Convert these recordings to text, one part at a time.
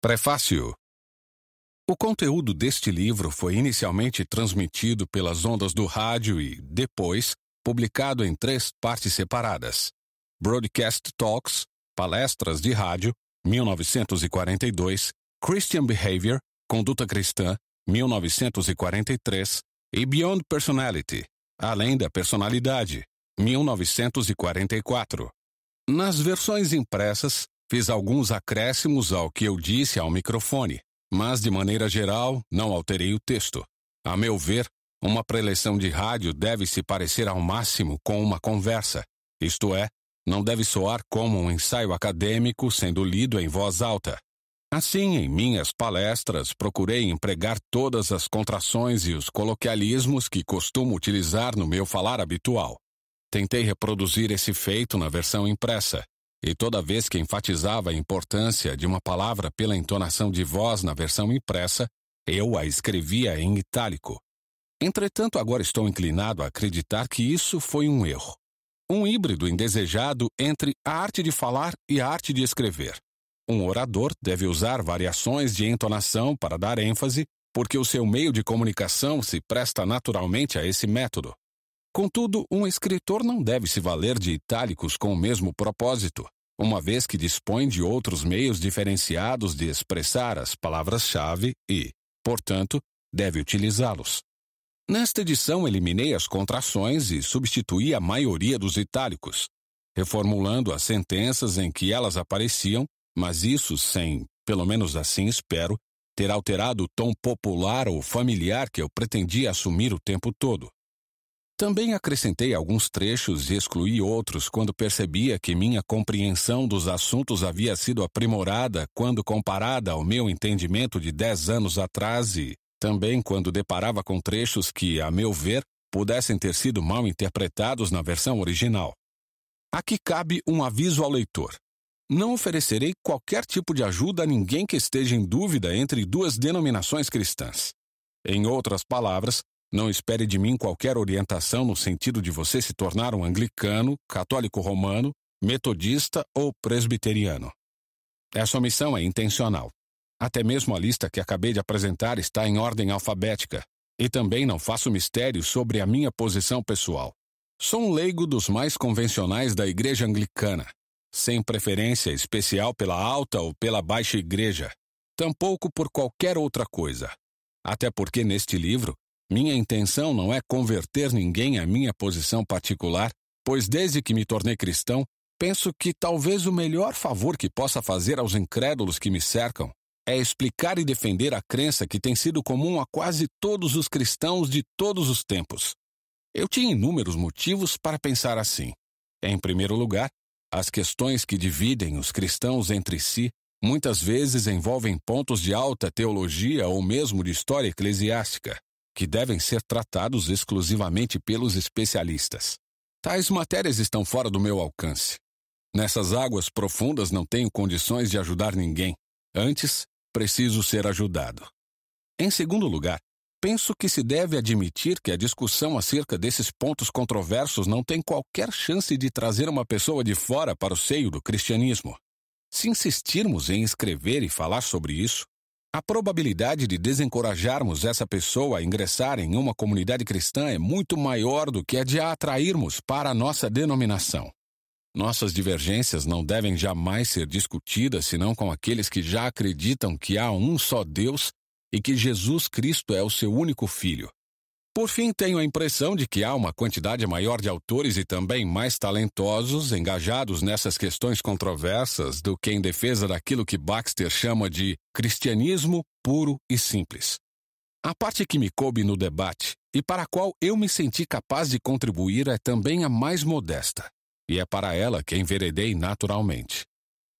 Prefácio O conteúdo deste livro foi inicialmente transmitido pelas ondas do rádio e, depois, publicado em três partes separadas: Broadcast Talks, Palestras de Rádio, 1942, Christian Behavior, Conduta Cristã, 1943 e Beyond Personality, Além da Personalidade, 1944. Nas versões impressas, fiz alguns acréscimos ao que eu disse ao microfone, mas de maneira geral não alterei o texto. A meu ver, uma preleção de rádio deve se parecer ao máximo com uma conversa, isto é, não deve soar como um ensaio acadêmico sendo lido em voz alta. Assim, em minhas palestras, procurei empregar todas as contrações e os coloquialismos que costumo utilizar no meu falar habitual. Tentei reproduzir esse feito na versão impressa, e toda vez que enfatizava a importância de uma palavra pela entonação de voz na versão impressa, eu a escrevia em itálico. Entretanto, agora estou inclinado a acreditar que isso foi um erro. Um híbrido indesejado entre a arte de falar e a arte de escrever. Um orador deve usar variações de entonação para dar ênfase, porque o seu meio de comunicação se presta naturalmente a esse método. Contudo, um escritor não deve se valer de itálicos com o mesmo propósito, uma vez que dispõe de outros meios diferenciados de expressar as palavras-chave e, portanto, deve utilizá-los. Nesta edição, eliminei as contrações e substituí a maioria dos itálicos, reformulando as sentenças em que elas apareciam mas isso sem, pelo menos assim espero, ter alterado o tom popular ou familiar que eu pretendia assumir o tempo todo. Também acrescentei alguns trechos e excluí outros quando percebia que minha compreensão dos assuntos havia sido aprimorada quando comparada ao meu entendimento de dez anos atrás e também quando deparava com trechos que, a meu ver, pudessem ter sido mal interpretados na versão original. Aqui cabe um aviso ao leitor. Não oferecerei qualquer tipo de ajuda a ninguém que esteja em dúvida entre duas denominações cristãs. Em outras palavras, não espere de mim qualquer orientação no sentido de você se tornar um anglicano, católico romano, metodista ou presbiteriano. Essa omissão é intencional. Até mesmo a lista que acabei de apresentar está em ordem alfabética, e também não faço mistério sobre a minha posição pessoal. Sou um leigo dos mais convencionais da Igreja Anglicana, sem preferência especial pela alta ou pela baixa igreja, tampouco por qualquer outra coisa. Até porque neste livro, minha intenção não é converter ninguém à minha posição particular, pois desde que me tornei cristão, penso que talvez o melhor favor que possa fazer aos incrédulos que me cercam é explicar e defender a crença que tem sido comum a quase todos os cristãos de todos os tempos. Eu tinha inúmeros motivos para pensar assim. Em primeiro lugar, as questões que dividem os cristãos entre si muitas vezes envolvem pontos de alta teologia ou mesmo de história eclesiástica, que devem ser tratados exclusivamente pelos especialistas. Tais matérias estão fora do meu alcance. Nessas águas profundas não tenho condições de ajudar ninguém. Antes, preciso ser ajudado. Em segundo lugar, penso que se deve admitir que a discussão acerca desses pontos controversos não tem qualquer chance de trazer uma pessoa de fora para o seio do cristianismo. Se insistirmos em escrever e falar sobre isso, a probabilidade de desencorajarmos essa pessoa a ingressar em uma comunidade cristã é muito maior do que a de a atrairmos para a nossa denominação. Nossas divergências não devem jamais ser discutidas senão com aqueles que já acreditam que há um só Deus e que Jesus Cristo é o seu único filho. Por fim, tenho a impressão de que há uma quantidade maior de autores e também mais talentosos engajados nessas questões controversas do que em defesa daquilo que Baxter chama de cristianismo puro e simples. A parte que me coube no debate e para a qual eu me senti capaz de contribuir é também a mais modesta, e é para ela que enveredei naturalmente.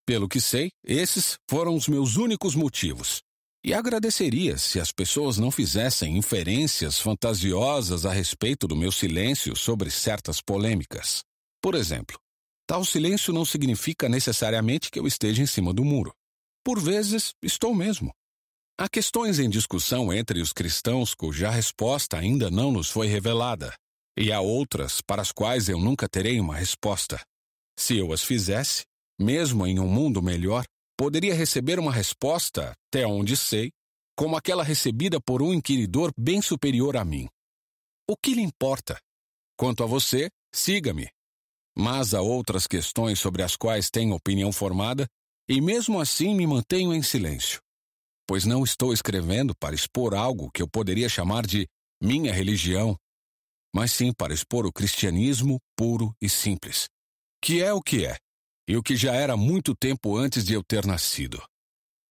Pelo que sei, esses foram os meus únicos motivos, e agradeceria se as pessoas não fizessem inferências fantasiosas a respeito do meu silêncio sobre certas polêmicas. Por exemplo, tal silêncio não significa necessariamente que eu esteja em cima do muro. Por vezes, estou mesmo. Há questões em discussão entre os cristãos cuja resposta ainda não nos foi revelada, e há outras para as quais eu nunca terei uma resposta. Se eu as fizesse, mesmo em um mundo melhor, poderia receber uma resposta, até onde sei, como aquela recebida por um inquiridor bem superior a mim. O que lhe importa? Quanto a você, siga-me. Mas há outras questões sobre as quais tenho opinião formada e mesmo assim me mantenho em silêncio. Pois não estou escrevendo para expor algo que eu poderia chamar de minha religião, mas sim para expor o cristianismo puro e simples, que é o que é, e o que já era muito tempo antes de eu ter nascido,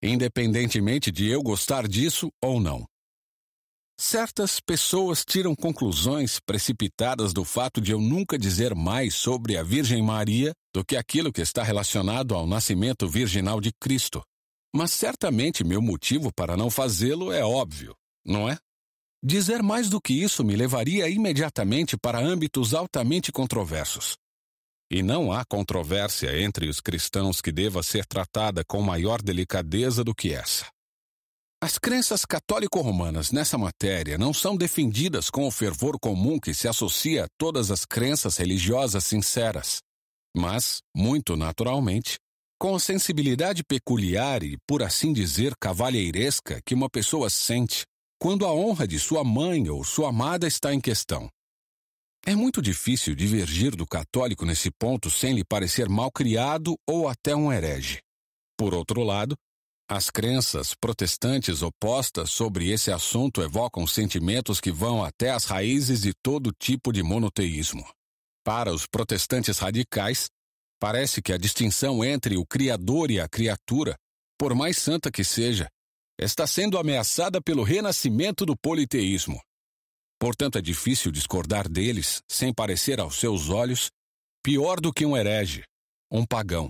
independentemente de eu gostar disso ou não. Certas pessoas tiram conclusões precipitadas do fato de eu nunca dizer mais sobre a Virgem Maria do que aquilo que está relacionado ao nascimento virginal de Cristo. Mas certamente meu motivo para não fazê-lo é óbvio, não é? Dizer mais do que isso me levaria imediatamente para âmbitos altamente controversos. E não há controvérsia entre os cristãos que deva ser tratada com maior delicadeza do que essa. As crenças católico-romanas nessa matéria não são defendidas com o fervor comum que se associa a todas as crenças religiosas sinceras, mas, muito naturalmente, com a sensibilidade peculiar e, por assim dizer, cavalheiresca que uma pessoa sente quando a honra de sua mãe ou sua amada está em questão. É muito difícil divergir do católico nesse ponto sem lhe parecer mal criado ou até um herege. Por outro lado, as crenças protestantes opostas sobre esse assunto evocam sentimentos que vão até as raízes de todo tipo de monoteísmo. Para os protestantes radicais, parece que a distinção entre o Criador e a criatura, por mais santa que seja, está sendo ameaçada pelo renascimento do politeísmo. Portanto, é difícil discordar deles sem parecer aos seus olhos pior do que um herege, um pagão.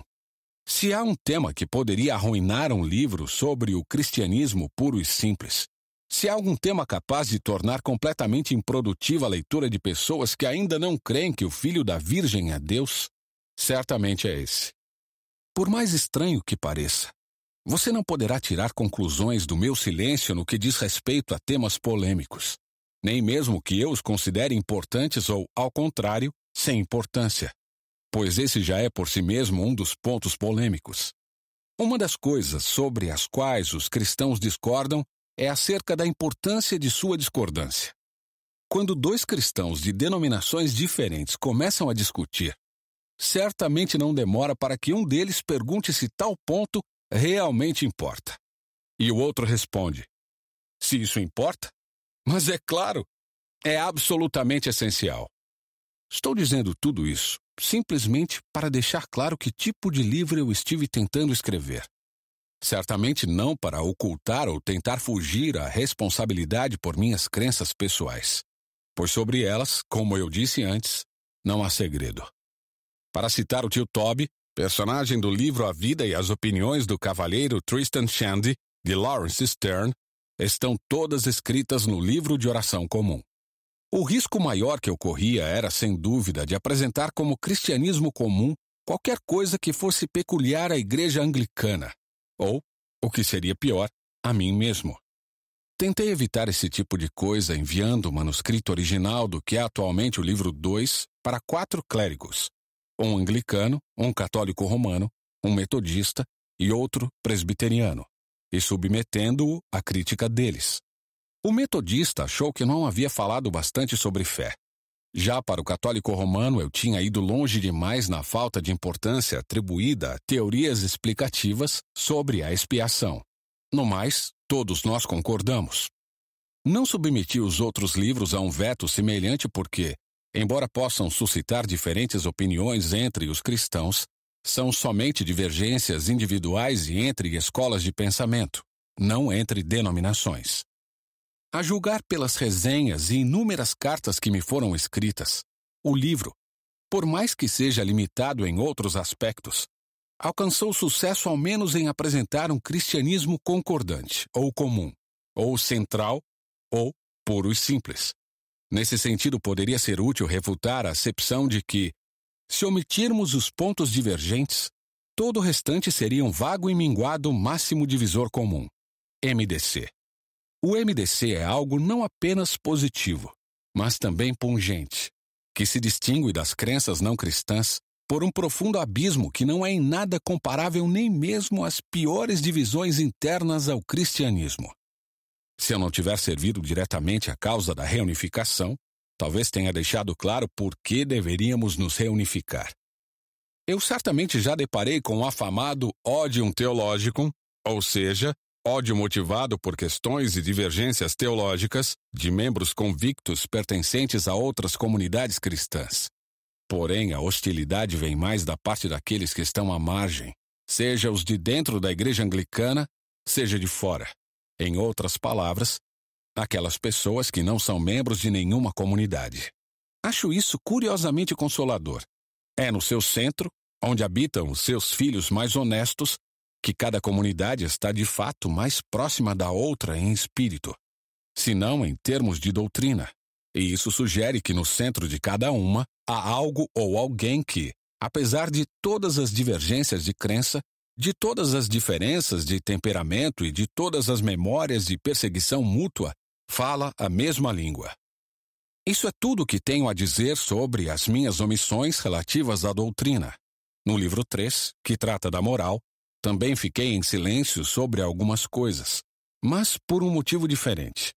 Se há um tema que poderia arruinar um livro sobre o cristianismo puro e simples, se há algum tema capaz de tornar completamente improdutiva a leitura de pessoas que ainda não creem que o Filho da Virgem é Deus, certamente é esse. Por mais estranho que pareça, você não poderá tirar conclusões do meu silêncio no que diz respeito a temas polêmicos, nem mesmo que eu os considere importantes ou, ao contrário, sem importância pois esse já é por si mesmo um dos pontos polêmicos. Uma das coisas sobre as quais os cristãos discordam é acerca da importância de sua discordância. Quando dois cristãos de denominações diferentes começam a discutir, certamente não demora para que um deles pergunte se tal ponto realmente importa. E o outro responde: Se isso importa? Mas é claro, é absolutamente essencial. Estou dizendo tudo isso simplesmente para deixar claro que tipo de livro eu estive tentando escrever. Certamente não para ocultar ou tentar fugir à responsabilidade por minhas crenças pessoais, pois sobre elas, como eu disse antes, não há segredo. Para citar o tio Toby, personagem do livro A Vida e as Opiniões do Cavalheiro Tristan Shandy, de Lawrence Stern, estão todas escritas no livro de oração comum. O risco maior que eu corria era, sem dúvida, de apresentar como cristianismo comum qualquer coisa que fosse peculiar à igreja anglicana, ou, o que seria pior, a mim mesmo. Tentei evitar esse tipo de coisa enviando o manuscrito original do que é atualmente o livro 2 para quatro clérigos: um anglicano, um católico romano, um metodista e outro presbiteriano, e submetendo-o à crítica deles. O metodista achou que não havia falado bastante sobre fé. Já para o católico romano, eu tinha ido longe demais na falta de importância atribuída a teorias explicativas sobre a expiação. No mais, todos nós concordamos. Não submeti os outros livros a um veto semelhante porque, embora possam suscitar diferentes opiniões entre os cristãos, são somente divergências individuais e entre escolas de pensamento, não entre denominações. A julgar pelas resenhas e inúmeras cartas que me foram escritas, o livro, por mais que seja limitado em outros aspectos, alcançou sucesso ao menos em apresentar um cristianismo concordante, ou comum, ou central, ou puro e simples. Nesse sentido, poderia ser útil refutar a acepção de que, se omitirmos os pontos divergentes, todo o restante seria um vago e minguado máximo divisor comum, MDC. O MDC é algo não apenas positivo, mas também pungente, que se distingue das crenças não cristãs por um profundo abismo que não é em nada comparável nem mesmo às piores divisões internas ao cristianismo. Se eu não tiver servido diretamente à causa da reunificação, talvez tenha deixado claro por que deveríamos nos reunificar. Eu certamente já deparei com o afamado ódio teológico, ou seja, ódio motivado por questões e divergências teológicas de membros convictos pertencentes a outras comunidades cristãs. Porém, a hostilidade vem mais da parte daqueles que estão à margem, seja os de dentro da igreja anglicana, seja de fora. Em outras palavras, aquelas pessoas que não são membros de nenhuma comunidade. Acho isso curiosamente consolador. É no seu centro, onde habitam os seus filhos mais honestos, que cada comunidade está de fato mais próxima da outra em espírito, se não em termos de doutrina. E isso sugere que no centro de cada uma há algo ou alguém que, apesar de todas as divergências de crença, de todas as diferenças de temperamento e de todas as memórias de perseguição mútua, fala a mesma língua. Isso é tudo o que tenho a dizer sobre as minhas omissões relativas à doutrina. No livro 3, que trata da moral, também fiquei em silêncio sobre algumas coisas, mas por um motivo diferente.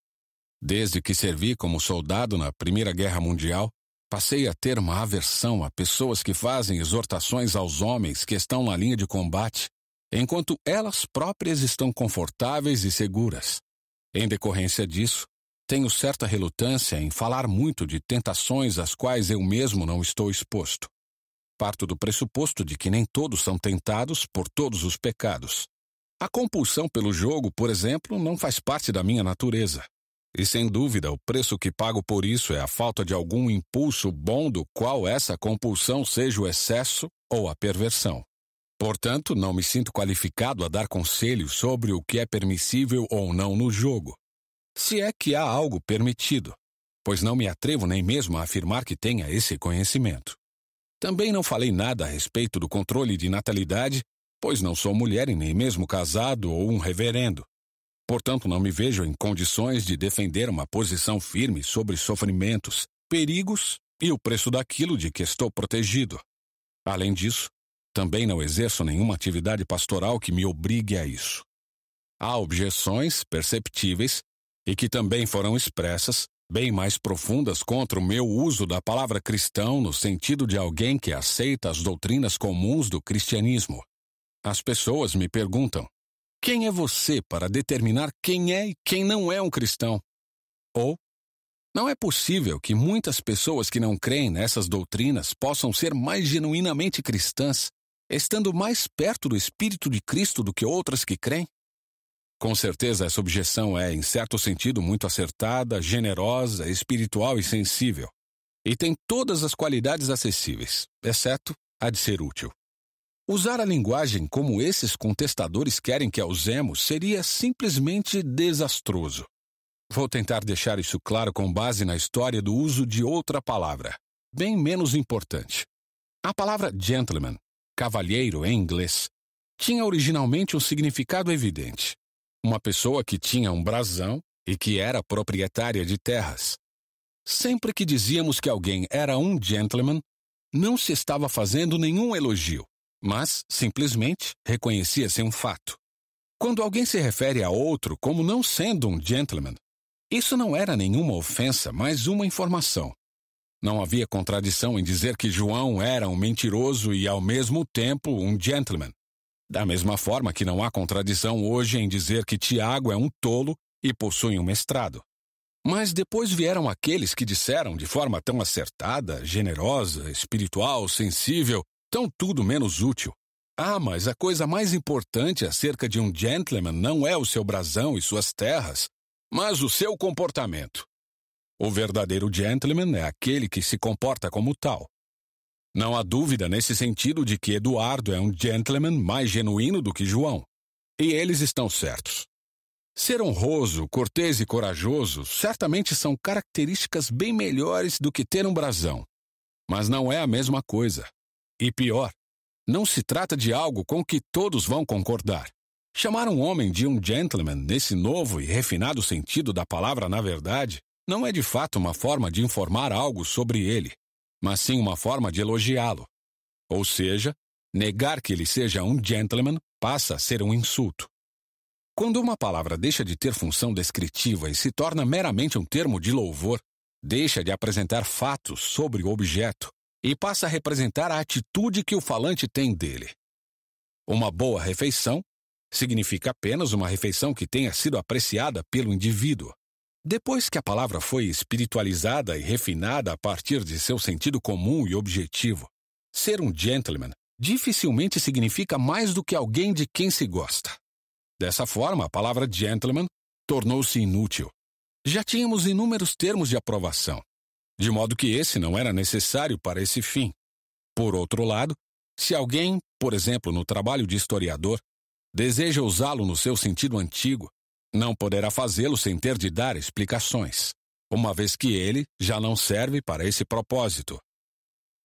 Desde que servi como soldado na Primeira Guerra Mundial, passei a ter uma aversão a pessoas que fazem exortações aos homens que estão na linha de combate, enquanto elas próprias estão confortáveis e seguras. Em decorrência disso, tenho certa relutância em falar muito de tentações às quais eu mesmo não estou exposto. Parto do pressuposto de que nem todos são tentados por todos os pecados. A compulsão pelo jogo, por exemplo, não faz parte da minha natureza. E sem dúvida, o preço que pago por isso é a falta de algum impulso bom do qual essa compulsão seja o excesso ou a perversão. Portanto, não me sinto qualificado a dar conselhos sobre o que é permissível ou não no jogo. Se é que há algo permitido, pois não me atrevo nem mesmo a afirmar que tenha esse conhecimento. Também não falei nada a respeito do controle de natalidade, pois não sou mulher e nem mesmo casado ou um reverendo. Portanto, não me vejo em condições de defender uma posição firme sobre sofrimentos, perigos e o preço daquilo de que estou protegido. Além disso, também não exerço nenhuma atividade pastoral que me obrigue a isso. Há objeções perceptíveis e que também foram expressas, bem mais profundas contra o meu uso da palavra cristão no sentido de alguém que aceita as doutrinas comuns do cristianismo. As pessoas me perguntam: quem é você para determinar quem é e quem não é um cristão? Ou, não é possível que muitas pessoas que não creem nessas doutrinas possam ser mais genuinamente cristãs, estando mais perto do Espírito de Cristo do que outras que creem? Com certeza, essa objeção é, em certo sentido, muito acertada, generosa, espiritual e sensível. E tem todas as qualidades acessíveis, exceto a de ser útil. Usar a linguagem como esses contestadores querem que a usemos seria simplesmente desastroso. Vou tentar deixar isso claro com base na história do uso de outra palavra, bem menos importante. A palavra gentleman, cavalheiro em inglês, tinha originalmente um significado evidente. Uma pessoa que tinha um brasão e que era proprietária de terras. Sempre que dizíamos que alguém era um gentleman, não se estava fazendo nenhum elogio mas simplesmente reconhecia-se um fato. Quando alguém se refere a outro como não sendo um gentleman, isso não era nenhuma ofensa, mas uma informação. Não havia contradição em dizer que João era um mentiroso e, ao mesmo tempo, um gentleman. Da mesma forma que não há contradição hoje em dizer que Tiago é um tolo e possui um mestrado. Mas depois vieram aqueles que disseram de forma tão acertada, generosa, espiritual, sensível tão tudo menos útil. Ah, mas a coisa mais importante acerca de um gentleman não é o seu brasão e suas terras, mas o seu comportamento. O verdadeiro gentleman é aquele que se comporta como tal. Não há dúvida nesse sentido de que Eduardo é um gentleman mais genuíno do que João. E eles estão certos. Ser honroso, cortês e corajoso certamente são características bem melhores do que ter um brasão. Mas não é a mesma coisa. E pior, não se trata de algo com que todos vão concordar. Chamar um homem de um gentleman nesse novo e refinado sentido da palavra, na verdade, não é de fato uma forma de informar algo sobre ele, mas sim uma forma de elogiá-lo. Ou seja, negar que ele seja um gentleman passa a ser um insulto. Quando uma palavra deixa de ter função descritiva e se torna meramente um termo de louvor, deixa de apresentar fatos sobre o objeto e passa a representar a atitude que o falante tem dele. Uma boa refeição significa apenas uma refeição que tenha sido apreciada pelo indivíduo. Depois que a palavra foi espiritualizada e refinada a partir de seu sentido comum e objetivo, ser um gentleman dificilmente significa mais do que alguém de quem se gosta. Dessa forma, a palavra gentleman tornou-se inútil. Já tínhamos inúmeros termos de aprovação, de modo que esse não era necessário para esse fim. Por outro lado, se alguém, por exemplo, no trabalho de historiador, deseja usá-lo no seu sentido antigo, não poderá fazê-lo sem ter de dar explicações, uma vez que ele já não serve para esse propósito.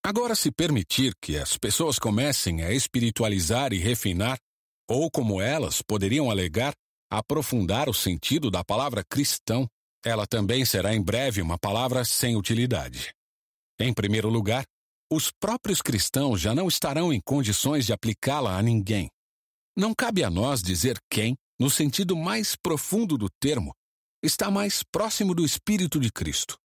Agora, se permitir que as pessoas comecem a espiritualizar e refinar, ou como elas poderiam alegar, aprofundar o sentido da palavra cristão, ela também será em breve uma palavra sem utilidade. Em primeiro lugar, os próprios cristãos já não estarão em condições de aplicá-la a ninguém. Não cabe a nós dizer quem, no sentido mais profundo do termo, está mais próximo do Espírito de Cristo.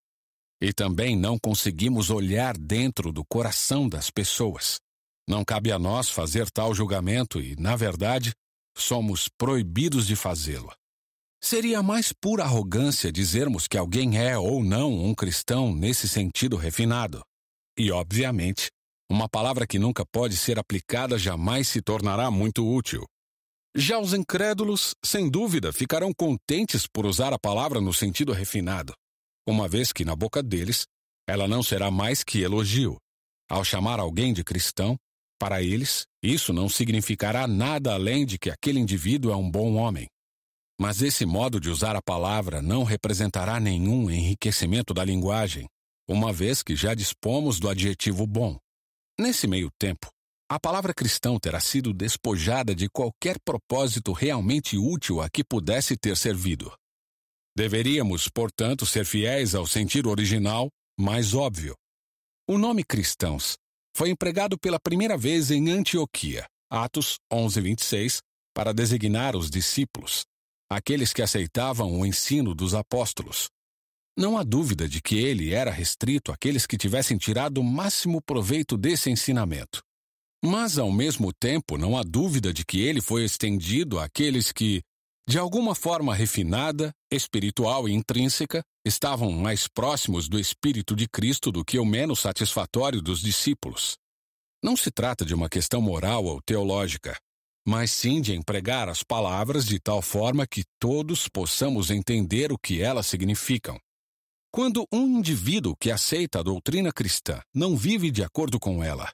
E também não conseguimos olhar dentro do coração das pessoas. Não cabe a nós fazer tal julgamento e, na verdade, somos proibidos de fazê-lo. Seria mais pura arrogância dizermos que alguém é ou não um cristão nesse sentido refinado. E, obviamente, uma palavra que nunca pode ser aplicada jamais se tornará muito útil. Já os incrédulos, sem dúvida, ficarão contentes por usar a palavra no sentido refinado uma vez que na boca deles ela não será mais que elogio. Ao chamar alguém de cristão, para eles, isso não significará nada além de que aquele indivíduo é um bom homem. Mas esse modo de usar a palavra não representará nenhum enriquecimento da linguagem, uma vez que já dispomos do adjetivo bom. Nesse meio tempo, a palavra cristão terá sido despojada de qualquer propósito realmente útil a que pudesse ter servido. Deveríamos, portanto, ser fiéis ao sentido original, mais óbvio. O nome cristãos foi empregado pela primeira vez em Antioquia, Atos 11:26, para designar os discípulos, aqueles que aceitavam o ensino dos apóstolos. Não há dúvida de que ele era restrito àqueles que tivessem tirado o máximo proveito desse ensinamento. Mas, ao mesmo tempo, não há dúvida de que ele foi estendido àqueles que, de alguma forma refinada, espiritual e intrínseca, estavam mais próximos do Espírito de Cristo do que o menos satisfatório dos discípulos. Não se trata de uma questão moral ou teológica, mas sim de empregar as palavras de tal forma que todos possamos entender o que elas significam. Quando um indivíduo que aceita a doutrina cristã não vive de acordo com ela,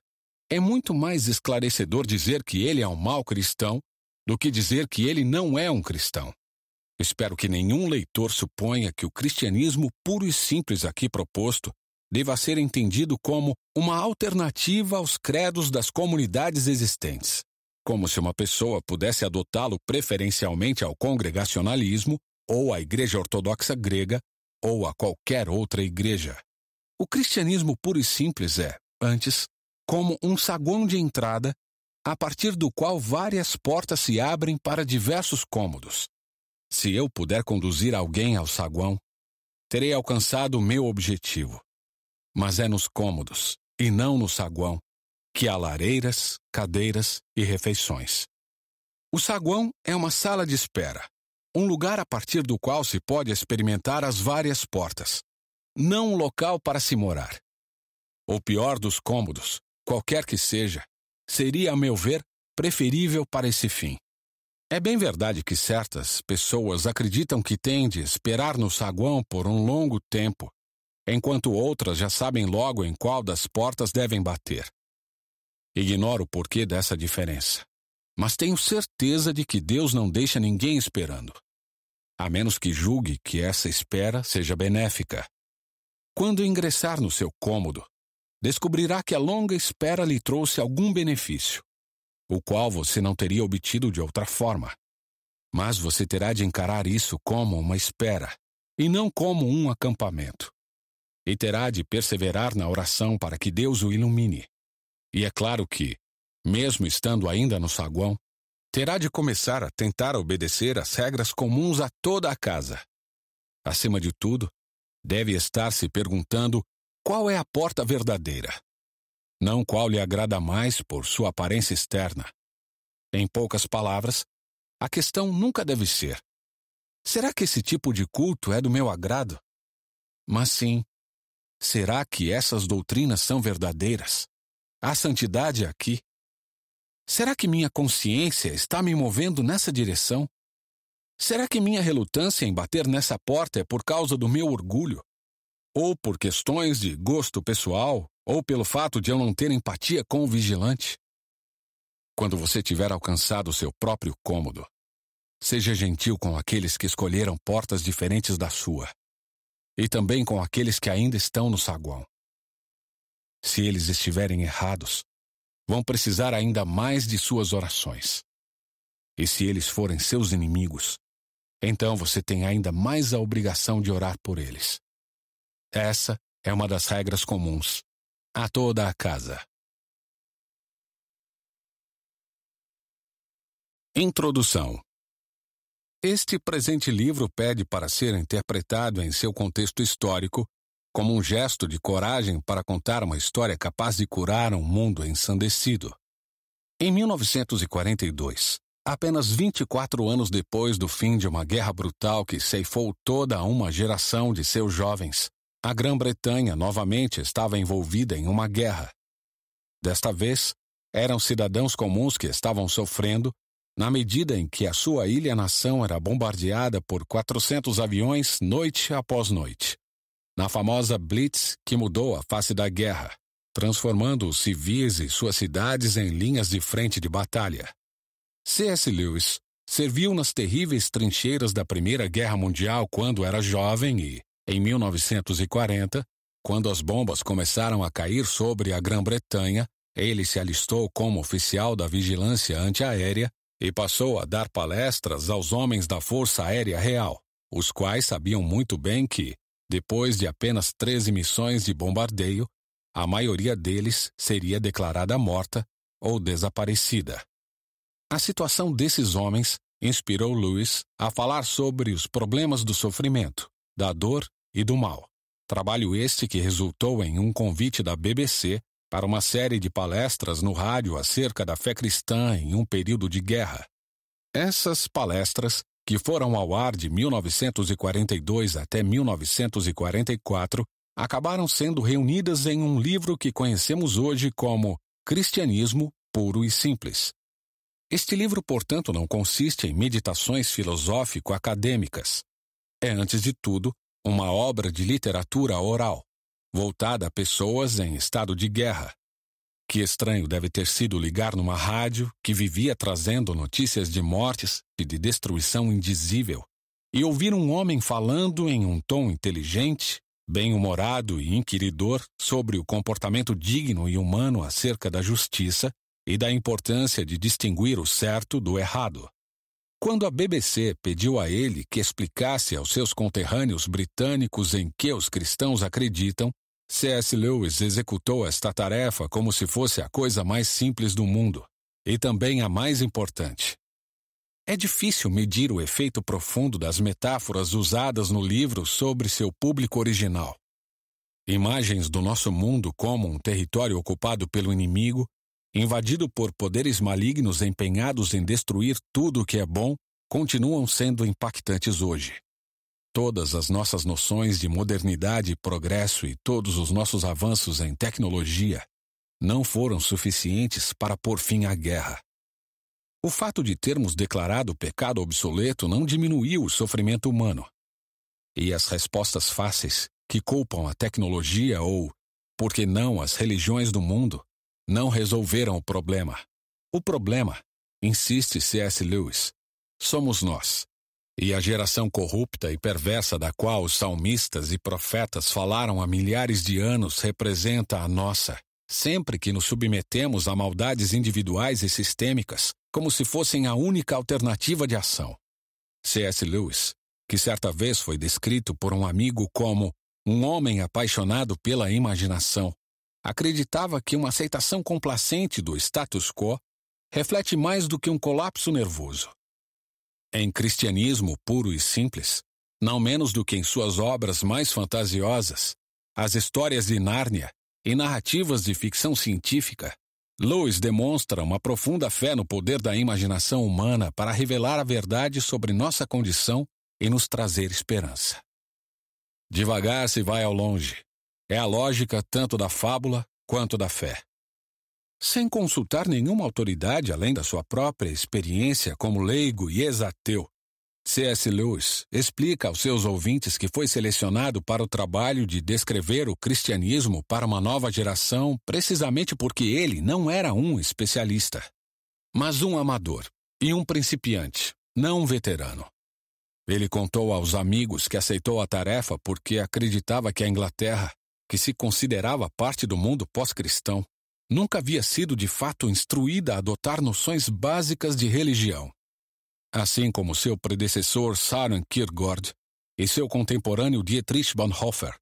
é muito mais esclarecedor dizer que ele é um mau cristão do que dizer que ele não é um cristão. Espero que nenhum leitor suponha que o cristianismo puro e simples aqui proposto deva ser entendido como uma alternativa aos credos das comunidades existentes, como se uma pessoa pudesse adotá-lo preferencialmente ao congregacionalismo ou à Igreja Ortodoxa Grega ou a qualquer outra igreja. O cristianismo puro e simples é, antes, como um saguão de entrada a partir do qual várias portas se abrem para diversos cômodos. Se eu puder conduzir alguém ao saguão, terei alcançado o meu objetivo. Mas é nos cômodos, e não no saguão, que há lareiras, cadeiras e refeições. O saguão é uma sala de espera, um lugar a partir do qual se pode experimentar as várias portas, não um local para se morar. O pior dos cômodos, qualquer que seja, seria, a meu ver, preferível para esse fim. É bem verdade que certas pessoas acreditam que têm de esperar no saguão por um longo tempo, enquanto outras já sabem logo em qual das portas devem bater. Ignoro o porquê dessa diferença, mas tenho certeza de que Deus não deixa ninguém esperando, a menos que julgue que essa espera seja benéfica. Quando ingressar no seu cômodo, descobrirá que a longa espera lhe trouxe algum benefício, o qual você não teria obtido de outra forma. Mas você terá de encarar isso como uma espera, e não como um acampamento. E terá de perseverar na oração para que Deus o ilumine. E é claro que, mesmo estando ainda no saguão, terá de começar a tentar obedecer às regras comuns a toda a casa. Acima de tudo, deve estar se perguntando qual é a porta verdadeira. Não qual lhe agrada mais por sua aparência externa. Em poucas palavras, a questão nunca deve ser: será que esse tipo de culto é do meu agrado? Mas sim, será que essas doutrinas são verdadeiras? Há santidade aqui? Será que minha consciência está me movendo nessa direção? Será que minha relutância em bater nessa porta é por causa do meu orgulho? Ou por questões de gosto pessoal? Ou pelo fato de eu não ter empatia com o vigilante? Quando você tiver alcançado seu próprio cômodo, seja gentil com aqueles que escolheram portas diferentes da sua, e também com aqueles que ainda estão no saguão. Se eles estiverem errados, vão precisar ainda mais de suas orações. E se eles forem seus inimigos, então você tem ainda mais a obrigação de orar por eles. Essa é uma das regras comuns a toda a casa. Introdução Este presente livro pede para ser interpretado em seu contexto histórico como um gesto de coragem para contar uma história capaz de curar um mundo ensandecido. Em 1942, apenas 24 anos depois do fim de uma guerra brutal que ceifou toda uma geração de seus jovens, a Grã-Bretanha novamente estava envolvida em uma guerra. Desta vez, eram cidadãos comuns que estavam sofrendo na medida em que a sua ilha-nação era bombardeada por 400 aviões noite após noite na famosa Blitz que mudou a face da guerra, transformando os civis e suas cidades em linhas de frente de batalha. C.S. Lewis serviu nas terríveis trincheiras da Primeira Guerra Mundial quando era jovem e, em 1940, quando as bombas começaram a cair sobre a Grã-Bretanha, ele se alistou como oficial da vigilância antiaérea e passou a dar palestras aos homens da Força Aérea Real, os quais sabiam muito bem que, depois de apenas 13 missões de bombardeio, a maioria deles seria declarada morta ou desaparecida. A situação desses homens inspirou Lewis a falar sobre os problemas do sofrimento, da dor e do mal. Trabalho este que resultou em um convite da BBC para uma série de palestras no rádio acerca da fé cristã em um período de guerra. Essas palestras que foram ao ar de 1942 até 1944, acabaram sendo reunidas em um livro que conhecemos hoje como Cristianismo Puro e Simples. Este livro, portanto, não consiste em meditações filosófico-acadêmicas. É, antes de tudo, uma obra de literatura oral, voltada a pessoas em estado de guerra, que estranho deve ter sido ligar numa rádio que vivia trazendo notícias de mortes e de destruição indizível, e ouvir um homem falando em um tom inteligente, bem-humorado e inquiridor sobre o comportamento digno e humano acerca da justiça e da importância de distinguir o certo do errado. Quando a BBC pediu a ele que explicasse aos seus conterrâneos britânicos em que os cristãos acreditam, C.S. Lewis executou esta tarefa como se fosse a coisa mais simples do mundo, e também a mais importante. É difícil medir o efeito profundo das metáforas usadas no livro sobre seu público original. Imagens do nosso mundo como um território ocupado pelo inimigo, invadido por poderes malignos empenhados em destruir tudo o que é bom, continuam sendo impactantes hoje. Todas as nossas noções de modernidade e progresso e todos os nossos avanços em tecnologia não foram suficientes para pôr fim à guerra. O fato de termos declarado o pecado obsoleto não diminuiu o sofrimento humano. E as respostas fáceis, que culpam a tecnologia ou, por que não, as religiões do mundo, não resolveram o problema. O problema, insiste C.S. Lewis, somos nós e a geração corrupta e perversa da qual os salmistas e profetas falaram há milhares de anos representa a nossa, sempre que nos submetemos a maldades individuais e sistêmicas, como se fossem a única alternativa de ação. C.S. Lewis, que certa vez foi descrito por um amigo como um homem apaixonado pela imaginação, acreditava que uma aceitação complacente do status quo reflete mais do que um colapso nervoso. Em cristianismo puro e simples, não menos do que em suas obras mais fantasiosas, as histórias de Nárnia e narrativas de ficção científica, Lewis demonstra uma profunda fé no poder da imaginação humana para revelar a verdade sobre nossa condição e nos trazer esperança. Devagar se vai ao longe. É a lógica tanto da fábula quanto da fé. Sem consultar nenhuma autoridade além da sua própria experiência como leigo e exateu, C.S. Lewis explica aos seus ouvintes que foi selecionado para o trabalho de descrever o cristianismo para uma nova geração precisamente porque ele não era um especialista, mas um amador e um principiante, não um veterano. Ele contou aos amigos que aceitou a tarefa porque acreditava que a Inglaterra, que se considerava parte do mundo pós-cristão, nunca havia sido de fato instruída a adotar noções básicas de religião. Assim como seu predecessor Søren Kierkegaard e seu contemporâneo Dietrich Bonhoeffer,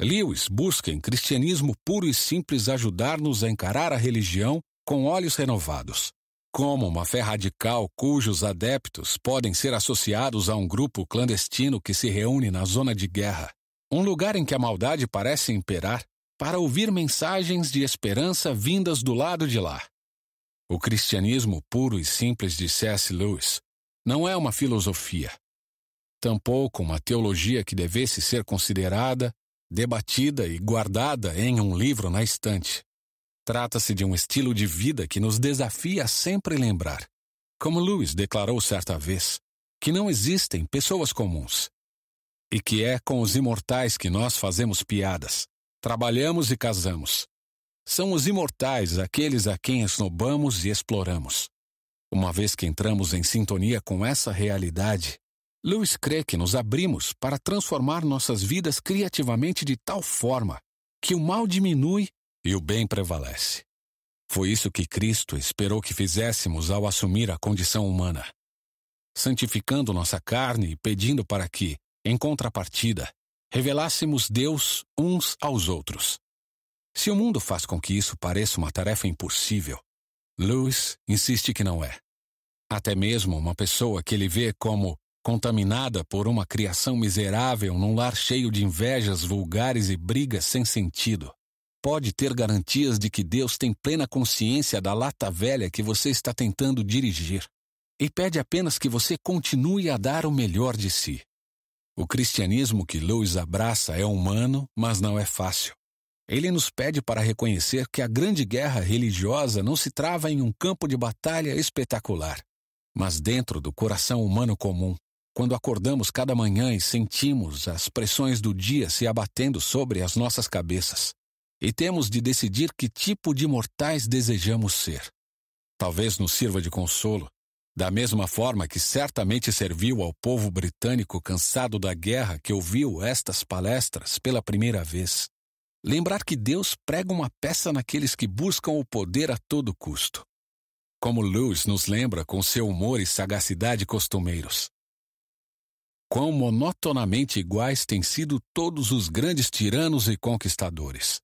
Lewis busca em cristianismo puro e simples ajudar-nos a encarar a religião com olhos renovados, como uma fé radical cujos adeptos podem ser associados a um grupo clandestino que se reúne na zona de guerra, um lugar em que a maldade parece imperar, para ouvir mensagens de esperança vindas do lado de lá. O cristianismo puro e simples de C.S. Lewis não é uma filosofia, tampouco uma teologia que devesse ser considerada, debatida e guardada em um livro na estante. Trata-se de um estilo de vida que nos desafia a sempre lembrar, como Lewis declarou certa vez, que não existem pessoas comuns. E que é com os imortais que nós fazemos piadas, trabalhamos e casamos. São os imortais aqueles a quem esnobamos e exploramos. Uma vez que entramos em sintonia com essa realidade, Lewis crê que nos abrimos para transformar nossas vidas criativamente de tal forma que o mal diminui e o bem prevalece. Foi isso que Cristo esperou que fizéssemos ao assumir a condição humana, santificando nossa carne e pedindo para que, em contrapartida, revelássemos Deus uns aos outros. Se o mundo faz com que isso pareça uma tarefa impossível, Lewis insiste que não é. Até mesmo uma pessoa que ele vê como contaminada por uma criação miserável num lar cheio de invejas vulgares e brigas sem sentido, pode ter garantias de que Deus tem plena consciência da lata velha que você está tentando dirigir e pede apenas que você continue a dar o melhor de si. O cristianismo que Lewis abraça é humano, mas não é fácil. Ele nos pede para reconhecer que a grande guerra religiosa não se trava em um campo de batalha espetacular, mas dentro do coração humano comum, quando acordamos cada manhã e sentimos as pressões do dia se abatendo sobre as nossas cabeças, e temos de decidir que tipo de mortais desejamos ser. Talvez nos sirva de consolo, da mesma forma que certamente serviu ao povo britânico cansado da guerra que ouviu estas palestras pela primeira vez Lembrar que Deus prega uma peça naqueles que buscam o poder a todo custo. Como Lewis nos lembra com seu humor e sagacidade costumeiros. Quão monotonamente iguais têm sido todos os grandes tiranos e conquistadores.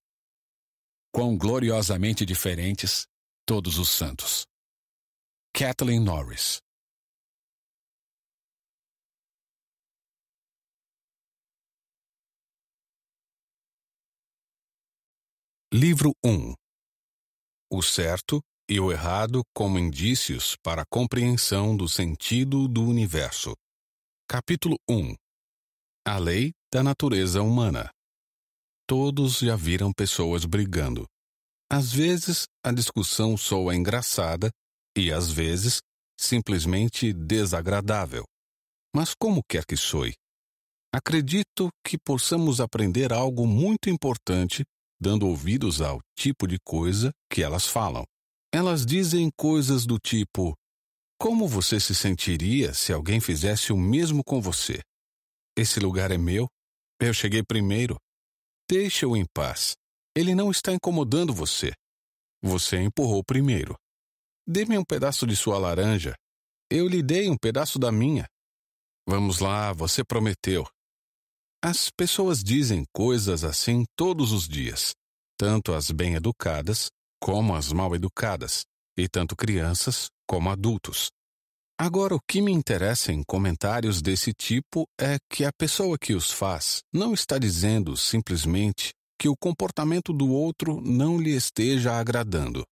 Quão gloriosamente diferentes todos os santos. Kathleen Norris Livro 1 O certo e o errado como indícios para a compreensão do sentido do universo. Capítulo 1 A lei da natureza humana. Todos já viram pessoas brigando. Às vezes, a discussão soa engraçada e, às vezes, simplesmente desagradável. Mas, como quer que soe, acredito que possamos aprender algo muito importante dando ouvidos ao tipo de coisa que elas falam. Elas dizem coisas do tipo: Como você se sentiria se alguém fizesse o mesmo com você? Esse lugar é meu? Eu cheguei primeiro. Deixa-o em paz. Ele não está incomodando você. Você empurrou primeiro. Dê-me um pedaço de sua laranja. Eu lhe dei um pedaço da minha. Vamos lá, você prometeu. As pessoas dizem coisas assim todos os dias, tanto as bem-educadas como as mal-educadas, e tanto crianças como adultos. Agora, o que me interessa em comentários desse tipo é que a pessoa que os faz não está dizendo simplesmente que o comportamento do outro não lhe esteja agradando.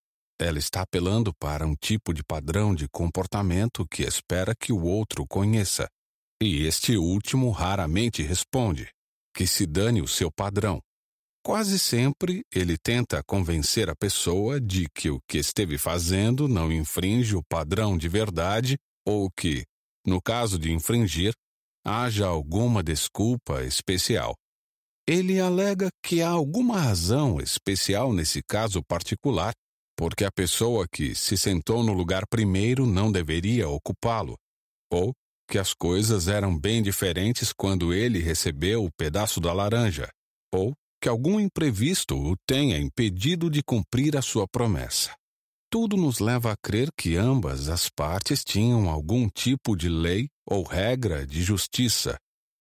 Ela está apelando para um tipo de padrão de comportamento que espera que o outro conheça. E este último raramente responde: que se dane o seu padrão. Quase sempre ele tenta convencer a pessoa de que o que esteve fazendo não infringe o padrão de verdade ou que, no caso de infringir, haja alguma desculpa especial. Ele alega que há alguma razão especial nesse caso particular, porque a pessoa que se sentou no lugar primeiro não deveria ocupá-lo, ou que as coisas eram bem diferentes quando ele recebeu o pedaço da laranja, ou que algum imprevisto o tenha impedido de cumprir a sua promessa tudo nos leva a crer que ambas as partes tinham algum tipo de lei ou regra de justiça,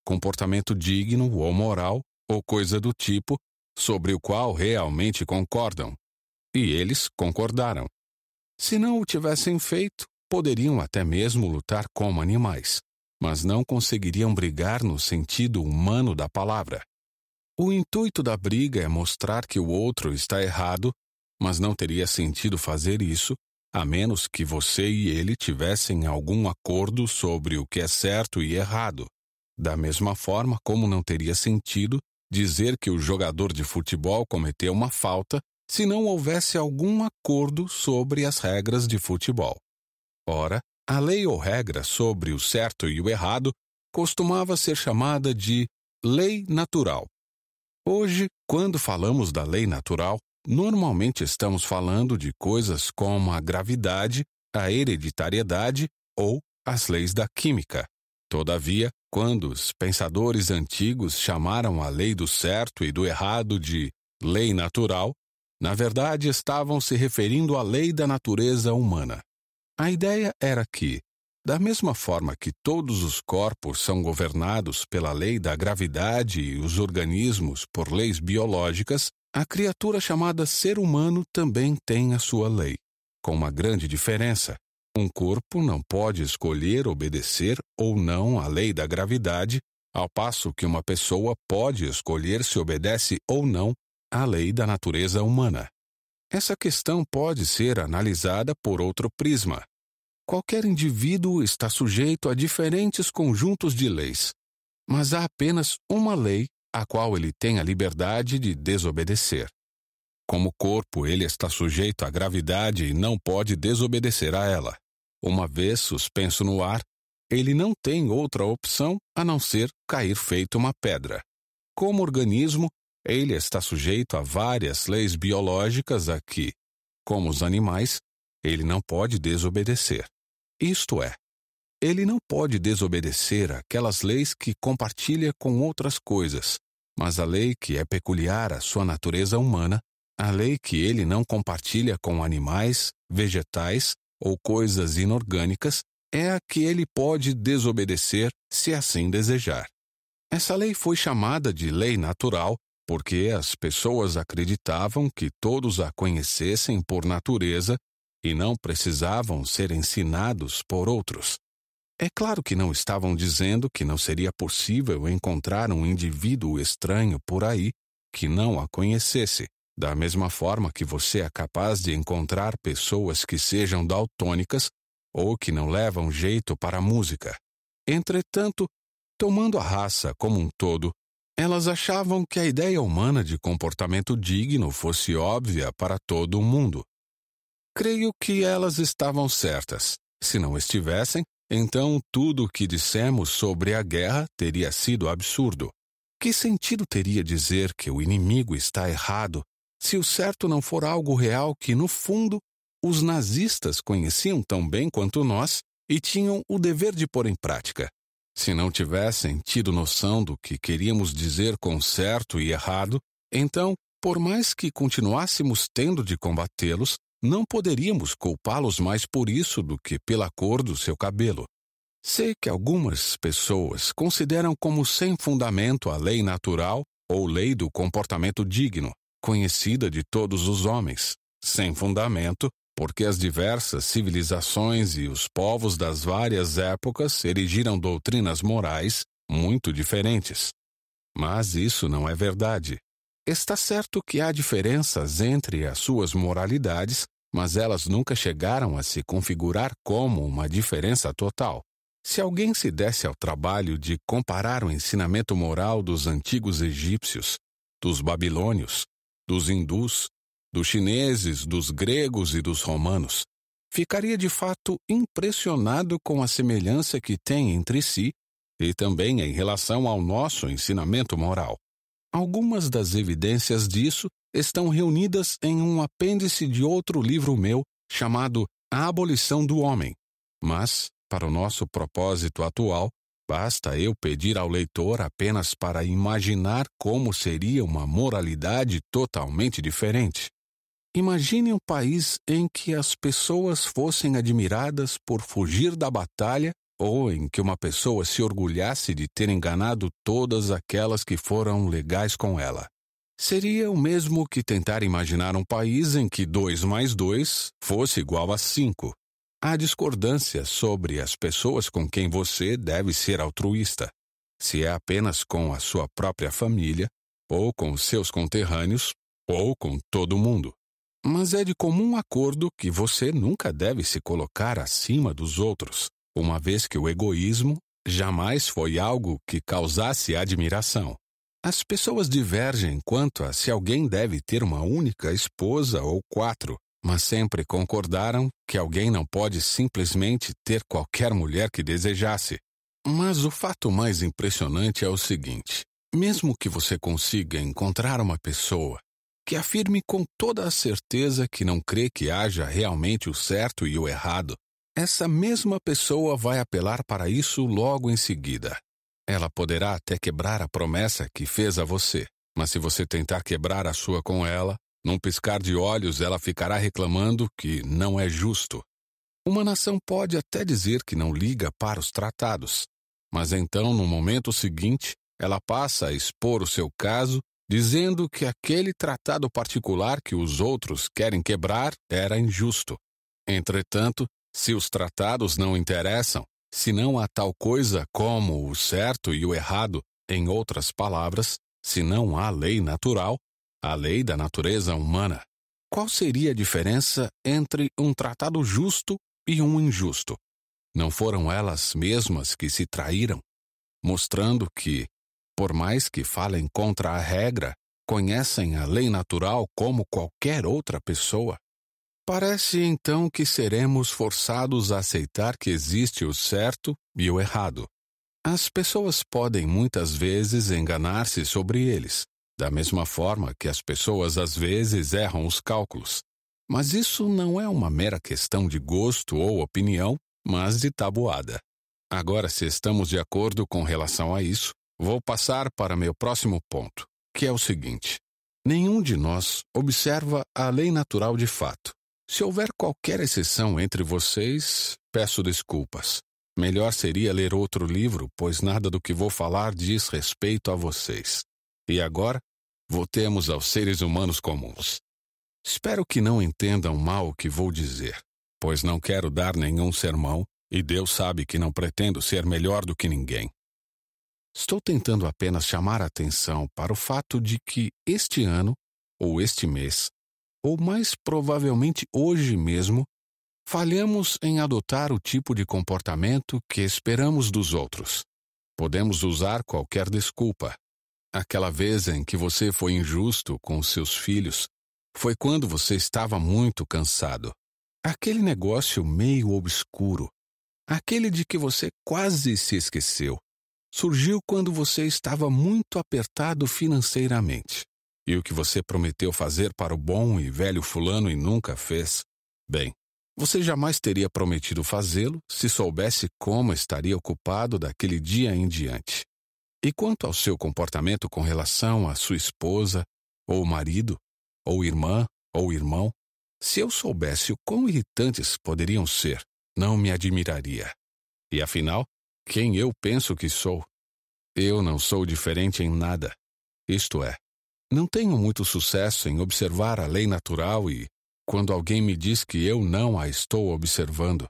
comportamento digno ou moral, ou coisa do tipo, sobre o qual realmente concordam. E eles concordaram. Se não o tivessem feito, poderiam até mesmo lutar como animais, mas não conseguiriam brigar no sentido humano da palavra. O intuito da briga é mostrar que o outro está errado mas não teria sentido fazer isso a menos que você e ele tivessem algum acordo sobre o que é certo e errado. Da mesma forma como não teria sentido dizer que o jogador de futebol cometeu uma falta se não houvesse algum acordo sobre as regras de futebol. Ora, a lei ou regra sobre o certo e o errado costumava ser chamada de lei natural. Hoje, quando falamos da lei natural, Normalmente estamos falando de coisas como a gravidade, a hereditariedade ou as leis da química. Todavia, quando os pensadores antigos chamaram a lei do certo e do errado de lei natural, na verdade estavam se referindo à lei da natureza humana. A ideia era que, da mesma forma que todos os corpos são governados pela lei da gravidade e os organismos por leis biológicas, a criatura chamada ser humano também tem a sua lei, com uma grande diferença. Um corpo não pode escolher obedecer ou não à lei da gravidade, ao passo que uma pessoa pode escolher se obedece ou não à lei da natureza humana. Essa questão pode ser analisada por outro prisma. Qualquer indivíduo está sujeito a diferentes conjuntos de leis, mas há apenas uma lei a qual ele tem a liberdade de desobedecer. Como corpo, ele está sujeito à gravidade e não pode desobedecer a ela. Uma vez suspenso no ar, ele não tem outra opção a não ser cair feito uma pedra. Como organismo, ele está sujeito a várias leis biológicas a que, como os animais, ele não pode desobedecer. Isto é, ele não pode desobedecer aquelas leis que compartilha com outras coisas, mas a lei que é peculiar à sua natureza humana, a lei que ele não compartilha com animais, vegetais ou coisas inorgânicas, é a que ele pode desobedecer se assim desejar. Essa lei foi chamada de lei natural porque as pessoas acreditavam que todos a conhecessem por natureza e não precisavam ser ensinados por outros. É claro que não estavam dizendo que não seria possível encontrar um indivíduo estranho por aí que não a conhecesse, da mesma forma que você é capaz de encontrar pessoas que sejam daltônicas ou que não levam jeito para a música. Entretanto, tomando a raça como um todo, elas achavam que a ideia humana de comportamento digno fosse óbvia para todo o mundo. Creio que elas estavam certas. Se não estivessem, então tudo o que dissemos sobre a guerra teria sido absurdo. Que sentido teria dizer que o inimigo está errado se o certo não for algo real que, no fundo, os nazistas conheciam tão bem quanto nós e tinham o dever de pôr em prática? Se não tivessem tido noção do que queríamos dizer com certo e errado, então, por mais que continuássemos tendo de combatê-los, não poderíamos culpá-los mais por isso do que pela cor do seu cabelo. Sei que algumas pessoas consideram como sem fundamento a lei natural ou lei do comportamento digno, conhecida de todos os homens, sem fundamento, porque as diversas civilizações e os povos das várias épocas erigiram doutrinas morais muito diferentes. Mas isso não é verdade. Está certo que há diferenças entre as suas moralidades, mas elas nunca chegaram a se configurar como uma diferença total. Se alguém se desse ao trabalho de comparar o ensinamento moral dos antigos egípcios, dos babilônios, dos hindus, dos chineses, dos gregos e dos romanos, ficaria de fato impressionado com a semelhança que tem entre si e também em relação ao nosso ensinamento moral. Algumas das evidências disso estão reunidas em um apêndice de outro livro meu chamado A Abolição do Homem. Mas, para o nosso propósito atual, basta eu pedir ao leitor apenas para imaginar como seria uma moralidade totalmente diferente. Imagine um país em que as pessoas fossem admiradas por fugir da batalha ou em que uma pessoa se orgulhasse de ter enganado todas aquelas que foram legais com ela. Seria o mesmo que tentar imaginar um país em que 2 mais 2 fosse igual a 5. Há discordância sobre as pessoas com quem você deve ser altruísta. Se é apenas com a sua própria família, ou com seus conterrâneos, ou com todo mundo. Mas é de comum acordo que você nunca deve se colocar acima dos outros uma vez que o egoísmo jamais foi algo que causasse admiração. As pessoas divergem quanto a se alguém deve ter uma única esposa ou quatro, mas sempre concordaram que alguém não pode simplesmente ter qualquer mulher que desejasse. Mas o fato mais impressionante é o seguinte: mesmo que você consiga encontrar uma pessoa que afirme com toda a certeza que não crê que haja realmente o certo e o errado, essa mesma pessoa vai apelar para isso logo em seguida. Ela poderá até quebrar a promessa que fez a você, mas se você tentar quebrar a sua com ela, num piscar de olhos ela ficará reclamando que não é justo. Uma nação pode até dizer que não liga para os tratados, mas então, no momento seguinte, ela passa a expor o seu caso, dizendo que aquele tratado particular que os outros querem quebrar era injusto. Entretanto, se os tratados não interessam, se não há tal coisa como o certo e o errado, em outras palavras, se não há lei natural, a lei da natureza humana, qual seria a diferença entre um tratado justo e um injusto? Não foram elas mesmas que se traíram, mostrando que, por mais que falem contra a regra, conhecem a lei natural como qualquer outra pessoa? Parece então que seremos forçados a aceitar que existe o certo e o errado. As pessoas podem muitas vezes enganar-se sobre eles, da mesma forma que as pessoas às vezes erram os cálculos. Mas isso não é uma mera questão de gosto ou opinião, mas de tabuada. Agora, se estamos de acordo com relação a isso, vou passar para meu próximo ponto, que é o seguinte: nenhum de nós observa a lei natural de fato. Se houver qualquer exceção entre vocês, peço desculpas. Melhor seria ler outro livro, pois nada do que vou falar diz respeito a vocês. E agora, voltemos aos seres humanos comuns. Espero que não entendam mal o que vou dizer, pois não quero dar nenhum sermão e Deus sabe que não pretendo ser melhor do que ninguém. Estou tentando apenas chamar a atenção para o fato de que este ano, ou este mês, ou mais provavelmente hoje mesmo, falhamos em adotar o tipo de comportamento que esperamos dos outros. Podemos usar qualquer desculpa. Aquela vez em que você foi injusto com seus filhos foi quando você estava muito cansado. Aquele negócio meio obscuro, aquele de que você quase se esqueceu, surgiu quando você estava muito apertado financeiramente. E o que você prometeu fazer para o bom e velho Fulano e nunca fez? Bem, você jamais teria prometido fazê-lo se soubesse como estaria ocupado daquele dia em diante. E quanto ao seu comportamento com relação à sua esposa, ou marido, ou irmã, ou irmão, se eu soubesse o quão irritantes poderiam ser, não me admiraria. E afinal, quem eu penso que sou? Eu não sou diferente em nada. Isto é, Não tenho muito sucesso em observar a lei natural e, quando alguém me diz que eu não a estou observando,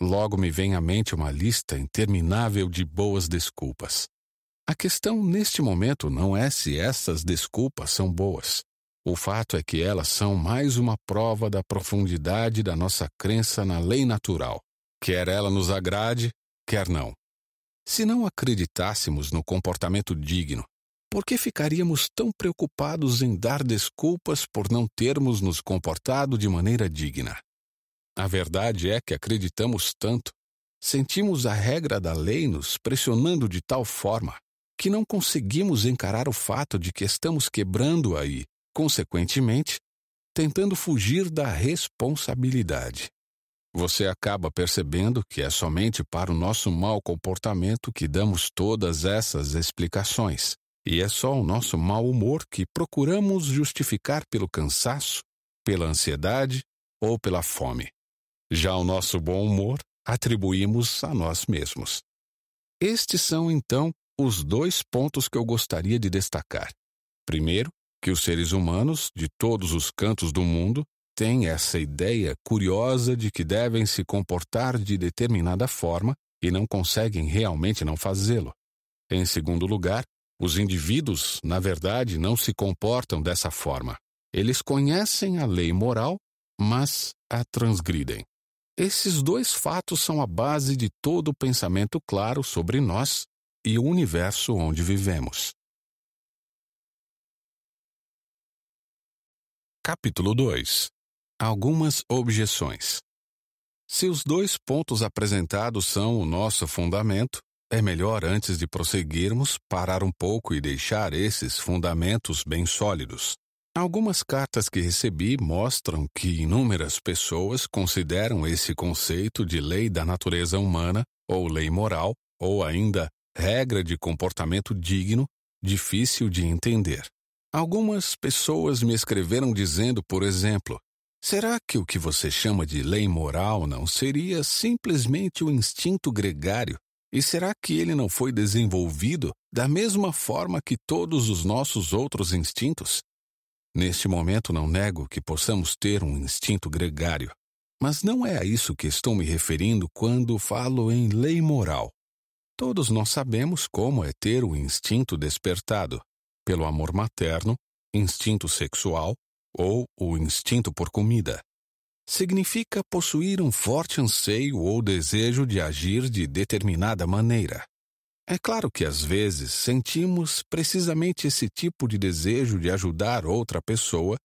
logo me vem à mente uma lista interminável de boas desculpas. A questão neste momento não é se essas desculpas são boas. O fato é que elas são mais uma prova da profundidade da nossa crença na lei natural, quer ela nos agrade, quer não. Se não acreditássemos no comportamento digno, por que ficaríamos tão preocupados em dar desculpas por não termos nos comportado de maneira digna? A verdade é que acreditamos tanto, sentimos a regra da lei nos pressionando de tal forma que não conseguimos encarar o fato de que estamos quebrando aí consequentemente, tentando fugir da responsabilidade. Você acaba percebendo que é somente para o nosso mau comportamento que damos todas essas explicações, e é só o nosso mau humor que procuramos justificar pelo cansaço, pela ansiedade ou pela fome. Já o nosso bom humor atribuímos a nós mesmos. Estes são, então, os dois pontos que eu gostaria de destacar. Primeiro, que os seres humanos, de todos os cantos do mundo, têm essa ideia curiosa de que devem se comportar de determinada forma e não conseguem realmente não fazê-lo. Em segundo lugar, os indivíduos, na verdade, não se comportam dessa forma. Eles conhecem a lei moral, mas a transgridem. Esses dois fatos são a base de todo o pensamento claro sobre nós e o universo onde vivemos. Capítulo 2 Algumas objeções. Se os dois pontos apresentados são o nosso fundamento, é melhor, antes de prosseguirmos, parar um pouco e deixar esses fundamentos bem sólidos. Algumas cartas que recebi mostram que inúmeras pessoas consideram esse conceito de lei da natureza humana, ou lei moral, ou ainda regra de comportamento digno, difícil de entender. Algumas pessoas me escreveram dizendo, por exemplo, será que o que você chama de lei moral não seria simplesmente o instinto gregário? E será que ele não foi desenvolvido da mesma forma que todos os nossos outros instintos? Neste momento não nego que possamos ter um instinto gregário, mas não é a isso que estou me referindo quando falo em lei moral. Todos nós sabemos como é ter o instinto despertado pelo amor materno, instinto sexual ou o instinto por comida. Significa possuir um forte anseio ou desejo de agir de determinada maneira. É claro que às vezes sentimos precisamente esse tipo de desejo de ajudar outra pessoa,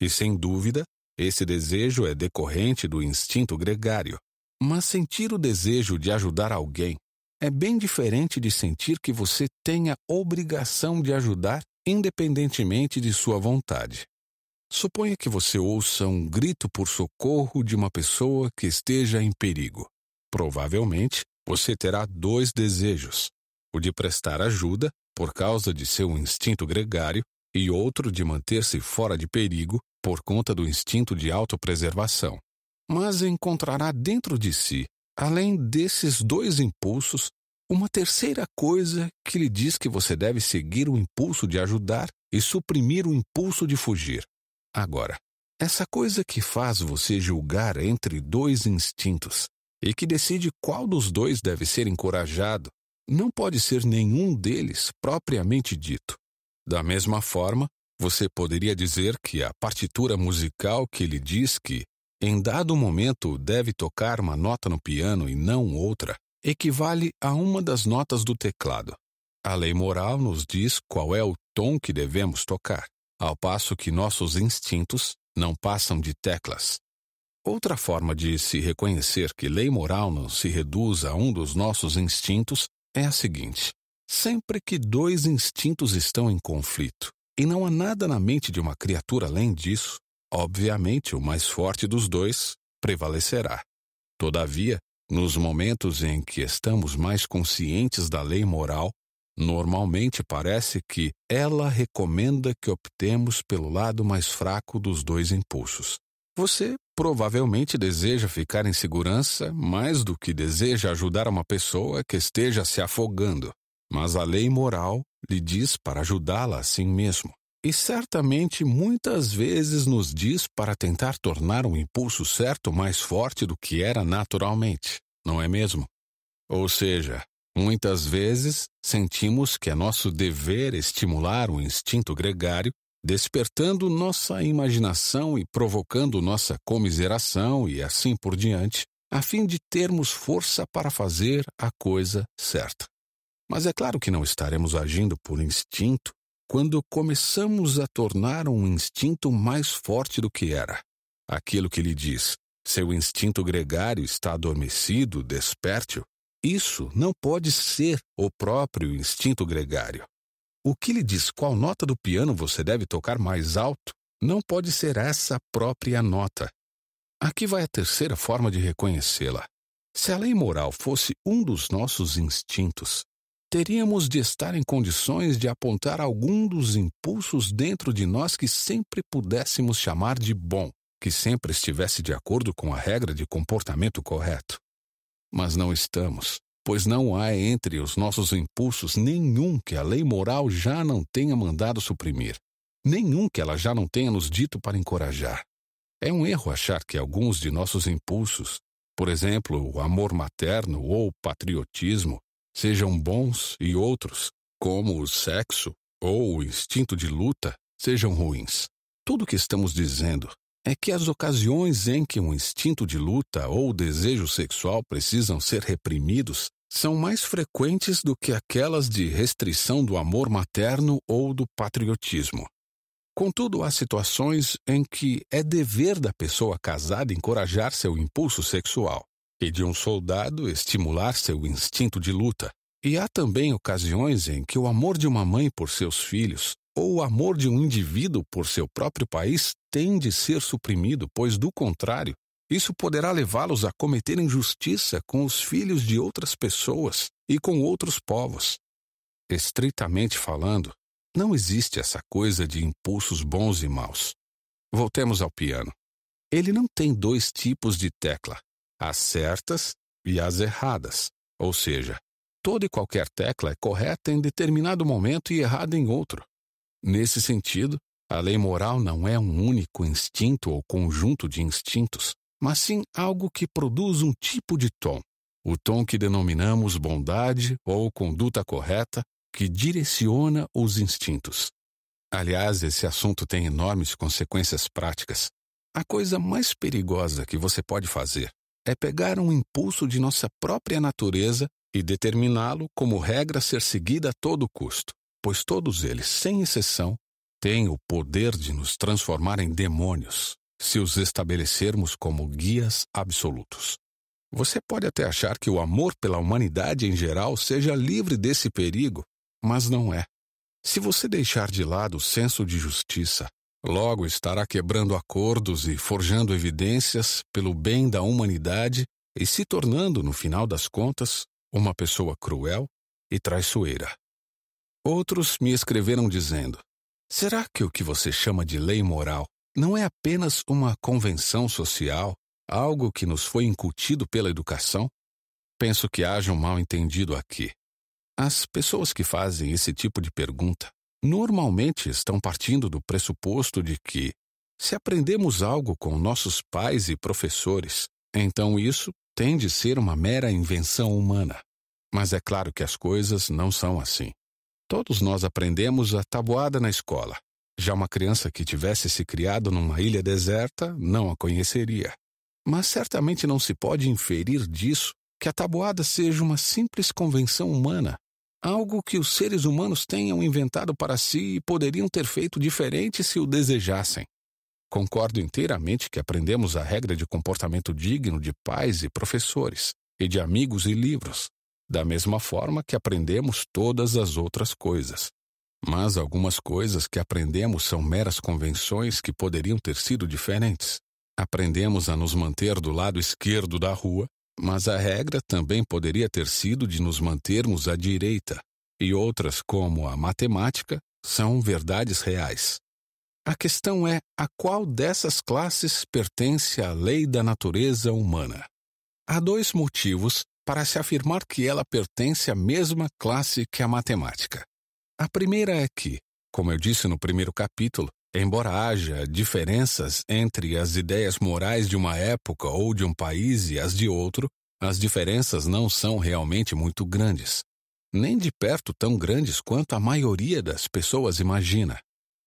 e sem dúvida, esse desejo é decorrente do instinto gregário. Mas sentir o desejo de ajudar alguém é bem diferente de sentir que você tem a obrigação de ajudar independentemente de sua vontade. Suponha que você ouça um grito por socorro de uma pessoa que esteja em perigo. Provavelmente, você terá dois desejos: o de prestar ajuda, por causa de seu instinto gregário, e outro de manter-se fora de perigo, por conta do instinto de autopreservação. Mas encontrará dentro de si além desses dois impulsos, uma terceira coisa que lhe diz que você deve seguir o impulso de ajudar e suprimir o impulso de fugir. Agora, essa coisa que faz você julgar entre dois instintos e que decide qual dos dois deve ser encorajado, não pode ser nenhum deles propriamente dito. Da mesma forma, você poderia dizer que a partitura musical que lhe diz que em dado momento deve tocar uma nota no piano e não outra, equivale a uma das notas do teclado. A lei moral nos diz qual é o tom que devemos tocar, ao passo que nossos instintos não passam de teclas. Outra forma de se reconhecer que lei moral não se reduz a um dos nossos instintos é a seguinte: sempre que dois instintos estão em conflito, e não há nada na mente de uma criatura além disso, Obviamente, o mais forte dos dois prevalecerá. Todavia, nos momentos em que estamos mais conscientes da lei moral, normalmente parece que ela recomenda que optemos pelo lado mais fraco dos dois impulsos. Você provavelmente deseja ficar em segurança mais do que deseja ajudar uma pessoa que esteja se afogando, mas a lei moral lhe diz para ajudá-la assim mesmo. e certamente muitas vezes nos diz para tentar tornar um impulso certo mais forte do que era naturalmente, não é mesmo? Ou seja, muitas vezes sentimos que é nosso dever estimular o instinto gregário, despertando nossa imaginação e provocando nossa comiseração e assim por diante, a fim de termos força para fazer a coisa certa. Mas é claro que não estaremos agindo por instinto quando começamos a tornar um instinto mais forte do que era. Aquilo que lhe diz, seu instinto gregário está adormecido, desperte-o. Isso não pode ser o próprio instinto gregário. O que lhe diz qual nota do piano você deve tocar mais alto não pode ser essa própria nota. Aqui vai a terceira forma de reconhecê-la. Se a lei moral fosse um dos nossos instintos, teríamos de estar em condições de apontar algum dos impulsos dentro de nós que sempre pudéssemos chamar de bom, que sempre estivesse de acordo com a regra de comportamento correto. Mas não estamos, pois não há entre os nossos impulsos nenhum que a lei moral já não tenha mandado suprimir, nenhum que ela já não tenha nos dito para encorajar. É um erro achar que alguns de nossos impulsos, por exemplo, o amor materno ou o patriotismo, sejam bons e outros, como o sexo ou o instinto de luta, sejam ruins. Tudo o que estamos dizendo é que as ocasiões em que um instinto de luta ou desejo sexual precisam ser reprimidos são mais frequentes do que aquelas de restrição do amor materno ou do patriotismo. Contudo, há situações em que é dever da pessoa casada encorajar seu impulso sexual e de um soldado estimular seu instinto de luta. E há também ocasiões em que o amor de uma mãe por seus filhos ou o amor de um indivíduo por seu próprio país tem de ser suprimido, pois, do contrário, isso poderá levá-los a cometer injustiça com os filhos de outras pessoas e com outros povos. Estritamente falando, não existe essa coisa de impulsos bons e maus. Voltemos ao piano. Ele não tem dois tipos de tecla, as certas e as erradas. Ou seja, toda e qualquer tecla é correta em determinado momento e errada em outro. Nesse sentido, a lei moral não é um único instinto ou conjunto de instintos, mas sim algo que produz um tipo de tom, o tom que denominamos bondade ou conduta correta, que direciona os instintos. Aliás, esse assunto tem enormes consequências práticas. A coisa mais perigosa que você pode fazer é pegar um impulso de nossa própria natureza e determiná-lo como regra a ser seguida a todo custo, pois todos eles, sem exceção, têm o poder de nos transformar em demônios, se os estabelecermos como guias absolutos. Você pode até achar que o amor pela humanidade em geral seja livre desse perigo, mas não é. Se você deixar de lado o senso de justiça, Logo estará quebrando acordos e forjando evidências pelo bem da humanidade e se tornando, no final das contas, uma pessoa cruel e traiçoeira. Outros me escreveram dizendo: será que o que você chama de lei moral não é apenas uma convenção social, algo que nos foi incutido pela educação? Penso que haja um mal-entendido aqui. As pessoas que fazem esse tipo de pergunta normalmente estão partindo do pressuposto de que, se aprendemos algo com nossos pais e professores, então isso tem de ser uma mera invenção humana. Mas é claro que as coisas não são assim. Todos nós aprendemos a tabuada na escola. Já uma criança que tivesse se criado numa ilha deserta não a conheceria. Mas certamente não se pode inferir disso que a tabuada seja uma simples convenção humana algo que os seres humanos tenham inventado para si e poderiam ter feito diferente se o desejassem. Concordo inteiramente que aprendemos a regra de comportamento digno de pais e professores, e de amigos e livros, da mesma forma que aprendemos todas as outras coisas. Mas algumas coisas que aprendemos são meras convenções que poderiam ter sido diferentes. Aprendemos a nos manter do lado esquerdo da rua mas a regra também poderia ter sido de nos mantermos à direita, e outras, como a matemática, são verdades reais. A questão é a qual dessas classes pertence à lei da natureza humana. Há dois motivos para se afirmar que ela pertence à mesma classe que a matemática. A primeira é que, Como eu disse no primeiro capítulo, embora haja diferenças entre as ideias morais de uma época ou de um país e as de outro, as diferenças não são realmente muito grandes, nem de perto tão grandes quanto a maioria das pessoas imagina.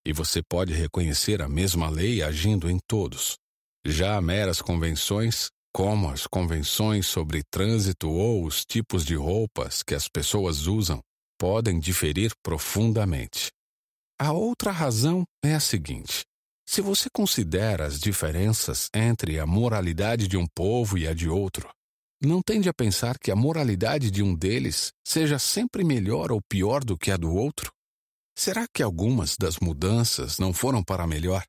E você pode reconhecer a mesma lei agindo em todos. Já meras convenções, como as convenções sobre trânsito ou os tipos de roupas que as pessoas usam, podem diferir profundamente. A outra razão é a seguinte: se você considera as diferenças entre a moralidade de um povo e a de outro, não tende a pensar que a moralidade de um deles seja sempre melhor ou pior do que a do outro? Será que algumas das mudanças não foram para melhor?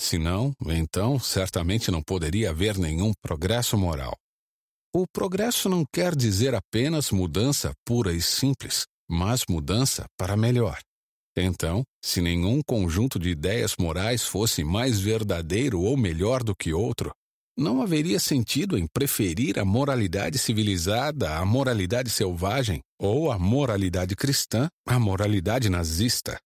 Se não, então certamente não poderia haver nenhum progresso moral. O progresso não quer dizer apenas mudança pura e simples, mas mudança para melhor. Então, se nenhum conjunto de ideias morais fosse mais verdadeiro ou melhor do que outro, não haveria sentido em preferir a moralidade civilizada à moralidade selvagem ou a moralidade cristã à moralidade nazista.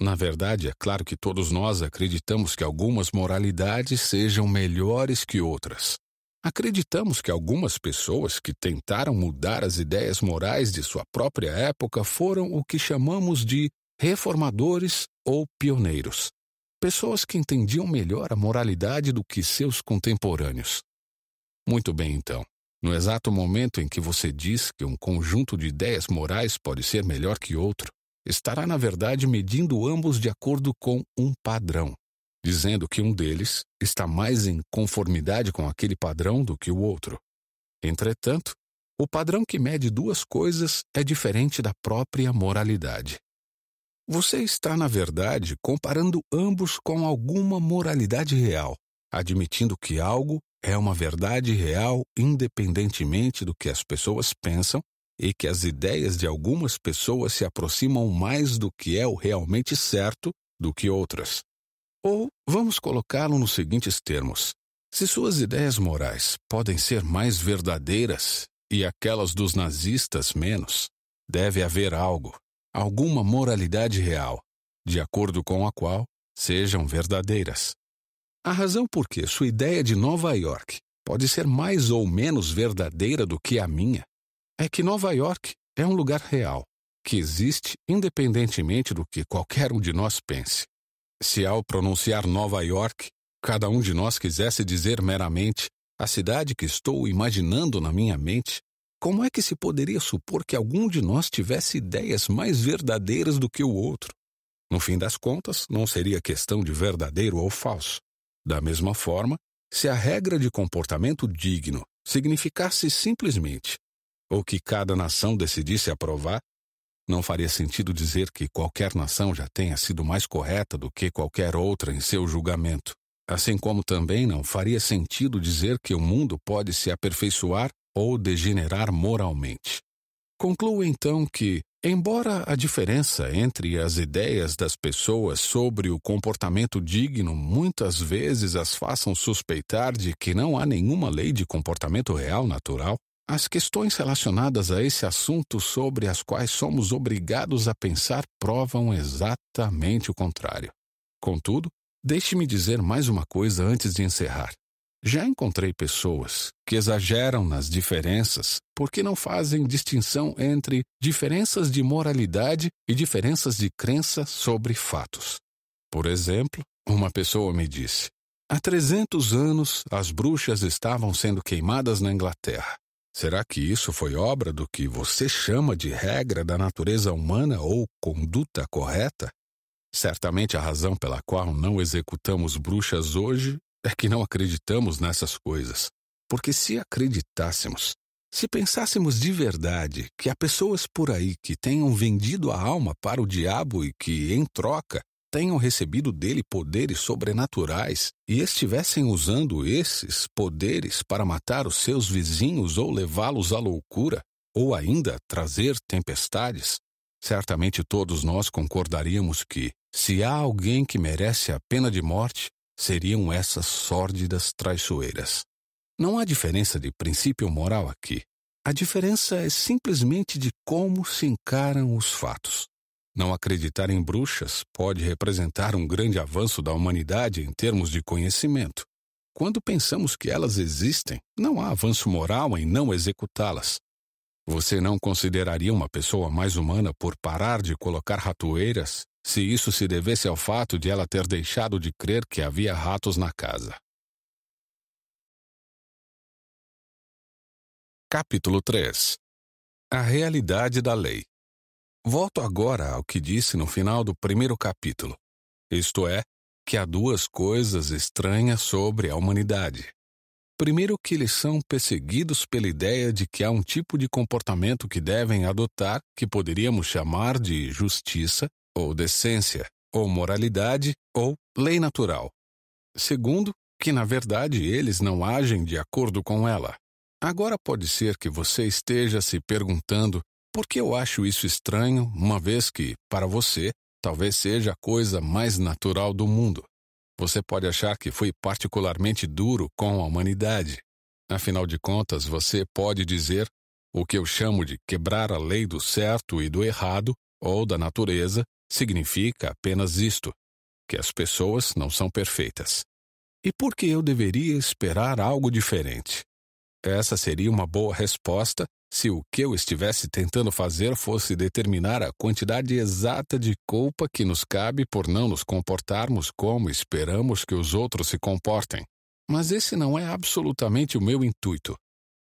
Na verdade, é claro que todos nós acreditamos que algumas moralidades sejam melhores que outras. Acreditamos que algumas pessoas que tentaram mudar as ideias morais de sua própria época foram o que chamamos de reformadores ou pioneiros. Pessoas que entendiam melhor a moralidade do que seus contemporâneos. Muito bem, então. No exato momento em que você diz que um conjunto de ideias morais pode ser melhor que outro, estará, na verdade, medindo ambos de acordo com um padrão, dizendo que um deles está mais em conformidade com aquele padrão do que o outro. Entretanto, o padrão que mede duas coisas é diferente da própria moralidade. Você está, na verdade, comparando ambos com alguma moralidade real, admitindo que algo é uma verdade real independentemente do que as pessoas pensam e que as ideias de algumas pessoas se aproximam mais do que é o realmente certo do que outras. Ou vamos colocá-lo nos seguintes termos: se suas ideias morais podem ser mais verdadeiras e aquelas dos nazistas menos, deve haver algo, alguma moralidade real, de acordo com a qual sejam verdadeiras. A razão por que sua ideia de Nova York pode ser mais ou menos verdadeira do que a minha é que Nova York é um lugar real, que existe independentemente do que qualquer um de nós pense. Se ao pronunciar Nova York, cada um de nós quisesse dizer meramente a cidade que estou imaginando na minha mente, como é que se poderia supor que algum de nós tivesse ideias mais verdadeiras do que o outro? No fim das contas, não seria questão de verdadeiro ou falso. Da mesma forma, se a regra de comportamento digno significasse simplesmente ou que cada nação decidisse aprovar, não faria sentido dizer que qualquer nação já tenha sido mais correta do que qualquer outra em seu julgamento. Assim como também não faria sentido dizer que o mundo pode se aperfeiçoar ou degenerar moralmente. Concluo então que, embora a diferença entre as ideias das pessoas sobre o comportamento digno muitas vezes as façam suspeitar de que não há nenhuma lei de comportamento real natural, as questões relacionadas a esse assunto sobre as quais somos obrigados a pensar provam exatamente o contrário. Contudo, deixe-me dizer mais uma coisa antes de encerrar. Já encontrei pessoas que exageram nas diferenças porque não fazem distinção entre diferenças de moralidade e diferenças de crença sobre fatos. Por exemplo, uma pessoa me disse: Há 300 anos as bruxas estavam sendo queimadas na Inglaterra. Será que isso foi obra do que você chama de regra da natureza humana ou conduta correta? Certamente a razão pela qual não executamos bruxas hoje é que não acreditamos nessas coisas. Porque se acreditássemos, se pensássemos de verdade que há pessoas por aí que tenham vendido a alma para o diabo e que, em troca, tenham recebido dele poderes sobrenaturais e estivessem usando esses poderes para matar os seus vizinhos ou levá-los à loucura, ou ainda trazer tempestades, certamente todos nós concordaríamos que, se há alguém que merece a pena de morte, seriam essas sórdidas traiçoeiras. Não há diferença de princípio moral aqui. A diferença é simplesmente de como se encaram os fatos. Não acreditar em bruxas pode representar um grande avanço da humanidade em termos de conhecimento. Quando pensamos que elas existem, não há avanço moral em não executá-las. Você não consideraria uma pessoa mais humana por parar de colocar ratoeiras se isso se devesse ao fato de ela ter deixado de crer que havia ratos na casa? Capítulo 3 A realidade da lei. Volto agora ao que disse no final do primeiro capítulo, isto é, que há duas coisas estranhas sobre a humanidade. Primeiro, que eles são perseguidos pela ideia de que há um tipo de comportamento que devem adotar que poderíamos chamar de justiça, ou decência, ou moralidade, ou lei natural. Segundo, que na verdade eles não agem de acordo com ela. Agora pode ser que você esteja se perguntando por que eu acho isso estranho, uma vez que, para você, talvez seja a coisa mais natural do mundo. Você pode achar que fui particularmente duro com a humanidade. Afinal de contas, você pode dizer o que eu chamo de quebrar a lei do certo e do errado, ou da natureza, significa apenas isto: que as pessoas não são perfeitas. E por que eu deveria esperar algo diferente? Essa seria uma boa resposta se o que eu estivesse tentando fazer fosse determinar a quantidade exata de culpa que nos cabe por não nos comportarmos como esperamos que os outros se comportem. Mas esse não é absolutamente o meu intuito.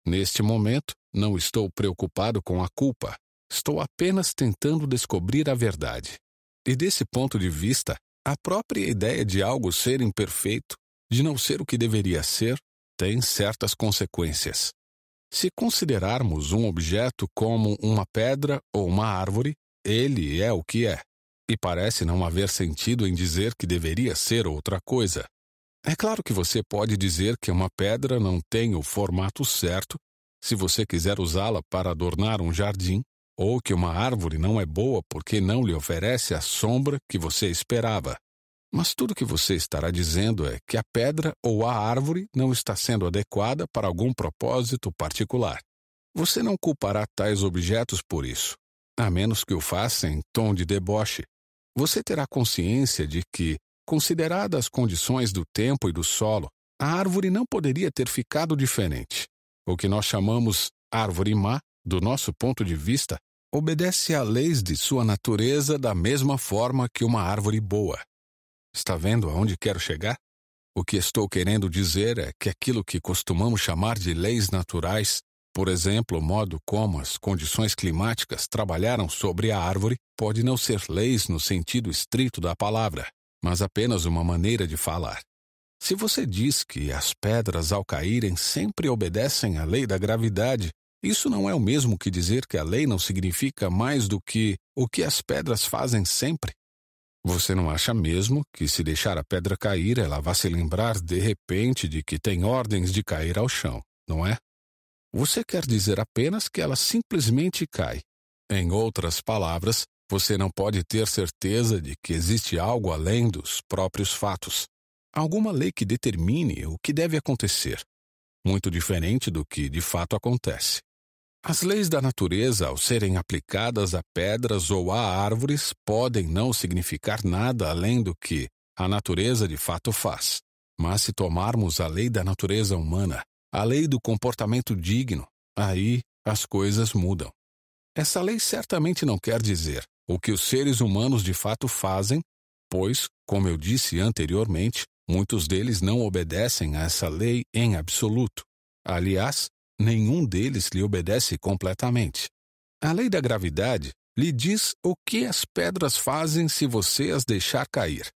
Neste momento, não estou preocupado com a culpa. Estou apenas tentando descobrir a verdade. E desse ponto de vista, a própria ideia de algo ser imperfeito, de não ser o que deveria ser, tem certas consequências. Se considerarmos um objeto como uma pedra ou uma árvore, ele é o que é, e parece não haver sentido em dizer que deveria ser outra coisa. É claro que você pode dizer que uma pedra não tem o formato certo se você quiser usá-la para adornar um jardim, ou que uma árvore não é boa porque não lhe oferece a sombra que você esperava. Mas tudo que você estará dizendo é que a pedra ou a árvore não está sendo adequada para algum propósito particular. Você não culpará tais objetos por isso, a menos que o faça em tom de deboche. Você terá consciência de que, consideradas as condições do tempo e do solo, a árvore não poderia ter ficado diferente. O que nós chamamos árvore má, do nosso ponto de vista, obedece a leis de sua natureza da mesma forma que uma árvore boa. Está vendo aonde quero chegar? O que estou querendo dizer é que aquilo que costumamos chamar de leis naturais, por exemplo, o modo como as condições climáticas trabalharam sobre a árvore, pode não ser leis no sentido estrito da palavra, mas apenas uma maneira de falar. Se você diz que as pedras ao caírem sempre obedecem à lei da gravidade, isso não é o mesmo que dizer que a lei não significa mais do que o que as pedras fazem sempre. Você não acha mesmo que, se deixar a pedra cair, ela vá se lembrar de repente de que tem ordens de cair ao chão, não é? Você quer dizer apenas que ela simplesmente cai. Em outras palavras, você não pode ter certeza de que existe algo além dos próprios fatos. Alguma lei que determine o que deve acontecer. Muito diferente do que de fato acontece. As leis da natureza, ao serem aplicadas a pedras ou a árvores, podem não significar nada além do que a natureza de fato faz. Mas se tomarmos a lei da natureza humana, a lei do comportamento digno, aí as coisas mudam. Essa lei certamente não quer dizer o que os seres humanos de fato fazem, pois, como eu disse anteriormente, muitos deles não obedecem a essa lei em absoluto. Aliás, nenhum deles lhe obedece completamente. A lei da gravidade lhe diz o que as pedras fazem se você as deixar cair.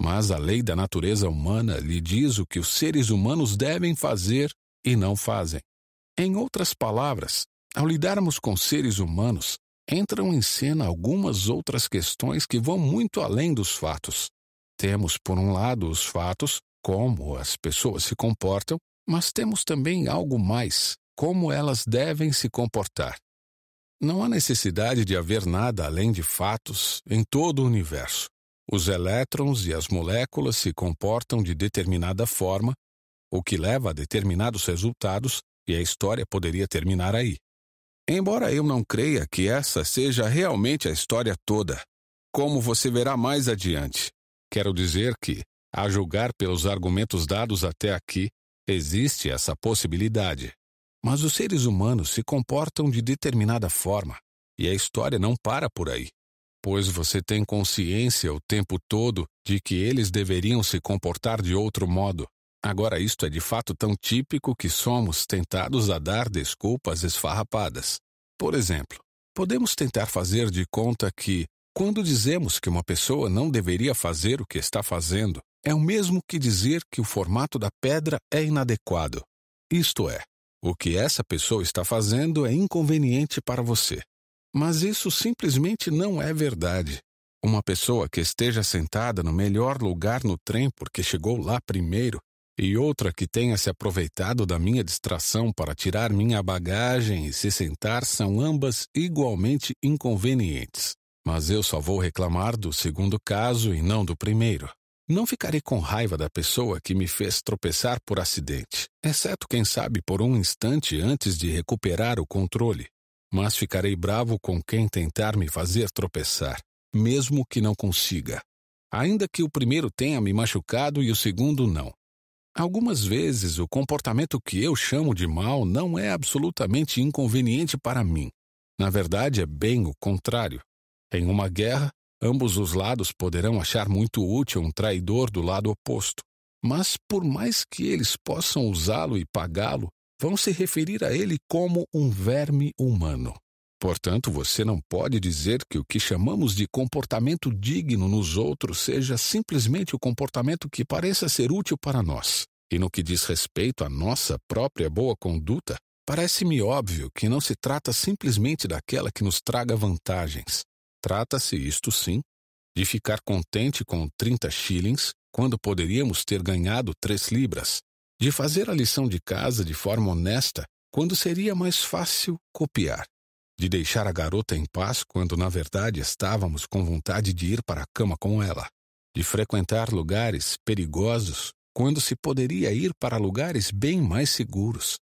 Mas a lei da natureza humana lhe diz o que os seres humanos devem fazer e não fazem. Em outras palavras, ao lidarmos com seres humanos, entram em cena algumas outras questões que vão muito além dos fatos. Temos, por um lado, os fatos, como as pessoas se comportam, mas temos também algo mais, como elas devem se comportar. Não há necessidade de haver nada além de fatos em todo o universo. Os elétrons e as moléculas se comportam de determinada forma, o que leva a determinados resultados, e a história poderia terminar aí. Embora eu não creia que essa seja realmente a história toda, como você verá mais adiante. Quero dizer que, a julgar pelos argumentos dados até aqui, existe essa possibilidade. Mas os seres humanos se comportam de determinada forma, e a história não para por aí. Pois você tem consciência o tempo todo de que eles deveriam se comportar de outro modo. Agora, isto é de fato tão típico que somos tentados a dar desculpas esfarrapadas. Por exemplo, podemos tentar fazer de conta que, quando dizemos que uma pessoa não deveria fazer o que está fazendo, é o mesmo que dizer que o formato da pedra é inadequado. Isto é, o que essa pessoa está fazendo é inconveniente para você. Mas isso simplesmente não é verdade. Uma pessoa que esteja sentada no melhor lugar no trem porque chegou lá primeiro e outra que tenha se aproveitado da minha distração para tirar minha bagagem e se sentar são ambas igualmente inconvenientes. Mas eu só vou reclamar do segundo caso e não do primeiro. Não ficarei com raiva da pessoa que me fez tropeçar por acidente, exceto, quem sabe, por um instante antes de recuperar o controle. Mas ficarei bravo com quem tentar me fazer tropeçar, mesmo que não consiga. Ainda que o primeiro tenha me machucado e o segundo não. Algumas vezes o comportamento que eu chamo de mal não é absolutamente inconveniente para mim. Na verdade, é bem o contrário. Em uma guerra, ambos os lados poderão achar muito útil um traidor do lado oposto. Mas, por mais que eles possam usá-lo e pagá-lo, vão se referir a ele como um verme humano. Portanto, você não pode dizer que o que chamamos de comportamento digno nos outros seja simplesmente o comportamento que pareça ser útil para nós. E no que diz respeito à nossa própria boa conduta, parece-me óbvio que não se trata simplesmente daquela que nos traga vantagens. Trata-se, isto sim, de ficar contente com 30 shillings quando poderíamos ter ganhado 3 libras, de fazer a lição de casa de forma honesta quando seria mais fácil copiar de deixar a garota em paz quando na verdade estávamos com vontade de ir para a cama com ela, de frequentar lugares perigosos quando se poderia ir para lugares bem mais seguros,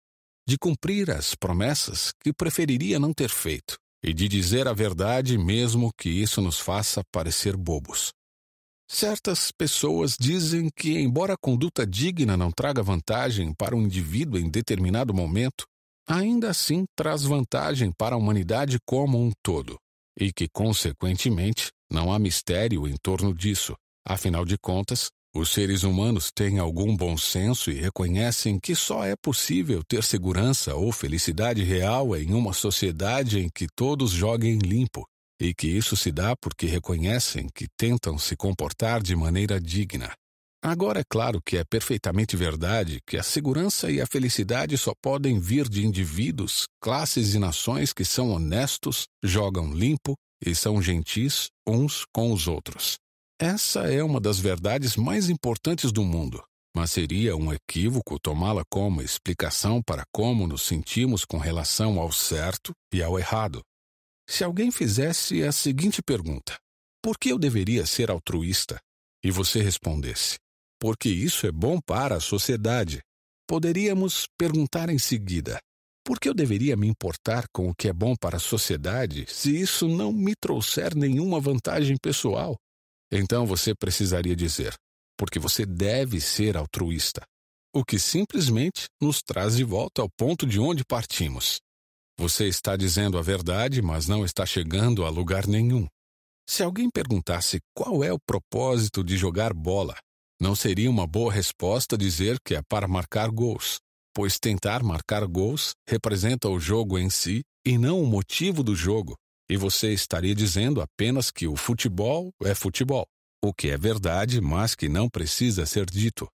de cumprir as promessas que preferiria não ter feito e de dizer a verdade mesmo que isso nos faça parecer bobos. Certas pessoas dizem que, embora a conduta digna não traga vantagem para o indivíduo em determinado momento, ainda assim traz vantagem para a humanidade como um todo, e que, consequentemente, não há mistério em torno disso. Afinal de contas, os seres humanos têm algum bom senso e reconhecem que só é possível ter segurança ou felicidade real em uma sociedade em que todos joguem limpo, e que isso se dá porque reconhecem que tentam se comportar de maneira digna. Agora é claro que é perfeitamente verdade que a segurança e a felicidade só podem vir de indivíduos, classes e nações que são honestos, jogam limpo e são gentis uns com os outros. Essa é uma das verdades mais importantes do mundo, mas seria um equívoco tomá-la como explicação para como nos sentimos com relação ao certo e ao errado. Se alguém fizesse a seguinte pergunta: Por que eu deveria ser altruísta? E você respondesse: porque isso é bom para a sociedade. Poderíamos perguntar em seguida: por que eu deveria me importar com o que é bom para a sociedade se isso não me trouxer nenhuma vantagem pessoal? Então você precisaria dizer: porque você deve ser altruísta. O que simplesmente nos traz de volta ao ponto de onde partimos. Você está dizendo a verdade, mas não está chegando a lugar nenhum. Se alguém perguntasse qual é o propósito de jogar bola, não seria uma boa resposta dizer que é para marcar gols, pois tentar marcar gols representa o jogo em si e não o motivo do jogo, e você estaria dizendo apenas que o futebol é futebol, o que é verdade, mas que não precisa ser dito.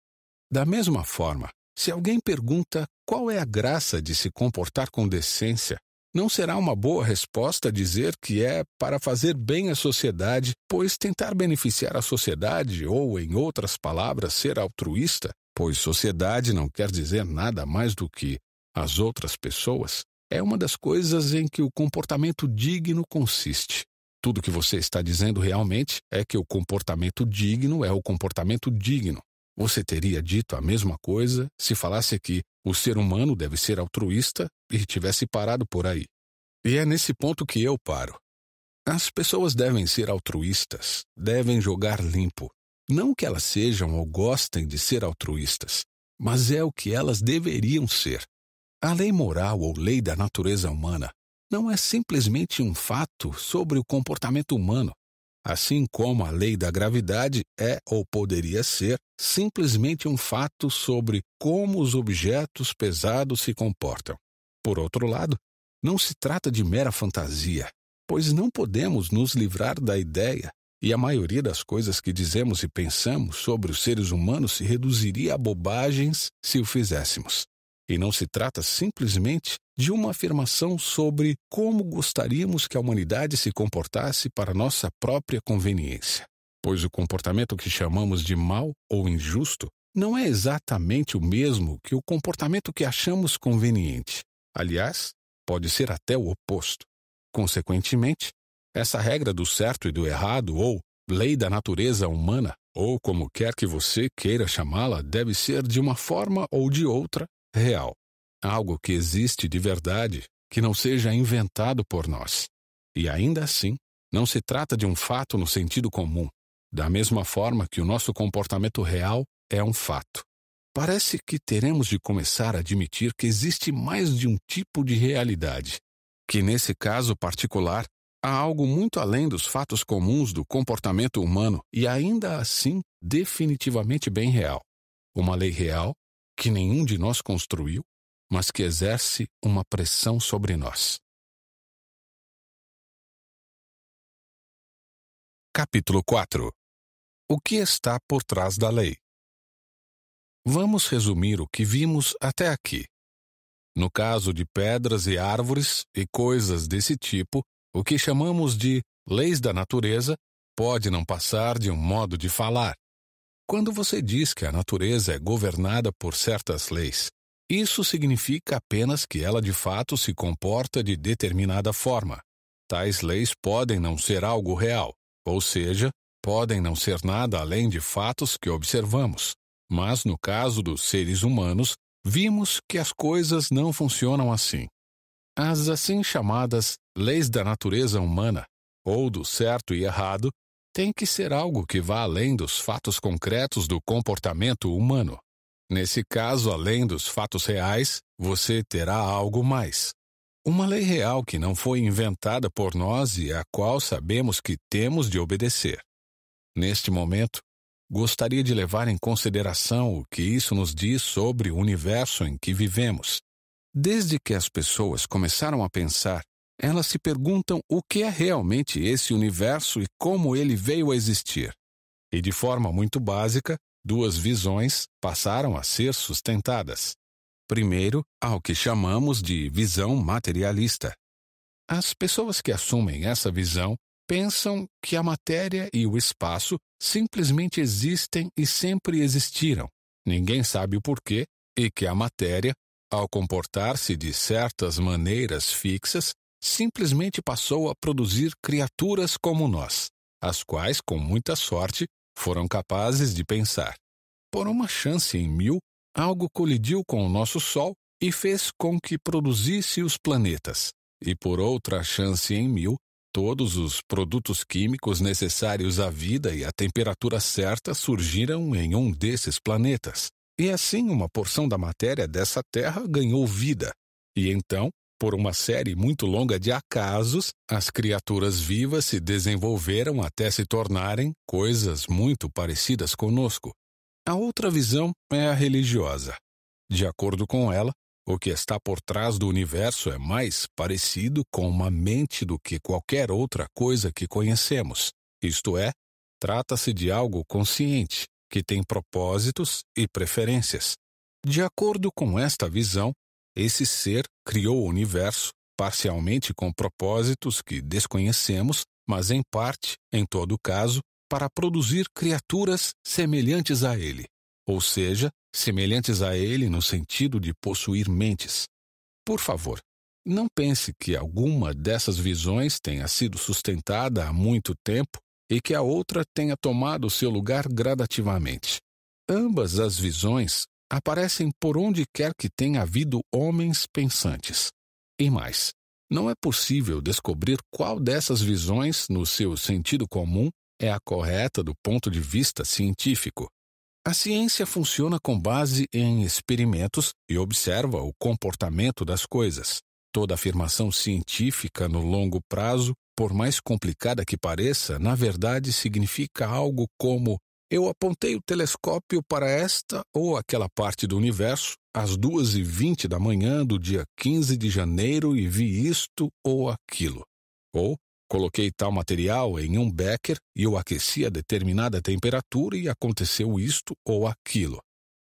Da mesma forma, se alguém pergunta qual é a graça de se comportar com decência, não será uma boa resposta dizer que é para fazer bem à sociedade, pois tentar beneficiar a sociedade, ou, em outras palavras, ser altruísta, pois sociedade não quer dizer nada mais do que as outras pessoas, é uma das coisas em que o comportamento digno consiste. Tudo que você está dizendo realmente é que o comportamento digno é o comportamento digno. Você teria dito a mesma coisa se falasse que o ser humano deve ser altruísta e tivesse parado por aí. E é nesse ponto que eu paro. As pessoas devem ser altruístas, devem jogar limpo. Não que elas sejam ou gostem de ser altruístas, mas é o que elas deveriam ser. A lei moral ou lei da natureza humana não é simplesmente um fato sobre o comportamento humano, assim como a lei da gravidade é ou poderia ser simplesmente um fato sobre como os objetos pesados se comportam. Por outro lado, não se trata de mera fantasia, pois não podemos nos livrar da ideia, e a maioria das coisas que dizemos e pensamos sobre os seres humanos se reduziria a bobagens se o fizéssemos. E não se trata simplesmente de uma afirmação sobre como gostaríamos que a humanidade se comportasse para nossa própria conveniência. Pois o comportamento que chamamos de mal ou injusto não é exatamente o mesmo que o comportamento que achamos conveniente. Aliás, pode ser até o oposto. Consequentemente, essa regra do certo e do errado, ou lei da natureza humana, ou como quer que você queira chamá-la, deve ser de uma forma ou de outra real. Algo que existe de verdade, que não seja inventado por nós. E ainda assim, não se trata de um fato no sentido comum, da mesma forma que o nosso comportamento real é um fato. Parece que teremos de começar a admitir que existe mais de um tipo de realidade, que nesse caso particular há algo muito além dos fatos comuns do comportamento humano e ainda assim definitivamente bem real. Uma lei real que nenhum de nós construiu, mas que exerce uma pressão sobre nós. Capítulo 4 O que está por trás da lei? Vamos resumir o que vimos até aqui. No caso de pedras e árvores e coisas desse tipo, o que chamamos de leis da natureza pode não passar de um modo de falar. Quando você diz que a natureza é governada por certas leis, isso significa apenas que ela de fato se comporta de determinada forma. Tais leis podem não ser algo real, ou seja, podem não ser nada além de fatos que observamos. Mas no caso dos seres humanos, vimos que as coisas não funcionam assim. As assim chamadas leis da natureza humana, ou do certo e errado, têm que ser algo que vá além dos fatos concretos do comportamento humano. Nesse caso, além dos fatos reais, você terá algo mais. Uma lei real que não foi inventada por nós e a qual sabemos que temos de obedecer. Neste momento, gostaria de levar em consideração o que isso nos diz sobre o universo em que vivemos. Desde que as pessoas começaram a pensar, elas se perguntam o que é realmente esse universo e como ele veio a existir. E de forma muito básica, duas visões passaram a ser sustentadas. Primeiro, ao que chamamos de visão materialista. As pessoas que assumem essa visão pensam que a matéria e o espaço simplesmente existem e sempre existiram. Ninguém sabe o porquê, e que a matéria, ao comportar-se de certas maneiras fixas, simplesmente passou a produzir criaturas como nós, as quais, com muita sorte, foram capazes de pensar. Por uma chance em mil, algo colidiu com o nosso Sol e fez com que produzisse os planetas. E por outra chance em mil, todos os produtos químicos necessários à vida e à temperatura certa surgiram em um desses planetas. E assim uma porção da matéria dessa Terra ganhou vida. E então, por uma série muito longa de acasos, as criaturas vivas se desenvolveram até se tornarem coisas muito parecidas conosco. A outra visão é a religiosa. De acordo com ela, o que está por trás do universo é mais parecido com uma mente do que qualquer outra coisa que conhecemos. Isto é, trata-se de algo consciente, que tem propósitos e preferências. De acordo com esta visão, esse ser criou o universo, parcialmente com propósitos que desconhecemos, mas em parte, em todo caso, para produzir criaturas semelhantes a ele, ou seja, semelhantes a ele no sentido de possuir mentes. Por favor, não pense que alguma dessas visões tenha sido sustentada há muito tempo e que a outra tenha tomado seu lugar gradativamente. Ambas as visões aparecem por onde quer que tenha havido homens pensantes. E mais, não é possível descobrir qual dessas visões, no seu sentido comum, é a correta do ponto de vista científico. A ciência funciona com base em experimentos e observa o comportamento das coisas. Toda afirmação científica no longo prazo, por mais complicada que pareça, na verdade significa algo como eu apontei o telescópio para esta ou aquela parte do universo às duas e vinte da manhã do dia 15 de janeiro e vi isto ou aquilo. Ou coloquei tal material em um becker e o aqueci a determinada temperatura e aconteceu isto ou aquilo.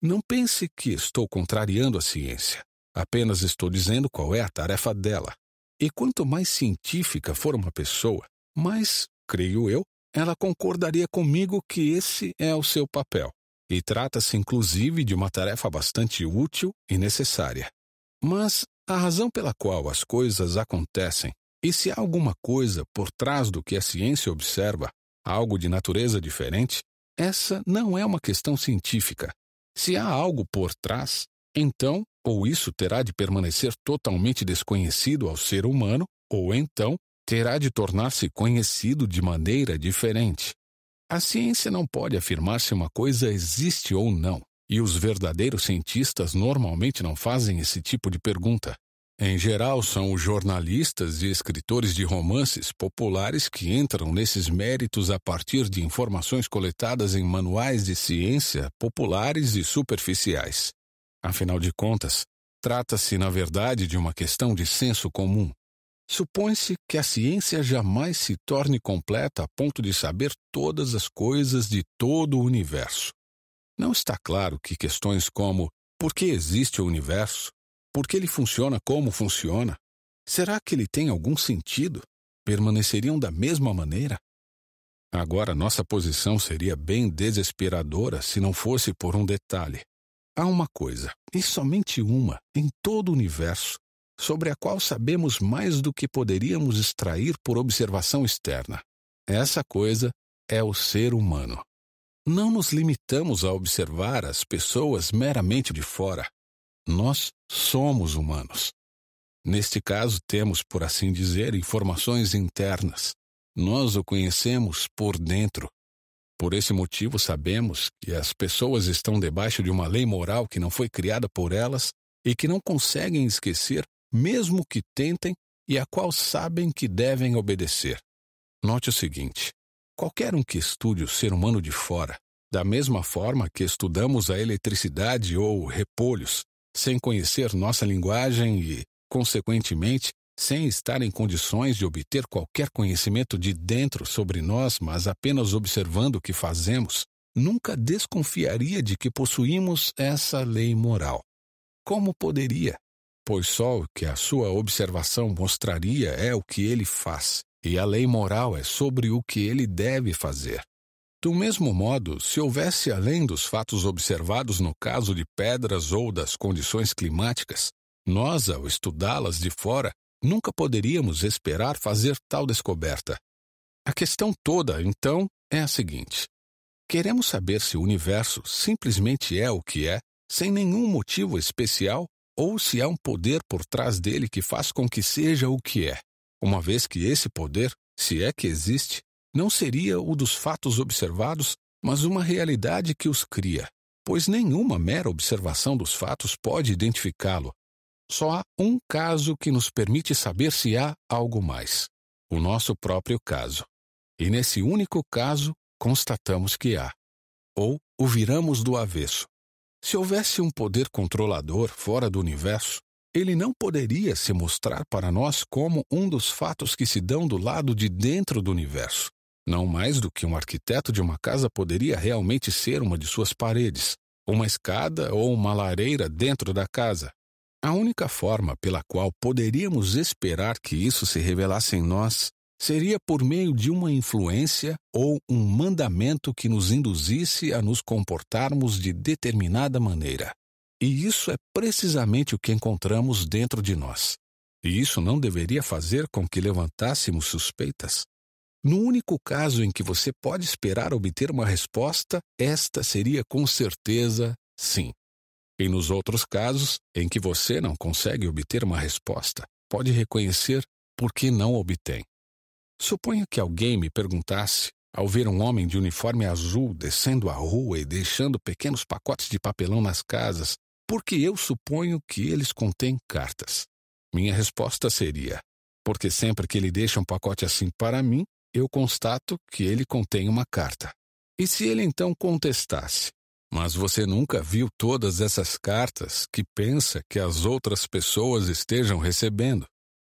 Não pense que estou contrariando a ciência. Apenas estou dizendo qual é a tarefa dela. E quanto mais científica for uma pessoa, mais, creio eu, ela concordaria comigo que esse é o seu papel. E trata-se inclusive de uma tarefa bastante útil e necessária. Mas a razão pela qual as coisas acontecem, e se há alguma coisa por trás do que a ciência observa, algo de natureza diferente, essa não é uma questão científica. Se há algo por trás, então, ou isso terá de permanecer totalmente desconhecido ao ser humano, ou então terá de tornar-se conhecido de maneira diferente. A ciência não pode afirmar se uma coisa existe ou não, e os verdadeiros cientistas normalmente não fazem esse tipo de pergunta. Em geral, são os jornalistas e escritores de romances populares que entram nesses méritos a partir de informações coletadas em manuais de ciência populares e superficiais. Afinal de contas, trata-se, na verdade, de uma questão de senso comum. Supõe-se que a ciência jamais se torne completa a ponto de saber todas as coisas de todo o universo. Não está claro que questões como por que existe o universo, por que ele funciona como funciona, será que ele tem algum sentido, permaneceriam da mesma maneira? Agora, nossa posição seria bem desesperadora se não fosse por um detalhe. Há uma coisa, e somente uma, em todo o universo, sobre a qual sabemos mais do que poderíamos extrair por observação externa. Essa coisa é o ser humano. Não nos limitamos a observar as pessoas meramente de fora. Nós somos humanos. Neste caso, temos, por assim dizer, informações internas. Nós o conhecemos por dentro. Por esse motivo, sabemos que as pessoas estão debaixo de uma lei moral que não foi criada por elas e que não conseguem esquecer mesmo que tentem, e a qual sabem que devem obedecer. Note o seguinte: qualquer um que estude o ser humano de fora, da mesma forma que estudamos a eletricidade ou repolhos, sem conhecer nossa linguagem e, consequentemente, sem estar em condições de obter qualquer conhecimento de dentro sobre nós, mas apenas observando o que fazemos, nunca desconfiaria de que possuímos essa lei moral. Como poderia? Pois só o que a sua observação mostraria é o que ele faz, e a lei moral é sobre o que ele deve fazer. Do mesmo modo, se houvesse além dos fatos observados no caso de pedras ou das condições climáticas, nós, ao estudá-las de fora, nunca poderíamos esperar fazer tal descoberta. A questão toda, então, é a seguinte: queremos saber se o universo simplesmente é o que é, sem nenhum motivo especial ou se há um poder por trás dele que faz com que seja o que é, uma vez que esse poder, se é que existe, não seria o dos fatos observados, mas uma realidade que os cria, pois nenhuma mera observação dos fatos pode identificá-lo. Só há um caso que nos permite saber se há algo mais: o nosso próprio caso. E nesse único caso, constatamos que há. Ou o viramos do avesso. Se houvesse um poder controlador fora do universo, ele não poderia se mostrar para nós como um dos fatos que se dão do lado de dentro do universo. Não mais do que um arquiteto de uma casa poderia realmente ser uma de suas paredes, uma escada ou uma lareira dentro da casa. A única forma pela qual poderíamos esperar que isso se revelasse em nós seria por meio de uma influência ou um mandamento que nos induzisse a nos comportarmos de determinada maneira. E isso é precisamente o que encontramos dentro de nós. E isso não deveria fazer com que levantássemos suspeitas? No único caso em que você pode esperar obter uma resposta, esta seria com certeza sim. E nos outros casos, em que você não consegue obter uma resposta, pode reconhecer por que não obtém. Suponha que alguém me perguntasse, ao ver um homem de uniforme azul descendo a rua e deixando pequenos pacotes de papelão nas casas, por que eu suponho que eles contêm cartas. Minha resposta seria: porque sempre que ele deixa um pacote assim para mim, eu constato que ele contém uma carta. E se ele então contestasse: Mas você nunca viu todas essas cartas que pensa que as outras pessoas estejam recebendo?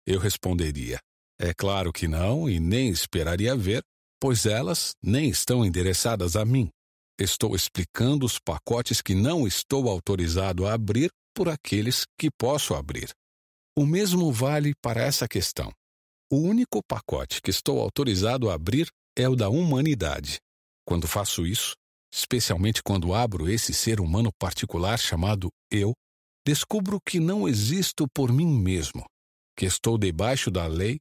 Eu responderia: É claro que não, e nem esperaria ver, pois elas nem estão endereçadas a mim. Estou explicando os pacotes que não estou autorizado a abrir por aqueles que posso abrir. O mesmo vale para essa questão. O único pacote que estou autorizado a abrir é o da humanidade. Quando faço isso, especialmente quando abro esse ser humano particular chamado eu, descubro que não existo por mim mesmo, que estou debaixo da lei,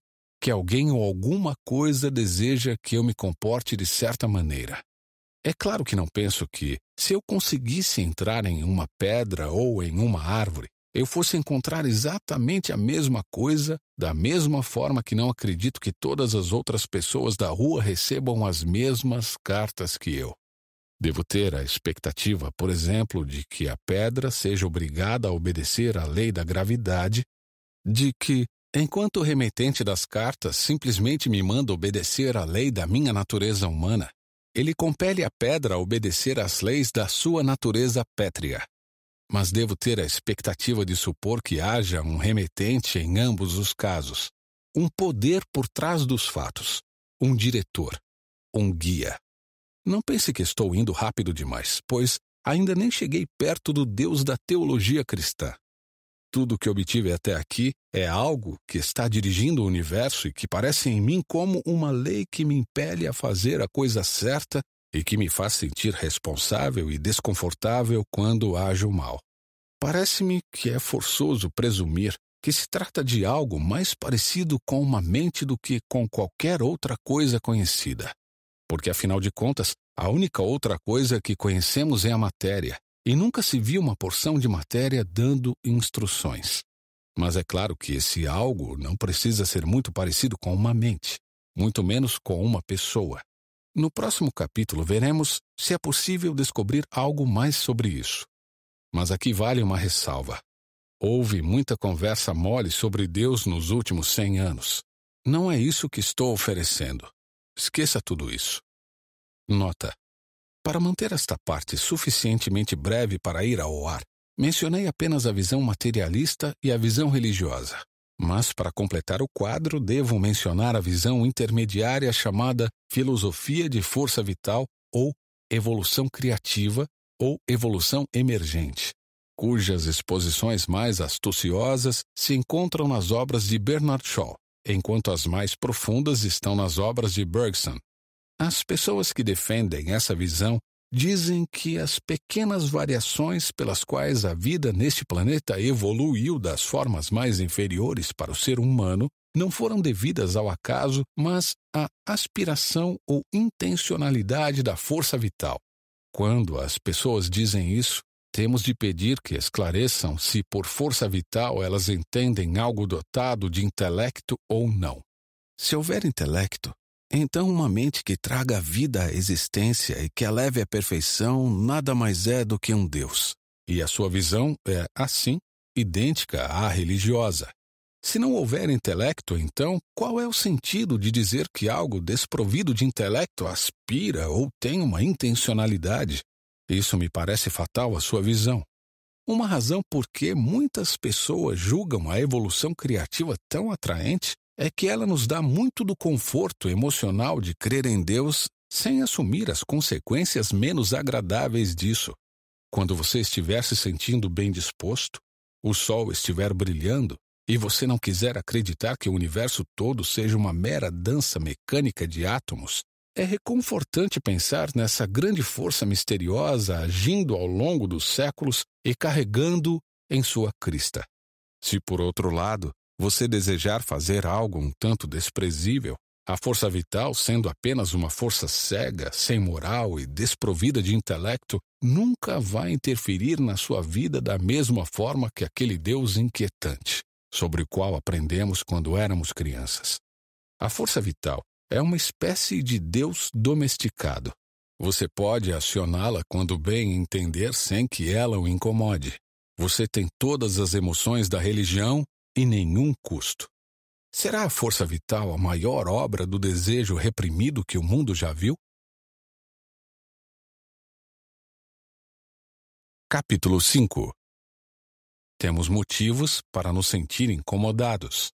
que alguém ou alguma coisa deseja que eu me comporte de certa maneira. É claro que não penso que, se eu conseguisse entrar em uma pedra ou em uma árvore, eu fosse encontrar exatamente a mesma coisa, da mesma forma que não acredito que todas as outras pessoas da rua recebam as mesmas cartas que eu. Devo ter a expectativa, por exemplo, de que a pedra seja obrigada a obedecer à lei da gravidade, de que, enquanto o remetente das cartas simplesmente me manda obedecer à lei da minha natureza humana, ele compele a pedra a obedecer às leis da sua natureza pétrea mas devo ter a expectativa de supor que haja um remetente em ambos os casos, um poder por trás dos fatos, um diretor, um guia. Não pense que estou indo rápido demais, pois ainda nem cheguei perto do Deus da teologia cristã. Tudo que obtive até aqui é algo que está dirigindo o universo e que parece em mim como uma lei que me impele a fazer a coisa certa e que me faz sentir responsável e desconfortável quando ajo mal. Parece-me que é forçoso presumir que se trata de algo mais parecido com uma mente do que com qualquer outra coisa conhecida. Porque, afinal de contas, a única outra coisa que conhecemos é a matéria, e nunca se viu uma porção de matéria dando instruções. Mas é claro que esse algo não precisa ser muito parecido com uma mente, muito menos com uma pessoa. No próximo capítulo veremos se é possível descobrir algo mais sobre isso. Mas aqui vale uma ressalva. Houve muita conversa mole sobre Deus nos últimos cem anos. Não é isso que estou oferecendo. Esqueça tudo isso. Nota: Para manter esta parte suficientemente breve para ir ao ar, mencionei apenas a visão materialista e a visão religiosa. Mas, para completar o quadro, devo mencionar a visão intermediária chamada filosofia de força vital ou evolução criativa ou evolução emergente, cujas exposições mais astuciosas se encontram nas obras de Bernard Shaw, enquanto as mais profundas estão nas obras de Bergson. As pessoas que defendem essa visão dizem que as pequenas variações pelas quais a vida neste planeta evoluiu das formas mais inferiores para o ser humano não foram devidas ao acaso, mas à aspiração ou intencionalidade da força vital. Quando as pessoas dizem isso, temos de pedir que esclareçam se por força vital elas entendem algo dotado de intelecto ou não. Se houver intelecto, então, uma mente que traga a vida à existência e que a leve à perfeição nada mais é do que um Deus. E a sua visão é, assim, idêntica à religiosa. Se não houver intelecto, então, qual é o sentido de dizer que algo desprovido de intelecto aspira ou tem uma intencionalidade? Isso me parece fatal à sua visão. Uma razão por que muitas pessoas julgam a evolução criativa tão atraente é que ela nos dá muito do conforto emocional de crer em Deus sem assumir as consequências menos agradáveis disso. Quando você estiver se sentindo bem disposto, o sol estiver brilhando e você não quiser acreditar que o universo todo seja uma mera dança mecânica de átomos, é reconfortante pensar nessa grande força misteriosa agindo ao longo dos séculos e carregando em sua crista. Se, por outro lado, você desejar fazer algo um tanto desprezível, a força vital, sendo apenas uma força cega, sem moral e desprovida de intelecto, nunca vai interferir na sua vida da mesma forma que aquele Deus inquietante. sobre o qual aprendemos quando éramos crianças. A força vital é uma espécie de Deus domesticado. Você pode acioná-la quando bem entender sem que ela o incomode. Você tem todas as emoções da religião e nenhum custo. Será a força vital a maior obra do desejo reprimido que o mundo já viu? Capítulo 5 Temos motivos para nos sentir incomodados.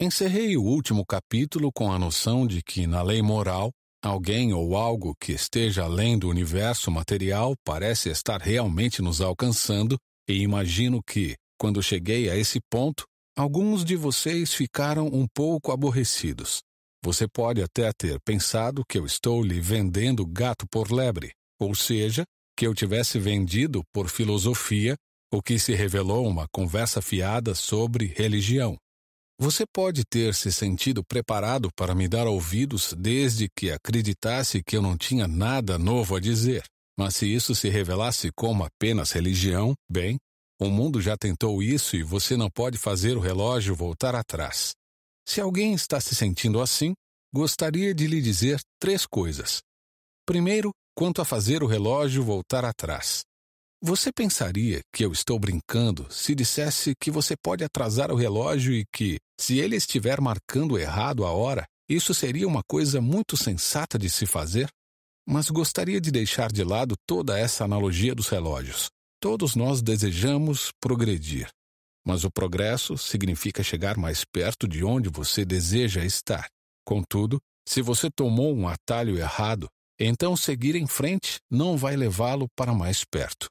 Encerrei o último capítulo com a noção de que, na lei moral, alguém ou algo que esteja além do universo material parece estar realmente nos alcançando, e imagino que, quando cheguei a esse ponto, alguns de vocês ficaram um pouco aborrecidos. Você pode até ter pensado que eu estou lhe vendendo gato por lebre, ou seja, que eu tivesse vendido por filosofia o que se revelou uma conversa fiada sobre religião. Você pode ter se sentido preparado para me dar ouvidos desde que acreditasse que eu não tinha nada novo a dizer. Mas se isso se revelasse como apenas religião, bem, o mundo já tentou isso e você não pode fazer o relógio voltar atrás. Se alguém está se sentindo assim, gostaria de lhe dizer três coisas. Primeiro, quanto a fazer o relógio voltar atrás. Você pensaria que eu estou brincando se dissesse que você pode atrasar o relógio e que, se ele estiver marcando errado a hora, isso seria uma coisa muito sensata de se fazer? Mas gostaria de deixar de lado toda essa analogia dos relógios. Todos nós desejamos progredir, mas o progresso significa chegar mais perto de onde você deseja estar. Contudo, se você tomou um atalho errado, então seguir em frente não vai levá-lo para mais perto.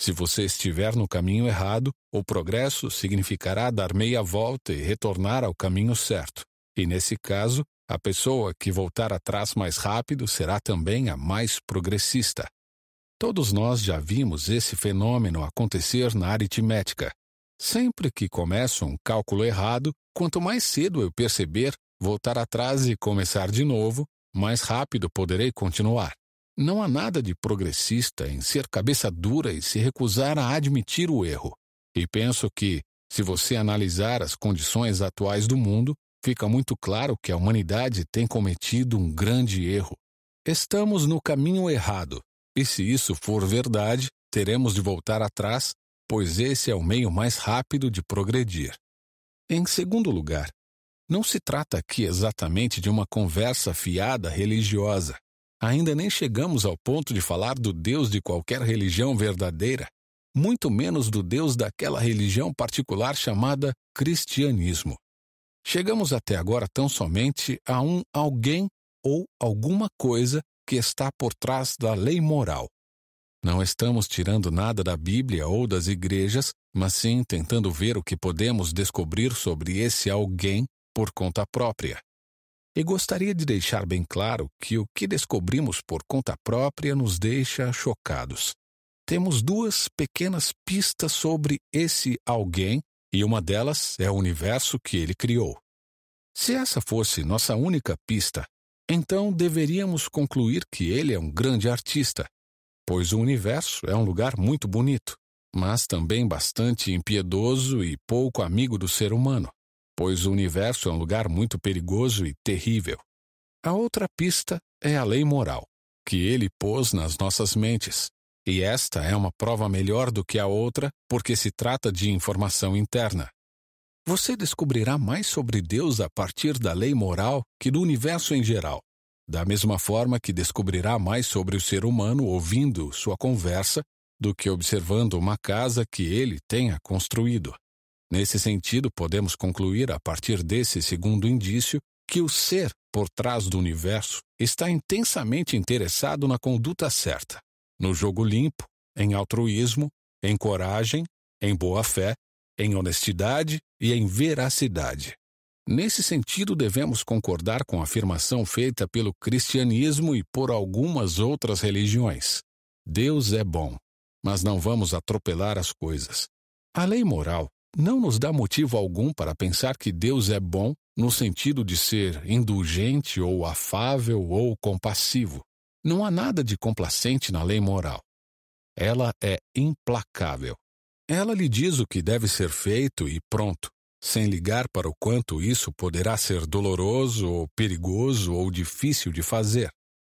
Se você estiver no caminho errado, o progresso significará dar meia volta e retornar ao caminho certo. E nesse caso, a pessoa que voltar atrás mais rápido será também a mais progressista. Todos nós já vimos esse fenômeno acontecer na aritmética. Sempre que começo um cálculo errado, quanto mais cedo eu perceber, voltar atrás e começar de novo, mais rápido poderei continuar. Não há nada de progressista em ser cabeça dura e se recusar a admitir o erro. E penso que, se você analisar as condições atuais do mundo, fica muito claro que a humanidade tem cometido um grande erro. Estamos no caminho errado, e se isso for verdade, teremos de voltar atrás, pois esse é o meio mais rápido de progredir. Em segundo lugar, não se trata aqui exatamente de uma conversa fiada religiosa. Ainda nem chegamos ao ponto de falar do Deus de qualquer religião verdadeira, muito menos do Deus daquela religião particular chamada cristianismo. Chegamos até agora tão somente a um alguém ou alguma coisa que está por trás da lei moral. Não estamos tirando nada da Bíblia ou das igrejas, mas sim tentando ver o que podemos descobrir sobre esse alguém por conta própria. E gostaria de deixar bem claro que o que descobrimos por conta própria nos deixa chocados. Temos duas pequenas pistas sobre esse alguém, e uma delas é o universo que ele criou. Se essa fosse nossa única pista, então deveríamos concluir que ele é um grande artista, pois o universo é um lugar muito bonito, mas também bastante impiedoso e pouco amigo do ser humano pois o universo é um lugar muito perigoso e terrível. A outra pista é a lei moral, que ele pôs nas nossas mentes, e esta é uma prova melhor do que a outra porque se trata de informação interna. Você descobrirá mais sobre Deus a partir da lei moral que do universo em geral, da mesma forma que descobrirá mais sobre o ser humano ouvindo sua conversa do que observando uma casa que ele tenha construído. Nesse sentido, podemos concluir, a partir desse segundo indício, que o ser por trás do universo está intensamente interessado na conduta certa, no jogo limpo, em altruísmo, em coragem, em boa-fé, em honestidade e em veracidade. Nesse sentido, devemos concordar com a afirmação feita pelo cristianismo e por algumas outras religiões. Deus é bom, mas não vamos atropelar as coisas. A lei moral não nos dá motivo algum para pensar que Deus é bom no sentido de ser indulgente ou afável ou compassivo. Não há nada de complacente na lei moral. Ela é implacável. Ela lhe diz o que deve ser feito e pronto, sem ligar para o quanto isso poderá ser doloroso ou perigoso ou difícil de fazer.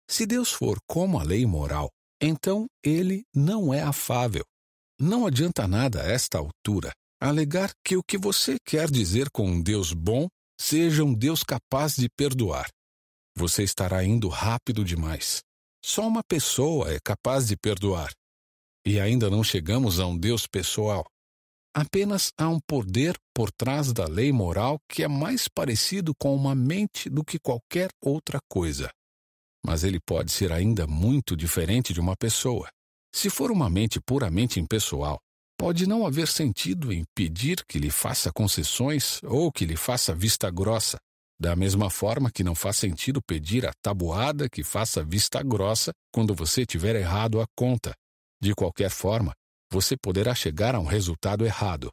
Se Deus for como a lei moral, então ele não é afável. Não adianta nada a esta altura alegar que o que você quer dizer com um Deus bom seja um Deus capaz de perdoar. Você estará indo rápido demais. Só uma pessoa é capaz de perdoar. E ainda não chegamos a um Deus pessoal. Apenas há um poder por trás da lei moral que é mais parecido com uma mente do que qualquer outra coisa. Mas ele pode ser ainda muito diferente de uma pessoa. Se for uma mente puramente impessoal, pode não haver sentido em pedir que lhe faça concessões ou que lhe faça vista grossa, da mesma forma que não faz sentido pedir a tabuada que faça vista grossa quando você tiver errado a conta. De qualquer forma, você poderá chegar a um resultado errado.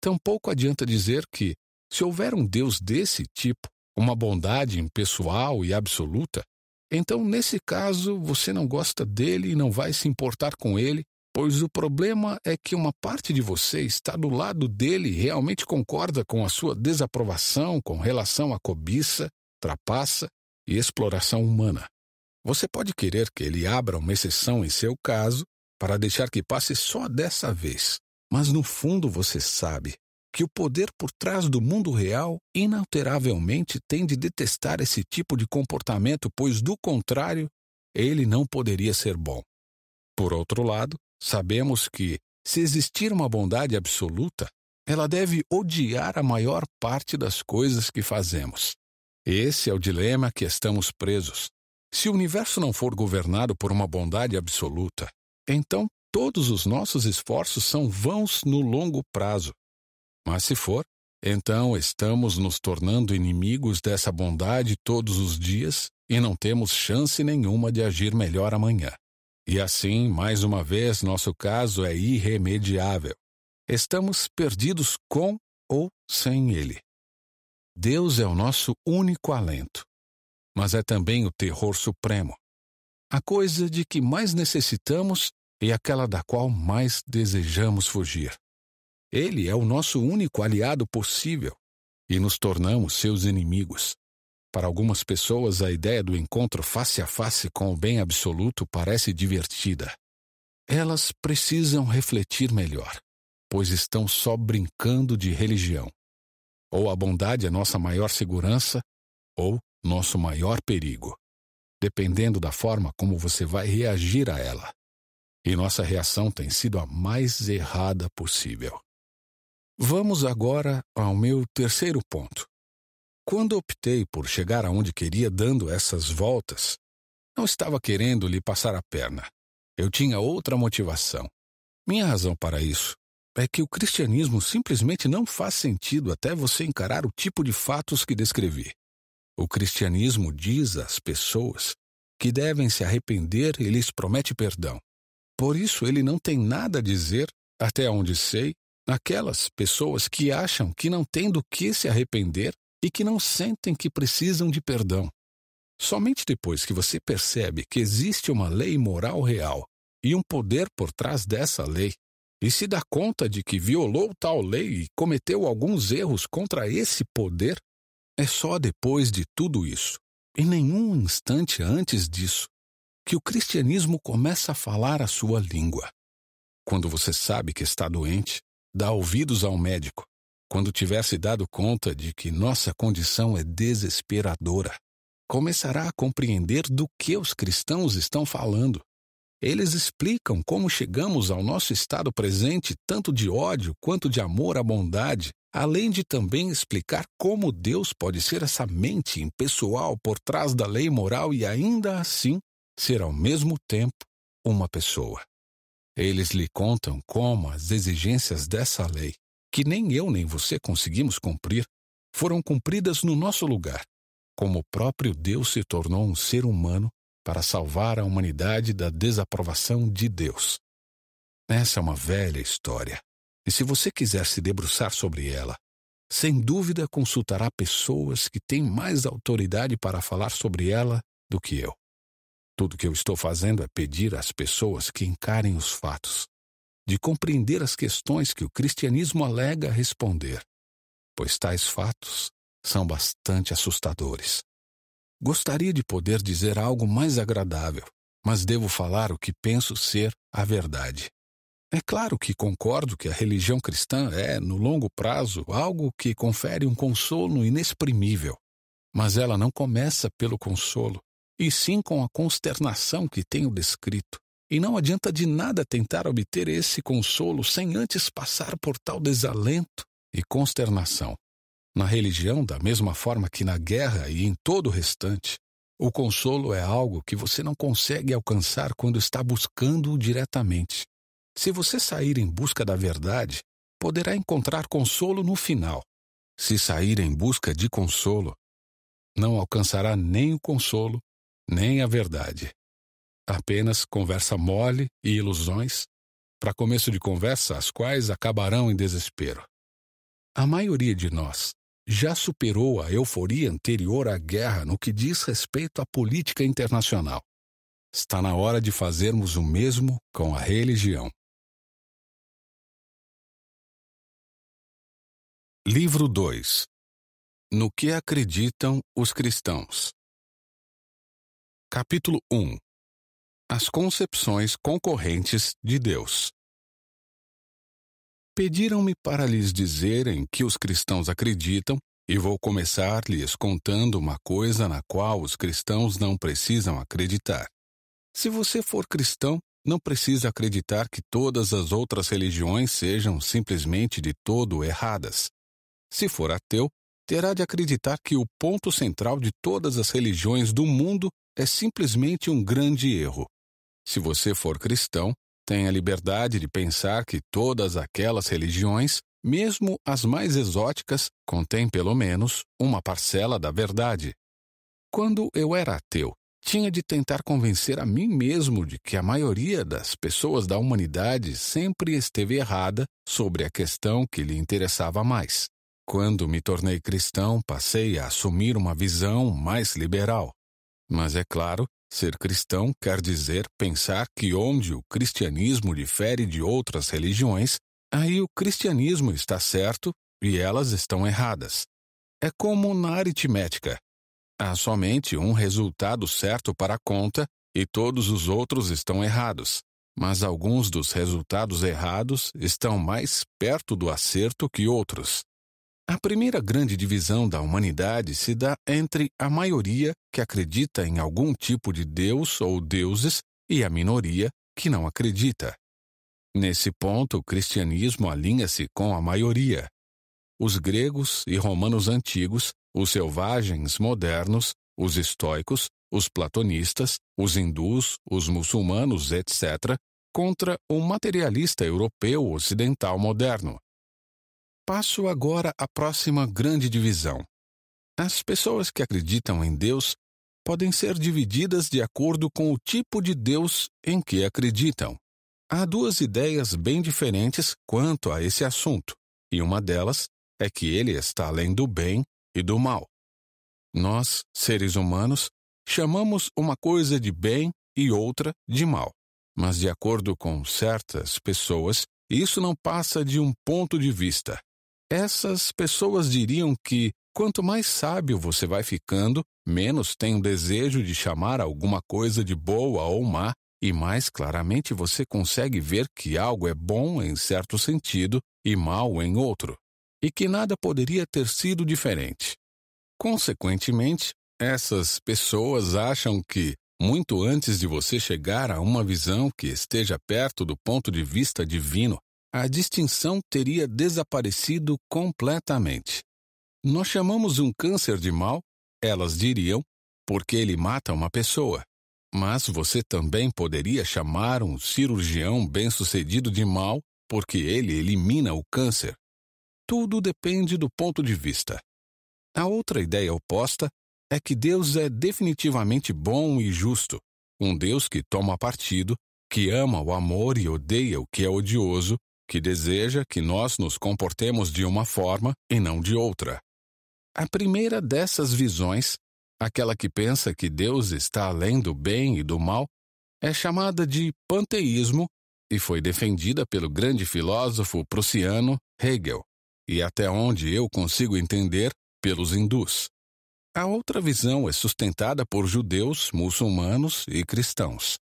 Tampouco adianta dizer que, se houver um Deus desse tipo, uma bondade impessoal e absoluta, então nesse caso você não gosta dele e não vai se importar com ele, pois o problema é que uma parte de você está do lado dele e realmente concorda com a sua desaprovação com relação à cobiça, trapaça e exploração humana. Você pode querer que ele abra uma exceção em seu caso para deixar que passe só dessa vez. Mas no fundo você sabe que o poder por trás do mundo real inalteravelmente tem de detestar esse tipo de comportamento, pois do contrário, ele não poderia ser bom. Por outro lado, sabemos que, se existir uma bondade absoluta, ela deve odiar a maior parte das coisas que fazemos. Esse é o dilema que estamos presos. Se o universo não for governado por uma bondade absoluta, então todos os nossos esforços são vãos no longo prazo. Mas se for, então estamos nos tornando inimigos dessa bondade todos os dias e não temos chance nenhuma de agir melhor amanhã. E assim, mais uma vez, nosso caso é irremediável. Estamos perdidos com ou sem Ele. Deus é o nosso único alento, mas é também o terror supremo. A coisa de que mais necessitamos e aquela da qual mais desejamos fugir. Ele é o nosso único aliado possível e nos tornamos seus inimigos. Para algumas pessoas, a ideia do encontro face a face com o bem absoluto parece divertida. Elas precisam refletir melhor, pois estão só brincando de religião. Ou a bondade é nossa maior segurança, ou nosso maior perigo, dependendo da forma como você vai reagir a ela e nossa reação tem sido a mais errada possível. Vamos agora ao meu terceiro ponto. Quando optei por chegar aonde queria dando essas voltas, não estava querendo lhe passar a perna. Eu tinha outra motivação. Minha razão para isso é que o cristianismo simplesmente não faz sentido até você encarar o tipo de fatos que descrevi. O cristianismo diz às pessoas que devem se arrepender e lhes promete perdão. Por isso, ele não tem nada a dizer, até onde sei, naquelas pessoas que acham que não têm do que se arrepender e que não sentem que precisam de perdão. Somente depois que você percebe que existe uma lei moral real e um poder por trás dessa lei, e se dá conta de que violou tal lei e cometeu alguns erros contra esse poder, é só depois de tudo isso, em nenhum instante antes disso, que o cristianismo começa a falar a sua língua. Quando você sabe que está doente, dá ouvidos ao médico. Quando tiver se dado conta de que nossa condição é desesperadora, começará a compreender do que os cristãos estão falando. Eles explicam como chegamos ao nosso estado presente, tanto de ódio quanto de amor à bondade, além de também explicar como Deus pode ser essa mente impessoal por trás da lei moral e ainda assim ser ao mesmo tempo uma pessoa. Eles lhe contam como as exigências dessa lei, que nem eu nem você conseguimos cumprir, foram cumpridas no nosso lugar, como o próprio Deus se tornou um ser humano para salvar a humanidade da desaprovação de Deus. Essa é uma velha história, e se você quiser se debruçar sobre ela, sem dúvida consultará pessoas que têm mais autoridade para falar sobre ela do que eu. Tudo que eu estou fazendo é pedir às pessoas que encarem os fatos. de compreender as questões que o cristianismo alega responder, pois tais fatos são bastante assustadores. Gostaria de poder dizer algo mais agradável, mas devo falar o que penso ser a verdade. É claro que concordo que a religião cristã é, no longo prazo, algo que confere um consolo inexprimível. Mas ela não começa pelo consolo, e sim com a consternação que tenho descrito. E não adianta de nada tentar obter esse consolo sem antes passar por tal desalento e consternação. Na religião, da mesma forma que na guerra e em todo o restante, o consolo é algo que você não consegue alcançar quando está buscando-o diretamente. Se você sair em busca da verdade, poderá encontrar consolo no final. Se sair em busca de consolo, não alcançará nem o consolo, nem a verdade. Apenas conversa mole e ilusões, para começo de conversa, as quais acabarão em desespero. A maioria de nós já superou a euforia anterior à guerra no que diz respeito à política internacional. Está na hora de fazermos o mesmo com a religião. Livro 2 No que acreditam os cristãos? Capítulo 1 As concepções concorrentes de Deus. Pediram-me para lhes dizerem que os cristãos acreditam, e vou começar lhes contando uma coisa na qual os cristãos não precisam acreditar. Se você for cristão, não precisa acreditar que todas as outras religiões sejam simplesmente de todo erradas. Se for ateu, terá de acreditar que o ponto central de todas as religiões do mundo é simplesmente um grande erro. Se você for cristão, tem a liberdade de pensar que todas aquelas religiões, mesmo as mais exóticas, contêm pelo menos uma parcela da verdade. Quando eu era ateu, tinha de tentar convencer a mim mesmo de que a maioria das pessoas da humanidade sempre esteve errada sobre a questão que lhe interessava mais. Quando me tornei cristão, passei a assumir uma visão mais liberal. Mas é claro, ser cristão quer dizer pensar que onde o cristianismo difere de outras religiões, aí o cristianismo está certo e elas estão erradas. É como na aritmética. Há somente um resultado certo para a conta e todos os outros estão errados. Mas alguns dos resultados errados estão mais perto do acerto que outros. A primeira grande divisão da humanidade se dá entre a maioria que acredita em algum tipo de Deus ou deuses e a minoria que não acredita. Nesse ponto, o cristianismo alinha-se com a maioria. Os gregos e romanos antigos, os selvagens modernos, os estoicos, os platonistas, os hindus, os muçulmanos, etc., contra o materialista europeu ocidental moderno. Passo agora à próxima grande divisão. As pessoas que acreditam em Deus podem ser divididas de acordo com o tipo de Deus em que acreditam. Há duas ideias bem diferentes quanto a esse assunto, e uma delas é que ele está além do bem e do mal. Nós, seres humanos, chamamos uma coisa de bem e outra de mal, mas de acordo com certas pessoas, isso não passa de um ponto de vista. Essas pessoas diriam que quanto mais sábio você vai ficando, menos tem o desejo de chamar alguma coisa de boa ou má, e mais claramente você consegue ver que algo é bom em certo sentido e mal em outro, e que nada poderia ter sido diferente. Consequentemente, essas pessoas acham que, muito antes de você chegar a uma visão que esteja perto do ponto de vista divino, a distinção teria desaparecido completamente. Nós chamamos um câncer de mal, elas diriam, porque ele mata uma pessoa. Mas você também poderia chamar um cirurgião bem-sucedido de mal, porque ele elimina o câncer. Tudo depende do ponto de vista. A outra ideia oposta é que Deus é definitivamente bom e justo, um Deus que toma partido, que ama o amor e odeia o que é odioso, que deseja que nós nos comportemos de uma forma e não de outra. A primeira dessas visões, aquela que pensa que Deus está além do bem e do mal, é chamada de panteísmo e foi defendida pelo grande filósofo prussiano Hegel, e até onde eu consigo entender, pelos hindus. A outra visão é sustentada por judeus, muçulmanos e cristãos.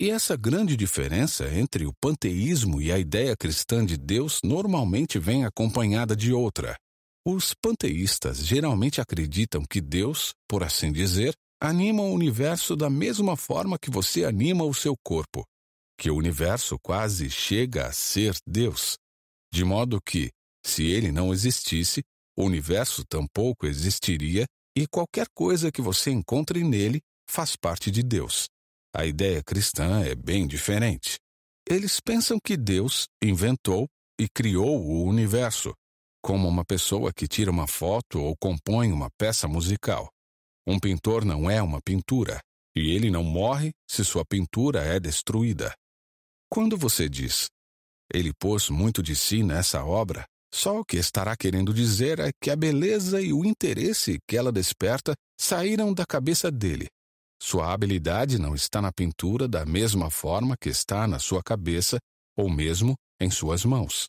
E essa grande diferença entre o panteísmo e a ideia cristã de Deus normalmente vem acompanhada de outra. Os panteístas geralmente acreditam que Deus, por assim dizer, anima o universo da mesma forma que você anima o seu corpo, que o universo quase chega a ser Deus, de modo que, se ele não existisse, o universo tampouco existiria e qualquer coisa que você encontre nele faz parte de Deus. A ideia cristã é bem diferente. Eles pensam que Deus inventou e criou o universo, como uma pessoa que tira uma foto ou compõe uma peça musical. Um pintor não é uma pintura, e ele não morre se sua pintura é destruída. Quando você diz, ele pôs muito de si nessa obra, só o que estará querendo dizer é que a beleza e o interesse que ela desperta saíram da cabeça dele. Sua habilidade não está na pintura da mesma forma que está na sua cabeça ou mesmo em suas mãos.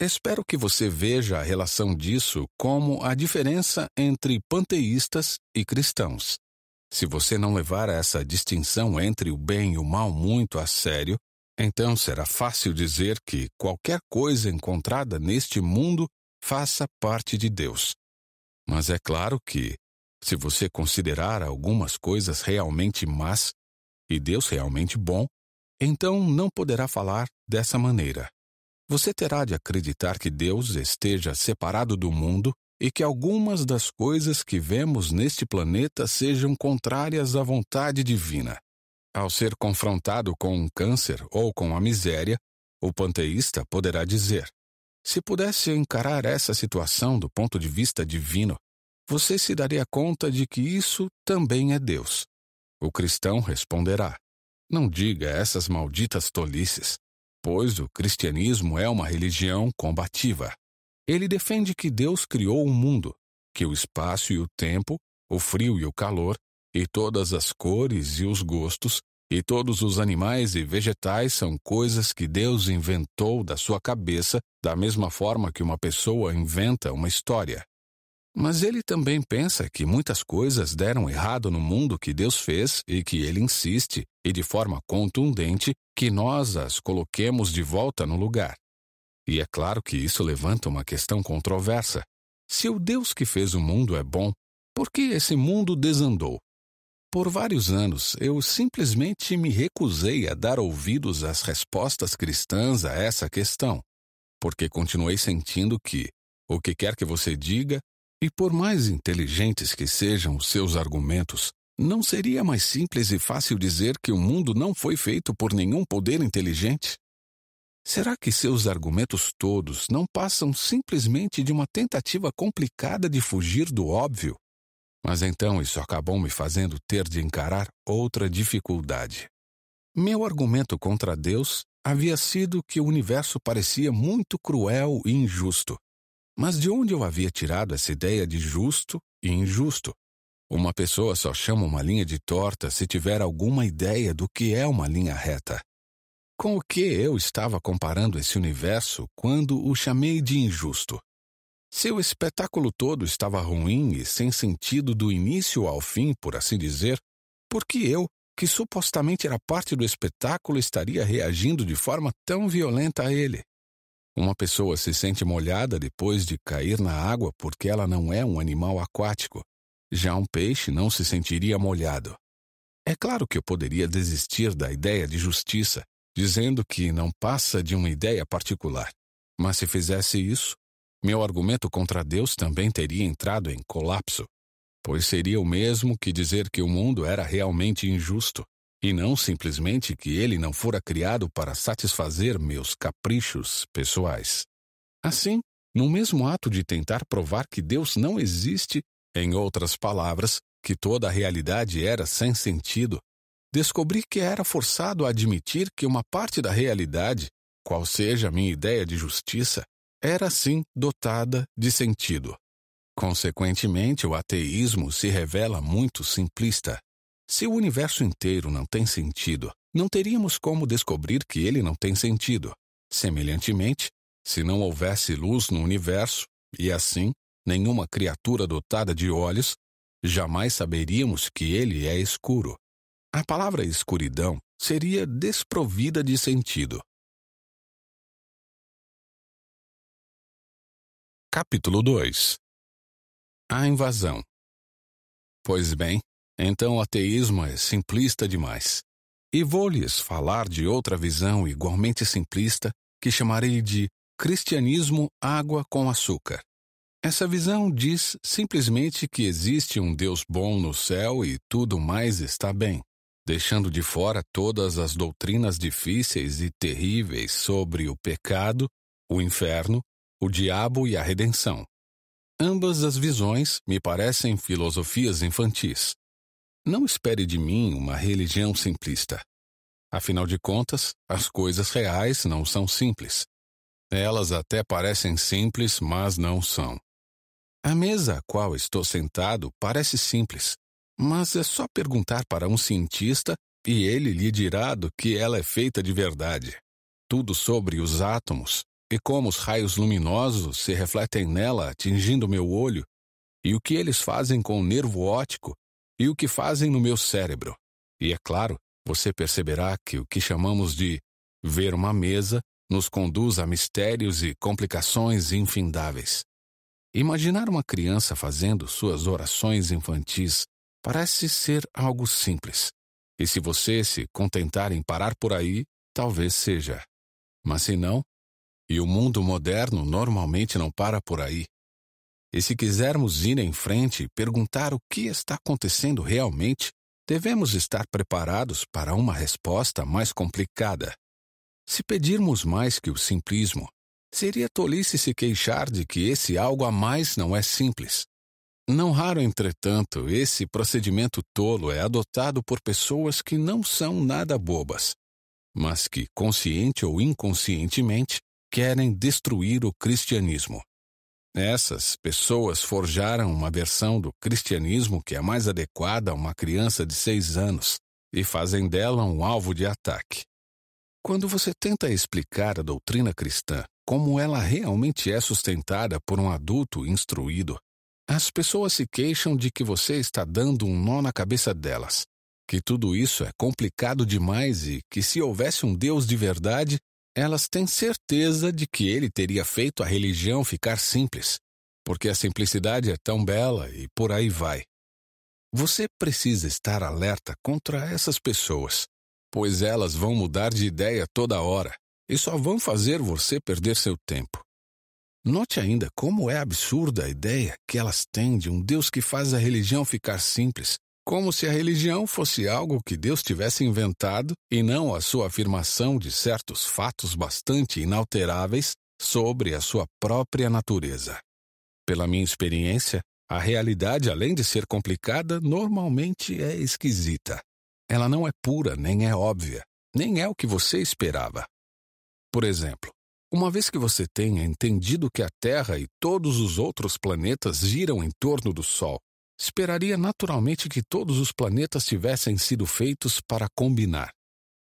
Espero que você veja a relação disso como a diferença entre panteístas e cristãos. Se você não levar essa distinção entre o bem e o mal muito a sério, então será fácil dizer que qualquer coisa encontrada neste mundo faça parte de Deus. Mas é claro que, se você considerar algumas coisas realmente más e Deus realmente bom, então não poderá falar dessa maneira. Você terá de acreditar que Deus esteja separado do mundo e que algumas das coisas que vemos neste planeta sejam contrárias à vontade divina. Ao ser confrontado com um câncer ou com a miséria, o panteísta poderá dizer: se pudesse encarar essa situação do ponto de vista divino, você se daria conta de que isso também é Deus. O cristão responderá: Não diga essas malditas tolices, pois o cristianismo é uma religião combativa. Ele defende que Deus criou o mundo, que o espaço e o tempo, o frio e o calor, e todas as cores e os gostos, e todos os animais e vegetais são coisas que Deus inventou da sua cabeça, da mesma forma que uma pessoa inventa uma história. Mas ele também pensa que muitas coisas deram errado no mundo que Deus fez e que ele insiste, e de forma contundente, que nós as coloquemos de volta no lugar. E é claro que isso levanta uma questão controversa. Se o Deus que fez o mundo é bom, por que esse mundo desandou? Por vários anos, eu simplesmente me recusei a dar ouvidos às respostas cristãs a essa questão, porque continuei sentindo que, o que quer que você diga, e por mais inteligentes que sejam os seus argumentos, não seria mais simples e fácil dizer que o mundo não foi feito por nenhum poder inteligente? Será que seus argumentos todos não passam simplesmente de uma tentativa complicada de fugir do óbvio? Mas então isso acabou me fazendo ter de encarar outra dificuldade. Meu argumento contra Deus havia sido que o universo parecia muito cruel e injusto. Mas de onde eu havia tirado essa ideia de justo e injusto? Uma pessoa só chama uma linha de torta se tiver alguma ideia do que é uma linha reta. Com o que eu estava comparando esse universo quando o chamei de injusto? Se o espetáculo todo estava ruim e sem sentido do início ao fim, por assim dizer, por que eu, que supostamente era parte do espetáculo, estaria reagindo de forma tão violenta a ele? Uma pessoa se sente molhada depois de cair na água porque ela não é um animal aquático. Já um peixe não se sentiria molhado. É claro que eu poderia desistir da ideia de justiça, dizendo que não passa de uma ideia particular. Mas se fizesse isso, meu argumento contra Deus também teria entrado em colapso, pois seria o mesmo que dizer que o mundo era realmente injusto, e não simplesmente que ele não fora criado para satisfazer meus caprichos pessoais. Assim, no mesmo ato de tentar provar que Deus não existe, em outras palavras, que toda a realidade era sem sentido, descobri que era forçado a admitir que uma parte da realidade, qual seja a minha ideia de justiça, era sim dotada de sentido. Consequentemente, o ateísmo se revela muito simplista. Se o universo inteiro não tem sentido, não teríamos como descobrir que ele não tem sentido. Semelhantemente, se não houvesse luz no universo, e assim, nenhuma criatura dotada de olhos, jamais saberíamos que ele é escuro. A palavra escuridão seria desprovida de sentido. Capítulo 2 A invasão. Pois bem, então o ateísmo é simplista demais. E vou-lhes falar de outra visão igualmente simplista que chamarei de cristianismo água com açúcar. Essa visão diz simplesmente que existe um Deus bom no céu e tudo mais está bem, deixando de fora todas as doutrinas difíceis e terríveis sobre o pecado, o inferno, o diabo e a redenção. Ambas as visões me parecem filosofias infantis. Não espere de mim uma religião simplista. Afinal de contas, as coisas reais não são simples. Elas até parecem simples, mas não são. A mesa a qual estou sentado parece simples, mas é só perguntar para um cientista e ele lhe dirá do que ela é feita de verdade. Tudo sobre os átomos e como os raios luminosos se refletem nela atingindo meu olho, e o que eles fazem com o nervo óptico e o que fazem no meu cérebro. E é claro, você perceberá que o que chamamos de ver uma mesa nos conduz a mistérios e complicações infindáveis. Imaginar uma criança fazendo suas orações infantis parece ser algo simples. E se você se contentar em parar por aí, talvez seja. Mas se não, e o mundo moderno normalmente não para por aí, e se quisermos ir em frente e perguntar o que está acontecendo realmente, devemos estar preparados para uma resposta mais complicada. Se pedirmos mais que o simplismo, seria tolice se queixar de que esse algo a mais não é simples. Não raro, entretanto, esse procedimento tolo é adotado por pessoas que não são nada bobas, mas que, consciente ou inconscientemente, querem destruir o cristianismo. Essas pessoas forjaram uma versão do cristianismo que é mais adequada a uma criança de seis anos e fazem dela um alvo de ataque. Quando você tenta explicar a doutrina cristã como ela realmente é sustentada por um adulto instruído, as pessoas se queixam de que você está dando um nó na cabeça delas, que tudo isso é complicado demais e que se houvesse um Deus de verdade, elas têm certeza de que ele teria feito a religião ficar simples, porque a simplicidade é tão bela e por aí vai. Você precisa estar alerta contra essas pessoas, pois elas vão mudar de ideia toda hora e só vão fazer você perder seu tempo. Note ainda como é absurda a ideia que elas têm de um Deus que faz a religião ficar simples como se a religião fosse algo que Deus tivesse inventado e não a sua afirmação de certos fatos bastante inalteráveis sobre a sua própria natureza. Pela minha experiência, a realidade, além de ser complicada, normalmente é esquisita. Ela não é pura, nem é óbvia, nem é o que você esperava. Por exemplo, uma vez que você tenha entendido que a Terra e todos os outros planetas giram em torno do Sol, esperaria naturalmente que todos os planetas tivessem sido feitos para combinar.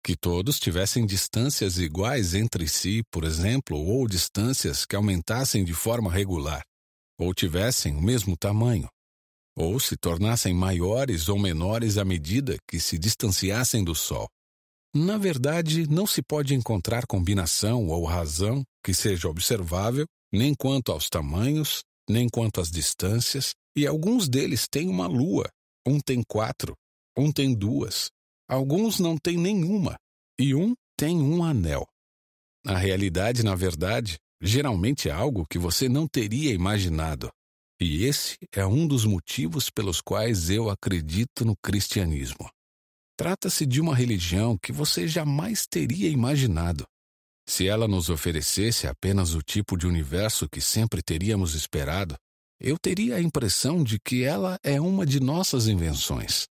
Que todos tivessem distâncias iguais entre si, por exemplo, ou distâncias que aumentassem de forma regular, ou tivessem o mesmo tamanho, ou se tornassem maiores ou menores à medida que se distanciassem do Sol. Na verdade, não se pode encontrar combinação ou razão que seja observável, nem quanto aos tamanhos, nem quanto às distâncias, e alguns deles têm uma lua, um tem quatro, um tem duas, alguns não têm nenhuma, e um tem um anel. A realidade, na verdade, geralmente é algo que você não teria imaginado. E esse é um dos motivos pelos quais eu acredito no cristianismo. Trata-se de uma religião que você jamais teria imaginado. Se ela nos oferecesse apenas o tipo de universo que sempre teríamos esperado, eu teria a impressão de que ela é uma de nossas invenções.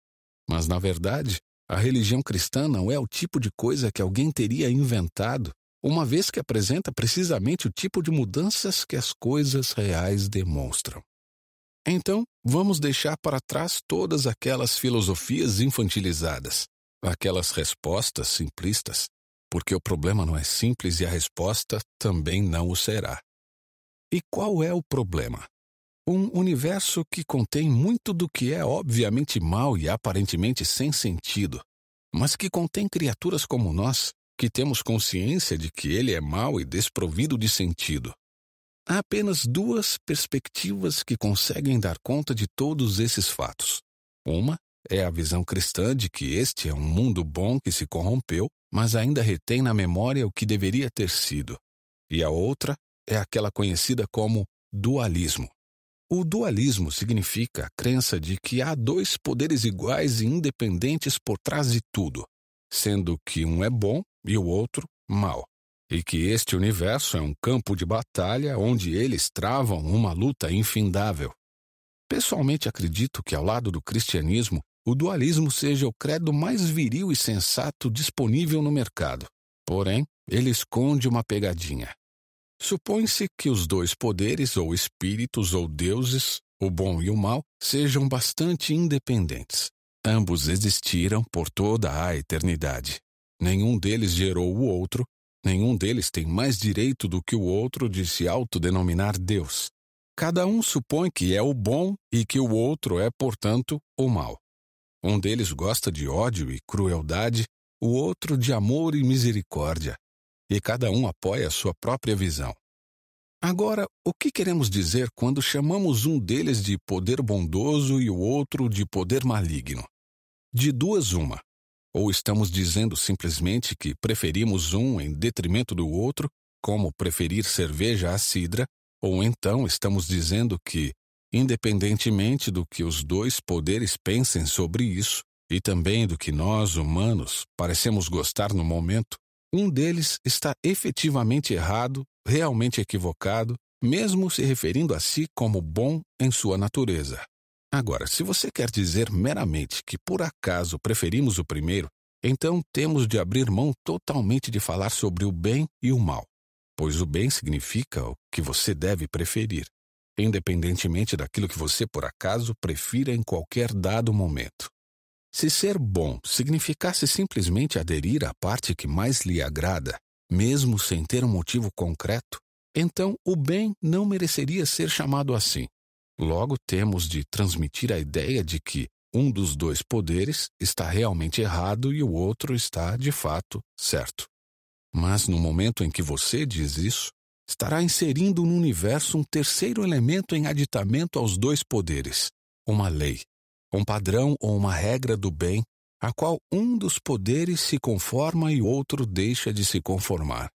Mas, na verdade, a religião cristã não é o tipo de coisa que alguém teria inventado, uma vez que apresenta precisamente o tipo de mudanças que as coisas reais demonstram. Então, vamos deixar para trás todas aquelas filosofias infantilizadas. aquelas respostas simplistas, porque o problema não é simples e a resposta também não o será. E qual é o problema? Um universo que contém muito do que é obviamente mal e aparentemente sem sentido, mas que contém criaturas como nós, que temos consciência de que ele é mau e desprovido de sentido. Há apenas duas perspectivas que conseguem dar conta de todos esses fatos. Uma é a visão cristã de que este é um mundo bom que se corrompeu, mas ainda retém na memória o que deveria ter sido. E a outra é aquela conhecida como dualismo. O dualismo significa a crença de que há dois poderes iguais e independentes por trás de tudo, sendo que um é bom e o outro mal, e que este universo é um campo de batalha onde eles travam uma luta infindável. Pessoalmente acredito que, ao lado do cristianismo, o dualismo seja o credo mais viril e sensato disponível no mercado. Porém, ele esconde uma pegadinha. Supõe-se que os dois poderes, ou espíritos, ou deuses, o bom e o mal, sejam bastante independentes. Ambos existiram por toda a eternidade. Nenhum deles gerou o outro, nenhum deles tem mais direito do que o outro de se autodenominar Deus. Cada um supõe que é o bom e que o outro é, portanto, o mal. Um deles gosta de ódio e crueldade, o outro de amor e misericórdia, e cada um apoia a sua própria visão. Agora, o que queremos dizer quando chamamos um deles de poder bondoso e o outro de poder maligno? De duas, uma. Ou estamos dizendo simplesmente que preferimos um em detrimento do outro, como preferir cerveja à cidra, ou então estamos dizendo que, independentemente do que os dois poderes pensem sobre isso, e também do que nós, humanos, parecemos gostar no momento, um deles está efetivamente errado, realmente equivocado, mesmo se referindo a si como bom em sua natureza. Agora, se você quer dizer meramente que por acaso preferimos o primeiro, então temos de abrir mão totalmente de falar sobre o bem e o mal, pois o bem significa o que você deve preferir independentemente daquilo que você por acaso prefira em qualquer dado momento. Se ser bom significasse simplesmente aderir à parte que mais lhe agrada, mesmo sem ter um motivo concreto, então o bem não mereceria ser chamado assim. Logo, temos de transmitir a ideia de que um dos dois poderes está realmente errado e o outro está, de fato, certo. Mas no momento em que você diz isso, estará inserindo no universo um terceiro elemento em aditamento aos dois poderes, uma lei, um padrão ou uma regra do bem, a qual um dos poderes se conforma e outro deixa de se conformar.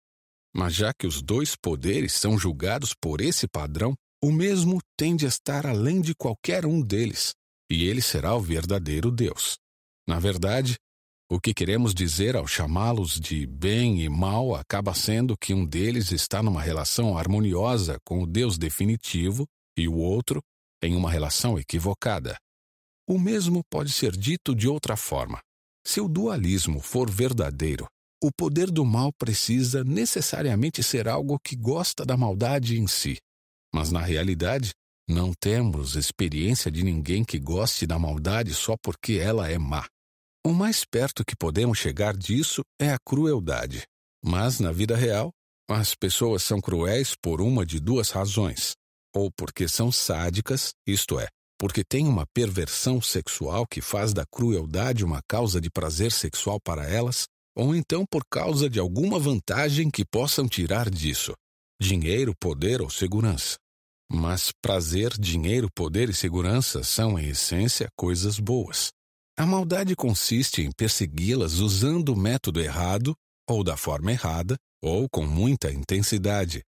Mas já que os dois poderes são julgados por esse padrão, o mesmo tende a estar além de qualquer um deles, e ele será o verdadeiro Deus. Na verdade, o que queremos dizer ao chamá-los de bem e mal acaba sendo que um deles está numa relação harmoniosa com o Deus definitivo e o outro em uma relação equivocada. O mesmo pode ser dito de outra forma. Se o dualismo for verdadeiro, o poder do mal precisa necessariamente ser algo que gosta da maldade em si. Mas na realidade, não temos experiência de ninguém que goste da maldade só porque ela é má. O mais perto que podemos chegar disso é a crueldade. Mas, na vida real, as pessoas são cruéis por uma de duas razões. Ou porque são sádicas, isto é, porque têm uma perversão sexual que faz da crueldade uma causa de prazer sexual para elas, ou então por causa de alguma vantagem que possam tirar disso dinheiro, poder ou segurança. Mas prazer, dinheiro, poder e segurança são, em essência, coisas boas. A maldade consiste em persegui-las usando o método errado, ou da forma errada, ou com muita intensidade.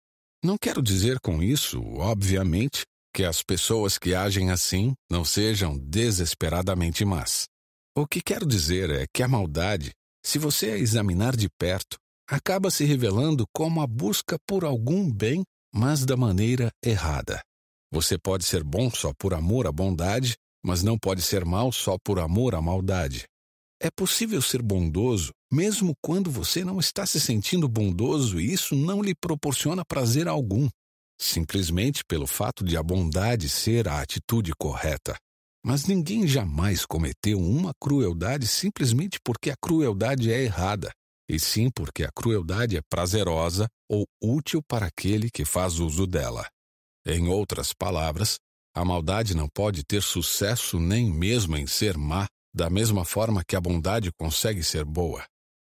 Não quero dizer com isso, obviamente, que as pessoas que agem assim não sejam desesperadamente más. O que quero dizer é que a maldade, se você a examinar de perto, acaba se revelando como a busca por algum bem, mas da maneira errada. Você pode ser bom só por amor à bondade mas não pode ser mal só por amor à maldade. É possível ser bondoso mesmo quando você não está se sentindo bondoso e isso não lhe proporciona prazer algum, simplesmente pelo fato de a bondade ser a atitude correta. Mas ninguém jamais cometeu uma crueldade simplesmente porque a crueldade é errada, e sim porque a crueldade é prazerosa ou útil para aquele que faz uso dela. Em outras palavras, a maldade não pode ter sucesso nem mesmo em ser má, da mesma forma que a bondade consegue ser boa.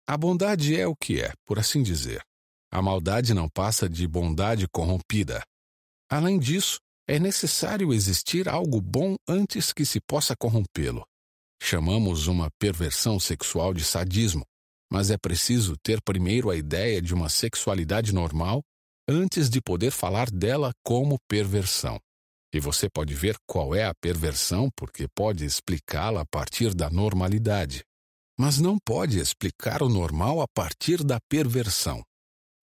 A bondade é o que é, por assim dizer. A maldade não passa de bondade corrompida. Além disso, é necessário existir algo bom antes que se possa corrompê-lo. Chamamos uma perversão sexual de sadismo, mas é preciso ter primeiro a ideia de uma sexualidade normal antes de poder falar dela como perversão. E você pode ver qual é a perversão porque pode explicá-la a partir da normalidade. Mas não pode explicar o normal a partir da perversão.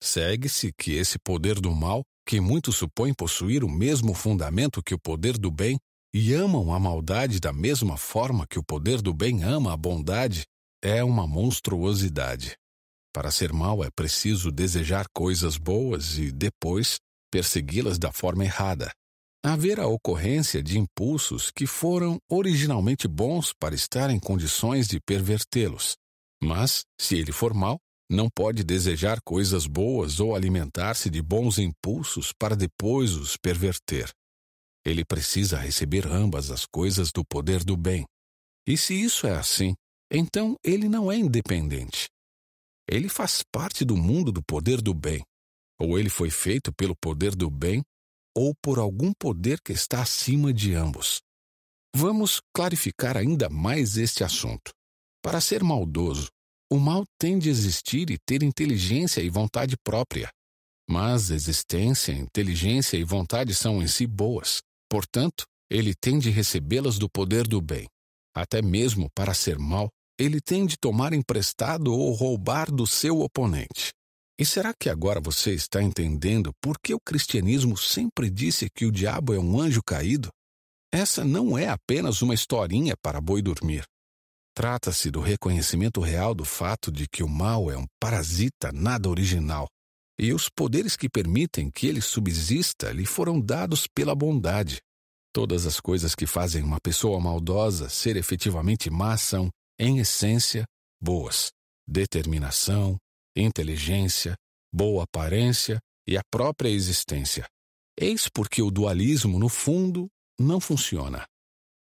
Segue-se que esse poder do mal, que muitos supõem possuir o mesmo fundamento que o poder do bem, e amam a maldade da mesma forma que o poder do bem ama a bondade, é uma monstruosidade. Para ser mal é preciso desejar coisas boas e, depois, persegui-las da forma errada. Haver a ocorrência de impulsos que foram originalmente bons para estar em condições de pervertê-los. Mas, se ele for mal, não pode desejar coisas boas ou alimentar-se de bons impulsos para depois os perverter. Ele precisa receber ambas as coisas do poder do bem. E se isso é assim, então ele não é independente. Ele faz parte do mundo do poder do bem. Ou ele foi feito pelo poder do bem, ou por algum poder que está acima de ambos. Vamos clarificar ainda mais este assunto. Para ser maldoso, o mal tem de existir e ter inteligência e vontade própria. Mas existência, inteligência e vontade são em si boas. Portanto, ele tem de recebê-las do poder do bem. Até mesmo para ser mal, ele tem de tomar emprestado ou roubar do seu oponente. E será que agora você está entendendo por que o cristianismo sempre disse que o diabo é um anjo caído? Essa não é apenas uma historinha para boi dormir. Trata-se do reconhecimento real do fato de que o mal é um parasita nada original, e os poderes que permitem que ele subsista lhe foram dados pela bondade. Todas as coisas que fazem uma pessoa maldosa ser efetivamente má são, em essência, boas: determinação, inteligência, boa aparência e a própria existência. Eis porque o dualismo, no fundo, não funciona.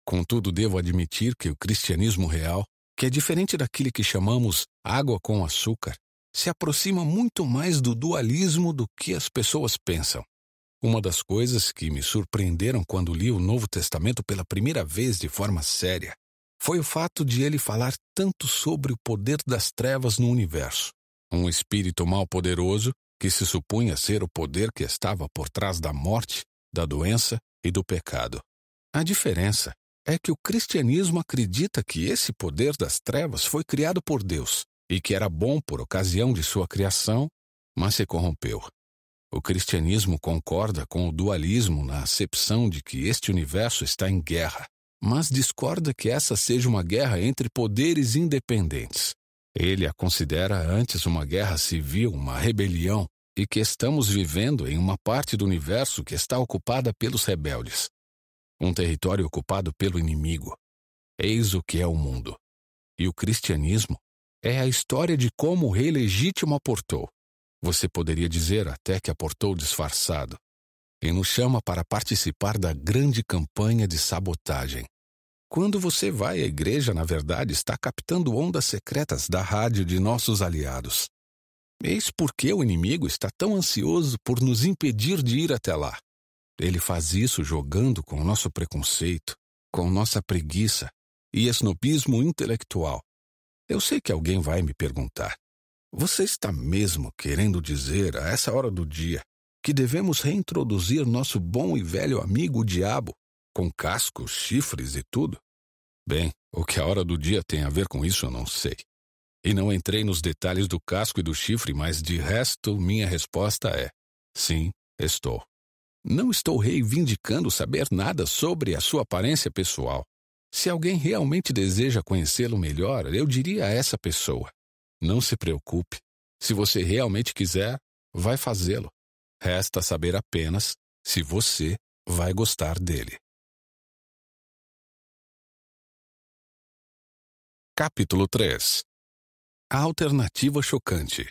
Contudo, devo admitir que o cristianismo real, que é diferente daquele que chamamos água com açúcar, se aproxima muito mais do dualismo do que as pessoas pensam. Uma das coisas que me surpreenderam quando li o Novo Testamento pela primeira vez de forma séria foi o fato de ele falar tanto sobre o poder das trevas no universo. Um espírito mal poderoso que se supunha ser o poder que estava por trás da morte, da doença e do pecado. A diferença é que o cristianismo acredita que esse poder das trevas foi criado por Deus e que era bom por ocasião de sua criação, mas se corrompeu. O cristianismo concorda com o dualismo na acepção de que este universo está em guerra, mas discorda que essa seja uma guerra entre poderes independentes. Ele a considera antes uma guerra civil, uma rebelião, e que estamos vivendo em uma parte do universo que está ocupada pelos rebeldes um território ocupado pelo inimigo. Eis o que é o mundo. E o cristianismo é a história de como o rei legítimo aportou. Você poderia dizer até que aportou disfarçado. E nos chama para participar da grande campanha de sabotagem. Quando você vai à igreja, na verdade, está captando ondas secretas da rádio de nossos aliados. Eis por que o inimigo está tão ansioso por nos impedir de ir até lá. Ele faz isso jogando com o nosso preconceito, com nossa preguiça e esnobismo intelectual. Eu sei que alguém vai me perguntar: você está mesmo querendo dizer a essa hora do dia que devemos reintroduzir nosso bom e velho amigo o diabo, com cascos, chifres e tudo? Bem, o que a hora do dia tem a ver com isso eu não sei. E não entrei nos detalhes do casco e do chifre, mas de resto minha resposta é: sim, estou. Não estou reivindicando saber nada sobre a sua aparência pessoal. Se alguém realmente deseja conhecê-lo melhor, eu diria a essa pessoa: não se preocupe. Se você realmente quiser, vai fazê-lo. Resta saber apenas se você vai gostar dele. Capítulo 3 A alternativa chocante.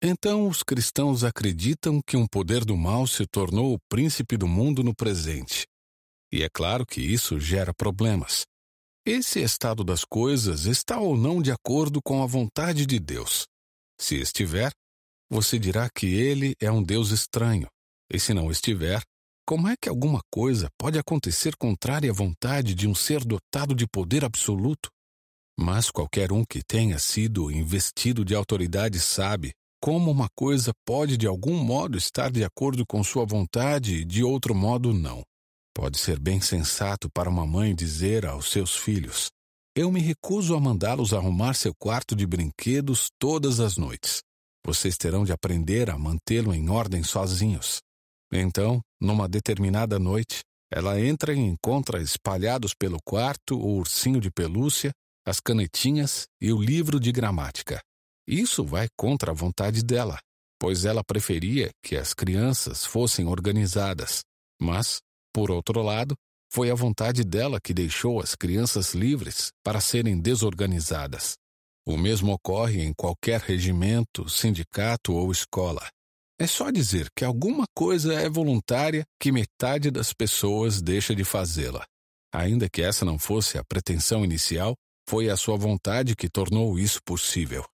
Então os cristãos acreditam que um poder do mal se tornou o príncipe do mundo no presente. E é claro que isso gera problemas. Esse estado das coisas está ou não de acordo com a vontade de Deus. Se estiver, você dirá que ele é um Deus estranho. E se não estiver, como é que alguma coisa pode acontecer contrária à vontade de um ser dotado de poder absoluto? Mas qualquer um que tenha sido investido de autoridade sabe como uma coisa pode de algum modo estar de acordo com sua vontade e de outro modo não. Pode ser bem sensato para uma mãe dizer aos seus filhos: Eu me recuso a mandá-los arrumar seu quarto de brinquedos todas as noites. Vocês terão de aprender a mantê-lo em ordem sozinhos. Então, numa determinada noite, ela entra e encontra espalhados pelo quarto o ursinho de pelúcia, as canetinhas e o livro de gramática. Isso vai contra a vontade dela, pois ela preferia que as crianças fossem organizadas. Mas, por outro lado, foi a vontade dela que deixou as crianças livres para serem desorganizadas. O mesmo ocorre em qualquer regimento, sindicato ou escola. É só dizer que alguma coisa é voluntária que metade das pessoas deixa de fazê-la. Ainda que essa não fosse a pretensão inicial, foi a sua vontade que tornou isso possível.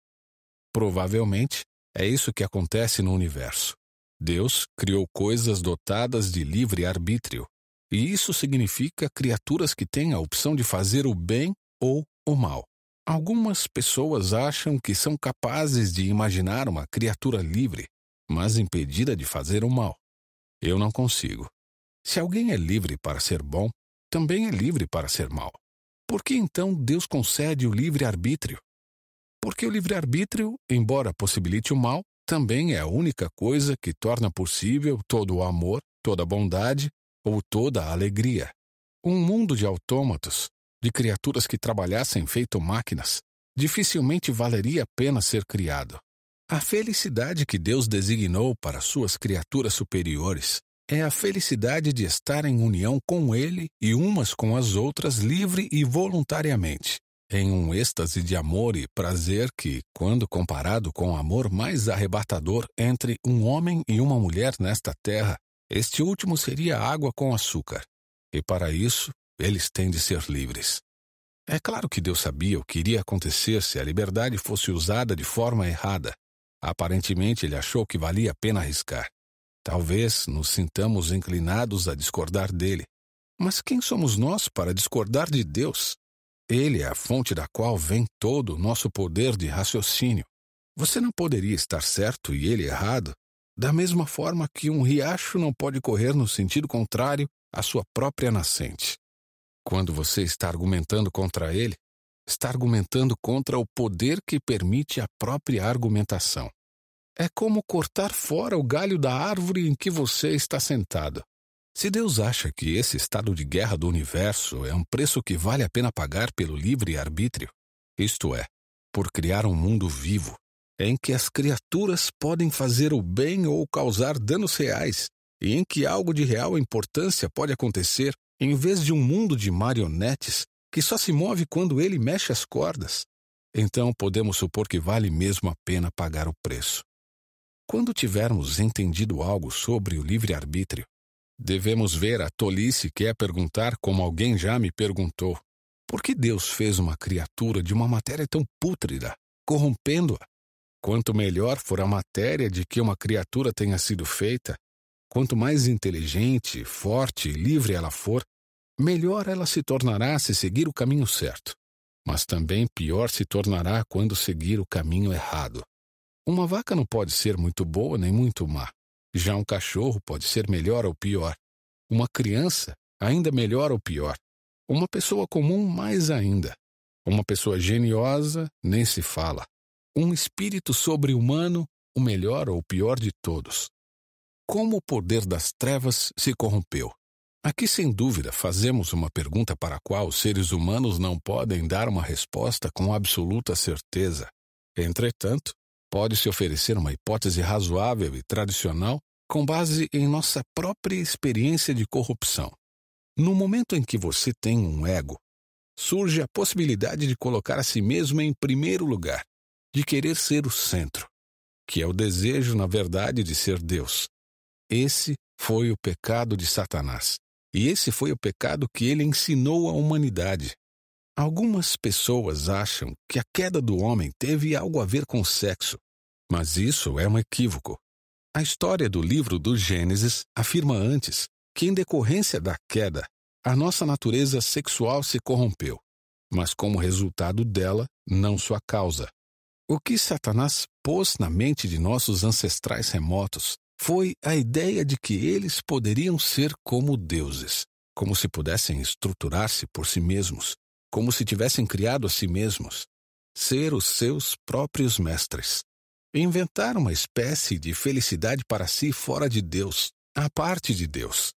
Provavelmente, é isso que acontece no universo. Deus criou coisas dotadas de livre arbítrio, e isso significa criaturas que têm a opção de fazer o bem ou o mal. Algumas pessoas acham que são capazes de imaginar uma criatura livre, mas impedida de fazer o mal. Eu não consigo. Se alguém é livre para ser bom, também é livre para ser mal. Por que então Deus concede o livre-arbítrio? Porque o livre-arbítrio, embora possibilite o mal, também é a única coisa que torna possível todo o amor, toda a bondade ou toda a alegria. Um mundo de autômatos, de criaturas que trabalhassem feito máquinas, dificilmente valeria a pena ser criado. A felicidade que Deus designou para suas criaturas superiores é a felicidade de estar em união com Ele e umas com as outras livre e voluntariamente, em um êxtase de amor e prazer que, quando comparado com o amor mais arrebatador entre um homem e uma mulher nesta terra, este último seria água com açúcar. E para isso, eles têm de ser livres. É claro que Deus sabia o que iria acontecer se a liberdade fosse usada de forma errada. Aparentemente, ele achou que valia a pena arriscar. Talvez nos sintamos inclinados a discordar dele. Mas quem somos nós para discordar de Deus? Ele é a fonte da qual vem todo o nosso poder de raciocínio. Você não poderia estar certo e ele errado, da mesma forma que um riacho não pode correr no sentido contrário à sua própria nascente. Quando você está argumentando contra ele, está argumentando contra o poder que permite a própria argumentação. É como cortar fora o galho da árvore em que você está sentado. Se Deus acha que esse estado de guerra do universo é um preço que vale a pena pagar pelo livre arbítrio, isto é, por criar um mundo vivo, em que as criaturas podem fazer o bem ou causar danos reais, e em que algo de real importância pode acontecer, em vez de um mundo de marionetes que só se move quando ele mexe as cordas, então podemos supor que vale mesmo a pena pagar o preço. Quando tivermos entendido algo sobre o livre-arbítrio, devemos ver a tolice que é perguntar como alguém já me perguntou: por que Deus fez uma criatura de uma matéria tão pútrida, corrompendo-a? Quanto melhor for a matéria de que uma criatura tenha sido feita, quanto mais inteligente, forte e livre ela for, melhor ela se tornará se seguir o caminho certo. Mas também pior se tornará quando seguir o caminho errado. Uma vaca não pode ser muito boa nem muito má. Já um cachorro pode ser melhor ou pior. Uma criança, ainda melhor ou pior. Uma pessoa comum, mais ainda. Uma pessoa geniosa, nem se fala. Um espírito sobre-humano, o melhor ou o pior de todos. Como o poder das trevas se corrompeu? Aqui, sem dúvida, fazemos uma pergunta para a qual os seres humanos não podem dar uma resposta com absoluta certeza. Entretanto, pode-se oferecer uma hipótese razoável e tradicional com base em nossa própria experiência de corrupção. No momento em que você tem um ego, surge a possibilidade de colocar a si mesmo em primeiro lugar, de querer ser o centro, que é o desejo, na verdade, de ser Deus. Esse foi o pecado de Satanás. E esse foi o pecado que ele ensinou à humanidade. Algumas pessoas acham que a queda do homem teve algo a ver com sexo, mas isso é um equívoco. A história do livro do Gênesis afirma antes que, em decorrência da queda, a nossa natureza sexual se corrompeu, mas como resultado dela, não sua causa. O que Satanás pôs na mente de nossos ancestrais remotos foi a ideia de que eles poderiam ser como deuses, como se pudessem estruturar-se por si mesmos, como se tivessem criado a si mesmos, ser os seus próprios mestres. Inventar uma espécie de felicidade para si fora de Deus, à parte de Deus.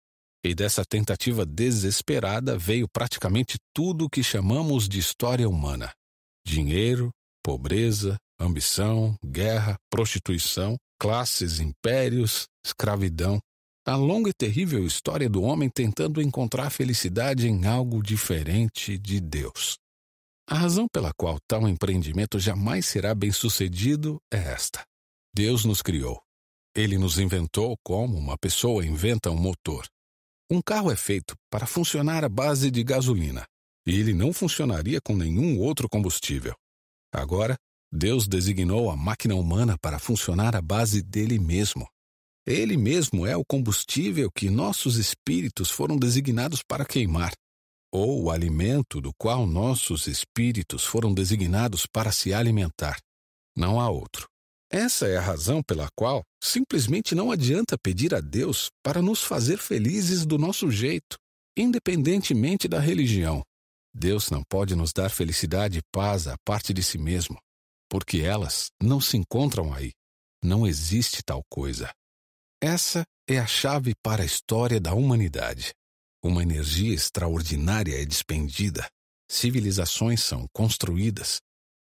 E dessa tentativa desesperada veio praticamente tudo o que chamamos de história humana: dinheiro, pobreza, ambição, guerra, prostituição, classes, impérios, escravidão. A longa e terrível história do homem tentando encontrar felicidade em algo diferente de Deus. A razão pela qual tal empreendimento jamais será bem sucedido é esta: Deus nos criou. Ele nos inventou como uma pessoa inventa um motor. Um carro é feito para funcionar à base de gasolina, e ele não funcionaria com nenhum outro combustível. Agora, Deus designou a máquina humana para funcionar à base dele mesmo. Ele mesmo é o combustível que nossos espíritos foram designados para queimar, ou o alimento do qual nossos espíritos foram designados para se alimentar. Não há outro. Essa é a razão pela qual simplesmente não adianta pedir a Deus para nos fazer felizes do nosso jeito, independentemente da religião. Deus não pode nos dar felicidade e paz à parte de si mesmo porque elas não se encontram aí. Não existe tal coisa. Essa é a chave para a história da humanidade. Uma energia extraordinária é despendida, civilizações são construídas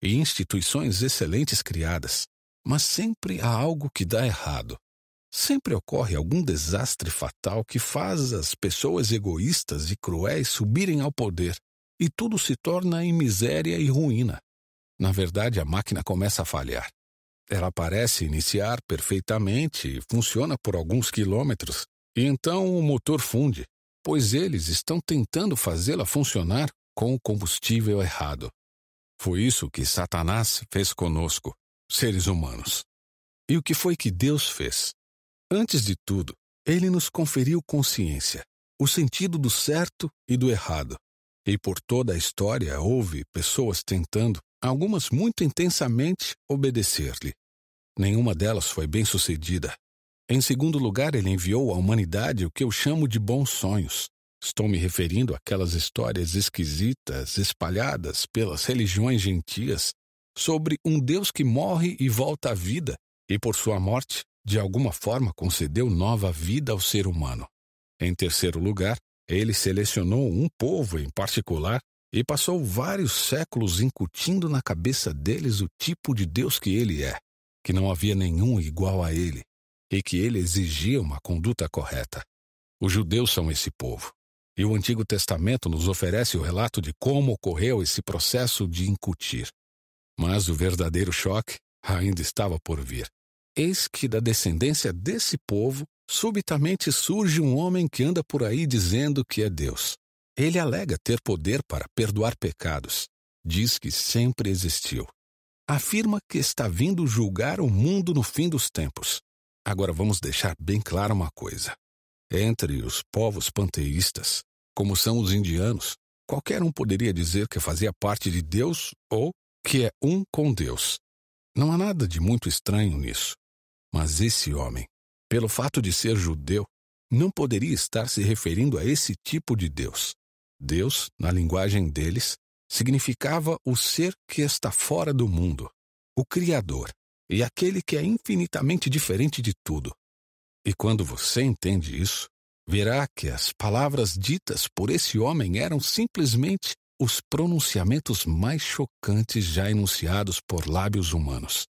e instituições excelentes criadas, mas sempre há algo que dá errado. Sempre ocorre algum desastre fatal que faz as pessoas egoístas e cruéis subirem ao poder, e tudo se torna em miséria e ruína. Na verdade, a máquina começa a falhar. Ela parece iniciar perfeitamente funciona por alguns quilômetros, e então o motor funde, pois eles estão tentando fazê-la funcionar com o combustível errado. Foi isso que Satanás fez conosco, seres humanos. E o que foi que Deus fez? Antes de tudo, ele nos conferiu consciência, o sentido do certo e do errado. E por toda a história houve pessoas tentando, algumas muito intensamente, obedecer-lhe. Nenhuma delas foi bem sucedida. Em segundo lugar, ele enviou à humanidade o que eu chamo de bons sonhos. Estou me referindo àquelas histórias esquisitas espalhadas pelas religiões gentias sobre um Deus que morre e volta à vida e, por sua morte, de alguma forma concedeu nova vida ao ser humano. Em terceiro lugar, ele selecionou um povo em particular e passou vários séculos incutindo na cabeça deles o tipo de Deus que ele é, que não havia nenhum igual a ele, e que ele exigia uma conduta correta. Os judeus são esse povo, e o Antigo Testamento nos oferece o relato de como ocorreu esse processo de incutir. Mas o verdadeiro choque ainda estava por vir. Eis que da descendência desse povo, subitamente surge um homem que anda por aí dizendo que é Deus. Ele alega ter poder para perdoar pecados. Diz que sempre existiu. Afirma que está vindo julgar o mundo no fim dos tempos. Agora vamos deixar bem clara uma coisa. Entre os povos panteístas, como são os indianos, qualquer um poderia dizer que fazia parte de Deus ou que é um com Deus. Não há nada de muito estranho nisso. Mas esse homem, pelo fato de ser judeu, não poderia estar se referindo a esse tipo de Deus. Deus, na linguagem deles, significava o ser que está fora do mundo, o Criador, e aquele que é infinitamente diferente de tudo. E quando você entende isso, verá que as palavras ditas por esse homem eram simplesmente os pronunciamentos mais chocantes já enunciados por lábios humanos.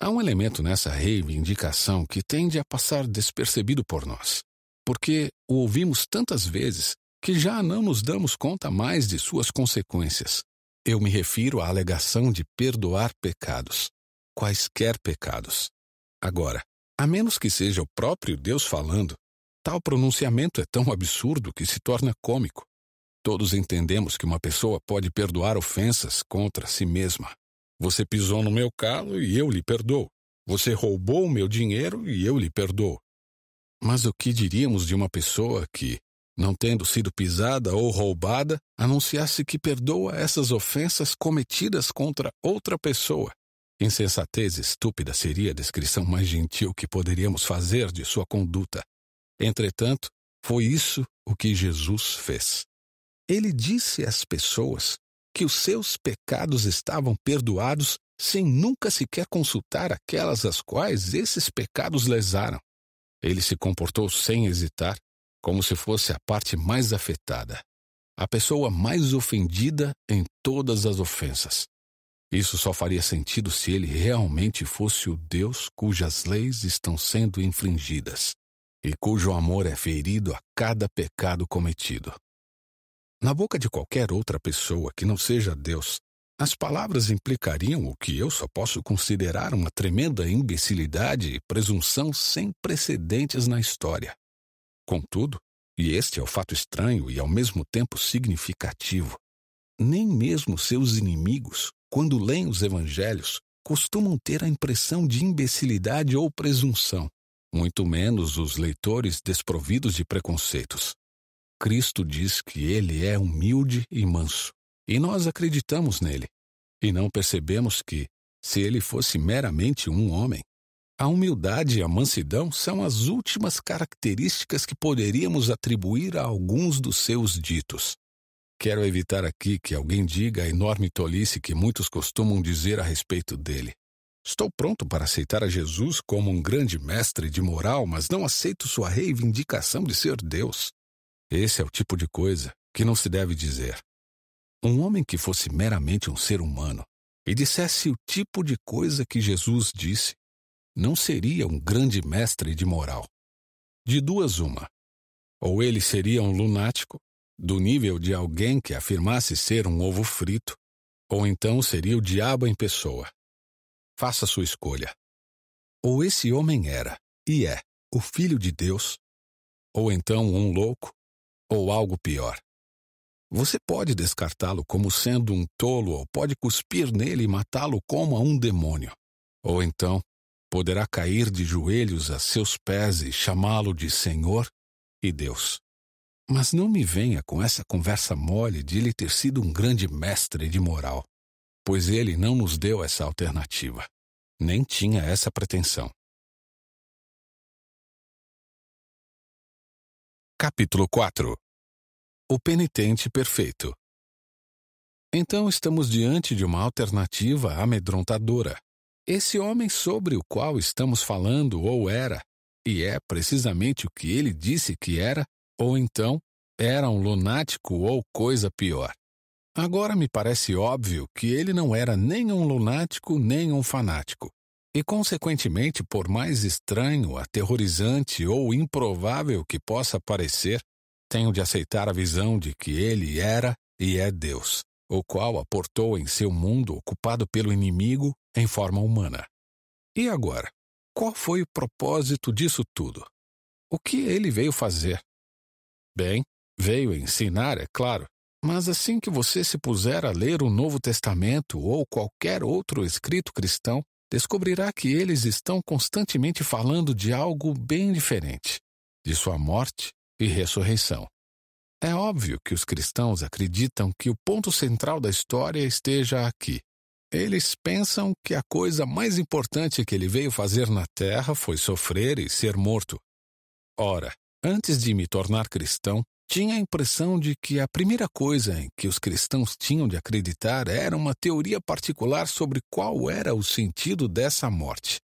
Há um elemento nessa reivindicação que tende a passar despercebido por nós, porque o ouvimos tantas vezes que já não nos damos conta mais de suas consequências. Eu me refiro à alegação de perdoar pecados, quaisquer pecados. Agora, a menos que seja o próprio Deus falando, tal pronunciamento é tão absurdo que se torna cômico. Todos entendemos que uma pessoa pode perdoar ofensas contra si mesma. Você pisou no meu calo e eu lhe perdoo. Você roubou o meu dinheiro e eu lhe perdoo. Mas o que diríamos de uma pessoa que, não tendo sido pisada ou roubada, anunciasse que perdoa essas ofensas cometidas contra outra pessoa? Insensatez estúpida seria a descrição mais gentil que poderíamos fazer de sua conduta. Entretanto, foi isso o que Jesus fez. Ele disse às pessoas que os seus pecados estavam perdoados sem nunca sequer consultar aquelas às quais esses pecados lesaram. Ele se comportou sem hesitar, como se fosse a parte mais afetada, a pessoa mais ofendida em todas as ofensas. Isso só faria sentido se ele realmente fosse o Deus cujas leis estão sendo infringidas e cujo amor é ferido a cada pecado cometido. Na boca de qualquer outra pessoa que não seja Deus, as palavras implicariam o que eu só posso considerar uma tremenda imbecilidade e presunção sem precedentes na história. Contudo, e este é o fato estranho e ao mesmo tempo significativo, nem mesmo seus inimigos, quando leem os evangelhos, costumam ter a impressão de imbecilidade ou presunção, muito menos os leitores desprovidos de preconceitos. Cristo diz que ele é humilde e manso, e nós acreditamos nele. E não percebemos que, se ele fosse meramente um homem, a humildade e a mansidão são as últimas características que poderíamos atribuir a alguns dos seus ditos. Quero evitar aqui que alguém diga a enorme tolice que muitos costumam dizer a respeito dele. Estou pronto para aceitar a Jesus como um grande mestre de moral, mas não aceito sua reivindicação de ser Deus. Esse é o tipo de coisa que não se deve dizer. Um homem que fosse meramente um ser humano e dissesse o tipo de coisa que Jesus disse, não seria um grande mestre de moral. De duas, uma. Ou ele seria um lunático, do nível de alguém que afirmasse ser um ovo frito, ou então seria o diabo em pessoa. Faça sua escolha. Ou esse homem era, e é, o Filho de Deus, ou então um louco, ou algo pior. Você pode descartá-lo como sendo um tolo ou pode cuspir nele e matá-lo como a um demônio. Ou então, poderá cair de joelhos a seus pés e chamá-lo de Senhor e Deus. Mas não me venha com essa conversa mole de ele ter sido um grande mestre de moral, pois ele não nos deu essa alternativa, nem tinha essa pretensão. Capítulo 4 O penitente perfeito. Então estamos diante de uma alternativa amedrontadora. Esse homem sobre o qual estamos falando ou era, e é precisamente o que ele disse que era, ou então era um lunático ou coisa pior. Agora me parece óbvio que ele não era nem um lunático nem um fanático. E, consequentemente, por mais estranho, aterrorizante ou improvável que possa parecer, tenho de aceitar a visão de que ele era e é Deus, o qual aportou em seu mundo ocupado pelo inimigo em forma humana. E agora, qual foi o propósito disso tudo? O que ele veio fazer? Bem, veio ensinar, é claro, mas assim que você se puser a ler o Novo Testamento ou qualquer outro escrito cristão, descobrirá que eles estão constantemente falando de algo bem diferente, de sua morte e ressurreição. É óbvio que os cristãos acreditam que o ponto central da história esteja aqui. Eles pensam que a coisa mais importante que ele veio fazer na terra foi sofrer e ser morto. Ora, antes de me tornar cristão, tinha a impressão de que a primeira coisa em que os cristãos tinham de acreditar era uma teoria particular sobre qual era o sentido dessa morte.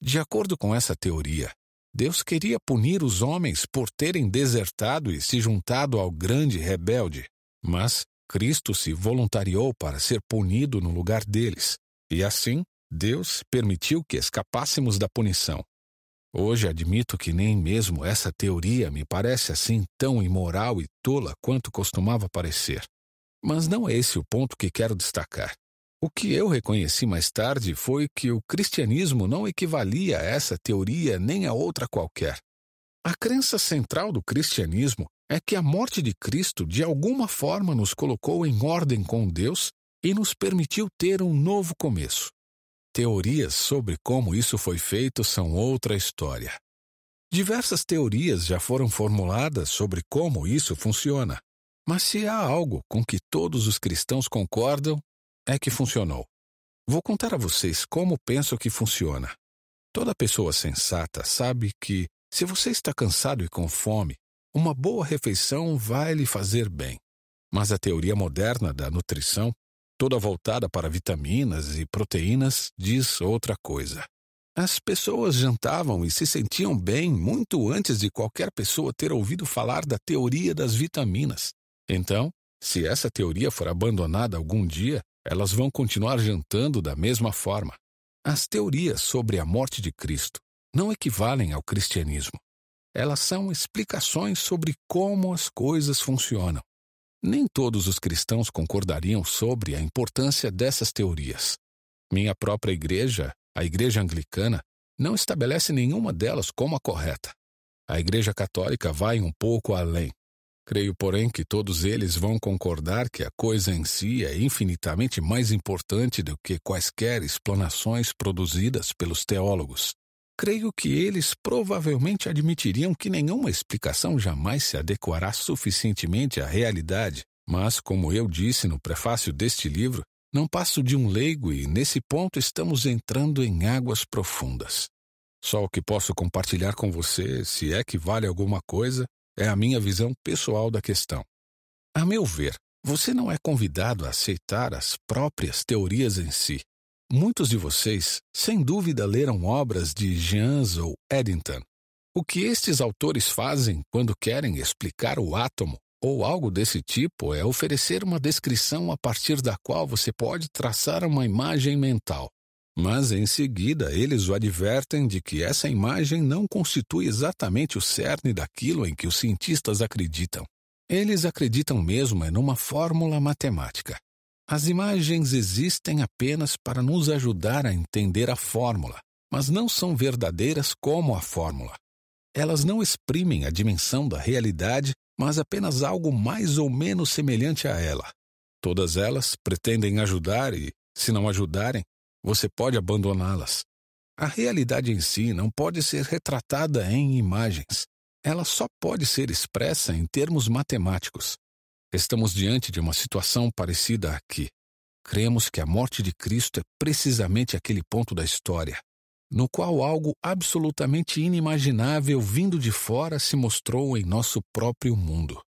De acordo com essa teoria, Deus queria punir os homens por terem desertado e se juntado ao grande rebelde, mas Cristo se voluntariou para ser punido no lugar deles, e assim Deus permitiu que escapássemos da punição. Hoje admito que nem mesmo essa teoria me parece assim tão imoral e tola quanto costumava parecer. Mas não é esse o ponto que quero destacar. O que eu reconheci mais tarde foi que o cristianismo não equivalia a essa teoria nem a outra qualquer. A crença central do cristianismo é que a morte de Cristo de alguma forma nos colocou em ordem com Deus e nos permitiu ter um novo começo. Teorias sobre como isso foi feito são outra história. Diversas teorias já foram formuladas sobre como isso funciona, mas se há algo com que todos os cristãos concordam, é que funcionou. Vou contar a vocês como penso que funciona. Toda pessoa sensata sabe que, se você está cansado e com fome, uma boa refeição vai lhe fazer bem. Mas a teoria moderna da nutrição, toda voltada para vitaminas e proteínas, diz outra coisa. As pessoas jantavam e se sentiam bem muito antes de qualquer pessoa ter ouvido falar da teoria das vitaminas. Então, se essa teoria for abandonada algum dia, elas vão continuar jantando da mesma forma. As teorias sobre a morte de Cristo não equivalem ao cristianismo. Elas são explicações sobre como as coisas funcionam. Nem todos os cristãos concordariam sobre a importância dessas teorias. Minha própria igreja, a Igreja Anglicana, não estabelece nenhuma delas como a correta. A Igreja Católica vai um pouco além. Creio, porém, que todos eles vão concordar que a coisa em si é infinitamente mais importante do que quaisquer explanações produzidas pelos teólogos. Creio que eles provavelmente admitiriam que nenhuma explicação jamais se adequará suficientemente à realidade, mas, como eu disse no prefácio deste livro, não passo de um leigo e, nesse ponto, estamos entrando em águas profundas. Só o que posso compartilhar com você, se é que vale alguma coisa, é a minha visão pessoal da questão. A meu ver, você não é convidado a aceitar as próprias teorias em si. Muitos de vocês, sem dúvida, leram obras de Jeans ou Eddington. O que estes autores fazem quando querem explicar o átomo ou algo desse tipo é oferecer uma descrição a partir da qual você pode traçar uma imagem mental. Mas em seguida eles o advertem de que essa imagem não constitui exatamente o cerne daquilo em que os cientistas acreditam. Eles acreditam mesmo em uma fórmula matemática. As imagens existem apenas para nos ajudar a entender a fórmula, mas não são verdadeiras como a fórmula. Elas não exprimem a dimensão da realidade, mas apenas algo mais ou menos semelhante a ela. Todas elas pretendem ajudar e, se não ajudarem, você pode abandoná-las. A realidade em si não pode ser retratada em imagens. Ela só pode ser expressa em termos matemáticos. Estamos diante de uma situação parecida aqui. Cremos que a morte de Cristo é precisamente aquele ponto da história, no qual algo absolutamente inimaginável vindo de fora se mostrou em nosso próprio mundo.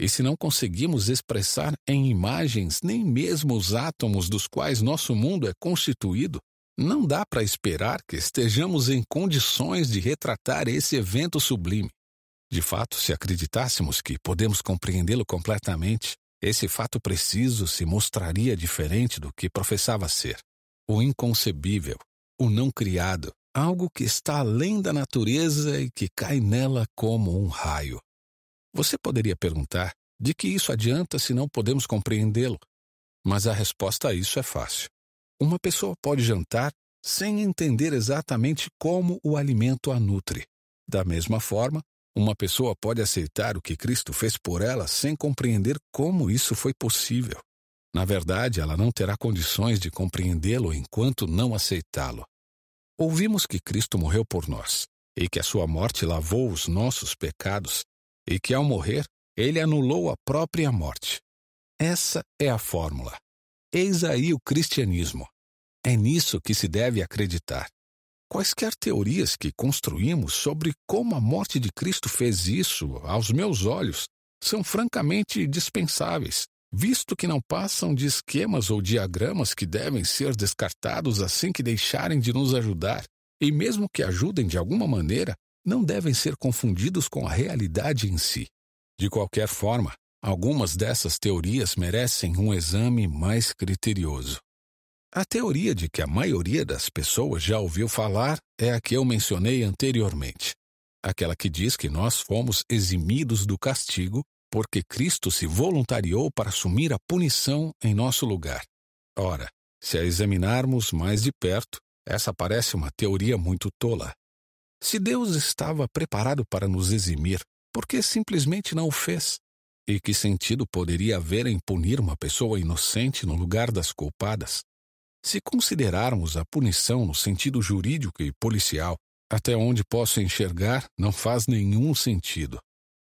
E se não conseguimos expressar em imagens nem mesmo os átomos dos quais nosso mundo é constituído, não dá para esperar que estejamos em condições de retratar esse evento sublime. De fato, se acreditássemos que podemos compreendê-lo completamente, esse fato preciso se mostraria diferente do que professava ser. O inconcebível, o não criado, algo que está além da natureza e que cai nela como um raio. Você poderia perguntar de que isso adianta se não podemos compreendê-lo? Mas a resposta a isso é fácil. Uma pessoa pode jantar sem entender exatamente como o alimento a nutre. Da mesma forma, uma pessoa pode aceitar o que Cristo fez por ela sem compreender como isso foi possível. Na verdade, ela não terá condições de compreendê-lo enquanto não aceitá-lo. Ouvimos que Cristo morreu por nós e que a sua morte lavou os nossos pecados e que ao morrer ele anulou a própria morte. Essa é a fórmula. Eis aí o cristianismo. É nisso que se deve acreditar. Quaisquer teorias que construímos sobre como a morte de Cristo fez isso, aos meus olhos, são francamente dispensáveis, visto que não passam de esquemas ou diagramas que devem ser descartados assim que deixarem de nos ajudar, e mesmo que ajudem de alguma maneira, não devem ser confundidos com a realidade em si. De qualquer forma, algumas dessas teorias merecem um exame mais criterioso. A teoria de que a maioria das pessoas já ouviu falar é a que eu mencionei anteriormente. Aquela que diz que nós fomos eximidos do castigo porque Cristo se voluntariou para assumir a punição em nosso lugar. Ora, se a examinarmos mais de perto, essa parece uma teoria muito tola. Se Deus estava preparado para nos eximir, por que simplesmente não o fez? E que sentido poderia haver em punir uma pessoa inocente no lugar das culpadas? Se considerarmos a punição no sentido jurídico e policial, até onde posso enxergar, não faz nenhum sentido.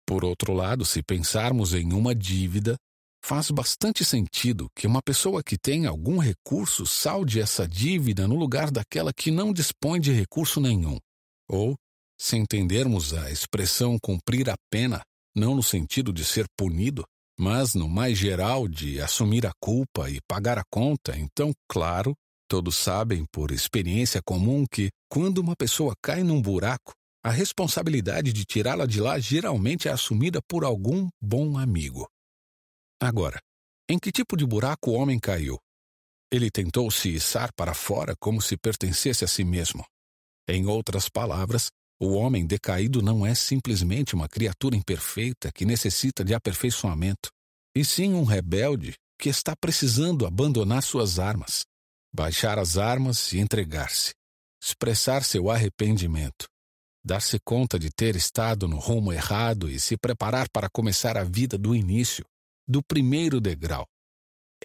Por outro lado, se pensarmos em uma dívida, faz bastante sentido que uma pessoa que tem algum recurso salde essa dívida no lugar daquela que não dispõe de recurso nenhum. Ou, se entendermos a expressão cumprir a pena, não no sentido de ser punido, mas no mais geral de assumir a culpa e pagar a conta, então, claro, todos sabem por experiência comum que, quando uma pessoa cai num buraco, a responsabilidade de tirá-la de lá geralmente é assumida por algum bom amigo. Agora, em que tipo de buraco o homem caiu? Ele tentou se içar para fora como se pertencesse a si mesmo. Em outras palavras, o homem decaído não é simplesmente uma criatura imperfeita que necessita de aperfeiçoamento, e sim um rebelde que está precisando abandonar suas armas, baixar as armas e entregar-se, expressar seu arrependimento, dar-se conta de ter estado no rumo errado e se preparar para começar a vida do início, do primeiro degrau.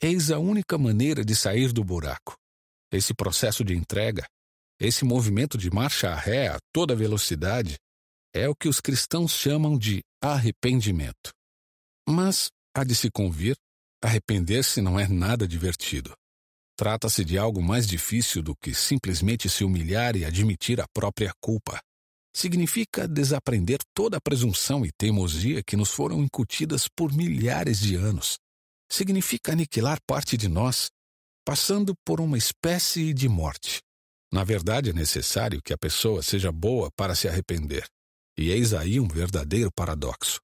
Eis a única maneira de sair do buraco. Esse processo de entrega esse movimento de marcha ré a toda velocidade é o que os cristãos chamam de arrependimento. Mas, há de se convir, arrepender-se não é nada divertido. Trata-se de algo mais difícil do que simplesmente se humilhar e admitir a própria culpa. Significa desaprender toda a presunção e teimosia que nos foram incutidas por milhares de anos. Significa aniquilar parte de nós, passando por uma espécie de morte. Na verdade, é necessário que a pessoa seja boa para se arrepender. E eis aí um verdadeiro paradoxo.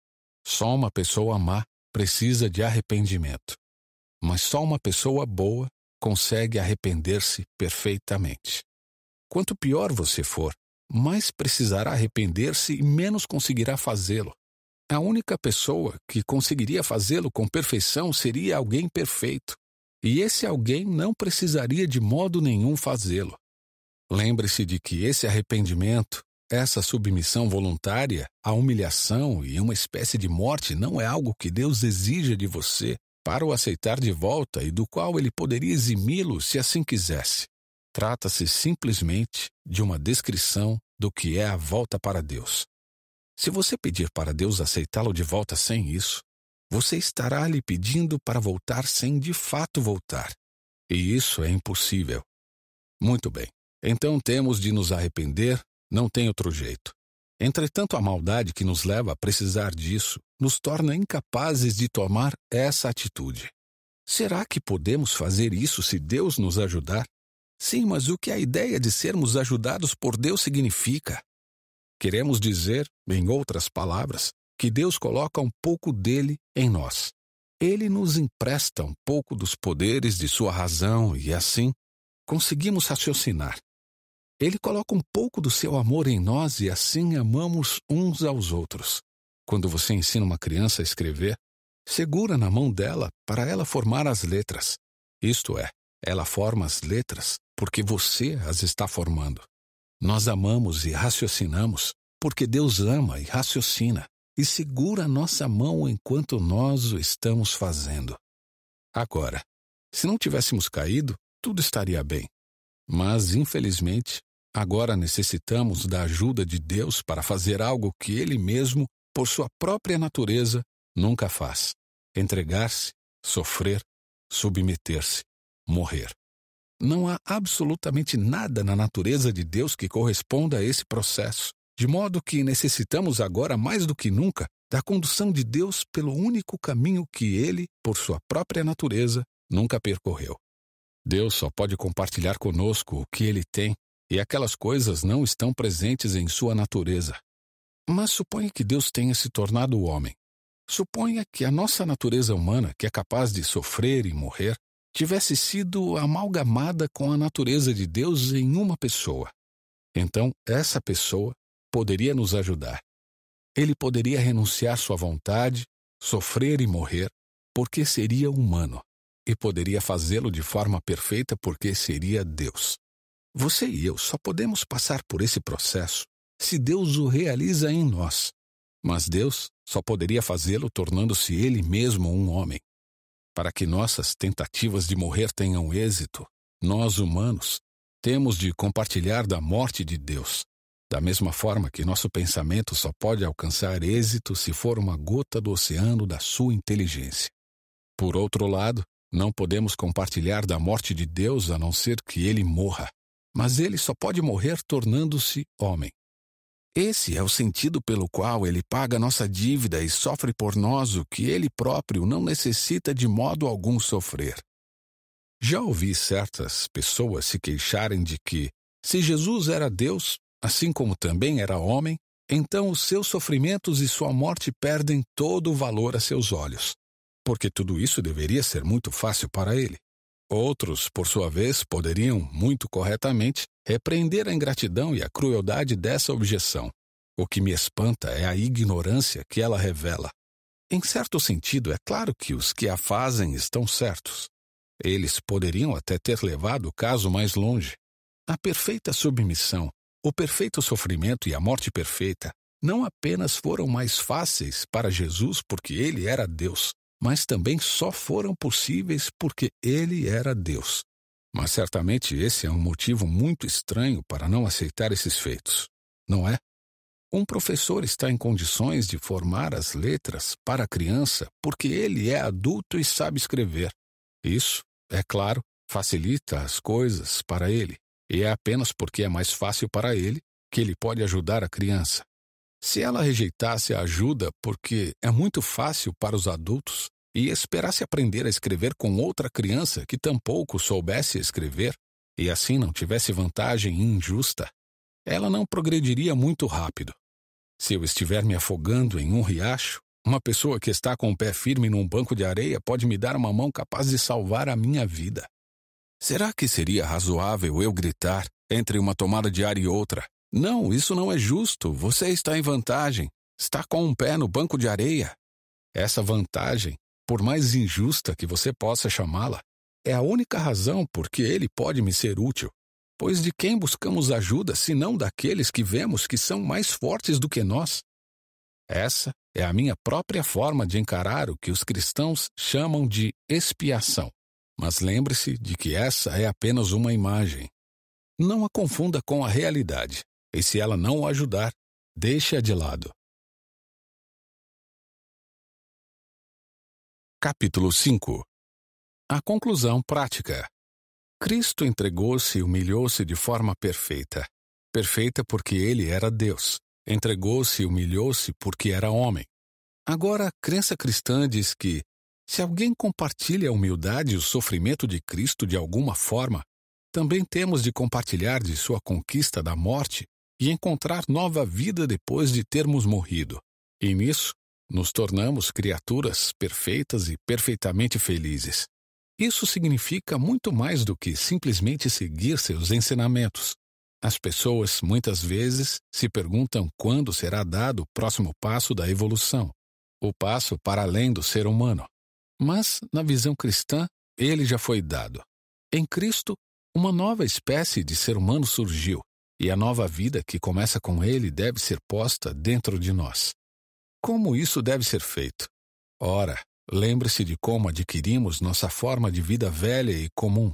Só uma pessoa má precisa de arrependimento. Mas só uma pessoa boa consegue arrepender-se perfeitamente. Quanto pior você for, mais precisará arrepender-se e menos conseguirá fazê-lo. A única pessoa que conseguiria fazê-lo com perfeição seria alguém perfeito. E esse alguém não precisaria de modo nenhum fazê-lo. Lembre-se de que esse arrependimento, essa submissão voluntária à humilhação e uma espécie de morte não é algo que Deus exija de você para o aceitar de volta e do qual ele poderia eximi-lo se assim quisesse. Trata-se simplesmente de uma descrição do que é a volta para Deus. Se você pedir para Deus aceitá-lo de volta sem isso, você estará lhe pedindo para voltar sem de fato voltar. E isso é impossível. Muito bem. Então temos de nos arrepender, não tem outro jeito. Entretanto, a maldade que nos leva a precisar disso nos torna incapazes de tomar essa atitude. Será que podemos fazer isso se Deus nos ajudar? Sim, mas o que a ideia de sermos ajudados por Deus significa? Queremos dizer, em outras palavras, que Deus coloca um pouco dele em nós. Ele nos empresta um pouco dos poderes de sua razão e assim conseguimos raciocinar. Ele coloca um pouco do seu amor em nós e assim amamos uns aos outros. Quando você ensina uma criança a escrever, segura na mão dela para ela formar as letras. Isto é, ela forma as letras porque você as está formando. Nós amamos e raciocinamos porque Deus ama e raciocina e segura nossa mão enquanto nós o estamos fazendo. Agora, se não tivéssemos caído, tudo estaria bem. Mas, infelizmente, Agora necessitamos da ajuda de Deus para fazer algo que Ele mesmo, por sua própria natureza, nunca faz: entregar-se, sofrer, submeter-se, morrer. Não há absolutamente nada na natureza de Deus que corresponda a esse processo, de modo que necessitamos agora mais do que nunca da condução de Deus pelo único caminho que Ele, por sua própria natureza, nunca percorreu. Deus só pode compartilhar conosco o que Ele tem e aquelas coisas não estão presentes em sua natureza. Mas suponha que Deus tenha se tornado homem. Suponha que a nossa natureza humana, que é capaz de sofrer e morrer, tivesse sido amalgamada com a natureza de Deus em uma pessoa. Então, essa pessoa poderia nos ajudar. Ele poderia renunciar sua vontade, sofrer e morrer, porque seria humano, e poderia fazê-lo de forma perfeita porque seria Deus. Você e eu só podemos passar por esse processo se Deus o realiza em nós. Mas Deus só poderia fazê-lo tornando-se Ele mesmo um homem. Para que nossas tentativas de morrer tenham êxito, nós humanos temos de compartilhar da morte de Deus. Da mesma forma que nosso pensamento só pode alcançar êxito se for uma gota do oceano da sua inteligência. Por outro lado, não podemos compartilhar da morte de Deus a não ser que ele morra. Mas ele só pode morrer tornando-se homem. Esse é o sentido pelo qual ele paga nossa dívida e sofre por nós o que ele próprio não necessita de modo algum sofrer. Já ouvi certas pessoas se queixarem de que, se Jesus era Deus, assim como também era homem, então os seus sofrimentos e sua morte perdem todo o valor a seus olhos, porque tudo isso deveria ser muito fácil para ele. Outros, por sua vez, poderiam, muito corretamente, repreender a ingratidão e a crueldade dessa objeção. O que me espanta é a ignorância que ela revela. Em certo sentido, é claro que os que a fazem estão certos. Eles poderiam até ter levado o caso mais longe. A perfeita submissão, o perfeito sofrimento e a morte perfeita não apenas foram mais fáceis para Jesus porque ele era Deus, mas também só foram possíveis porque ele era Deus. Mas certamente esse é um motivo muito estranho para não aceitar esses feitos, não é? Um professor está em condições de formar as letras para a criança porque ele é adulto e sabe escrever. Isso é claro, facilita as coisas para ele, e é apenas porque é mais fácil para ele que ele pode ajudar a criança. Se ela rejeitasse a ajuda porque é muito fácil para os adultos e esperasse aprender a escrever com outra criança que tampouco soubesse escrever e assim não tivesse vantagem injusta, ela não progrediria muito rápido. Se eu estiver me afogando em um riacho, uma pessoa que está com o pé firme num banco de areia pode me dar uma mão capaz de salvar a minha vida. Será que seria razoável eu gritar entre uma tomada de ar e outra? Não, isso não é justo. Você está em vantagem. Está com um pé no banco de areia. Essa vantagem, por mais injusta que você possa chamá-la, é a única razão por que ele pode me ser útil. Pois de quem buscamos ajuda senão daqueles que vemos que são mais fortes do que nós? Essa é a minha própria forma de encarar o que os cristãos chamam de expiação. Mas lembre-se de que essa é apenas uma imagem. Não a confunda com a realidade, e se ela não o ajudar, deixe-a de lado. Capítulo 5 A conclusão prática. Cristo entregou-se e humilhou-se de forma perfeita. Perfeita porque ele era Deus. Entregou-se e humilhou-se porque era homem. Agora, a crença cristã diz que, se alguém compartilha a humildade e o sofrimento de Cristo de alguma forma, também temos de compartilhar de sua conquista da morte e encontrar nova vida depois de termos morrido. E nisso, nos tornamos criaturas perfeitas e perfeitamente felizes. Isso significa muito mais do que simplesmente seguir seus ensinamentos. As pessoas muitas vezes se perguntam quando será dado o próximo passo da evolução, o passo para além do ser humano. Mas, na visão cristã, ele já foi dado. Em Cristo, uma nova espécie de ser humano surgiu, e a nova vida que começa com ele deve ser posta dentro de nós. Como isso deve ser feito? Ora, lembre-se de como adquirimos nossa forma de vida velha e comum.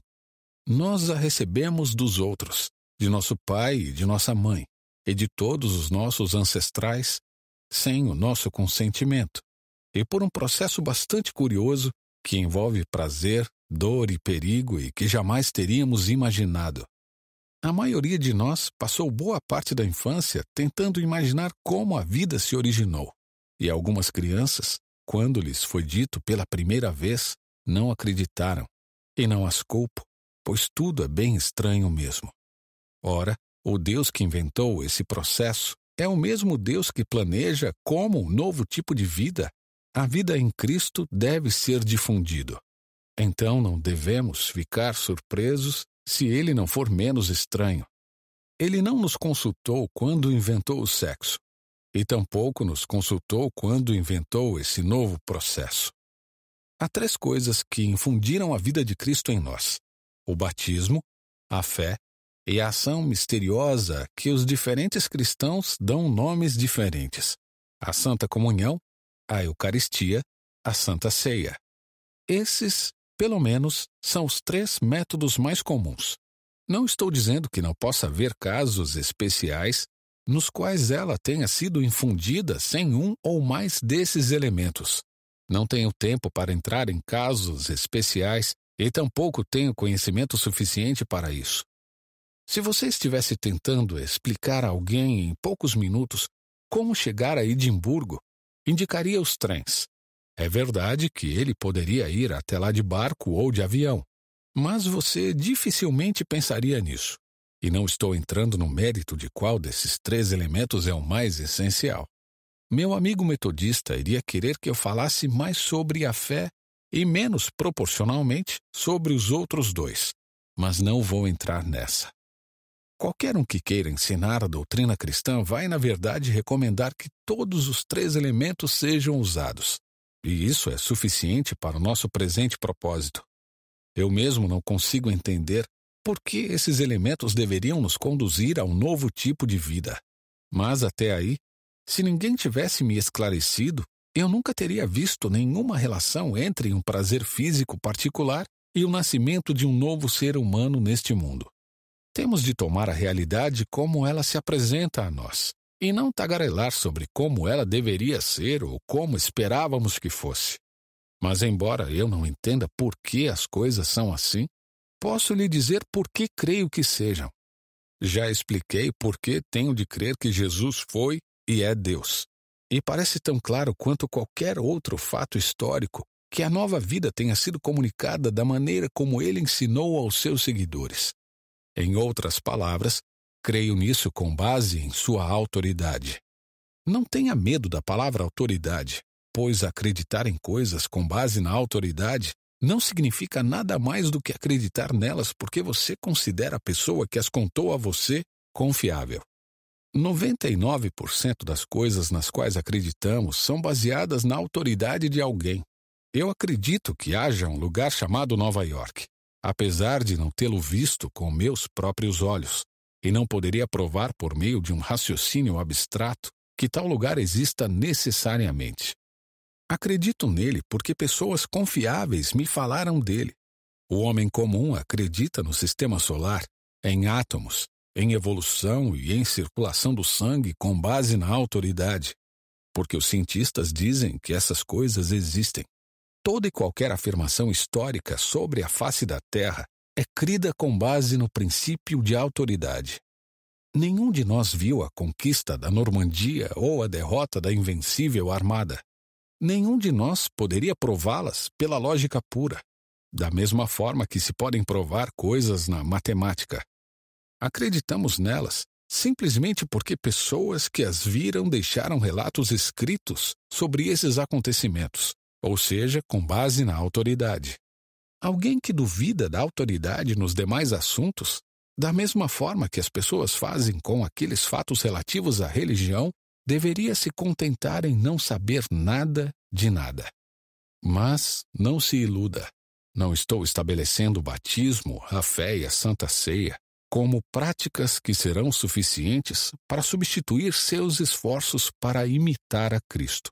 Nós a recebemos dos outros, de nosso pai e de nossa mãe, e de todos os nossos ancestrais, sem o nosso consentimento, e por um processo bastante curioso que envolve prazer, dor e perigo e que jamais teríamos imaginado. A maioria de nós passou boa parte da infância tentando imaginar como a vida se originou, e algumas crianças, quando lhes foi dito pela primeira vez, não acreditaram, e não as culpo, pois tudo é bem estranho mesmo. Ora, o Deus que inventou esse processo é o mesmo Deus que planeja como um novo tipo de vida. A vida em Cristo deve ser difundido. Então não devemos ficar surpresos se ele não for menos estranho. Ele não nos consultou quando inventou o sexo, e tampouco nos consultou quando inventou esse novo processo. Há três coisas que infundiram a vida de Cristo em nós: o batismo, a fé e a ação misteriosa que os diferentes cristãos dão nomes diferentes: a Santa Comunhão, a Eucaristia, a Santa Ceia. Esses, pelo menos, são os três métodos mais comuns. Não estou dizendo que não possa haver casos especiais nos quais ela tenha sido infundida sem um ou mais desses elementos. Não tenho tempo para entrar em casos especiais e tampouco tenho conhecimento suficiente para isso. Se você estivesse tentando explicar a alguém em poucos minutos como chegar a Edimburgo, indicaria os trens. É verdade que ele poderia ir até lá de barco ou de avião, mas você dificilmente pensaria nisso. E não estou entrando no mérito de qual desses três elementos é o mais essencial. Meu amigo metodista iria querer que eu falasse mais sobre a fé e menos proporcionalmente sobre os outros dois, mas não vou entrar nessa. Qualquer um que queira ensinar a doutrina cristã vai, na verdade, recomendar que todos os três elementos sejam usados. E isso é suficiente para o nosso presente propósito. Eu mesmo não consigo entender por que esses elementos deveriam nos conduzir a um novo tipo de vida. Mas até aí, se ninguém tivesse me esclarecido, eu nunca teria visto nenhuma relação entre um prazer físico particular e o nascimento de um novo ser humano neste mundo. Temos de tomar a realidade como ela se apresenta a nós, e não tagarelar sobre como ela deveria ser ou como esperávamos que fosse. Mas, embora eu não entenda por que as coisas são assim, posso lhe dizer por que creio que sejam. Já expliquei por que tenho de crer que Jesus foi e é Deus. E parece tão claro quanto qualquer outro fato histórico que a nova vida tenha sido comunicada da maneira como ele ensinou aos seus seguidores. Em outras palavras, creio nisso com base em sua autoridade. Não tenha medo da palavra autoridade, pois acreditar em coisas com base na autoridade não significa nada mais do que acreditar nelas porque você considera a pessoa que as contou a você confiável. 99% das coisas nas quais acreditamos são baseadas na autoridade de alguém. Eu acredito que haja um lugar chamado Nova York apesar de não tê-lo visto com meus próprios olhos, e não poderia provar por meio de um raciocínio abstrato que tal lugar exista necessariamente. Acredito nele porque pessoas confiáveis me falaram dele. O homem comum acredita no sistema solar, em átomos, em evolução e em circulação do sangue com base na autoridade, porque os cientistas dizem que essas coisas existem. Toda e qualquer afirmação histórica sobre a face da Terra é crida com base no princípio de autoridade. Nenhum de nós viu a conquista da Normandia ou a derrota da Invencível Armada. Nenhum de nós poderia prová-las pela lógica pura, da mesma forma que se podem provar coisas na matemática. Acreditamos nelas simplesmente porque pessoas que as viram deixaram relatos escritos sobre esses acontecimentos ou seja, com base na autoridade. Alguém que duvida da autoridade nos demais assuntos, da mesma forma que as pessoas fazem com aqueles fatos relativos à religião, deveria se contentar em não saber nada de nada. Mas não se iluda. Não estou estabelecendo o batismo, a fé e a santa ceia como práticas que serão suficientes para substituir seus esforços para imitar a Cristo.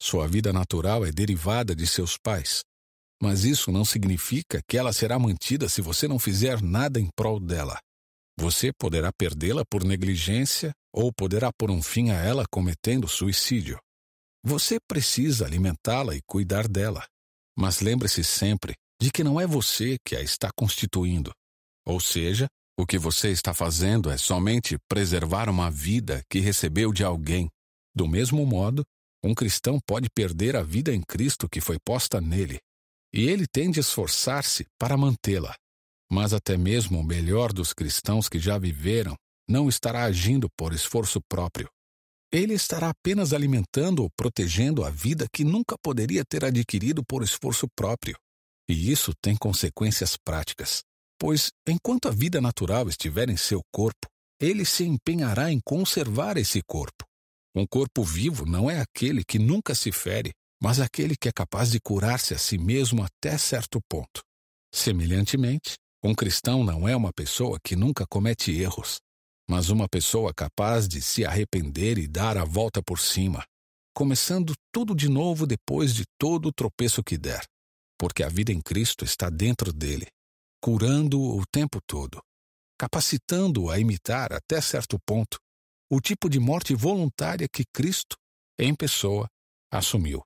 Sua vida natural é derivada de seus pais. Mas isso não significa que ela será mantida se você não fizer nada em prol dela. Você poderá perdê-la por negligência ou poderá pôr um fim a ela cometendo suicídio. Você precisa alimentá-la e cuidar dela. Mas lembre-se sempre de que não é você que a está constituindo. Ou seja, o que você está fazendo é somente preservar uma vida que recebeu de alguém. Do mesmo modo, um cristão pode perder a vida em Cristo que foi posta nele, e ele tem de esforçar-se para mantê-la. Mas até mesmo o melhor dos cristãos que já viveram não estará agindo por esforço próprio. Ele estará apenas alimentando ou protegendo a vida que nunca poderia ter adquirido por esforço próprio. E isso tem consequências práticas, pois enquanto a vida natural estiver em seu corpo, ele se empenhará em conservar esse corpo. Um corpo vivo não é aquele que nunca se fere, mas aquele que é capaz de curar-se a si mesmo até certo ponto. Semelhantemente, um cristão não é uma pessoa que nunca comete erros, mas uma pessoa capaz de se arrepender e dar a volta por cima, começando tudo de novo depois de todo o tropeço que der, porque a vida em Cristo está dentro dele, curando-o o tempo todo, capacitando-o a imitar até certo ponto o tipo de morte voluntária que Cristo, em pessoa, assumiu.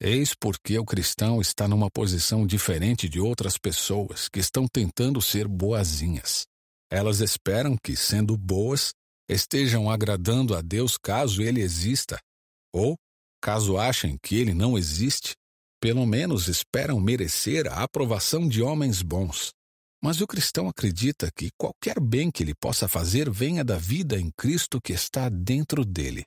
Eis porque o cristão está numa posição diferente de outras pessoas que estão tentando ser boazinhas. Elas esperam que, sendo boas, estejam agradando a Deus caso ele exista, ou, caso achem que ele não existe, pelo menos esperam merecer a aprovação de homens bons. Mas o cristão acredita que qualquer bem que ele possa fazer venha da vida em Cristo que está dentro dele.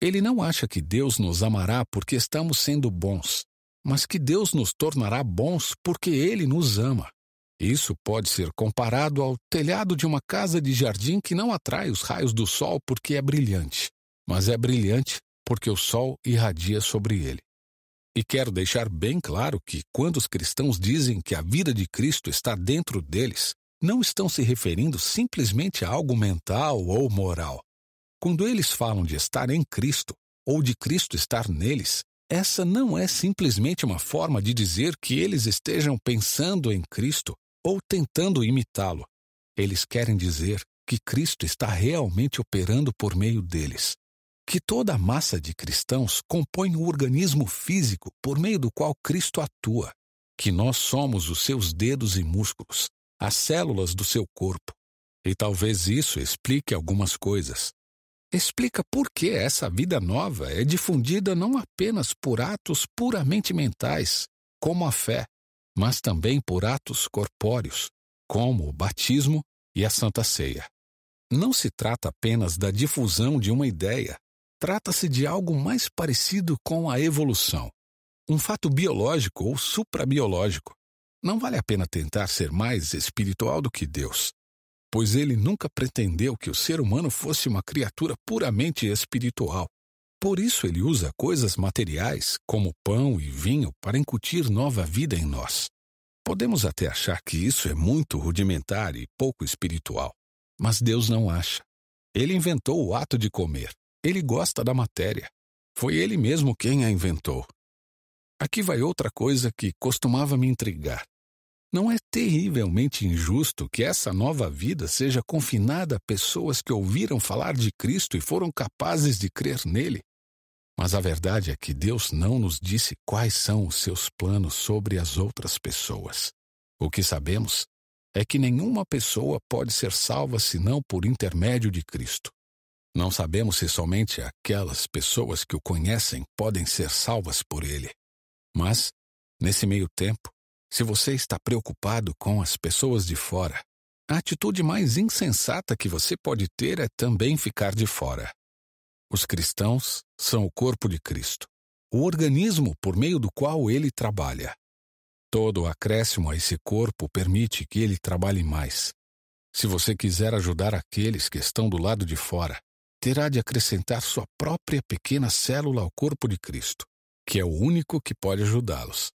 Ele não acha que Deus nos amará porque estamos sendo bons, mas que Deus nos tornará bons porque Ele nos ama. Isso pode ser comparado ao telhado de uma casa de jardim que não atrai os raios do sol porque é brilhante, mas é brilhante porque o sol irradia sobre ele. E quero deixar bem claro que, quando os cristãos dizem que a vida de Cristo está dentro deles, não estão se referindo simplesmente a algo mental ou moral. Quando eles falam de estar em Cristo, ou de Cristo estar neles, essa não é simplesmente uma forma de dizer que eles estejam pensando em Cristo ou tentando imitá-lo. Eles querem dizer que Cristo está realmente operando por meio deles. Que toda a massa de cristãos compõe o organismo físico por meio do qual Cristo atua. Que nós somos os seus dedos e músculos, as células do seu corpo. E talvez isso explique algumas coisas. Explica por que essa vida nova é difundida não apenas por atos puramente mentais, como a fé, mas também por atos corpóreos, como o batismo e a Santa Ceia. Não se trata apenas da difusão de uma ideia, trata-se de algo mais parecido com a evolução. Um fato biológico ou suprabiológico. Não vale a pena tentar ser mais espiritual do que Deus, pois ele nunca pretendeu que o ser humano fosse uma criatura puramente espiritual. Por isso ele usa coisas materiais, como pão e vinho, para incutir nova vida em nós. Podemos até achar que isso é muito rudimentar e pouco espiritual, mas Deus não acha. Ele inventou o ato de comer. Ele gosta da matéria. Foi ele mesmo quem a inventou. Aqui vai outra coisa que costumava me intrigar. Não é terrivelmente injusto que essa nova vida seja confinada a pessoas que ouviram falar de Cristo e foram capazes de crer nele? Mas a verdade é que Deus não nos disse quais são os seus planos sobre as outras pessoas. O que sabemos é que nenhuma pessoa pode ser salva senão por intermédio de Cristo. Não sabemos se somente aquelas pessoas que o conhecem podem ser salvas por ele. Mas, nesse meio tempo, se você está preocupado com as pessoas de fora, a atitude mais insensata que você pode ter é também ficar de fora. Os cristãos são o corpo de Cristo, o organismo por meio do qual ele trabalha. Todo o acréscimo a esse corpo permite que ele trabalhe mais. Se você quiser ajudar aqueles que estão do lado de fora, terá de acrescentar sua própria pequena célula ao corpo de Cristo, que é o único que pode ajudá-los.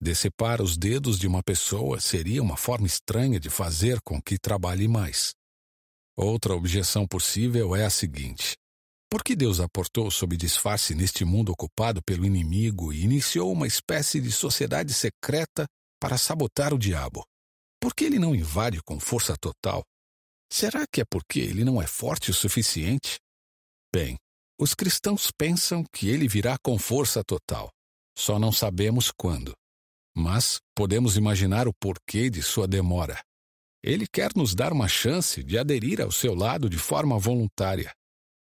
Decepar os dedos de uma pessoa seria uma forma estranha de fazer com que trabalhe mais. Outra objeção possível é a seguinte: por que Deus aportou sob disfarce neste mundo ocupado pelo inimigo e iniciou uma espécie de sociedade secreta para sabotar o diabo? Por que ele não invade com força total? Será que é porque ele não é forte o suficiente? Bem, os cristãos pensam que ele virá com força total. Só não sabemos quando. Mas podemos imaginar o porquê de sua demora. Ele quer nos dar uma chance de aderir ao seu lado de forma voluntária.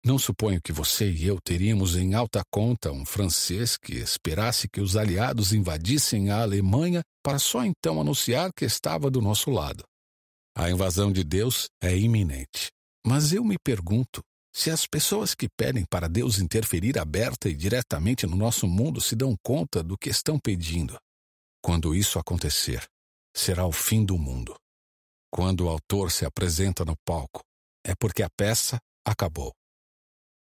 Não suponho que você e eu teríamos em alta conta um francês que esperasse que os aliados invadissem a Alemanha para só então anunciar que estava do nosso lado. A invasão de Deus é iminente. Mas eu me pergunto se as pessoas que pedem para Deus interferir aberta e diretamente no nosso mundo se dão conta do que estão pedindo. Quando isso acontecer, será o fim do mundo. Quando o autor se apresenta no palco, é porque a peça acabou.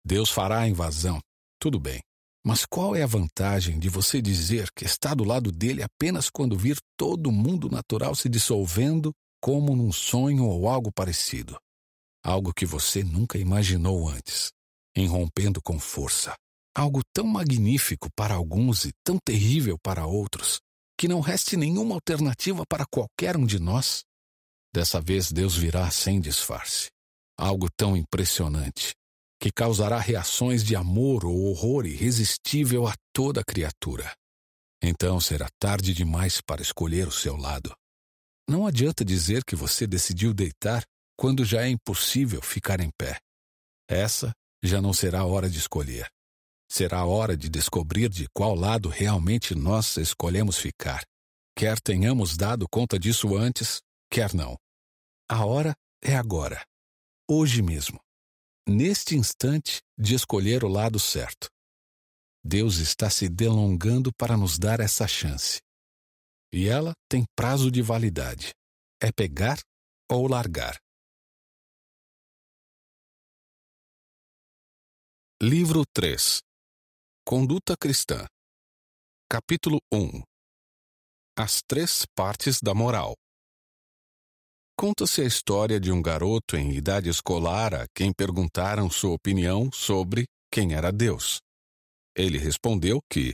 Deus fará a invasão, tudo bem. Mas qual é a vantagem de você dizer que está do lado dele apenas quando vir todo o mundo natural se dissolvendo como num sonho ou algo parecido? Algo que você nunca imaginou antes, irrompendo com força. Algo tão magnífico para alguns e tão terrível para outros, que não reste nenhuma alternativa para qualquer um de nós. Dessa vez Deus virá sem disfarce. Algo tão impressionante que causará reações de amor ou horror irresistível a toda criatura. Então será tarde demais para escolher o seu lado. Não adianta dizer que você decidiu deitar quando já é impossível ficar em pé. Essa já não será a hora de escolher. Será hora de descobrir de qual lado realmente nós escolhemos ficar. Quer tenhamos dado conta disso antes, quer não. A hora é agora. Hoje mesmo neste instante, de escolher o lado certo. Deus está se delongando para nos dar essa chance. E ela tem prazo de validade. É pegar ou largar. Livro 3 Conduta Cristã Capítulo 1 As três partes da moral Conta-se a história de um garoto em idade escolar a quem perguntaram sua opinião sobre quem era Deus. Ele respondeu que,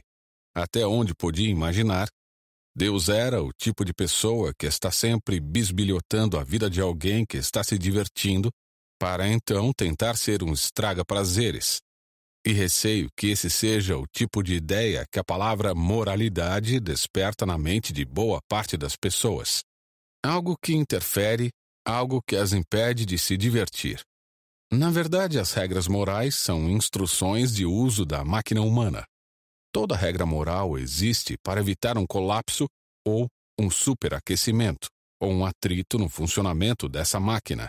até onde podia imaginar, Deus era o tipo de pessoa que está sempre bisbilhotando a vida de alguém que está se divertindo, para então tentar ser um estraga-prazeres. E receio que esse seja o tipo de ideia que a palavra moralidade desperta na mente de boa parte das pessoas algo que interfere, algo que as impede de se divertir. Na verdade, as regras morais são instruções de uso da máquina humana. Toda regra moral existe para evitar um colapso ou um superaquecimento, ou um atrito no funcionamento dessa máquina.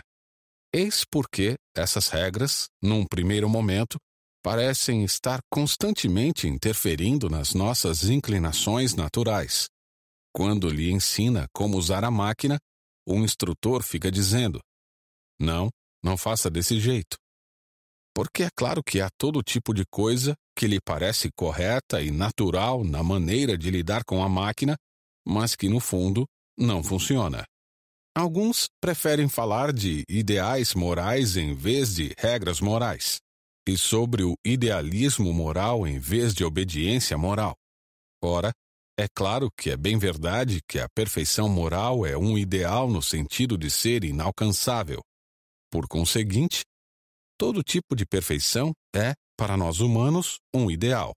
Eis porque essas regras, num primeiro momento, parecem estar constantemente interferindo nas nossas inclinações naturais. Quando lhe ensina como usar a máquina, o instrutor fica dizendo: Não, não faça desse jeito. Porque é claro que há todo tipo de coisa que lhe parece correta e natural na maneira de lidar com a máquina, mas que no fundo não funciona. Alguns preferem falar de ideais morais em vez de regras morais, e sobre o idealismo moral em vez de obediência moral. Ora, é claro que é bem verdade que a perfeição moral é um ideal no sentido de ser inalcançável. Por conseguinte, todo tipo de perfeição é, para nós humanos, um ideal.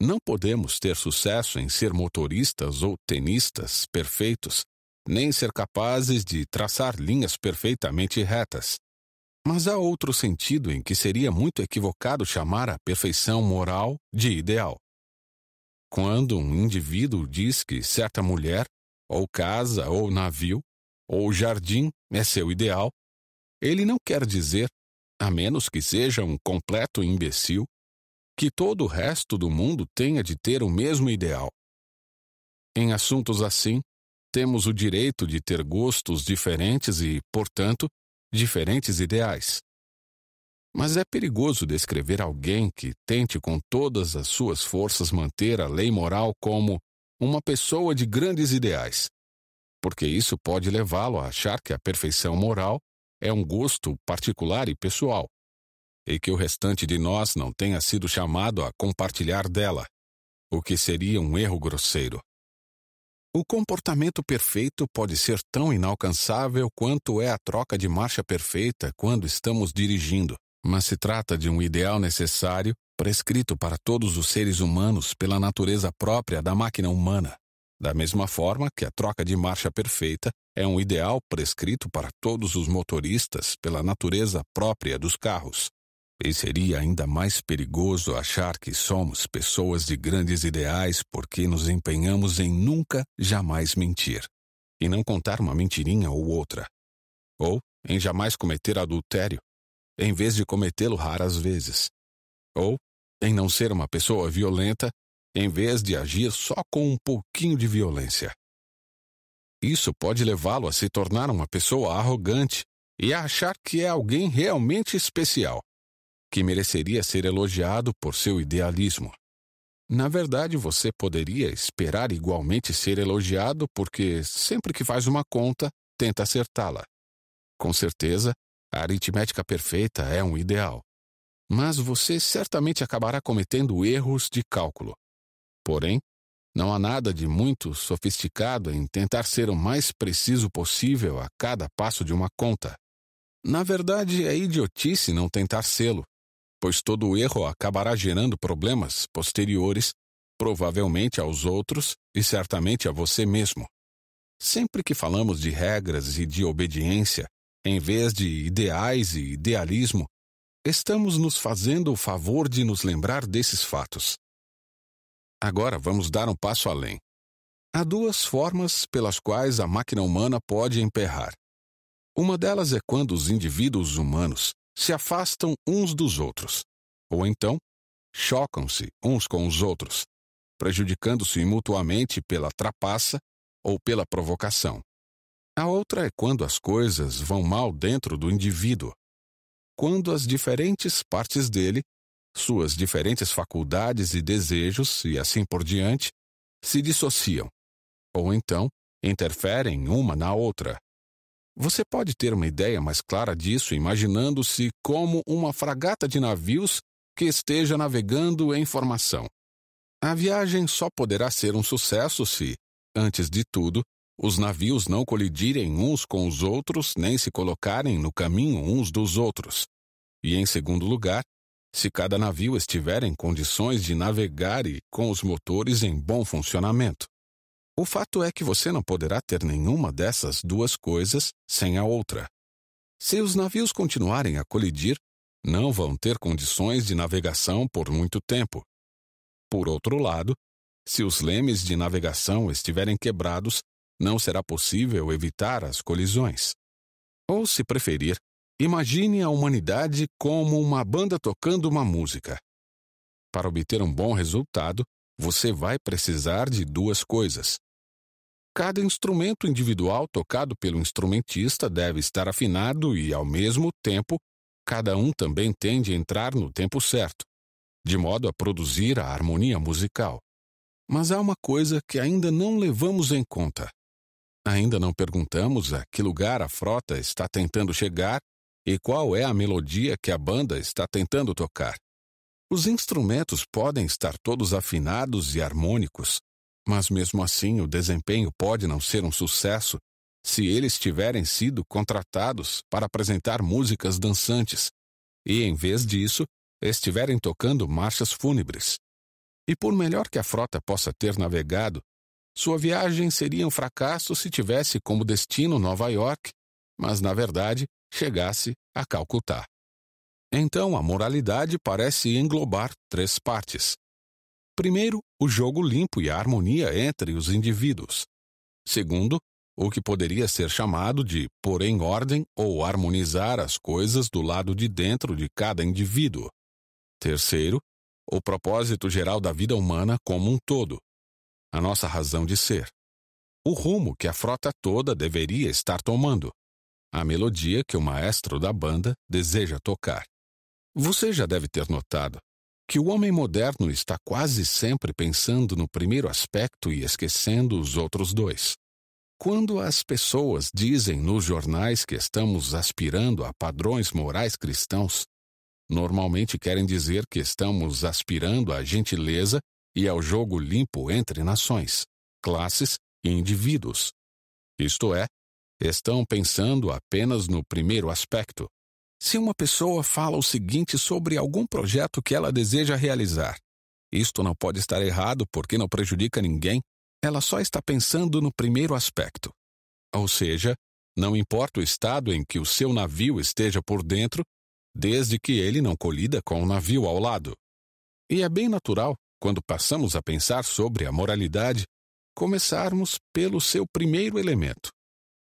Não podemos ter sucesso em ser motoristas ou tenistas perfeitos, nem ser capazes de traçar linhas perfeitamente retas. Mas há outro sentido em que seria muito equivocado chamar a perfeição moral de ideal. Quando um indivíduo diz que certa mulher, ou casa, ou navio, ou jardim é seu ideal, ele não quer dizer, a menos que seja um completo imbecil, que todo o resto do mundo tenha de ter o mesmo ideal. Em assuntos assim, temos o direito de ter gostos diferentes e, portanto, diferentes ideais. Mas é perigoso descrever alguém que tente com todas as suas forças manter a lei moral como uma pessoa de grandes ideais, porque isso pode levá-lo a achar que a perfeição moral é um gosto particular e pessoal, e que o restante de nós não tenha sido chamado a compartilhar dela, o que seria um erro grosseiro. O comportamento perfeito pode ser tão inalcançável quanto é a troca de marcha perfeita quando estamos dirigindo mas se trata de um ideal necessário, prescrito para todos os seres humanos pela natureza própria da máquina humana. Da mesma forma que a troca de marcha perfeita é um ideal prescrito para todos os motoristas pela natureza própria dos carros. E seria ainda mais perigoso achar que somos pessoas de grandes ideais porque nos empenhamos em nunca, jamais mentir, e não contar uma mentirinha ou outra, ou em jamais cometer adultério, em vez de cometê-lo raras vezes. Ou em não ser uma pessoa violenta em vez de agir só com um pouquinho de violência. Isso pode levá-lo a se tornar uma pessoa arrogante e a achar que é alguém realmente especial, que mereceria ser elogiado por seu idealismo. Na verdade, você poderia esperar igualmente ser elogiado porque, sempre que faz uma conta, tenta acertá-la. Com certeza, a aritmética perfeita é um ideal. Mas você certamente acabará cometendo erros de cálculo. Porém, não há nada de muito sofisticado em tentar ser o mais preciso possível a cada passo de uma conta. Na verdade, é idiotice não tentar sê-lo, pois todo erro acabará gerando problemas posteriores, provavelmente aos outros e certamente a você mesmo. Sempre que falamos de regras e de obediência, em vez de ideais e idealismo, estamos nos fazendo o favor de nos lembrar desses fatos. Agora vamos dar um passo além. Há duas formas pelas quais a máquina humana pode emperrar. Uma delas é quando os indivíduos humanos se afastam uns dos outros, ou então chocam-se uns com os outros, prejudicando-se mutuamente pela trapaça ou pela provocação. A outra é quando as coisas vão mal dentro do indivíduo, quando as diferentes partes dele, suas diferentes faculdades e desejos e assim por diante, se dissociam, ou então interferem uma na outra, você pode ter uma ideia mais clara disso imaginando-se como uma fragata de navios que esteja navegando em formação. A viagem só poderá ser um sucesso se, antes de tudo, os navios não colidirem uns com os outros nem se colocarem no caminho uns dos outros. E, em segundo lugar, se cada navio estiver em condições de navegar e com os motores em bom funcionamento. O fato é que você não poderá ter nenhuma dessas duas coisas sem a outra. Se os navios continuarem a colidir, não vão ter condições de navegação por muito tempo. Por outro lado, se os lemes de navegação estiverem quebrados, não será possível evitar as colisões. Ou, se preferir, imagine a humanidade como uma banda tocando uma música. Para obter um bom resultado, você vai precisar de duas coisas: Cada instrumento individual tocado pelo instrumentista deve estar afinado e, ao mesmo tempo, cada um também tende a entrar no tempo certo, de modo a produzir a harmonia musical. Mas há uma coisa que ainda não levamos em conta. Ainda não perguntamos a que lugar a frota está tentando chegar e qual é a melodia que a banda está tentando tocar. Os instrumentos podem estar todos afinados e harmônicos, mas mesmo assim, o desempenho pode não ser um sucesso se eles tiverem sido contratados para apresentar músicas dançantes e, em vez disso, estiverem tocando marchas fúnebres. E por melhor que a frota possa ter navegado, sua viagem seria um fracasso se tivesse como destino Nova York, mas na verdade chegasse a Calcutá. Então a moralidade parece englobar três partes: Primeiro, o jogo limpo e a harmonia entre os indivíduos. Segundo, o que poderia ser chamado de pôr em ordem ou harmonizar as coisas do lado de dentro de cada indivíduo. Terceiro, o propósito geral da vida humana como um todo, a nossa razão de ser. O rumo que a frota toda deveria estar tomando. A melodia que o maestro da banda deseja tocar. Você já deve ter notado que o homem moderno está quase sempre pensando no primeiro aspecto e esquecendo os outros dois. Quando as pessoas dizem nos jornais que estamos aspirando a padrões morais cristãos, normalmente querem dizer que estamos aspirando à gentileza e ao jogo limpo entre nações, classes e indivíduos. Isto é, estão pensando apenas no primeiro aspecto, se uma pessoa fala o seguinte sobre algum projeto que ela deseja realizar, isto não pode estar errado porque não prejudica ninguém, ela só está pensando no primeiro aspecto. Ou seja, não importa o estado em que o seu navio esteja por dentro, desde que ele não colida com o navio ao lado. E é bem natural, quando passamos a pensar sobre a moralidade, começarmos pelo seu primeiro elemento: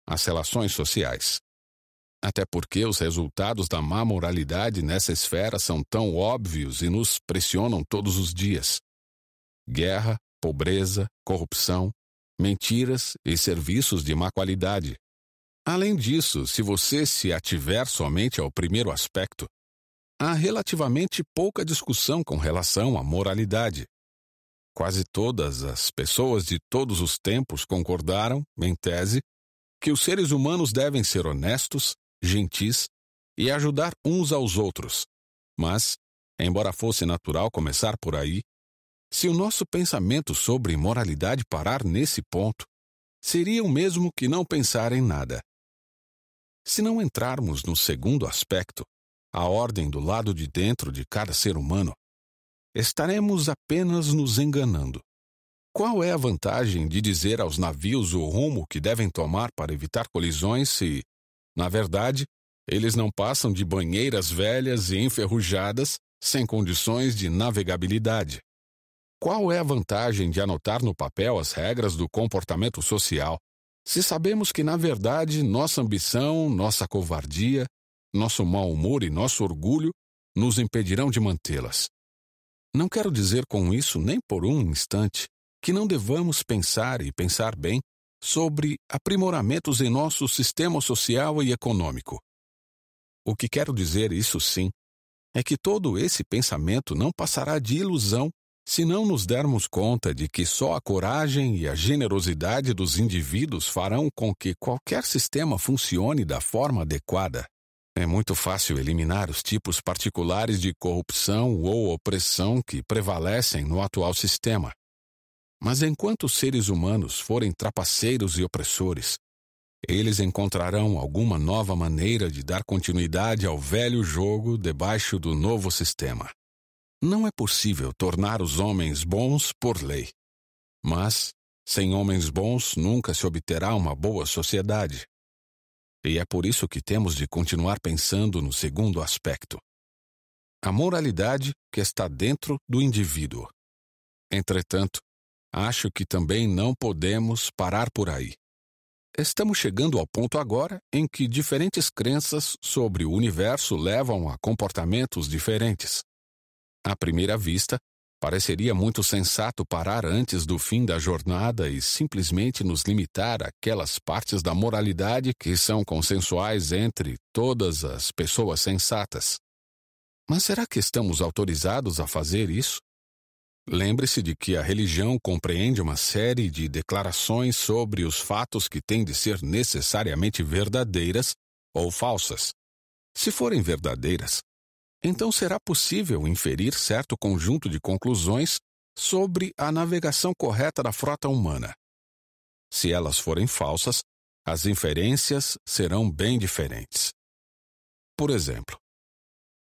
as relações sociais. Até porque os resultados da má moralidade nessa esfera são tão óbvios e nos pressionam todos os dias. guerra, pobreza, corrupção, mentiras e serviços de má qualidade. Além disso, se você se ativer somente ao primeiro aspecto, há relativamente pouca discussão com relação à moralidade. Quase todas as pessoas de todos os tempos concordaram, em tese, que os seres humanos devem ser honestos, gentis e ajudar uns aos outros. Mas, embora fosse natural começar por aí, se o nosso pensamento sobre moralidade parar nesse ponto, seria o mesmo que não pensar em nada. Se não entrarmos no segundo aspecto, a ordem do lado de dentro de cada ser humano, estaremos apenas nos enganando. Qual é a vantagem de dizer aos navios o rumo que devem tomar para evitar colisões se, na verdade, eles não passam de banheiras velhas e enferrujadas sem condições de navegabilidade? Qual é a vantagem de anotar no papel as regras do comportamento social, se sabemos que, na verdade, nossa ambição, nossa covardia, nosso mau humor e nosso orgulho nos impedirão de mantê-las? Não quero dizer com isso nem por um instante que não devamos pensar e pensar bem sobre aprimoramentos em nosso sistema social e econômico. O que quero dizer, isso sim, é que todo esse pensamento não passará de ilusão se não nos dermos conta de que só a coragem e a generosidade dos indivíduos farão com que qualquer sistema funcione da forma adequada. É muito fácil eliminar os tipos particulares de corrupção ou opressão que prevalecem no atual sistema. Mas enquanto os seres humanos forem trapaceiros e opressores, eles encontrarão alguma nova maneira de dar continuidade ao velho jogo debaixo do novo sistema. Não é possível tornar os homens bons por lei. Mas, sem homens bons, nunca se obterá uma boa sociedade. E é por isso que temos de continuar pensando no segundo aspecto. A moralidade que está dentro do indivíduo. Entretanto, acho que também não podemos parar por aí. Estamos chegando ao ponto agora em que diferentes crenças sobre o universo levam a comportamentos diferentes. À primeira vista, pareceria muito sensato parar antes do fim da jornada e simplesmente nos limitar àquelas partes da moralidade que são consensuais entre todas as pessoas sensatas. Mas será que estamos autorizados a fazer isso? Lembre-se de que a religião compreende uma série de declarações sobre os fatos que têm de ser necessariamente verdadeiras ou falsas. Se forem verdadeiras, então será possível inferir certo conjunto de conclusões sobre a navegação correta da frota humana. Se elas forem falsas, as inferências serão bem diferentes. Por exemplo,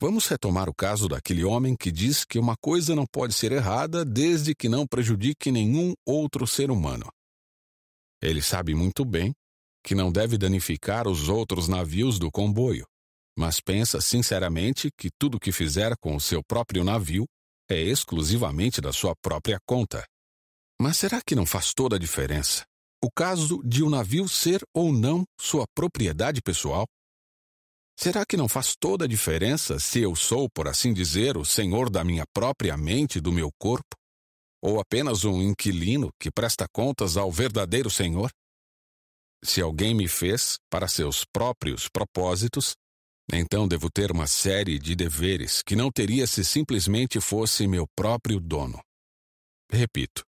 vamos retomar o caso daquele homem que diz que uma coisa não pode ser errada desde que não prejudique nenhum outro ser humano. Ele sabe muito bem que não deve danificar os outros navios do comboio mas pensa sinceramente que tudo o que fizer com o seu próprio navio é exclusivamente da sua própria conta. Mas será que não faz toda a diferença o caso de o um navio ser ou não sua propriedade pessoal? Será que não faz toda a diferença se eu sou, por assim dizer, o senhor da minha própria mente e do meu corpo? Ou apenas um inquilino que presta contas ao verdadeiro senhor? Se alguém me fez, para seus próprios propósitos, então devo ter uma série de deveres que não teria se simplesmente fosse meu próprio dono. Repito.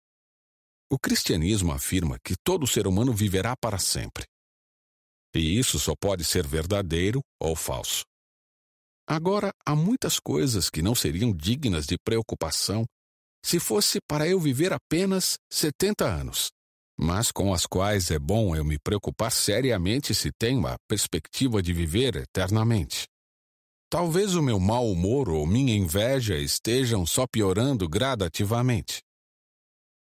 O cristianismo afirma que todo ser humano viverá para sempre. E isso só pode ser verdadeiro ou falso. Agora, há muitas coisas que não seriam dignas de preocupação se fosse para eu viver apenas 70 anos mas com as quais é bom eu me preocupar seriamente se tenho a perspectiva de viver eternamente. Talvez o meu mau humor ou minha inveja estejam só piorando gradativamente.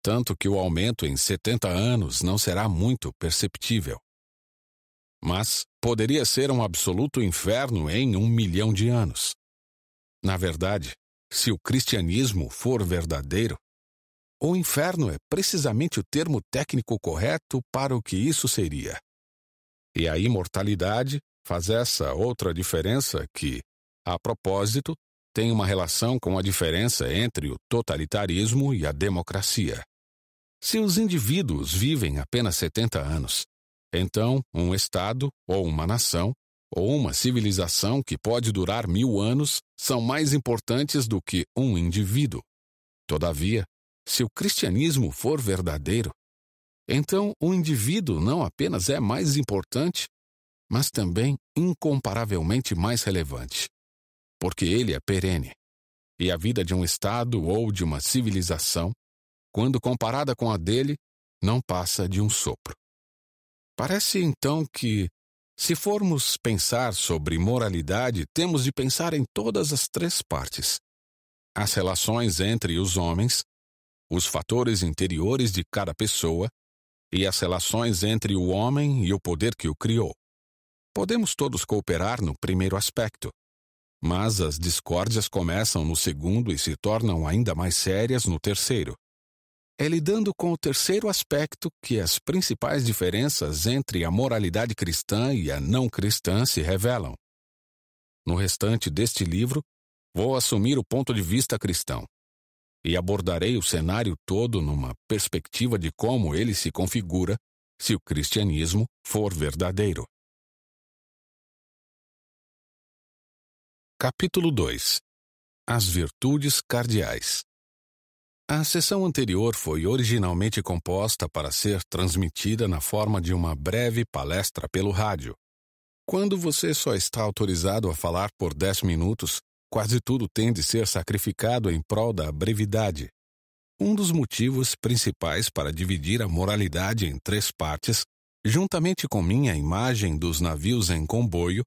Tanto que o aumento em 70 anos não será muito perceptível. Mas poderia ser um absoluto inferno em um milhão de anos. Na verdade, se o cristianismo for verdadeiro, o inferno é precisamente o termo técnico correto para o que isso seria. E a imortalidade faz essa outra diferença que, a propósito, tem uma relação com a diferença entre o totalitarismo e a democracia. Se os indivíduos vivem apenas 70 anos, então um Estado, ou uma nação, ou uma civilização que pode durar mil anos são mais importantes do que um indivíduo. Todavia, se o cristianismo for verdadeiro, então o indivíduo não apenas é mais importante, mas também incomparavelmente mais relevante, porque ele é perene. E a vida de um Estado ou de uma civilização, quando comparada com a dele, não passa de um sopro. Parece então que, se formos pensar sobre moralidade, temos de pensar em todas as três partes: as relações entre os homens, os fatores interiores de cada pessoa e as relações entre o homem e o poder que o criou. Podemos todos cooperar no primeiro aspecto, mas as discórdias começam no segundo e se tornam ainda mais sérias no terceiro. É lidando com o terceiro aspecto que as principais diferenças entre a moralidade cristã e a não cristã se revelam. No restante deste livro, vou assumir o ponto de vista cristão e abordarei o cenário todo numa perspectiva de como ele se configura se o cristianismo for verdadeiro. Capítulo 2 As Virtudes Cardeais a sessão anterior foi originalmente composta para ser transmitida na forma de uma breve palestra pelo rádio. Quando você só está autorizado a falar por 10 minutos, quase tudo tem de ser sacrificado em prol da brevidade. Um dos motivos principais para dividir a moralidade em três partes, juntamente com minha imagem dos navios em comboio,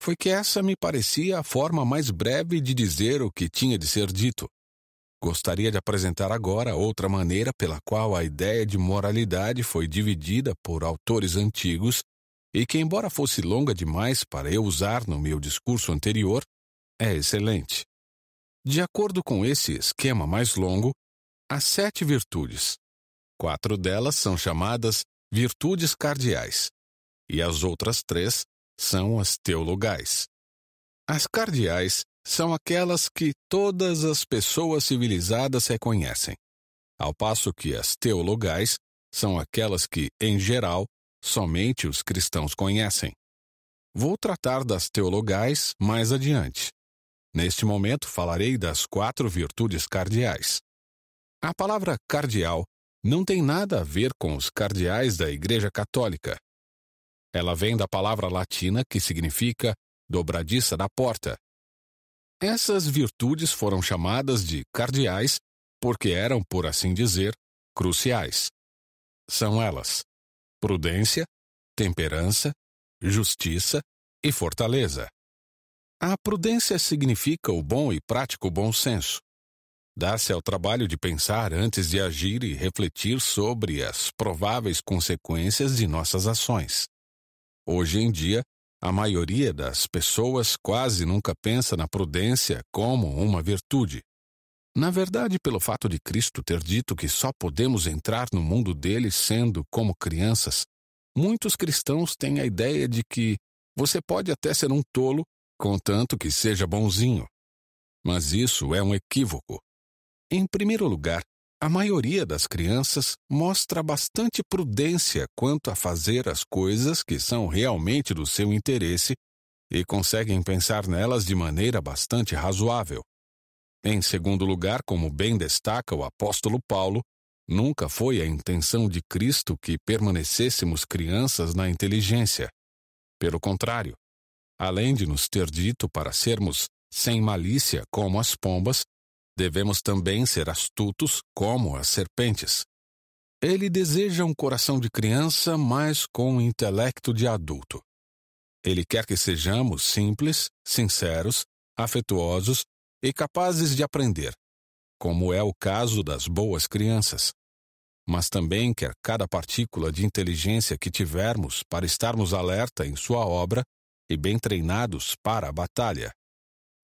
foi que essa me parecia a forma mais breve de dizer o que tinha de ser dito. Gostaria de apresentar agora outra maneira pela qual a ideia de moralidade foi dividida por autores antigos e que, embora fosse longa demais para eu usar no meu discurso anterior, é excelente. De acordo com esse esquema mais longo, há sete virtudes. Quatro delas são chamadas virtudes cardeais, e as outras três são as teologais. As cardeais são aquelas que todas as pessoas civilizadas reconhecem, ao passo que as teologais são aquelas que, em geral, somente os cristãos conhecem. Vou tratar das teologais mais adiante. Neste momento falarei das quatro virtudes cardeais. A palavra cardeal não tem nada a ver com os cardeais da Igreja Católica. Ela vem da palavra latina que significa dobradiça da porta. Essas virtudes foram chamadas de cardeais porque eram, por assim dizer, cruciais. São elas: prudência, temperança, justiça e fortaleza. A prudência significa o bom e prático bom senso. Dar-se ao trabalho de pensar antes de agir e refletir sobre as prováveis consequências de nossas ações. Hoje em dia, a maioria das pessoas quase nunca pensa na prudência como uma virtude. Na verdade, pelo fato de Cristo ter dito que só podemos entrar no mundo dele sendo como crianças, muitos cristãos têm a ideia de que você pode até ser um tolo, contanto que seja bonzinho. Mas isso é um equívoco. Em primeiro lugar, a maioria das crianças mostra bastante prudência quanto a fazer as coisas que são realmente do seu interesse e conseguem pensar nelas de maneira bastante razoável. Em segundo lugar, como bem destaca o apóstolo Paulo, nunca foi a intenção de Cristo que permanecêssemos crianças na inteligência. Pelo contrário, além de nos ter dito para sermos sem malícia como as pombas, Devemos também ser astutos como as serpentes. Ele deseja um coração de criança, mas com um intelecto de adulto. Ele quer que sejamos simples, sinceros, afetuosos e capazes de aprender, como é o caso das boas crianças. Mas também quer cada partícula de inteligência que tivermos para estarmos alerta em sua obra e bem treinados para a batalha.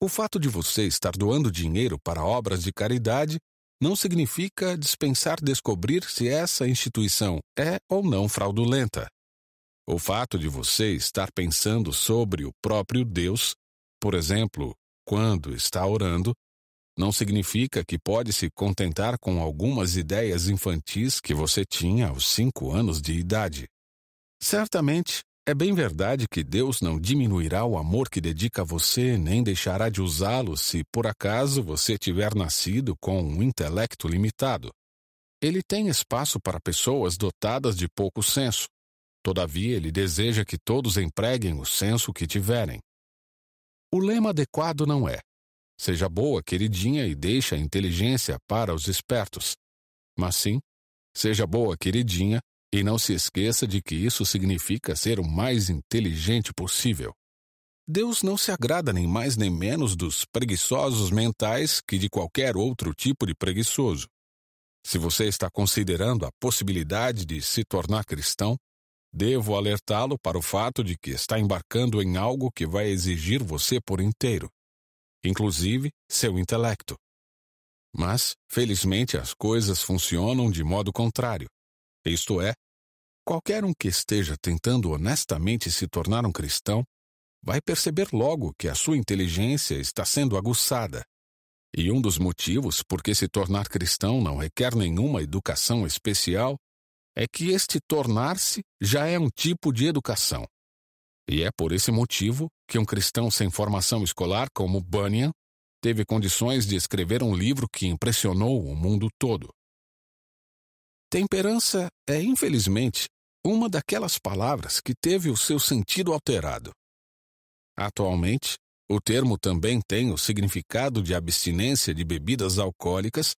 O fato de você estar doando dinheiro para obras de caridade não significa dispensar descobrir se essa instituição é ou não fraudulenta. O fato de você estar pensando sobre o próprio Deus, por exemplo, quando está orando, não significa que pode se contentar com algumas ideias infantis que você tinha aos cinco anos de idade. Certamente, é bem verdade que Deus não diminuirá o amor que dedica a você, nem deixará de usá-lo se por acaso você tiver nascido com um intelecto limitado. Ele tem espaço para pessoas dotadas de pouco senso. Todavia, ele deseja que todos empreguem o senso que tiverem. O lema adequado não é: seja boa, queridinha, e deixe a inteligência para os espertos. Mas sim, seja boa, queridinha, e não se esqueça de que isso significa ser o mais inteligente possível. Deus não se agrada nem mais nem menos dos preguiçosos mentais que de qualquer outro tipo de preguiçoso. Se você está considerando a possibilidade de se tornar cristão, devo alertá-lo para o fato de que está embarcando em algo que vai exigir você por inteiro, inclusive seu intelecto. Mas, felizmente, as coisas funcionam de modo contrário. Isto é, qualquer um que esteja tentando honestamente se tornar um cristão vai perceber logo que a sua inteligência está sendo aguçada. E um dos motivos por que se tornar cristão não requer nenhuma educação especial é que este tornar-se já é um tipo de educação. E é por esse motivo que um cristão sem formação escolar como Bunyan teve condições de escrever um livro que impressionou o mundo todo. Temperança é, infelizmente, uma daquelas palavras que teve o seu sentido alterado. Atualmente, o termo também tem o significado de abstinência de bebidas alcoólicas,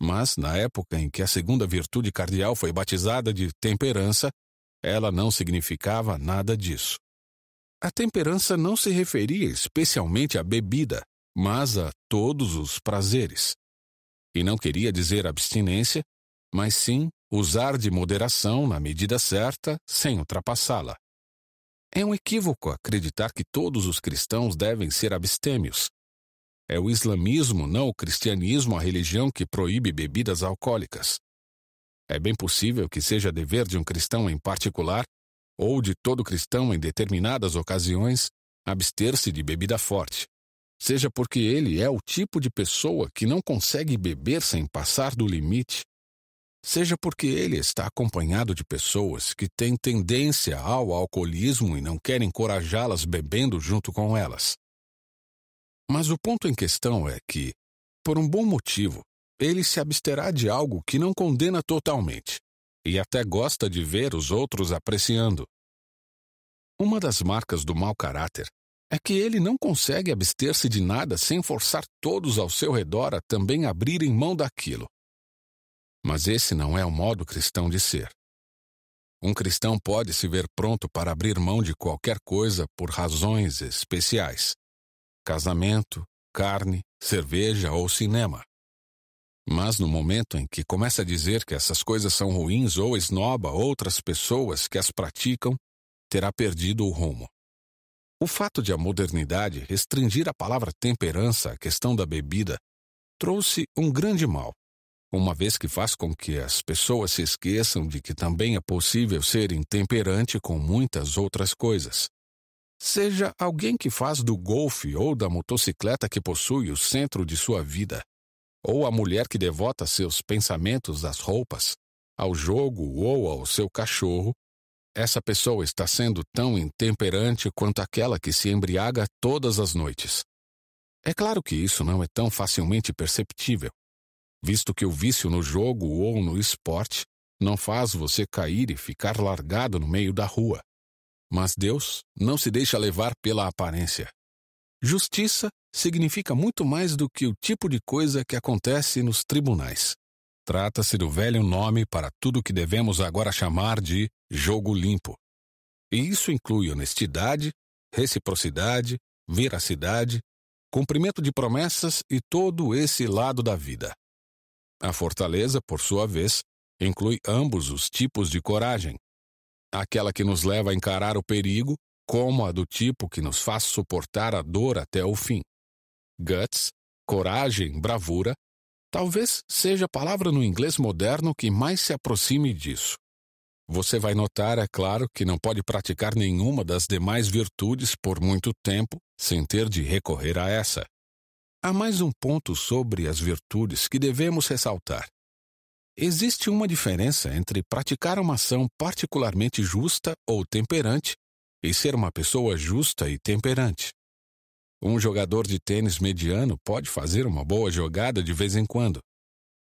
mas na época em que a segunda virtude cardeal foi batizada de temperança, ela não significava nada disso. A temperança não se referia especialmente à bebida, mas a todos os prazeres. E não queria dizer abstinência, mas sim usar de moderação na medida certa, sem ultrapassá-la. É um equívoco acreditar que todos os cristãos devem ser abstêmios. É o islamismo, não o cristianismo, a religião que proíbe bebidas alcoólicas. É bem possível que seja dever de um cristão em particular, ou de todo cristão em determinadas ocasiões, abster-se de bebida forte. Seja porque ele é o tipo de pessoa que não consegue beber sem passar do limite, seja porque ele está acompanhado de pessoas que têm tendência ao alcoolismo e não querem encorajá-las bebendo junto com elas. Mas o ponto em questão é que, por um bom motivo, ele se absterá de algo que não condena totalmente e até gosta de ver os outros apreciando. Uma das marcas do mau caráter é que ele não consegue abster-se de nada sem forçar todos ao seu redor a também abrirem mão daquilo. Mas esse não é o modo cristão de ser. Um cristão pode se ver pronto para abrir mão de qualquer coisa por razões especiais: casamento, carne, cerveja ou cinema. Mas no momento em que começa a dizer que essas coisas são ruins ou esnoba outras pessoas que as praticam, terá perdido o rumo. O fato de a modernidade restringir a palavra temperança à questão da bebida trouxe um grande mal uma vez que faz com que as pessoas se esqueçam de que também é possível ser intemperante com muitas outras coisas. Seja alguém que faz do golfe ou da motocicleta que possui o centro de sua vida, ou a mulher que devota seus pensamentos às roupas, ao jogo ou ao seu cachorro, essa pessoa está sendo tão intemperante quanto aquela que se embriaga todas as noites. É claro que isso não é tão facilmente perceptível, visto que o vício no jogo ou no esporte não faz você cair e ficar largado no meio da rua. Mas Deus não se deixa levar pela aparência. Justiça significa muito mais do que o tipo de coisa que acontece nos tribunais. Trata-se do velho nome para tudo que devemos agora chamar de jogo limpo. E isso inclui honestidade, reciprocidade, veracidade, cumprimento de promessas e todo esse lado da vida. A fortaleza, por sua vez, inclui ambos os tipos de coragem. Aquela que nos leva a encarar o perigo, como a do tipo que nos faz suportar a dor até o fim. Guts, coragem, bravura, talvez seja a palavra no inglês moderno que mais se aproxime disso. Você vai notar, é claro, que não pode praticar nenhuma das demais virtudes por muito tempo sem ter de recorrer a essa. Há mais um ponto sobre as virtudes que devemos ressaltar. Existe uma diferença entre praticar uma ação particularmente justa ou temperante e ser uma pessoa justa e temperante. Um jogador de tênis mediano pode fazer uma boa jogada de vez em quando,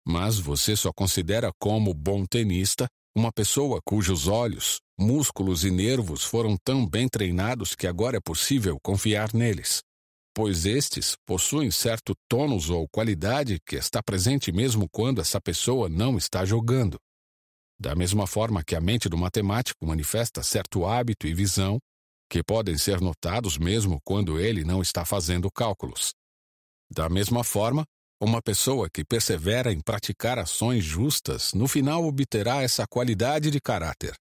mas você só considera como bom tenista uma pessoa cujos olhos, músculos e nervos foram tão bem treinados que agora é possível confiar neles pois estes possuem certo tônus ou qualidade que está presente mesmo quando essa pessoa não está jogando. Da mesma forma que a mente do matemático manifesta certo hábito e visão, que podem ser notados mesmo quando ele não está fazendo cálculos. Da mesma forma, uma pessoa que persevera em praticar ações justas no final obterá essa qualidade de caráter.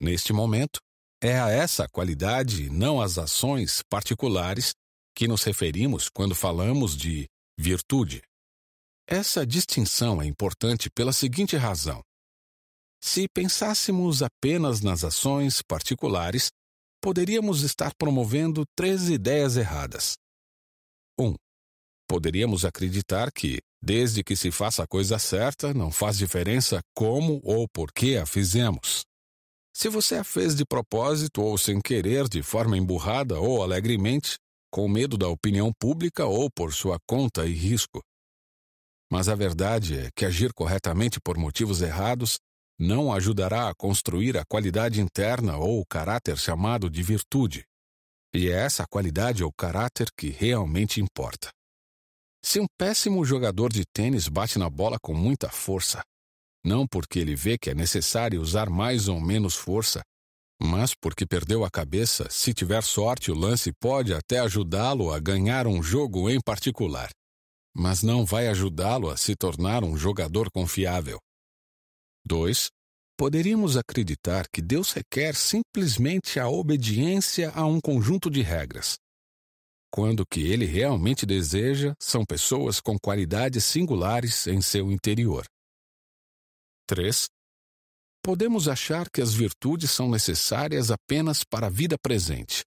Neste momento, é a essa qualidade, não às ações particulares, que nos referimos quando falamos de virtude. Essa distinção é importante pela seguinte razão. Se pensássemos apenas nas ações particulares, poderíamos estar promovendo três ideias erradas. 1. Um, poderíamos acreditar que, desde que se faça a coisa certa, não faz diferença como ou por que a fizemos. Se você a fez de propósito ou sem querer, de forma emburrada ou alegremente, com medo da opinião pública ou por sua conta e risco. Mas a verdade é que agir corretamente por motivos errados não ajudará a construir a qualidade interna ou o caráter chamado de virtude. E é essa qualidade ou caráter que realmente importa. Se um péssimo jogador de tênis bate na bola com muita força, não porque ele vê que é necessário usar mais ou menos força, mas porque perdeu a cabeça, se tiver sorte, o lance pode até ajudá-lo a ganhar um jogo em particular. Mas não vai ajudá-lo a se tornar um jogador confiável. 2. Poderíamos acreditar que Deus requer simplesmente a obediência a um conjunto de regras. Quando o que ele realmente deseja são pessoas com qualidades singulares em seu interior. 3 podemos achar que as virtudes são necessárias apenas para a vida presente.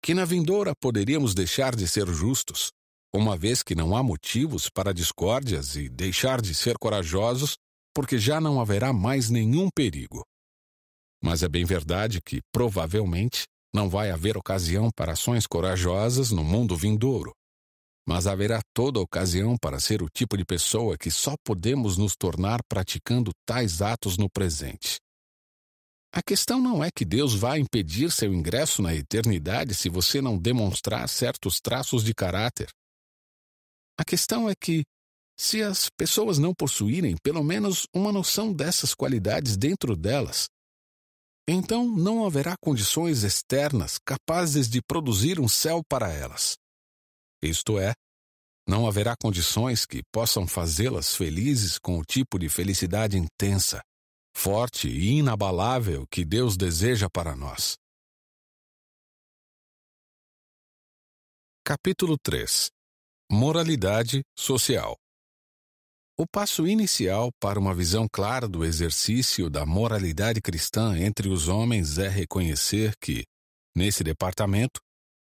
Que na vindoura poderíamos deixar de ser justos, uma vez que não há motivos para discórdias e deixar de ser corajosos, porque já não haverá mais nenhum perigo. Mas é bem verdade que, provavelmente, não vai haver ocasião para ações corajosas no mundo vindouro mas haverá toda ocasião para ser o tipo de pessoa que só podemos nos tornar praticando tais atos no presente. A questão não é que Deus vá impedir seu ingresso na eternidade se você não demonstrar certos traços de caráter. A questão é que, se as pessoas não possuírem pelo menos uma noção dessas qualidades dentro delas, então não haverá condições externas capazes de produzir um céu para elas. Isto é, não haverá condições que possam fazê-las felizes com o tipo de felicidade intensa, forte e inabalável que Deus deseja para nós. Capítulo 3 Moralidade Social O passo inicial para uma visão clara do exercício da moralidade cristã entre os homens é reconhecer que, nesse departamento,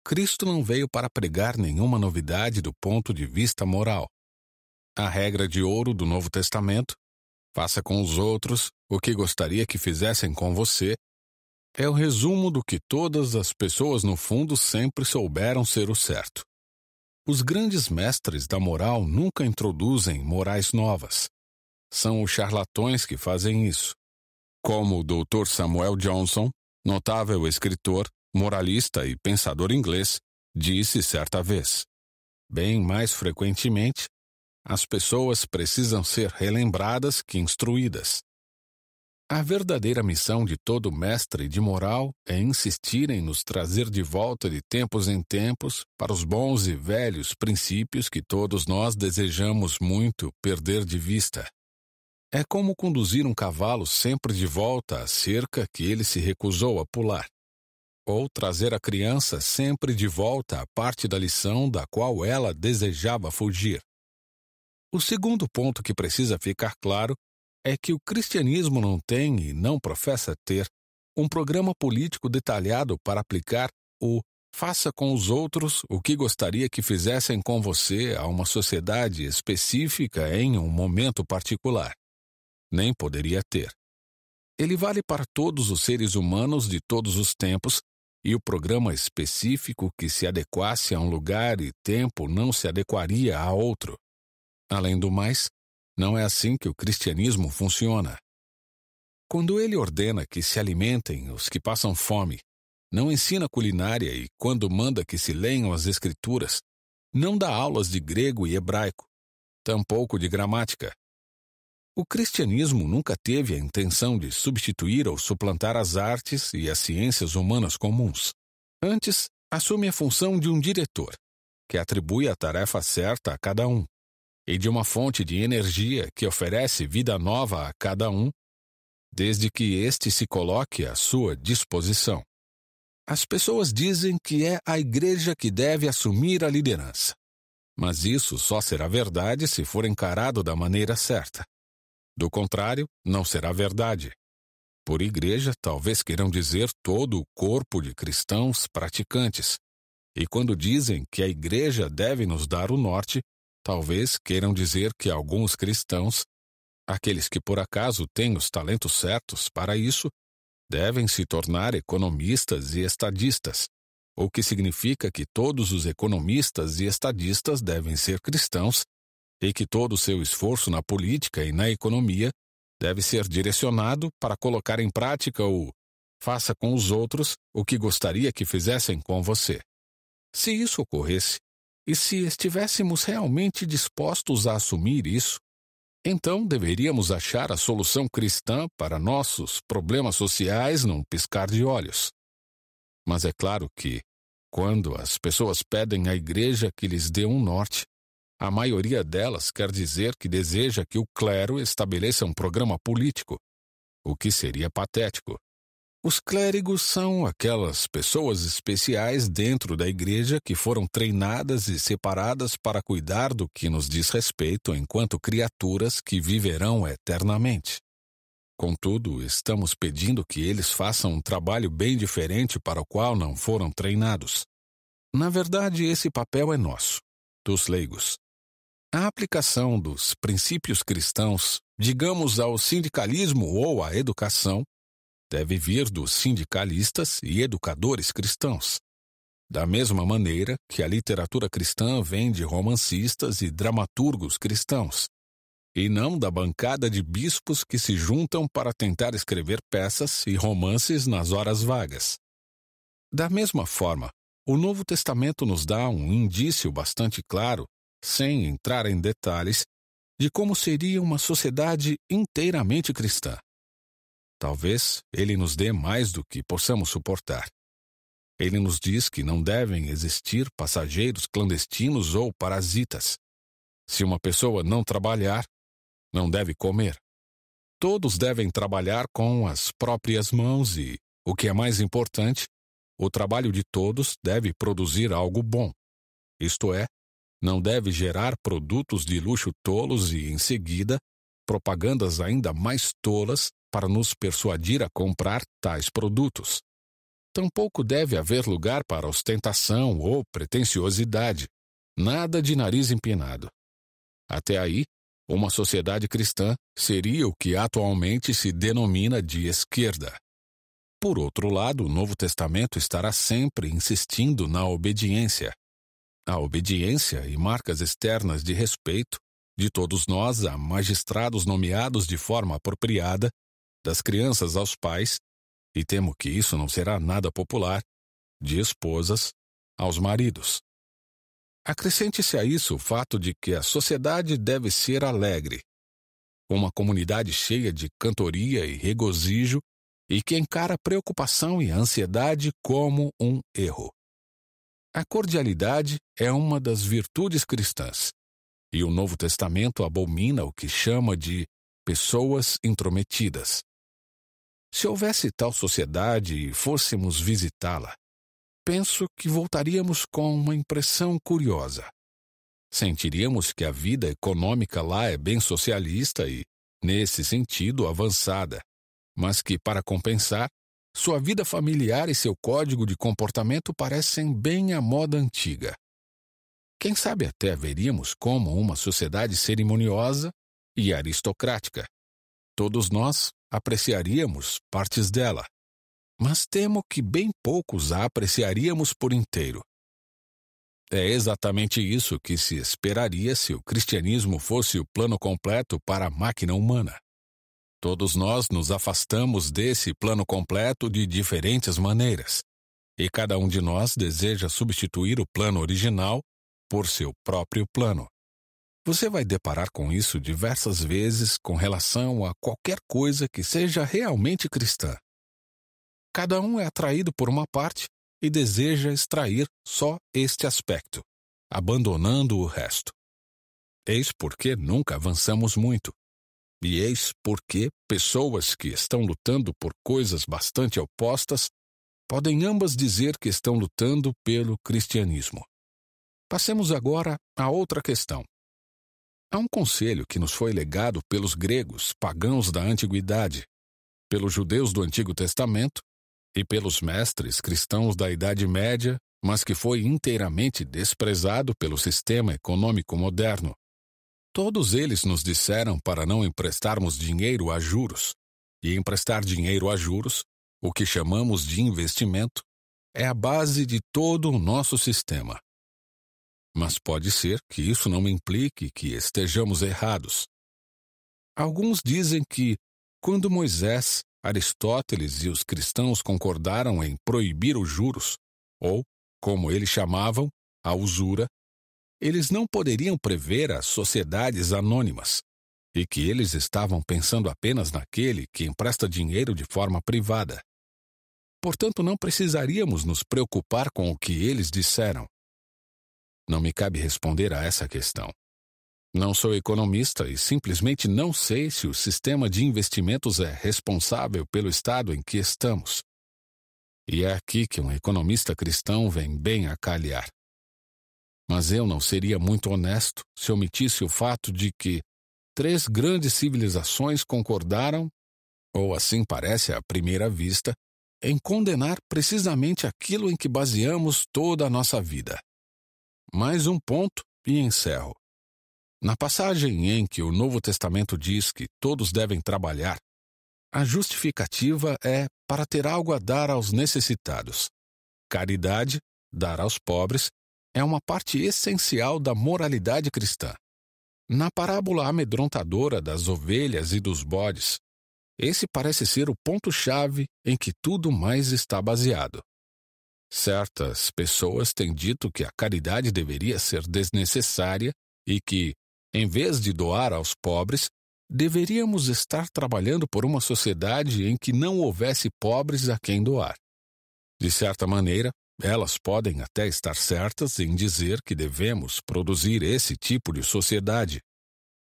Cristo não veio para pregar nenhuma novidade do ponto de vista moral. A regra de ouro do Novo Testamento, faça com os outros o que gostaria que fizessem com você, é o resumo do que todas as pessoas no fundo sempre souberam ser o certo. Os grandes mestres da moral nunca introduzem morais novas. São os charlatões que fazem isso. Como o Dr. Samuel Johnson, notável escritor, moralista e pensador inglês, disse certa vez: bem mais frequentemente, as pessoas precisam ser relembradas que instruídas. A verdadeira missão de todo mestre de moral é insistir em nos trazer de volta de tempos em tempos para os bons e velhos princípios que todos nós desejamos muito perder de vista. É como conduzir um cavalo sempre de volta à cerca que ele se recusou a pular ou trazer a criança sempre de volta à parte da lição da qual ela desejava fugir. O segundo ponto que precisa ficar claro é que o cristianismo não tem e não professa ter um programa político detalhado para aplicar o Faça com os outros o que gostaria que fizessem com você a uma sociedade específica em um momento particular. Nem poderia ter. Ele vale para todos os seres humanos de todos os tempos, e o programa específico que se adequasse a um lugar e tempo não se adequaria a outro. Além do mais, não é assim que o cristianismo funciona. Quando ele ordena que se alimentem os que passam fome, não ensina culinária e, quando manda que se leiam as Escrituras, não dá aulas de grego e hebraico, tampouco de gramática. O cristianismo nunca teve a intenção de substituir ou suplantar as artes e as ciências humanas comuns. Antes, assume a função de um diretor, que atribui a tarefa certa a cada um, e de uma fonte de energia que oferece vida nova a cada um, desde que este se coloque à sua disposição. As pessoas dizem que é a igreja que deve assumir a liderança. Mas isso só será verdade se for encarado da maneira certa. Do contrário, não será verdade. Por igreja, talvez queiram dizer todo o corpo de cristãos praticantes. E quando dizem que a igreja deve nos dar o norte, talvez queiram dizer que alguns cristãos, aqueles que por acaso têm os talentos certos para isso, devem se tornar economistas e estadistas, o que significa que todos os economistas e estadistas devem ser cristãos e que todo o seu esforço na política e na economia deve ser direcionado para colocar em prática o faça com os outros o que gostaria que fizessem com você. Se isso ocorresse, e se estivéssemos realmente dispostos a assumir isso, então deveríamos achar a solução cristã para nossos problemas sociais num piscar de olhos. Mas é claro que, quando as pessoas pedem à igreja que lhes dê um norte, a maioria delas quer dizer que deseja que o clero estabeleça um programa político, o que seria patético. Os clérigos são aquelas pessoas especiais dentro da igreja que foram treinadas e separadas para cuidar do que nos diz respeito enquanto criaturas que viverão eternamente. Contudo, estamos pedindo que eles façam um trabalho bem diferente para o qual não foram treinados. Na verdade, esse papel é nosso, dos leigos. A aplicação dos princípios cristãos, digamos ao sindicalismo ou à educação, deve vir dos sindicalistas e educadores cristãos. Da mesma maneira que a literatura cristã vem de romancistas e dramaturgos cristãos, e não da bancada de bispos que se juntam para tentar escrever peças e romances nas horas vagas. Da mesma forma, o Novo Testamento nos dá um indício bastante claro, sem entrar em detalhes, de como seria uma sociedade inteiramente cristã. Talvez ele nos dê mais do que possamos suportar. Ele nos diz que não devem existir passageiros clandestinos ou parasitas. Se uma pessoa não trabalhar, não deve comer. Todos devem trabalhar com as próprias mãos e, o que é mais importante, o trabalho de todos deve produzir algo bom. Isto é, não deve gerar produtos de luxo tolos e, em seguida, propagandas ainda mais tolas para nos persuadir a comprar tais produtos. Tampouco deve haver lugar para ostentação ou pretensiosidade, nada de nariz empinado. Até aí, uma sociedade cristã seria o que atualmente se denomina de esquerda. Por outro lado, o Novo Testamento estará sempre insistindo na obediência. A obediência e marcas externas de respeito de todos nós a magistrados nomeados de forma apropriada das crianças aos pais, e temo que isso não será nada popular, de esposas aos maridos. Acrescente-se a isso o fato de que a sociedade deve ser alegre, uma comunidade cheia de cantoria e regozijo e que encara preocupação e ansiedade como um erro. A cordialidade é uma das virtudes cristãs, e o Novo Testamento abomina o que chama de pessoas intrometidas. Se houvesse tal sociedade e fôssemos visitá-la, penso que voltaríamos com uma impressão curiosa. Sentiríamos que a vida econômica lá é bem socialista e, nesse sentido, avançada, mas que, para compensar, sua vida familiar e seu código de comportamento parecem bem à moda antiga. Quem sabe até veríamos como uma sociedade cerimoniosa e aristocrática. Todos nós apreciaríamos partes dela, mas temo que bem poucos a apreciaríamos por inteiro. É exatamente isso que se esperaria se o cristianismo fosse o plano completo para a máquina humana. Todos nós nos afastamos desse plano completo de diferentes maneiras, e cada um de nós deseja substituir o plano original por seu próprio plano. Você vai deparar com isso diversas vezes com relação a qualquer coisa que seja realmente cristã. Cada um é atraído por uma parte e deseja extrair só este aspecto, abandonando o resto. Eis porque nunca avançamos muito. E eis porque pessoas que estão lutando por coisas bastante opostas podem ambas dizer que estão lutando pelo cristianismo. Passemos agora a outra questão. Há um conselho que nos foi legado pelos gregos pagãos da antiguidade, pelos judeus do Antigo Testamento e pelos mestres cristãos da Idade Média, mas que foi inteiramente desprezado pelo sistema econômico moderno. Todos eles nos disseram para não emprestarmos dinheiro a juros, e emprestar dinheiro a juros, o que chamamos de investimento, é a base de todo o nosso sistema. Mas pode ser que isso não implique que estejamos errados. Alguns dizem que, quando Moisés Aristóteles e os cristãos concordaram em proibir os juros, ou, como eles chamavam, a usura, eles não poderiam prever as sociedades anônimas, e que eles estavam pensando apenas naquele que empresta dinheiro de forma privada. Portanto, não precisaríamos nos preocupar com o que eles disseram. Não me cabe responder a essa questão. Não sou economista e simplesmente não sei se o sistema de investimentos é responsável pelo estado em que estamos. E é aqui que um economista cristão vem bem a calhar. Mas eu não seria muito honesto se omitisse o fato de que três grandes civilizações concordaram, ou assim parece à primeira vista, em condenar precisamente aquilo em que baseamos toda a nossa vida. Mais um ponto e encerro. Na passagem em que o Novo Testamento diz que todos devem trabalhar, a justificativa é para ter algo a dar aos necessitados. Caridade, dar aos pobres, é uma parte essencial da moralidade cristã. Na parábola amedrontadora das ovelhas e dos bodes, esse parece ser o ponto-chave em que tudo mais está baseado. Certas pessoas têm dito que a caridade deveria ser desnecessária e que, em vez de doar aos pobres, deveríamos estar trabalhando por uma sociedade em que não houvesse pobres a quem doar. De certa maneira, elas podem até estar certas em dizer que devemos produzir esse tipo de sociedade.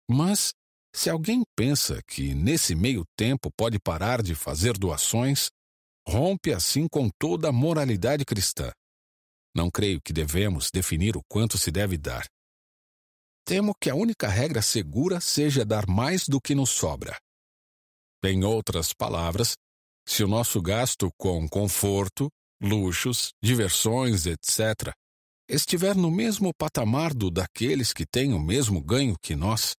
Mas, se alguém pensa que nesse meio tempo pode parar de fazer doações, rompe assim com toda a moralidade cristã. Não creio que devemos definir o quanto se deve dar. Temo que a única regra segura seja dar mais do que nos sobra. Em outras palavras, se o nosso gasto com conforto, luxos, diversões, etc., estiver no mesmo patamar do daqueles que têm o mesmo ganho que nós,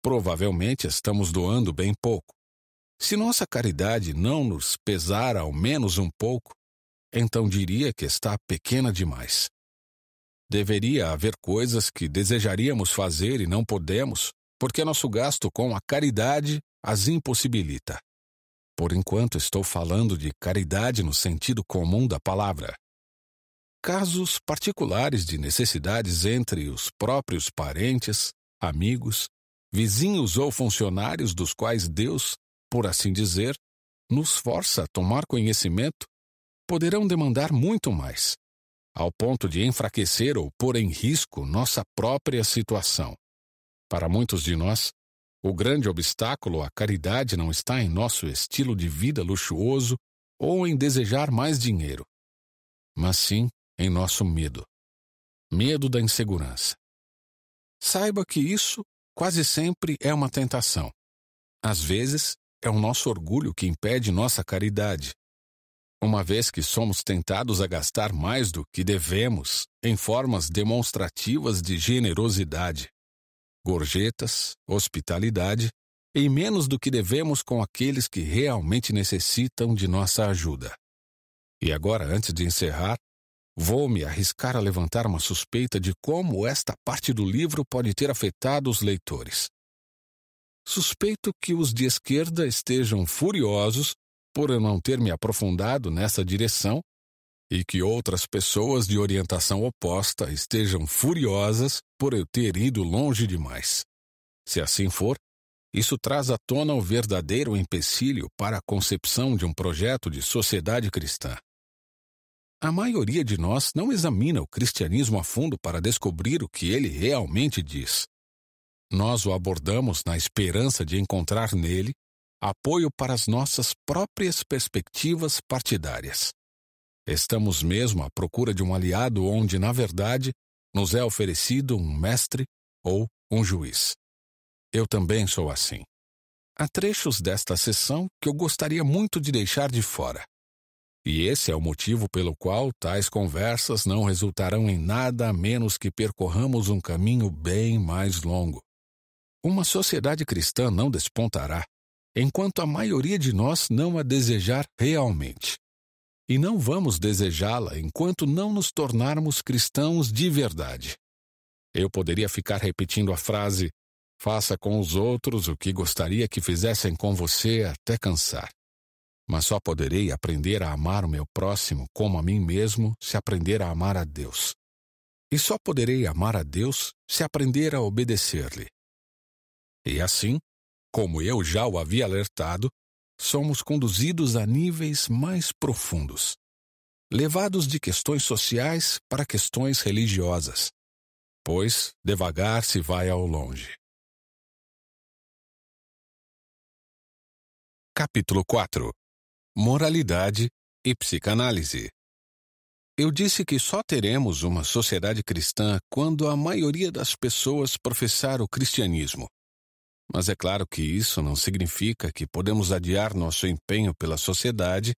provavelmente estamos doando bem pouco. Se nossa caridade não nos pesar ao menos um pouco, então diria que está pequena demais. Deveria haver coisas que desejaríamos fazer e não podemos, porque nosso gasto com a caridade as impossibilita. Por enquanto estou falando de caridade no sentido comum da palavra. Casos particulares de necessidades entre os próprios parentes, amigos, vizinhos ou funcionários dos quais Deus, por assim dizer, nos força a tomar conhecimento, poderão demandar muito mais ao ponto de enfraquecer ou pôr em risco nossa própria situação. Para muitos de nós, o grande obstáculo à caridade não está em nosso estilo de vida luxuoso ou em desejar mais dinheiro, mas sim em nosso medo medo da insegurança. Saiba que isso quase sempre é uma tentação. Às vezes, é o nosso orgulho que impede nossa caridade. uma vez que somos tentados a gastar mais do que devemos em formas demonstrativas de generosidade, gorjetas, hospitalidade e menos do que devemos com aqueles que realmente necessitam de nossa ajuda. E agora, antes de encerrar, vou me arriscar a levantar uma suspeita de como esta parte do livro pode ter afetado os leitores. Suspeito que os de esquerda estejam furiosos por eu não ter me aprofundado nessa direção e que outras pessoas de orientação oposta estejam furiosas por eu ter ido longe demais. Se assim for, isso traz à tona o verdadeiro empecilho para a concepção de um projeto de sociedade cristã. A maioria de nós não examina o cristianismo a fundo para descobrir o que ele realmente diz. Nós o abordamos na esperança de encontrar nele apoio para as nossas próprias perspectivas partidárias. Estamos mesmo à procura de um aliado onde, na verdade, nos é oferecido um mestre ou um juiz. Eu também sou assim. Há trechos desta sessão que eu gostaria muito de deixar de fora. E esse é o motivo pelo qual tais conversas não resultarão em nada a menos que percorramos um caminho bem mais longo. Uma sociedade cristã não despontará enquanto a maioria de nós não a desejar realmente. E não vamos desejá-la enquanto não nos tornarmos cristãos de verdade. Eu poderia ficar repetindo a frase: faça com os outros o que gostaria que fizessem com você até cansar. Mas só poderei aprender a amar o meu próximo como a mim mesmo se aprender a amar a Deus. E só poderei amar a Deus se aprender a obedecer-lhe. E assim, como eu já o havia alertado, somos conduzidos a níveis mais profundos, levados de questões sociais para questões religiosas, pois devagar se vai ao longe. Capítulo 4 Moralidade e Psicanálise Eu disse que só teremos uma sociedade cristã quando a maioria das pessoas professar o cristianismo. Mas é claro que isso não significa que podemos adiar nosso empenho pela sociedade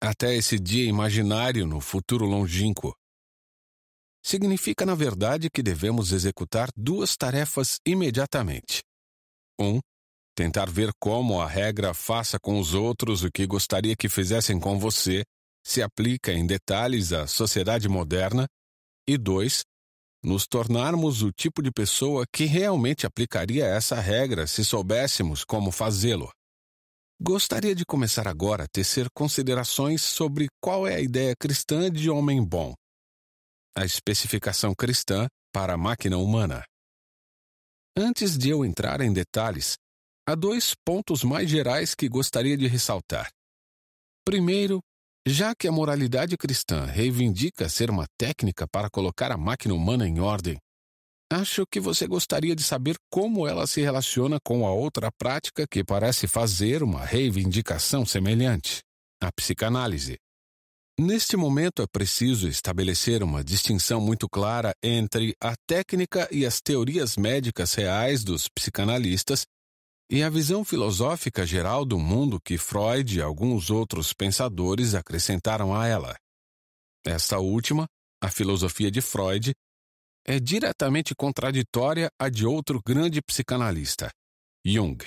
até esse dia imaginário no futuro longínquo. Significa, na verdade, que devemos executar duas tarefas imediatamente. Um, tentar ver como a regra faça com os outros o que gostaria que fizessem com você se aplica em detalhes à sociedade moderna. E dois, nos tornarmos o tipo de pessoa que realmente aplicaria essa regra se soubéssemos como fazê-lo. Gostaria de começar agora a tecer considerações sobre qual é a ideia cristã de homem bom. A especificação cristã para a máquina humana. Antes de eu entrar em detalhes, há dois pontos mais gerais que gostaria de ressaltar. Primeiro, já que a moralidade cristã reivindica ser uma técnica para colocar a máquina humana em ordem, acho que você gostaria de saber como ela se relaciona com a outra prática que parece fazer uma reivindicação semelhante a psicanálise. Neste momento é preciso estabelecer uma distinção muito clara entre a técnica e as teorias médicas reais dos psicanalistas e a visão filosófica geral do mundo que Freud e alguns outros pensadores acrescentaram a ela. Esta última, a filosofia de Freud, é diretamente contraditória à de outro grande psicanalista, Jung.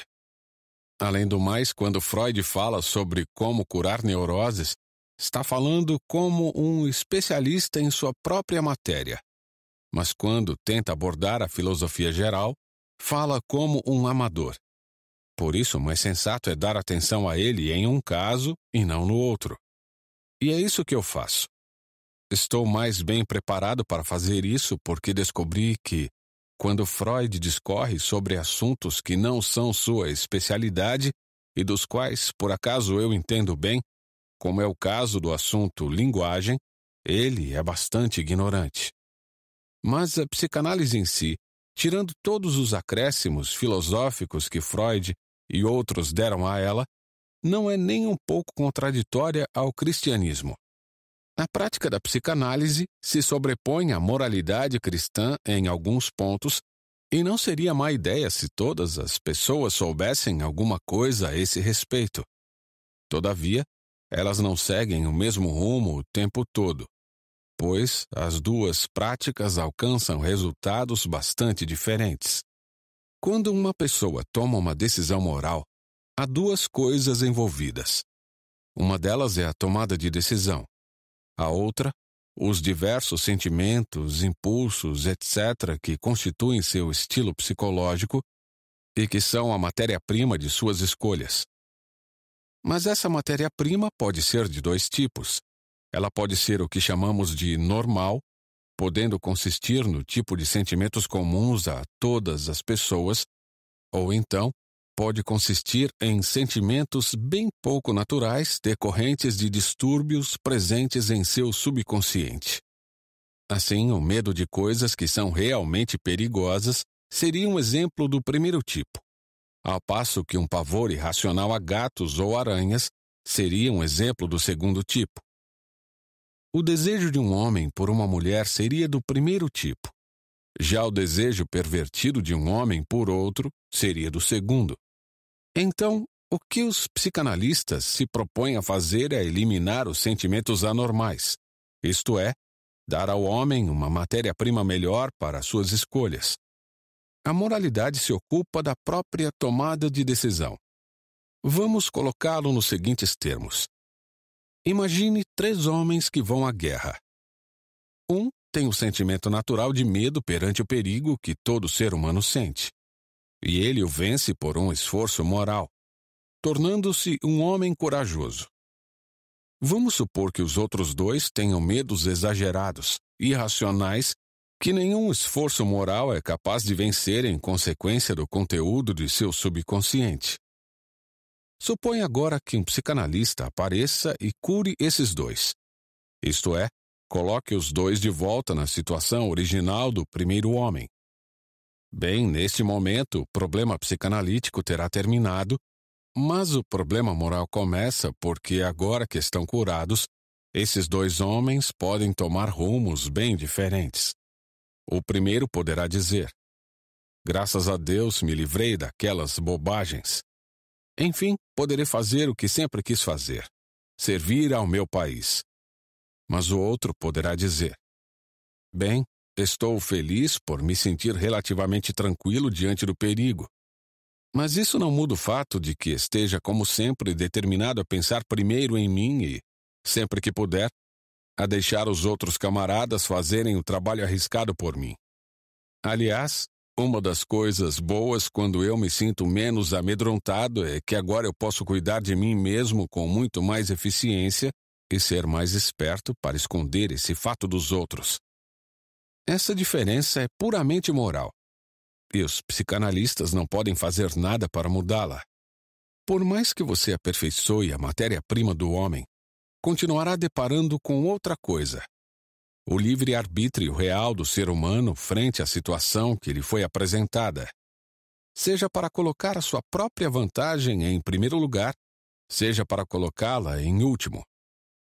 Além do mais, quando Freud fala sobre como curar neuroses, está falando como um especialista em sua própria matéria. Mas quando tenta abordar a filosofia geral, fala como um amador. Por isso, o mais sensato é dar atenção a ele em um caso e não no outro. E é isso que eu faço. Estou mais bem preparado para fazer isso porque descobri que, quando Freud discorre sobre assuntos que não são sua especialidade e dos quais, por acaso, eu entendo bem, como é o caso do assunto linguagem, ele é bastante ignorante. Mas a psicanálise em si, tirando todos os acréscimos filosóficos que Freud e outros deram a ela, não é nem um pouco contraditória ao cristianismo. A prática da psicanálise se sobrepõe à moralidade cristã em alguns pontos, e não seria má ideia se todas as pessoas soubessem alguma coisa a esse respeito. Todavia, elas não seguem o mesmo rumo o tempo todo, pois as duas práticas alcançam resultados bastante diferentes. Quando uma pessoa toma uma decisão moral, há duas coisas envolvidas. Uma delas é a tomada de decisão. A outra, os diversos sentimentos, impulsos, etc., que constituem seu estilo psicológico e que são a matéria-prima de suas escolhas. Mas essa matéria-prima pode ser de dois tipos. Ela pode ser o que chamamos de normal, podendo consistir no tipo de sentimentos comuns a todas as pessoas, ou então pode consistir em sentimentos bem pouco naturais decorrentes de distúrbios presentes em seu subconsciente. Assim, o medo de coisas que são realmente perigosas seria um exemplo do primeiro tipo, ao passo que um pavor irracional a gatos ou aranhas seria um exemplo do segundo tipo. O desejo de um homem por uma mulher seria do primeiro tipo. Já o desejo pervertido de um homem por outro seria do segundo. Então, o que os psicanalistas se propõem a fazer é eliminar os sentimentos anormais, isto é, dar ao homem uma matéria-prima melhor para suas escolhas. A moralidade se ocupa da própria tomada de decisão. Vamos colocá-lo nos seguintes termos. Imagine três homens que vão à guerra. Um tem o sentimento natural de medo perante o perigo que todo ser humano sente. E ele o vence por um esforço moral, tornando-se um homem corajoso. Vamos supor que os outros dois tenham medos exagerados, irracionais, que nenhum esforço moral é capaz de vencer em consequência do conteúdo de seu subconsciente. Suponha agora que um psicanalista apareça e cure esses dois. Isto é, coloque os dois de volta na situação original do primeiro homem. Bem, neste momento, o problema psicanalítico terá terminado, mas o problema moral começa porque, agora que estão curados, esses dois homens podem tomar rumos bem diferentes. O primeiro poderá dizer: Graças a Deus me livrei daquelas bobagens. Enfim, poderei fazer o que sempre quis fazer: servir ao meu país. Mas o outro poderá dizer: Bem, estou feliz por me sentir relativamente tranquilo diante do perigo. Mas isso não muda o fato de que esteja, como sempre, determinado a pensar primeiro em mim e, sempre que puder, a deixar os outros camaradas fazerem o trabalho arriscado por mim. Aliás, uma das coisas boas quando eu me sinto menos amedrontado é que agora eu posso cuidar de mim mesmo com muito mais eficiência e ser mais esperto para esconder esse fato dos outros. Essa diferença é puramente moral. E os psicanalistas não podem fazer nada para mudá-la. Por mais que você aperfeiçoe a matéria-prima do homem, continuará deparando com outra coisa, o livre-arbítrio real do ser humano frente à situação que lhe foi apresentada. Seja para colocar a sua própria vantagem em primeiro lugar, seja para colocá-la em último.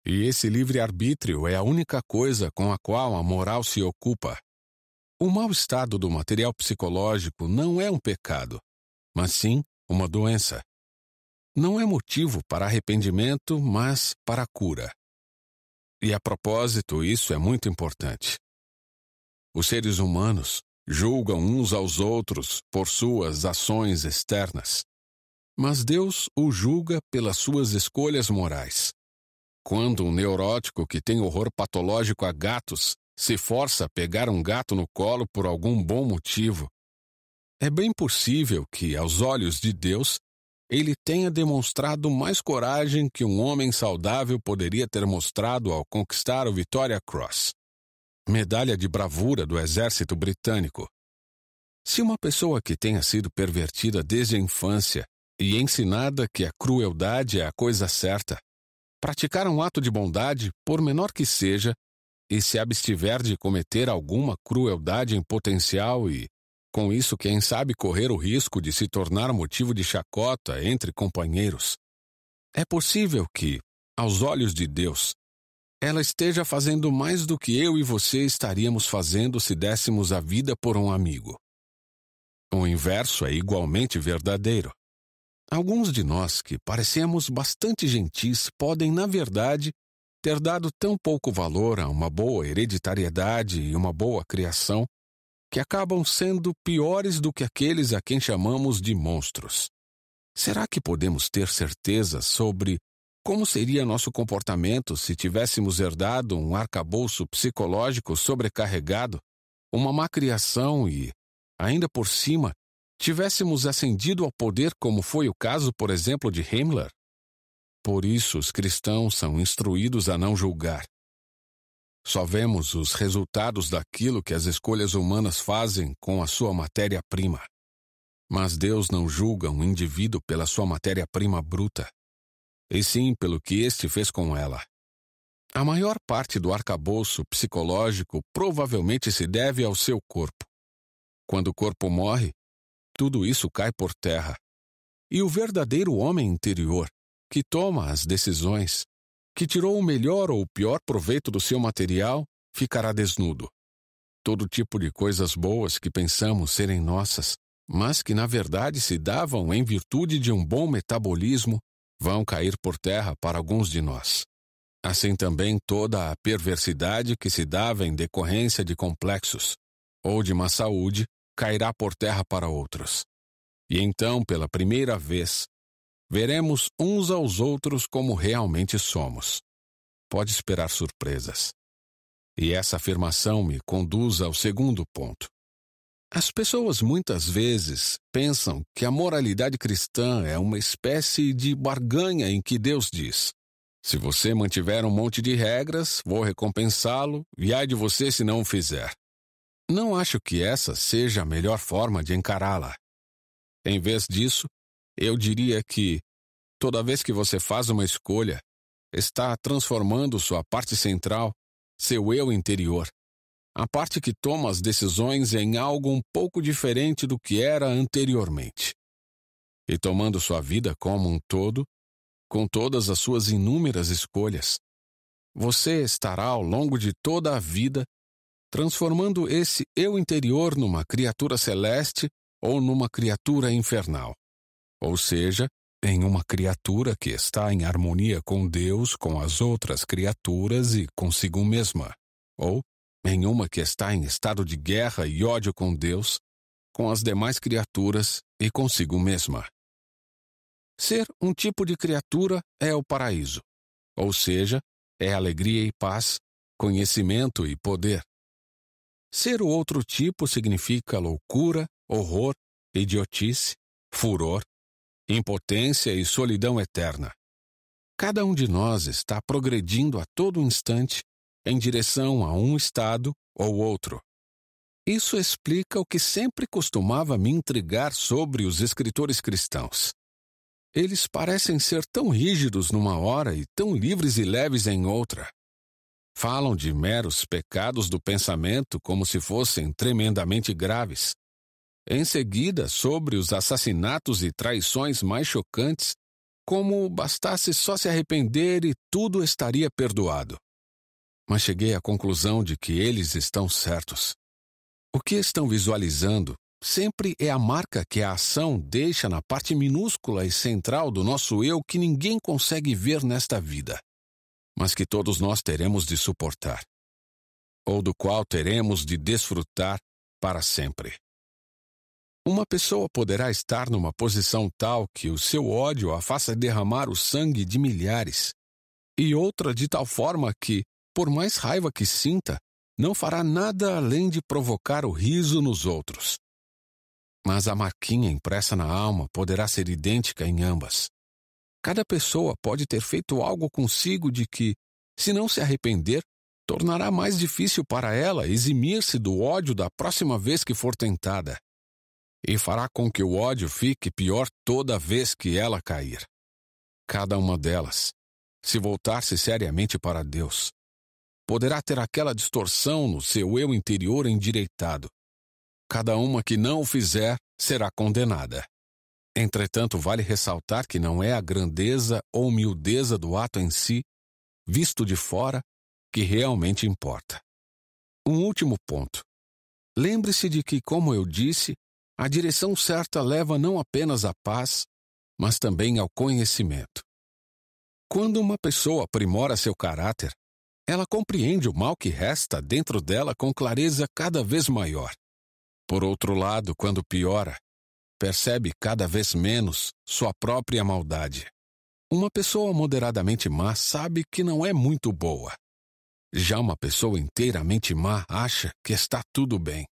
E esse livre-arbítrio é a única coisa com a qual a moral se ocupa. O mau estado do material psicológico não é um pecado, mas sim uma doença. Não é motivo para arrependimento, mas para cura. E a propósito, isso é muito importante. Os seres humanos julgam uns aos outros por suas ações externas, mas Deus o julga pelas suas escolhas morais. Quando um neurótico que tem horror patológico a gatos se força a pegar um gato no colo por algum bom motivo, é bem possível que, aos olhos de Deus, ele tenha demonstrado mais coragem que um homem saudável poderia ter mostrado ao conquistar o Victoria Cross, medalha de bravura do exército britânico. Se uma pessoa que tenha sido pervertida desde a infância e ensinada que a crueldade é a coisa certa, praticar um ato de bondade, por menor que seja, e se abstiver de cometer alguma crueldade em potencial e, com isso, quem sabe correr o risco de se tornar motivo de chacota entre companheiros. É possível que, aos olhos de Deus, ela esteja fazendo mais do que eu e você estaríamos fazendo se dessemos a vida por um amigo. O inverso é igualmente verdadeiro. Alguns de nós que parecemos bastante gentis podem, na verdade, ter dado tão pouco valor a uma boa hereditariedade e uma boa criação que acabam sendo piores do que aqueles a quem chamamos de monstros. Será que podemos ter certeza sobre como seria nosso comportamento se tivéssemos herdado um arcabouço psicológico sobrecarregado, uma má criação e, ainda por cima, tivéssemos ascendido ao poder, como foi o caso, por exemplo, de Himmler? Por isso, os cristãos são instruídos a não julgar. Só vemos os resultados daquilo que as escolhas humanas fazem com a sua matéria-prima. Mas Deus não julga um indivíduo pela sua matéria-prima bruta, e sim pelo que este fez com ela. A maior parte do arcabouço psicológico provavelmente se deve ao seu corpo. Quando o corpo morre, tudo isso cai por terra. E o verdadeiro homem interior, que toma as decisões, que tirou o melhor ou o pior proveito do seu material, ficará desnudo. Todo tipo de coisas boas que pensamos serem nossas, mas que na verdade se davam em virtude de um bom metabolismo, vão cair por terra para alguns de nós. Assim também toda a perversidade que se dava em decorrência de complexos ou de má saúde cairá por terra para outros. E então, pela primeira vez, veremos uns aos outros como realmente somos. Pode esperar surpresas. E essa afirmação me conduz ao segundo ponto. As pessoas muitas vezes pensam que a moralidade cristã é uma espécie de barganha em que Deus diz: se você mantiver um monte de regras, vou recompensá-lo, e ai de você se não o fizer. Não acho que essa seja a melhor forma de encará-la. Em vez disso, eu diria que, toda vez que você faz uma escolha, está transformando sua parte central, seu eu interior, a parte que toma as decisões em algo um pouco diferente do que era anteriormente. E tomando sua vida como um todo, com todas as suas inúmeras escolhas, você estará ao longo de toda a vida transformando esse eu interior numa criatura celeste ou numa criatura infernal. Ou seja, em uma criatura que está em harmonia com Deus, com as outras criaturas e consigo mesma. Ou em uma que está em estado de guerra e ódio com Deus, com as demais criaturas e consigo mesma. Ser um tipo de criatura é o paraíso, ou seja, é alegria e paz, conhecimento e poder. Ser o outro tipo significa loucura, horror, idiotice, furor, impotência e solidão eterna. Cada um de nós está progredindo a todo instante em direção a um estado ou outro. Isso explica o que sempre costumava me intrigar sobre os escritores cristãos. Eles parecem ser tão rígidos numa hora e tão livres e leves em outra. Falam de meros pecados do pensamento como se fossem tremendamente graves. Em seguida, sobre os assassinatos e traições mais chocantes, como bastasse só se arrepender e tudo estaria perdoado. Mas cheguei à conclusão de que eles estão certos. O que estão visualizando sempre é a marca que a ação deixa na parte minúscula e central do nosso eu que ninguém consegue ver nesta vida mas que todos nós teremos de suportar, ou do qual teremos de desfrutar para sempre. Uma pessoa poderá estar numa posição tal que o seu ódio a faça derramar o sangue de milhares, e outra de tal forma que, por mais raiva que sinta, não fará nada além de provocar o riso nos outros. Mas a marquinha impressa na alma poderá ser idêntica em ambas. Cada pessoa pode ter feito algo consigo de que, se não se arrepender, tornará mais difícil para ela eximir-se do ódio da próxima vez que for tentada. E fará com que o ódio fique pior toda vez que ela cair. Cada uma delas, se voltar-se seriamente para Deus, poderá ter aquela distorção no seu eu interior endireitado. Cada uma que não o fizer será condenada. Entretanto, vale ressaltar que não é a grandeza ou humildeza do ato em si, visto de fora, que realmente importa. Um último ponto. Lembre-se de que, como eu disse, a direção certa leva não apenas à paz, mas também ao conhecimento. Quando uma pessoa aprimora seu caráter, ela compreende o mal que resta dentro dela com clareza cada vez maior. Por outro lado, quando piora, percebe cada vez menos sua própria maldade. Uma pessoa moderadamente má sabe que não é muito boa. Já uma pessoa inteiramente má acha que está tudo bem.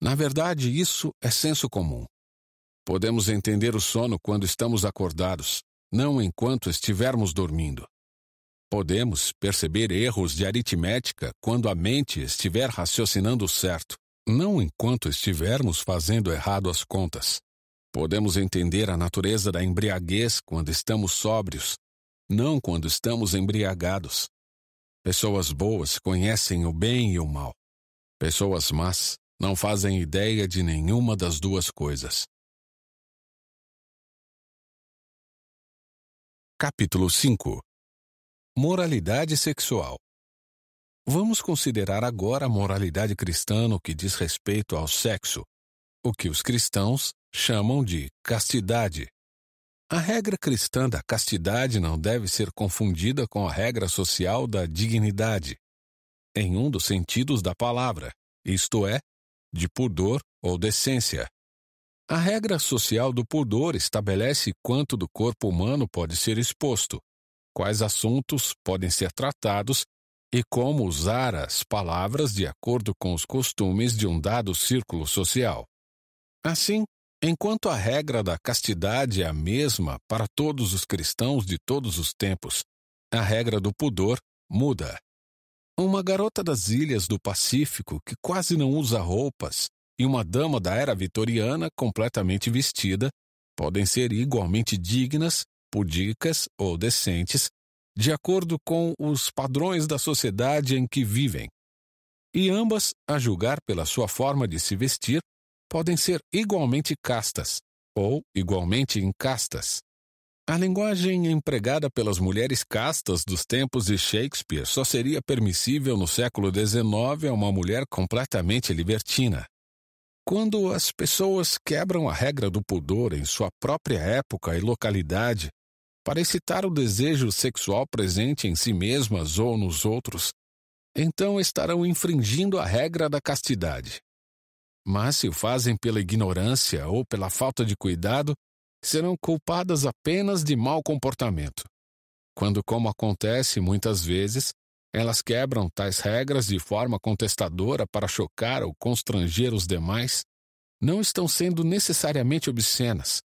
Na verdade, isso é senso comum. Podemos entender o sono quando estamos acordados, não enquanto estivermos dormindo. Podemos perceber erros de aritmética quando a mente estiver raciocinando certo, não enquanto estivermos fazendo errado as contas. Podemos entender a natureza da embriaguez quando estamos sóbrios, não quando estamos embriagados. Pessoas boas conhecem o bem e o mal. Pessoas más não fazem ideia de nenhuma das duas coisas. Capítulo 5 Moralidade sexual Vamos considerar agora a moralidade cristã no que diz respeito ao sexo, o que os cristãos chamam de castidade. A regra cristã da castidade não deve ser confundida com a regra social da dignidade, em um dos sentidos da palavra, isto é, de pudor ou decência. A regra social do pudor estabelece quanto do corpo humano pode ser exposto, quais assuntos podem ser tratados e como usar as palavras de acordo com os costumes de um dado círculo social. Assim, enquanto a regra da castidade é a mesma para todos os cristãos de todos os tempos, a regra do pudor muda. Uma garota das ilhas do Pacífico que quase não usa roupas e uma dama da era vitoriana completamente vestida podem ser igualmente dignas, pudicas ou decentes, de acordo com os padrões da sociedade em que vivem. E ambas, a julgar pela sua forma de se vestir, podem ser igualmente castas ou igualmente incastas. A linguagem empregada pelas mulheres castas dos tempos de Shakespeare só seria permissível no século XIX a uma mulher completamente libertina. Quando as pessoas quebram a regra do pudor em sua própria época e localidade para excitar o desejo sexual presente em si mesmas ou nos outros, então estarão infringindo a regra da castidade. Mas se o fazem pela ignorância ou pela falta de cuidado, serão culpadas apenas de mau comportamento. Quando, como acontece muitas vezes, elas quebram tais regras de forma contestadora para chocar ou constranger os demais, não estão sendo necessariamente obscenas,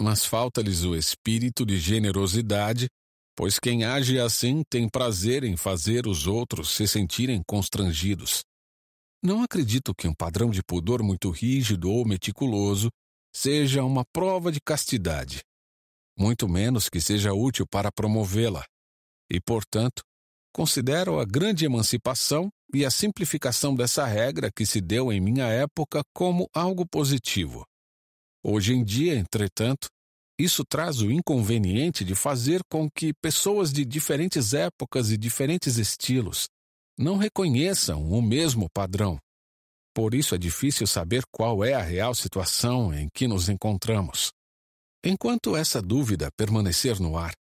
mas falta-lhes o espírito de generosidade, pois quem age assim tem prazer em fazer os outros se sentirem constrangidos. Não acredito que um padrão de pudor muito rígido ou meticuloso seja uma prova de castidade, muito menos que seja útil para promovê-la. E, portanto, considero a grande emancipação e a simplificação dessa regra que se deu em minha época como algo positivo. Hoje em dia, entretanto, isso traz o inconveniente de fazer com que pessoas de diferentes épocas e diferentes estilos não reconheçam o mesmo padrão. Por isso é difícil saber qual é a real situação em que nos encontramos. Enquanto essa dúvida permanecer no ar,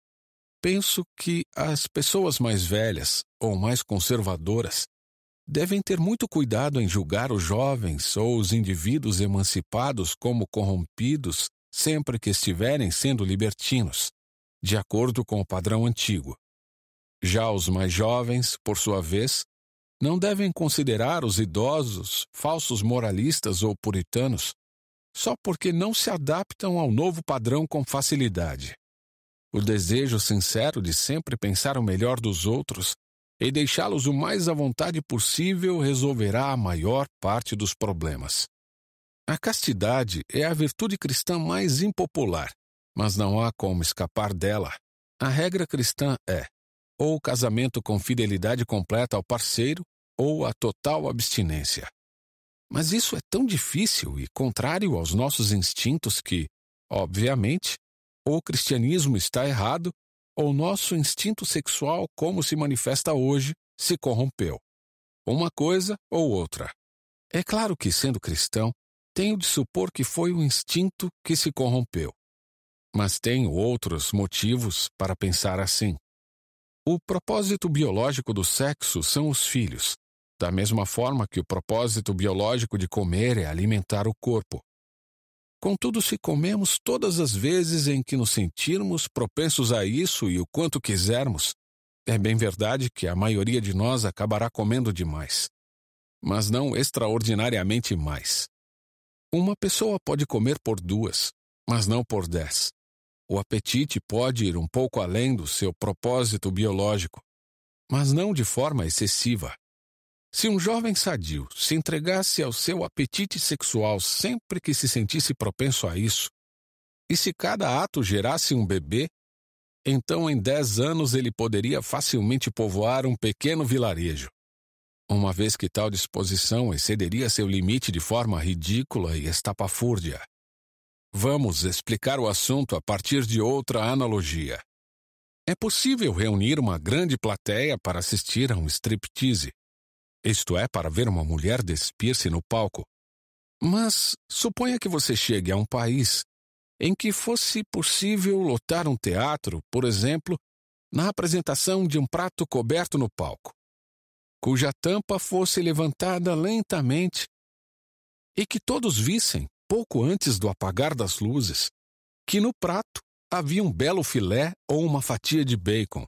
penso que as pessoas mais velhas ou mais conservadoras devem ter muito cuidado em julgar os jovens ou os indivíduos emancipados como corrompidos sempre que estiverem sendo libertinos, de acordo com o padrão antigo. Já os mais jovens, por sua vez, não devem considerar os idosos falsos moralistas ou puritanos só porque não se adaptam ao novo padrão com facilidade. O desejo sincero de sempre pensar o melhor dos outros e deixá-los o mais à vontade possível resolverá a maior parte dos problemas. A castidade é a virtude cristã mais impopular, mas não há como escapar dela. A regra cristã é: ou o casamento com fidelidade completa ao parceiro, ou a total abstinência. Mas isso é tão difícil e contrário aos nossos instintos que, obviamente, ou o cristianismo está errado, ou nosso instinto sexual, como se manifesta hoje, se corrompeu. Uma coisa ou outra. É claro que, sendo cristão, tenho de supor que foi o instinto que se corrompeu. Mas tenho outros motivos para pensar assim. O propósito biológico do sexo são os filhos, da mesma forma que o propósito biológico de comer é alimentar o corpo. Contudo, se comemos todas as vezes em que nos sentirmos propensos a isso e o quanto quisermos, é bem verdade que a maioria de nós acabará comendo demais. Mas não extraordinariamente mais. Uma pessoa pode comer por duas, mas não por dez. O apetite pode ir um pouco além do seu propósito biológico, mas não de forma excessiva. Se um jovem sadio se entregasse ao seu apetite sexual sempre que se sentisse propenso a isso, e se cada ato gerasse um bebê, então em dez anos ele poderia facilmente povoar um pequeno vilarejo. Uma vez que tal disposição excederia seu limite de forma ridícula e estapafúrdia. Vamos explicar o assunto a partir de outra analogia. É possível reunir uma grande plateia para assistir a um striptease. Isto é, para ver uma mulher despir-se no palco. Mas suponha que você chegue a um país em que fosse possível lotar um teatro, por exemplo, na apresentação de um prato coberto no palco, cuja tampa fosse levantada lentamente e que todos vissem pouco antes do apagar das luzes, que no prato havia um belo filé ou uma fatia de bacon.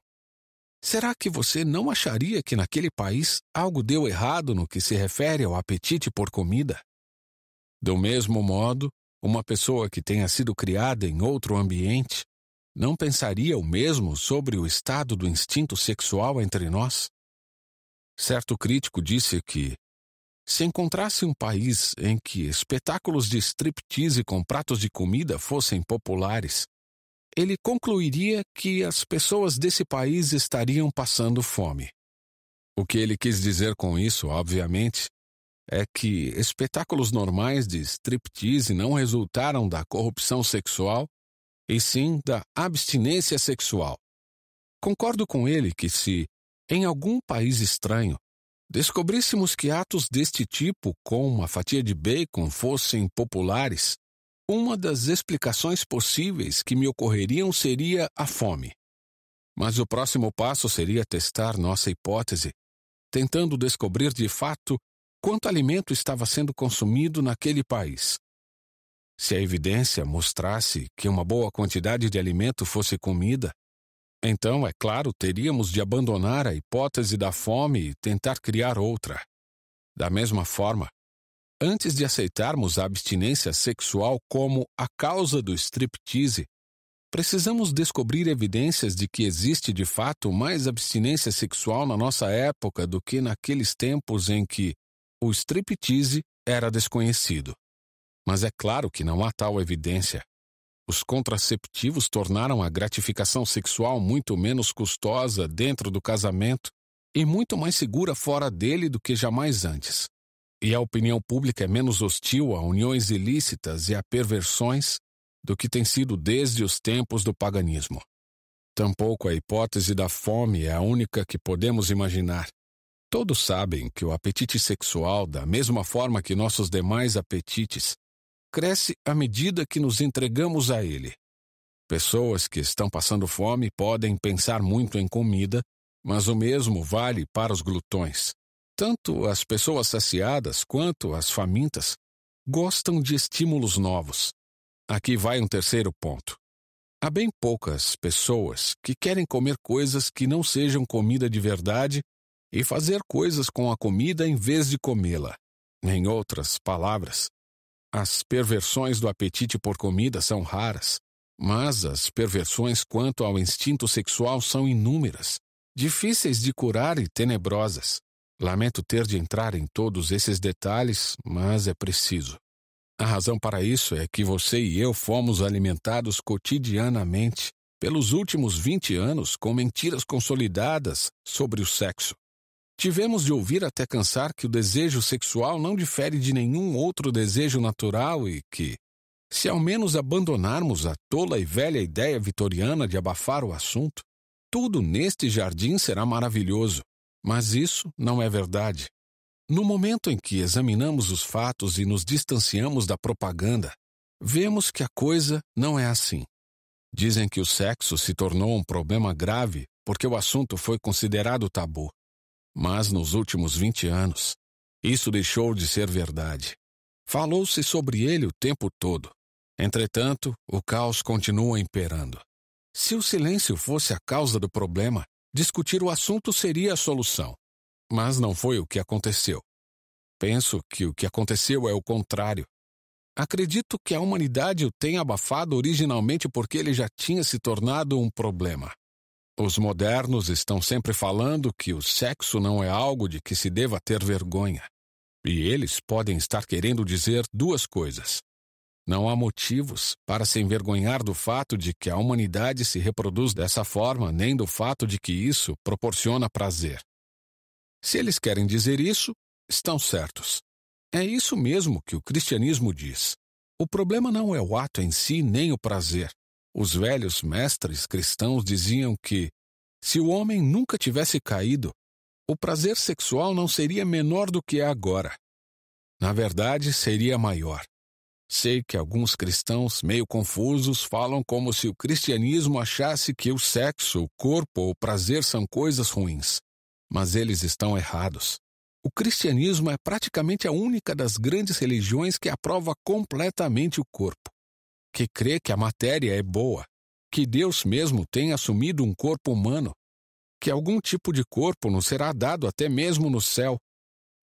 Será que você não acharia que naquele país algo deu errado no que se refere ao apetite por comida? Do mesmo modo, uma pessoa que tenha sido criada em outro ambiente não pensaria o mesmo sobre o estado do instinto sexual entre nós? Certo crítico disse que, se encontrasse um país em que espetáculos de striptease com pratos de comida fossem populares, ele concluiria que as pessoas desse país estariam passando fome. O que ele quis dizer com isso, obviamente, é que espetáculos normais de striptease não resultaram da corrupção sexual, e sim da abstinência sexual. Concordo com ele que se, em algum país estranho, descobríssemos que atos deste tipo, com uma fatia de bacon, fossem populares, uma das explicações possíveis que me ocorreriam seria a fome. Mas o próximo passo seria testar nossa hipótese, tentando descobrir de fato quanto alimento estava sendo consumido naquele país. Se a evidência mostrasse que uma boa quantidade de alimento fosse comida, então, é claro, teríamos de abandonar a hipótese da fome e tentar criar outra. Da mesma forma, antes de aceitarmos a abstinência sexual como a causa do striptease, precisamos descobrir evidências de que existe de fato mais abstinência sexual na nossa época do que naqueles tempos em que o striptease era desconhecido. Mas é claro que não há tal evidência. Os contraceptivos tornaram a gratificação sexual muito menos custosa dentro do casamento e muito mais segura fora dele do que jamais antes. E a opinião pública é menos hostil a uniões ilícitas e a perversões do que tem sido desde os tempos do paganismo. Tampouco a hipótese da fome é a única que podemos imaginar. Todos sabem que o apetite sexual, da mesma forma que nossos demais apetites, cresce à medida que nos entregamos a ele. Pessoas que estão passando fome podem pensar muito em comida, mas o mesmo vale para os glutões. Tanto as pessoas saciadas quanto as famintas gostam de estímulos novos. Aqui vai um terceiro ponto. Há bem poucas pessoas que querem comer coisas que não sejam comida de verdade e fazer coisas com a comida em vez de comê-la. Em outras palavras, as perversões do apetite por comida são raras, mas as perversões quanto ao instinto sexual são inúmeras, difíceis de curar e tenebrosas. Lamento ter de entrar em todos esses detalhes, mas é preciso. A razão para isso é que você e eu fomos alimentados cotidianamente pelos últimos 20 anos com mentiras consolidadas sobre o sexo. Tivemos de ouvir até cansar que o desejo sexual não difere de nenhum outro desejo natural e que, se ao menos abandonarmos a tola e velha ideia vitoriana de abafar o assunto, tudo neste jardim será maravilhoso. Mas isso não é verdade. No momento em que examinamos os fatos e nos distanciamos da propaganda, vemos que a coisa não é assim. Dizem que o sexo se tornou um problema grave porque o assunto foi considerado tabu. Mas nos últimos 20 anos, isso deixou de ser verdade. Falou-se sobre ele o tempo todo. Entretanto, o caos continua imperando. Se o silêncio fosse a causa do problema, discutir o assunto seria a solução. Mas não foi o que aconteceu. Penso que o que aconteceu é o contrário. Acredito que a humanidade o tenha abafado originalmente porque ele já tinha se tornado um problema. Os modernos estão sempre falando que o sexo não é algo de que se deva ter vergonha. E eles podem estar querendo dizer duas coisas. Não há motivos para se envergonhar do fato de que a humanidade se reproduz dessa forma, nem do fato de que isso proporciona prazer. Se eles querem dizer isso, estão certos. É isso mesmo que o cristianismo diz. O problema não é o ato em si nem o prazer. Os velhos mestres cristãos diziam que, se o homem nunca tivesse caído, o prazer sexual não seria menor do que é agora. Na verdade, seria maior. Sei que alguns cristãos, meio confusos, falam como se o cristianismo achasse que o sexo, o corpo ou o prazer são coisas ruins. Mas eles estão errados. O cristianismo é praticamente a única das grandes religiões que aprova completamente o corpo, que crê que a matéria é boa, que Deus mesmo tem assumido um corpo humano, que algum tipo de corpo nos será dado até mesmo no céu,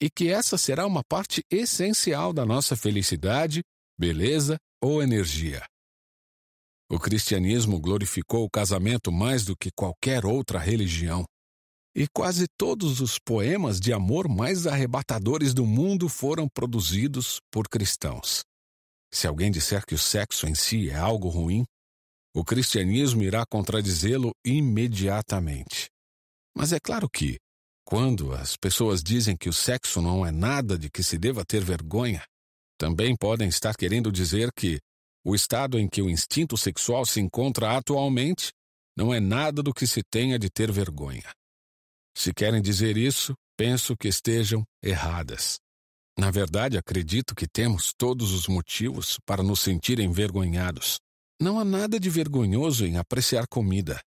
e que essa será uma parte essencial da nossa felicidade beleza ou energia. O cristianismo glorificou o casamento mais do que qualquer outra religião. E quase todos os poemas de amor mais arrebatadores do mundo foram produzidos por cristãos. Se alguém disser que o sexo em si é algo ruim, o cristianismo irá contradizê-lo imediatamente. Mas é claro que, quando as pessoas dizem que o sexo não é nada de que se deva ter vergonha, também podem estar querendo dizer que o estado em que o instinto sexual se encontra atualmente não é nada do que se tenha de ter vergonha. Se querem dizer isso, penso que estejam erradas. Na verdade, acredito que temos todos os motivos para nos sentir envergonhados. Não há nada de vergonhoso em apreciar comida,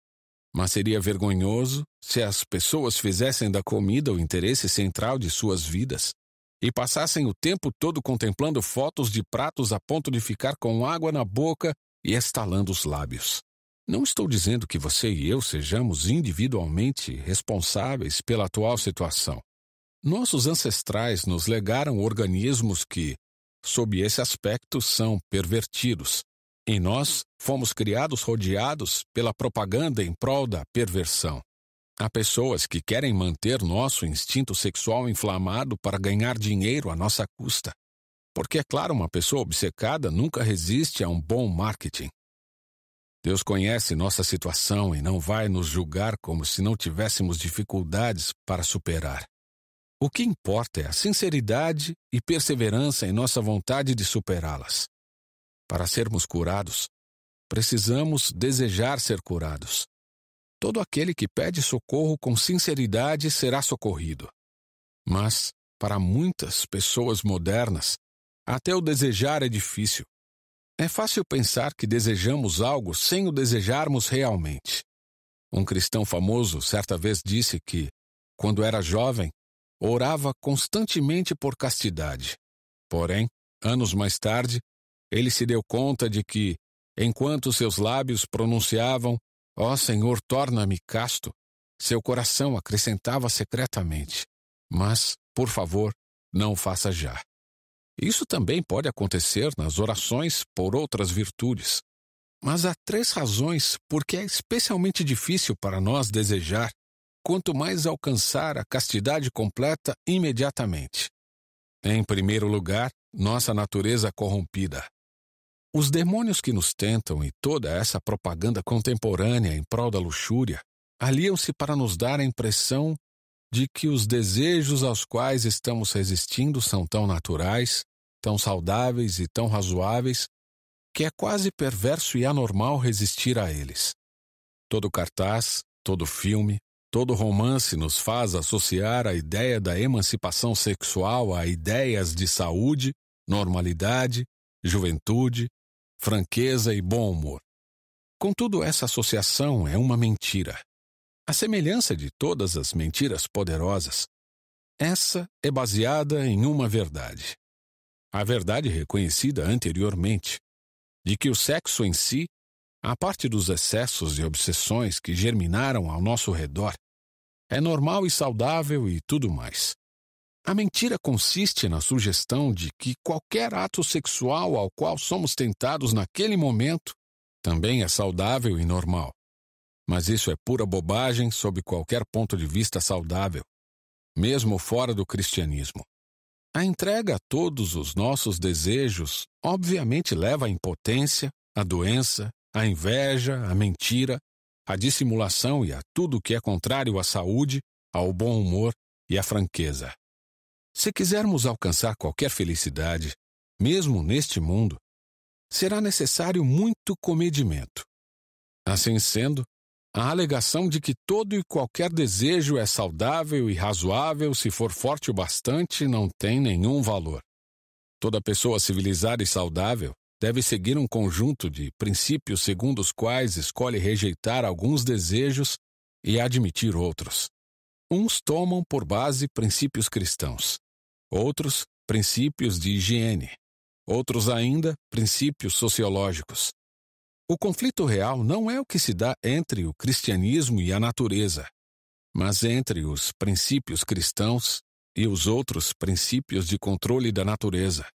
mas seria vergonhoso se as pessoas fizessem da comida o interesse central de suas vidas e passassem o tempo todo contemplando fotos de pratos a ponto de ficar com água na boca e estalando os lábios. Não estou dizendo que você e eu sejamos individualmente responsáveis pela atual situação. Nossos ancestrais nos legaram organismos que, sob esse aspecto, são pervertidos. E nós fomos criados rodeados pela propaganda em prol da perversão. Há pessoas que querem manter nosso instinto sexual inflamado para ganhar dinheiro à nossa custa. Porque, é claro, uma pessoa obcecada nunca resiste a um bom marketing. Deus conhece nossa situação e não vai nos julgar como se não tivéssemos dificuldades para superar. O que importa é a sinceridade e perseverança em nossa vontade de superá-las. Para sermos curados, precisamos desejar ser curados. Todo aquele que pede socorro com sinceridade será socorrido. Mas, para muitas pessoas modernas, até o desejar é difícil. É fácil pensar que desejamos algo sem o desejarmos realmente. Um cristão famoso certa vez disse que, quando era jovem, orava constantemente por castidade. Porém, anos mais tarde, ele se deu conta de que, enquanto seus lábios pronunciavam Ó oh, Senhor, torna-me casto. Seu coração acrescentava secretamente. Mas, por favor, não faça já. Isso também pode acontecer nas orações por outras virtudes. Mas há três razões por que é especialmente difícil para nós desejar, quanto mais alcançar a castidade completa imediatamente. Em primeiro lugar, nossa natureza corrompida. Os demônios que nos tentam e toda essa propaganda contemporânea em prol da luxúria aliam-se para nos dar a impressão de que os desejos aos quais estamos resistindo são tão naturais, tão saudáveis e tão razoáveis, que é quase perverso e anormal resistir a eles. Todo cartaz, todo filme, todo romance nos faz associar a ideia da emancipação sexual a ideias de saúde, normalidade, juventude, franqueza e bom humor. Contudo, essa associação é uma mentira. A semelhança de todas as mentiras poderosas, essa é baseada em uma verdade. A verdade reconhecida anteriormente, de que o sexo em si, a parte dos excessos e obsessões que germinaram ao nosso redor, é normal e saudável e tudo mais. A mentira consiste na sugestão de que qualquer ato sexual ao qual somos tentados naquele momento também é saudável e normal. Mas isso é pura bobagem sob qualquer ponto de vista saudável, mesmo fora do cristianismo. A entrega a todos os nossos desejos obviamente leva à impotência, à doença, à inveja, à mentira, à dissimulação e a tudo que é contrário à saúde, ao bom humor e à franqueza. Se quisermos alcançar qualquer felicidade, mesmo neste mundo, será necessário muito comedimento. Assim sendo, a alegação de que todo e qualquer desejo é saudável e razoável se for forte o bastante não tem nenhum valor. Toda pessoa civilizada e saudável deve seguir um conjunto de princípios segundo os quais escolhe rejeitar alguns desejos e admitir outros. Uns tomam por base princípios cristãos, outros, princípios de higiene, outros ainda, princípios sociológicos. O conflito real não é o que se dá entre o cristianismo e a natureza, mas entre os princípios cristãos e os outros princípios de controle da natureza.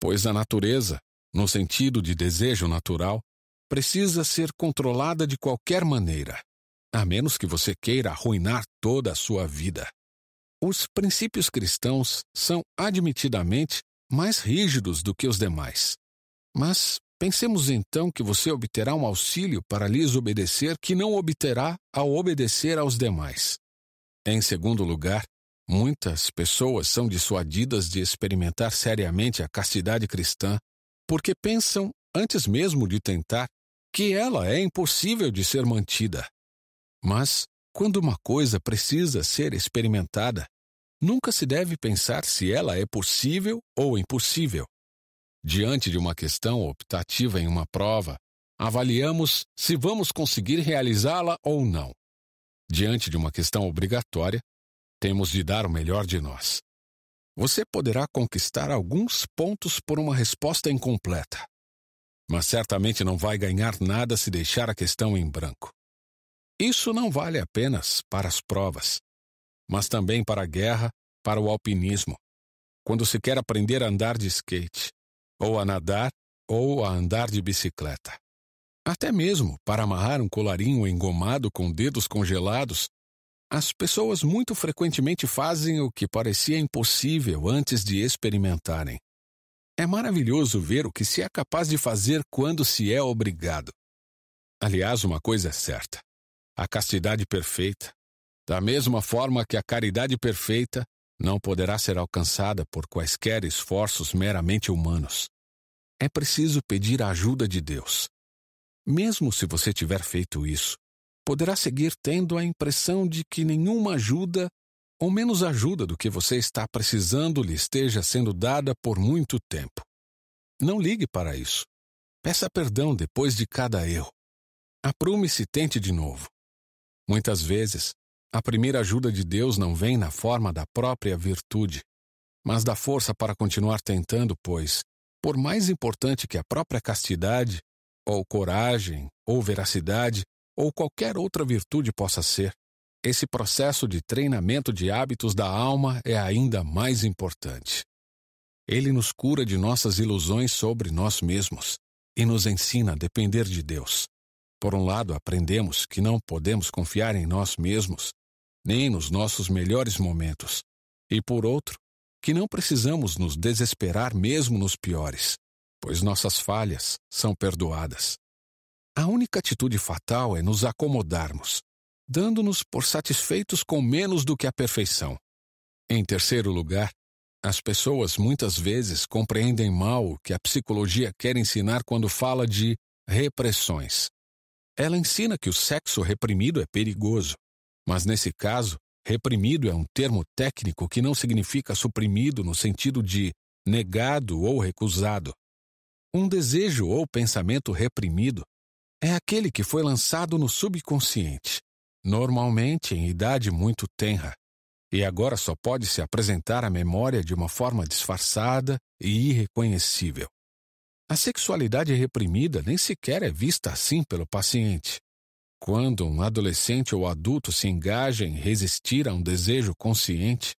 Pois a natureza, no sentido de desejo natural, precisa ser controlada de qualquer maneira a menos que você queira arruinar toda a sua vida. Os princípios cristãos são admitidamente mais rígidos do que os demais. Mas pensemos então que você obterá um auxílio para lhes obedecer que não obterá ao obedecer aos demais. Em segundo lugar, muitas pessoas são dissuadidas de experimentar seriamente a castidade cristã porque pensam, antes mesmo de tentar, que ela é impossível de ser mantida. Mas, quando uma coisa precisa ser experimentada, nunca se deve pensar se ela é possível ou impossível. Diante de uma questão optativa em uma prova, avaliamos se vamos conseguir realizá-la ou não. Diante de uma questão obrigatória, temos de dar o melhor de nós. Você poderá conquistar alguns pontos por uma resposta incompleta, mas certamente não vai ganhar nada se deixar a questão em branco. Isso não vale apenas para as provas, mas também para a guerra, para o alpinismo. Quando se quer aprender a andar de skate, ou a nadar, ou a andar de bicicleta. Até mesmo para amarrar um colarinho engomado com dedos congelados, as pessoas muito frequentemente fazem o que parecia impossível antes de experimentarem. É maravilhoso ver o que se é capaz de fazer quando se é obrigado. Aliás, uma coisa é certa: a castidade perfeita, da mesma forma que a caridade perfeita não poderá ser alcançada por quaisquer esforços meramente humanos. É preciso pedir a ajuda de Deus. Mesmo se você tiver feito isso, poderá seguir tendo a impressão de que nenhuma ajuda, ou menos ajuda do que você está precisando, lhe esteja sendo dada por muito tempo. Não ligue para isso. Peça perdão depois de cada erro. Aprume-se e tente de novo. Muitas vezes, a primeira ajuda de Deus não vem na forma da própria virtude, mas da força para continuar tentando, pois, por mais importante que a própria castidade, ou coragem, ou veracidade, ou qualquer outra virtude possa ser, esse processo de treinamento de hábitos da alma é ainda mais importante. Ele nos cura de nossas ilusões sobre nós mesmos e nos ensina a depender de Deus. Por um lado, aprendemos que não podemos confiar em nós mesmos, nem nos nossos melhores momentos, e por outro, que não precisamos nos desesperar mesmo nos piores, pois nossas falhas são perdoadas. A única atitude fatal é nos acomodarmos, dando-nos por satisfeitos com menos do que a perfeição. Em terceiro lugar, as pessoas muitas vezes compreendem mal o que a psicologia quer ensinar quando fala de repressões. Ela ensina que o sexo reprimido é perigoso, mas nesse caso, reprimido é um termo técnico que não significa suprimido no sentido de negado ou recusado. Um desejo ou pensamento reprimido é aquele que foi lançado no subconsciente, normalmente em idade muito tenra, e agora só pode se apresentar à memória de uma forma disfarçada e irreconhecível. A sexualidade reprimida nem sequer é vista assim pelo paciente. Quando um adolescente ou adulto se engaja em resistir a um desejo consciente,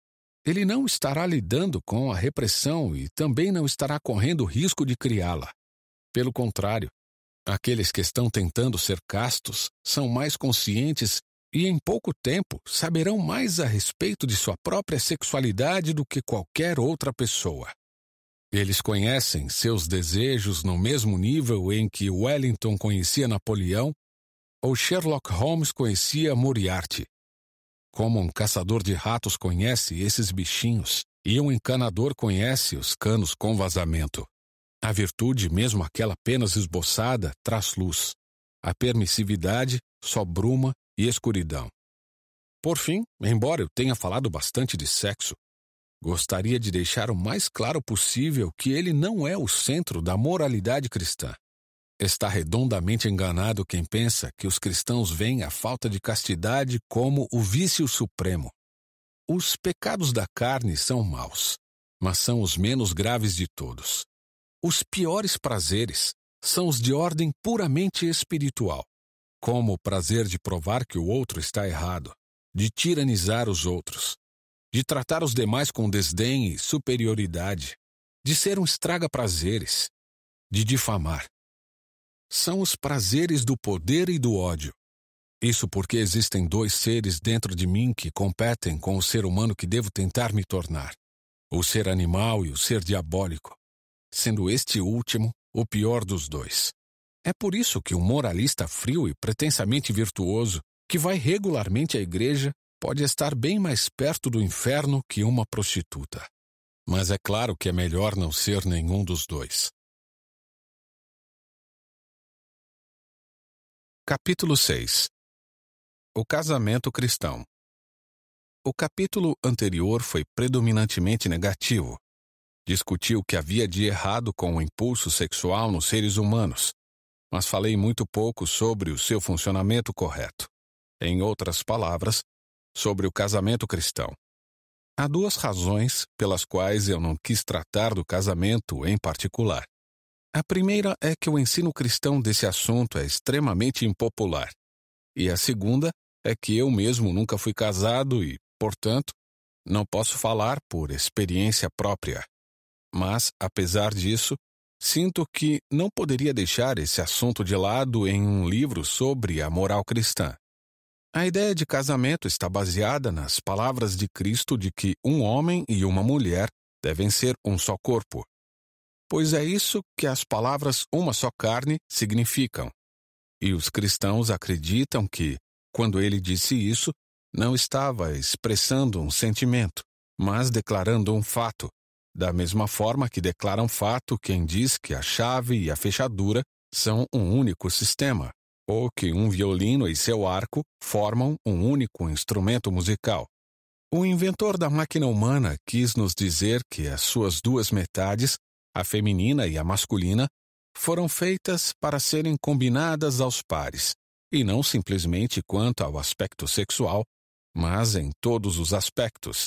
ele não estará lidando com a repressão e também não estará correndo risco de criá-la. Pelo contrário, aqueles que estão tentando ser castos são mais conscientes e, em pouco tempo, saberão mais a respeito de sua própria sexualidade do que qualquer outra pessoa. Eles conhecem seus desejos no mesmo nível em que Wellington conhecia Napoleão ou Sherlock Holmes conhecia Moriarty. Como um caçador de ratos conhece esses bichinhos e um encanador conhece os canos com vazamento. A virtude, mesmo aquela apenas esboçada, traz luz. A permissividade só bruma e escuridão. Por fim, embora eu tenha falado bastante de sexo, Gostaria de deixar o mais claro possível que ele não é o centro da moralidade cristã. Está redondamente enganado quem pensa que os cristãos veem a falta de castidade como o vício supremo. Os pecados da carne são maus, mas são os menos graves de todos. Os piores prazeres são os de ordem puramente espiritual, como o prazer de provar que o outro está errado, de tiranizar os outros, de tratar os demais com desdém e superioridade, de ser um estraga-prazeres, de difamar. São os prazeres do poder e do ódio. Isso porque existem dois seres dentro de mim que competem com o ser humano que devo tentar me tornar: o ser animal e o ser diabólico, sendo este último o pior dos dois. É por isso que um moralista frio e pretensamente virtuoso, que vai regularmente à igreja, pode estar bem mais perto do inferno que uma prostituta. Mas é claro que é melhor não ser nenhum dos dois. Capítulo 6 O casamento cristão. O capítulo anterior foi predominantemente negativo. Discutiu o que havia de errado com o impulso sexual nos seres humanos, mas falei muito pouco sobre o seu funcionamento correto. Em outras palavras, sobre o casamento cristão. Há duas razões pelas quais eu não quis tratar do casamento em particular. A primeira é que o ensino cristão desse assunto é extremamente impopular. E a segunda é que eu mesmo nunca fui casado e, portanto, não posso falar por experiência própria. Mas, apesar disso, sinto que não poderia deixar esse assunto de lado em um livro sobre a moral cristã. A ideia de casamento está baseada nas palavras de Cristo de que um homem e uma mulher devem ser um só corpo. Pois é isso que as palavras uma só carne significam. E os cristãos acreditam que, quando ele disse isso, não estava expressando um sentimento, mas declarando um fato, da mesma forma que declara um fato quem diz que a chave e a fechadura são um único sistema ou que um violino e seu arco formam um único instrumento musical. O inventor da máquina humana quis nos dizer que as suas duas metades, a feminina e a masculina, foram feitas para serem combinadas aos pares, e não simplesmente quanto ao aspecto sexual, mas em todos os aspectos.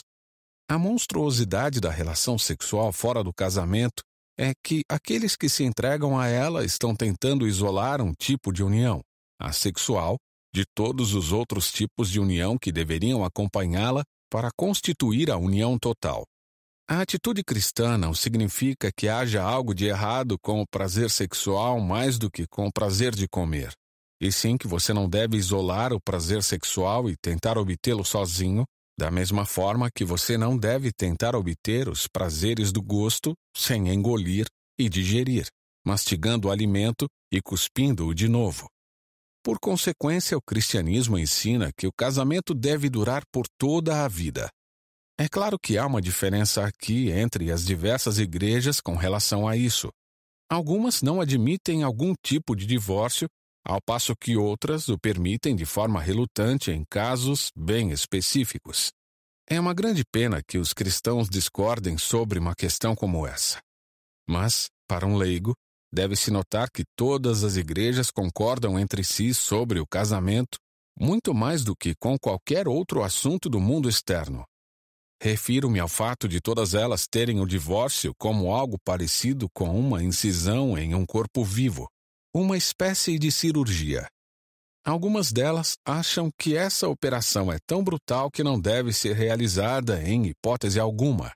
A monstruosidade da relação sexual fora do casamento é que aqueles que se entregam a ela estão tentando isolar um tipo de união, a sexual, de todos os outros tipos de união que deveriam acompanhá-la para constituir a união total. A atitude cristã não significa que haja algo de errado com o prazer sexual mais do que com o prazer de comer. E sim que você não deve isolar o prazer sexual e tentar obtê-lo sozinho, da mesma forma que você não deve tentar obter os prazeres do gosto sem engolir e digerir, mastigando o alimento e cuspindo-o de novo. Por consequência, o cristianismo ensina que o casamento deve durar por toda a vida. É claro que há uma diferença aqui entre as diversas igrejas com relação a isso. Algumas não admitem algum tipo de divórcio, ao passo que outras o permitem de forma relutante em casos bem específicos. É uma grande pena que os cristãos discordem sobre uma questão como essa. Mas, para um leigo, deve-se notar que todas as igrejas concordam entre si sobre o casamento, muito mais do que com qualquer outro assunto do mundo externo. Refiro-me ao fato de todas elas terem o divórcio como algo parecido com uma incisão em um corpo vivo, uma espécie de cirurgia. Algumas delas acham que essa operação é tão brutal que não deve ser realizada em hipótese alguma.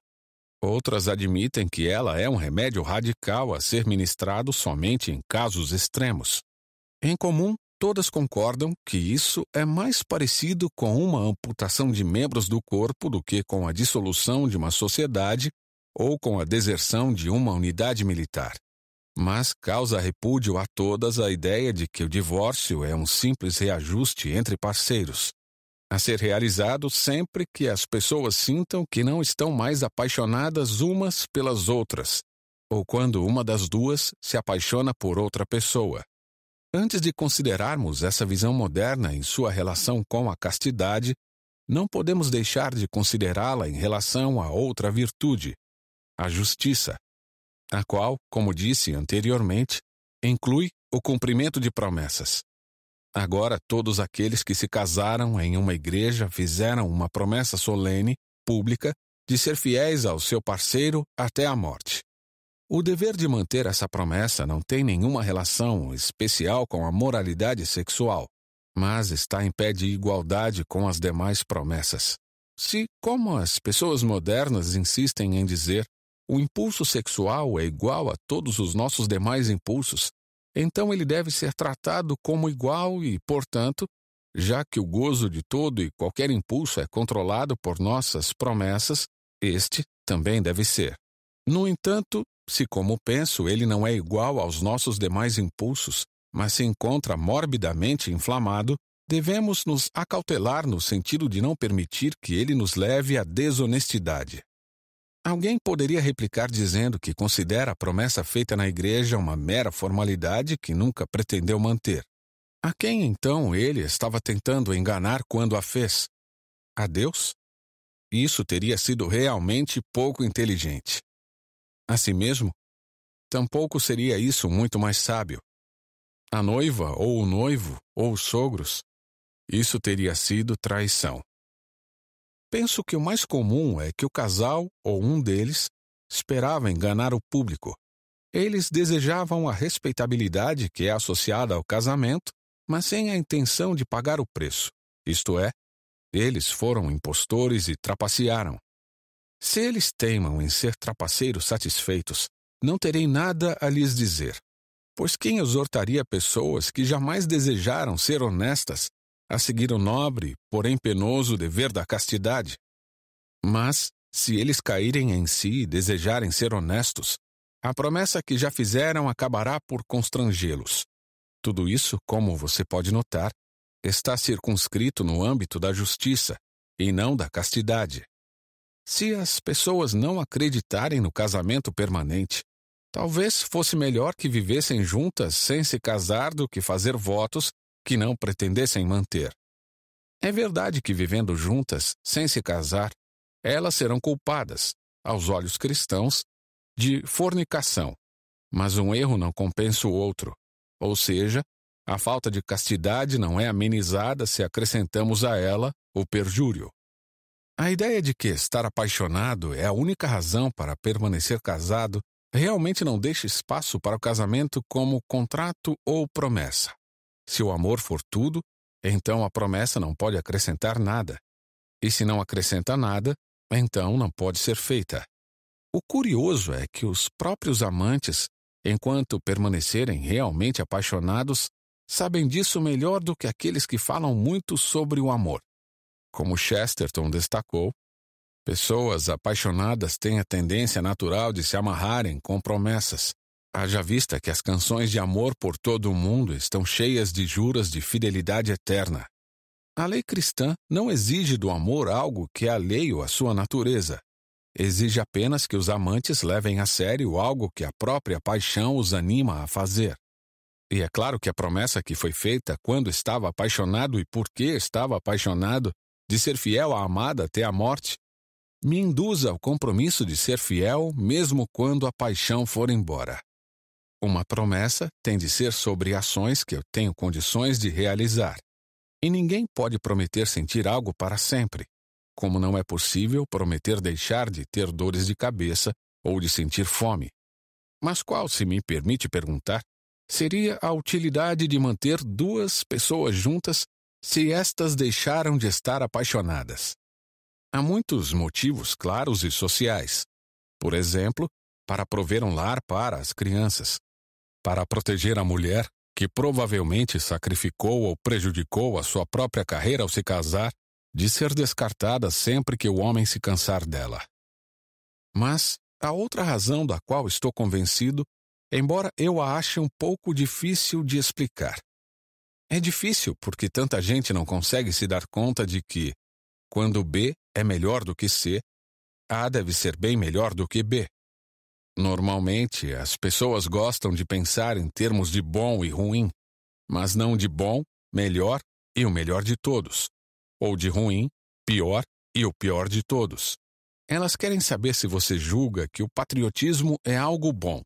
Outras admitem que ela é um remédio radical a ser ministrado somente em casos extremos. Em comum, todas concordam que isso é mais parecido com uma amputação de membros do corpo do que com a dissolução de uma sociedade ou com a deserção de uma unidade militar mas causa repúdio a todas a ideia de que o divórcio é um simples reajuste entre parceiros, a ser realizado sempre que as pessoas sintam que não estão mais apaixonadas umas pelas outras, ou quando uma das duas se apaixona por outra pessoa. Antes de considerarmos essa visão moderna em sua relação com a castidade, não podemos deixar de considerá-la em relação a outra virtude, a justiça a qual, como disse anteriormente, inclui o cumprimento de promessas. Agora, todos aqueles que se casaram em uma igreja fizeram uma promessa solene, pública, de ser fiéis ao seu parceiro até a morte. O dever de manter essa promessa não tem nenhuma relação especial com a moralidade sexual, mas está em pé de igualdade com as demais promessas. Se, como as pessoas modernas insistem em dizer, o impulso sexual é igual a todos os nossos demais impulsos, então ele deve ser tratado como igual e, portanto, já que o gozo de todo e qualquer impulso é controlado por nossas promessas, este também deve ser. No entanto, se como penso ele não é igual aos nossos demais impulsos, mas se encontra morbidamente inflamado, devemos nos acautelar no sentido de não permitir que ele nos leve à desonestidade. Alguém poderia replicar dizendo que considera a promessa feita na igreja uma mera formalidade que nunca pretendeu manter. A quem então ele estava tentando enganar quando a fez? A Deus? Isso teria sido realmente pouco inteligente. A si mesmo? Tampouco seria isso muito mais sábio. A noiva, ou o noivo, ou os sogros? Isso teria sido traição. Penso que o mais comum é que o casal, ou um deles, esperava enganar o público. Eles desejavam a respeitabilidade que é associada ao casamento, mas sem a intenção de pagar o preço. Isto é, eles foram impostores e trapacearam. Se eles teimam em ser trapaceiros satisfeitos, não terei nada a lhes dizer. Pois quem exortaria pessoas que jamais desejaram ser honestas a seguir o nobre, porém penoso dever da castidade. Mas, se eles caírem em si e desejarem ser honestos, a promessa que já fizeram acabará por constrangê-los. Tudo isso, como você pode notar, está circunscrito no âmbito da justiça e não da castidade. Se as pessoas não acreditarem no casamento permanente, talvez fosse melhor que vivessem juntas sem se casar do que fazer votos que não pretendessem manter. É verdade que vivendo juntas, sem se casar, elas serão culpadas, aos olhos cristãos, de fornicação. Mas um erro não compensa o outro. Ou seja, a falta de castidade não é amenizada se acrescentamos a ela o perjúrio. A ideia de que estar apaixonado é a única razão para permanecer casado realmente não deixa espaço para o casamento como contrato ou promessa. Se o amor for tudo, então a promessa não pode acrescentar nada. E se não acrescenta nada, então não pode ser feita. O curioso é que os próprios amantes, enquanto permanecerem realmente apaixonados, sabem disso melhor do que aqueles que falam muito sobre o amor. Como Chesterton destacou, pessoas apaixonadas têm a tendência natural de se amarrarem com promessas, Haja vista que as canções de amor por todo o mundo estão cheias de juras de fidelidade eterna. A lei cristã não exige do amor algo que é alheio à sua natureza. Exige apenas que os amantes levem a sério algo que a própria paixão os anima a fazer. E é claro que a promessa que foi feita quando estava apaixonado e por que estava apaixonado, de ser fiel à amada até a morte, me induz ao compromisso de ser fiel mesmo quando a paixão for embora. Uma promessa tem de ser sobre ações que eu tenho condições de realizar. E ninguém pode prometer sentir algo para sempre, como não é possível prometer deixar de ter dores de cabeça ou de sentir fome. Mas qual, se me permite perguntar, seria a utilidade de manter duas pessoas juntas se estas deixaram de estar apaixonadas? Há muitos motivos claros e sociais. Por exemplo, para prover um lar para as crianças, para proteger a mulher, que provavelmente sacrificou ou prejudicou a sua própria carreira ao se casar, de ser descartada sempre que o homem se cansar dela. Mas a outra razão da qual estou convencido, embora eu a ache um pouco difícil de explicar. É difícil porque tanta gente não consegue se dar conta de que, quando B é melhor do que C, A deve ser bem melhor do que B. Normalmente, as pessoas gostam de pensar em termos de bom e ruim, mas não de bom, melhor e o melhor de todos, ou de ruim, pior e o pior de todos. Elas querem saber se você julga que o patriotismo é algo bom.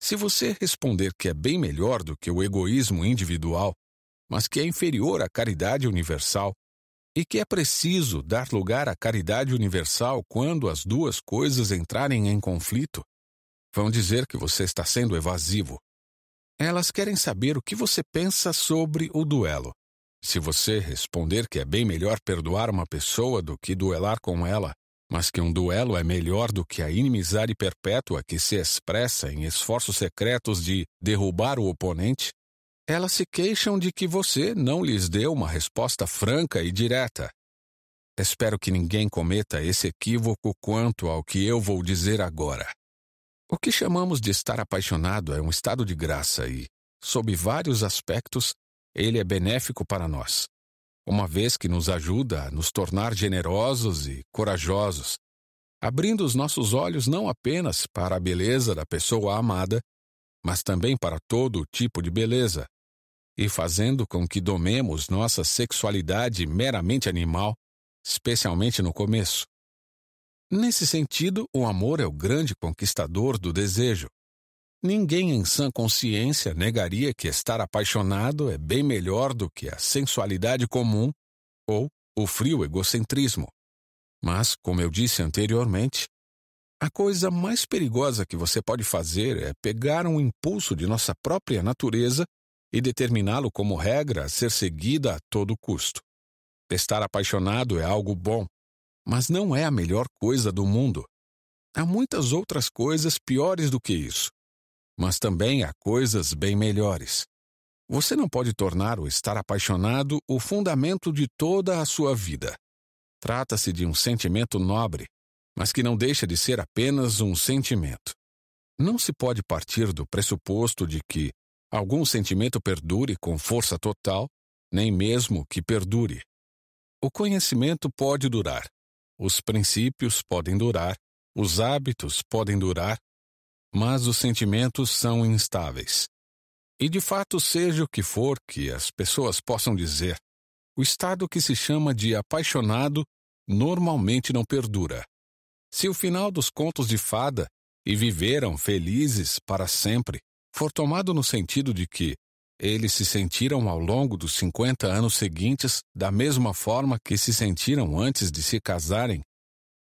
Se você responder que é bem melhor do que o egoísmo individual, mas que é inferior à caridade universal, e que é preciso dar lugar à caridade universal quando as duas coisas entrarem em conflito, vão dizer que você está sendo evasivo. Elas querem saber o que você pensa sobre o duelo. Se você responder que é bem melhor perdoar uma pessoa do que duelar com ela, mas que um duelo é melhor do que a inimizade perpétua que se expressa em esforços secretos de derrubar o oponente, elas se queixam de que você não lhes deu uma resposta franca e direta. Espero que ninguém cometa esse equívoco quanto ao que eu vou dizer agora. O que chamamos de estar apaixonado é um estado de graça e, sob vários aspectos, ele é benéfico para nós, uma vez que nos ajuda a nos tornar generosos e corajosos, abrindo os nossos olhos não apenas para a beleza da pessoa amada, mas também para todo tipo de beleza, e fazendo com que domemos nossa sexualidade meramente animal, especialmente no começo. Nesse sentido, o amor é o grande conquistador do desejo, Ninguém em sã consciência negaria que estar apaixonado é bem melhor do que a sensualidade comum ou o frio egocentrismo. Mas, como eu disse anteriormente, a coisa mais perigosa que você pode fazer é pegar um impulso de nossa própria natureza e determiná-lo como regra a ser seguida a todo custo. Estar apaixonado é algo bom, mas não é a melhor coisa do mundo. Há muitas outras coisas piores do que isso. Mas também há coisas bem melhores. Você não pode tornar o estar apaixonado o fundamento de toda a sua vida. Trata-se de um sentimento nobre, mas que não deixa de ser apenas um sentimento. Não se pode partir do pressuposto de que algum sentimento perdure com força total, nem mesmo que perdure. O conhecimento pode durar, os princípios podem durar, os hábitos podem durar, mas os sentimentos são instáveis. E de fato, seja o que for que as pessoas possam dizer, o estado que se chama de apaixonado normalmente não perdura. Se o final dos contos de fada e viveram felizes para sempre for tomado no sentido de que eles se sentiram ao longo dos 50 anos seguintes da mesma forma que se sentiram antes de se casarem,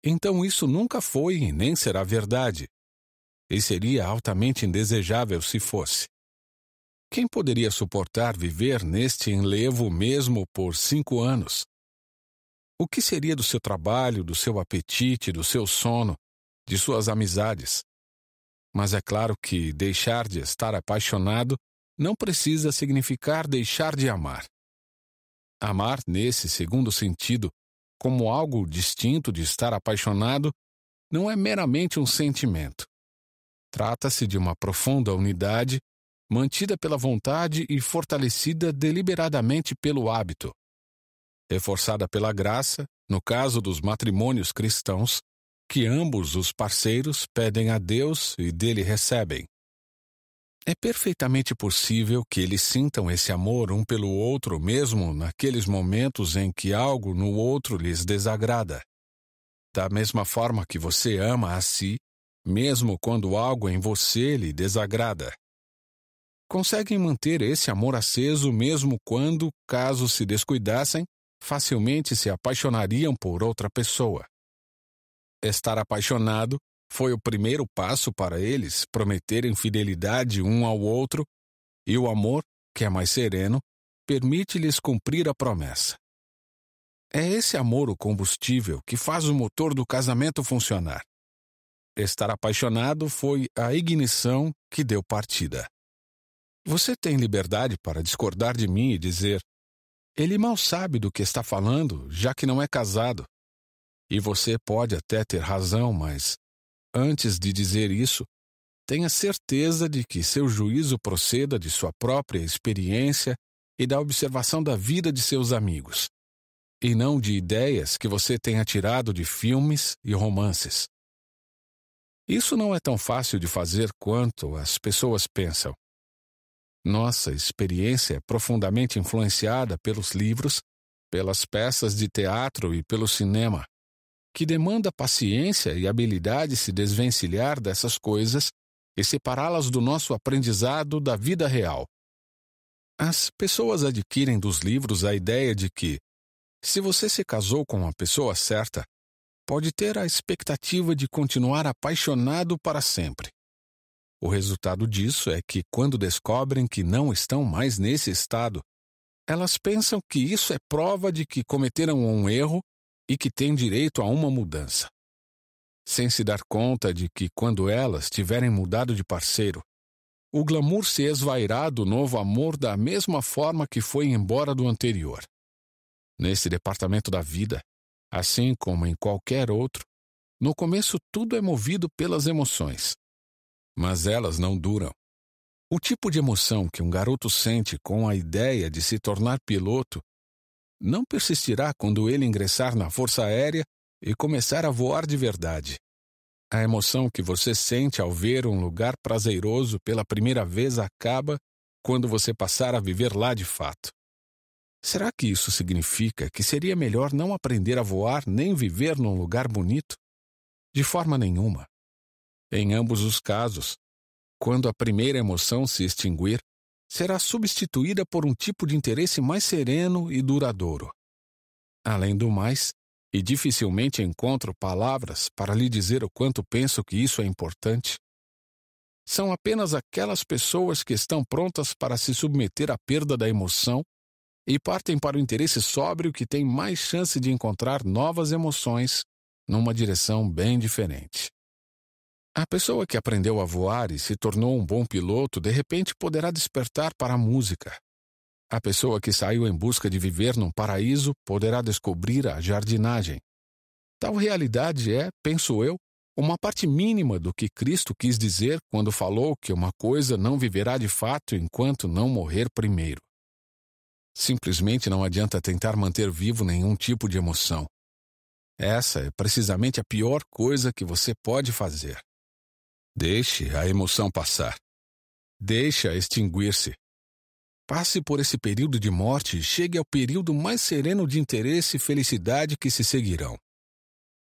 então isso nunca foi e nem será verdade, e seria altamente indesejável se fosse. Quem poderia suportar viver neste enlevo mesmo por cinco anos? O que seria do seu trabalho, do seu apetite, do seu sono, de suas amizades? Mas é claro que deixar de estar apaixonado não precisa significar deixar de amar. Amar, nesse segundo sentido, como algo distinto de estar apaixonado, não é meramente um sentimento. Trata-se de uma profunda unidade, mantida pela vontade e fortalecida deliberadamente pelo hábito. Reforçada pela graça, no caso dos matrimônios cristãos, que ambos os parceiros pedem a Deus e dele recebem. É perfeitamente possível que eles sintam esse amor um pelo outro mesmo naqueles momentos em que algo no outro lhes desagrada. Da mesma forma que você ama a si, mesmo quando algo em você lhe desagrada. conseguem manter esse amor aceso mesmo quando, caso se descuidassem, facilmente se apaixonariam por outra pessoa. Estar apaixonado foi o primeiro passo para eles prometerem fidelidade um ao outro, e o amor, que é mais sereno, permite-lhes cumprir a promessa. É esse amor o combustível que faz o motor do casamento funcionar. Estar apaixonado foi a ignição que deu partida. Você tem liberdade para discordar de mim e dizer: ele mal sabe do que está falando, já que não é casado. E você pode até ter razão, mas, antes de dizer isso, tenha certeza de que seu juízo proceda de sua própria experiência e da observação da vida de seus amigos, e não de ideias que você tenha tirado de filmes e romances. Isso não é tão fácil de fazer quanto as pessoas pensam. Nossa experiência é profundamente influenciada pelos livros, pelas peças de teatro e pelo cinema, que demanda paciência e habilidade se desvencilhar dessas coisas e separá-las do nosso aprendizado da vida real. As pessoas adquirem dos livros a ideia de que, se você se casou com a pessoa certa, pode ter a expectativa de continuar apaixonado para sempre. O resultado disso é que, quando descobrem que não estão mais nesse estado, elas pensam que isso é prova de que cometeram um erro e que têm direito a uma mudança. Sem se dar conta de que, quando elas tiverem mudado de parceiro, o glamour se esvairá do novo amor da mesma forma que foi embora do anterior. Nesse departamento da vida, assim como em qualquer outro, no começo tudo é movido pelas emoções mas elas não duram. O tipo de emoção que um garoto sente com a ideia de se tornar piloto não persistirá quando ele ingressar na Força Aérea e começar a voar de verdade. A emoção que você sente ao ver um lugar prazeroso pela primeira vez acaba quando você passar a viver lá de fato. Será que isso significa que seria melhor não aprender a voar nem viver num lugar bonito? De forma nenhuma. Em ambos os casos, quando a primeira emoção se extinguir, será substituída por um tipo de interesse mais sereno e duradouro. Além do mais, e dificilmente encontro palavras para lhe dizer o quanto penso que isso é importante, são apenas aquelas pessoas que estão prontas para se submeter à perda da emoção e partem para o interesse sóbrio que tem mais chance de encontrar novas emoções numa direção bem diferente. A pessoa que aprendeu a voar e se tornou um bom piloto de repente poderá despertar para a música. A pessoa que saiu em busca de viver num paraíso poderá descobrir a jardinagem. Tal realidade é, penso eu, uma parte mínima do que Cristo quis dizer quando falou que uma coisa não viverá de fato enquanto não morrer primeiro. Simplesmente não adianta tentar manter vivo nenhum tipo de emoção. Essa é precisamente a pior coisa que você pode fazer. Deixe a emoção passar. Deixe-a extinguir-se. Passe por esse período de morte e chegue ao período mais sereno de interesse e felicidade que se seguirão.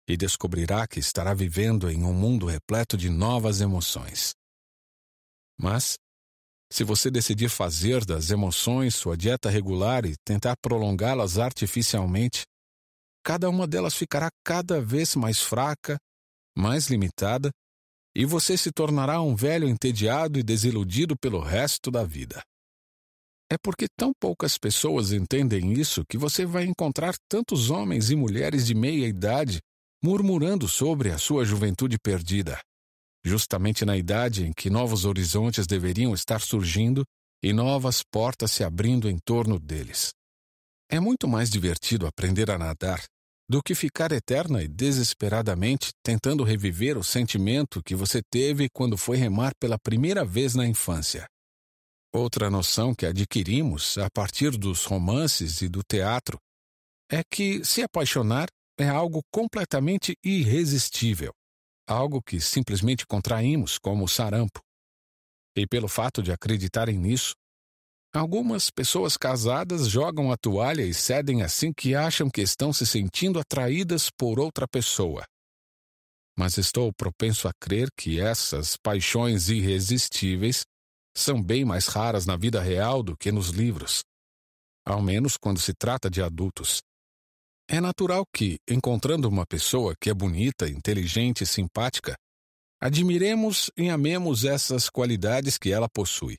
E descobrirá que estará vivendo em um mundo repleto de novas emoções. Mas, se você decidir fazer das emoções sua dieta regular e tentar prolongá-las artificialmente, cada uma delas ficará cada vez mais fraca, mais limitada e você se tornará um velho entediado e desiludido pelo resto da vida. É porque tão poucas pessoas entendem isso que você vai encontrar tantos homens e mulheres de meia idade murmurando sobre a sua juventude perdida, justamente na idade em que novos horizontes deveriam estar surgindo e novas portas se abrindo em torno deles. É muito mais divertido aprender a nadar do que ficar eterna e desesperadamente tentando reviver o sentimento que você teve quando foi remar pela primeira vez na infância. Outra noção que adquirimos a partir dos romances e do teatro é que se apaixonar é algo completamente irresistível, algo que simplesmente contraímos como sarampo. E pelo fato de acreditarem nisso, Algumas pessoas casadas jogam a toalha e cedem assim que acham que estão se sentindo atraídas por outra pessoa. Mas estou propenso a crer que essas paixões irresistíveis são bem mais raras na vida real do que nos livros, ao menos quando se trata de adultos. É natural que, encontrando uma pessoa que é bonita, inteligente e simpática, admiremos e amemos essas qualidades que ela possui.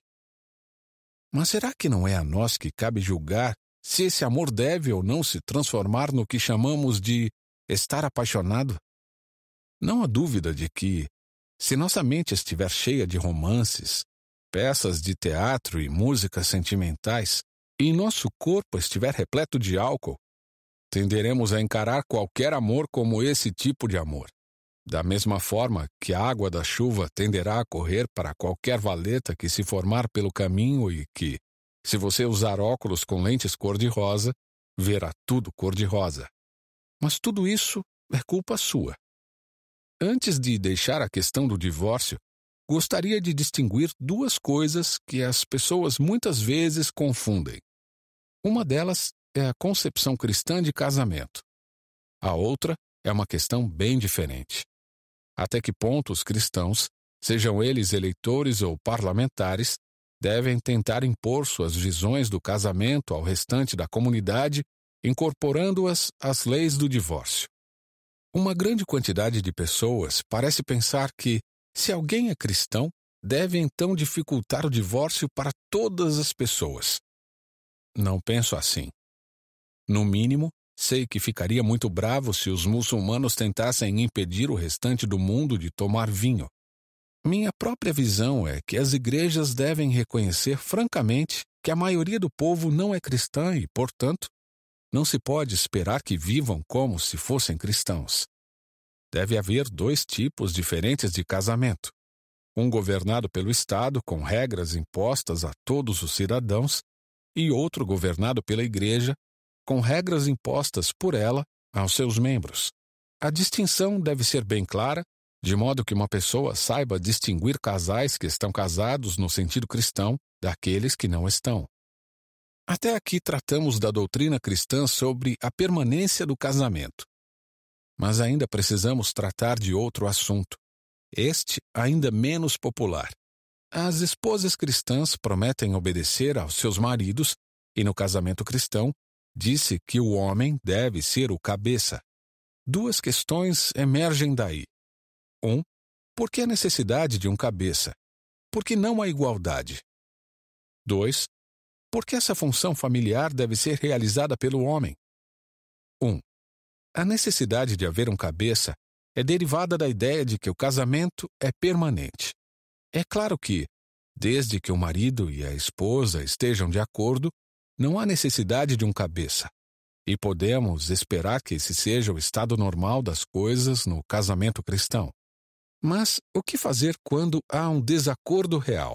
Mas será que não é a nós que cabe julgar se esse amor deve ou não se transformar no que chamamos de estar apaixonado? Não há dúvida de que, se nossa mente estiver cheia de romances, peças de teatro e músicas sentimentais, e nosso corpo estiver repleto de álcool, tenderemos a encarar qualquer amor como esse tipo de amor. Da mesma forma que a água da chuva tenderá a correr para qualquer valeta que se formar pelo caminho e que, se você usar óculos com lentes cor-de-rosa, verá tudo cor-de-rosa. Mas tudo isso é culpa sua. Antes de deixar a questão do divórcio, gostaria de distinguir duas coisas que as pessoas muitas vezes confundem. Uma delas é a concepção cristã de casamento. A outra é uma questão bem diferente. Até que ponto os cristãos, sejam eles eleitores ou parlamentares, devem tentar impor suas visões do casamento ao restante da comunidade, incorporando-as às leis do divórcio. Uma grande quantidade de pessoas parece pensar que, se alguém é cristão, deve então dificultar o divórcio para todas as pessoas. Não penso assim. No mínimo, sei que ficaria muito bravo se os muçulmanos tentassem impedir o restante do mundo de tomar vinho. Minha própria visão é que as igrejas devem reconhecer francamente que a maioria do povo não é cristã e, portanto, não se pode esperar que vivam como se fossem cristãos. Deve haver dois tipos diferentes de casamento: um governado pelo Estado, com regras impostas a todos os cidadãos, e outro governado pela Igreja, com regras impostas por ela aos seus membros. A distinção deve ser bem clara, de modo que uma pessoa saiba distinguir casais que estão casados no sentido cristão daqueles que não estão. Até aqui tratamos da doutrina cristã sobre a permanência do casamento. Mas ainda precisamos tratar de outro assunto, este ainda menos popular. As esposas cristãs prometem obedecer aos seus maridos e, no casamento cristão, disse que o homem deve ser o cabeça. Duas questões emergem daí. Um, por que a necessidade de um cabeça? Por que não a igualdade? Dois, por que essa função familiar deve ser realizada pelo homem? 1. Um, a necessidade de haver um cabeça é derivada da ideia de que o casamento é permanente. É claro que, desde que o marido e a esposa estejam de acordo, não há necessidade de um cabeça. E podemos esperar que esse seja o estado normal das coisas no casamento cristão. Mas o que fazer quando há um desacordo real?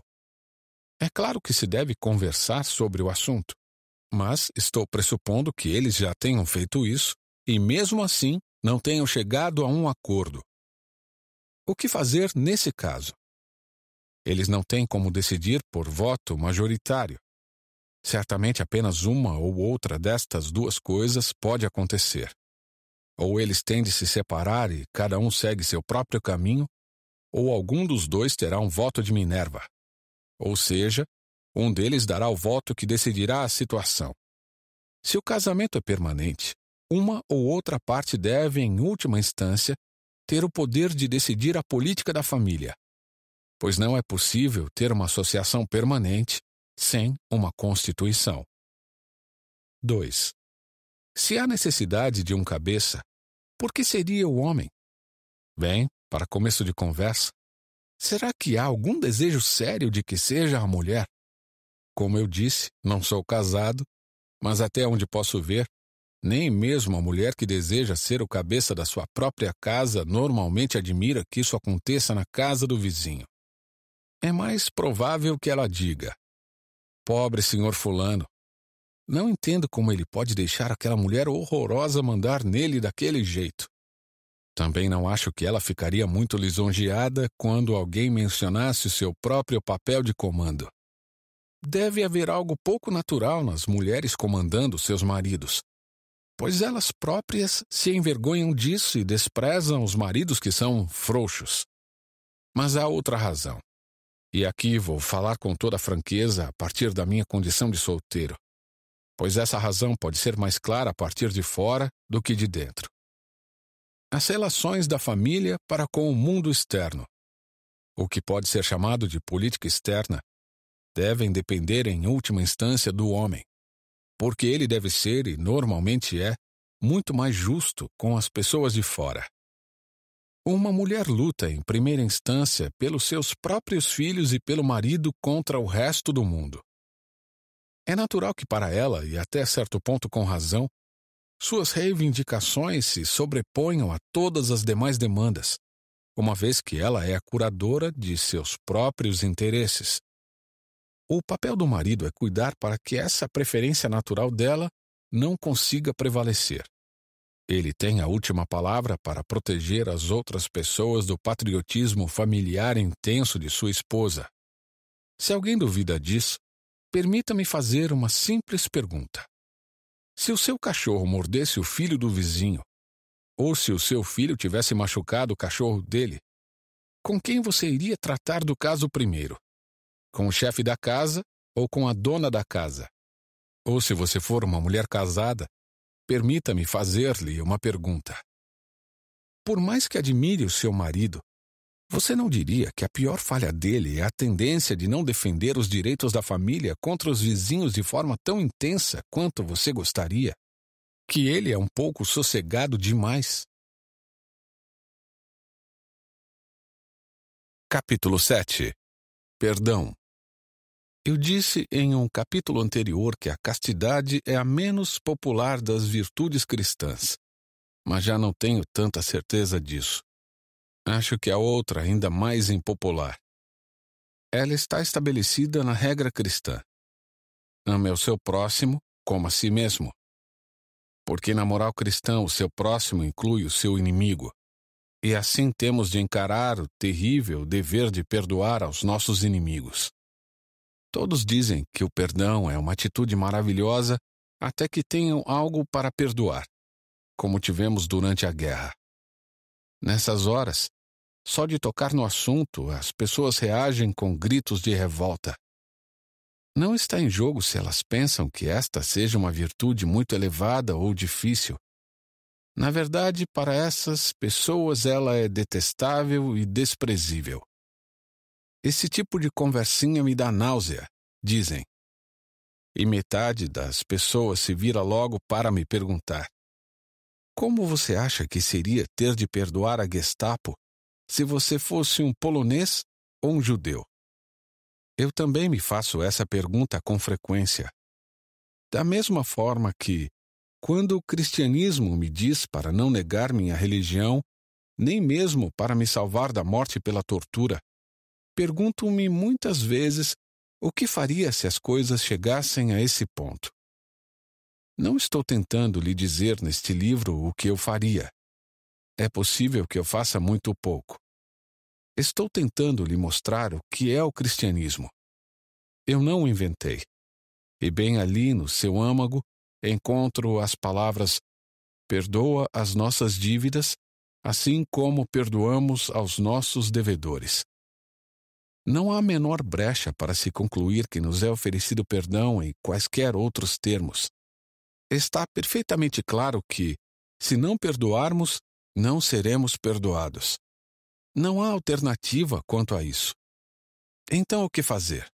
É claro que se deve conversar sobre o assunto, mas estou pressupondo que eles já tenham feito isso e, mesmo assim, não tenham chegado a um acordo. O que fazer nesse caso? Eles não têm como decidir por voto majoritário. Certamente apenas uma ou outra destas duas coisas pode acontecer. Ou eles têm de se separar e cada um segue seu próprio caminho, ou algum dos dois terá um voto de Minerva. Ou seja, um deles dará o voto que decidirá a situação. Se o casamento é permanente, uma ou outra parte deve, em última instância, ter o poder de decidir a política da família, pois não é possível ter uma associação permanente sem uma Constituição. 2. Se há necessidade de um cabeça, por que seria o homem? Bem, para começo de conversa, será que há algum desejo sério de que seja a mulher? Como eu disse, não sou casado, mas até onde posso ver, nem mesmo a mulher que deseja ser o cabeça da sua própria casa normalmente admira que isso aconteça na casa do vizinho. É mais provável que ela diga: Pobre senhor Fulano. Não entendo como ele pode deixar aquela mulher horrorosa mandar nele daquele jeito. Também não acho que ela ficaria muito lisonjeada quando alguém mencionasse o seu próprio papel de comando. Deve haver algo pouco natural nas mulheres comandando seus maridos, pois elas próprias se envergonham disso e desprezam os maridos que são frouxos. Mas há outra razão. E aqui vou falar com toda franqueza a partir da minha condição de solteiro, pois essa razão pode ser mais clara a partir de fora do que de dentro. As relações da família para com o mundo externo, o que pode ser chamado de política externa, devem depender em última instância do homem, porque ele deve ser, e normalmente é, muito mais justo com as pessoas de fora. Uma mulher luta, em primeira instância, pelos seus próprios filhos e pelo marido contra o resto do mundo. É natural que, para ela, e até certo ponto com razão, suas reivindicações se sobreponham a todas as demais demandas, uma vez que ela é a curadora de seus próprios interesses. O papel do marido é cuidar para que essa preferência natural dela não consiga prevalecer. Ele tem a última palavra para proteger as outras pessoas do patriotismo familiar intenso de sua esposa. Se alguém duvida disso, permita-me fazer uma simples pergunta. Se o seu cachorro mordesse o filho do vizinho, ou se o seu filho tivesse machucado o cachorro dele, com quem você iria tratar do caso primeiro? Com o chefe da casa ou com a dona da casa? Ou se você for uma mulher casada, Permita-me fazer-lhe uma pergunta. Por mais que admire o seu marido, você não diria que a pior falha dele é a tendência de não defender os direitos da família contra os vizinhos de forma tão intensa quanto você gostaria? Que ele é um pouco sossegado demais? Capítulo 7 Perdão eu disse em um capítulo anterior que a castidade é a menos popular das virtudes cristãs, mas já não tenho tanta certeza disso. Acho que a outra ainda mais impopular. Ela está estabelecida na regra cristã. Ame ao seu próximo como a si mesmo. Porque na moral cristã o seu próximo inclui o seu inimigo. E assim temos de encarar o terrível dever de perdoar aos nossos inimigos. Todos dizem que o perdão é uma atitude maravilhosa até que tenham algo para perdoar, como tivemos durante a guerra. Nessas horas, só de tocar no assunto, as pessoas reagem com gritos de revolta. Não está em jogo se elas pensam que esta seja uma virtude muito elevada ou difícil. Na verdade, para essas pessoas ela é detestável e desprezível. Esse tipo de conversinha me dá náusea, dizem. E metade das pessoas se vira logo para me perguntar: Como você acha que seria ter de perdoar a Gestapo se você fosse um polonês ou um judeu? Eu também me faço essa pergunta com frequência. Da mesma forma que, quando o cristianismo me diz para não negar minha religião, nem mesmo para me salvar da morte pela tortura, Pergunto-me muitas vezes o que faria se as coisas chegassem a esse ponto. Não estou tentando lhe dizer neste livro o que eu faria. É possível que eu faça muito pouco. Estou tentando lhe mostrar o que é o cristianismo. Eu não o inventei. E bem ali no seu âmago encontro as palavras: Perdoa as nossas dívidas, assim como perdoamos aos nossos devedores. Não há a menor brecha para se concluir que nos é oferecido perdão em quaisquer outros termos. Está perfeitamente claro que, se não perdoarmos, não seremos perdoados. Não há alternativa quanto a isso. Então, o que fazer?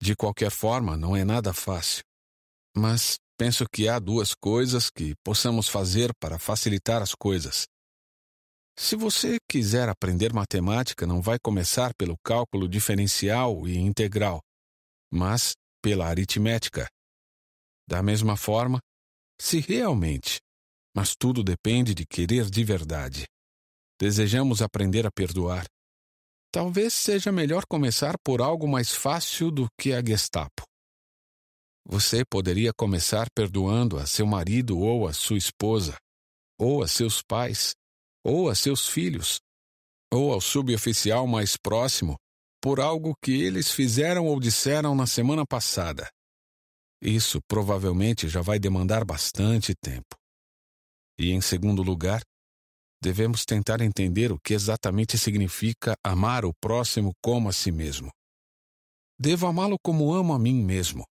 De qualquer forma, não é nada fácil. Mas penso que há duas coisas que possamos fazer para facilitar as coisas. Se você quiser aprender matemática, não vai começar pelo cálculo diferencial e integral, mas pela aritmética. Da mesma forma, se realmente, mas tudo depende de querer de verdade, desejamos aprender a perdoar, talvez seja melhor começar por algo mais fácil do que a Gestapo. Você poderia começar perdoando a seu marido ou a sua esposa, ou a seus pais, ou a seus filhos, ou ao suboficial mais próximo, por algo que eles fizeram ou disseram na semana passada. Isso provavelmente já vai demandar bastante tempo. E, em segundo lugar, devemos tentar entender o que exatamente significa amar o próximo como a si mesmo. Devo amá-lo como amo a mim mesmo.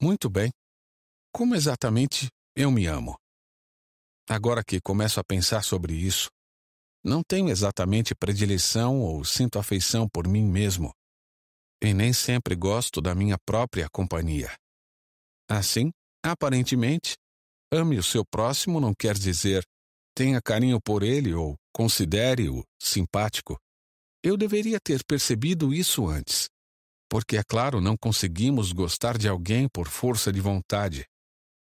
Muito bem. Como exatamente eu me amo? Agora que começo a pensar sobre isso, não tenho exatamente predileção ou sinto afeição por mim mesmo. E nem sempre gosto da minha própria companhia. Assim, aparentemente, ame o seu próximo não quer dizer tenha carinho por ele ou considere-o simpático. Eu deveria ter percebido isso antes. Porque, é claro, não conseguimos gostar de alguém por força de vontade.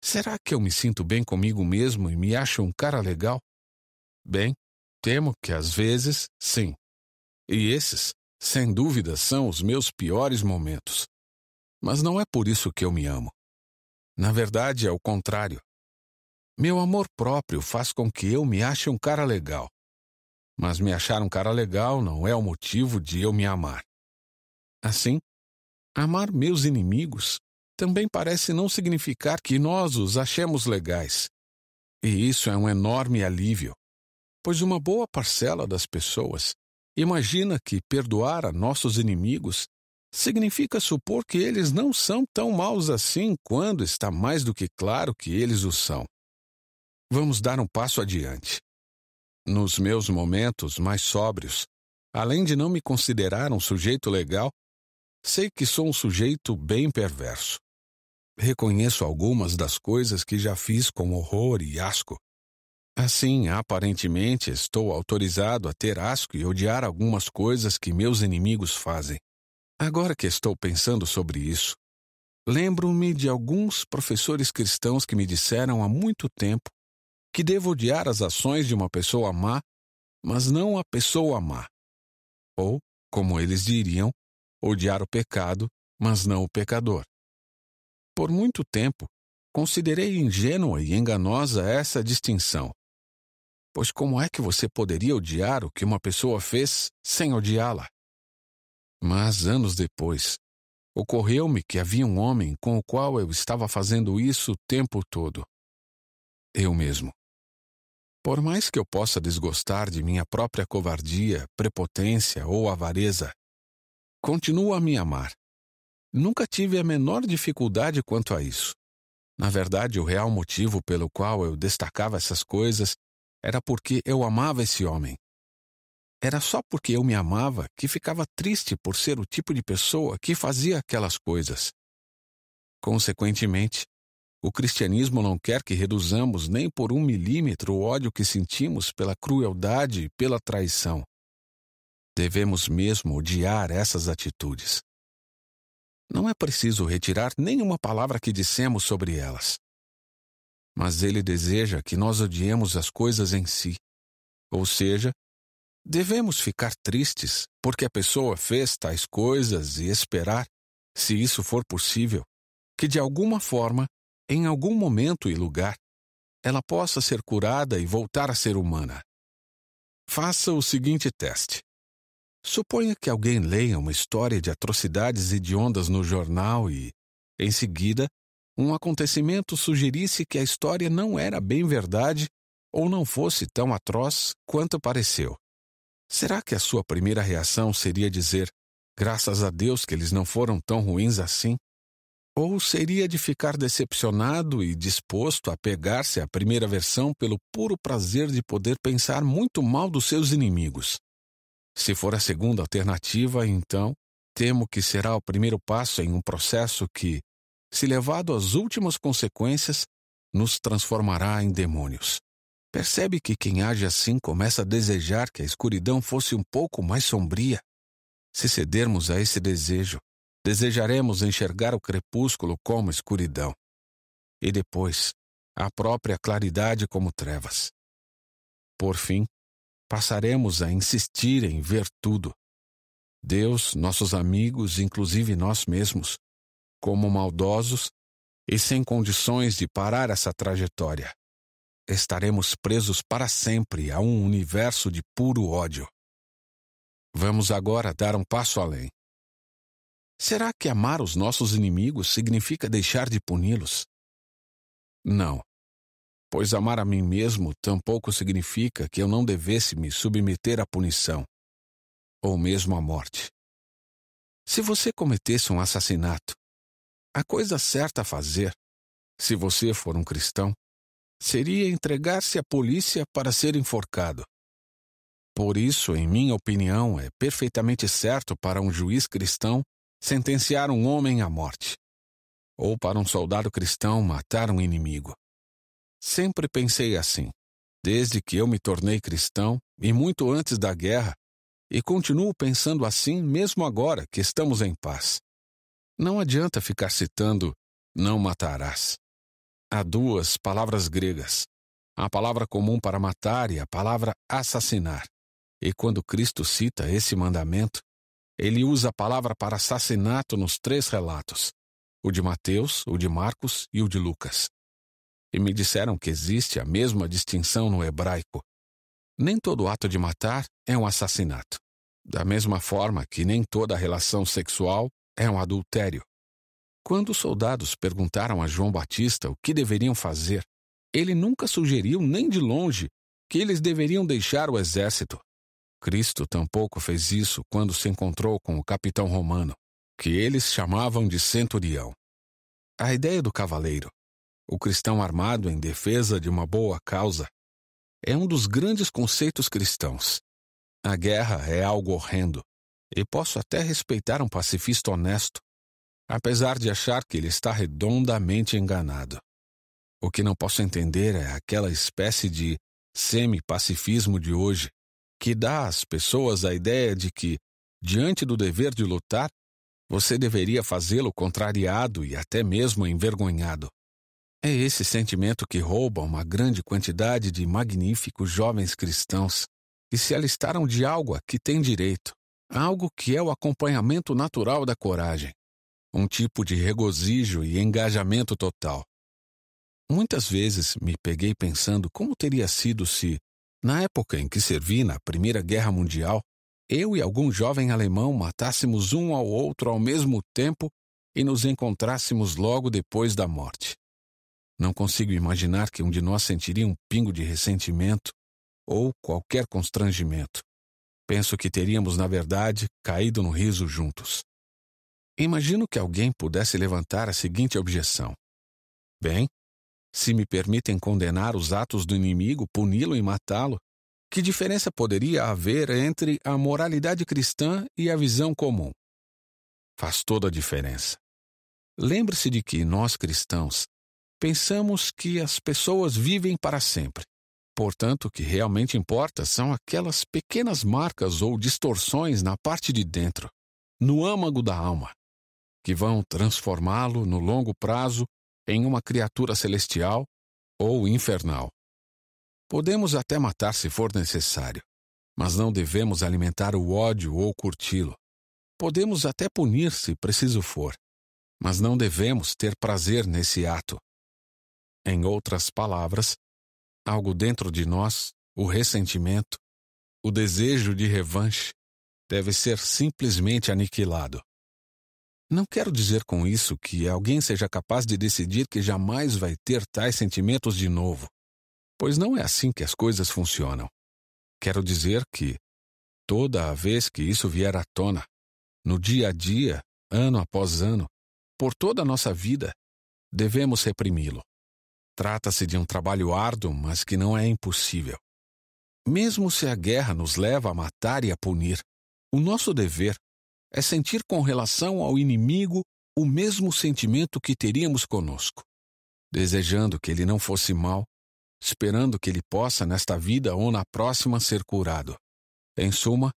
Será que eu me sinto bem comigo mesmo e me acho um cara legal? Bem, temo que às vezes, sim. E esses, sem dúvida, são os meus piores momentos. Mas não é por isso que eu me amo. Na verdade, é o contrário. Meu amor próprio faz com que eu me ache um cara legal. Mas me achar um cara legal não é o motivo de eu me amar. Assim, amar meus inimigos também parece não significar que nós os achemos legais. E isso é um enorme alívio, pois uma boa parcela das pessoas imagina que perdoar a nossos inimigos significa supor que eles não são tão maus assim quando está mais do que claro que eles o são. Vamos dar um passo adiante. Nos meus momentos mais sóbrios, além de não me considerar um sujeito legal, sei que sou um sujeito bem perverso. Reconheço algumas das coisas que já fiz com horror e asco. Assim, aparentemente, estou autorizado a ter asco e odiar algumas coisas que meus inimigos fazem. Agora que estou pensando sobre isso, lembro-me de alguns professores cristãos que me disseram há muito tempo que devo odiar as ações de uma pessoa má, mas não a pessoa má. Ou, como eles diriam, odiar o pecado, mas não o pecador. Por muito tempo, considerei ingênua e enganosa essa distinção. Pois como é que você poderia odiar o que uma pessoa fez sem odiá-la? Mas anos depois, ocorreu-me que havia um homem com o qual eu estava fazendo isso o tempo todo. Eu mesmo. Por mais que eu possa desgostar de minha própria covardia, prepotência ou avareza, continuo a me amar. Nunca tive a menor dificuldade quanto a isso. Na verdade, o real motivo pelo qual eu destacava essas coisas era porque eu amava esse homem. Era só porque eu me amava que ficava triste por ser o tipo de pessoa que fazia aquelas coisas. Consequentemente, o cristianismo não quer que reduzamos nem por um milímetro o ódio que sentimos pela crueldade e pela traição. Devemos mesmo odiar essas atitudes. Não é preciso retirar nenhuma palavra que dissemos sobre elas. Mas ele deseja que nós odiemos as coisas em si. Ou seja, devemos ficar tristes porque a pessoa fez tais coisas e esperar, se isso for possível, que de alguma forma em algum momento e lugar, ela possa ser curada e voltar a ser humana. Faça o seguinte teste. Suponha que alguém leia uma história de atrocidades hediondas no jornal e, em seguida, um acontecimento sugerisse que a história não era bem verdade ou não fosse tão atroz quanto pareceu. Será que a sua primeira reação seria dizer: graças a Deus que eles não foram tão ruins assim? Ou seria de ficar decepcionado e disposto a pegar-se à primeira versão pelo puro prazer de poder pensar muito mal dos seus inimigos? Se for a segunda alternativa, então, temo que será o primeiro passo em um processo que, se levado às últimas consequências, nos transformará em demônios. Percebe que quem age assim começa a desejar que a escuridão fosse um pouco mais sombria? Se cedermos a esse desejo, Desejaremos enxergar o crepúsculo como escuridão, e depois a própria claridade como trevas. Por fim, passaremos a insistir em ver tudo. Deus, nossos amigos, inclusive nós mesmos, como maldosos e sem condições de parar essa trajetória. Estaremos presos para sempre a um universo de puro ódio. Vamos agora dar um passo além. Será que amar os nossos inimigos significa deixar de puni-los? Não. pois amar a mim mesmo tampouco significa que eu não devesse me submeter à punição, ou mesmo à morte. Se você cometesse um assassinato, a coisa certa a fazer, se você for um cristão, seria entregar-se à polícia para ser enforcado. Por isso, em minha opinião, é perfeitamente certo para um juiz cristão sentenciar um homem à morte, ou para um soldado cristão matar um inimigo. Sempre pensei assim, desde que eu me tornei cristão e muito antes da guerra, e continuo pensando assim mesmo agora que estamos em paz. Não adianta ficar citando não matarás. Há duas palavras gregas, a palavra comum para matar e a palavra assassinar. E quando Cristo cita esse mandamento, ele usa a palavra para assassinato nos três relatos: o de Mateus, o de Marcos e o de Lucas. E me disseram que existe a mesma distinção no hebraico. Nem todo ato de matar é um assassinato. Da mesma forma que nem toda relação sexual é um adultério. Quando os soldados perguntaram a João Batista o que deveriam fazer, ele nunca sugeriu nem de longe que eles deveriam deixar o exército. Cristo tampouco fez isso quando se encontrou com o capitão romano, que eles chamavam de centurião. A ideia do cavaleiro, o cristão armado em defesa de uma boa causa, é um dos grandes conceitos cristãos. A guerra é algo horrendo, e posso até respeitar um pacifista honesto apesar de achar que ele está redondamente enganado. O que não posso entender é aquela espécie de semi-pacifismo de hoje, que dá às pessoas a ideia de que, diante do dever de lutar, você deveria fazê-lo contrariado e até mesmo envergonhado. É esse sentimento que rouba uma grande quantidade de magníficos jovens cristãos que se alistaram de algo a que têm direito, algo que é o acompanhamento natural da coragem um tipo de regozijo e engajamento total. Muitas vezes me peguei pensando como teria sido se, na época em que servi na Primeira Guerra Mundial, eu e algum jovem alemão matássemos um ao outro ao mesmo tempo e nos encontrássemos logo depois da morte. Não consigo imaginar que um de nós sentiria um pingo de ressentimento ou qualquer constrangimento. Penso que teríamos, na verdade, caído no riso juntos. Imagino que alguém pudesse levantar a seguinte objeção: Bem, se me permitem condenar os atos do inimigo, puni-lo e matá-lo, que diferença poderia haver entre a moralidade cristã e a visão comum? Faz toda a diferença. Lembre-se de que nós cristãos pensamos que as pessoas vivem para sempre. Portanto, o que realmente importa são aquelas pequenas marcas ou distorções na parte de dentro, no âmago da alma, que vão transformá-lo no longo prazo em uma criatura celestial ou infernal. Podemos até matar se for necessário, mas não devemos alimentar o ódio ou curti-lo. Podemos até punir se preciso for, mas não devemos ter prazer nesse ato. Em outras palavras, algo dentro de nós, o ressentimento, o desejo de revanche, deve ser simplesmente aniquilado. Não quero dizer com isso que alguém seja capaz de decidir que jamais vai ter tais sentimentos de novo, pois não é assim que as coisas funcionam. Quero dizer que, toda a vez que isso vier à tona, no dia a dia, ano após ano, por toda a nossa vida, devemos reprimi-lo. Trata-se de um trabalho árduo, mas que não é impossível. Mesmo se a guerra nos leva a matar e a punir, o nosso dever é sentir com relação ao inimigo o mesmo sentimento que teríamos conosco, desejando que ele não fosse mal, esperando que ele possa, nesta vida ou na próxima, ser curado. Em suma,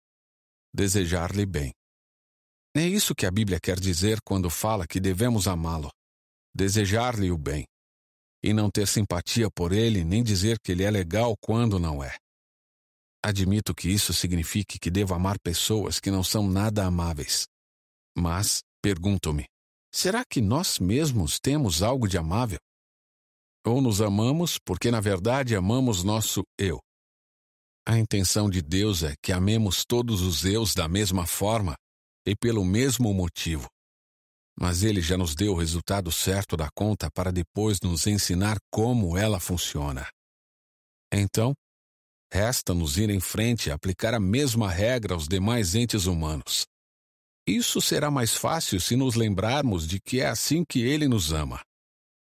desejar-lhe bem. É isso que a Bíblia quer dizer quando fala que devemos amá-lo, desejar-lhe o bem, e não ter simpatia por ele nem dizer que ele é legal quando não é. Admito que isso signifique que devo amar pessoas que não são nada amáveis. Mas, pergunto-me, será que nós mesmos temos algo de amável? Ou nos amamos porque na verdade amamos nosso eu? A intenção de Deus é que amemos todos os eus da mesma forma e pelo mesmo motivo. Mas ele já nos deu o resultado certo da conta para depois nos ensinar como ela funciona. Então, resta-nos ir em frente e aplicar a mesma regra aos demais entes humanos. Isso será mais fácil se nos lembrarmos de que é assim que ele nos ama.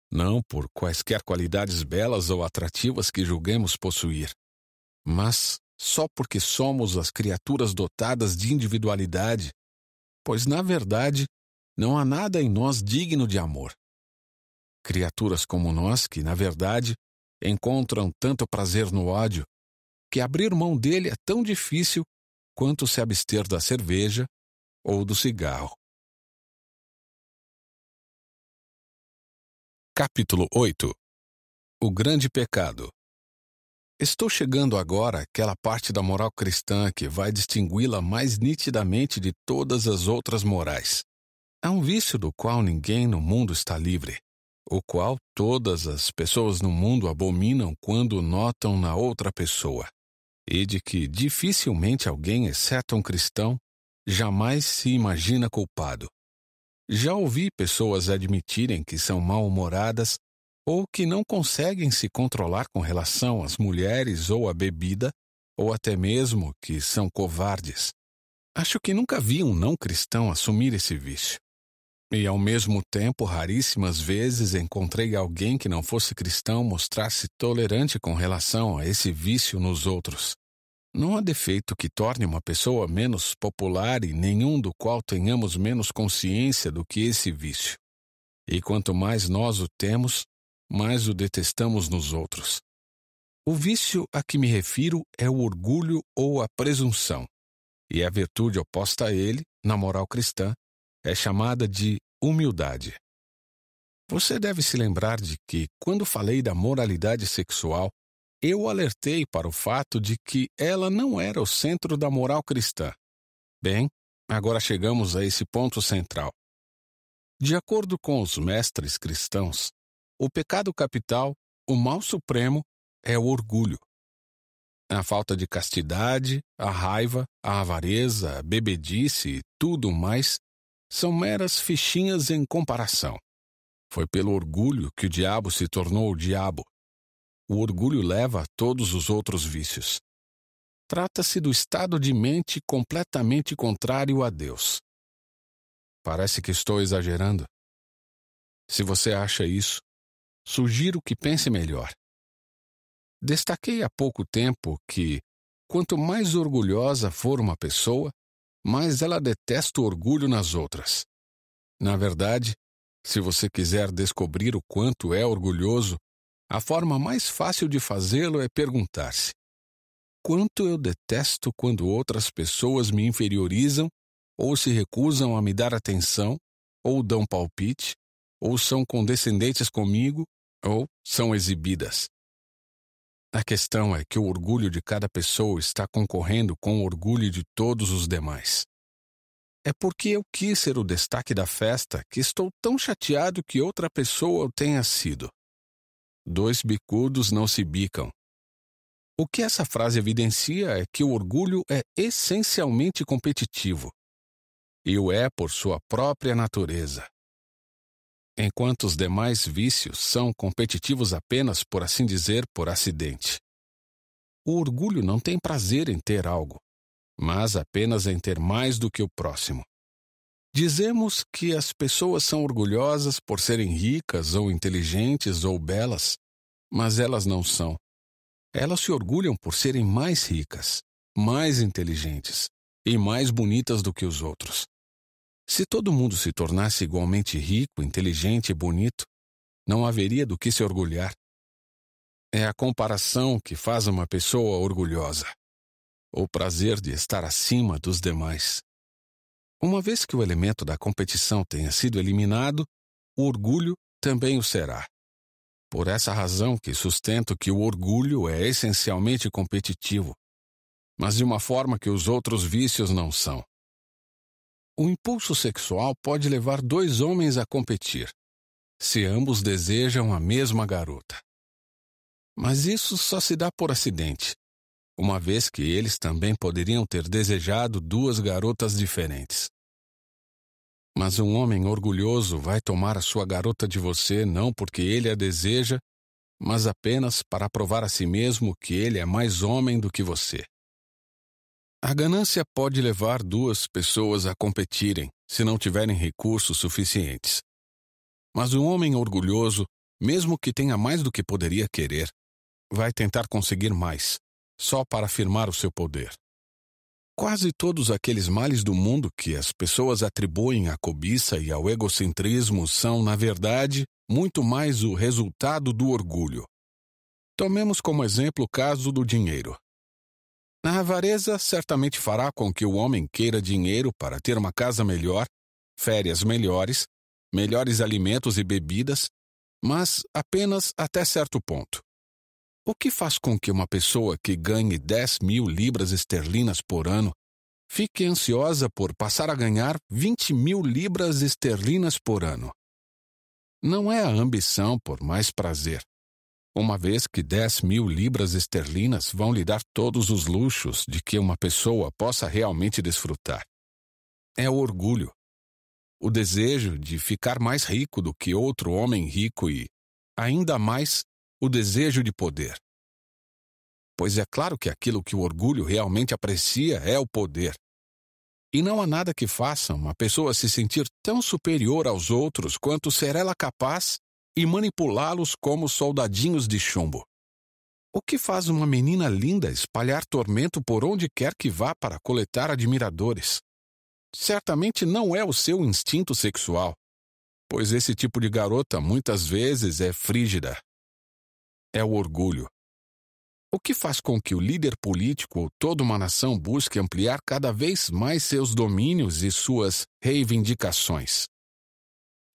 Não por quaisquer qualidades belas ou atrativas que julguemos possuir, mas só porque somos as criaturas dotadas de individualidade, pois, na verdade, não há nada em nós digno de amor. Criaturas como nós, que, na verdade, encontram tanto prazer no ódio, que abrir mão dele é tão difícil quanto se abster da cerveja ou do cigarro. Capítulo 8 O Grande Pecado Estou chegando agora àquela parte da moral cristã que vai distingui-la mais nitidamente de todas as outras morais. Há um vício do qual ninguém no mundo está livre, o qual todas as pessoas no mundo abominam quando notam na outra pessoa, e de que dificilmente alguém, exceto um cristão, jamais se imagina culpado. Já ouvi pessoas admitirem que são mal-humoradas ou que não conseguem se controlar com relação às mulheres ou à bebida, ou até mesmo que são covardes. Acho que nunca vi um não cristão assumir esse vício. E ao mesmo tempo, raríssimas vezes encontrei alguém que não fosse cristão mostrar-se tolerante com relação a esse vício nos outros. Não há defeito que torne uma pessoa menos popular e nenhum do qual tenhamos menos consciência do que esse vício. E quanto mais nós o temos, mais o detestamos nos outros. O vício a que me refiro é o orgulho ou a presunção, e a virtude oposta a ele, na moral cristã, é chamada de humildade. Você deve se lembrar de que, quando falei da moralidade sexual, eu alertei para o fato de que ela não era o centro da moral cristã. Bem, agora chegamos a esse ponto central. De acordo com os mestres cristãos, o pecado capital, o mal supremo, é o orgulho. A falta de castidade, a raiva, a avareza, a bebedice e tudo mais são meras fichinhas em comparação. Foi pelo orgulho que o diabo se tornou o diabo. O orgulho leva a todos os outros vícios. Trata-se do estado de mente completamente contrário a Deus. Parece que estou exagerando. Se você acha isso, sugiro que pense melhor. Destaquei há pouco tempo que, quanto mais orgulhosa for uma pessoa, mais ela detesta o orgulho nas outras. Na verdade, se você quiser descobrir o quanto é orgulhoso, a forma mais fácil de fazê-lo é perguntar-se: quanto eu detesto quando outras pessoas me inferiorizam, ou se recusam a me dar atenção, ou dão palpite, ou são condescendentes comigo, ou são exibidas. A questão é que o orgulho de cada pessoa está concorrendo com o orgulho de todos os demais. É porque eu quis ser o destaque da festa que estou tão chateado que outra pessoa o tenha sido. Dois bicudos não se bicam. O que essa frase evidencia é que o orgulho é essencialmente competitivo. E o é por sua própria natureza enquanto os demais vícios são competitivos apenas, por assim dizer, por acidente. O orgulho não tem prazer em ter algo, mas apenas em ter mais do que o próximo. Dizemos que as pessoas são orgulhosas por serem ricas ou inteligentes ou belas, mas elas não são. Elas se orgulham por serem mais ricas, mais inteligentes e mais bonitas do que os outros. Se todo mundo se tornasse igualmente rico, inteligente e bonito, não haveria do que se orgulhar. É a comparação que faz uma pessoa orgulhosa. O prazer de estar acima dos demais. Uma vez que o elemento da competição tenha sido eliminado, o orgulho também o será. Por essa razão que sustento que o orgulho é essencialmente competitivo, mas de uma forma que os outros vícios não são. O impulso sexual pode levar dois homens a competir, se ambos desejam a mesma garota. Mas isso só se dá por acidente, uma vez que eles também poderiam ter desejado duas garotas diferentes. Mas um homem orgulhoso vai tomar a sua garota de você não porque ele a deseja, mas apenas para provar a si mesmo que ele é mais homem do que você. A ganância pode levar duas pessoas a competirem se não tiverem recursos suficientes. Mas um homem orgulhoso, mesmo que tenha mais do que poderia querer, vai tentar conseguir mais, só para afirmar o seu poder. Quase todos aqueles males do mundo que as pessoas atribuem à cobiça e ao egocentrismo são, na verdade, muito mais o resultado do orgulho. Tomemos como exemplo o caso do dinheiro. A avareza certamente fará com que o homem queira dinheiro para ter uma casa melhor, férias melhores, melhores alimentos e bebidas, mas apenas até certo ponto. O que faz com que uma pessoa que ganhe 10 mil libras esterlinas por ano fique ansiosa por passar a ganhar 20 mil libras esterlinas por ano? Não é a ambição por mais prazer, uma vez que 10 mil libras esterlinas vão lhe dar todos os luxos de que uma pessoa possa realmente desfrutar. É o orgulho, o desejo de ficar mais rico do que outro homem rico e, ainda mais, o desejo de poder. Pois é claro que aquilo que o orgulho realmente aprecia é o poder. E não há nada que faça uma pessoa se sentir tão superior aos outros quanto ser ela capaz e manipulá-los como soldadinhos de chumbo. O que faz uma menina linda espalhar tormento por onde quer que vá para coletar admiradores? Certamente não é o seu instinto sexual, pois esse tipo de garota muitas vezes é frígida, é o orgulho. O que faz com que o líder político ou toda uma nação busque ampliar cada vez mais seus domínios e suas reivindicações?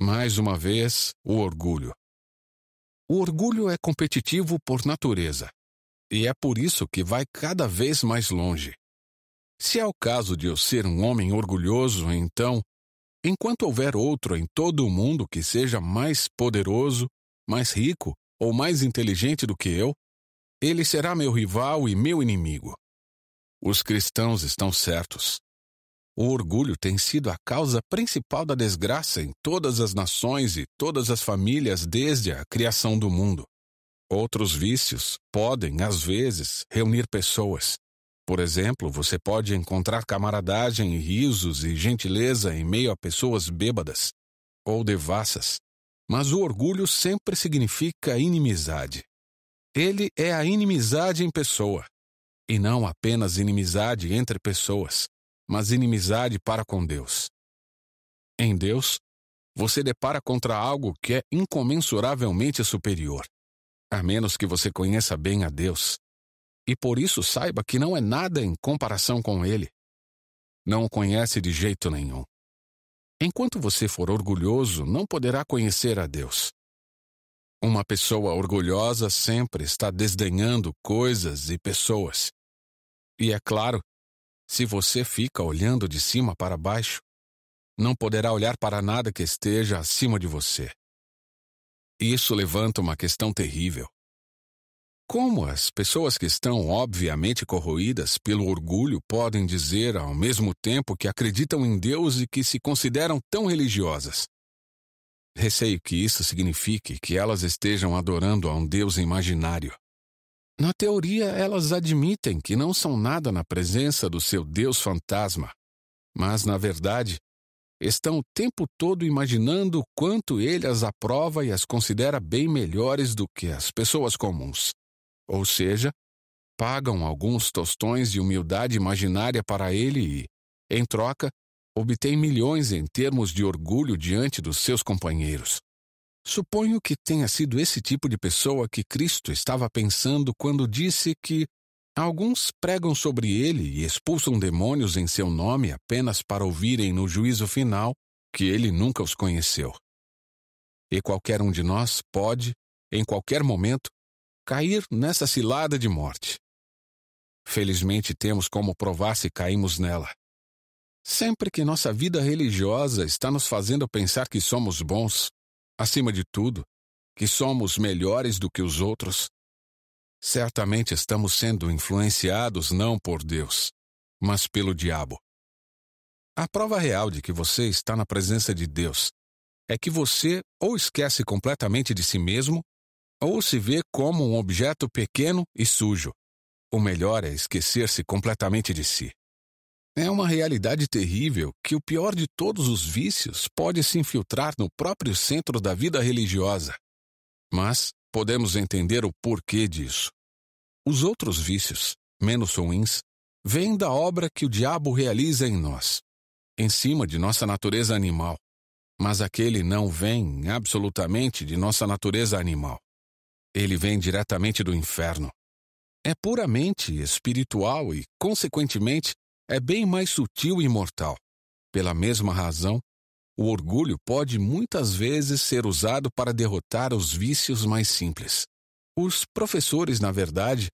Mais uma vez, o orgulho. O orgulho é competitivo por natureza, e é por isso que vai cada vez mais longe. Se é o caso de eu ser um homem orgulhoso, então, enquanto houver outro em todo o mundo que seja mais poderoso, mais rico ou mais inteligente do que eu, ele será meu rival e meu inimigo. Os cristãos estão certos. O orgulho tem sido a causa principal da desgraça em todas as nações e todas as famílias desde a criação do mundo. Outros vícios podem, às vezes, reunir pessoas. Por exemplo, você pode encontrar camaradagem, risos e gentileza em meio a pessoas bêbadas ou devassas. Mas o orgulho sempre significa inimizade. Ele é a inimizade em pessoa. E não apenas inimizade entre pessoas, mas inimizade para com Deus. Em Deus, você depara contra algo que é incomensuravelmente superior, a menos que você conheça bem a Deus. E por isso saiba que não é nada em comparação com Ele. Não o conhece de jeito nenhum. Enquanto você for orgulhoso, não poderá conhecer a Deus. Uma pessoa orgulhosa sempre está desdenhando coisas e pessoas. E é claro, se você fica olhando de cima para baixo, não poderá olhar para nada que esteja acima de você. Isso levanta uma questão terrível. Como as pessoas que estão obviamente corroídas pelo orgulho podem dizer ao mesmo tempo que acreditam em Deus e que se consideram tão religiosas? Receio que isso signifique que elas estejam adorando a um Deus imaginário. Na teoria, elas admitem que não são nada na presença do seu Deus fantasma, mas, na verdade, estão o tempo todo imaginando quanto ele as aprova e as considera bem melhores do que as pessoas comuns. Ou seja, pagam alguns tostões de humildade imaginária para ele e, em troca, obtém milhões em termos de orgulho diante dos seus companheiros. Suponho que tenha sido esse tipo de pessoa que Cristo estava pensando quando disse que alguns pregam sobre ele e expulsam demônios em seu nome apenas para ouvirem no juízo final que ele nunca os conheceu. E qualquer um de nós pode, em qualquer momento, cair nessa cilada de morte. Felizmente temos como provar se caímos nela. Sempre que nossa vida religiosa está nos fazendo pensar que somos bons, acima de tudo, que somos melhores do que os outros, certamente estamos sendo influenciados não por Deus, mas pelo diabo. A prova real de que você está na presença de Deus é que você ou esquece completamente de si mesmo ou se vê como um objeto pequeno e sujo. O melhor é esquecer-se completamente de si. É uma realidade terrível que o pior de todos os vícios pode se infiltrar no próprio centro da vida religiosa. Mas podemos entender o porquê disso. Os outros vícios, menos ruins, vêm da obra que o diabo realiza em nós, em cima de nossa natureza animal. Mas aquele não vem absolutamente de nossa natureza animal. Ele vem diretamente do inferno. É puramente espiritual e, consequentemente, é bem mais sutil e mortal. Pela mesma razão, o orgulho pode muitas vezes ser usado para derrotar os vícios mais simples. Os professores, na verdade,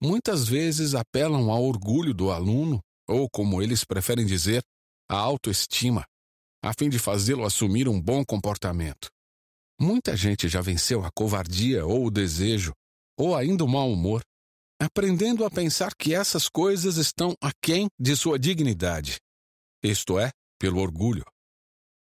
muitas vezes apelam ao orgulho do aluno, ou como eles preferem dizer, à autoestima, a fim de fazê-lo assumir um bom comportamento. Muita gente já venceu a covardia ou o desejo, ou ainda o mau humor, aprendendo a pensar que essas coisas estão aquém de sua dignidade, isto é, pelo orgulho.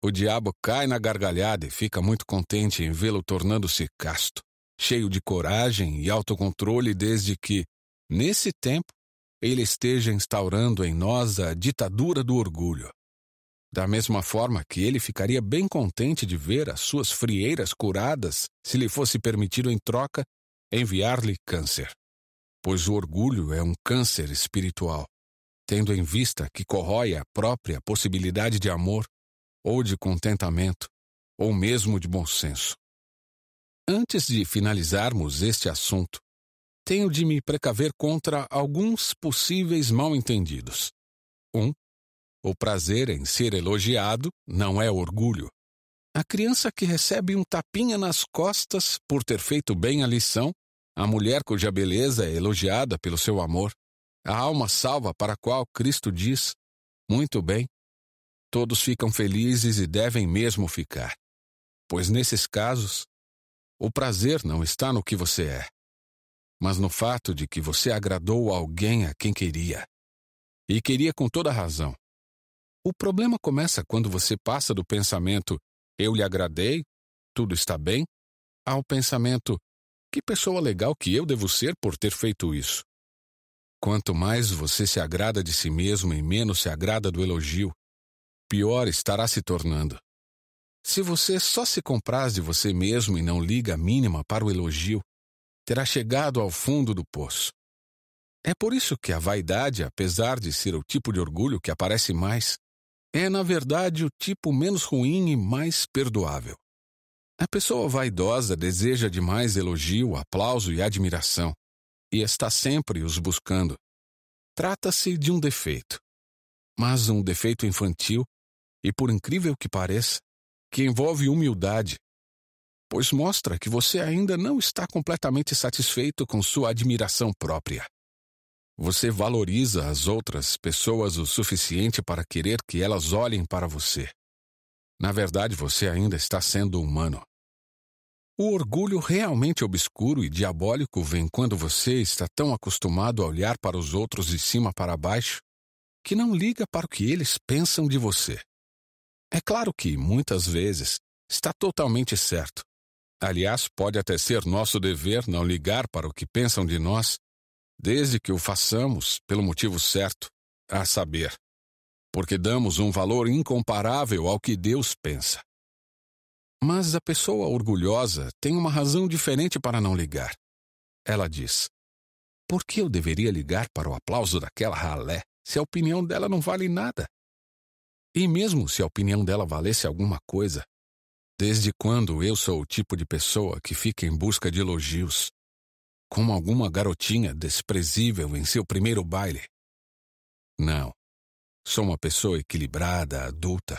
O diabo cai na gargalhada e fica muito contente em vê-lo tornando-se casto, cheio de coragem e autocontrole, desde que, nesse tempo, ele esteja instaurando em nós a ditadura do orgulho. Da mesma forma que ele ficaria bem contente de ver as suas frieiras curadas se lhe fosse permitido em troca enviar-lhe câncer pois o orgulho é um câncer espiritual, tendo em vista que corrói a própria possibilidade de amor, ou de contentamento, ou mesmo de bom senso. Antes de finalizarmos este assunto, tenho de me precaver contra alguns possíveis mal-entendidos. 1. Um, o prazer em ser elogiado não é orgulho. A criança que recebe um tapinha nas costas por ter feito bem a lição a mulher cuja beleza é elogiada pelo seu amor, a alma salva para a qual Cristo diz: Muito bem, todos ficam felizes e devem mesmo ficar. Pois nesses casos, o prazer não está no que você é, mas no fato de que você agradou alguém a quem queria. E queria com toda razão. O problema começa quando você passa do pensamento eu lhe agradei, tudo está bem, ao pensamento que pessoa legal que eu devo ser por ter feito isso? Quanto mais você se agrada de si mesmo e menos se agrada do elogio, pior estará se tornando. Se você só se compraz de você mesmo e não liga a mínima para o elogio, terá chegado ao fundo do poço. É por isso que a vaidade, apesar de ser o tipo de orgulho que aparece mais, é, na verdade, o tipo menos ruim e mais perdoável. A pessoa vaidosa deseja demais elogio, aplauso e admiração, e está sempre os buscando. Trata-se de um defeito, mas um defeito infantil e, por incrível que pareça, que envolve humildade, pois mostra que você ainda não está completamente satisfeito com sua admiração própria. Você valoriza as outras pessoas o suficiente para querer que elas olhem para você. Na verdade, você ainda está sendo humano. O orgulho realmente obscuro e diabólico vem quando você está tão acostumado a olhar para os outros de cima para baixo que não liga para o que eles pensam de você. É claro que, muitas vezes, está totalmente certo. Aliás, pode até ser nosso dever não ligar para o que pensam de nós, desde que o façamos pelo motivo certo, a saber, porque damos um valor incomparável ao que Deus pensa. Mas a pessoa orgulhosa tem uma razão diferente para não ligar. Ela diz: Por que eu deveria ligar para o aplauso daquela ralé se a opinião dela não vale nada? E mesmo se a opinião dela valesse alguma coisa, desde quando eu sou o tipo de pessoa que fica em busca de elogios? Como alguma garotinha desprezível em seu primeiro baile? Não. Sou uma pessoa equilibrada, adulta.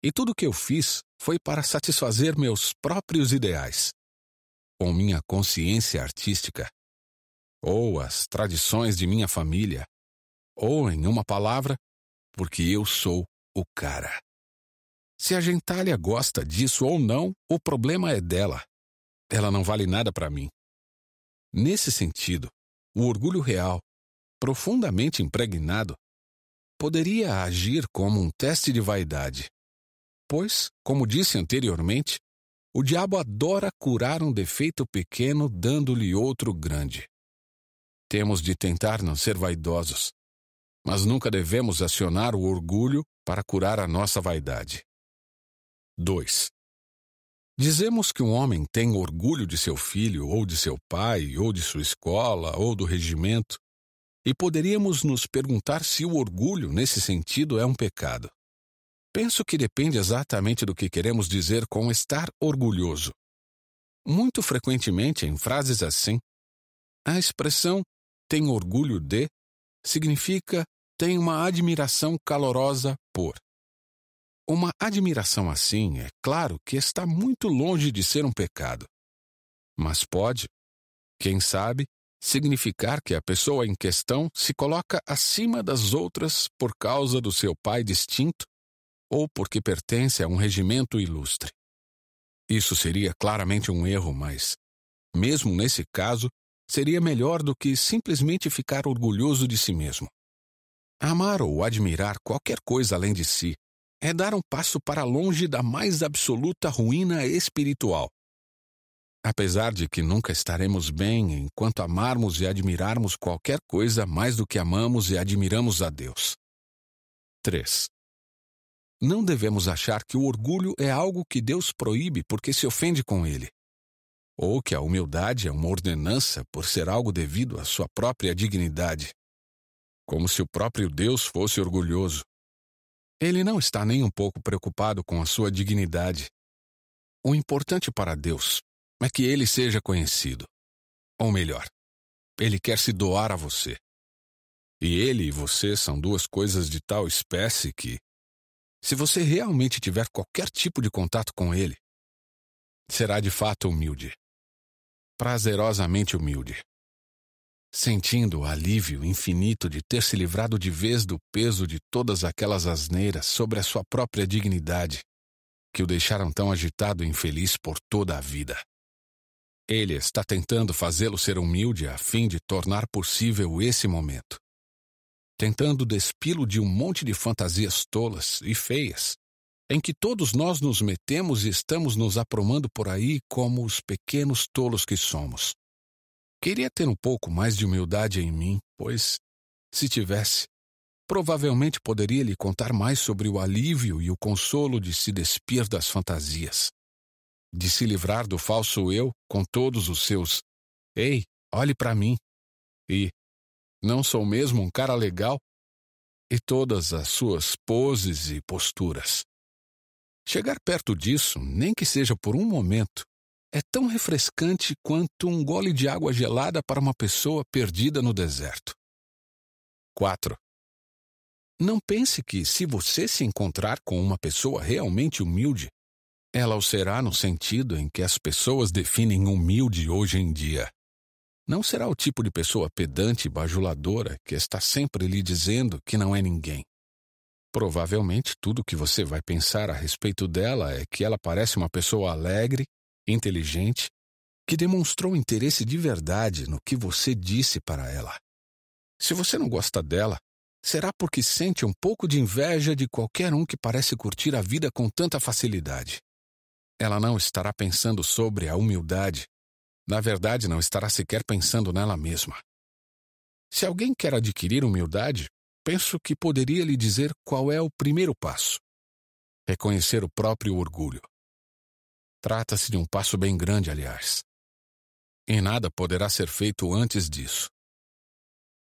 E tudo o que eu fiz foi para satisfazer meus próprios ideais. Com minha consciência artística, ou as tradições de minha família, ou, em uma palavra, porque eu sou o cara. Se a gentalha gosta disso ou não, o problema é dela. Ela não vale nada para mim. Nesse sentido, o orgulho real, profundamente impregnado, poderia agir como um teste de vaidade. Pois, como disse anteriormente, o diabo adora curar um defeito pequeno dando-lhe outro grande. Temos de tentar não ser vaidosos, mas nunca devemos acionar o orgulho para curar a nossa vaidade. 2. Dizemos que um homem tem orgulho de seu filho, ou de seu pai, ou de sua escola, ou do regimento, e poderíamos nos perguntar se o orgulho, nesse sentido, é um pecado. Penso que depende exatamente do que queremos dizer com estar orgulhoso. Muito frequentemente, em frases assim, a expressão tem orgulho de significa tem uma admiração calorosa por. Uma admiração assim, é claro que está muito longe de ser um pecado. Mas pode, quem sabe, significar que a pessoa em questão se coloca acima das outras por causa do seu pai distinto ou porque pertence a um regimento ilustre. Isso seria claramente um erro, mas, mesmo nesse caso, seria melhor do que simplesmente ficar orgulhoso de si mesmo. Amar ou admirar qualquer coisa além de si é dar um passo para longe da mais absoluta ruína espiritual. Apesar de que nunca estaremos bem enquanto amarmos e admirarmos qualquer coisa mais do que amamos e admiramos a Deus. 3. Não devemos achar que o orgulho é algo que Deus proíbe porque se ofende com ele, ou que a humildade é uma ordenança por ser algo devido à sua própria dignidade, como se o próprio Deus fosse orgulhoso. Ele não está nem um pouco preocupado com a sua dignidade. O importante para Deus é que ele seja conhecido. Ou melhor, ele quer se doar a você. E ele e você são duas coisas de tal espécie que, se você realmente tiver qualquer tipo de contato com ele, será de fato humilde. Prazerosamente humilde sentindo o alívio infinito de ter se livrado de vez do peso de todas aquelas asneiras sobre a sua própria dignidade, que o deixaram tão agitado e infeliz por toda a vida. Ele está tentando fazê-lo ser humilde a fim de tornar possível esse momento. Tentando despí-lo de um monte de fantasias tolas e feias, em que todos nós nos metemos e estamos nos aprumando por aí como os pequenos tolos que somos. Queria ter um pouco mais de humildade em mim, pois, se tivesse, provavelmente poderia lhe contar mais sobre o alívio e o consolo de se despir das fantasias, de se livrar do falso eu com todos os seus Ei, olhe para mim e não sou mesmo um cara legal e todas as suas poses e posturas. Chegar perto disso, nem que seja por um momento, é tão refrescante quanto um gole de água gelada para uma pessoa perdida no deserto. 4. Não pense que, se você se encontrar com uma pessoa realmente humilde, ela o será no sentido em que as pessoas definem humilde hoje em dia. Não será o tipo de pessoa pedante e bajuladora que está sempre lhe dizendo que não é ninguém. Provavelmente tudo o que você vai pensar a respeito dela é que ela parece uma pessoa alegre, inteligente, que demonstrou interesse de verdade no que você disse para ela. Se você não gosta dela, será porque sente um pouco de inveja de qualquer um que parece curtir a vida com tanta facilidade. Ela não estará pensando sobre a humildade. Na verdade, não estará sequer pensando nela mesma. Se alguém quer adquirir humildade, penso que poderia lhe dizer qual é o primeiro passo: reconhecer o próprio orgulho. Trata-se de um passo bem grande, aliás. E nada poderá ser feito antes disso.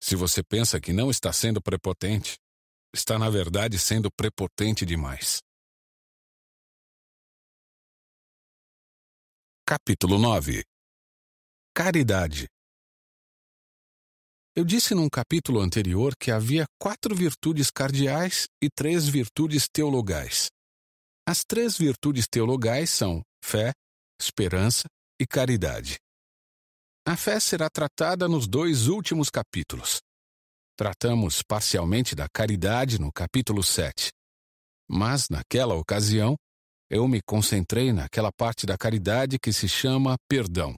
Se você pensa que não está sendo prepotente, está na verdade sendo prepotente demais. Capítulo 9 Caridade Eu disse num capítulo anterior que havia quatro virtudes cardeais e três virtudes teologais. As três virtudes teologais são fé, esperança e caridade. A fé será tratada nos dois últimos capítulos. Tratamos parcialmente da caridade no capítulo 7. Mas, naquela ocasião, eu me concentrei naquela parte da caridade que se chama perdão.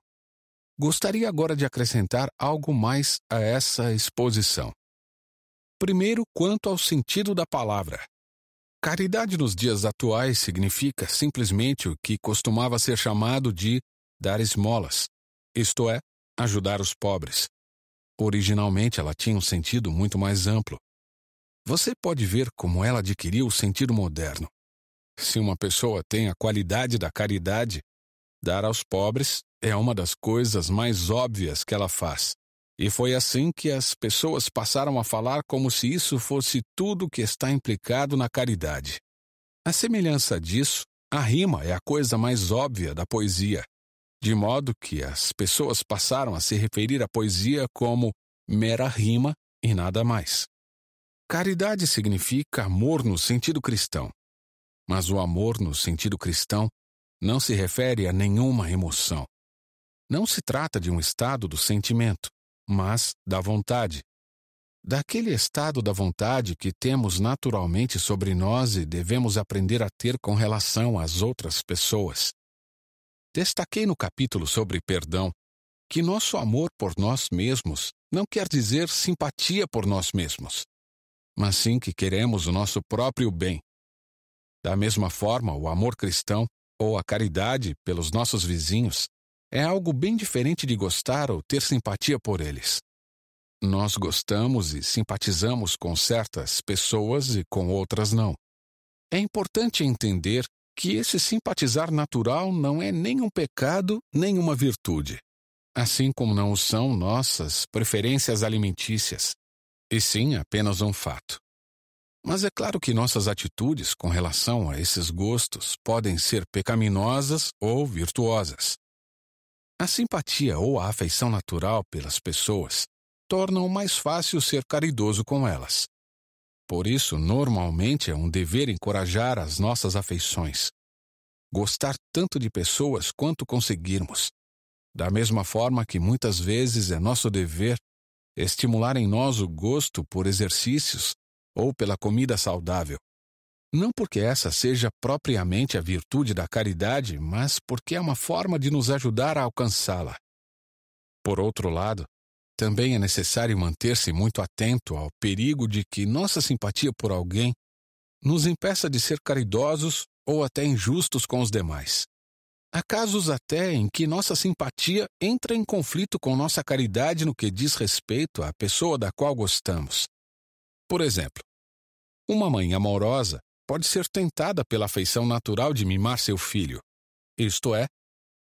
Gostaria agora de acrescentar algo mais a essa exposição. Primeiro, quanto ao sentido da palavra. Caridade nos dias atuais significa simplesmente o que costumava ser chamado de dar esmolas, isto é, ajudar os pobres. Originalmente ela tinha um sentido muito mais amplo. Você pode ver como ela adquiriu o sentido moderno. Se uma pessoa tem a qualidade da caridade, dar aos pobres é uma das coisas mais óbvias que ela faz. E foi assim que as pessoas passaram a falar como se isso fosse tudo que está implicado na caridade. A semelhança disso, a rima é a coisa mais óbvia da poesia, de modo que as pessoas passaram a se referir à poesia como mera rima e nada mais. Caridade significa amor no sentido cristão. Mas o amor no sentido cristão não se refere a nenhuma emoção. Não se trata de um estado do sentimento, mas da vontade. Daquele estado da vontade que temos naturalmente sobre nós e devemos aprender a ter com relação às outras pessoas. Destaquei no capítulo sobre perdão que nosso amor por nós mesmos não quer dizer simpatia por nós mesmos, mas sim que queremos o nosso próprio bem. Da mesma forma, o amor cristão ou a caridade pelos nossos vizinhos é algo bem diferente de gostar ou ter simpatia por eles. Nós gostamos e simpatizamos com certas pessoas e com outras não. É importante entender que esse simpatizar natural não é nem um pecado nem uma virtude, assim como não o são nossas preferências alimentícias, e sim apenas um fato. Mas é claro que nossas atitudes com relação a esses gostos podem ser pecaminosas ou virtuosas. A simpatia ou a afeição natural pelas pessoas tornam mais fácil ser caridoso com elas. Por isso, normalmente é um dever encorajar as nossas afeições. Gostar tanto de pessoas quanto conseguirmos. Da mesma forma que muitas vezes é nosso dever estimular em nós o gosto por exercícios ou pela comida saudável. Não porque essa seja propriamente a virtude da caridade, mas porque é uma forma de nos ajudar a alcançá-la. Por outro lado, também é necessário manter-se muito atento ao perigo de que nossa simpatia por alguém nos impeça de ser caridosos ou até injustos com os demais. Há casos até em que nossa simpatia entra em conflito com nossa caridade no que diz respeito à pessoa da qual gostamos. Por exemplo, uma mãe amorosa pode ser tentada pela afeição natural de mimar seu filho, isto é,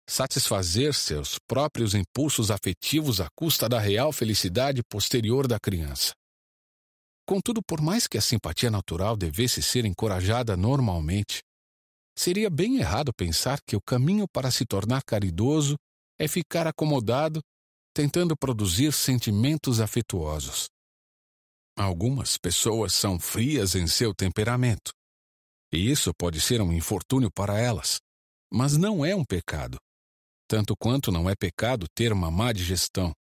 satisfazer seus próprios impulsos afetivos à custa da real felicidade posterior da criança. Contudo, por mais que a simpatia natural devesse ser encorajada normalmente, seria bem errado pensar que o caminho para se tornar caridoso é ficar acomodado, tentando produzir sentimentos afetuosos. Algumas pessoas são frias em seu temperamento, e isso pode ser um infortúnio para elas, mas não é um pecado. Tanto quanto não é pecado ter uma má digestão.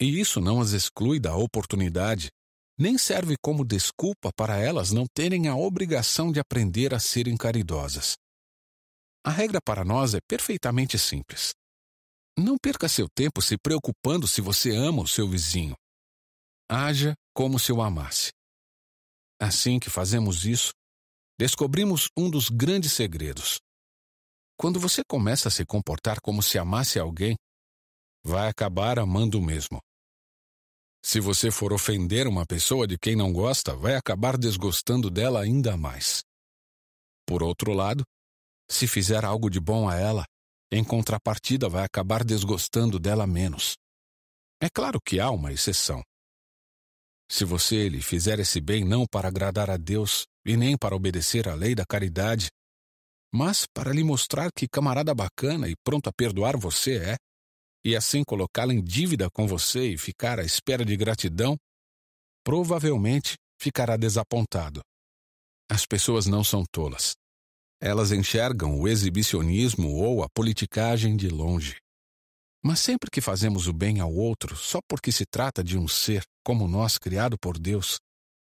E isso não as exclui da oportunidade, nem serve como desculpa para elas não terem a obrigação de aprender a serem caridosas. A regra para nós é perfeitamente simples. Não perca seu tempo se preocupando se você ama o seu vizinho. Haja como se o amasse. Assim que fazemos isso, descobrimos um dos grandes segredos. Quando você começa a se comportar como se amasse alguém, vai acabar amando mesmo. Se você for ofender uma pessoa de quem não gosta, vai acabar desgostando dela ainda mais. Por outro lado, se fizer algo de bom a ela, em contrapartida vai acabar desgostando dela menos. É claro que há uma exceção. Se você lhe fizer esse bem não para agradar a Deus, e nem para obedecer à lei da caridade, mas para lhe mostrar que camarada bacana e pronto a perdoar você é, e assim colocá-la em dívida com você e ficar à espera de gratidão, provavelmente ficará desapontado. As pessoas não são tolas. Elas enxergam o exibicionismo ou a politicagem de longe. Mas sempre que fazemos o bem ao outro só porque se trata de um ser como nós criado por Deus,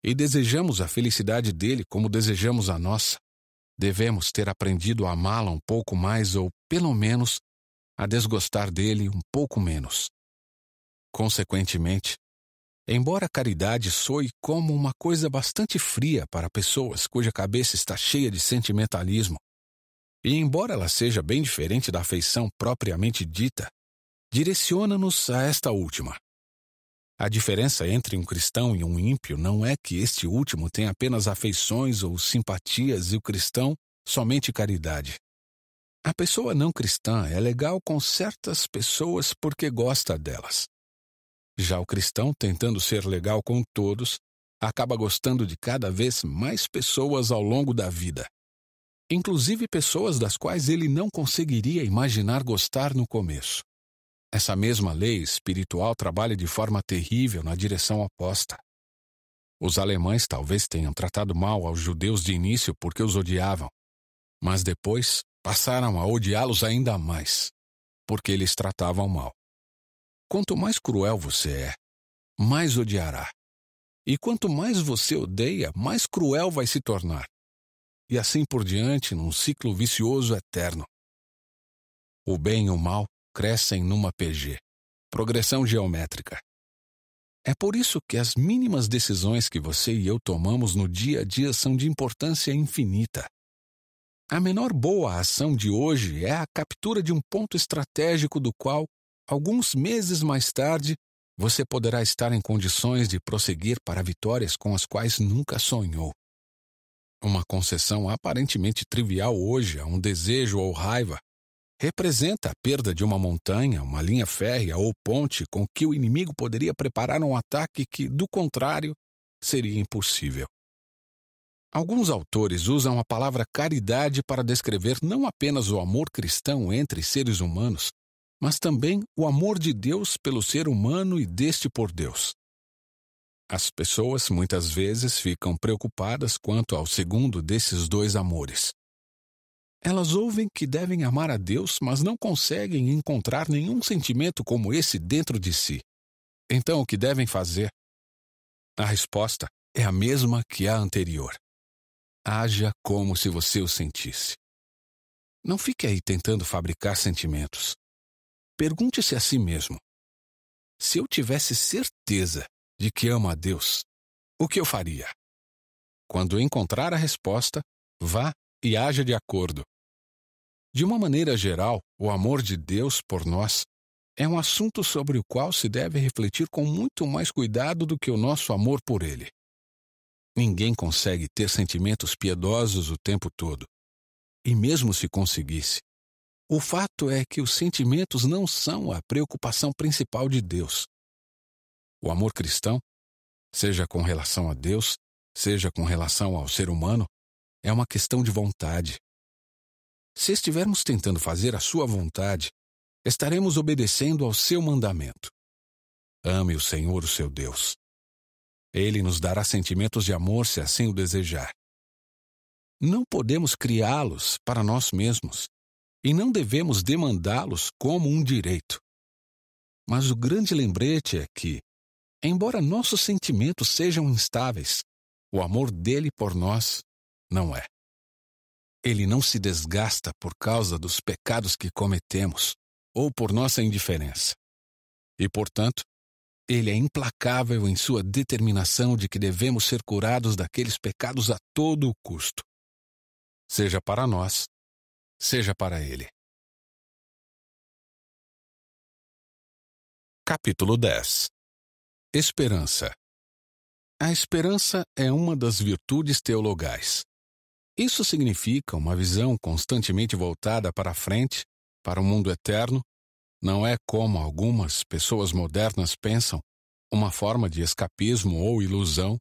e desejamos a felicidade dele como desejamos a nossa, devemos ter aprendido a amá-la um pouco mais ou, pelo menos, a desgostar dele um pouco menos. Consequentemente, Embora a caridade soe como uma coisa bastante fria para pessoas cuja cabeça está cheia de sentimentalismo, e embora ela seja bem diferente da afeição propriamente dita, direciona-nos a esta última. A diferença entre um cristão e um ímpio não é que este último tem apenas afeições ou simpatias e o cristão somente caridade. A pessoa não cristã é legal com certas pessoas porque gosta delas. Já o cristão, tentando ser legal com todos, acaba gostando de cada vez mais pessoas ao longo da vida. Inclusive pessoas das quais ele não conseguiria imaginar gostar no começo. Essa mesma lei espiritual trabalha de forma terrível na direção oposta. Os alemães talvez tenham tratado mal aos judeus de início porque os odiavam, mas depois passaram a odiá-los ainda mais, porque eles tratavam mal. Quanto mais cruel você é, mais odiará. E quanto mais você odeia, mais cruel vai se tornar. E assim por diante, num ciclo vicioso eterno. O bem e o mal crescem numa PG progressão geométrica. É por isso que as mínimas decisões que você e eu tomamos no dia a dia são de importância infinita. A menor boa ação de hoje é a captura de um ponto estratégico do qual Alguns meses mais tarde, você poderá estar em condições de prosseguir para vitórias com as quais nunca sonhou. Uma concessão aparentemente trivial hoje a um desejo ou raiva representa a perda de uma montanha, uma linha férrea ou ponte com que o inimigo poderia preparar um ataque que, do contrário, seria impossível. Alguns autores usam a palavra caridade para descrever não apenas o amor cristão entre seres humanos, mas também o amor de Deus pelo ser humano e deste por Deus. As pessoas muitas vezes ficam preocupadas quanto ao segundo desses dois amores. Elas ouvem que devem amar a Deus, mas não conseguem encontrar nenhum sentimento como esse dentro de si. Então, o que devem fazer? A resposta é a mesma que a anterior. Haja como se você o sentisse. Não fique aí tentando fabricar sentimentos. Pergunte-se a si mesmo: se eu tivesse certeza de que amo a Deus, o que eu faria? Quando encontrar a resposta, vá e haja de acordo. De uma maneira geral, o amor de Deus por nós é um assunto sobre o qual se deve refletir com muito mais cuidado do que o nosso amor por Ele. Ninguém consegue ter sentimentos piedosos o tempo todo. E mesmo se conseguisse, o fato é que os sentimentos não são a preocupação principal de Deus. O amor cristão, seja com relação a Deus, seja com relação ao ser humano, é uma questão de vontade. Se estivermos tentando fazer a sua vontade, estaremos obedecendo ao seu mandamento. Ame o Senhor, o seu Deus. Ele nos dará sentimentos de amor se assim o desejar. Não podemos criá-los para nós mesmos e não devemos demandá-los como um direito. Mas o grande lembrete é que, embora nossos sentimentos sejam instáveis, o amor dele por nós não é. Ele não se desgasta por causa dos pecados que cometemos ou por nossa indiferença. E, portanto, ele é implacável em sua determinação de que devemos ser curados daqueles pecados a todo o custo. Seja para nós, seja para ele. Capítulo 10 Esperança A esperança é uma das virtudes teologais. Isso significa uma visão constantemente voltada para a frente, para o mundo eterno. Não é como algumas pessoas modernas pensam, uma forma de escapismo ou ilusão,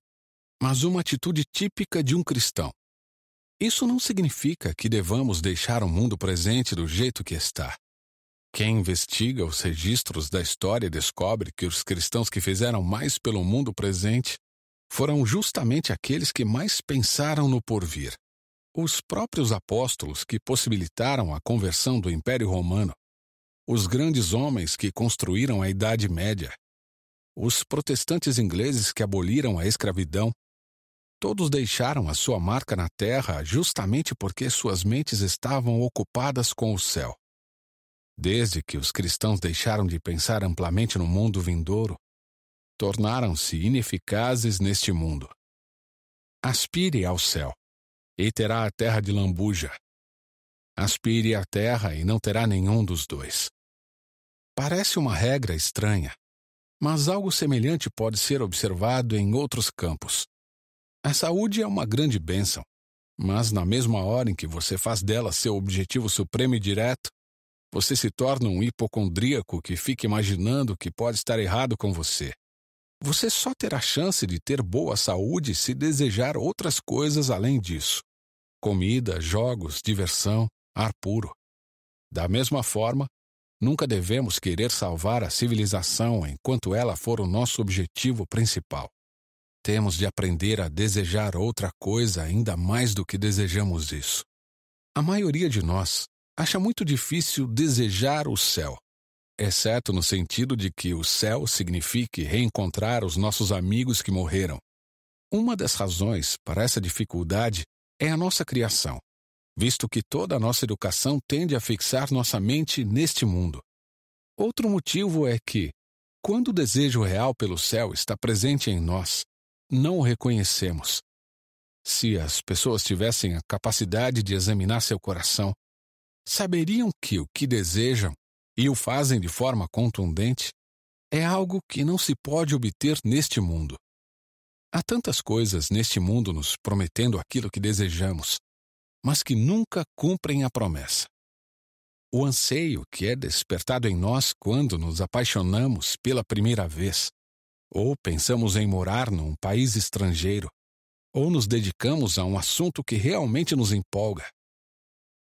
mas uma atitude típica de um cristão. Isso não significa que devamos deixar o mundo presente do jeito que está. Quem investiga os registros da história descobre que os cristãos que fizeram mais pelo mundo presente foram justamente aqueles que mais pensaram no porvir. Os próprios apóstolos que possibilitaram a conversão do Império Romano, os grandes homens que construíram a Idade Média, os protestantes ingleses que aboliram a escravidão Todos deixaram a sua marca na terra justamente porque suas mentes estavam ocupadas com o céu. Desde que os cristãos deixaram de pensar amplamente no mundo vindouro, tornaram-se ineficazes neste mundo. Aspire ao céu, e terá a terra de lambuja. Aspire à terra e não terá nenhum dos dois. Parece uma regra estranha, mas algo semelhante pode ser observado em outros campos. A saúde é uma grande bênção, mas na mesma hora em que você faz dela seu objetivo supremo e direto, você se torna um hipocondríaco que fica imaginando que pode estar errado com você. Você só terá chance de ter boa saúde se desejar outras coisas além disso: comida, jogos, diversão, ar puro. Da mesma forma, nunca devemos querer salvar a civilização enquanto ela for o nosso objetivo principal. Temos de aprender a desejar outra coisa ainda mais do que desejamos isso. A maioria de nós acha muito difícil desejar o céu exceto no sentido de que o céu signifique reencontrar os nossos amigos que morreram. Uma das razões para essa dificuldade é a nossa criação, visto que toda a nossa educação tende a fixar nossa mente neste mundo. Outro motivo é que, quando o desejo real pelo céu está presente em nós, não o reconhecemos. Se as pessoas tivessem a capacidade de examinar seu coração, saberiam que o que desejam e o fazem de forma contundente, é algo que não se pode obter neste mundo. Há tantas coisas neste mundo nos prometendo aquilo que desejamos, mas que nunca cumprem a promessa. O anseio que é despertado em nós quando nos apaixonamos pela primeira vez, ou pensamos em morar num país estrangeiro, ou nos dedicamos a um assunto que realmente nos empolga.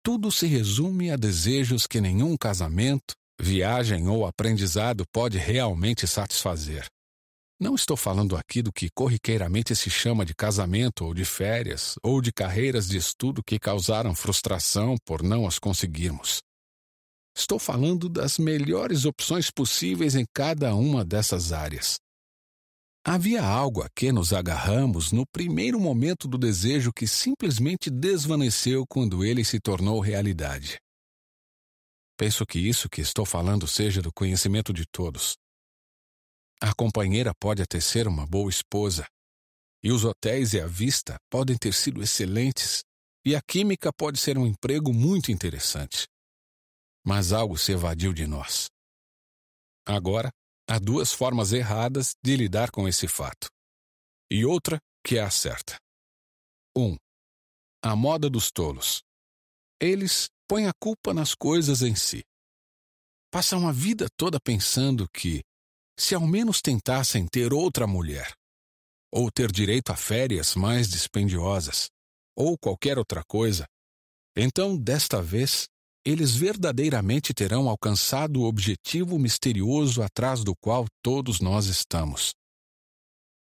Tudo se resume a desejos que nenhum casamento, viagem ou aprendizado pode realmente satisfazer. Não estou falando aqui do que corriqueiramente se chama de casamento ou de férias, ou de carreiras de estudo que causaram frustração por não as conseguirmos. Estou falando das melhores opções possíveis em cada uma dessas áreas. Havia algo a que nos agarramos no primeiro momento do desejo que simplesmente desvaneceu quando ele se tornou realidade. Penso que isso que estou falando seja do conhecimento de todos. A companheira pode até ser uma boa esposa, e os hotéis e a vista podem ter sido excelentes, e a química pode ser um emprego muito interessante. Mas algo se evadiu de nós. Agora, há duas formas erradas de lidar com esse fato. E outra que é a certa. 1. Um, a moda dos tolos. Eles põe a culpa nas coisas em si. Passam a vida toda pensando que, se ao menos tentassem ter outra mulher, ou ter direito a férias mais dispendiosas, ou qualquer outra coisa, então, desta vez, eles verdadeiramente terão alcançado o objetivo misterioso atrás do qual todos nós estamos.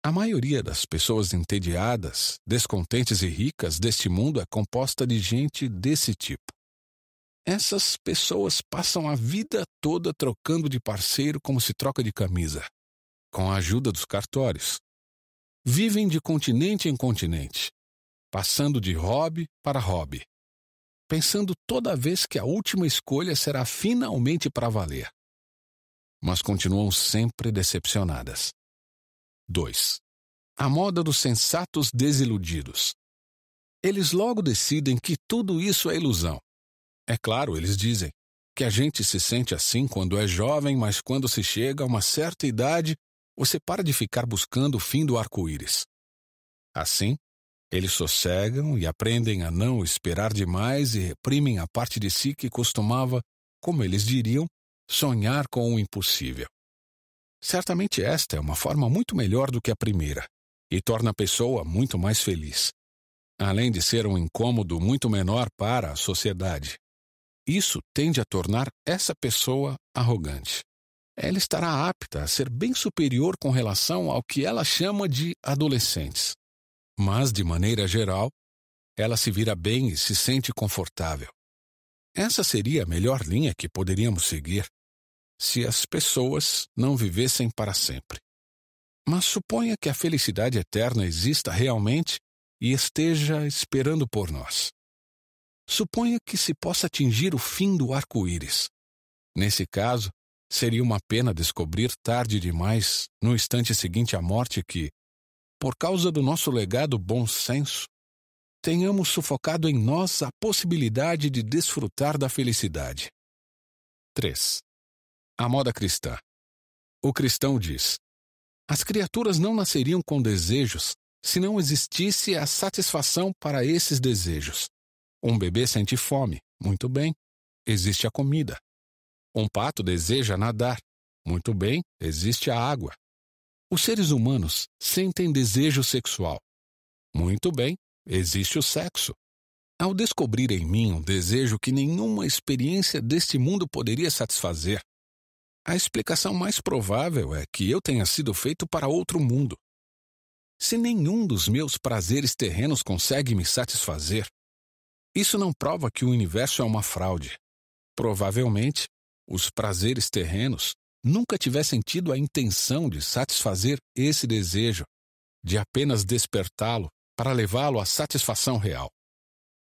A maioria das pessoas entediadas, descontentes e ricas deste mundo é composta de gente desse tipo. Essas pessoas passam a vida toda trocando de parceiro como se troca de camisa, com a ajuda dos cartórios. Vivem de continente em continente, passando de hobby para hobby, pensando toda vez que a última escolha será finalmente para valer. Mas continuam sempre decepcionadas. 2. A moda dos sensatos desiludidos. Eles logo decidem que tudo isso é ilusão é claro, eles dizem, que a gente se sente assim quando é jovem, mas quando se chega a uma certa idade, você para de ficar buscando o fim do arco-íris. Assim, eles sossegam e aprendem a não esperar demais e reprimem a parte de si que costumava, como eles diriam, sonhar com o impossível. Certamente esta é uma forma muito melhor do que a primeira e torna a pessoa muito mais feliz, além de ser um incômodo muito menor para a sociedade. Isso tende a tornar essa pessoa arrogante. Ela estará apta a ser bem superior com relação ao que ela chama de adolescentes. Mas, de maneira geral, ela se vira bem e se sente confortável. Essa seria a melhor linha que poderíamos seguir se as pessoas não vivessem para sempre. Mas suponha que a felicidade eterna exista realmente e esteja esperando por nós. Suponha que se possa atingir o fim do arco-íris. Nesse caso, Seria uma pena descobrir tarde demais, no instante seguinte à morte, que, por causa do nosso legado bom senso, tenhamos sufocado em nós a possibilidade de desfrutar da felicidade. 3. A moda cristã. O cristão diz: As criaturas não nasceriam com desejos se não existisse a satisfação para esses desejos. Um bebê sente fome. Muito bem, existe a comida. Um pato deseja nadar. Muito bem, existe a água. Os seres humanos sentem desejo sexual. Muito bem, existe o sexo. Ao descobrir em mim um desejo que nenhuma experiência deste mundo poderia satisfazer, a explicação mais provável é que eu tenha sido feito para outro mundo. Se nenhum dos meus prazeres terrenos consegue me satisfazer, isso não prova que o universo é uma fraude. Provavelmente, os prazeres terrenos nunca tivessem tido a intenção de satisfazer esse desejo, de apenas despertá-lo para levá-lo à satisfação real.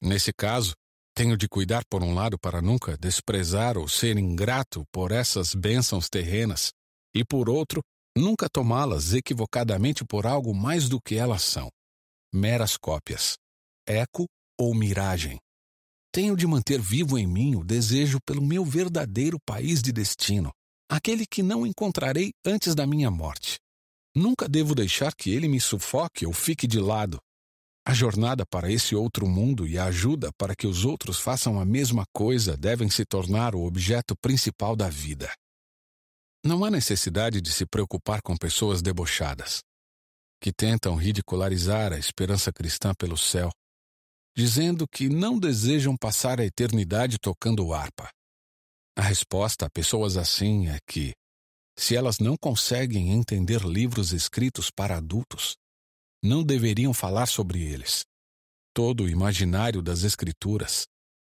Nesse caso, tenho de cuidar, por um lado, para nunca desprezar ou ser ingrato por essas bênçãos terrenas, e, por outro, nunca tomá-las equivocadamente por algo mais do que elas são meras cópias, eco ou miragem. Tenho de manter vivo em mim o desejo pelo meu verdadeiro país de destino, aquele que não encontrarei antes da minha morte. Nunca devo deixar que ele me sufoque ou fique de lado. A jornada para esse outro mundo e a ajuda para que os outros façam a mesma coisa devem se tornar o objeto principal da vida. Não há necessidade de se preocupar com pessoas debochadas, que tentam ridicularizar a esperança cristã pelo céu dizendo que não desejam passar a eternidade tocando harpa. A resposta a pessoas assim é que, se elas não conseguem entender livros escritos para adultos, não deveriam falar sobre eles. Todo o imaginário das Escrituras,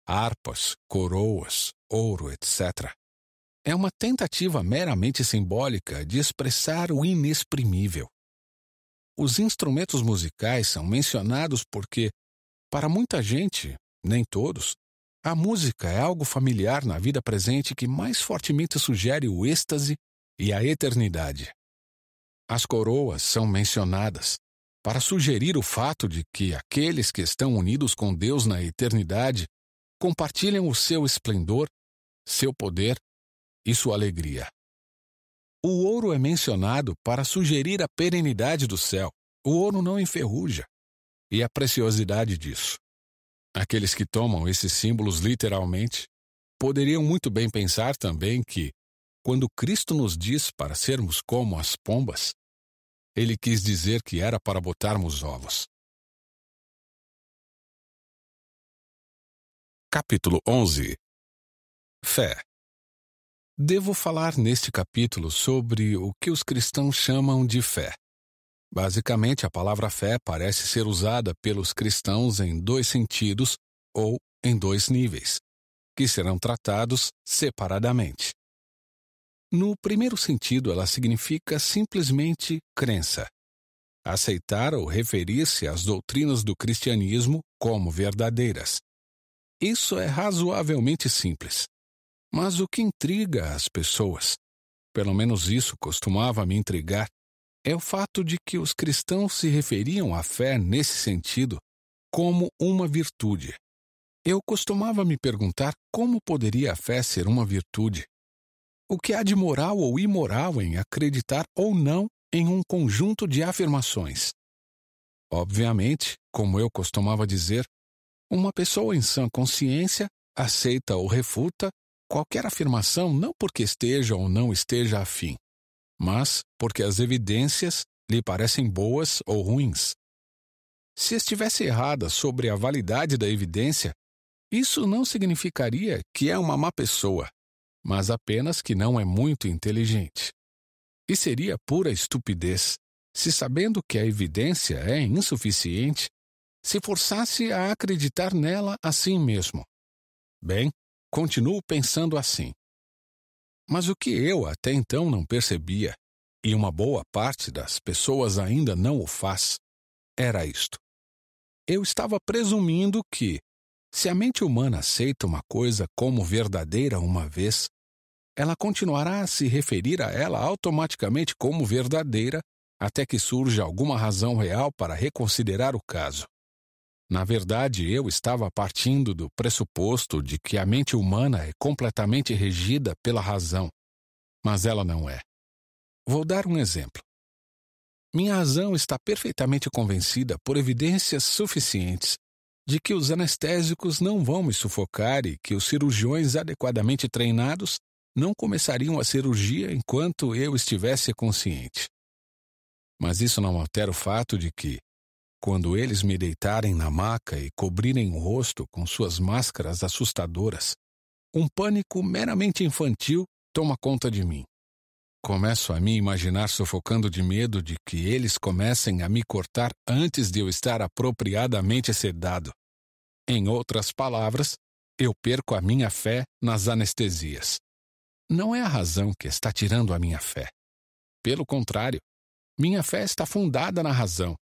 harpas, coroas, ouro, etc., é uma tentativa meramente simbólica de expressar o inexprimível. Os instrumentos musicais são mencionados porque para muita gente, nem todos, a música é algo familiar na vida presente que mais fortemente sugere o êxtase e a eternidade. As coroas são mencionadas para sugerir o fato de que aqueles que estão unidos com Deus na eternidade compartilham o seu esplendor, seu poder e sua alegria. O ouro é mencionado para sugerir a perenidade do céu. O ouro não enferruja e a preciosidade disso. Aqueles que tomam esses símbolos literalmente poderiam muito bem pensar também que, quando Cristo nos diz para sermos como as pombas, ele quis dizer que era para botarmos ovos. Capítulo 11 Fé Devo falar neste capítulo sobre o que os cristãos chamam de fé. Basicamente, a palavra fé parece ser usada pelos cristãos em dois sentidos ou em dois níveis, que serão tratados separadamente. No primeiro sentido, ela significa simplesmente crença, aceitar ou referir-se às doutrinas do cristianismo como verdadeiras. Isso é razoavelmente simples. Mas o que intriga as pessoas, pelo menos isso costumava me intrigar, é o fato de que os cristãos se referiam à fé nesse sentido como uma virtude. Eu costumava me perguntar como poderia a fé ser uma virtude. O que há de moral ou imoral em acreditar ou não em um conjunto de afirmações? Obviamente, como eu costumava dizer, uma pessoa em sã consciência aceita ou refuta qualquer afirmação não porque esteja ou não esteja afim, mas porque as evidências lhe parecem boas ou ruins. Se estivesse errada sobre a validade da evidência, isso não significaria que é uma má pessoa, mas apenas que não é muito inteligente. E seria pura estupidez se, sabendo que a evidência é insuficiente, se forçasse a acreditar nela assim mesmo. Bem, continuo pensando assim. Mas o que eu até então não percebia, e uma boa parte das pessoas ainda não o faz, era isto. Eu estava presumindo que, se a mente humana aceita uma coisa como verdadeira uma vez, ela continuará a se referir a ela automaticamente como verdadeira até que surja alguma razão real para reconsiderar o caso. Na verdade, eu estava partindo do pressuposto de que a mente humana é completamente regida pela razão, mas ela não é. Vou dar um exemplo. Minha razão está perfeitamente convencida por evidências suficientes de que os anestésicos não vão me sufocar e que os cirurgiões adequadamente treinados não começariam a cirurgia enquanto eu estivesse consciente. Mas isso não altera o fato de que, quando eles me deitarem na maca e cobrirem o rosto com suas máscaras assustadoras, um pânico meramente infantil toma conta de mim. Começo a me imaginar sufocando de medo de que eles comecem a me cortar antes de eu estar apropriadamente sedado. Em outras palavras, eu perco a minha fé nas anestesias. Não é a razão que está tirando a minha fé. Pelo contrário, minha fé está fundada na razão.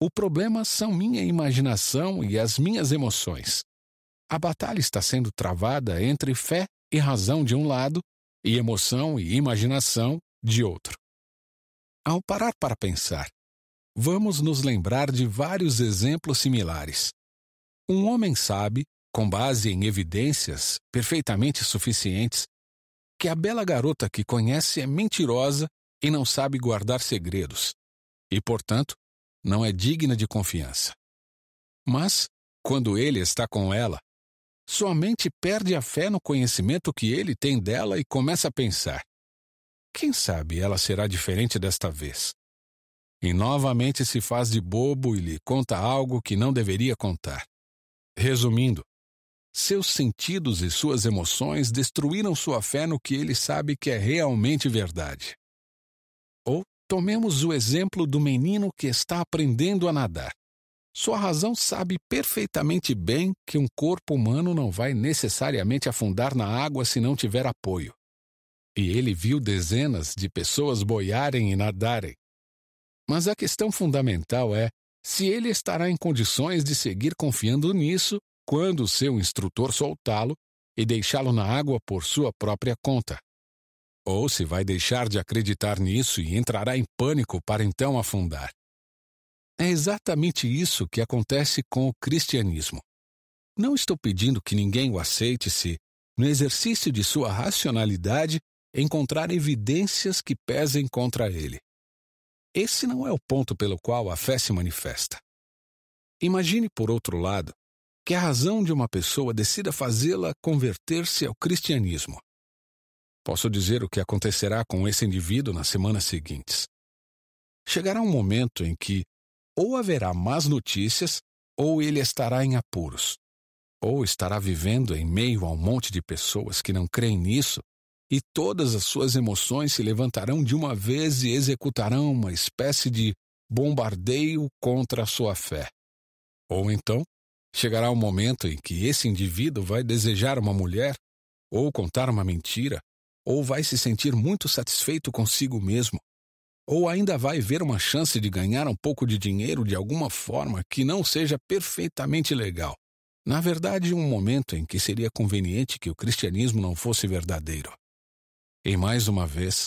O problema são minha imaginação e as minhas emoções. A batalha está sendo travada entre fé e razão de um lado e emoção e imaginação de outro. Ao parar para pensar, vamos nos lembrar de vários exemplos similares. Um homem sabe, com base em evidências perfeitamente suficientes, que a bela garota que conhece é mentirosa e não sabe guardar segredos, e, portanto, não é digna de confiança. Mas, quando ele está com ela, sua mente perde a fé no conhecimento que ele tem dela e começa a pensar: quem sabe ela será diferente desta vez? E novamente se faz de bobo e lhe conta algo que não deveria contar. Resumindo, seus sentidos e suas emoções destruíram sua fé no que ele sabe que é realmente verdade. Tomemos o exemplo do menino que está aprendendo a nadar. Sua razão sabe perfeitamente bem que um corpo humano não vai necessariamente afundar na água se não tiver apoio. E ele viu dezenas de pessoas boiarem e nadarem. Mas a questão fundamental é se ele estará em condições de seguir confiando nisso quando seu instrutor soltá-lo e deixá-lo na água por sua própria conta. Ou se vai deixar de acreditar nisso e entrará em pânico para então afundar. É exatamente isso que acontece com o cristianismo. Não estou pedindo que ninguém o aceite se, no exercício de sua racionalidade, encontrar evidências que pesem contra ele. Esse não é o ponto pelo qual a fé se manifesta. Imagine, por outro lado, que a razão de uma pessoa decida fazê-la converter-se ao cristianismo. Posso dizer o que acontecerá com esse indivíduo nas semanas seguintes. Chegará um momento em que ou haverá más notícias ou ele estará em apuros. Ou estará vivendo em meio a um monte de pessoas que não creem nisso e todas as suas emoções se levantarão de uma vez e executarão uma espécie de bombardeio contra a sua fé. Ou então, chegará o um momento em que esse indivíduo vai desejar uma mulher, ou contar uma mentira, ou vai se sentir muito satisfeito consigo mesmo, ou ainda vai ver uma chance de ganhar um pouco de dinheiro de alguma forma que não seja perfeitamente legal. Na verdade, um momento em que seria conveniente que o cristianismo não fosse verdadeiro. E mais uma vez,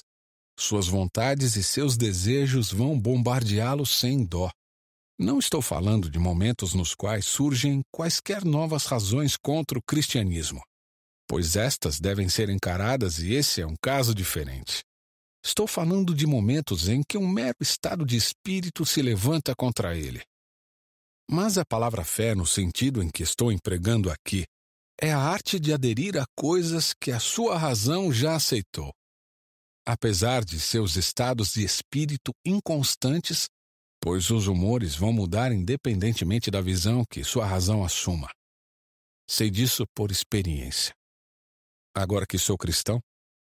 suas vontades e seus desejos vão bombardeá-lo sem dó. Não estou falando de momentos nos quais surgem quaisquer novas razões contra o cristianismo, pois estas devem ser encaradas e esse é um caso diferente. Estou falando de momentos em que um mero estado de espírito se levanta contra ele. Mas a palavra fé, no sentido em que estou empregando aqui, é a arte de aderir a coisas que a sua razão já aceitou. Apesar de seus estados de espírito inconstantes, pois os humores vão mudar independentemente da visão que sua razão assuma. Sei disso por experiência. Agora que sou cristão,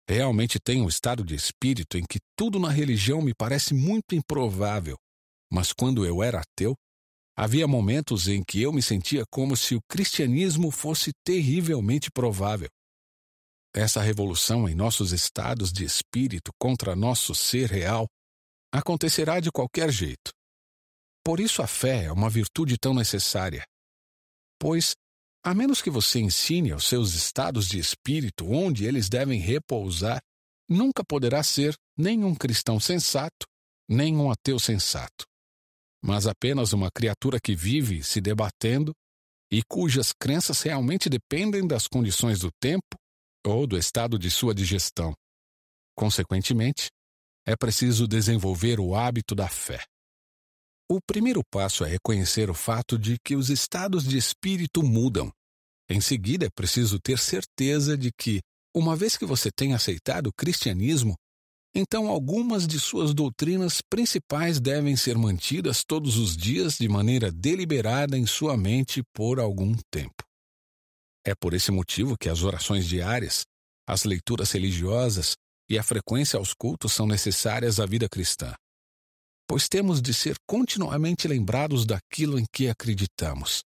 realmente tenho um estado de espírito em que tudo na religião me parece muito improvável, mas quando eu era ateu, Havia momentos em que eu me sentia como se o cristianismo fosse terrivelmente provável. Essa revolução em nossos estados de espírito contra nosso ser real acontecerá de qualquer jeito. Por isso a fé é uma virtude tão necessária. Pois, A menos que você ensine aos seus estados de espírito onde eles devem repousar, nunca poderá ser nem um cristão sensato, nem um ateu sensato, mas apenas uma criatura que vive se debatendo e cujas crenças realmente dependem das condições do tempo ou do estado de sua digestão. Consequentemente, é preciso desenvolver o hábito da fé. O primeiro passo é reconhecer o fato de que os estados de espírito mudam. Em seguida, é preciso ter certeza de que, uma vez que você tem aceitado o cristianismo, então algumas de suas doutrinas principais devem ser mantidas todos os dias de maneira deliberada em sua mente por algum tempo. É por esse motivo que as orações diárias, as leituras religiosas e a frequência aos cultos são necessárias à vida cristã. Pois temos de ser continuamente lembrados daquilo em que acreditamos.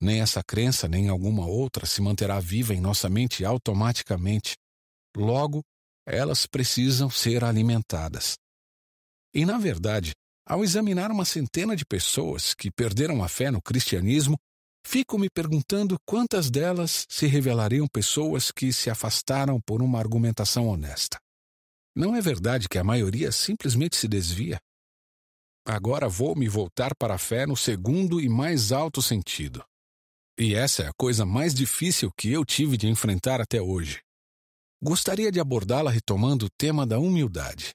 Nem essa crença, nem alguma outra se manterá viva em nossa mente automaticamente. Logo, elas precisam ser alimentadas. E, na verdade, ao examinar uma centena de pessoas que perderam a fé no cristianismo, Fico me perguntando quantas delas se revelariam pessoas que se afastaram por uma argumentação honesta. Não é verdade que a maioria simplesmente se desvia? Agora vou me voltar para a fé no segundo e mais alto sentido. E essa é a coisa mais difícil que eu tive de enfrentar até hoje. Gostaria de abordá-la retomando o tema da humildade.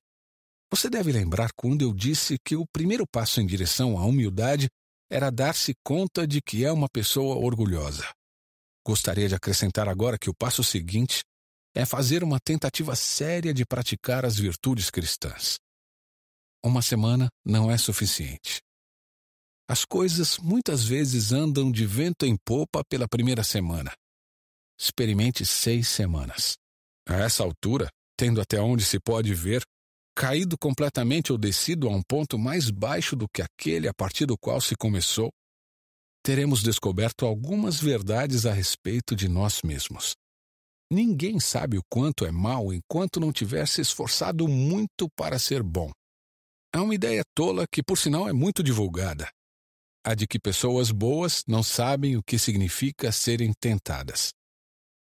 Você deve lembrar quando eu disse que o primeiro passo em direção à humildade era dar-se conta de que é uma pessoa orgulhosa. Gostaria de acrescentar agora que o passo seguinte é fazer uma tentativa séria de praticar as virtudes cristãs. Uma semana não é suficiente. As coisas muitas vezes andam de vento em popa pela primeira semana. Experimente seis semanas. A essa altura, tendo até onde se pode ver, caído completamente ou descido a um ponto mais baixo do que aquele a partir do qual se começou, teremos descoberto algumas verdades a respeito de nós mesmos. Ninguém sabe o quanto é mal enquanto não tiver se esforçado muito para ser bom. Há uma ideia tola que, por sinal, é muito divulgada: a de que pessoas boas não sabem o que significa serem tentadas.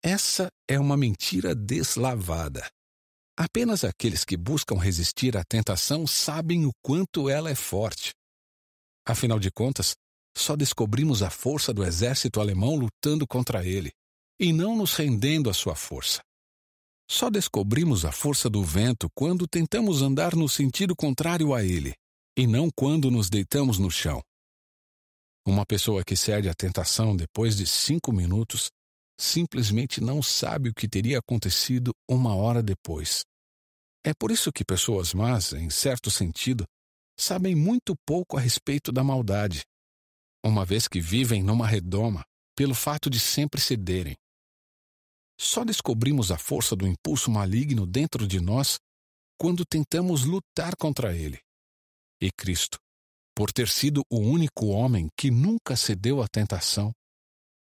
Essa é uma mentira deslavada. Apenas aqueles que buscam resistir à tentação sabem o quanto ela é forte. Afinal de contas, só descobrimos a força do exército alemão lutando contra ele, e não nos rendendo à sua força. Só descobrimos a força do vento quando tentamos andar no sentido contrário a ele, e não quando nos deitamos no chão. Uma pessoa que cede à tentação depois de cinco minutos simplesmente não sabe o que teria acontecido uma hora depois. É por isso que pessoas más, em certo sentido, sabem muito pouco a respeito da maldade, uma vez que vivem numa redoma pelo fato de sempre cederem. Só descobrimos a força do impulso maligno dentro de nós quando tentamos lutar contra ele. E Cristo, por ter sido o único homem que nunca cedeu à tentação,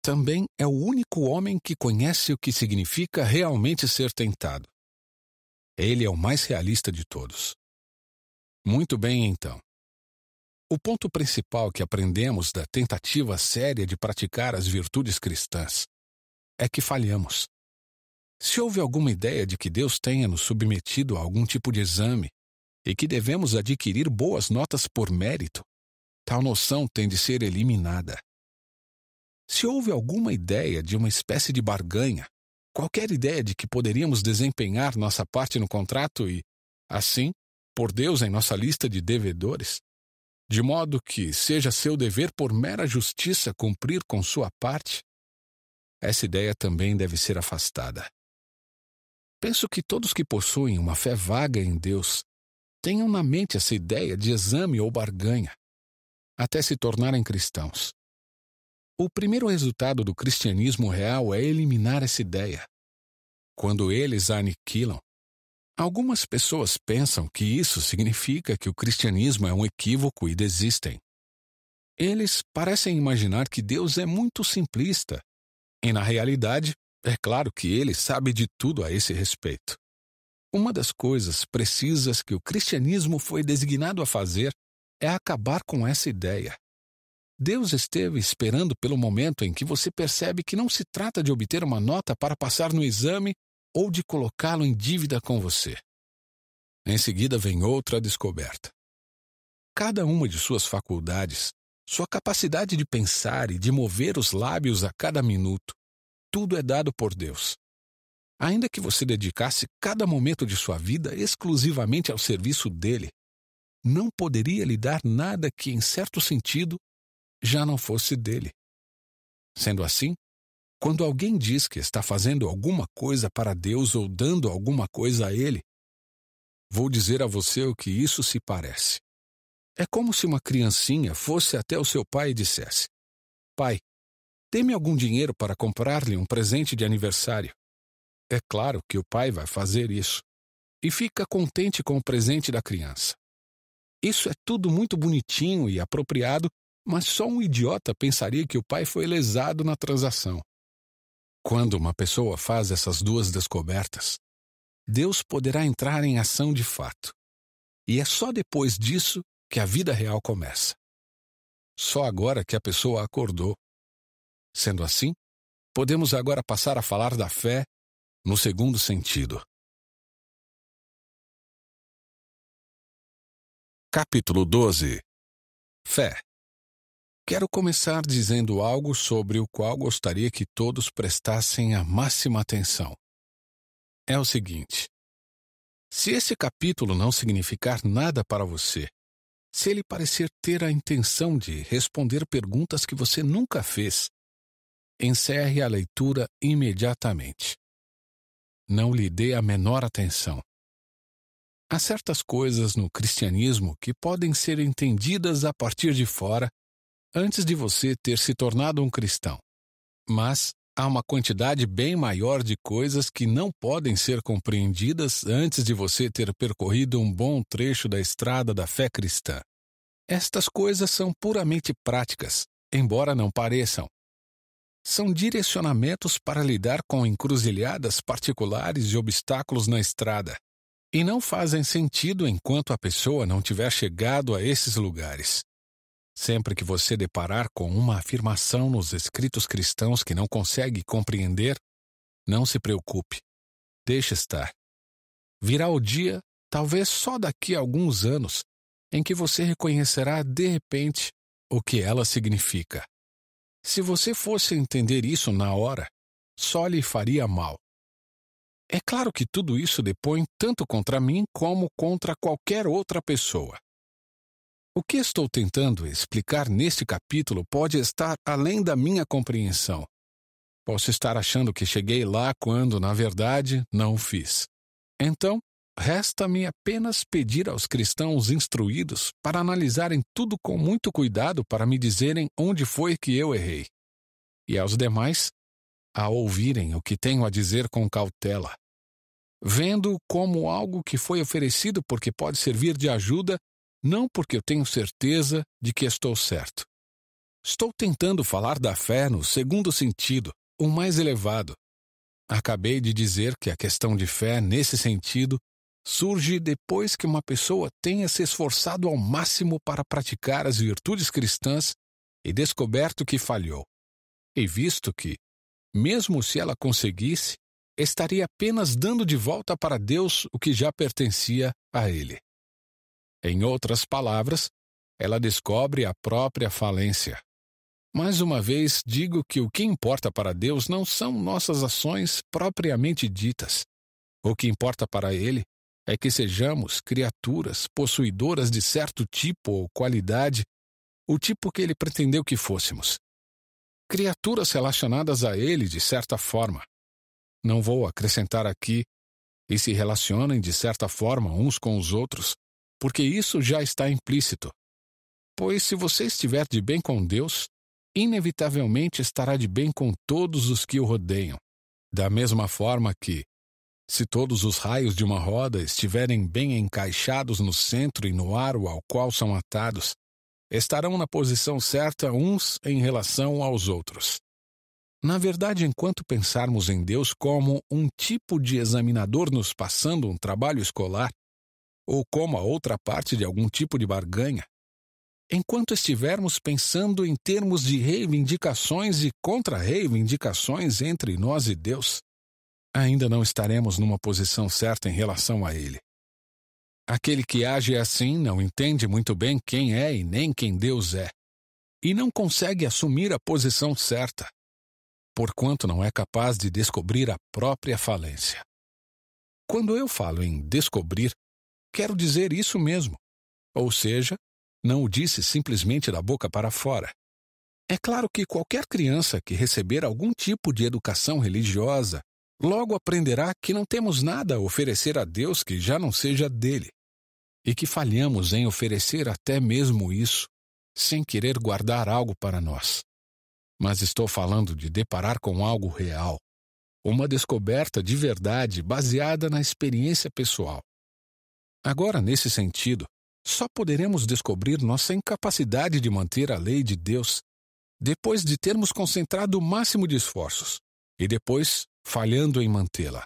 também é o único homem que conhece o que significa realmente ser tentado. Ele é o mais realista de todos. Muito bem, então. O ponto principal que aprendemos da tentativa séria de praticar as virtudes cristãs é que falhamos. Se houve alguma ideia de que Deus tenha nos submetido a algum tipo de exame e que devemos adquirir boas notas por mérito, tal noção tem de ser eliminada. Se houve alguma ideia de uma espécie de barganha, qualquer ideia de que poderíamos desempenhar nossa parte no contrato e, assim, por Deus em nossa lista de devedores, de modo que seja seu dever por mera justiça cumprir com sua parte, essa ideia também deve ser afastada. Penso que todos que possuem uma fé vaga em Deus tenham na mente essa ideia de exame ou barganha, até se tornarem cristãos. O primeiro resultado do cristianismo real é eliminar essa ideia. Quando eles a aniquilam, algumas pessoas pensam que isso significa que o cristianismo é um equívoco e desistem. Eles parecem imaginar que Deus é muito simplista, e na realidade, é claro que ele sabe de tudo a esse respeito. Uma das coisas precisas que o cristianismo foi designado a fazer é acabar com essa ideia. Deus esteve esperando pelo momento em que você percebe que não se trata de obter uma nota para passar no exame ou de colocá-lo em dívida com você. Em seguida vem outra descoberta. Cada uma de suas faculdades, sua capacidade de pensar e de mover os lábios a cada minuto, tudo é dado por Deus. Ainda que você dedicasse cada momento de sua vida exclusivamente ao serviço dele, não poderia lhe dar nada que, em certo sentido, já não fosse dele. Sendo assim, quando alguém diz que está fazendo alguma coisa para Deus ou dando alguma coisa a Ele, vou dizer a você o que isso se parece. É como se uma criancinha fosse até o seu pai e dissesse: Pai, dê-me algum dinheiro para comprar-lhe um presente de aniversário. É claro que o pai vai fazer isso e fica contente com o presente da criança. Isso é tudo muito bonitinho e apropriado mas só um idiota pensaria que o pai foi lesado na transação. Quando uma pessoa faz essas duas descobertas, Deus poderá entrar em ação de fato. E é só depois disso que a vida real começa. Só agora que a pessoa acordou. Sendo assim, podemos agora passar a falar da fé no segundo sentido. Capítulo 12 Fé Quero começar dizendo algo sobre o qual gostaria que todos prestassem a máxima atenção. É o seguinte: se esse capítulo não significar nada para você, se ele parecer ter a intenção de responder perguntas que você nunca fez, encerre a leitura imediatamente. Não lhe dê a menor atenção. Há certas coisas no cristianismo que podem ser entendidas a partir de fora antes de você ter se tornado um cristão. Mas há uma quantidade bem maior de coisas que não podem ser compreendidas antes de você ter percorrido um bom trecho da estrada da fé cristã. Estas coisas são puramente práticas, embora não pareçam. São direcionamentos para lidar com encruzilhadas particulares e obstáculos na estrada, e não fazem sentido enquanto a pessoa não tiver chegado a esses lugares. Sempre que você deparar com uma afirmação nos escritos cristãos que não consegue compreender, não se preocupe. Deixe estar. Virá o dia, talvez só daqui a alguns anos, em que você reconhecerá de repente o que ela significa. Se você fosse entender isso na hora, só lhe faria mal. É claro que tudo isso depõe tanto contra mim como contra qualquer outra pessoa. O que estou tentando explicar neste capítulo pode estar além da minha compreensão. Posso estar achando que cheguei lá quando, na verdade, não o fiz. Então, resta-me apenas pedir aos cristãos instruídos para analisarem tudo com muito cuidado para me dizerem onde foi que eu errei. E aos demais, a ouvirem o que tenho a dizer com cautela, vendo como algo que foi oferecido porque pode servir de ajuda não porque eu tenho certeza de que estou certo. Estou tentando falar da fé no segundo sentido, o mais elevado. Acabei de dizer que a questão de fé, nesse sentido, surge depois que uma pessoa tenha se esforçado ao máximo para praticar as virtudes cristãs e descoberto que falhou. E visto que, mesmo se ela conseguisse, estaria apenas dando de volta para Deus o que já pertencia a Ele. Em outras palavras, ela descobre a própria falência. Mais uma vez, digo que o que importa para Deus não são nossas ações propriamente ditas. O que importa para Ele é que sejamos criaturas possuidoras de certo tipo ou qualidade, o tipo que Ele pretendeu que fôssemos. Criaturas relacionadas a Ele de certa forma. Não vou acrescentar aqui, e se relacionem de certa forma uns com os outros, porque isso já está implícito. Pois se você estiver de bem com Deus, inevitavelmente estará de bem com todos os que o rodeiam. Da mesma forma que, se todos os raios de uma roda estiverem bem encaixados no centro e no aro ao qual são atados, estarão na posição certa uns em relação aos outros. Na verdade, enquanto pensarmos em Deus como um tipo de examinador nos passando um trabalho escolar, ou como a outra parte de algum tipo de barganha, enquanto estivermos pensando em termos de reivindicações e contra-reivindicações entre nós e Deus, ainda não estaremos numa posição certa em relação a Ele. Aquele que age assim não entende muito bem quem é e nem quem Deus é, e não consegue assumir a posição certa, porquanto não é capaz de descobrir a própria falência. Quando eu falo em descobrir, quero dizer isso mesmo, ou seja, não o disse simplesmente da boca para fora. É claro que qualquer criança que receber algum tipo de educação religiosa logo aprenderá que não temos nada a oferecer a Deus que já não seja dele, e que falhamos em oferecer até mesmo isso, sem querer guardar algo para nós. Mas estou falando de deparar com algo real, uma descoberta de verdade baseada na experiência pessoal. Agora, nesse sentido, só poderemos descobrir nossa incapacidade de manter a lei de Deus depois de termos concentrado o máximo de esforços e depois falhando em mantê-la.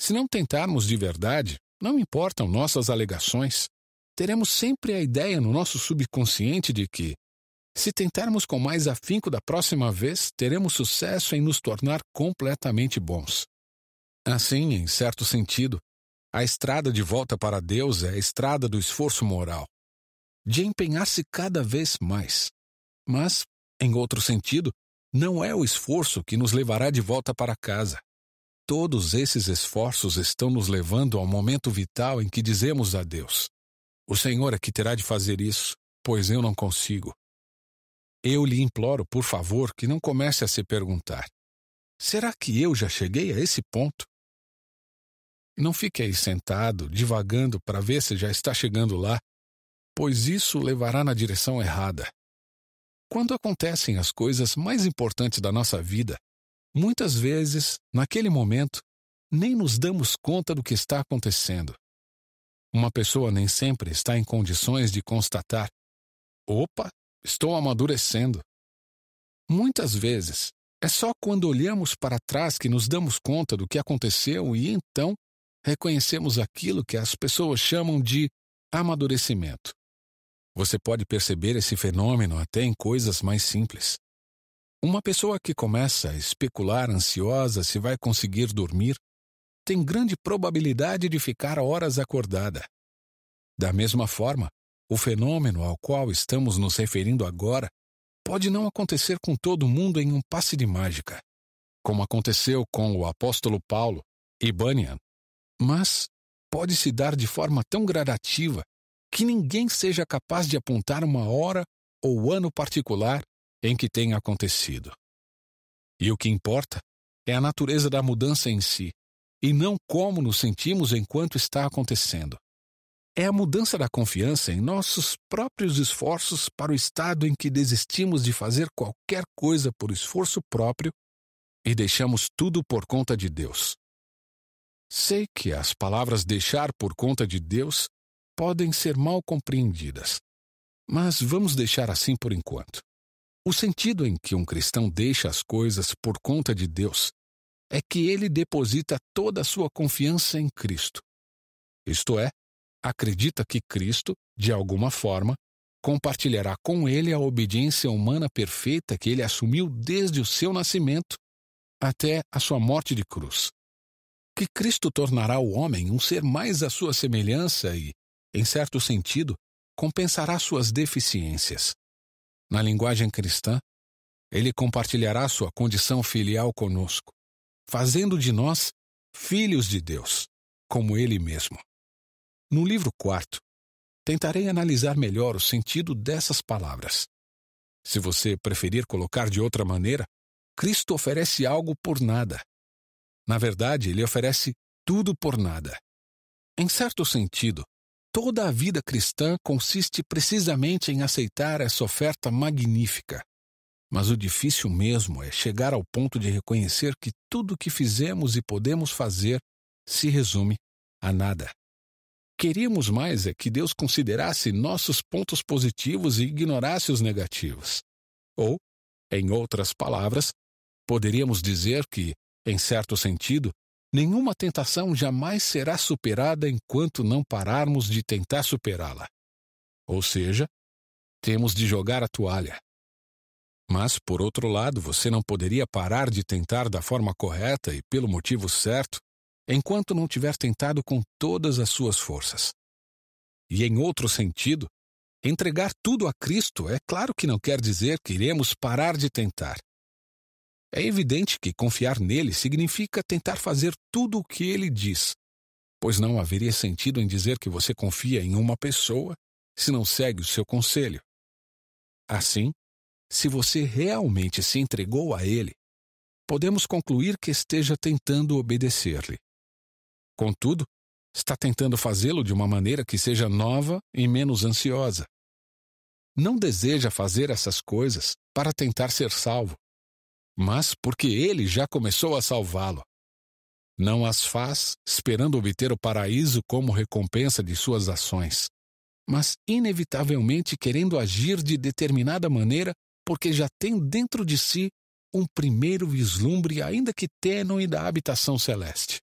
Se não tentarmos de verdade, não importam nossas alegações, teremos sempre a ideia no nosso subconsciente de que, se tentarmos com mais afinco da próxima vez, teremos sucesso em nos tornar completamente bons. Assim, em certo sentido, a estrada de volta para Deus é a estrada do esforço moral, de empenhar-se cada vez mais. Mas, em outro sentido, não é o esforço que nos levará de volta para casa. Todos esses esforços estão nos levando ao momento vital em que dizemos a Deus: O Senhor é que terá de fazer isso, pois eu não consigo. Eu lhe imploro, por favor, que não comece a se perguntar: será que eu já cheguei a esse ponto? Não fique aí sentado, divagando para ver se já está chegando lá, pois isso levará na direção errada. Quando acontecem as coisas mais importantes da nossa vida, muitas vezes, naquele momento, nem nos damos conta do que está acontecendo. Uma pessoa nem sempre está em condições de constatar: opa, estou amadurecendo. Muitas vezes, é só quando olhamos para trás que nos damos conta do que aconteceu e então reconhecemos aquilo que as pessoas chamam de amadurecimento. Você pode perceber esse fenômeno até em coisas mais simples. Uma pessoa que começa a especular ansiosa se vai conseguir dormir tem grande probabilidade de ficar horas acordada. Da mesma forma, o fenômeno ao qual estamos nos referindo agora pode não acontecer com todo mundo em um passe de mágica, como aconteceu com o apóstolo Paulo e Bunyan, mas pode se dar de forma tão gradativa que ninguém seja capaz de apontar uma hora ou ano particular em que tenha acontecido. E o que importa é a natureza da mudança em si, e não como nos sentimos enquanto está acontecendo. É a mudança da confiança em nossos próprios esforços para o estado em que desistimos de fazer qualquer coisa por esforço próprio e deixamos tudo por conta de Deus. Sei que as palavras deixar por conta de Deus podem ser mal compreendidas, mas vamos deixar assim por enquanto. O sentido em que um cristão deixa as coisas por conta de Deus é que ele deposita toda a sua confiança em Cristo. Isto é, acredita que Cristo, de alguma forma, compartilhará com ele a obediência humana perfeita que ele assumiu desde o seu nascimento até a sua morte de cruz que Cristo tornará o homem um ser mais à sua semelhança e, em certo sentido, compensará suas deficiências. Na linguagem cristã, ele compartilhará sua condição filial conosco, fazendo de nós filhos de Deus, como ele mesmo. No livro quarto, tentarei analisar melhor o sentido dessas palavras. Se você preferir colocar de outra maneira, Cristo oferece algo por nada na verdade, ele oferece tudo por nada. Em certo sentido, toda a vida cristã consiste precisamente em aceitar essa oferta magnífica. Mas o difícil mesmo é chegar ao ponto de reconhecer que tudo o que fizemos e podemos fazer se resume a nada. Queríamos mais é que Deus considerasse nossos pontos positivos e ignorasse os negativos. Ou, em outras palavras, poderíamos dizer que em certo sentido, nenhuma tentação jamais será superada enquanto não pararmos de tentar superá-la. Ou seja, temos de jogar a toalha. Mas, por outro lado, você não poderia parar de tentar da forma correta e pelo motivo certo, enquanto não tiver tentado com todas as suas forças. E em outro sentido, entregar tudo a Cristo é claro que não quer dizer que iremos parar de tentar. É evidente que confiar nele significa tentar fazer tudo o que ele diz, pois não haveria sentido em dizer que você confia em uma pessoa se não segue o seu conselho. Assim, se você realmente se entregou a ele, podemos concluir que esteja tentando obedecer-lhe. Contudo, está tentando fazê-lo de uma maneira que seja nova e menos ansiosa. Não deseja fazer essas coisas para tentar ser salvo, mas porque ele já começou a salvá-lo. Não as faz esperando obter o paraíso como recompensa de suas ações, mas inevitavelmente querendo agir de determinada maneira porque já tem dentro de si um primeiro vislumbre, ainda que tênue, da habitação celeste.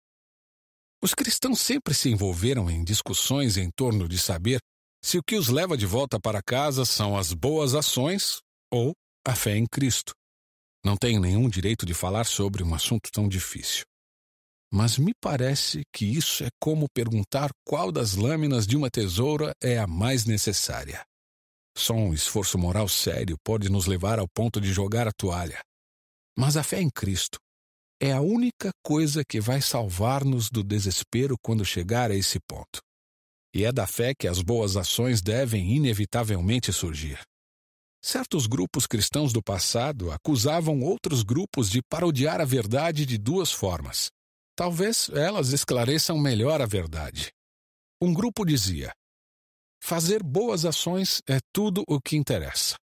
Os cristãos sempre se envolveram em discussões em torno de saber se o que os leva de volta para casa são as boas ações ou a fé em Cristo. Não tenho nenhum direito de falar sobre um assunto tão difícil. Mas me parece que isso é como perguntar qual das lâminas de uma tesoura é a mais necessária. Só um esforço moral sério pode nos levar ao ponto de jogar a toalha. Mas a fé em Cristo é a única coisa que vai salvar-nos do desespero quando chegar a esse ponto. E é da fé que as boas ações devem inevitavelmente surgir. Certos grupos cristãos do passado acusavam outros grupos de parodiar a verdade de duas formas. Talvez elas esclareçam melhor a verdade. Um grupo dizia: fazer boas ações é tudo o que interessa.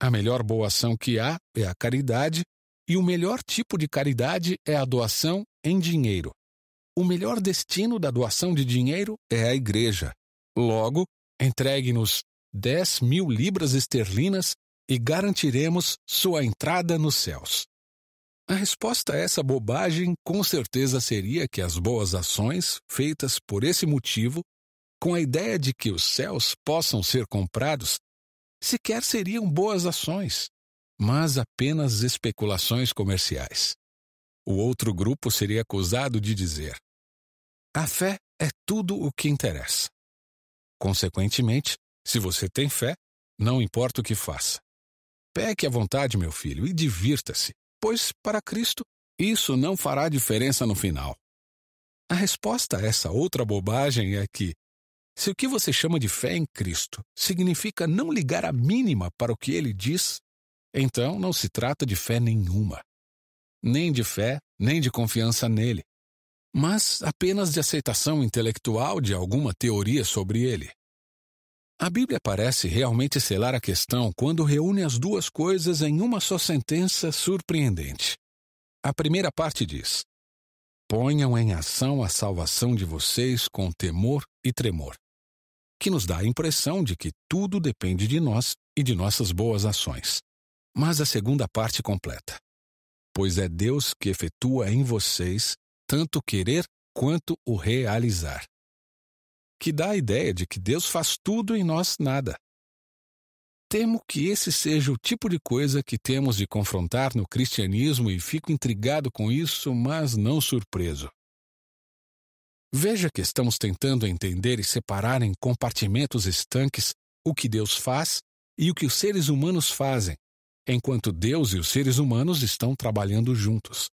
A melhor boa ação que há é a caridade, e o melhor tipo de caridade é a doação em dinheiro. O melhor destino da doação de dinheiro é a igreja. Logo, entregue-nos 10 mil libras esterlinas e garantiremos sua entrada nos céus. A resposta a essa bobagem com certeza seria que as boas ações, feitas por esse motivo, com a ideia de que os céus possam ser comprados, sequer seriam boas ações, mas apenas especulações comerciais. O outro grupo seria acusado de dizer: a fé é tudo o que interessa. Consequentemente, se você tem fé, não importa o que faça. Peque à vontade, meu filho, e divirta-se, pois, para Cristo, isso não fará diferença no final. A resposta a essa outra bobagem é que, se o que você chama de fé em Cristo significa não ligar a mínima para o que ele diz, então não se trata de fé nenhuma. Nem de fé, nem de confiança nele, mas apenas de aceitação intelectual de alguma teoria sobre ele. A Bíblia parece realmente selar a questão quando reúne as duas coisas em uma só sentença surpreendente. A primeira parte diz: Ponham em ação a salvação de vocês com temor e tremor, que nos dá a impressão de que tudo depende de nós e de nossas boas ações. Mas a segunda parte completa: Pois é Deus que efetua em vocês tanto querer quanto o realizar que dá a ideia de que Deus faz tudo e nós nada. Temo que esse seja o tipo de coisa que temos de confrontar no cristianismo e fico intrigado com isso, mas não surpreso. Veja que estamos tentando entender e separar em compartimentos estanques o que Deus faz e o que os seres humanos fazem, enquanto Deus e os seres humanos estão trabalhando juntos.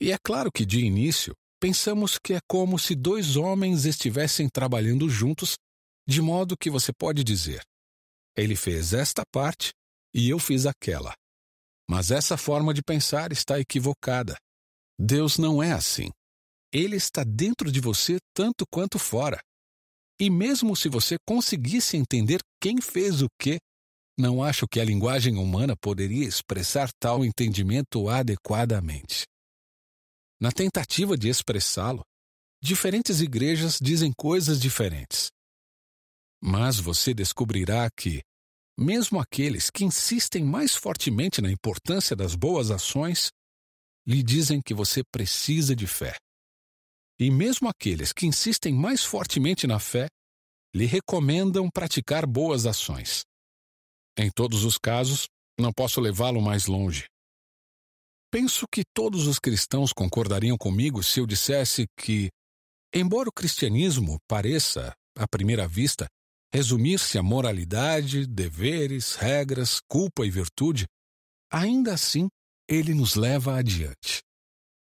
E é claro que, de início, pensamos que é como se dois homens estivessem trabalhando juntos, de modo que você pode dizer: ele fez esta parte e eu fiz aquela. Mas essa forma de pensar está equivocada. Deus não é assim. Ele está dentro de você tanto quanto fora. E mesmo se você conseguisse entender quem fez o quê, não acho que a linguagem humana poderia expressar tal entendimento adequadamente. Na tentativa de expressá-lo, diferentes igrejas dizem coisas diferentes. Mas você descobrirá que, mesmo aqueles que insistem mais fortemente na importância das boas ações, lhe dizem que você precisa de fé. E mesmo aqueles que insistem mais fortemente na fé, lhe recomendam praticar boas ações. Em todos os casos, não posso levá-lo mais longe. Penso que todos os cristãos concordariam comigo se eu dissesse que, embora o cristianismo pareça, à primeira vista, resumir-se a moralidade, deveres, regras, culpa e virtude, ainda assim ele nos leva adiante.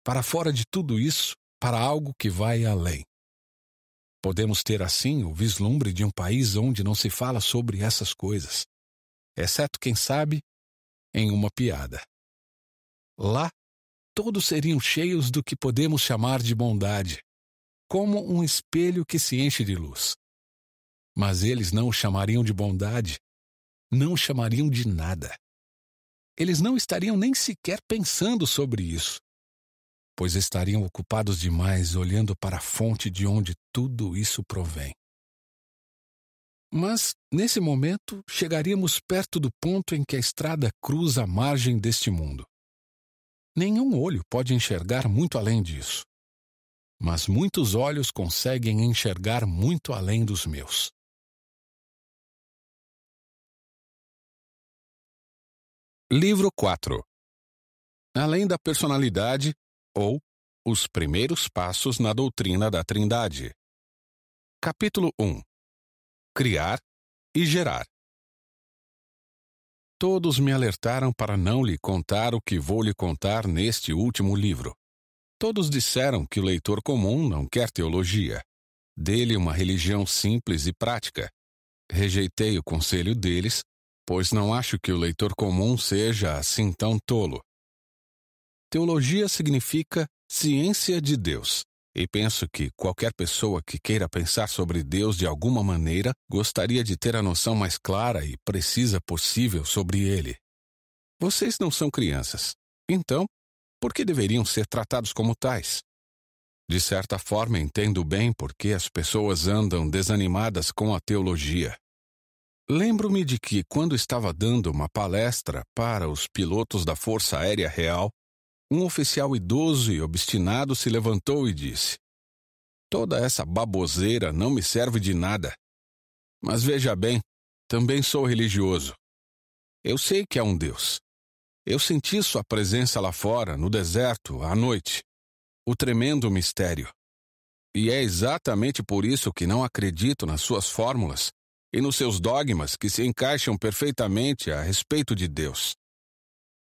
Para fora de tudo isso, para algo que vai além. Podemos ter assim o vislumbre de um país onde não se fala sobre essas coisas, exceto, quem sabe, em uma piada. Lá, todos seriam cheios do que podemos chamar de bondade, como um espelho que se enche de luz. Mas eles não o chamariam de bondade, não o chamariam de nada. Eles não estariam nem sequer pensando sobre isso, pois estariam ocupados demais olhando para a fonte de onde tudo isso provém. Mas, nesse momento, chegaríamos perto do ponto em que a estrada cruza a margem deste mundo. Nenhum olho pode enxergar muito além disso. Mas muitos olhos conseguem enxergar muito além dos meus. Livro 4 Além da personalidade, ou Os Primeiros Passos na Doutrina da Trindade. Capítulo 1 Criar e Gerar. Todos me alertaram para não lhe contar o que vou lhe contar neste último livro. Todos disseram que o leitor comum não quer teologia. Dele uma religião simples e prática. Rejeitei o conselho deles, pois não acho que o leitor comum seja assim tão tolo. Teologia significa ciência de Deus, e penso que qualquer pessoa que queira pensar sobre Deus de alguma maneira gostaria de ter a noção mais clara e precisa possível sobre ele. Vocês não são crianças, então, por que deveriam ser tratados como tais? De certa forma, entendo bem por que as pessoas andam desanimadas com a teologia. Lembro-me de que, quando estava dando uma palestra para os pilotos da Força Aérea Real, um oficial idoso e obstinado se levantou e disse: Toda essa baboseira não me serve de nada. Mas veja bem, também sou religioso. Eu sei que há um Deus. Eu senti sua presença lá fora, no deserto, à noite. O tremendo mistério. E é exatamente por isso que não acredito nas suas fórmulas e nos seus dogmas que se encaixam perfeitamente a respeito de Deus.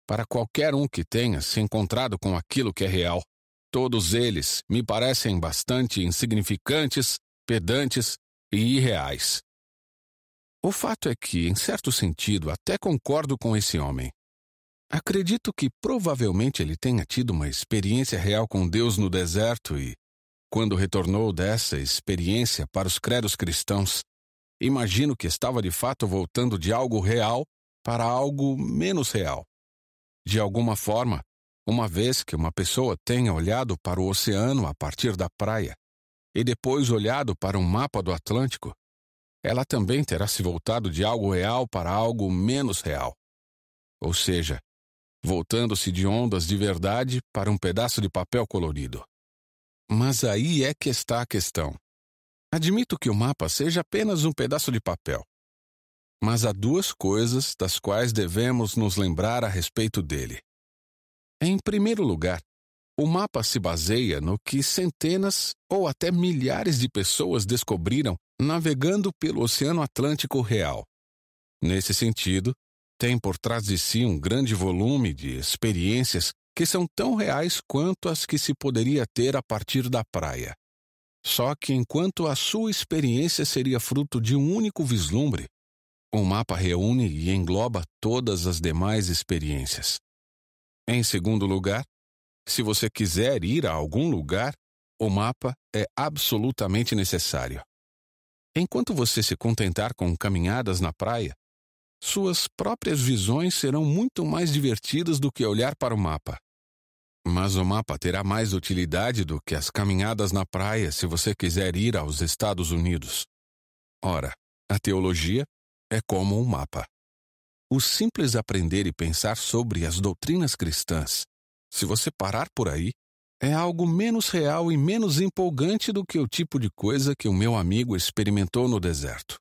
Para qualquer um que tenha se encontrado com aquilo que é real, todos eles me parecem bastante insignificantes, pedantes e irreais. O fato é que, em certo sentido, até concordo com esse homem. Acredito que provavelmente ele tenha tido uma experiência real com Deus no deserto e, quando retornou dessa experiência para os credos cristãos, imagino que estava de fato voltando de algo real para algo menos real. De alguma forma, uma vez que uma pessoa tenha olhado para o oceano a partir da praia e depois olhado para um mapa do Atlântico, ela também terá se voltado de algo real para algo menos real. Ou seja, voltando-se de ondas de verdade para um pedaço de papel colorido. Mas aí é que está a questão. Admito que o mapa seja apenas um pedaço de papel. Mas há duas coisas das quais devemos nos lembrar a respeito dele. Em primeiro lugar, o mapa se baseia no que centenas ou até milhares de pessoas descobriram navegando pelo Oceano Atlântico real. Nesse sentido, tem por trás de si um grande volume de experiências que são tão reais quanto as que se poderia ter a partir da praia. Só que enquanto a sua experiência seria fruto de um único vislumbre, o mapa reúne e engloba todas as demais experiências. Em segundo lugar, se você quiser ir a algum lugar, o mapa é absolutamente necessário. Enquanto você se contentar com caminhadas na praia, suas próprias visões serão muito mais divertidas do que olhar para o mapa. Mas o mapa terá mais utilidade do que as caminhadas na praia se você quiser ir aos Estados Unidos. Ora, a teologia é como um mapa. O simples aprender e pensar sobre as doutrinas cristãs, se você parar por aí, é algo menos real e menos empolgante do que o tipo de coisa que o meu amigo experimentou no deserto.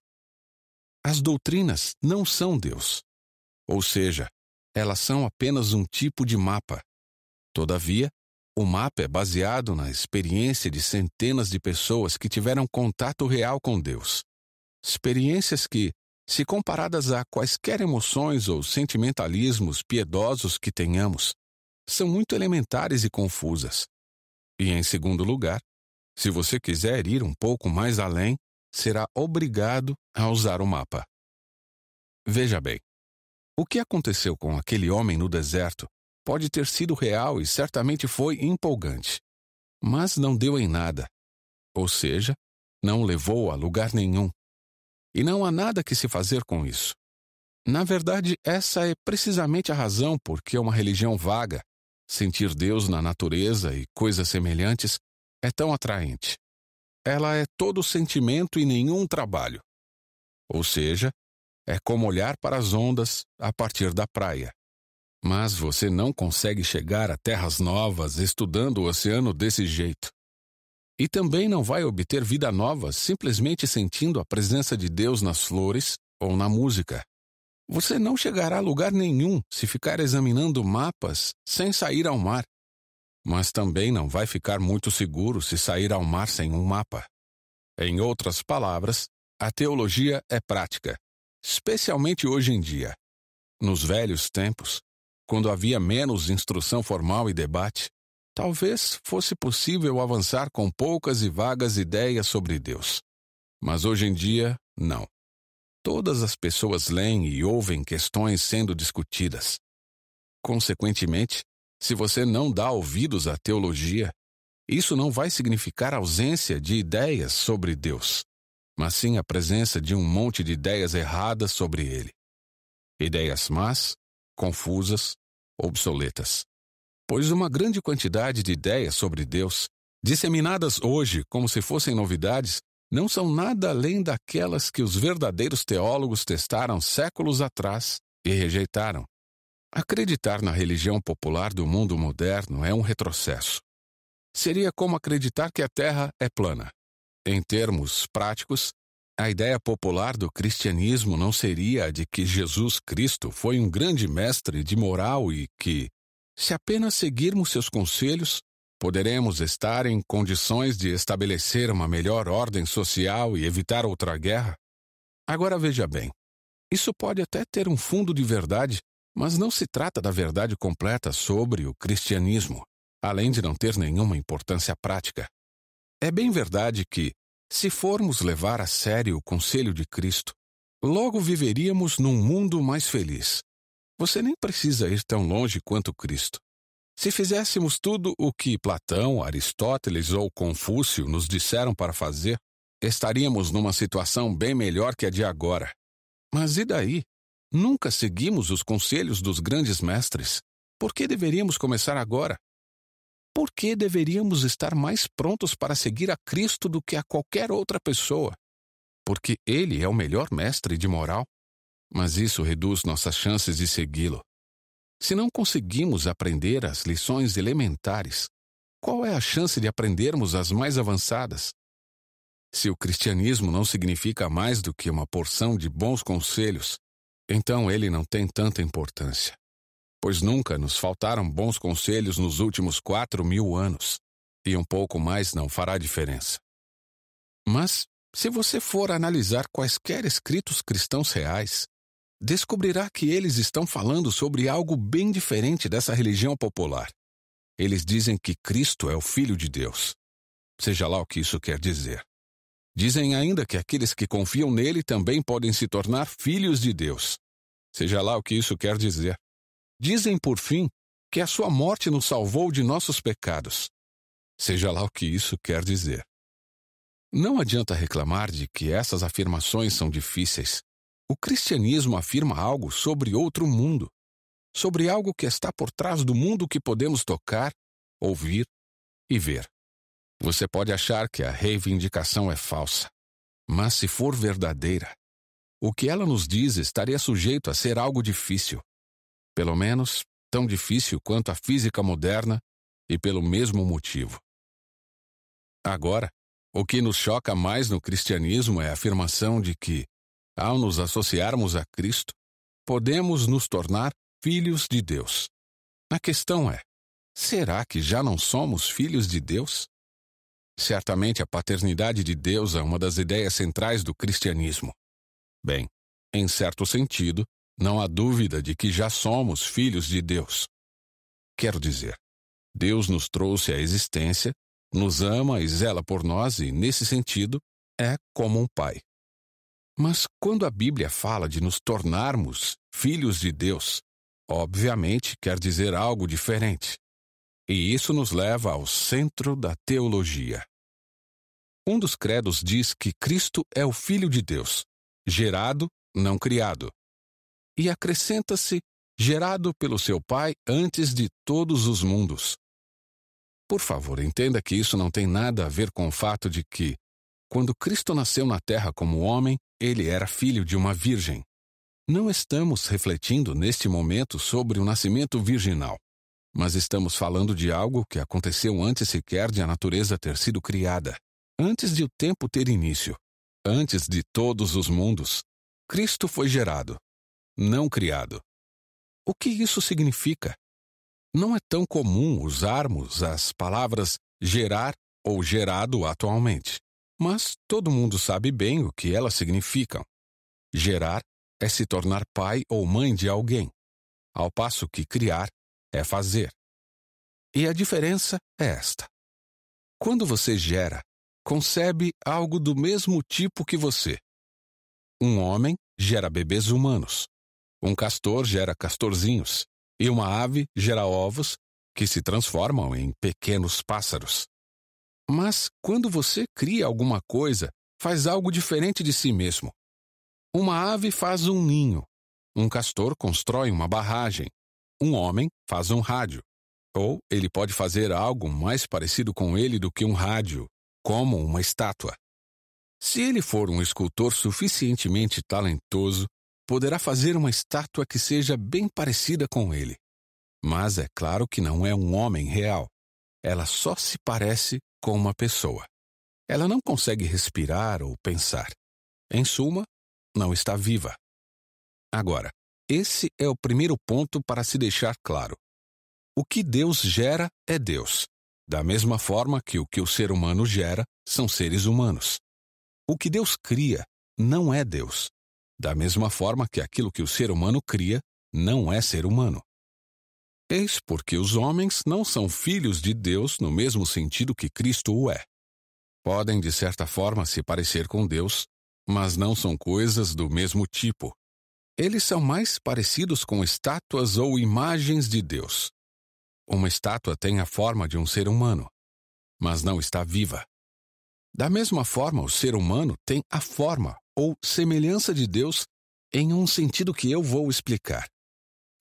As doutrinas não são Deus, Ou seja, elas são apenas um tipo de mapa. Todavia, o mapa é baseado na experiência de centenas de pessoas que tiveram contato real com Deus. Experiências que, se comparadas a quaisquer emoções ou sentimentalismos piedosos que tenhamos, são muito elementares e confusas. E, em segundo lugar, se você quiser ir um pouco mais além, será obrigado a usar o mapa. Veja bem, o que aconteceu com aquele homem no deserto pode ter sido real e certamente foi empolgante, mas não deu em nada. Ou seja, não levou a lugar nenhum. E não há nada que se fazer com isso. Na verdade, essa é precisamente a razão por que uma religião vaga, sentir Deus na natureza e coisas semelhantes, é tão atraente. Ela é todo sentimento e nenhum trabalho. Ou seja, é como olhar para as ondas a partir da praia. Mas você não consegue chegar a terras novas estudando o oceano desse jeito. E também não vai obter vida nova simplesmente sentindo a presença de Deus nas flores ou na música. Você não chegará a lugar nenhum se ficar examinando mapas sem sair ao mar. Mas também não vai ficar muito seguro se sair ao mar sem um mapa. Em outras palavras, a teologia é prática, especialmente hoje em dia. Nos velhos tempos, quando havia menos instrução formal e debate, talvez fosse possível avançar com poucas e vagas ideias sobre Deus. Mas hoje em dia, não. Todas as pessoas leem e ouvem questões sendo discutidas. Consequentemente, se você não dá ouvidos à teologia, isso não vai significar ausência de ideias sobre Deus, mas sim a presença de um monte de ideias erradas sobre ele. Ideias más, confusas, obsoletas. Pois uma grande quantidade de ideias sobre Deus, disseminadas hoje como se fossem novidades, não são nada além daquelas que os verdadeiros teólogos testaram séculos atrás e rejeitaram. Acreditar na religião popular do mundo moderno é um retrocesso. Seria como acreditar que a Terra é plana. Em termos práticos, a ideia popular do cristianismo não seria a de que Jesus Cristo foi um grande mestre de moral e que, se apenas seguirmos seus conselhos, poderemos estar em condições de estabelecer uma melhor ordem social e evitar outra guerra? Agora veja bem, isso pode até ter um fundo de verdade mas não se trata da verdade completa sobre o cristianismo, além de não ter nenhuma importância prática. É bem verdade que, se formos levar a sério o conselho de Cristo, logo viveríamos num mundo mais feliz. Você nem precisa ir tão longe quanto Cristo. Se fizéssemos tudo o que Platão, Aristóteles ou Confúcio nos disseram para fazer, estaríamos numa situação bem melhor que a de agora. Mas e daí? Nunca seguimos os conselhos dos grandes mestres. Por que deveríamos começar agora? Por que deveríamos estar mais prontos para seguir a Cristo do que a qualquer outra pessoa? Porque Ele é o melhor mestre de moral. Mas isso reduz nossas chances de segui-lo. Se não conseguimos aprender as lições elementares, qual é a chance de aprendermos as mais avançadas? Se o cristianismo não significa mais do que uma porção de bons conselhos, então ele não tem tanta importância. Pois nunca nos faltaram bons conselhos nos últimos quatro mil anos, e um pouco mais não fará diferença. Mas, se você for analisar quaisquer escritos cristãos reais, descobrirá que eles estão falando sobre algo bem diferente dessa religião popular. Eles dizem que Cristo é o Filho de Deus. Seja lá o que isso quer dizer. Dizem ainda que aqueles que confiam nele também podem se tornar filhos de Deus. Seja lá o que isso quer dizer. Dizem, por fim, que a sua morte nos salvou de nossos pecados. Seja lá o que isso quer dizer. Não adianta reclamar de que essas afirmações são difíceis. O cristianismo afirma algo sobre outro mundo, sobre algo que está por trás do mundo que podemos tocar, ouvir e ver. Você pode achar que a reivindicação é falsa, mas se for verdadeira, o que ela nos diz estaria sujeito a ser algo difícil. Pelo menos tão difícil quanto a física moderna e pelo mesmo motivo. Agora, o que nos choca mais no cristianismo é a afirmação de que, ao nos associarmos a Cristo, podemos nos tornar filhos de Deus. A questão é: será que já não somos filhos de Deus? Certamente a paternidade de Deus é uma das ideias centrais do cristianismo. Bem, em certo sentido, não há dúvida de que já somos filhos de Deus. Quero dizer, Deus nos trouxe à existência, nos ama e zela por nós e, nesse sentido, é como um pai. Mas quando a Bíblia fala de nos tornarmos filhos de Deus, obviamente quer dizer algo diferente. E isso nos leva ao centro da teologia. Um dos credos diz que Cristo é o Filho de Deus, gerado, não criado. E acrescenta-se, gerado pelo seu Pai antes de todos os mundos. Por favor, entenda que isso não tem nada a ver com o fato de que, quando Cristo nasceu na terra como homem, ele era filho de uma virgem. Não estamos refletindo neste momento sobre o nascimento virginal, mas estamos falando de algo que aconteceu antes sequer de a natureza ter sido criada, antes de o tempo ter início, antes de todos os mundos. Cristo foi gerado, não criado. O que isso significa? Não é tão comum usarmos as palavras gerar ou gerado atualmente, mas todo mundo sabe bem o que elas significam. Gerar é se tornar pai ou mãe de alguém, ao passo que criar é fazer. E a diferença é esta: quando você gera, concebe algo do mesmo tipo que você. Um homem gera bebês humanos, um castor gera castorzinhos, e uma ave gera ovos que se transformam em pequenos pássaros. Mas quando você cria alguma coisa, faz algo diferente de si mesmo. Uma ave faz um ninho, um castor constrói uma barragem, um homem faz um rádio. Ou ele pode fazer algo mais parecido com ele do que um rádio, como uma estátua. Se ele for um escultor suficientemente talentoso, poderá fazer uma estátua que seja bem parecida com ele. Mas é claro que não é um homem real. Ela só se parece com uma pessoa. Ela não consegue respirar ou pensar. Em suma, não está viva. Agora, esse é o primeiro ponto para se deixar claro. O que Deus gera é Deus, da mesma forma que o que o ser humano gera são seres humanos. O que Deus cria não é Deus, da mesma forma que aquilo que o ser humano cria não é ser humano. Eis porque os homens não são filhos de Deus no mesmo sentido que Cristo o é. Podem, de certa forma, se parecer com Deus, mas não são coisas do mesmo tipo. Eles são mais parecidos com estátuas ou imagens de Deus. Uma estátua tem a forma de um ser humano, mas não está viva. Da mesma forma, o ser humano tem a forma ou semelhança de Deus em um sentido que eu vou explicar,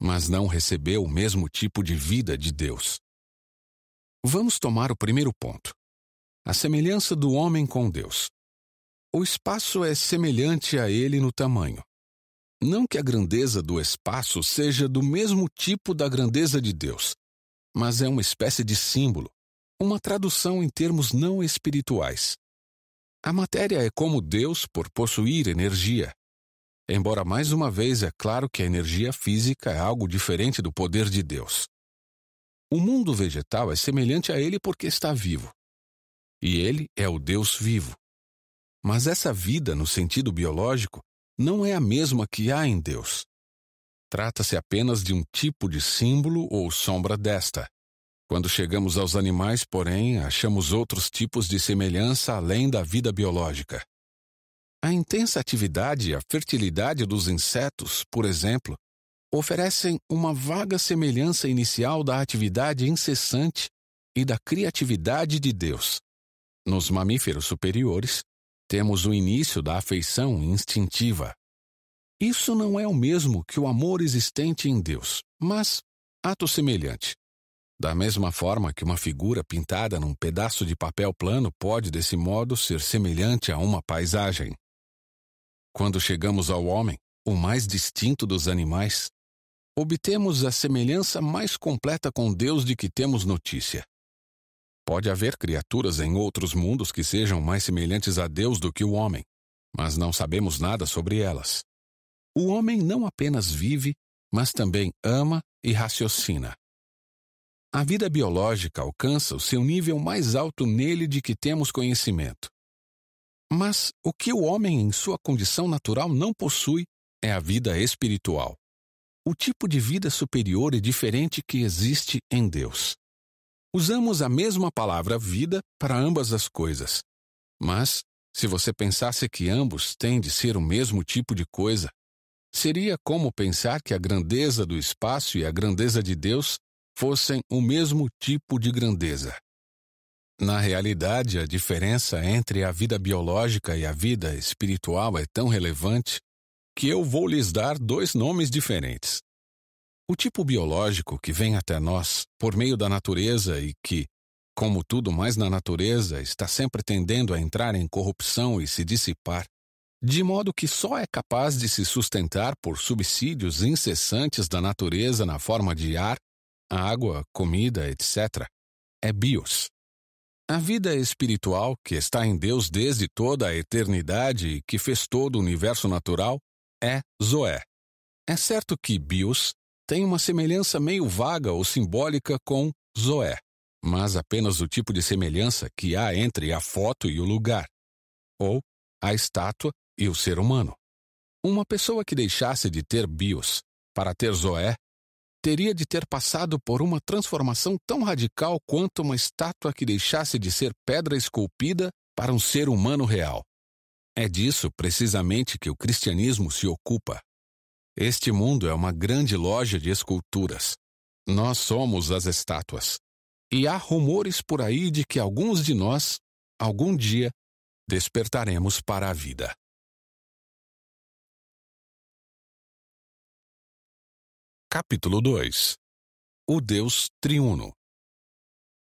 mas não recebeu o mesmo tipo de vida de Deus. Vamos tomar o primeiro ponto: a semelhança do homem com Deus. O espaço é semelhante a ele no tamanho. Não que a grandeza do espaço seja do mesmo tipo da grandeza de Deus, mas é uma espécie de símbolo, uma tradução em termos não espirituais. A matéria é como Deus por possuir energia. Embora mais uma vez é claro que a energia física é algo diferente do poder de Deus. O mundo vegetal é semelhante a ele porque está vivo. E ele é o Deus vivo. Mas essa vida, no sentido biológico, não é a mesma que há em Deus. Trata-se apenas de um tipo de símbolo ou sombra desta. Quando chegamos aos animais, porém, achamos outros tipos de semelhança além da vida biológica. A intensa atividade e a fertilidade dos insetos, por exemplo, oferecem uma vaga semelhança inicial da atividade incessante e da criatividade de Deus. Nos mamíferos superiores, temos o início da afeição instintiva. Isso não é o mesmo que o amor existente em Deus, mas ato semelhante. Da mesma forma que uma figura pintada num pedaço de papel plano pode, desse modo, ser semelhante a uma paisagem. Quando chegamos ao homem, o mais distinto dos animais, obtemos a semelhança mais completa com Deus de que temos notícia. Pode haver criaturas em outros mundos que sejam mais semelhantes a Deus do que o homem, mas não sabemos nada sobre elas. O homem não apenas vive, mas também ama e raciocina. A vida biológica alcança o seu nível mais alto nele de que temos conhecimento. Mas o que o homem, em sua condição natural, não possui é a vida espiritual. O tipo de vida superior e diferente que existe em Deus. Usamos a mesma palavra vida para ambas as coisas. Mas, se você pensasse que ambos têm de ser o mesmo tipo de coisa, seria como pensar que a grandeza do espaço e a grandeza de Deus fossem o mesmo tipo de grandeza. Na realidade, a diferença entre a vida biológica e a vida espiritual é tão relevante que eu vou lhes dar dois nomes diferentes. O tipo biológico que vem até nós por meio da natureza e que, como tudo mais na natureza, está sempre tendendo a entrar em corrupção e se dissipar, de modo que só é capaz de se sustentar por subsídios incessantes da natureza na forma de ar, água, comida, etc., é bios. A vida espiritual, que está em Deus desde toda a eternidade e que fez todo o universo natural, é Zoé. É certo que bios tem uma semelhança meio vaga ou simbólica com Zoé, mas apenas o tipo de semelhança que há entre a foto e o lugar, ou a estátua e o ser humano. Uma pessoa que deixasse de ter bios para ter Zoé teria de ter passado por uma transformação tão radical quanto uma estátua que deixasse de ser pedra esculpida para um ser humano real. É disso precisamente que o cristianismo se ocupa. Este mundo é uma grande loja de esculturas. Nós somos as estátuas. E há rumores por aí de que alguns de nós, algum dia, despertaremos para a vida. Capítulo 2 O Deus Triuno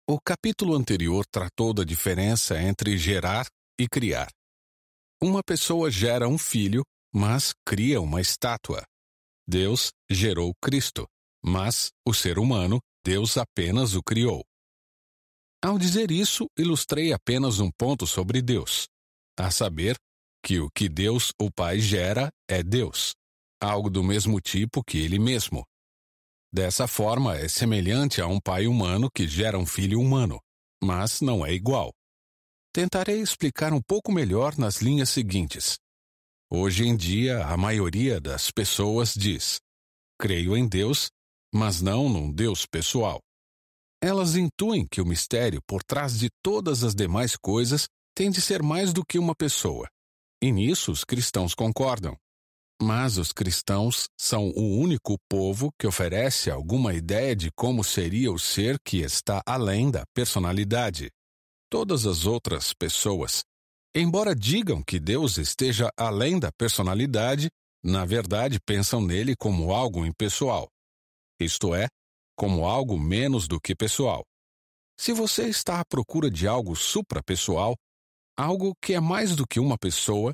O capítulo anterior tratou da diferença entre gerar e criar. Uma pessoa gera um filho, mas cria uma estátua. Deus gerou Cristo, mas o ser humano, Deus apenas o criou. Ao dizer isso, ilustrei apenas um ponto sobre Deus, a saber, que o que Deus, o Pai, gera é Deus algo do mesmo tipo que ele mesmo. Dessa forma, é semelhante a um pai humano que gera um filho humano, mas não é igual. Tentarei explicar um pouco melhor nas linhas seguintes. Hoje em dia, a maioria das pessoas diz: creio em Deus, mas não num Deus pessoal. Elas intuem que o mistério por trás de todas as demais coisas tem de ser mais do que uma pessoa. E nisso os cristãos concordam. Mas os cristãos são o único povo que oferece alguma ideia de como seria o ser que está além da personalidade. Todas as outras pessoas, embora digam que Deus esteja além da personalidade, na verdade pensam nele como algo impessoal. Isto é, como algo menos do que pessoal. Se você está à procura de algo suprapessoal, algo que é mais do que uma pessoa,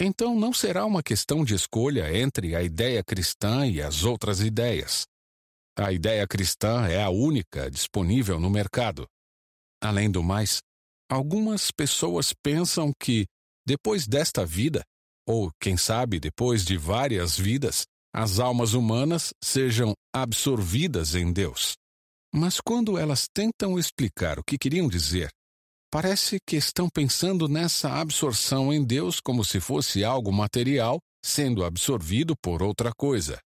então não será uma questão de escolha entre a ideia cristã e as outras ideias. A ideia cristã é a única disponível no mercado. Além do mais, algumas pessoas pensam que, depois desta vida, ou quem sabe depois de várias vidas, as almas humanas sejam absorvidas em Deus. Mas quando elas tentam explicar o que queriam dizer, Parece que estão pensando nessa absorção em Deus como se fosse algo material sendo absorvido por outra coisa.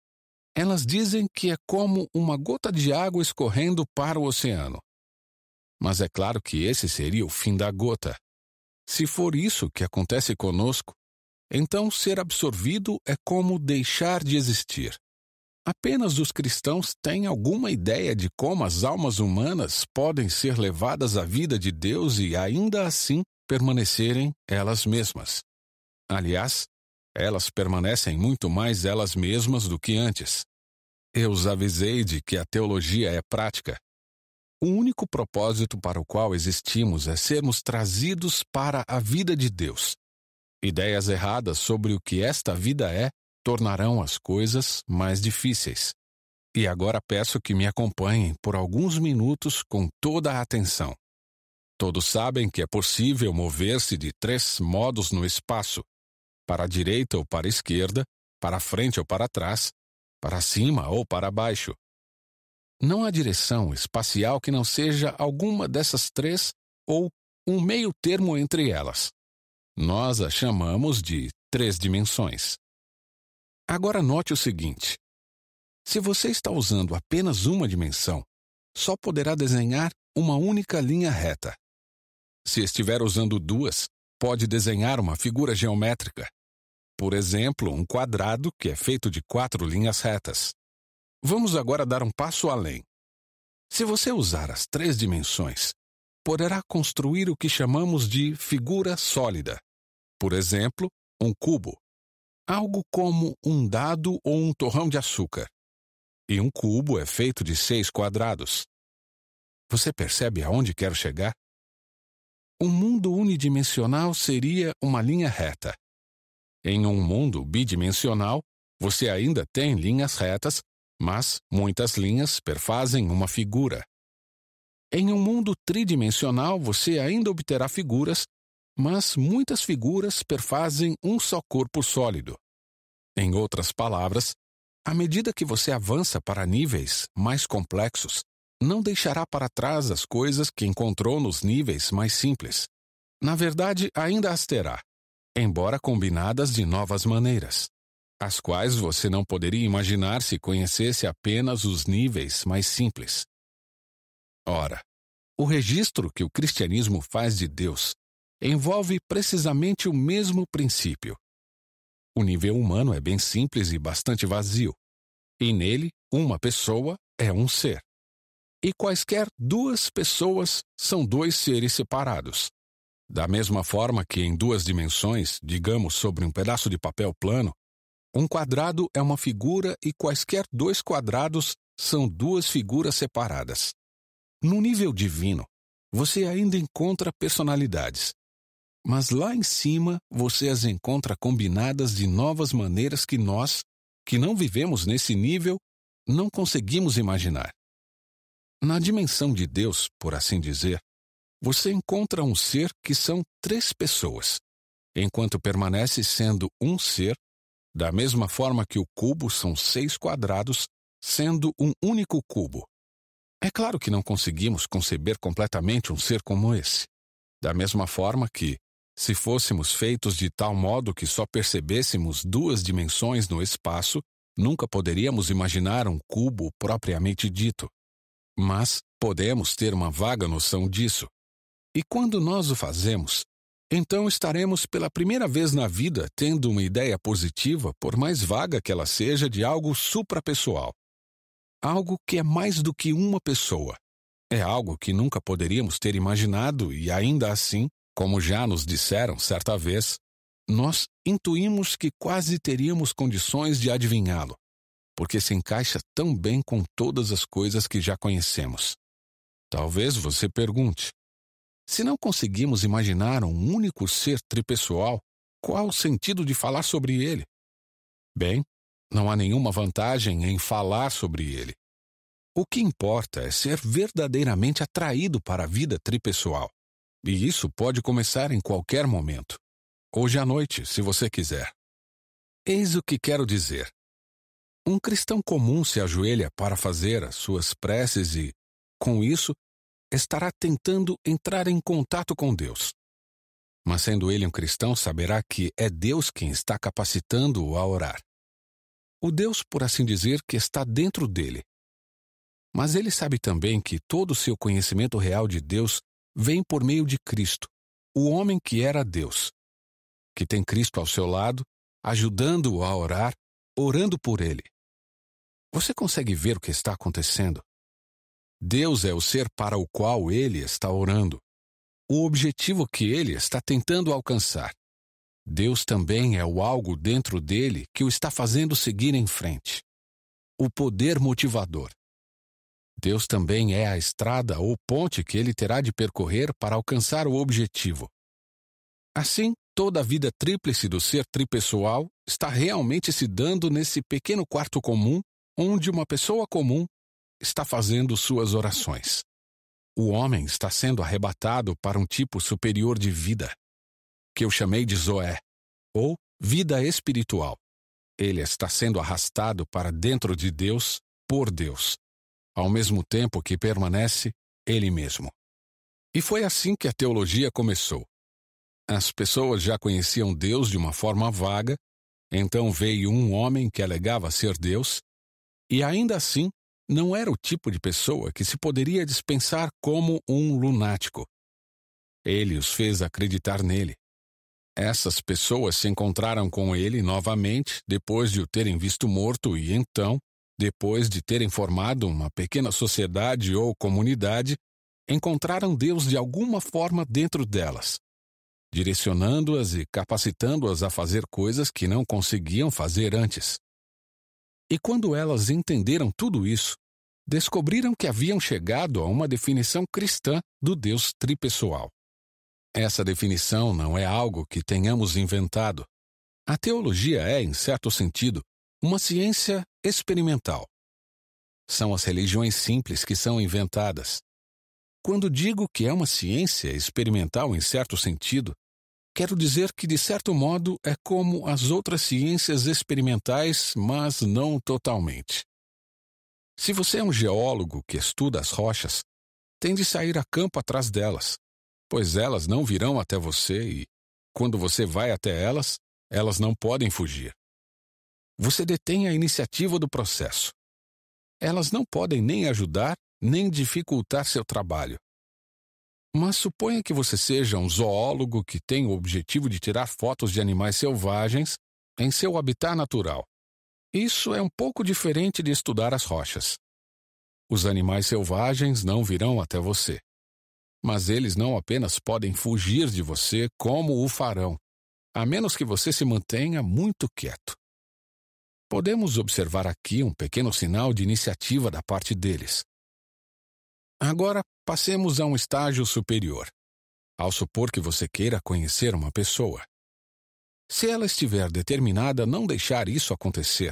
Elas dizem que é como uma gota de água escorrendo para o oceano. Mas é claro que esse seria o fim da gota. Se for isso que acontece conosco, então ser absorvido é como deixar de existir. Apenas os cristãos têm alguma ideia de como as almas humanas podem ser levadas à vida de Deus e ainda assim permanecerem elas mesmas. Aliás, elas permanecem muito mais elas mesmas do que antes. Eu os avisei de que a teologia é prática. O único propósito para o qual existimos é sermos trazidos para a vida de Deus. Ideias erradas sobre o que esta vida é tornarão as coisas mais difíceis. E agora peço que me acompanhem por alguns minutos com toda a atenção. Todos sabem que é possível mover-se de três modos no espaço: para a direita ou para a esquerda, para frente ou para trás, para cima ou para baixo. Não há direção espacial que não seja alguma dessas três ou um meio termo entre elas. Nós a chamamos de três dimensões. Agora note o seguinte: se você está usando apenas uma dimensão, só poderá desenhar uma única linha reta. Se estiver usando duas, pode desenhar uma figura geométrica. Por exemplo, um quadrado que é feito de quatro linhas retas. Vamos agora dar um passo além. Se você usar as três dimensões, poderá construir o que chamamos de figura sólida. Por exemplo, um cubo. Algo como um dado ou um torrão de açúcar. E um cubo é feito de seis quadrados. Você percebe aonde quero chegar? Um mundo unidimensional seria uma linha reta. Em um mundo bidimensional, você ainda tem linhas retas, mas muitas linhas perfazem uma figura. Em um mundo tridimensional, você ainda obterá figuras, mas muitas figuras perfazem um só corpo sólido. Em outras palavras, à medida que você avança para níveis mais complexos, não deixará para trás as coisas que encontrou nos níveis mais simples. Na verdade, ainda as terá, embora combinadas de novas maneiras, as quais você não poderia imaginar se conhecesse apenas os níveis mais simples. Ora, o registro que o cristianismo faz de Deus envolve precisamente o mesmo princípio. O nível humano é bem simples e bastante vazio, e nele, uma pessoa é um ser e quaisquer duas pessoas são dois seres separados. Da mesma forma que em duas dimensões, digamos sobre um pedaço de papel plano, um quadrado é uma figura e quaisquer dois quadrados são duas figuras separadas. No nível divino, você ainda encontra personalidades, mas lá em cima você as encontra combinadas de novas maneiras que nós, que não vivemos nesse nível, não conseguimos imaginar. Na dimensão de Deus, por assim dizer, você encontra um ser que são três pessoas, enquanto permanece sendo um ser, da mesma forma que o cubo são seis quadrados, sendo um único cubo. É claro que não conseguimos conceber completamente um ser como esse. Da mesma forma que, se fôssemos feitos de tal modo que só percebêssemos duas dimensões no espaço, nunca poderíamos imaginar um cubo propriamente dito. Mas podemos ter uma vaga noção disso. E quando nós o fazemos, então estaremos pela primeira vez na vida tendo uma ideia positiva, por mais vaga que ela seja, de algo suprapessoal. Algo que é mais do que uma pessoa. É algo que nunca poderíamos ter imaginado e ainda assim, como já nos disseram certa vez, nós intuímos que quase teríamos condições de adivinhá-lo porque se encaixa tão bem com todas as coisas que já conhecemos. Talvez você pergunte: se não conseguimos imaginar um único ser tripessoal, qual o sentido de falar sobre ele? Bem, não há nenhuma vantagem em falar sobre ele. O que importa é ser verdadeiramente atraído para a vida tripessoal. E isso pode começar em qualquer momento. Hoje à noite, se você quiser. Eis o que quero dizer. Um cristão comum se ajoelha para fazer as suas preces e, com isso, estará tentando entrar em contato com Deus. Mas sendo ele um cristão, saberá que é Deus quem está capacitando-o a orar. O Deus, por assim dizer, que está dentro dele. Mas ele sabe também que todo o seu conhecimento real de Deus vem por meio de Cristo, o homem que era Deus, que tem Cristo ao seu lado, ajudando-o a orar, orando por ele. Você consegue ver o que está acontecendo? Deus é o ser para o qual ele está orando, o objetivo que ele está tentando alcançar. Deus também é o algo dentro dele que o está fazendo seguir em frente. O poder motivador. Deus também é a estrada ou ponte que ele terá de percorrer para alcançar o objetivo. Assim, toda a vida tríplice do ser tripessoal está realmente se dando nesse pequeno quarto comum onde uma pessoa comum está fazendo suas orações. O homem está sendo arrebatado para um tipo superior de vida, que eu chamei de Zoé, ou vida espiritual. Ele está sendo arrastado para dentro de Deus por Deus, ao mesmo tempo que permanece Ele mesmo. E foi assim que a teologia começou. As pessoas já conheciam Deus de uma forma vaga, então veio um homem que alegava ser Deus, e ainda assim não era o tipo de pessoa que se poderia dispensar como um lunático. Ele os fez acreditar nele. Essas pessoas se encontraram com ele novamente depois de o terem visto morto e então, depois de terem formado uma pequena sociedade ou comunidade, encontraram Deus de alguma forma dentro delas, direcionando-as e capacitando-as a fazer coisas que não conseguiam fazer antes. E quando elas entenderam tudo isso, descobriram que haviam chegado a uma definição cristã do Deus tripessoal. Essa definição não é algo que tenhamos inventado. A teologia é, em certo sentido, uma ciência experimental. São as religiões simples que são inventadas. Quando digo que é uma ciência experimental em certo sentido, Quero dizer que, de certo modo, é como as outras ciências experimentais, mas não totalmente. Se você é um geólogo que estuda as rochas, tem de sair a campo atrás delas, pois elas não virão até você e, quando você vai até elas, elas não podem fugir. Você detém a iniciativa do processo. Elas não podem nem ajudar nem dificultar seu trabalho. Mas suponha que você seja um zoólogo que tem o objetivo de tirar fotos de animais selvagens em seu habitat natural. Isso é um pouco diferente de estudar as rochas. Os animais selvagens não virão até você. Mas eles não apenas podem fugir de você, como o farão, a menos que você se mantenha muito quieto. Podemos observar aqui um pequeno sinal de iniciativa da parte deles. Agora, passemos a um estágio superior. Ao supor que você queira conhecer uma pessoa. Se ela estiver determinada a não deixar isso acontecer,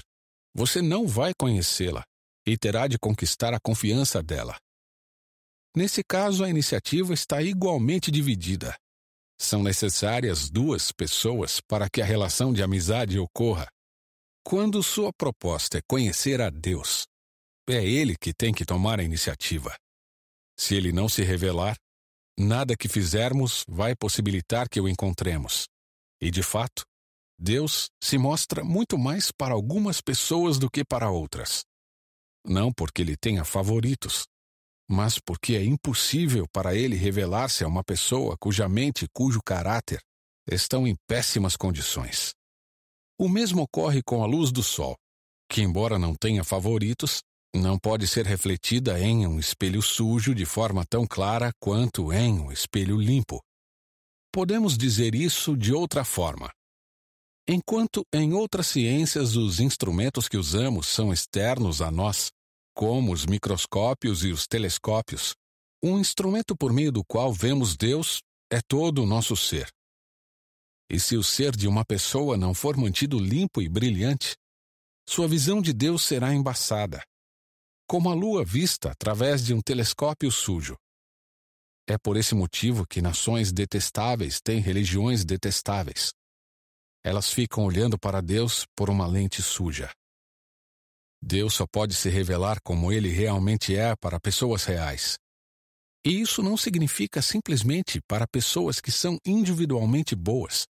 você não vai conhecê-la e terá de conquistar a confiança dela. Nesse caso, a iniciativa está igualmente dividida. São necessárias duas pessoas para que a relação de amizade ocorra. Quando sua proposta é conhecer a Deus, é Ele que tem que tomar a iniciativa. Se ele não se revelar, nada que fizermos vai possibilitar que o encontremos. E, de fato, Deus se mostra muito mais para algumas pessoas do que para outras. Não porque ele tenha favoritos, mas porque é impossível para ele revelar-se a uma pessoa cuja mente e cujo caráter estão em péssimas condições. O mesmo ocorre com a luz do sol, que, embora não tenha favoritos, não pode ser refletida em um espelho sujo de forma tão clara quanto em um espelho limpo. Podemos dizer isso de outra forma. Enquanto em outras ciências os instrumentos que usamos são externos a nós, como os microscópios e os telescópios, um instrumento por meio do qual vemos Deus é todo o nosso ser. E se o ser de uma pessoa não for mantido limpo e brilhante, sua visão de Deus será embaçada como a lua vista através de um telescópio sujo. É por esse motivo que nações detestáveis têm religiões detestáveis. Elas ficam olhando para Deus por uma lente suja. Deus só pode se revelar como ele realmente é para pessoas reais. E isso não significa simplesmente para pessoas que são individualmente boas,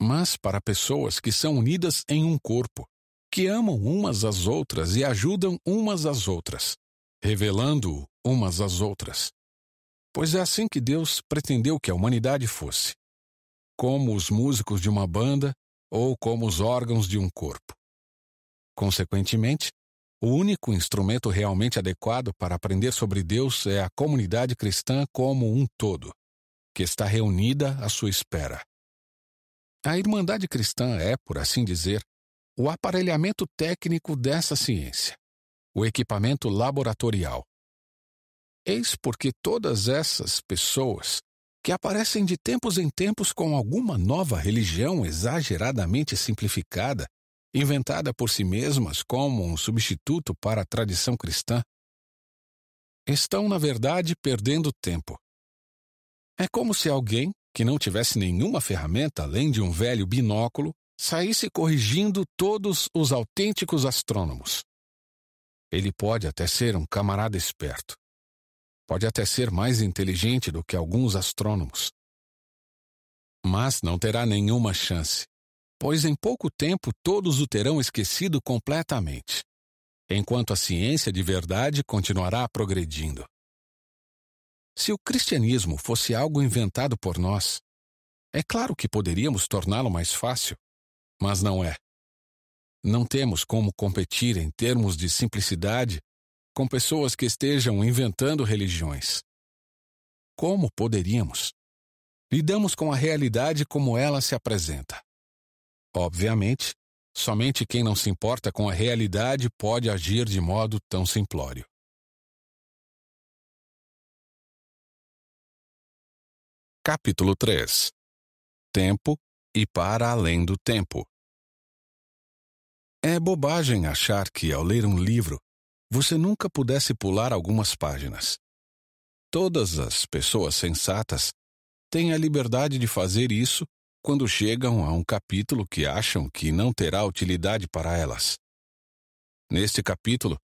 mas para pessoas que são unidas em um corpo, que amam umas às outras e ajudam umas às outras, revelando umas às outras. Pois é assim que Deus pretendeu que a humanidade fosse, como os músicos de uma banda ou como os órgãos de um corpo. Consequentemente, o único instrumento realmente adequado para aprender sobre Deus é a comunidade cristã como um todo, que está reunida à sua espera. A Irmandade Cristã é, por assim dizer, o aparelhamento técnico dessa ciência, o equipamento laboratorial. Eis porque todas essas pessoas, que aparecem de tempos em tempos com alguma nova religião exageradamente simplificada, inventada por si mesmas como um substituto para a tradição cristã, estão, na verdade, perdendo tempo. É como se alguém, que não tivesse nenhuma ferramenta além de um velho binóculo, saísse corrigindo todos os autênticos astrônomos. Ele pode até ser um camarada esperto. Pode até ser mais inteligente do que alguns astrônomos. Mas não terá nenhuma chance, pois em pouco tempo todos o terão esquecido completamente, enquanto a ciência de verdade continuará progredindo. Se o cristianismo fosse algo inventado por nós, é claro que poderíamos torná-lo mais fácil, mas não é. Não temos como competir em termos de simplicidade com pessoas que estejam inventando religiões. Como poderíamos? Lidamos com a realidade como ela se apresenta. Obviamente, somente quem não se importa com a realidade pode agir de modo tão simplório. Capítulo 3 Tempo e para além do tempo. É bobagem achar que, ao ler um livro, você nunca pudesse pular algumas páginas. Todas as pessoas sensatas têm a liberdade de fazer isso quando chegam a um capítulo que acham que não terá utilidade para elas. Neste capítulo,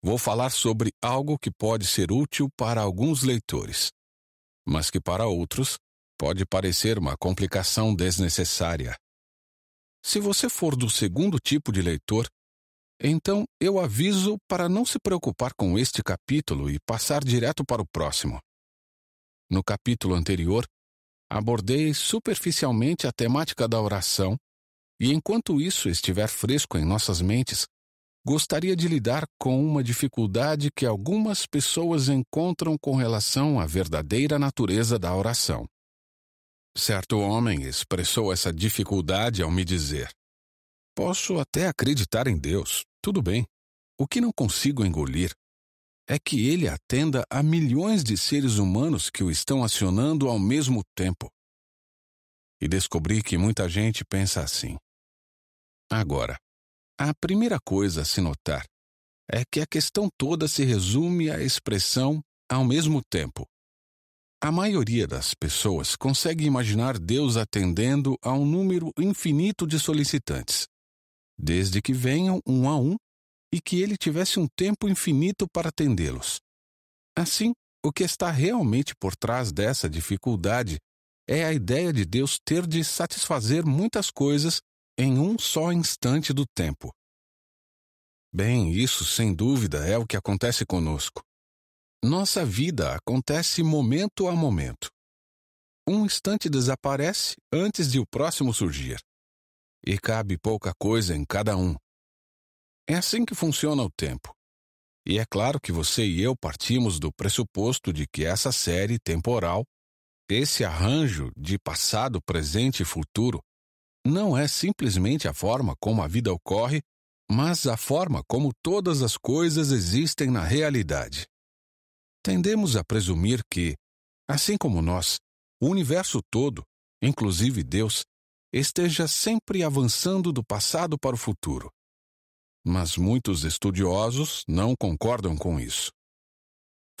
vou falar sobre algo que pode ser útil para alguns leitores, mas que para outros pode parecer uma complicação desnecessária. Se você for do segundo tipo de leitor, então eu aviso para não se preocupar com este capítulo e passar direto para o próximo. No capítulo anterior, abordei superficialmente a temática da oração, e enquanto isso estiver fresco em nossas mentes, gostaria de lidar com uma dificuldade que algumas pessoas encontram com relação à verdadeira natureza da oração. Certo homem expressou essa dificuldade ao me dizer: Posso até acreditar em Deus, tudo bem. O que não consigo engolir é que ele atenda a milhões de seres humanos que o estão acionando ao mesmo tempo. E descobri que muita gente pensa assim. Agora, a primeira coisa a se notar é que a questão toda se resume à expressão ao mesmo tempo. A maioria das pessoas consegue imaginar Deus atendendo a um número infinito de solicitantes, desde que venham um a um e que ele tivesse um tempo infinito para atendê-los. Assim, o que está realmente por trás dessa dificuldade é a ideia de Deus ter de satisfazer muitas coisas em um só instante do tempo. Bem, isso sem dúvida é o que acontece conosco. Nossa vida acontece momento a momento. Um instante desaparece antes de o próximo surgir. E cabe pouca coisa em cada um. É assim que funciona o tempo. E é claro que você e eu partimos do pressuposto de que essa série temporal, esse arranjo de passado, presente e futuro, não é simplesmente a forma como a vida ocorre, mas a forma como todas as coisas existem na realidade. Tendemos a presumir que, assim como nós, o universo todo, inclusive Deus, esteja sempre avançando do passado para o futuro. Mas muitos estudiosos não concordam com isso.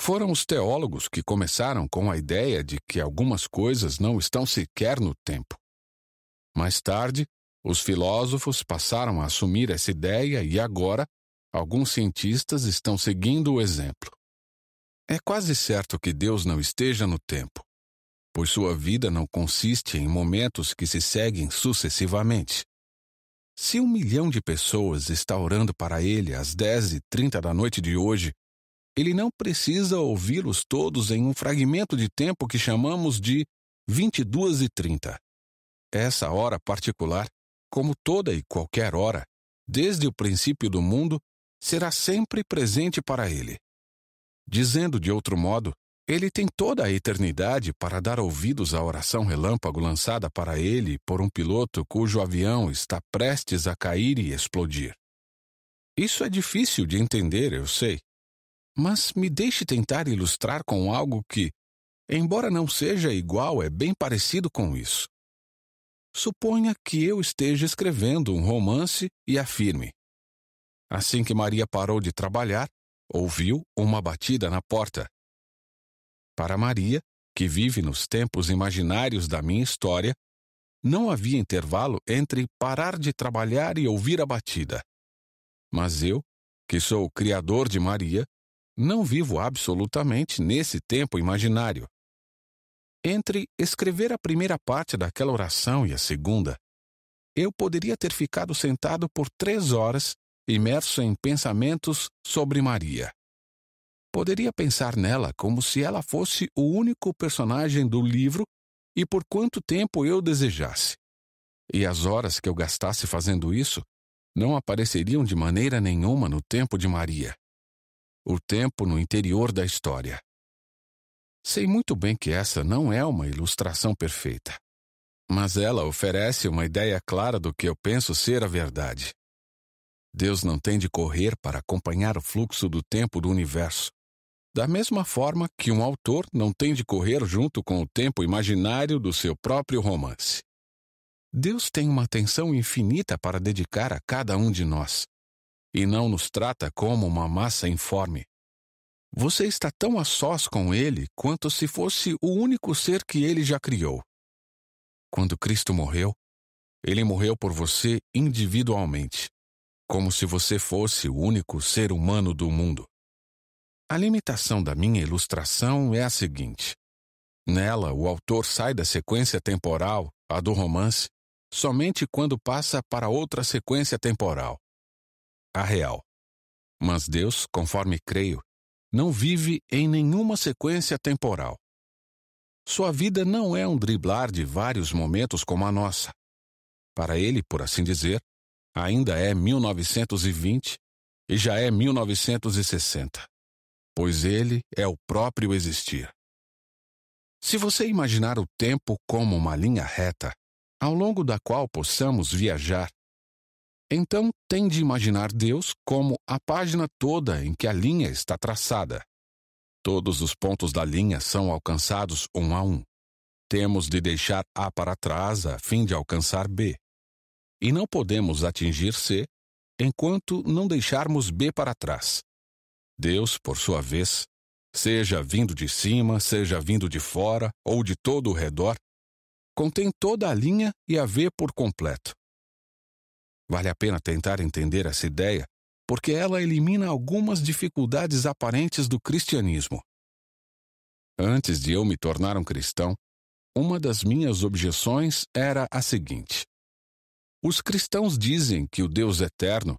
Foram os teólogos que começaram com a ideia de que algumas coisas não estão sequer no tempo. Mais tarde, os filósofos passaram a assumir essa ideia e agora, alguns cientistas estão seguindo o exemplo. É quase certo que Deus não esteja no tempo, pois sua vida não consiste em momentos que se seguem sucessivamente. Se um milhão de pessoas está orando para ele às 10 e 30 da noite de hoje, ele não precisa ouvi-los todos em um fragmento de tempo que chamamos de 22 e 30. Essa hora particular, como toda e qualquer hora, desde o princípio do mundo, será sempre presente para ele. Dizendo de outro modo, ele tem toda a eternidade para dar ouvidos à oração relâmpago lançada para ele por um piloto cujo avião está prestes a cair e explodir. Isso é difícil de entender, eu sei. Mas me deixe tentar ilustrar com algo que, embora não seja igual, é bem parecido com isso. Suponha que eu esteja escrevendo um romance e afirme: Assim que Maria parou de trabalhar, ouviu uma batida na porta. Para Maria, que vive nos tempos imaginários da minha história, não havia intervalo entre parar de trabalhar e ouvir a batida. Mas eu, que sou o criador de Maria, não vivo absolutamente nesse tempo imaginário. Entre escrever a primeira parte daquela oração e a segunda, eu poderia ter ficado sentado por três horas, imerso em pensamentos sobre Maria. Poderia pensar nela como se ela fosse o único personagem do livro e por quanto tempo eu desejasse. E as horas que eu gastasse fazendo isso não apareceriam de maneira nenhuma no tempo de Maria. O tempo no interior da história. Sei muito bem que essa não é uma ilustração perfeita, mas ela oferece uma ideia clara do que eu penso ser a verdade. Deus não tem de correr para acompanhar o fluxo do tempo do universo, da mesma forma que um autor não tem de correr junto com o tempo imaginário do seu próprio romance. Deus tem uma atenção infinita para dedicar a cada um de nós, e não nos trata como uma massa informe. Você está tão a sós com Ele quanto se fosse o único ser que Ele já criou. Quando Cristo morreu, Ele morreu por você individualmente, como se você fosse o único ser humano do mundo. A limitação da minha ilustração é a seguinte: nela, o autor sai da sequência temporal, a do romance, somente quando passa para outra sequência temporal, a real. Mas Deus, conforme creio, não vive em nenhuma sequência temporal. Sua vida não é um driblar de vários momentos como a nossa. Para ele, por assim dizer, ainda é 1920 e já é 1960 pois ele é o próprio existir. Se você imaginar o tempo como uma linha reta, ao longo da qual possamos viajar, então tem de imaginar Deus como a página toda em que a linha está traçada. Todos os pontos da linha são alcançados um a um. Temos de deixar A para trás a fim de alcançar B. E não podemos atingir C enquanto não deixarmos B para trás. Deus, por sua vez, seja vindo de cima, seja vindo de fora ou de todo o redor, contém toda a linha e a vê por completo. Vale a pena tentar entender essa ideia, porque ela elimina algumas dificuldades aparentes do cristianismo. Antes de eu me tornar um cristão, uma das minhas objeções era a seguinte: os cristãos dizem que o Deus eterno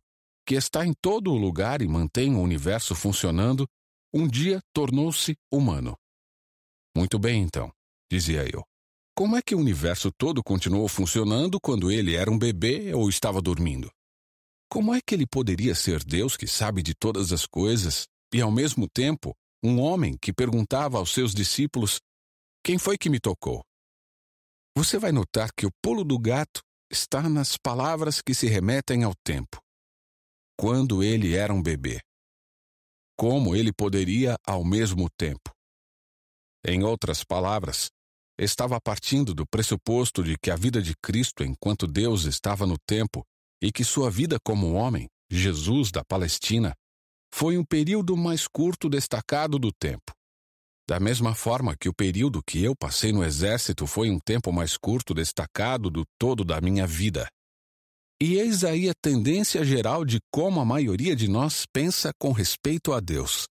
que está em todo o lugar e mantém o universo funcionando, um dia tornou-se humano. Muito bem, então, dizia eu. Como é que o universo todo continuou funcionando quando ele era um bebê ou estava dormindo? Como é que ele poderia ser Deus que sabe de todas as coisas e, ao mesmo tempo, um homem que perguntava aos seus discípulos: Quem foi que me tocou? Você vai notar que o pulo do gato está nas palavras que se remetem ao tempo quando ele era um bebê. Como ele poderia ao mesmo tempo? Em outras palavras, estava partindo do pressuposto de que a vida de Cristo enquanto Deus estava no tempo e que sua vida como homem, Jesus da Palestina, foi um período mais curto destacado do tempo. Da mesma forma que o período que eu passei no exército foi um tempo mais curto destacado do todo da minha vida. E eis aí a tendência geral de como a maioria de nós pensa com respeito a Deus.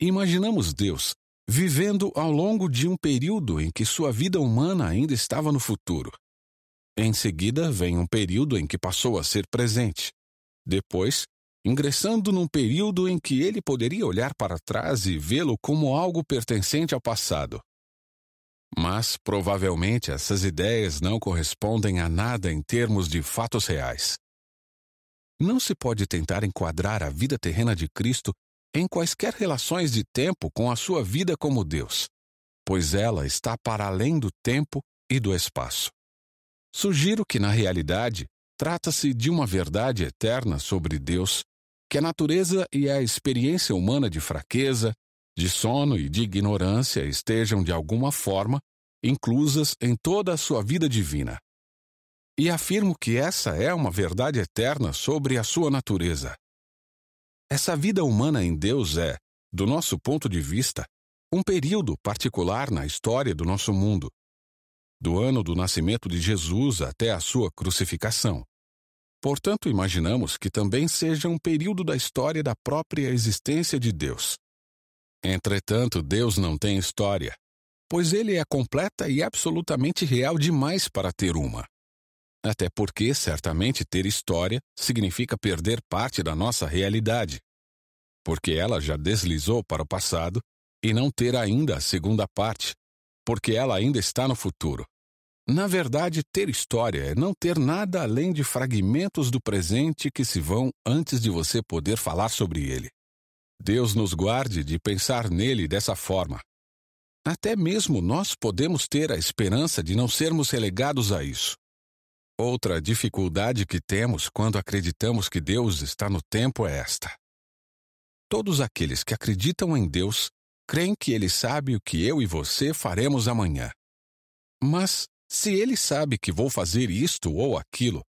Imaginamos Deus vivendo ao longo de um período em que sua vida humana ainda estava no futuro. Em seguida, vem um período em que passou a ser presente. Depois, ingressando num período em que ele poderia olhar para trás e vê-lo como algo pertencente ao passado. Mas, provavelmente, essas ideias não correspondem a nada em termos de fatos reais. Não se pode tentar enquadrar a vida terrena de Cristo em quaisquer relações de tempo com a sua vida como Deus, pois ela está para além do tempo e do espaço. Sugiro que, na realidade, trata-se de uma verdade eterna sobre Deus, que a natureza e a experiência humana de fraqueza, de sono e de ignorância estejam de alguma forma inclusas em toda a sua vida divina. E afirmo que essa é uma verdade eterna sobre a sua natureza. Essa vida humana em Deus é, do nosso ponto de vista, um período particular na história do nosso mundo. do ano do nascimento de Jesus até a sua crucificação. Portanto, imaginamos que também seja um período da história da própria existência de Deus. Entretanto, Deus não tem história, pois ele é completa e absolutamente real demais para ter uma. Até porque, certamente, ter história significa perder parte da nossa realidade, porque ela já deslizou para o passado, e não ter ainda a segunda parte, porque ela ainda está no futuro. Na verdade, ter história é não ter nada além de fragmentos do presente que se vão antes de você poder falar sobre ele. Deus nos guarde de pensar nele dessa forma. Até mesmo nós podemos ter a esperança de não sermos relegados a isso. Outra dificuldade que temos quando acreditamos que Deus está no tempo é esta. Todos aqueles que acreditam em Deus creem que Ele sabe o que eu e você faremos amanhã. Mas se ele sabe que vou fazer isto ou aquilo,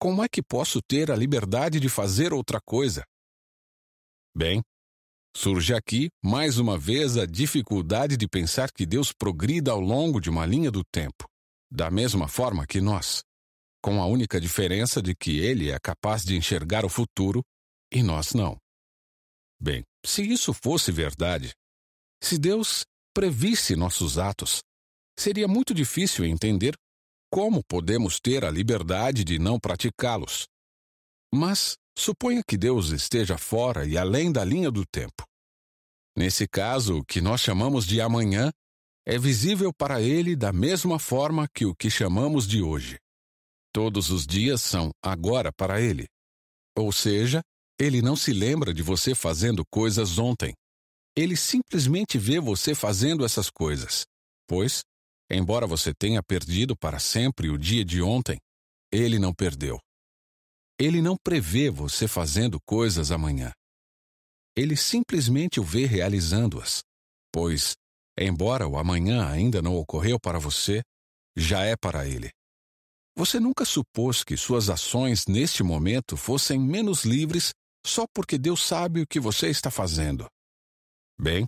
como é que posso ter a liberdade de fazer outra coisa? Bem, surge aqui, mais uma vez, a dificuldade de pensar que Deus progrida ao longo de uma linha do tempo, da mesma forma que nós, com a única diferença de que ele é capaz de enxergar o futuro e nós não. Bem, se isso fosse verdade, se Deus previsse nossos atos, seria muito difícil entender como podemos ter a liberdade de não praticá-los. Mas suponha que Deus esteja fora e além da linha do tempo. Nesse caso, o que nós chamamos de amanhã é visível para ele da mesma forma que o que chamamos de hoje. Todos os dias são agora para ele. Ou seja, ele não se lembra de você fazendo coisas ontem. Ele simplesmente vê você fazendo essas coisas, pois Embora você tenha perdido para sempre o dia de ontem, ele não perdeu. Ele não prevê você fazendo coisas amanhã. Ele simplesmente o vê realizando-as, pois, embora o amanhã ainda não ocorreu para você, já é para ele. Você nunca supôs que suas ações neste momento fossem menos livres só porque Deus sabe o que você está fazendo. Bem,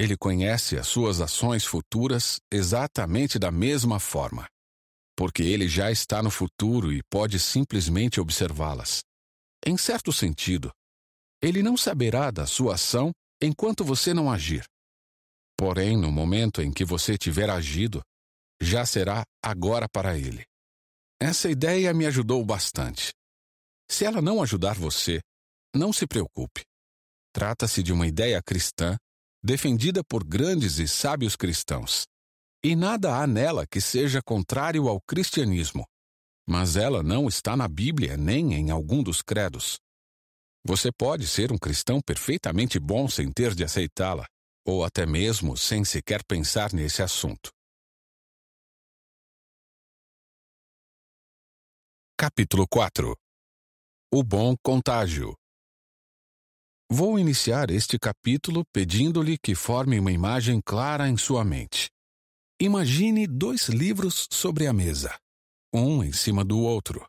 ele conhece as suas ações futuras exatamente da mesma forma, porque ele já está no futuro e pode simplesmente observá-las. Em certo sentido, ele não saberá da sua ação enquanto você não agir. Porém, no momento em que você tiver agido, já será agora para ele. Essa ideia me ajudou bastante. Se ela não ajudar você, não se preocupe. Trata-se de uma ideia cristã defendida por grandes e sábios cristãos. E nada há nela que seja contrário ao cristianismo. Mas ela não está na Bíblia nem em algum dos credos. Você pode ser um cristão perfeitamente bom sem ter de aceitá-la, ou até mesmo sem sequer pensar nesse assunto. Capítulo 4 O Bom Contágio Vou iniciar este capítulo pedindo-lhe que forme uma imagem clara em sua mente. Imagine dois livros sobre a mesa, um em cima do outro.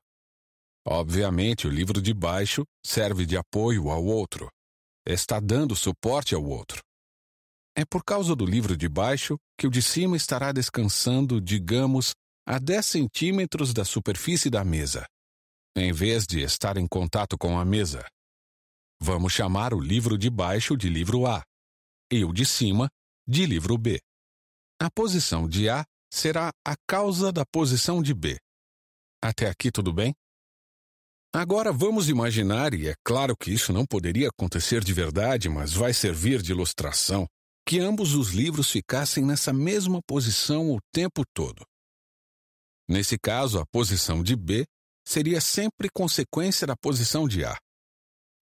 Obviamente, o livro de baixo serve de apoio ao outro, está dando suporte ao outro. É por causa do livro de baixo que o de cima estará descansando, digamos, a 10 centímetros da superfície da mesa, em vez de estar em contato com a mesa. Vamos chamar o livro de baixo de livro A e o de cima de livro B. A posição de A será a causa da posição de B. Até aqui tudo bem? Agora vamos imaginar, e é claro que isso não poderia acontecer de verdade, mas vai servir de ilustração, que ambos os livros ficassem nessa mesma posição o tempo todo. Nesse caso, a posição de B seria sempre consequência da posição de A.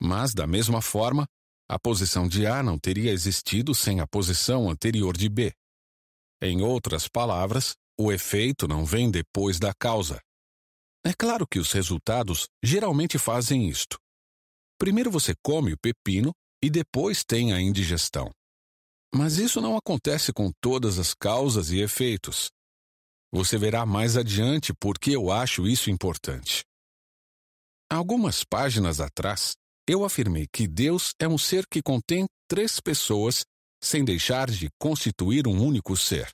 Mas, da mesma forma, a posição de A não teria existido sem a posição anterior de B. Em outras palavras, o efeito não vem depois da causa. É claro que os resultados geralmente fazem isto. Primeiro você come o pepino e depois tem a indigestão. Mas isso não acontece com todas as causas e efeitos. Você verá mais adiante por que eu acho isso importante. Algumas páginas atrás, eu afirmei que Deus é um ser que contém três pessoas sem deixar de constituir um único ser.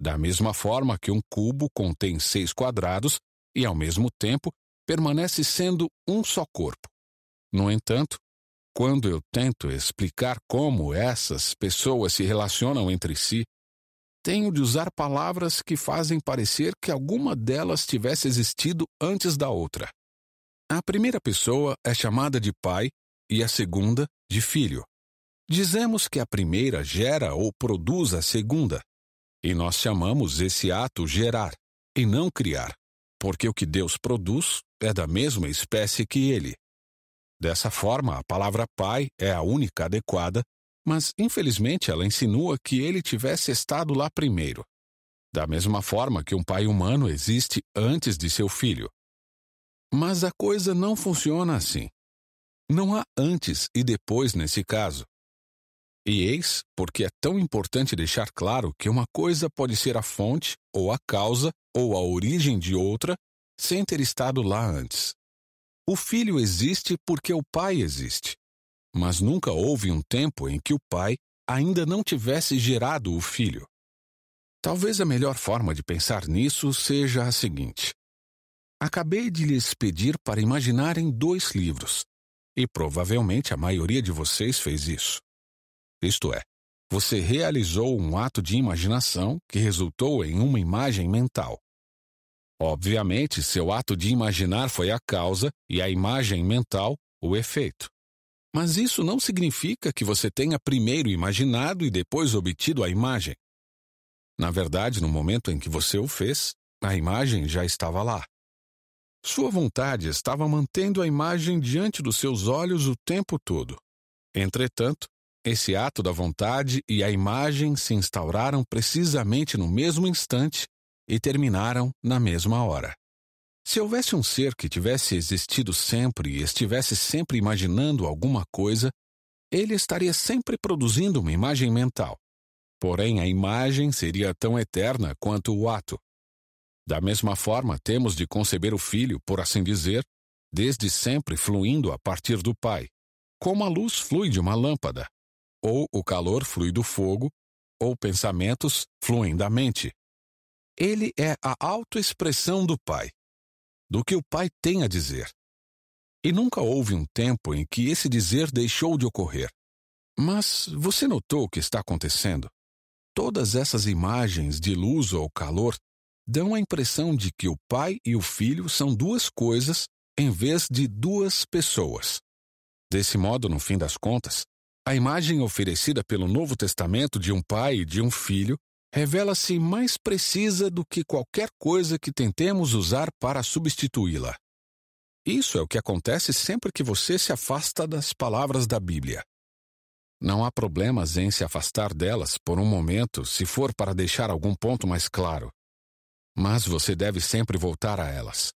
da mesma forma que um cubo contém seis quadrados e, ao mesmo tempo, permanece sendo um só corpo. No entanto, quando eu tento explicar como essas pessoas se relacionam entre si, tenho de usar palavras que fazem parecer que alguma delas tivesse existido antes da outra. A primeira pessoa é chamada de pai e a segunda de filho. Dizemos que a primeira gera ou produz a segunda, e nós chamamos esse ato gerar e não criar, porque o que Deus produz é da mesma espécie que ele. Dessa forma, a palavra pai é a única adequada, mas infelizmente ela insinua que ele tivesse estado lá primeiro. Da mesma forma que um pai humano existe antes de seu filho. Mas a coisa não funciona assim. Não há antes e depois nesse caso. E eis porque é tão importante deixar claro que uma coisa pode ser a fonte, ou a causa, ou a origem de outra, sem ter estado lá antes. O filho existe porque o pai existe. Mas nunca houve um tempo em que o pai ainda não tivesse gerado o filho. Talvez a melhor forma de pensar nisso seja a seguinte: Acabei de lhes pedir para imaginarem dois livros, e provavelmente a maioria de vocês fez isso. Isto é, você realizou um ato de imaginação que resultou em uma imagem mental. Obviamente, seu ato de imaginar foi a causa e a imagem mental o efeito. Mas isso não significa que você tenha primeiro imaginado e depois obtido a imagem. Na verdade, no momento em que você o fez, a imagem já estava lá. Sua vontade estava mantendo a imagem diante dos seus olhos o tempo todo. Entretanto, esse ato da vontade e a imagem se instauraram precisamente no mesmo instante e terminaram na mesma hora. Se houvesse um ser que tivesse existido sempre e estivesse sempre imaginando alguma coisa, ele estaria sempre produzindo uma imagem mental. Porém, a imagem seria tão eterna quanto o ato. Da mesma forma, temos de conceber o filho, por assim dizer, desde sempre fluindo a partir do pai, como a luz flui de uma lâmpada ou o calor flui do fogo, ou pensamentos fluem da mente. Ele é a autoexpressão do Pai, do que o Pai tem a dizer. E nunca houve um tempo em que esse dizer deixou de ocorrer. Mas você notou o que está acontecendo? Todas essas imagens de luz ou calor dão a impressão de que o Pai e o Filho são duas coisas em vez de duas pessoas. Desse modo, no fim das contas, a imagem oferecida pelo Novo Testamento de um pai e de um filho revela-se mais precisa do que qualquer coisa que tentemos usar para substituí-la. Isso é o que acontece sempre que você se afasta das palavras da Bíblia. Não há problemas em se afastar delas por um momento se for para deixar algum ponto mais claro. Mas você deve sempre voltar a elas.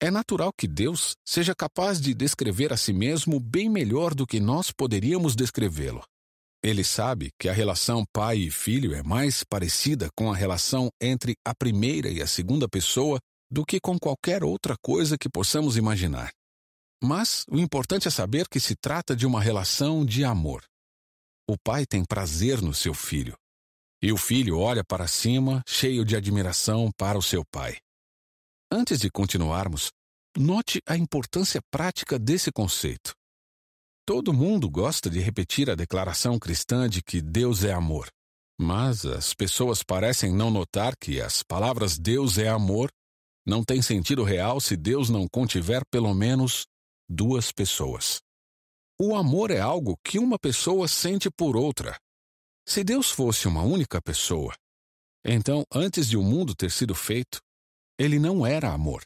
É natural que Deus seja capaz de descrever a si mesmo bem melhor do que nós poderíamos descrevê-lo. Ele sabe que a relação pai e filho é mais parecida com a relação entre a primeira e a segunda pessoa do que com qualquer outra coisa que possamos imaginar. Mas o importante é saber que se trata de uma relação de amor. O pai tem prazer no seu filho. E o filho olha para cima, cheio de admiração para o seu pai. Antes de continuarmos, note a importância prática desse conceito. Todo mundo gosta de repetir a declaração cristã de que Deus é amor. Mas as pessoas parecem não notar que as palavras Deus é amor não têm sentido real se Deus não contiver pelo menos duas pessoas. O amor é algo que uma pessoa sente por outra. Se Deus fosse uma única pessoa, então, antes de o mundo ter sido feito, ele não era amor.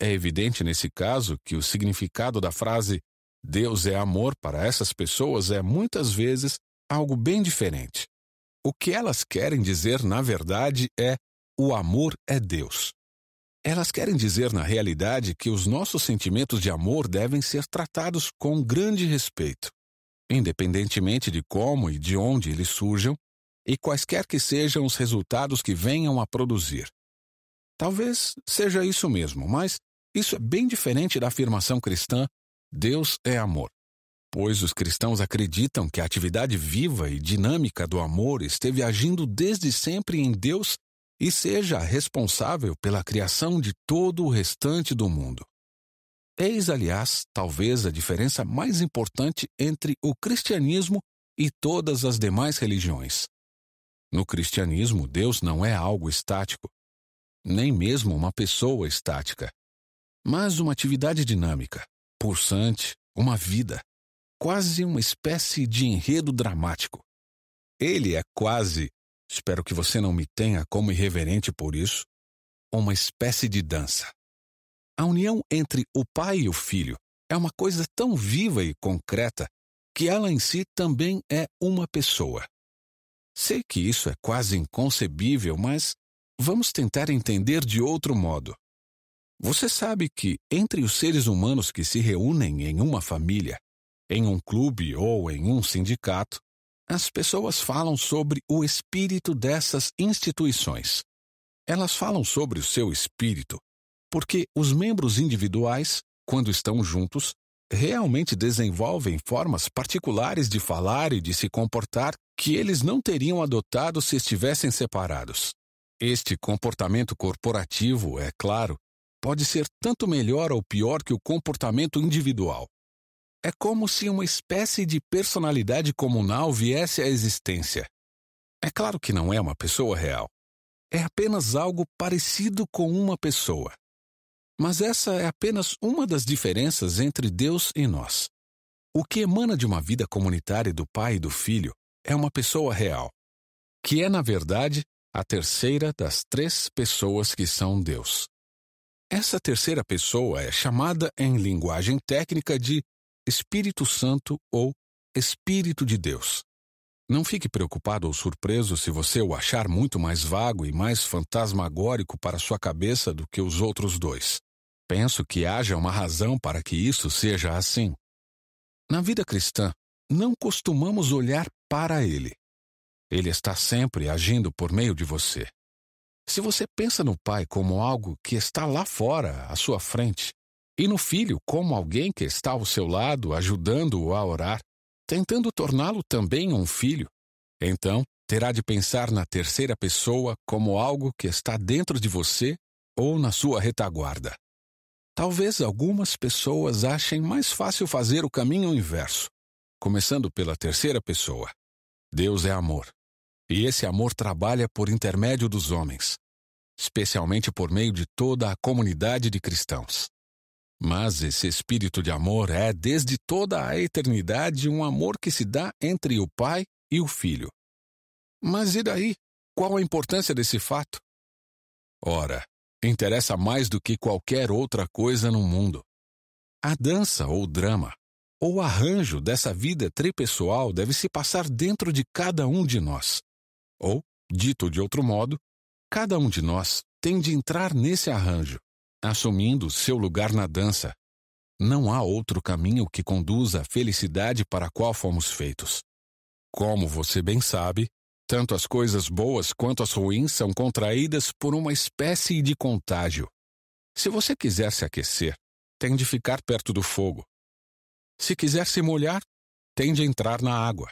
É evidente nesse caso que o significado da frase Deus é amor para essas pessoas é muitas vezes algo bem diferente. O que elas querem dizer, na verdade, é o amor é Deus. Elas querem dizer, na realidade, que os nossos sentimentos de amor devem ser tratados com grande respeito, independentemente de como e de onde eles surjam e quaisquer que sejam os resultados que venham a produzir. Talvez seja isso mesmo, mas isso é bem diferente da afirmação cristã: Deus é amor. pois os cristãos acreditam que a atividade viva e dinâmica do amor esteve agindo desde sempre em Deus e seja responsável pela criação de todo o restante do mundo. Eis, aliás, talvez a diferença mais importante entre o cristianismo e todas as demais religiões. No cristianismo, Deus não é algo estático, nem mesmo uma pessoa estática, mas uma atividade dinâmica, pulsante, uma vida, quase uma espécie de enredo dramático. Ele é quase, espero que você não me tenha como irreverente por isso, uma espécie de dança. A união entre o pai e o filho é uma coisa tão viva e concreta que ela em si também é uma pessoa. Sei que isso é quase inconcebível, mas vamos tentar entender de outro modo. Você sabe que entre os seres humanos que se reúnem em uma família, em um clube ou em um sindicato, as pessoas falam sobre o espírito dessas instituições. Elas falam sobre o seu espírito porque os membros individuais, quando estão juntos, realmente desenvolvem formas particulares de falar e de se comportar que eles não teriam adotado se estivessem separados. Este comportamento corporativo, é claro, pode ser tanto melhor ou pior que o comportamento individual. É como se uma espécie de personalidade comunal viesse à existência. É claro que não é uma pessoa real. É apenas algo parecido com uma pessoa. Mas essa é apenas uma das diferenças entre Deus e nós. O que emana de uma vida comunitária do pai e do filho é uma pessoa real, que é, na verdade, a terceira das três pessoas que são Deus. Essa terceira pessoa é chamada em linguagem técnica de Espírito Santo ou Espírito de Deus. Não fique preocupado ou surpreso se você o achar muito mais vago e mais fantasmagórico para sua cabeça do que os outros dois. Penso que haja uma razão para que isso seja assim. Na vida cristã, não costumamos olhar para Ele. Ele está sempre agindo por meio de você. Se você pensa no Pai como algo que está lá fora, à sua frente, e no Filho como alguém que está ao seu lado, ajudando-o a orar, tentando torná-lo também um filho, então terá de pensar na terceira pessoa como algo que está dentro de você ou na sua retaguarda. Talvez algumas pessoas achem mais fácil fazer o caminho inverso, começando pela terceira pessoa. Deus é amor. E esse amor trabalha por intermédio dos homens, especialmente por meio de toda a comunidade de cristãos. Mas esse espírito de amor é, desde toda a eternidade, um amor que se dá entre o pai e o filho. Mas e daí? Qual a importância desse fato? Ora, interessa mais do que qualquer outra coisa no mundo. A dança ou drama, ou arranjo dessa vida tripessoal deve se passar dentro de cada um de nós. Ou, dito de outro modo, cada um de nós tem de entrar nesse arranjo, assumindo seu lugar na dança. Não há outro caminho que conduza à felicidade para a qual fomos feitos. Como você bem sabe, tanto as coisas boas quanto as ruins são contraídas por uma espécie de contágio. Se você quiser se aquecer, tem de ficar perto do fogo. Se quiser se molhar, tem de entrar na água.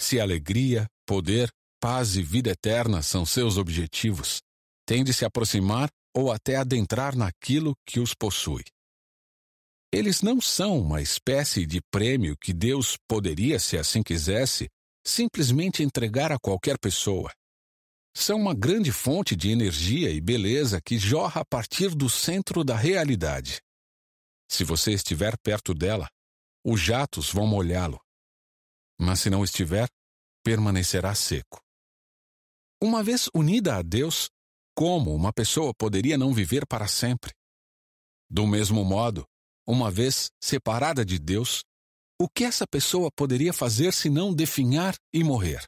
Se alegria, poder, paz e vida eterna são seus objetivos, tem de se aproximar ou até adentrar naquilo que os possui. Eles não são uma espécie de prêmio que Deus poderia, se assim quisesse, simplesmente entregar a qualquer pessoa. São uma grande fonte de energia e beleza que jorra a partir do centro da realidade. Se você estiver perto dela, os jatos vão molhá-lo. Mas se não estiver, permanecerá seco. Uma vez unida a Deus, como uma pessoa poderia não viver para sempre? Do mesmo modo, uma vez separada de Deus, o que essa pessoa poderia fazer se não definhar e morrer?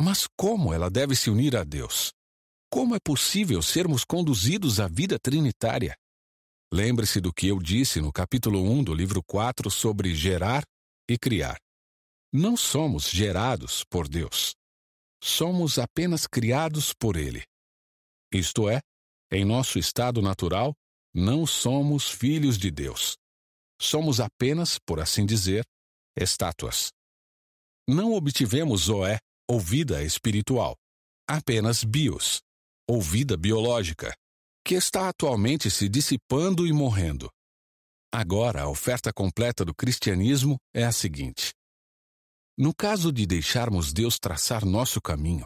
Mas como ela deve se unir a Deus? Como é possível sermos conduzidos à vida trinitária? Lembre-se do que eu disse no capítulo 1 do livro 4 sobre gerar e criar. Não somos gerados por Deus. Somos apenas criados por Ele. Isto é, em nosso estado natural, não somos filhos de Deus. Somos apenas, por assim dizer, estátuas. Não obtivemos Zoé, ou vida espiritual, apenas bios, ou vida biológica, que está atualmente se dissipando e morrendo. Agora, a oferta completa do cristianismo é a seguinte: no caso de deixarmos Deus traçar nosso caminho,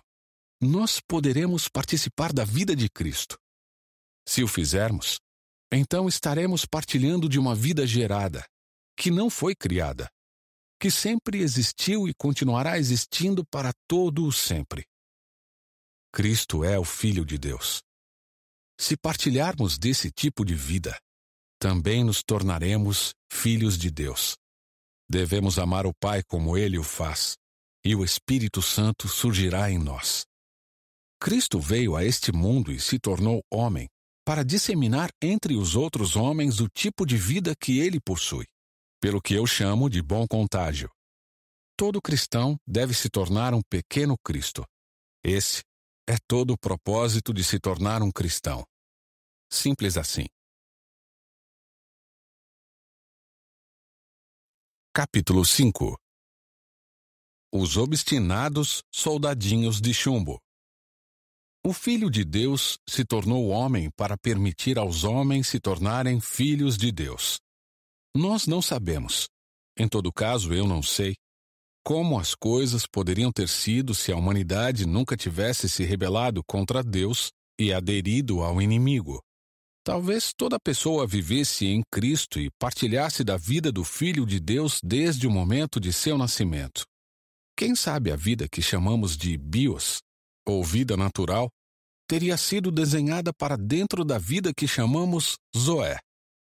nós poderemos participar da vida de Cristo. Se o fizermos, então estaremos partilhando de uma vida gerada, que não foi criada, que sempre existiu e continuará existindo para todo o sempre. Cristo é o Filho de Deus. Se partilharmos desse tipo de vida, também nos tornaremos filhos de Deus. Devemos amar o Pai como ele o faz, e o Espírito Santo surgirá em nós. Cristo veio a este mundo e se tornou homem para disseminar entre os outros homens o tipo de vida que ele possui, pelo que eu chamo de bom contágio. Todo cristão deve se tornar um pequeno Cristo. Esse é todo o propósito de se tornar um cristão. Simples assim. Capítulo 5 Os obstinados soldadinhos de chumbo. O Filho de Deus se tornou homem para permitir aos homens se tornarem filhos de Deus. Nós não sabemos, em todo caso eu não sei, como as coisas poderiam ter sido se a humanidade nunca tivesse se rebelado contra Deus e aderido ao inimigo. Talvez toda pessoa vivesse em Cristo e partilhasse da vida do Filho de Deus desde o momento de seu nascimento. Quem sabe a vida que chamamos de bios, ou vida natural, teria sido desenhada para dentro da vida que chamamos Zoé,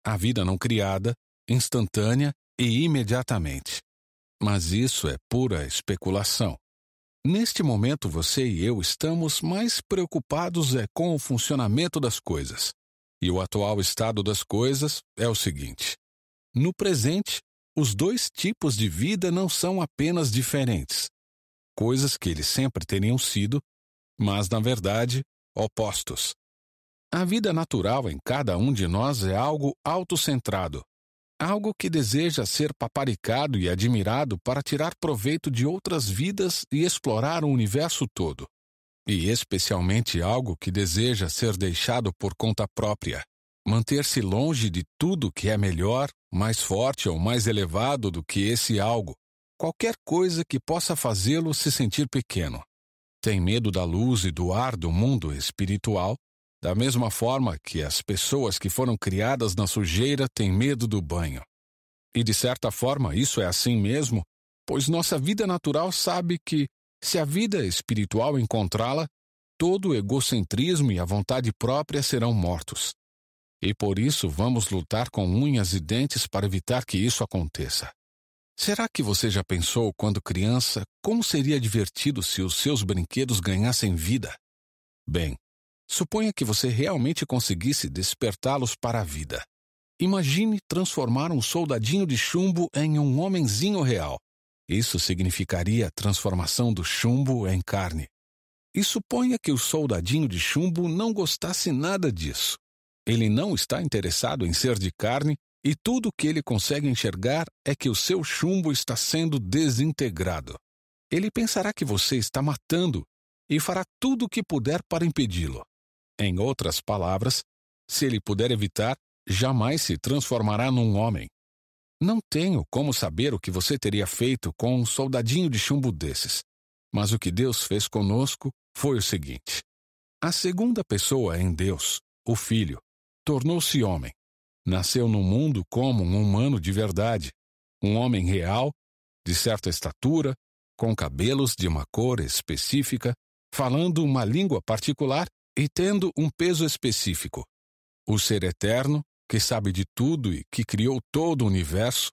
a vida não criada, instantânea e imediatamente. Mas isso é pura especulação. Neste momento, você e eu estamos mais preocupados é com o funcionamento das coisas. E o atual estado das coisas é o seguinte: no presente, os dois tipos de vida não são apenas diferentes, coisas que eles sempre teriam sido, mas, na verdade, opostos. A vida natural em cada um de nós é algo autocentrado, algo que deseja ser paparicado e admirado para tirar proveito de outras vidas e explorar o universo todo. E especialmente algo que deseja ser deixado por conta própria, manter-se longe de tudo que é melhor, mais forte ou mais elevado do que esse algo, qualquer coisa que possa fazê-lo se sentir pequeno. Tem medo da luz e do ar do mundo espiritual da mesma forma que as pessoas que foram criadas na sujeira têm medo do banho. E de certa forma isso é assim mesmo, pois nossa vida natural sabe que, se a vida espiritual encontrá-la, todo o egocentrismo e a vontade própria serão mortos. E por isso vamos lutar com unhas e dentes para evitar que isso aconteça. Será que você já pensou, quando criança, como seria divertido se os seus brinquedos ganhassem vida? Bem, Suponha que você realmente conseguisse despertá-los para a vida. Imagine transformar um soldadinho de chumbo em um homenzinho real. Isso significaria a transformação do chumbo em carne. E suponha que o soldadinho de chumbo não gostasse nada disso. Ele não está interessado em ser de carne e tudo o que ele consegue enxergar é que o seu chumbo está sendo desintegrado. Ele pensará que você está matando e fará tudo o que puder para impedi-lo. Em outras palavras, se ele puder evitar, jamais se transformará num homem. Não tenho como saber o que você teria feito com um soldadinho de chumbo desses. Mas o que Deus fez conosco foi o seguinte: a segunda pessoa em Deus, o Filho, tornou-se homem. Nasceu no mundo como um humano de verdade, um homem real, de certa estatura, com cabelos de uma cor específica, falando uma língua particular e tendo um peso específico. O Ser Eterno, que sabe de tudo e que criou todo o universo,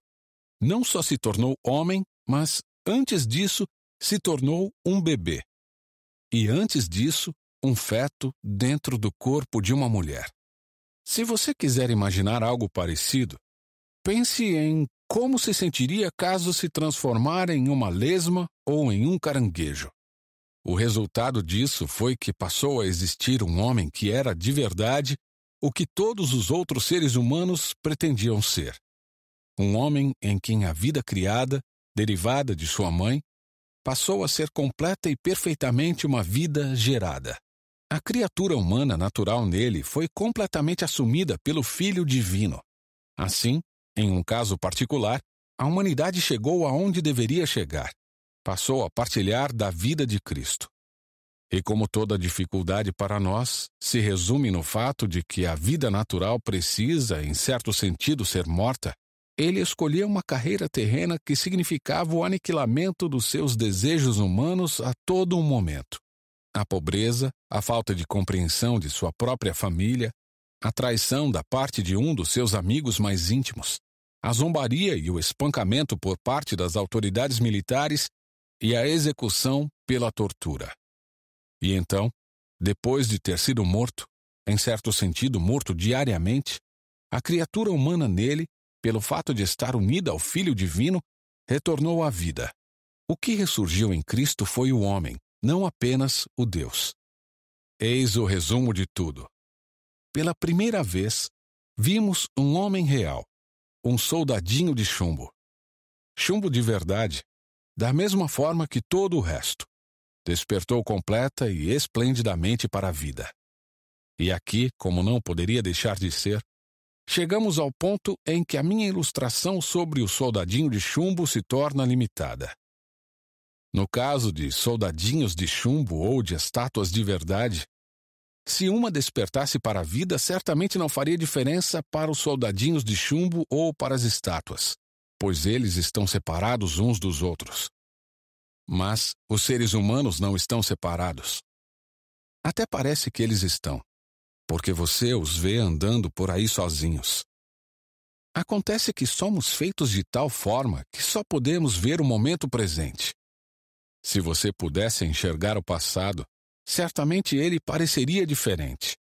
não só se tornou homem, mas, antes disso, se tornou um bebê. E antes disso, um feto dentro do corpo de uma mulher. Se você quiser imaginar algo parecido, pense em como se sentiria caso se transformar em uma lesma ou em um caranguejo. O resultado disso foi que passou a existir um homem que era de verdade o que todos os outros seres humanos pretendiam ser. Um homem em quem a vida criada derivada de sua mãe, passou a ser completa e perfeitamente uma vida gerada. A criatura humana natural nele foi completamente assumida pelo Filho Divino. Assim, em um caso particular, a humanidade chegou aonde deveria chegar. Passou a partilhar da vida de Cristo. E como toda dificuldade para nós se resume no fato de que a vida natural precisa, em certo sentido, ser morta, ele escolheu uma carreira terrena que significava o aniquilamento dos seus desejos humanos a todo um momento. A pobreza, a falta de compreensão de sua própria família, a traição da parte de um dos seus amigos mais íntimos, a zombaria e o espancamento por parte das autoridades militares e a execução pela tortura. E então, depois de ter sido morto, em certo sentido morto diariamente, a criatura humana nele, pelo fato de estar unida ao Filho Divino, retornou à vida. O que ressurgiu em Cristo foi o homem, não apenas o Deus. Eis o resumo de tudo. Pela primeira vez, vimos um homem real, um soldadinho de chumbo. Chumbo de verdade, da mesma forma que todo o resto. Despertou completa e esplendidamente para a vida. E aqui, como não poderia deixar de ser, chegamos ao ponto em que a minha ilustração sobre o soldadinho de chumbo se torna limitada. No caso de soldadinhos de chumbo ou de estátuas de verdade, se uma despertasse para a vida, certamente não faria diferença para os soldadinhos de chumbo ou para as estátuas, pois eles estão separados uns dos outros. Mas os seres humanos não estão separados. Até parece que eles estão, porque você os vê andando por aí sozinhos. Acontece que somos feitos de tal forma que só podemos ver o momento presente. Se você pudesse enxergar o passado, certamente ele pareceria diferente.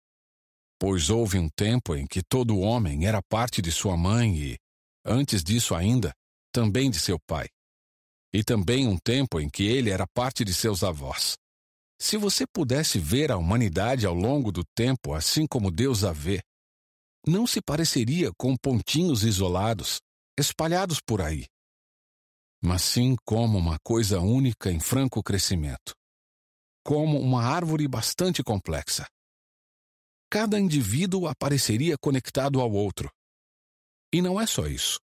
Pois houve um tempo em que todo homem era parte de sua mãe e, antes disso ainda, também de seu pai. E também um tempo em que ele era parte de seus avós. Se você pudesse ver a humanidade ao longo do tempo assim como Deus a vê, não se pareceria com pontinhos isolados, espalhados por aí, mas sim como uma coisa única em franco crescimento, como uma árvore bastante complexa. Cada indivíduo apareceria conectado ao outro. E não é só isso.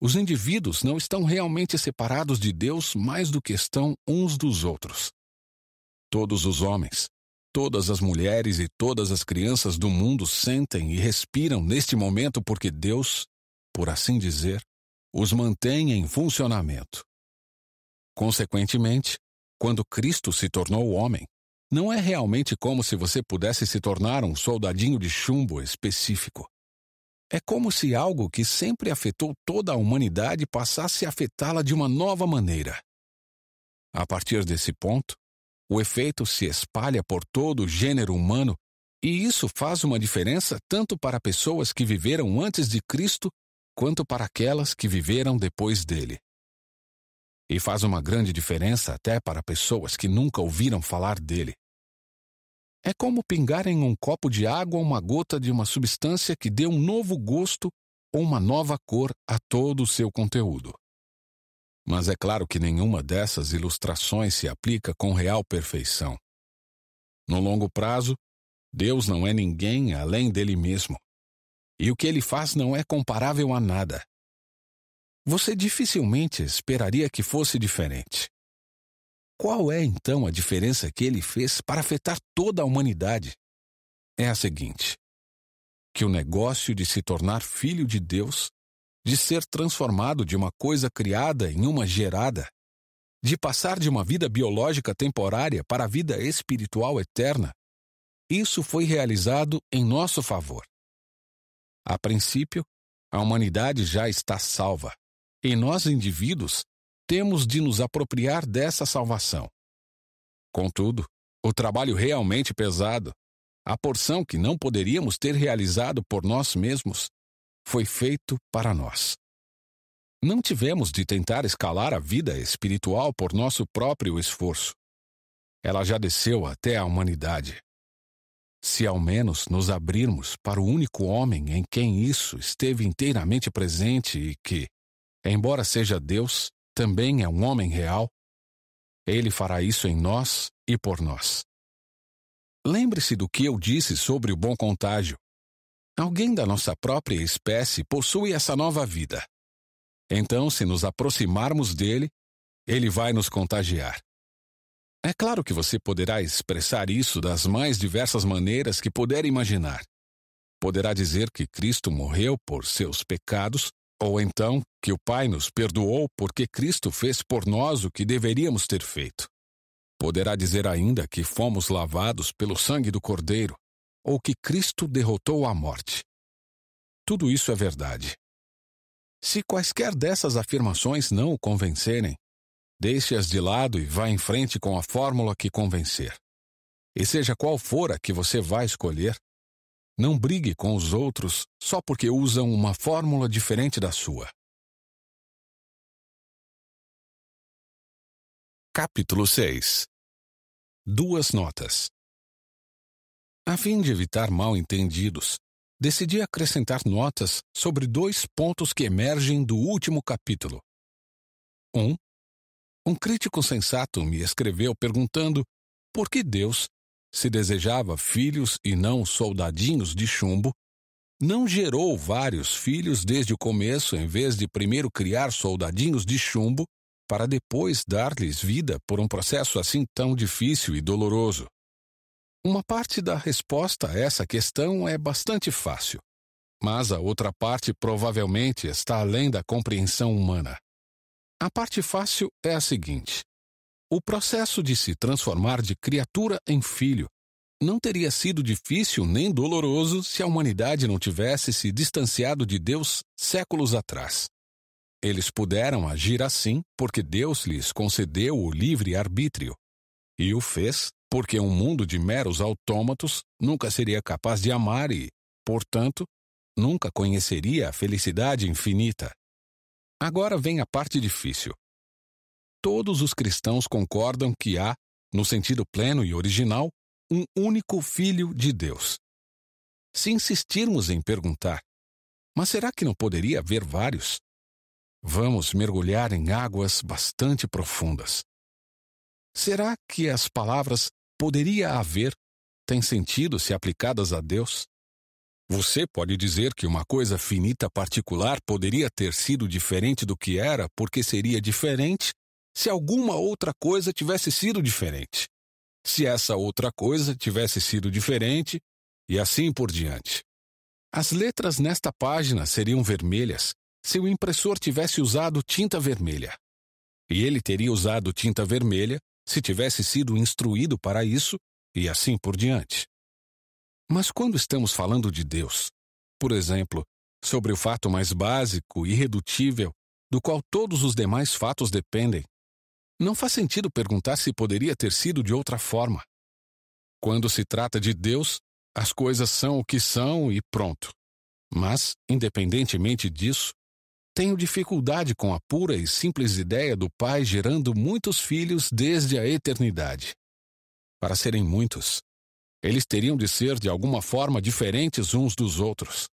Os indivíduos não estão realmente separados de Deus mais do que estão uns dos outros. Todos os homens, todas as mulheres e todas as crianças do mundo sentem e respiram neste momento porque Deus, por assim dizer, os mantém em funcionamento. Consequentemente, quando Cristo se tornou homem, não é realmente como se você pudesse se tornar um soldadinho de chumbo específico. É como se algo que sempre afetou toda a humanidade passasse a afetá-la de uma nova maneira. A partir desse ponto, o efeito se espalha por todo o gênero humano e isso faz uma diferença tanto para pessoas que viveram antes de Cristo quanto para aquelas que viveram depois dele. E faz uma grande diferença até para pessoas que nunca ouviram falar dele. É como pingar em um copo de água uma gota de uma substância que dê um novo gosto ou uma nova cor a todo o seu conteúdo. Mas é claro que nenhuma dessas ilustrações se aplica com real perfeição. No longo prazo, Deus não é ninguém além dele mesmo e o que ele faz não é comparável a nada. Você dificilmente esperaria que fosse diferente. Qual é então a diferença que ele fez para afetar toda a humanidade? É a seguinte: que o negócio de se tornar filho de Deus, de ser transformado de uma coisa criada em uma gerada, de passar de uma vida biológica temporária para a vida espiritual eterna, isso foi realizado em nosso favor. A princípio, a humanidade já está salva, e nós, indivíduos, temos de nos apropriar dessa salvação. Contudo, o trabalho realmente pesado, a porção que não poderíamos ter realizado por nós mesmos, foi feito para nós. Não tivemos de tentar escalar a vida espiritual por nosso próprio esforço. Ela já desceu até a humanidade. Se ao menos nos abrirmos para o único homem em quem isso esteve inteiramente presente e que, embora seja Deus, também é um homem real, ele fará isso em nós e por nós. Lembre-se do que eu disse sobre o bom contágio. Alguém da nossa própria espécie possui essa nova vida. Então, se nos aproximarmos dele, ele vai nos contagiar. É claro que você poderá expressar isso das mais diversas maneiras que puder imaginar. Poderá dizer que Cristo morreu por seus pecados, ou então que o Pai nos perdoou porque Cristo fez por nós o que deveríamos ter feito. Poderá dizer ainda que fomos lavados pelo sangue do Cordeiro, ou que Cristo derrotou a morte. Tudo isso é verdade. Se quaisquer dessas afirmações não o convencerem, deixe-as de lado e vá em frente com a fórmula que convencer. E seja qual for a que você vai escolher, não brigue com os outros só porque usam uma fórmula diferente da sua. Capítulo 6 Duas notas. A fim de evitar mal-entendidos, decidi acrescentar notas sobre dois pontos que emergem do último capítulo. 1. Um, um crítico sensato me escreveu perguntando por que Deus, se desejava filhos e não soldadinhos de chumbo, não gerou vários filhos desde o começo em vez de primeiro criar soldadinhos de chumbo para depois dar-lhes vida por um processo assim tão difícil e doloroso. Uma parte da resposta a essa questão é bastante fácil, mas a outra parte provavelmente está além da compreensão humana. A parte fácil é a seguinte: o processo de se transformar de criatura em filho não teria sido difícil nem doloroso se a humanidade não tivesse se distanciado de Deus séculos atrás. Eles puderam agir assim porque Deus lhes concedeu o livre arbítrio. E o fez porque um mundo de meros autômatos nunca seria capaz de amar e, portanto, nunca conheceria a felicidade infinita. Agora vem a parte difícil. Todos os cristãos concordam que há, no sentido pleno e original, um único Filho de Deus. Se insistirmos em perguntar, mas será que não poderia haver vários? Vamos mergulhar em águas bastante profundas. Será que as palavras poderia haver têm sentido se aplicadas a Deus? Você pode dizer que uma coisa finita particular poderia ter sido diferente do que era porque seria diferente se alguma outra coisa tivesse sido diferente. Se essa outra coisa tivesse sido diferente, e assim por diante. As letras nesta página seriam vermelhas se o impressor tivesse usado tinta vermelha. E ele teria usado tinta vermelha se tivesse sido instruído para isso, e assim por diante. Mas quando estamos falando de Deus, por exemplo, sobre o fato mais básico, irredutível, do qual todos os demais fatos dependem, não faz sentido perguntar se poderia ter sido de outra forma. Quando se trata de Deus, as coisas são o que são e pronto. Mas, independentemente disso, tenho dificuldade com a pura e simples ideia do Pai gerando muitos filhos desde a eternidade. Para serem muitos, eles teriam de ser de alguma forma diferentes uns dos outros.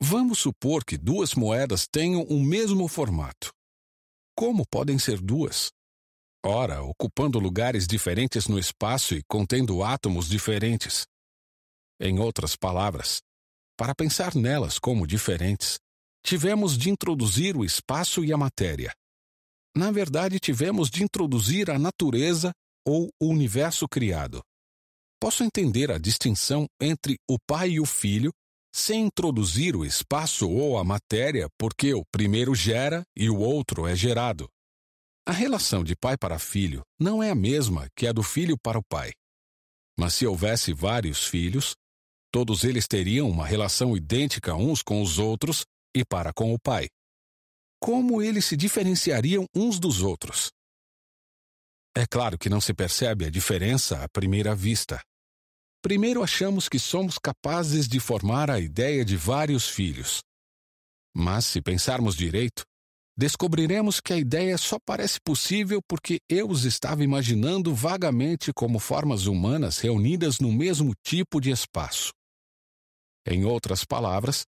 Vamos supor que duas moedas tenham o mesmo formato. Como podem ser duas? Ora, ocupando lugares diferentes no espaço e contendo átomos diferentes. Em outras palavras, para pensar nelas como diferentes, tivemos de introduzir o espaço e a matéria. Na verdade, tivemos de introduzir a natureza ou o universo criado. Posso entender a distinção entre o pai e o filho sem introduzir o espaço ou a matéria, porque o primeiro gera e o outro é gerado. A relação de pai para filho não é a mesma que a do filho para o pai. Mas se houvesse vários filhos, todos eles teriam uma relação idêntica uns com os outros e para com o pai. Como eles se diferenciariam uns dos outros? É claro que não se percebe a diferença à primeira vista. Primeiro achamos que somos capazes de formar a ideia de vários filhos. Mas, se pensarmos direito, descobriremos que a ideia só parece possível porque eu os estava imaginando vagamente como formas humanas reunidas no mesmo tipo de espaço. Em outras palavras,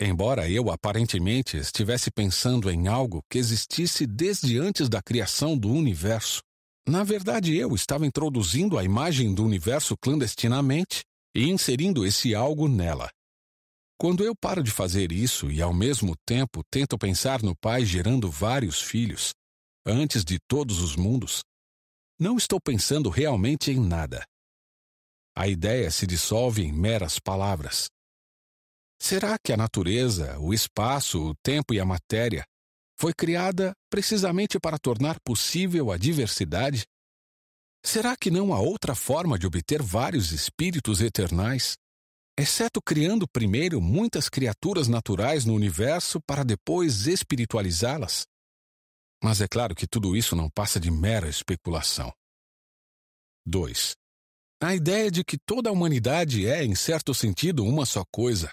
embora eu aparentemente estivesse pensando em algo que existisse desde antes da criação do universo, na verdade eu estava introduzindo a imagem do universo clandestinamente e inserindo esse algo nela. Quando eu paro de fazer isso e ao mesmo tempo tento pensar no Pai gerando vários filhos, antes de todos os mundos, não estou pensando realmente em nada. A ideia se dissolve em meras palavras. Será que a natureza, o espaço, o tempo e a matéria foi criada precisamente para tornar possível a diversidade? Será que não há outra forma de obter vários espíritos eternais, exceto criando primeiro muitas criaturas naturais no universo para depois espiritualizá-las? Mas é claro que tudo isso não passa de mera especulação. 2. A ideia de que toda a humanidade é, em certo sentido, uma só coisa,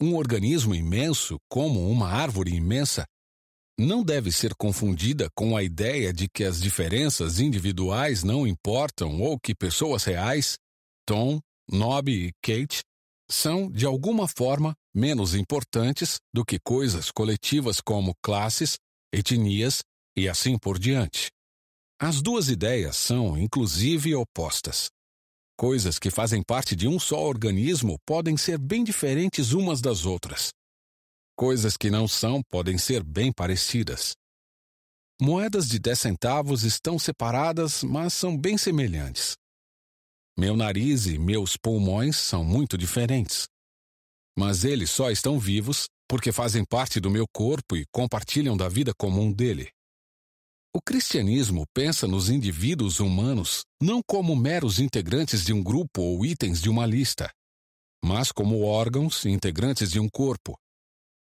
um organismo imenso como uma árvore imensa, não deve ser confundida com a ideia de que as diferenças individuais não importam ou que pessoas reais, Tom, Nobby e Kate, são, de alguma forma, menos importantes do que coisas coletivas como classes, etnias e assim por diante. As duas ideias são, inclusive, opostas. Coisas que fazem parte de um só organismo podem ser bem diferentes umas das outras. Coisas que não são podem ser bem parecidas. Moedas de 10 centavos estão separadas, mas são bem semelhantes. Meu nariz e meus pulmões são muito diferentes. Mas eles só estão vivos porque fazem parte do meu corpo e compartilham da vida comum dele. O cristianismo pensa nos indivíduos humanos não como meros integrantes de um grupo ou itens de uma lista, mas como órgãos integrantes de um corpo,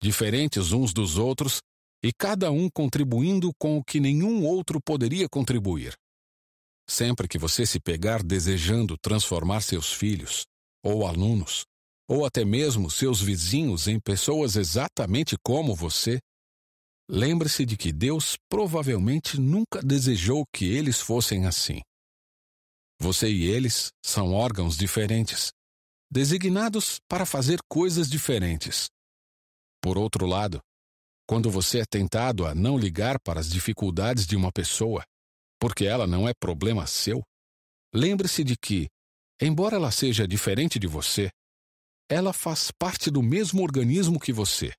diferentes uns dos outros e cada um contribuindo com o que nenhum outro poderia contribuir. Sempre que você se pegar desejando transformar seus filhos, ou alunos, ou até mesmo seus vizinhos em pessoas exatamente como você, Lembre-se de que Deus provavelmente nunca desejou que eles fossem assim. Você e eles são órgãos diferentes, designados para fazer coisas diferentes. Por outro lado, quando você é tentado a não ligar para as dificuldades de uma pessoa, porque ela não é problema seu, lembre-se de que, embora ela seja diferente de você, ela faz parte do mesmo organismo que você.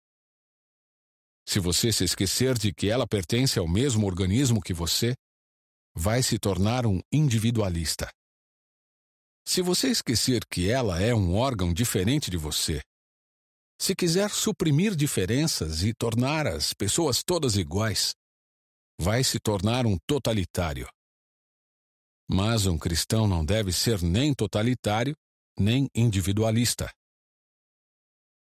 Se você se esquecer de que ela pertence ao mesmo organismo que você, vai se tornar um individualista. Se você esquecer que ela é um órgão diferente de você, se quiser suprimir diferenças e tornar as pessoas todas iguais, vai se tornar um totalitário. Mas um cristão não deve ser nem totalitário, nem individualista.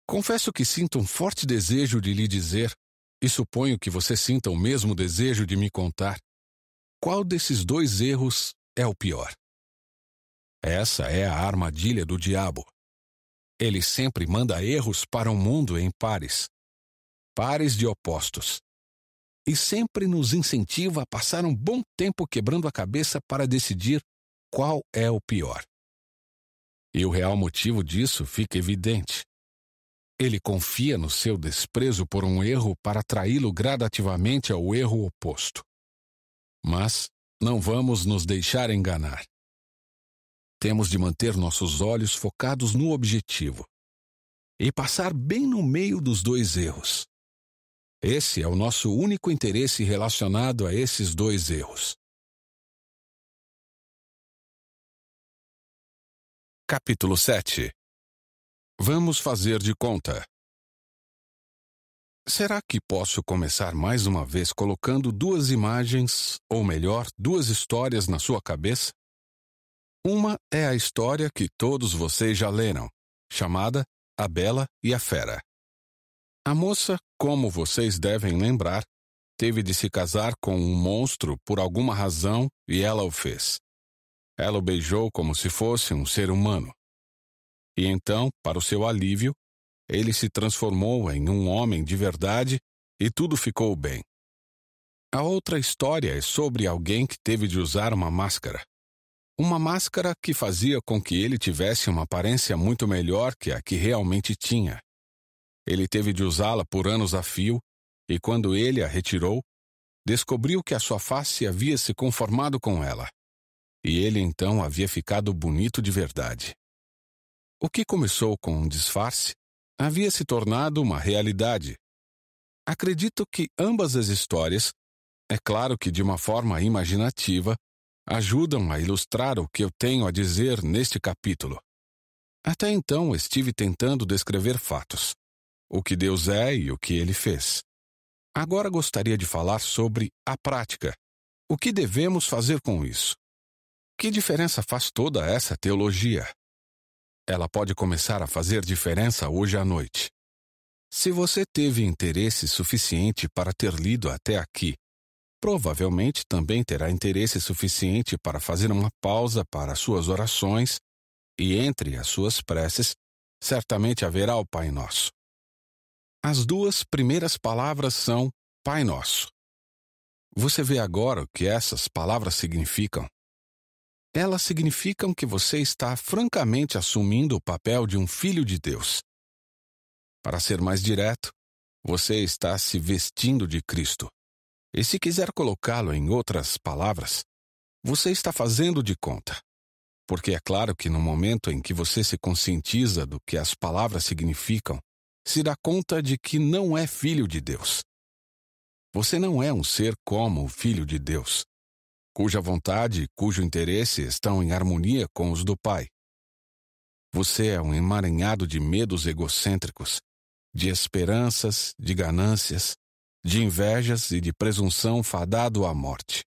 Confesso que sinto um forte desejo de lhe dizer e suponho que você sinta o mesmo desejo de me contar. Qual desses dois erros é o pior? Essa é a armadilha do diabo. Ele sempre manda erros para o um mundo em pares pares de opostos. E sempre nos incentiva a passar um bom tempo quebrando a cabeça para decidir qual é o pior. E o real motivo disso fica evidente. Ele confia no seu desprezo por um erro para atraí-lo gradativamente ao erro oposto. Mas não vamos nos deixar enganar. Temos de manter nossos olhos focados no objetivo e passar bem no meio dos dois erros. Esse é o nosso único interesse relacionado a esses dois erros. Capítulo 7 Vamos fazer de conta. Será que posso começar mais uma vez colocando duas imagens, ou melhor, duas histórias na sua cabeça? Uma é a história que todos vocês já leram, chamada A Bela e a Fera. A moça, como vocês devem lembrar, teve de se casar com um monstro por alguma razão e ela o fez. Ela o beijou como se fosse um ser humano. E então, para o seu alívio, ele se transformou em um homem de verdade e tudo ficou bem. A outra história é sobre alguém que teve de usar uma máscara. Uma máscara que fazia com que ele tivesse uma aparência muito melhor que a que realmente tinha. Ele teve de usá-la por anos a fio, e quando ele a retirou, descobriu que a sua face havia se conformado com ela. E ele então havia ficado bonito de verdade. O que começou com um disfarce havia se tornado uma realidade. Acredito que ambas as histórias, é claro que de uma forma imaginativa, ajudam a ilustrar o que eu tenho a dizer neste capítulo. Até então estive tentando descrever fatos, o que Deus é e o que ele fez. Agora gostaria de falar sobre a prática. O que devemos fazer com isso? Que diferença faz toda essa teologia? Ela pode começar a fazer diferença hoje à noite. Se você teve interesse suficiente para ter lido até aqui, provavelmente também terá interesse suficiente para fazer uma pausa para suas orações e entre as suas preces, certamente haverá o Pai Nosso. As duas primeiras palavras são Pai Nosso. Você vê agora o que essas palavras significam? Elas significam que você está francamente assumindo o papel de um filho de Deus. Para ser mais direto, você está se vestindo de Cristo. E se quiser colocá-lo em outras palavras, você está fazendo de conta. Porque é claro que no momento em que você se conscientiza do que as palavras significam, se dá conta de que não é filho de Deus. Você não é um ser como o filho de Deus cuja vontade e cujo interesse estão em harmonia com os do Pai. Você é um emaranhado de medos egocêntricos, de esperanças, de ganâncias, de invejas e de presunção fadado à morte.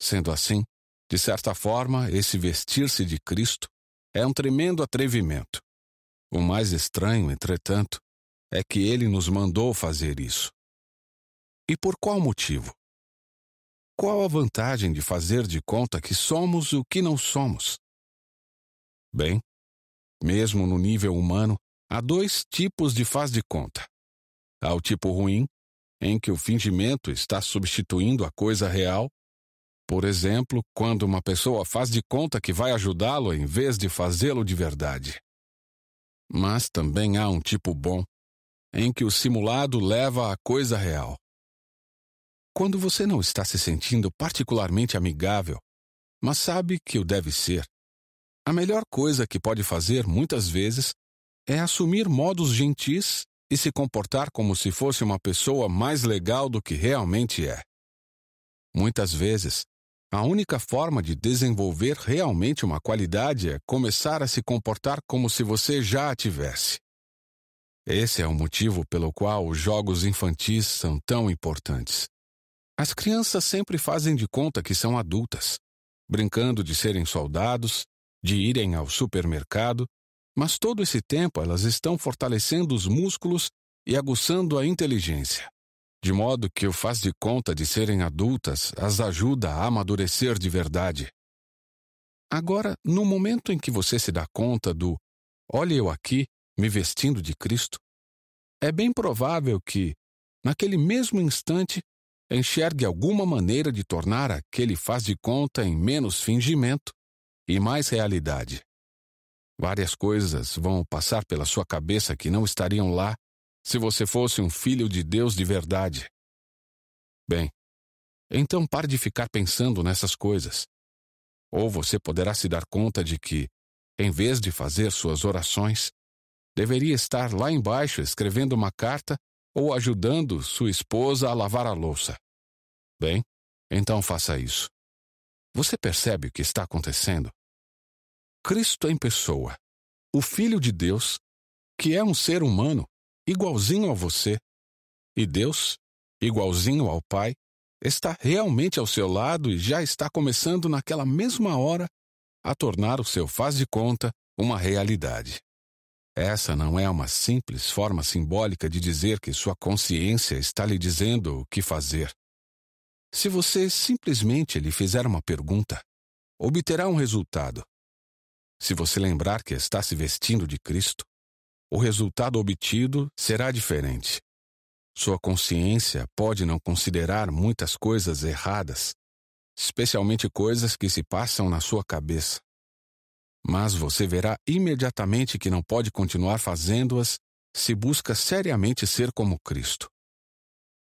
Sendo assim, de certa forma, esse vestir-se de Cristo é um tremendo atrevimento. O mais estranho, entretanto, é que ele nos mandou fazer isso. E por qual motivo? Qual a vantagem de fazer de conta que somos o que não somos? Bem, mesmo no nível humano, há dois tipos de faz de conta. Há o tipo ruim, em que o fingimento está substituindo a coisa real. Por exemplo, quando uma pessoa faz de conta que vai ajudá-lo em vez de fazê-lo de verdade. Mas também há um tipo bom, em que o simulado leva à coisa real. Quando você não está se sentindo particularmente amigável, mas sabe que o deve ser, a melhor coisa que pode fazer muitas vezes é assumir modos gentis e se comportar como se fosse uma pessoa mais legal do que realmente é. Muitas vezes, a única forma de desenvolver realmente uma qualidade é começar a se comportar como se você já a tivesse. Esse é o motivo pelo qual os jogos infantis são tão importantes. As crianças sempre fazem de conta que são adultas, brincando de serem soldados, de irem ao supermercado, mas todo esse tempo elas estão fortalecendo os músculos e aguçando a inteligência, de modo que o faz de conta de serem adultas as ajuda a amadurecer de verdade. Agora, no momento em que você se dá conta do olha eu aqui, me vestindo de Cristo, é bem provável que, naquele mesmo instante, enxergue alguma maneira de tornar aquele faz de conta em menos fingimento e mais realidade. Várias coisas vão passar pela sua cabeça que não estariam lá se você fosse um filho de Deus de verdade. Bem, então pare de ficar pensando nessas coisas. Ou você poderá se dar conta de que, em vez de fazer suas orações, deveria estar lá embaixo escrevendo uma carta ou ajudando sua esposa a lavar a louça. Bem, então faça isso. Você percebe o que está acontecendo? Cristo em pessoa, o Filho de Deus, que é um ser humano, igualzinho a você, e Deus, igualzinho ao Pai, está realmente ao seu lado e já está começando naquela mesma hora a tornar o seu faz de conta uma realidade. Essa não é uma simples forma simbólica de dizer que sua consciência está lhe dizendo o que fazer. Se você simplesmente lhe fizer uma pergunta, obterá um resultado. Se você lembrar que está se vestindo de Cristo, o resultado obtido será diferente. Sua consciência pode não considerar muitas coisas erradas, especialmente coisas que se passam na sua cabeça. Mas você verá imediatamente que não pode continuar fazendo-as se busca seriamente ser como Cristo.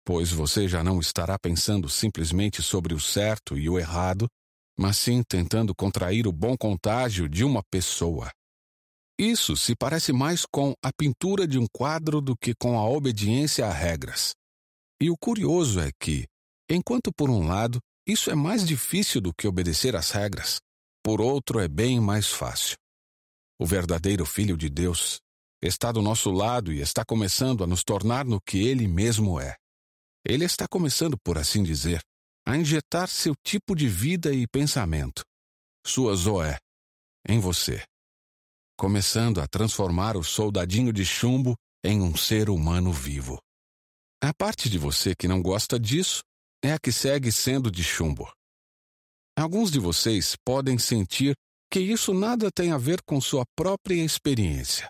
Pois você já não estará pensando simplesmente sobre o certo e o errado, mas sim tentando contrair o bom contágio de uma pessoa. Isso se parece mais com a pintura de um quadro do que com a obediência a regras. E o curioso é que, enquanto por um lado isso é mais difícil do que obedecer às regras, por outro é bem mais fácil. O verdadeiro Filho de Deus está do nosso lado e está começando a nos tornar no que Ele mesmo é. Ele está começando, por assim dizer, a injetar seu tipo de vida e pensamento, sua Zoé, em você. Começando a transformar o soldadinho de chumbo em um ser humano vivo. A parte de você que não gosta disso é a que segue sendo de chumbo. Alguns de vocês podem sentir que isso nada tem a ver com sua própria experiência.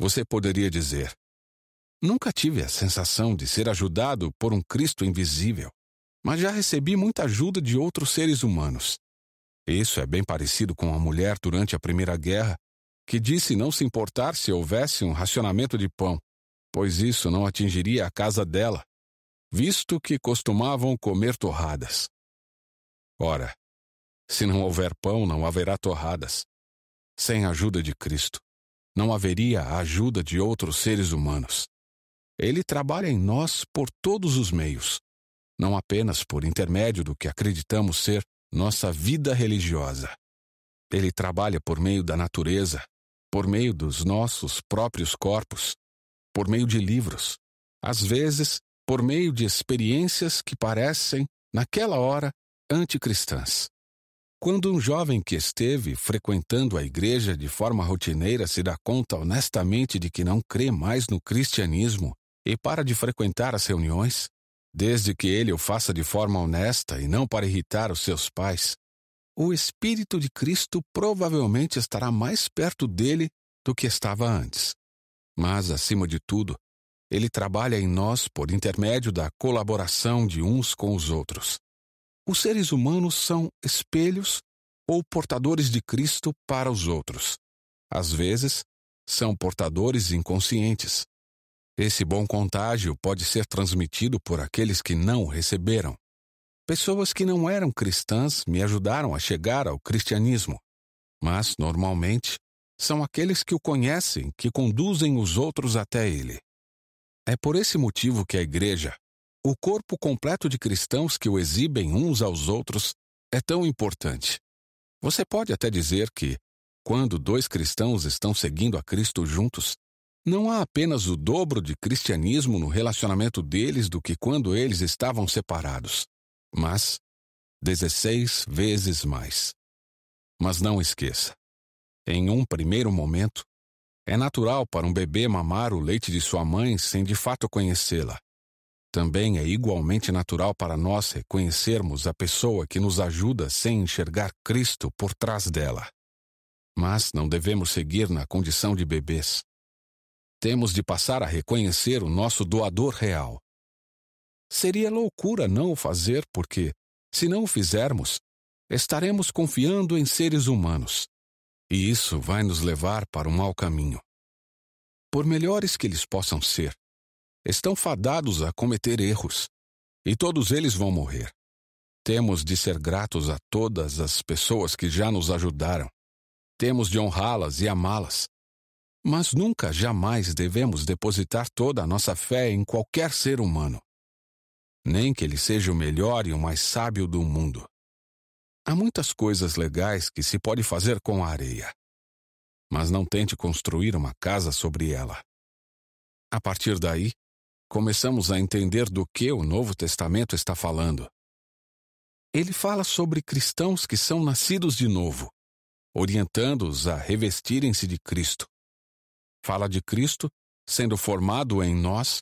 Você poderia dizer: Nunca tive a sensação de ser ajudado por um Cristo invisível, mas já recebi muita ajuda de outros seres humanos. Isso é bem parecido com a mulher durante a Primeira Guerra, que disse não se importar se houvesse um racionamento de pão, pois isso não atingiria a casa dela, visto que costumavam comer torradas. Ora, se não houver pão, não haverá torradas. Sem a ajuda de Cristo, não haveria a ajuda de outros seres humanos. Ele trabalha em nós por todos os meios, não apenas por intermédio do que acreditamos ser nossa vida religiosa. Ele trabalha por meio da natureza, por meio dos nossos próprios corpos, por meio de livros, às vezes por meio de experiências que parecem, naquela hora, anticristãs. Quando um jovem que esteve frequentando a igreja de forma rotineira se dá conta honestamente de que não crê mais no cristianismo e para de frequentar as reuniões, desde que ele o faça de forma honesta e não para irritar os seus pais, o Espírito de Cristo provavelmente estará mais perto dele do que estava antes. Mas, acima de tudo, ele trabalha em nós por intermédio da colaboração de uns com os outros. Os seres humanos são espelhos ou portadores de Cristo para os outros. Às vezes, são portadores inconscientes. Esse bom contágio pode ser transmitido por aqueles que não o receberam. Pessoas que não eram cristãs me ajudaram a chegar ao cristianismo, mas, normalmente, são aqueles que o conhecem que conduzem os outros até ele. É por esse motivo que a igreja, o corpo completo de cristãos que o exibem uns aos outros é tão importante. Você pode até dizer que, quando dois cristãos estão seguindo a Cristo juntos, não há apenas o dobro de cristianismo no relacionamento deles do que quando eles estavam separados, mas 16 vezes mais. Mas não esqueça: em um primeiro momento, é natural para um bebê mamar o leite de sua mãe sem de fato conhecê-la. Também é igualmente natural para nós reconhecermos a pessoa que nos ajuda sem enxergar Cristo por trás dela. Mas não devemos seguir na condição de bebês. Temos de passar a reconhecer o nosso doador real. Seria loucura não o fazer, porque, se não o fizermos, estaremos confiando em seres humanos. E isso vai nos levar para um mau caminho. Por melhores que eles possam ser, estão fadados a cometer erros, e todos eles vão morrer. Temos de ser gratos a todas as pessoas que já nos ajudaram. Temos de honrá-las e amá-las. Mas nunca, jamais devemos depositar toda a nossa fé em qualquer ser humano. Nem que ele seja o melhor e o mais sábio do mundo. Há muitas coisas legais que se pode fazer com a areia. Mas não tente construir uma casa sobre ela. A partir daí, começamos a entender do que o Novo Testamento está falando. Ele fala sobre cristãos que são nascidos de novo, orientando-os a revestirem-se de Cristo. Fala de Cristo sendo formado em nós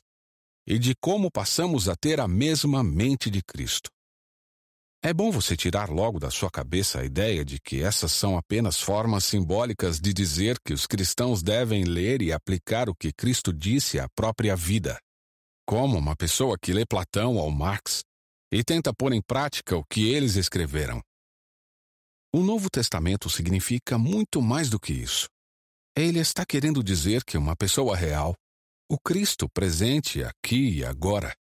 e de como passamos a ter a mesma mente de Cristo. É bom você tirar logo da sua cabeça a ideia de que essas são apenas formas simbólicas de dizer que os cristãos devem ler e aplicar o que Cristo disse à própria vida como uma pessoa que lê Platão ou Marx e tenta pôr em prática o que eles escreveram. O Novo Testamento significa muito mais do que isso. Ele está querendo dizer que uma pessoa real, O Cristo presente aqui e agora,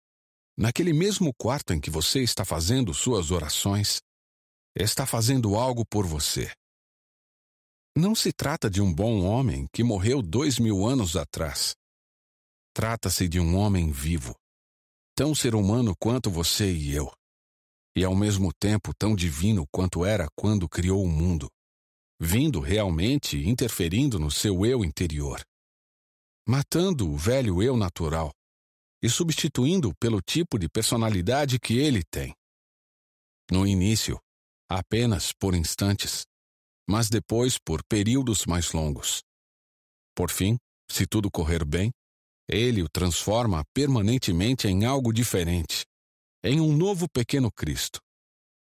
naquele mesmo quarto em que você está fazendo suas orações, está fazendo algo por você. Não se trata de um bom homem que morreu dois mil anos atrás. Trata-se de um homem vivo, tão ser humano quanto você e eu, e ao mesmo tempo tão divino quanto era quando criou o mundo, vindo realmente interferindo no seu eu interior, matando o velho eu natural e substituindo-o pelo tipo de personalidade que ele tem. No início, apenas por instantes, mas depois por períodos mais longos. Por fim, se tudo correr bem, ele o transforma permanentemente em algo diferente, em um novo pequeno Cristo.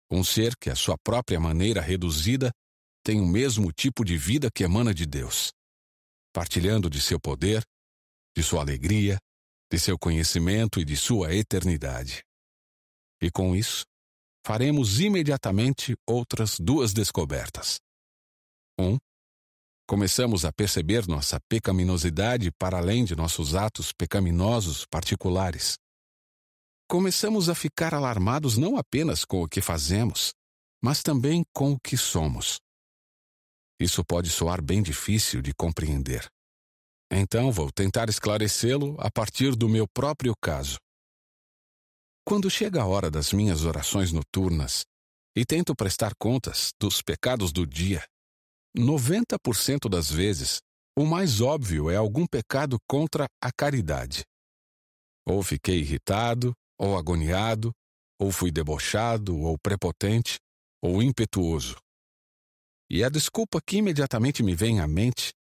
Um ser que, à sua própria maneira reduzida, tem o mesmo tipo de vida que emana de Deus, partilhando de seu poder, de sua alegria, de seu conhecimento e de sua eternidade. E com isso, faremos imediatamente outras duas descobertas. Um, começamos a perceber nossa pecaminosidade para além de nossos atos pecaminosos particulares. Começamos a ficar alarmados não apenas com o que fazemos, mas também com o que somos. Isso pode soar bem difícil de compreender. Então vou tentar esclarecê-lo a partir do meu próprio caso. Quando chega a hora das minhas orações noturnas e tento prestar contas dos pecados do dia, 90% das vezes, o mais óbvio é algum pecado contra a caridade. Ou fiquei irritado, ou agoniado, ou fui debochado, ou prepotente, ou impetuoso. E a desculpa que imediatamente me vem à mente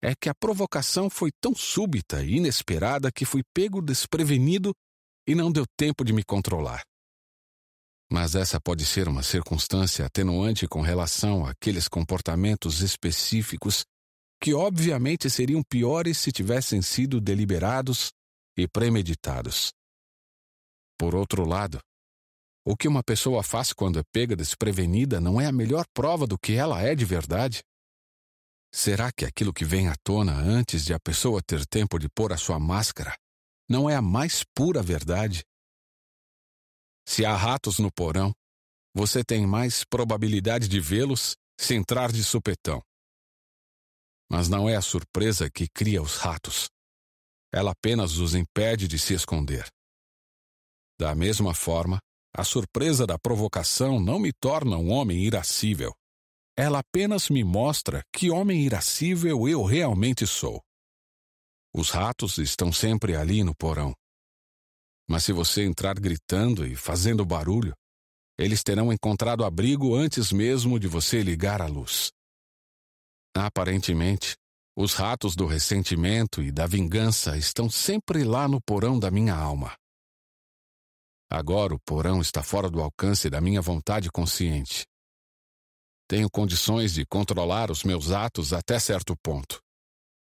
é que a provocação foi tão súbita e inesperada que fui pego desprevenido e não deu tempo de me controlar. Mas essa pode ser uma circunstância atenuante com relação àqueles comportamentos específicos que obviamente seriam piores se tivessem sido deliberados e premeditados. Por outro lado, o que uma pessoa faz quando é pega desprevenida não é a melhor prova do que ela é de verdade? Será que aquilo que vem à tona antes de a pessoa ter tempo de pôr a sua máscara não é a mais pura verdade? Se há ratos no porão, você tem mais probabilidade de vê-los se entrar de supetão. Mas não é a surpresa que cria os ratos. Ela apenas os impede de se esconder. Da mesma forma, a surpresa da provocação não me torna um homem irascível. Ela apenas me mostra que homem irascível eu realmente sou. Os ratos estão sempre ali no porão. Mas se você entrar gritando e fazendo barulho, eles terão encontrado abrigo antes mesmo de você ligar a luz. Aparentemente, os ratos do ressentimento e da vingança estão sempre lá no porão da minha alma. Agora o porão está fora do alcance da minha vontade consciente. Tenho condições de controlar os meus atos até certo ponto.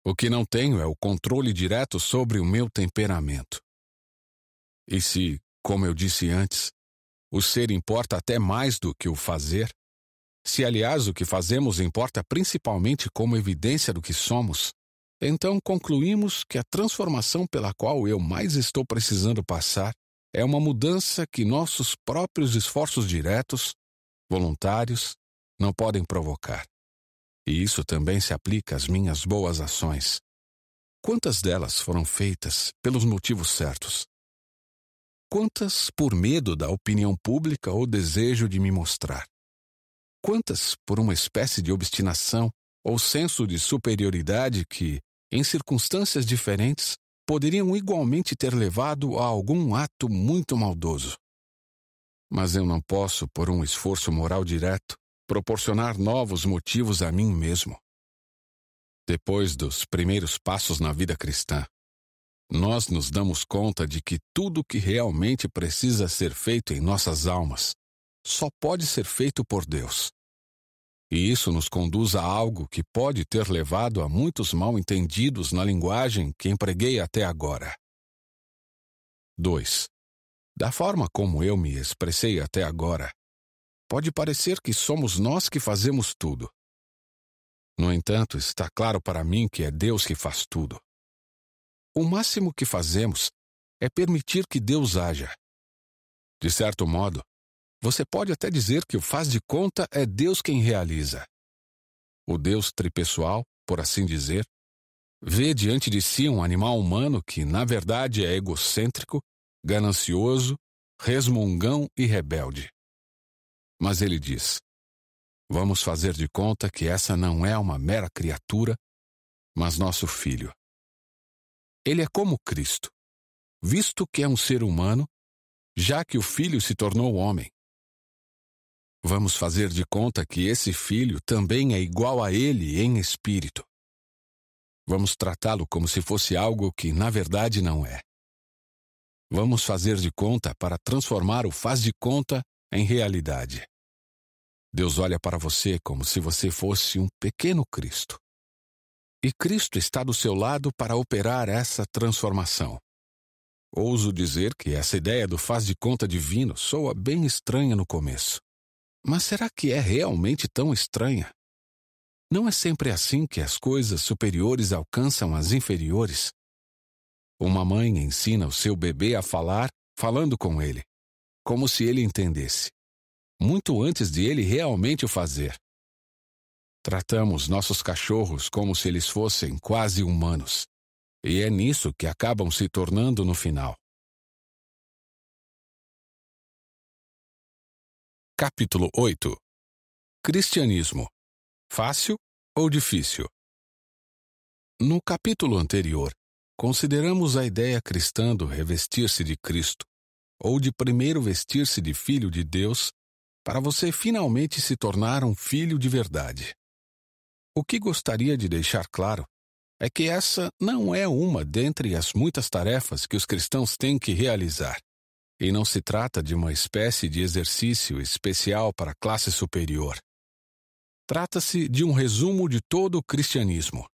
O que não tenho é o controle direto sobre o meu temperamento. E se, como eu disse antes, o ser importa até mais do que o fazer, se aliás o que fazemos importa principalmente como evidência do que somos, então concluímos que a transformação pela qual eu mais estou precisando passar é uma mudança que nossos próprios esforços diretos, voluntários, não podem provocar. E isso também se aplica às minhas boas ações. Quantas delas foram feitas pelos motivos certos? Quantas por medo da opinião pública ou desejo de me mostrar? Quantas por uma espécie de obstinação ou senso de superioridade que, em circunstâncias diferentes, poderiam igualmente ter levado a algum ato muito maldoso? Mas eu não posso, por um esforço moral direto, proporcionar novos motivos a mim mesmo. Depois dos primeiros passos na vida cristã, nós nos damos conta de que tudo o que realmente precisa ser feito em nossas almas só pode ser feito por Deus. E isso nos conduz a algo que pode ter levado a muitos mal-entendidos na linguagem que empreguei até agora. 2. Da forma como eu me expressei até agora, pode parecer que somos nós que fazemos tudo. No entanto, está claro para mim que é Deus que faz tudo. o máximo que fazemos é permitir que Deus haja. De certo modo, você pode até dizer que o faz de conta é Deus quem realiza. O Deus tripessoal, por assim dizer, vê diante de si um animal humano que, na verdade, é egocêntrico, ganancioso, resmungão e rebelde. Mas ele diz: Vamos fazer de conta que essa não é uma mera criatura, mas nosso filho. Ele é como Cristo, visto que é um ser humano, já que o filho se tornou homem. Vamos fazer de conta que esse filho também é igual a ele em espírito. Vamos tratá-lo como se fosse algo que na verdade não é. Vamos fazer de conta para transformar o faz de conta em realidade. Deus olha para você como se você fosse um pequeno Cristo. E Cristo está do seu lado para operar essa transformação. Ouso dizer que essa ideia do faz de conta divino soa bem estranha no começo. Mas será que é realmente tão estranha? Não é sempre assim que as coisas superiores alcançam as inferiores? Uma mãe ensina o seu bebê a falar, falando com ele, como se ele entendesse, muito antes de ele realmente o fazer. Tratamos nossos cachorros como se eles fossem quase humanos, e é nisso que acabam se tornando no final. Capítulo 8 Cristianismo Fácil ou difícil? No capítulo anterior, consideramos a ideia cristã do revestir-se de Cristo, ou de primeiro vestir-se de Filho de Deus, para você finalmente se tornar um filho de verdade. O que gostaria de deixar claro é que essa não é uma dentre as muitas tarefas que os cristãos têm que realizar. E não se trata de uma espécie de exercício especial para a classe superior. Trata-se de um resumo de todo o cristianismo.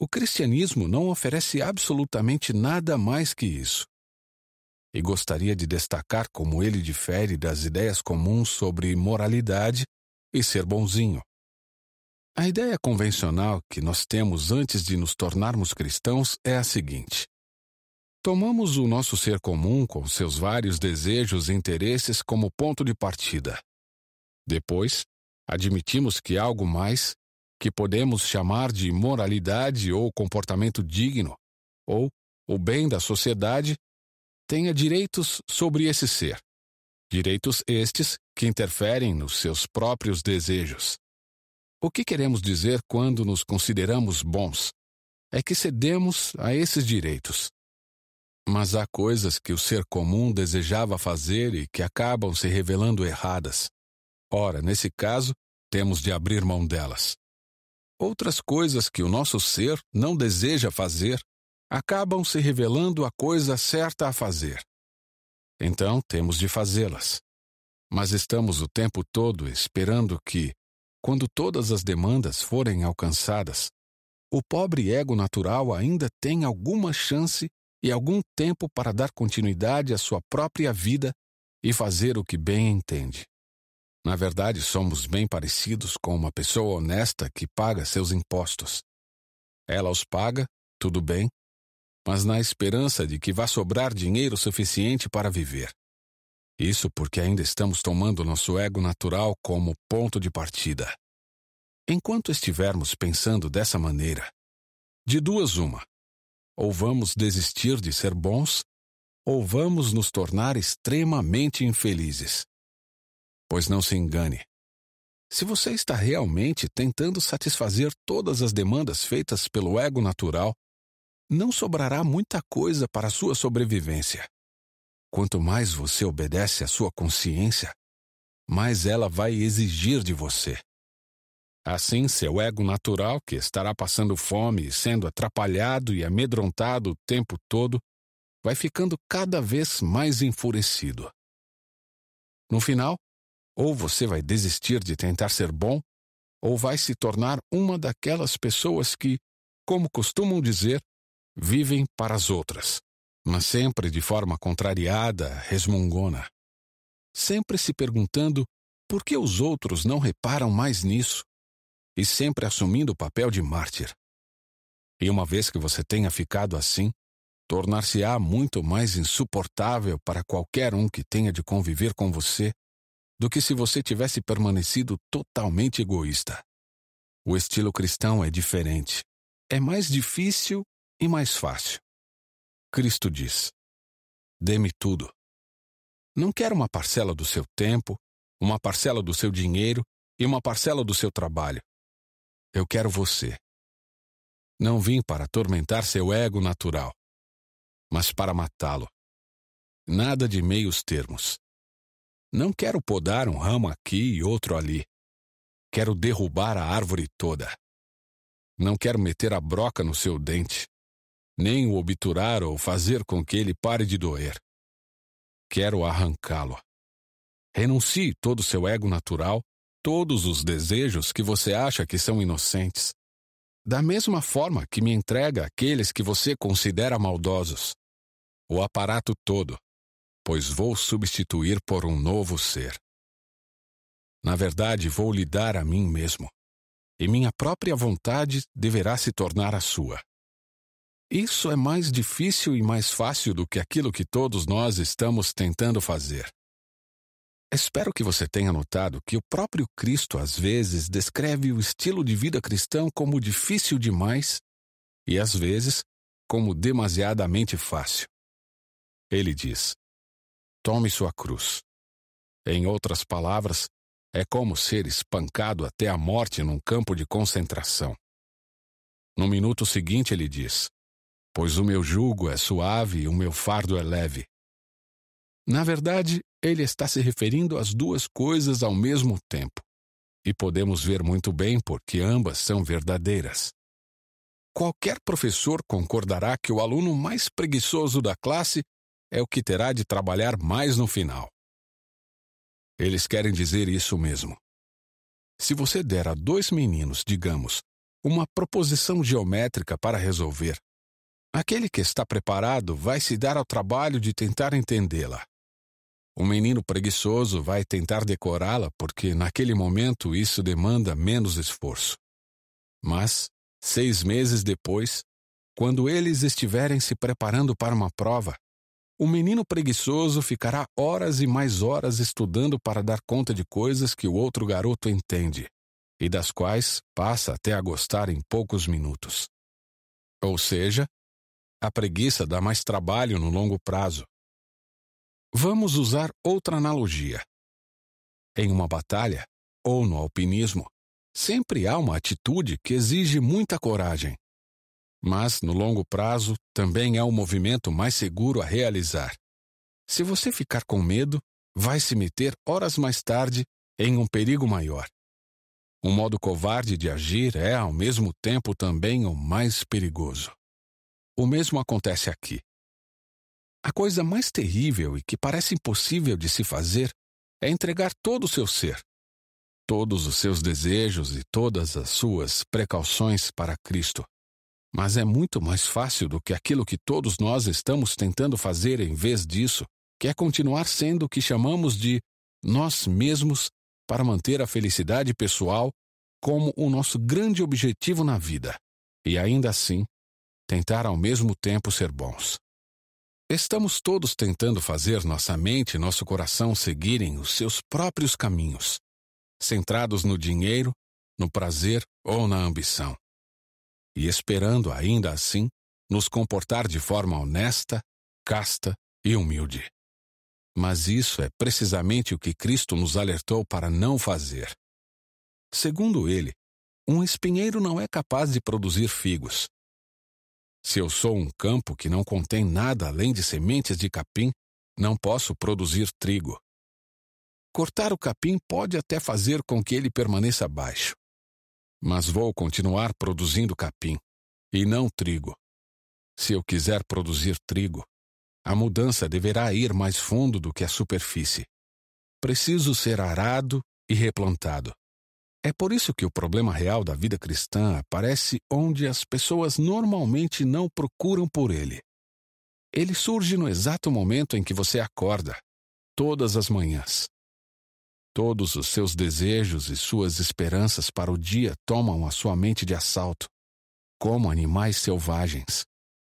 O cristianismo não oferece absolutamente nada mais que isso. E gostaria de destacar como ele difere das ideias comuns sobre moralidade e ser bonzinho. A ideia convencional que nós temos antes de nos tornarmos cristãos é a seguinte: Tomamos o nosso ser comum com seus vários desejos e interesses como ponto de partida. Depois, admitimos que algo mais, que podemos chamar de moralidade ou comportamento digno, ou o bem da sociedade, tenha direitos sobre esse ser. Direitos estes que interferem nos seus próprios desejos. O que queremos dizer quando nos consideramos bons? É que cedemos a esses direitos. Mas há coisas que o ser comum desejava fazer e que acabam se revelando erradas. Ora, nesse caso, temos de abrir mão delas. Outras coisas que o nosso ser não deseja fazer acabam se revelando a coisa certa a fazer. Então temos de fazê-las. Mas estamos o tempo todo esperando que, quando todas as demandas forem alcançadas, o pobre ego natural ainda tenha alguma chance e algum tempo para dar continuidade à sua própria vida e fazer o que bem entende. Na verdade, somos bem parecidos com uma pessoa honesta que paga seus impostos. Ela os paga, tudo bem, mas na esperança de que vá sobrar dinheiro suficiente para viver. Isso porque ainda estamos tomando nosso ego natural como ponto de partida. Enquanto estivermos pensando dessa maneira, de duas uma, ou vamos desistir de ser bons, ou vamos nos tornar extremamente infelizes. Pois não se engane. Se você está realmente tentando satisfazer todas as demandas feitas pelo ego natural, não sobrará muita coisa para a sua sobrevivência. Quanto mais você obedece à sua consciência, mais ela vai exigir de você. Assim, seu ego natural, que estará passando fome e sendo atrapalhado e amedrontado o tempo todo, vai ficando cada vez mais enfurecido. No final, ou você vai desistir de tentar ser bom, ou vai se tornar uma daquelas pessoas que, como costumam dizer, vivem para as outras, mas sempre de forma contrariada, resmungona. Sempre se perguntando por que os outros não reparam mais nisso e sempre assumindo o papel de mártir. E uma vez que você tenha ficado assim, tornar-se-á muito mais insuportável para qualquer um que tenha de conviver com você do que se você tivesse permanecido totalmente egoísta. O estilo cristão é diferente. É mais difícil e mais fácil. Cristo diz: Dê-me tudo. Não quero uma parcela do seu tempo, uma parcela do seu dinheiro e uma parcela do seu trabalho. Eu quero você. Não vim para atormentar seu ego natural mas para matá-lo. Nada de meios termos. Não quero podar um ramo aqui e outro ali. Quero derrubar a árvore toda. Não quero meter a broca no seu dente, nem o obturar ou fazer com que ele pare de doer. Quero arrancá-lo. Renuncie todo o seu ego natural, todos os desejos que você acha que são inocentes. Da mesma forma que me entrega aqueles que você considera maldosos o aparato todo, pois vou substituir por um novo ser. Na verdade, vou lhe dar a mim mesmo, e minha própria vontade deverá se tornar a sua. Isso é mais difícil e mais fácil do que aquilo que todos nós estamos tentando fazer. Espero que você tenha notado que o próprio Cristo às vezes descreve o estilo de vida cristão como difícil demais e às vezes como demasiadamente fácil. Ele diz: Tome sua cruz. Em outras palavras, é como ser espancado até a morte num campo de concentração. No minuto seguinte, ele diz: Pois o meu jugo é suave e o meu fardo é leve. Na verdade, ele está se referindo às duas coisas ao mesmo tempo. E podemos ver muito bem porque ambas são verdadeiras. Qualquer professor concordará que o aluno mais preguiçoso da classe é o que terá de trabalhar mais no final. Eles querem dizer isso mesmo. Se você der a dois meninos, digamos, uma proposição geométrica para resolver, aquele que está preparado vai se dar ao trabalho de tentar entendê-la. O menino preguiçoso vai tentar decorá-la porque, naquele momento, isso demanda menos esforço. Mas, seis meses depois, quando eles estiverem se preparando para uma prova, o menino preguiçoso ficará horas e mais horas estudando para dar conta de coisas que o outro garoto entende e das quais passa até a gostar em poucos minutos. Ou seja, a preguiça dá mais trabalho no longo prazo. Vamos usar outra analogia. Em uma batalha, ou no alpinismo, sempre há uma atitude que exige muita coragem mas, no longo prazo, também é o movimento mais seguro a realizar. Se você ficar com medo, vai se meter horas mais tarde em um perigo maior. Um modo covarde de agir é, ao mesmo tempo, também o mais perigoso. O mesmo acontece aqui. A coisa mais terrível e que parece impossível de se fazer é entregar todo o seu ser, todos os seus desejos e todas as suas precauções para Cristo. Mas é muito mais fácil do que aquilo que todos nós estamos tentando fazer em vez disso, que é continuar sendo o que chamamos de nós mesmos para manter a felicidade pessoal como o nosso grande objetivo na vida, e ainda assim, tentar ao mesmo tempo ser bons. Estamos todos tentando fazer nossa mente e nosso coração seguirem os seus próprios caminhos, centrados no dinheiro, no prazer ou na ambição e esperando ainda assim nos comportar de forma honesta, casta e humilde. Mas isso é precisamente o que Cristo nos alertou para não fazer. Segundo ele, um espinheiro não é capaz de produzir figos. Se eu sou um campo que não contém nada além de sementes de capim, não posso produzir trigo. Cortar o capim pode até fazer com que ele permaneça baixo mas vou continuar produzindo capim, e não trigo. Se eu quiser produzir trigo, a mudança deverá ir mais fundo do que a superfície. Preciso ser arado e replantado. É por isso que o problema real da vida cristã aparece onde as pessoas normalmente não procuram por ele. Ele surge no exato momento em que você acorda, todas as manhãs. Todos os seus desejos e suas esperanças para o dia tomam a sua mente de assalto. como animais selvagens.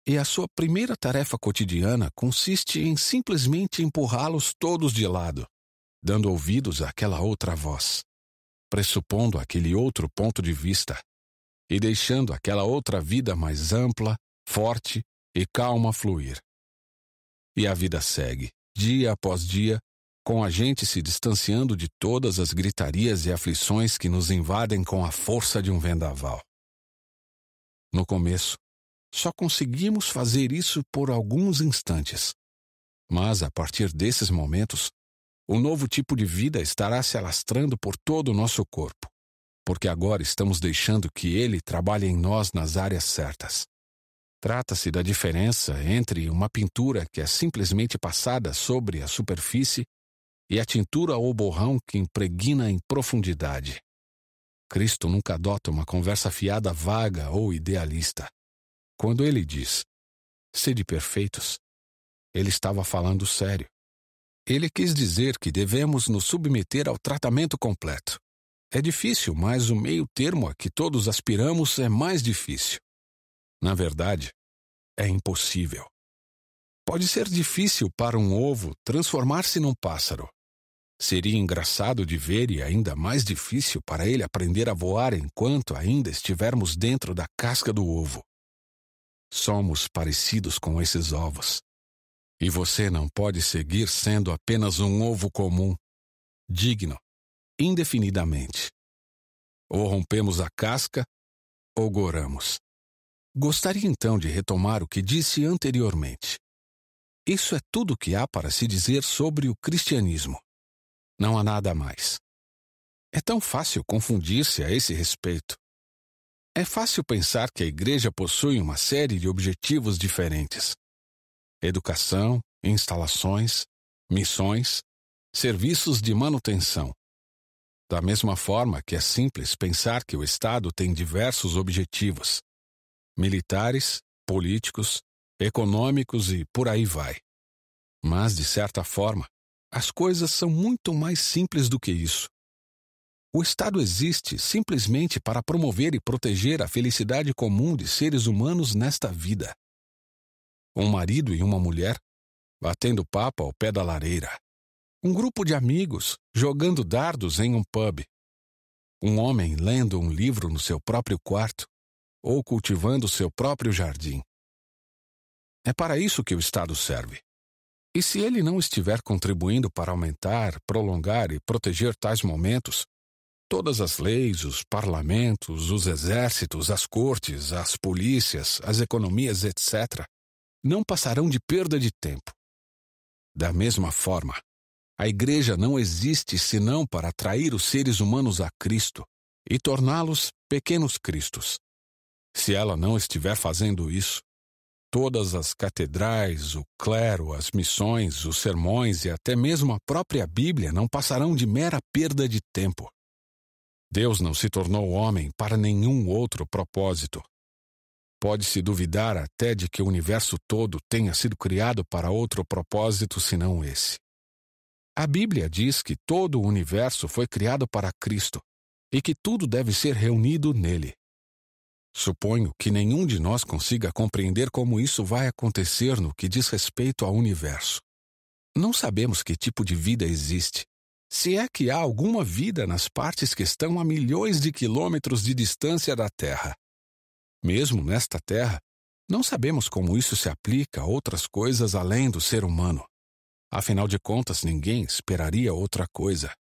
E a sua primeira tarefa cotidiana consiste em simplesmente empurrá-los todos de lado, dando ouvidos àquela outra voz, pressupondo aquele outro ponto de vista e deixando aquela outra vida mais ampla, forte e calma fluir. E a vida segue, dia após dia, com a gente se distanciando de todas as gritarias e aflições que nos invadem com a força de um vendaval. No começo, só conseguimos fazer isso por alguns instantes. Mas, a partir desses momentos, um novo tipo de vida estará se alastrando por todo o nosso corpo, porque agora estamos deixando que ele trabalhe em nós nas áreas certas. Trata-se da diferença entre uma pintura que é simplesmente passada sobre a superfície e a tintura ou borrão que impregna em profundidade. Cristo nunca adota uma conversa fiada vaga ou idealista. Quando ele diz, sede perfeitos, ele estava falando sério. Ele quis dizer que devemos nos submeter ao tratamento completo. É difícil, mas o meio termo a que todos aspiramos é mais difícil. Na verdade, é impossível. Pode ser difícil para um ovo transformar-se num pássaro. Seria engraçado de ver e ainda mais difícil para ele aprender a voar enquanto ainda estivermos dentro da casca do ovo. Somos parecidos com esses ovos. E você não pode seguir sendo apenas um ovo comum, digno, indefinidamente. Ou rompemos a casca, ou goramos. Gostaria então de retomar o que disse anteriormente. Isso é tudo o que há para se dizer sobre o cristianismo. Não há nada mais. É tão fácil confundir-se a esse respeito. É fácil pensar que a igreja possui uma série de objetivos diferentes: educação, instalações, missões, serviços de manutenção. Da mesma forma que é simples pensar que o Estado tem diversos objetivos: militares, políticos, econômicos e por aí vai. Mas, de certa forma, as coisas são muito mais simples do que isso. O Estado existe simplesmente para promover e proteger a felicidade comum de seres humanos nesta vida. Um marido e uma mulher batendo papo ao pé da lareira. Um grupo de amigos jogando dardos em um pub. Um homem lendo um livro no seu próprio quarto ou cultivando seu próprio jardim. É para isso que o Estado serve. E se ele não estiver contribuindo para aumentar, prolongar e proteger tais momentos, Todas as leis, os parlamentos, os exércitos, as cortes, as polícias, as economias, etc., não passarão de perda de tempo. Da mesma forma, a Igreja não existe senão para atrair os seres humanos a Cristo e torná-los pequenos Cristos. Se ela não estiver fazendo isso, todas as catedrais, o clero, as missões, os sermões e até mesmo a própria Bíblia não passarão de mera perda de tempo. Deus não se tornou homem para nenhum outro propósito. Pode-se duvidar até de que o universo todo tenha sido criado para outro propósito senão esse. A Bíblia diz que todo o universo foi criado para Cristo e que tudo deve ser reunido nele. Suponho que nenhum de nós consiga compreender como isso vai acontecer no que diz respeito ao universo. Não sabemos que tipo de vida existe, se é que há alguma vida nas partes que estão a milhões de quilômetros de distância da Terra. Mesmo nesta Terra, não sabemos como isso se aplica a outras coisas além do ser humano. Afinal de contas, ninguém esperaria outra coisa.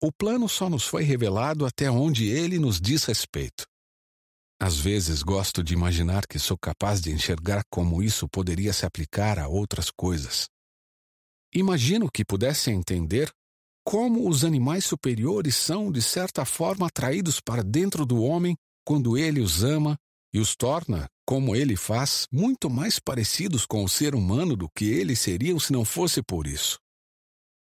O plano só nos foi revelado até onde ele nos diz respeito. Às vezes gosto de imaginar que sou capaz de enxergar como isso poderia se aplicar a outras coisas. Imagino que pudesse entender como os animais superiores são, de certa forma, atraídos para dentro do homem quando ele os ama e os torna, como ele faz, muito mais parecidos com o ser humano do que eles seriam se não fosse por isso.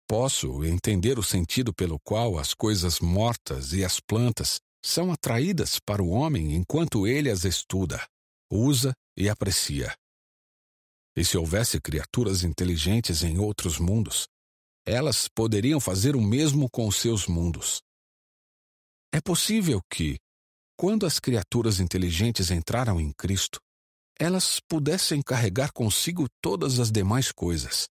Posso entender o sentido pelo qual as coisas mortas e as plantas são atraídas para o homem enquanto ele as estuda, usa e aprecia. E se houvesse criaturas inteligentes em outros mundos, elas poderiam fazer o mesmo com seus mundos. É possível que, quando as criaturas inteligentes entraram em Cristo, elas pudessem carregar consigo todas as demais coisas.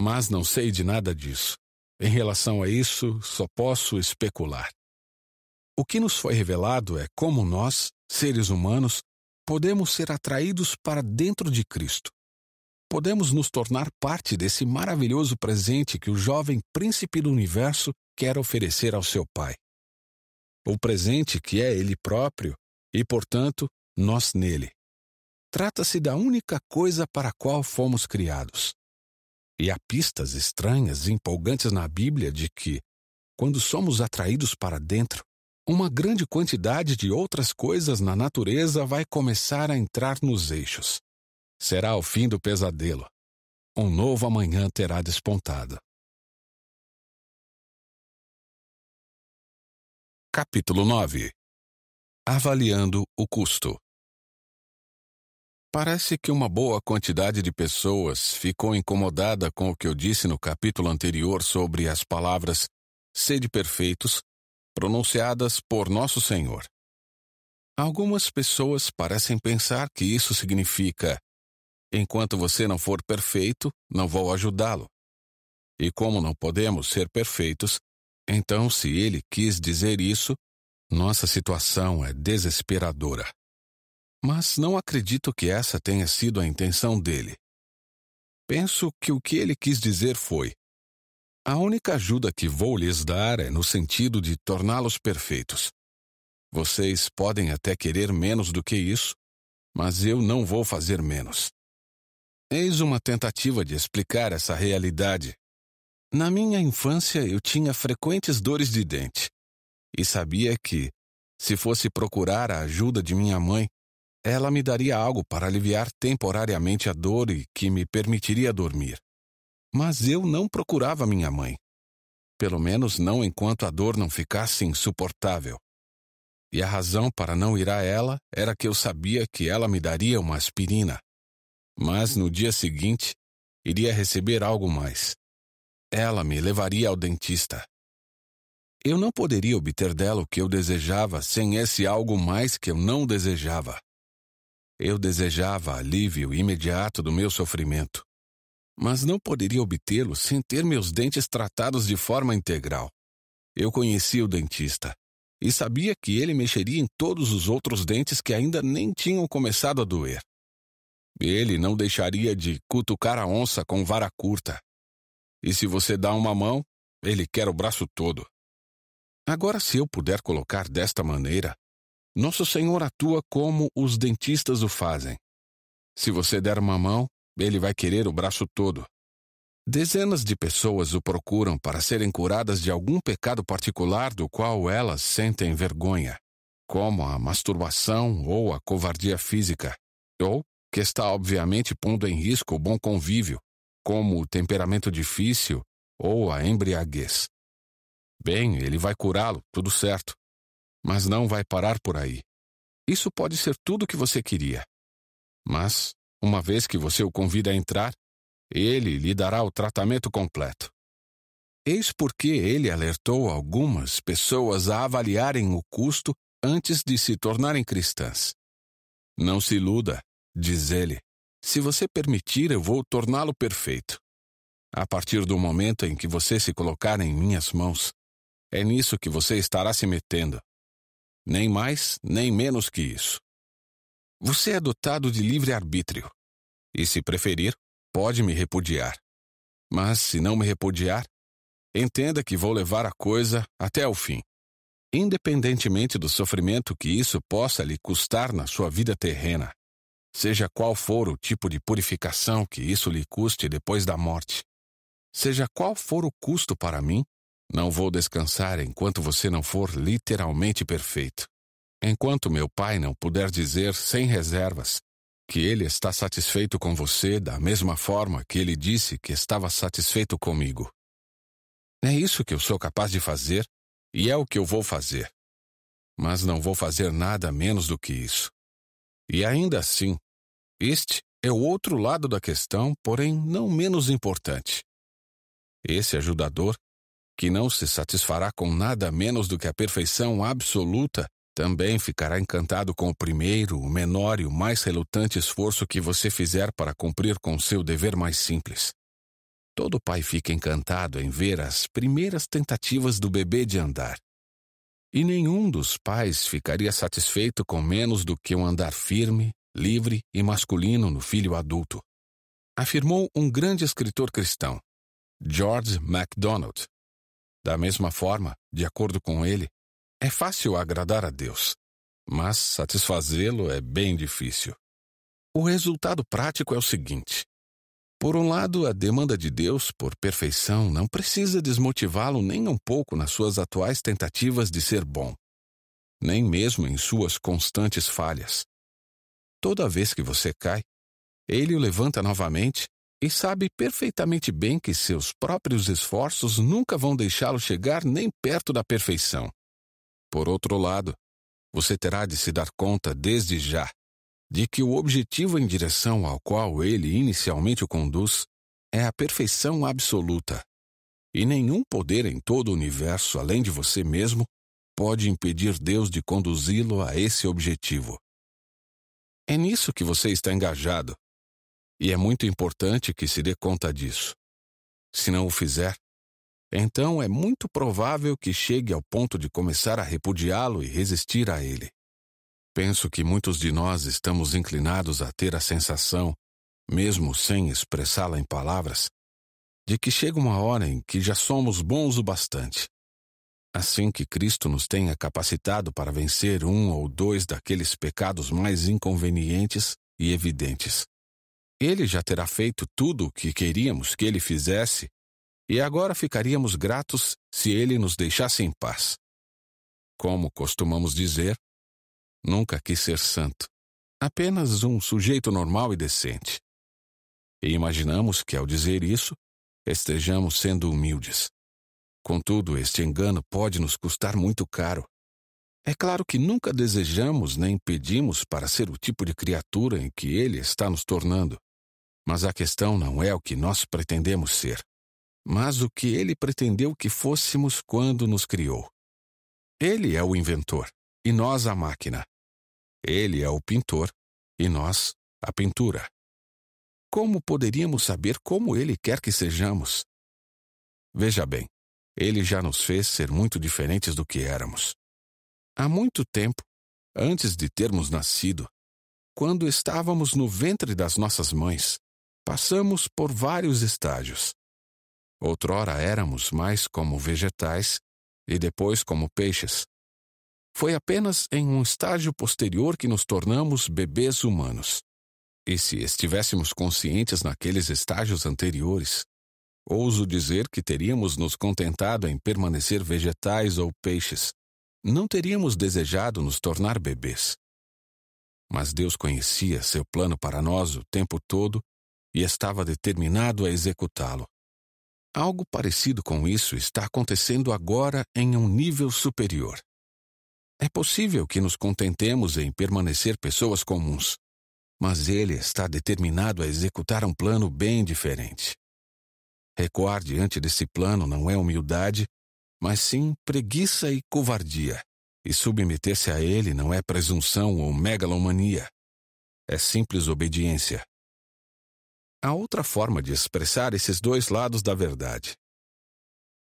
Mas não sei de nada disso. Em relação a isso, só posso especular. O que nos foi revelado é como nós, seres humanos, podemos ser atraídos para dentro de Cristo. Podemos nos tornar parte desse maravilhoso presente que o jovem príncipe do universo quer oferecer ao seu Pai. O presente que é Ele próprio e, portanto, nós nele. Trata-se da única coisa para a qual fomos criados. E há pistas estranhas e empolgantes na Bíblia de que, quando somos atraídos para dentro, uma grande quantidade de outras coisas na natureza vai começar a entrar nos eixos. Será o fim do pesadelo. Um novo amanhã terá despontado. Capítulo 9 Avaliando o custo. Parece que uma boa quantidade de pessoas ficou incomodada com o que eu disse no capítulo anterior sobre as palavras sede perfeitos, pronunciadas por Nosso Senhor. Algumas pessoas parecem pensar que isso significa: enquanto você não for perfeito, não vou ajudá-lo. E como não podemos ser perfeitos, então, se ele quis dizer isso, nossa situação é desesperadora mas não acredito que essa tenha sido a intenção dele. Penso que o que ele quis dizer foi: a única ajuda que vou lhes dar é no sentido de torná-los perfeitos. Vocês podem até querer menos do que isso, mas eu não vou fazer menos. Eis uma tentativa de explicar essa realidade. Na minha infância, eu tinha frequentes dores de dente e sabia que, se fosse procurar a ajuda de minha mãe, ela me daria algo para aliviar temporariamente a dor e que me permitiria dormir. Mas eu não procurava minha mãe. Pelo menos não enquanto a dor não ficasse insuportável. E a razão para não ir a ela era que eu sabia que ela me daria uma aspirina. Mas no dia seguinte, iria receber algo mais. Ela me levaria ao dentista. Eu não poderia obter dela o que eu desejava sem esse algo mais que eu não desejava. Eu desejava alívio imediato do meu sofrimento, mas não poderia obtê-lo sem ter meus dentes tratados de forma integral. Eu conhecia o dentista e sabia que ele mexeria em todos os outros dentes que ainda nem tinham começado a doer. Ele não deixaria de cutucar a onça com vara curta. E se você dá uma mão, ele quer o braço todo. Agora, se eu puder colocar desta maneira, nosso Senhor atua como os dentistas o fazem. Se você der uma mão, ele vai querer o braço todo. Dezenas de pessoas o procuram para serem curadas de algum pecado particular do qual elas sentem vergonha, como a masturbação ou a covardia física, ou que está obviamente pondo em risco o bom convívio, como o temperamento difícil ou a embriaguez. Bem, ele vai curá-lo, tudo certo mas não vai parar por aí. Isso pode ser tudo o que você queria. Mas, uma vez que você o convida a entrar, ele lhe dará o tratamento completo. Eis porque ele alertou algumas pessoas a avaliarem o custo antes de se tornarem cristãs. Não se iluda, diz ele. Se você permitir, eu vou torná-lo perfeito. A partir do momento em que você se colocar em minhas mãos, é nisso que você estará se metendo nem mais, nem menos que isso. Você é dotado de livre-arbítrio, e se preferir, pode me repudiar. Mas se não me repudiar, entenda que vou levar a coisa até o fim. Independentemente do sofrimento que isso possa lhe custar na sua vida terrena, seja qual for o tipo de purificação que isso lhe custe depois da morte, seja qual for o custo para mim, não vou descansar enquanto você não for literalmente perfeito. Enquanto meu pai não puder dizer sem reservas que ele está satisfeito com você da mesma forma que ele disse que estava satisfeito comigo. É isso que eu sou capaz de fazer e é o que eu vou fazer. Mas não vou fazer nada menos do que isso. E ainda assim, este é o outro lado da questão, porém não menos importante. Esse ajudador que não se satisfará com nada menos do que a perfeição absoluta, também ficará encantado com o primeiro, o menor e o mais relutante esforço que você fizer para cumprir com seu dever mais simples. Todo pai fica encantado em ver as primeiras tentativas do bebê de andar. E nenhum dos pais ficaria satisfeito com menos do que um andar firme, livre e masculino no filho adulto. Afirmou um grande escritor cristão, George MacDonald. Da mesma forma, de acordo com ele, é fácil agradar a Deus, mas satisfazê-lo é bem difícil. O resultado prático é o seguinte: por um lado, a demanda de Deus por perfeição não precisa desmotivá-lo nem um pouco nas suas atuais tentativas de ser bom, nem mesmo em suas constantes falhas. Toda vez que você cai, ele o levanta novamente e sabe perfeitamente bem que seus próprios esforços nunca vão deixá-lo chegar nem perto da perfeição. Por outro lado, você terá de se dar conta desde já de que o objetivo em direção ao qual ele inicialmente o conduz é a perfeição absoluta. E nenhum poder em todo o universo, além de você mesmo, pode impedir Deus de conduzi-lo a esse objetivo. É nisso que você está engajado. E é muito importante que se dê conta disso. Se não o fizer, então é muito provável que chegue ao ponto de começar a repudiá-lo e resistir a ele. Penso que muitos de nós estamos inclinados a ter a sensação, mesmo sem expressá-la em palavras, de que chega uma hora em que já somos bons o bastante. Assim que Cristo nos tenha capacitado para vencer um ou dois daqueles pecados mais inconvenientes e evidentes. Ele já terá feito tudo o que queríamos que ele fizesse e agora ficaríamos gratos se ele nos deixasse em paz. Como costumamos dizer, nunca quis ser santo, apenas um sujeito normal e decente. E imaginamos que, ao dizer isso, estejamos sendo humildes. Contudo, este engano pode nos custar muito caro. É claro que nunca desejamos nem pedimos para ser o tipo de criatura em que ele está nos tornando. Mas a questão não é o que nós pretendemos ser mas o que ele pretendeu que fôssemos quando nos criou. Ele é o inventor e nós a máquina. Ele é o pintor e nós a pintura. Como poderíamos saber como ele quer que sejamos? Veja bem, ele já nos fez ser muito diferentes do que éramos. Há muito tempo, antes de termos nascido, quando estávamos no ventre das nossas mães, passamos por vários estágios. Outrora éramos mais como vegetais e depois como peixes. Foi apenas em um estágio posterior que nos tornamos bebês humanos. E se estivéssemos conscientes naqueles estágios anteriores, ouso dizer que teríamos nos contentado em permanecer vegetais ou peixes. Não teríamos desejado nos tornar bebês. Mas Deus conhecia seu plano para nós o tempo todo e estava determinado a executá-lo. Algo parecido com isso está acontecendo agora em um nível superior. É possível que nos contentemos em permanecer pessoas comuns, mas ele está determinado a executar um plano bem diferente. Recuar diante desse plano não é humildade, mas sim preguiça e covardia, e submeter-se a ele não é presunção ou megalomania. É simples obediência. Há outra forma de expressar esses dois lados da verdade.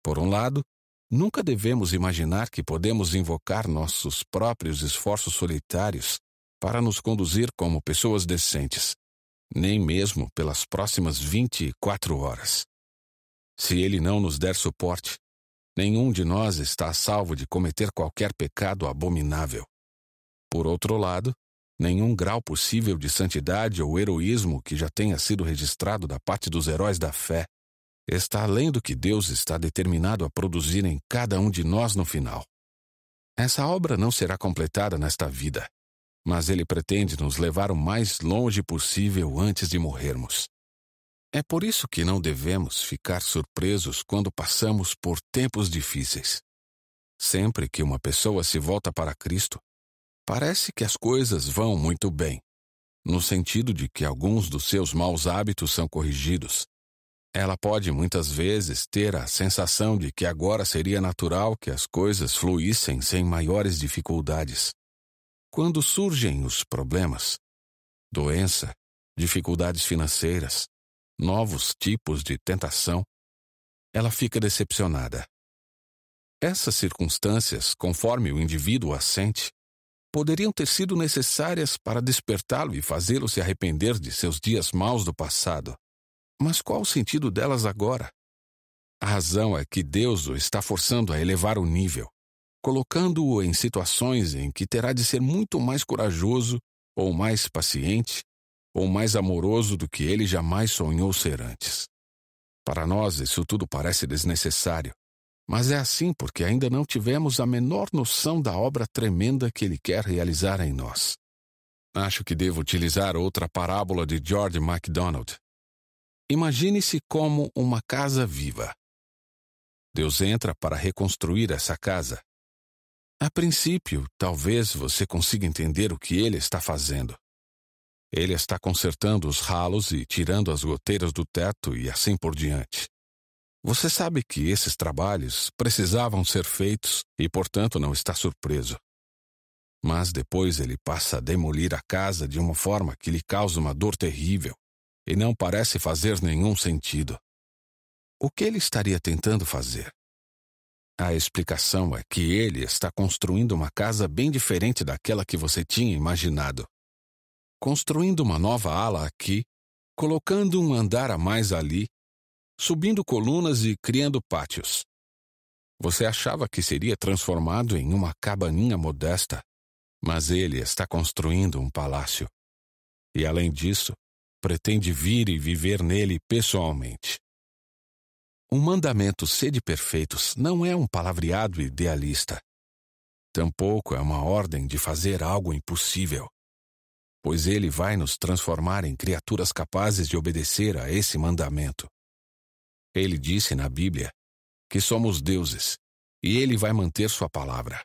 Por um lado, nunca devemos imaginar que podemos invocar nossos próprios esforços solitários para nos conduzir como pessoas decentes, nem mesmo pelas próximas 24 horas. Se ele não nos der suporte, nenhum de nós está salvo de cometer qualquer pecado abominável. Por outro lado, nenhum grau possível de santidade ou heroísmo que já tenha sido registrado da parte dos heróis da fé está além do que Deus está determinado a produzir em cada um de nós no final. Essa obra não será completada nesta vida, mas Ele pretende nos levar o mais longe possível antes de morrermos. É por isso que não devemos ficar surpresos quando passamos por tempos difíceis. Sempre que uma pessoa se volta para Cristo, Parece que as coisas vão muito bem, no sentido de que alguns dos seus maus hábitos são corrigidos. Ela pode muitas vezes ter a sensação de que agora seria natural que as coisas fluíssem sem maiores dificuldades. Quando surgem os problemas, doença, dificuldades financeiras, novos tipos de tentação, ela fica decepcionada. Essas circunstâncias, conforme o indivíduo as sente, poderiam ter sido necessárias para despertá-lo e fazê-lo se arrepender de seus dias maus do passado. Mas qual o sentido delas agora? A razão é que Deus o está forçando a elevar o nível, colocando-o em situações em que terá de ser muito mais corajoso, ou mais paciente, ou mais amoroso do que ele jamais sonhou ser antes. Para nós, isso tudo parece desnecessário, mas é assim porque ainda não tivemos a menor noção da obra tremenda que ele quer realizar em nós. Acho que devo utilizar outra parábola de George MacDonald. Imagine-se como uma casa viva. Deus entra para reconstruir essa casa. A princípio, talvez você consiga entender o que ele está fazendo. Ele está consertando os ralos e tirando as goteiras do teto e assim por diante. Você sabe que esses trabalhos precisavam ser feitos e, portanto, não está surpreso. Mas depois ele passa a demolir a casa de uma forma que lhe causa uma dor terrível e não parece fazer nenhum sentido. O que ele estaria tentando fazer? A explicação é que ele está construindo uma casa bem diferente daquela que você tinha imaginado. Construindo uma nova ala aqui, colocando um andar a mais ali subindo colunas e criando pátios. Você achava que seria transformado em uma cabaninha modesta, mas ele está construindo um palácio. E além disso, pretende vir e viver nele pessoalmente. O mandamento sede perfeitos não é um palavreado idealista. Tampouco é uma ordem de fazer algo impossível, pois ele vai nos transformar em criaturas capazes de obedecer a esse mandamento. Ele disse na Bíblia que somos deuses e ele vai manter sua palavra.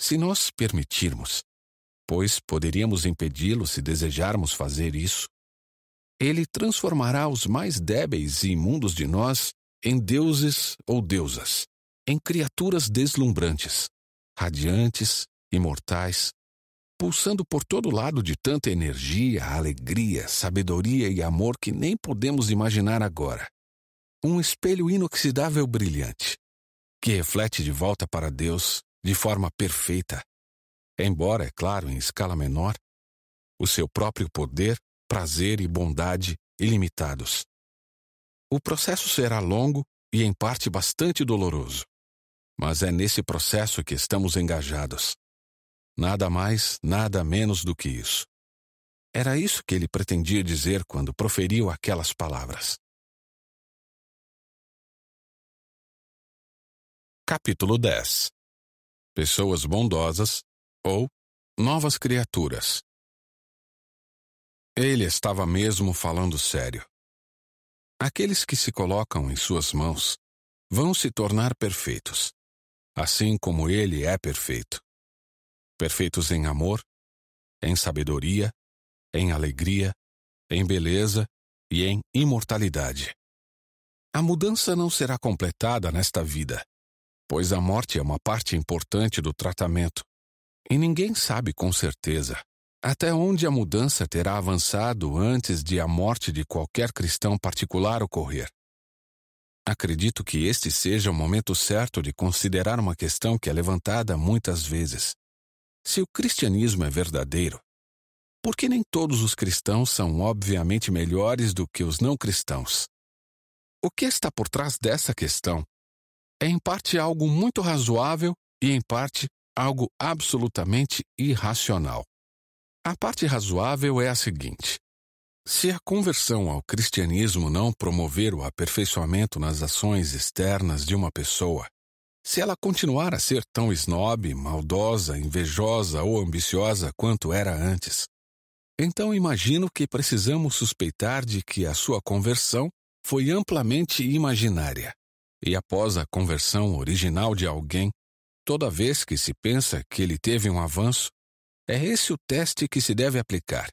Se nós permitirmos, pois poderíamos impedi-lo se desejarmos fazer isso, ele transformará os mais débeis e imundos de nós em deuses ou deusas, em criaturas deslumbrantes, radiantes, imortais, pulsando por todo lado de tanta energia, alegria, sabedoria e amor que nem podemos imaginar agora um espelho inoxidável brilhante, que reflete de volta para Deus de forma perfeita, embora, é claro, em escala menor, o seu próprio poder, prazer e bondade ilimitados. O processo será longo e, em parte, bastante doloroso. Mas é nesse processo que estamos engajados. Nada mais, nada menos do que isso. Era isso que ele pretendia dizer quando proferiu aquelas palavras. Capítulo 10 Pessoas bondosas ou novas criaturas. Ele estava mesmo falando sério. Aqueles que se colocam em suas mãos vão se tornar perfeitos, assim como ele é perfeito. Perfeitos em amor, em sabedoria, em alegria, em beleza e em imortalidade. A mudança não será completada nesta vida pois a morte é uma parte importante do tratamento. E ninguém sabe com certeza até onde a mudança terá avançado antes de a morte de qualquer cristão particular ocorrer. Acredito que este seja o momento certo de considerar uma questão que é levantada muitas vezes. Se o cristianismo é verdadeiro, por que nem todos os cristãos são obviamente melhores do que os não cristãos? O que está por trás dessa questão é em parte algo muito razoável e em parte algo absolutamente irracional. A parte razoável é a seguinte: se a conversão ao cristianismo não promover o aperfeiçoamento nas ações externas de uma pessoa, se ela continuar a ser tão snob, maldosa, invejosa ou ambiciosa quanto era antes, então imagino que precisamos suspeitar de que a sua conversão foi amplamente imaginária. E após a conversão original de alguém, toda vez que se pensa que ele teve um avanço, é esse o teste que se deve aplicar.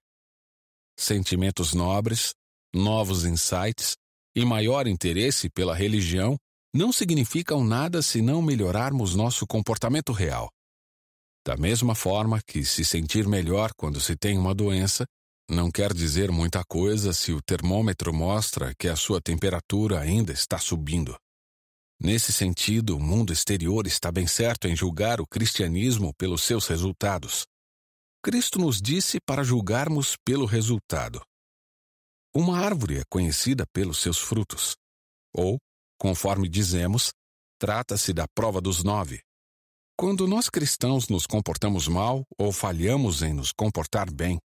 Sentimentos nobres, novos insights e maior interesse pela religião não significam nada se não melhorarmos nosso comportamento real. Da mesma forma que se sentir melhor quando se tem uma doença não quer dizer muita coisa se o termômetro mostra que a sua temperatura ainda está subindo. Nesse sentido, o mundo exterior está bem certo em julgar o cristianismo pelos seus resultados. Cristo nos disse para julgarmos pelo resultado. Uma árvore é conhecida pelos seus frutos. Ou, conforme dizemos, trata-se da prova dos nove. Quando nós cristãos nos comportamos mal ou falhamos em nos comportar bem,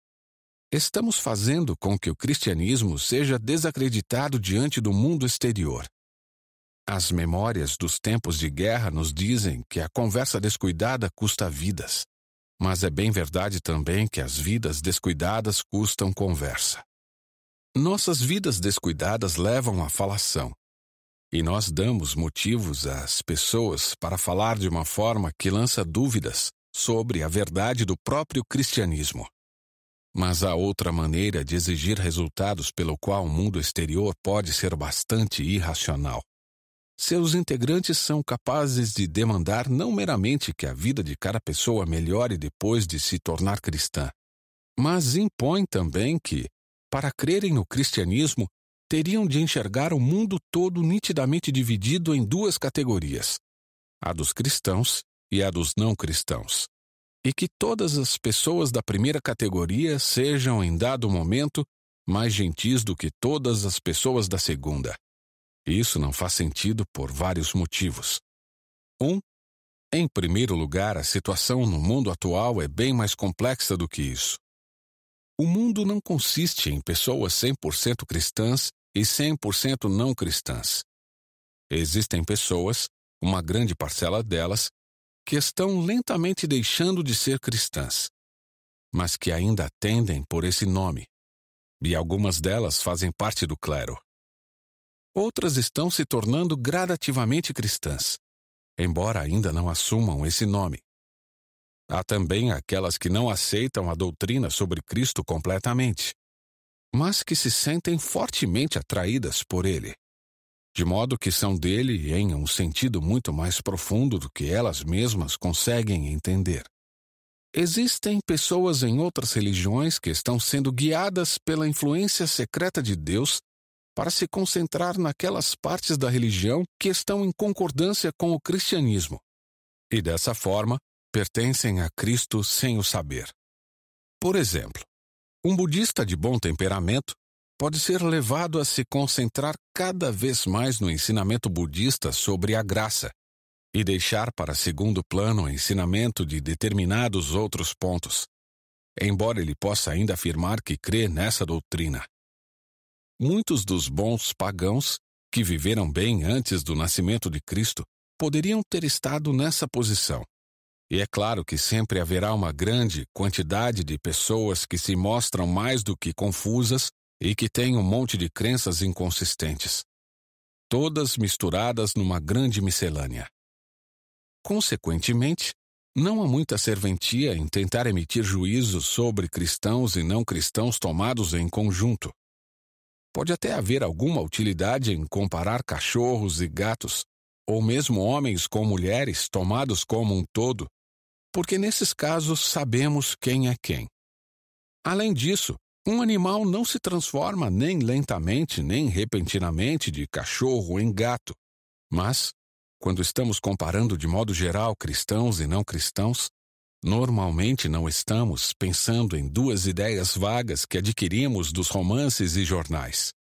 estamos fazendo com que o cristianismo seja desacreditado diante do mundo exterior. As memórias dos tempos de guerra nos dizem que a conversa descuidada custa vidas. Mas é bem verdade também que as vidas descuidadas custam conversa. Nossas vidas descuidadas levam à falação. E nós damos motivos às pessoas para falar de uma forma que lança dúvidas sobre a verdade do próprio cristianismo. Mas há outra maneira de exigir resultados pelo qual o mundo exterior pode ser bastante irracional. Seus integrantes são capazes de demandar não meramente que a vida de cada pessoa melhore depois de se tornar cristã, mas impõem também que, para crerem no cristianismo, teriam de enxergar o mundo todo nitidamente dividido em duas categorias: a dos cristãos e a dos não cristãos. E que todas as pessoas da primeira categoria sejam, em dado momento, mais gentis do que todas as pessoas da segunda. Isso não faz sentido por vários motivos. Um, em primeiro lugar, a situação no mundo atual é bem mais complexa do que isso. O mundo não consiste em pessoas 100% cristãs e 100% não cristãs. Existem pessoas, uma grande parcela delas, que estão lentamente deixando de ser cristãs, mas que ainda atendem por esse nome, e algumas delas fazem parte do clero. Outras estão se tornando gradativamente cristãs, embora ainda não assumam esse nome. Há também aquelas que não aceitam a doutrina sobre Cristo completamente, mas que se sentem fortemente atraídas por ele, de modo que são dele em um sentido muito mais profundo do que elas mesmas conseguem entender. Existem pessoas em outras religiões que estão sendo guiadas pela influência secreta de Deus para se concentrar naquelas partes da religião que estão em concordância com o cristianismo, e dessa forma pertencem a Cristo sem o saber. Por exemplo, um budista de bom temperamento pode ser levado a se concentrar cada vez mais no ensinamento budista sobre a graça e deixar para segundo plano o ensinamento de determinados outros pontos, embora ele possa ainda afirmar que crê nessa doutrina. Muitos dos bons pagãos, que viveram bem antes do nascimento de Cristo, poderiam ter estado nessa posição. E é claro que sempre haverá uma grande quantidade de pessoas que se mostram mais do que confusas e que têm um monte de crenças inconsistentes. Todas misturadas numa grande miscelânea. Consequentemente, não há muita serventia em tentar emitir juízos sobre cristãos e não cristãos tomados em conjunto. Pode até haver alguma utilidade em comparar cachorros e gatos, ou mesmo homens com mulheres tomados como um todo, porque nesses casos sabemos quem é quem. Além disso, um animal não se transforma nem lentamente nem repentinamente de cachorro em gato, mas, quando estamos comparando de modo geral cristãos e não cristãos, Normalmente não estamos pensando em duas ideias vagas que adquirimos dos romances e jornais.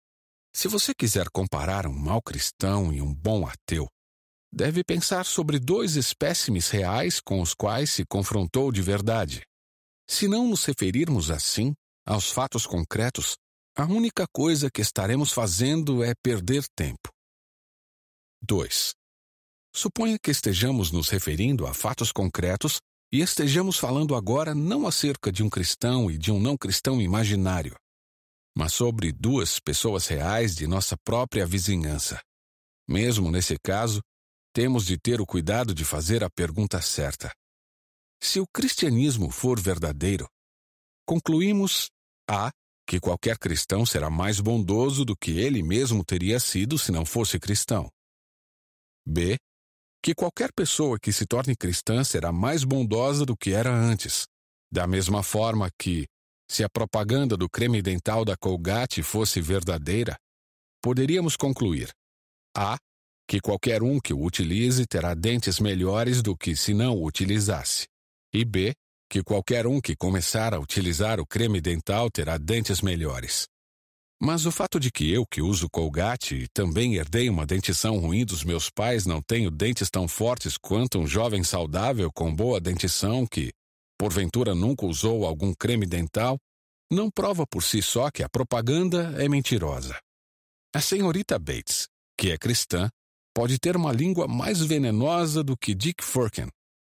Se você quiser comparar um mau cristão e um bom ateu, deve pensar sobre dois espécimes reais com os quais se confrontou de verdade. Se não nos referirmos assim aos fatos concretos, a única coisa que estaremos fazendo é perder tempo. 2. Suponha que estejamos nos referindo a fatos concretos e estejamos falando agora não acerca de um cristão e de um não cristão imaginário, mas sobre duas pessoas reais de nossa própria vizinhança. Mesmo nesse caso, temos de ter o cuidado de fazer a pergunta certa. Se o cristianismo for verdadeiro, concluímos A. que qualquer cristão será mais bondoso do que ele mesmo teria sido se não fosse cristão. B. Que qualquer pessoa que se torne cristã será mais bondosa do que era antes, da mesma forma que, se a propaganda do creme dental da Colgate fosse verdadeira, poderíamos concluir: A. Que qualquer um que o utilize terá dentes melhores do que se não o utilizasse. E B que qualquer um que começar a utilizar o creme dental terá dentes melhores. Mas o fato de que eu, que uso Colgate e também herdei uma dentição ruim dos meus pais, não tenho dentes tão fortes quanto um jovem saudável com boa dentição que, porventura, nunca usou algum creme dental, não prova por si só que a propaganda é mentirosa. A senhorita Bates, que é cristã, pode ter uma língua mais venenosa do que Dick Furken,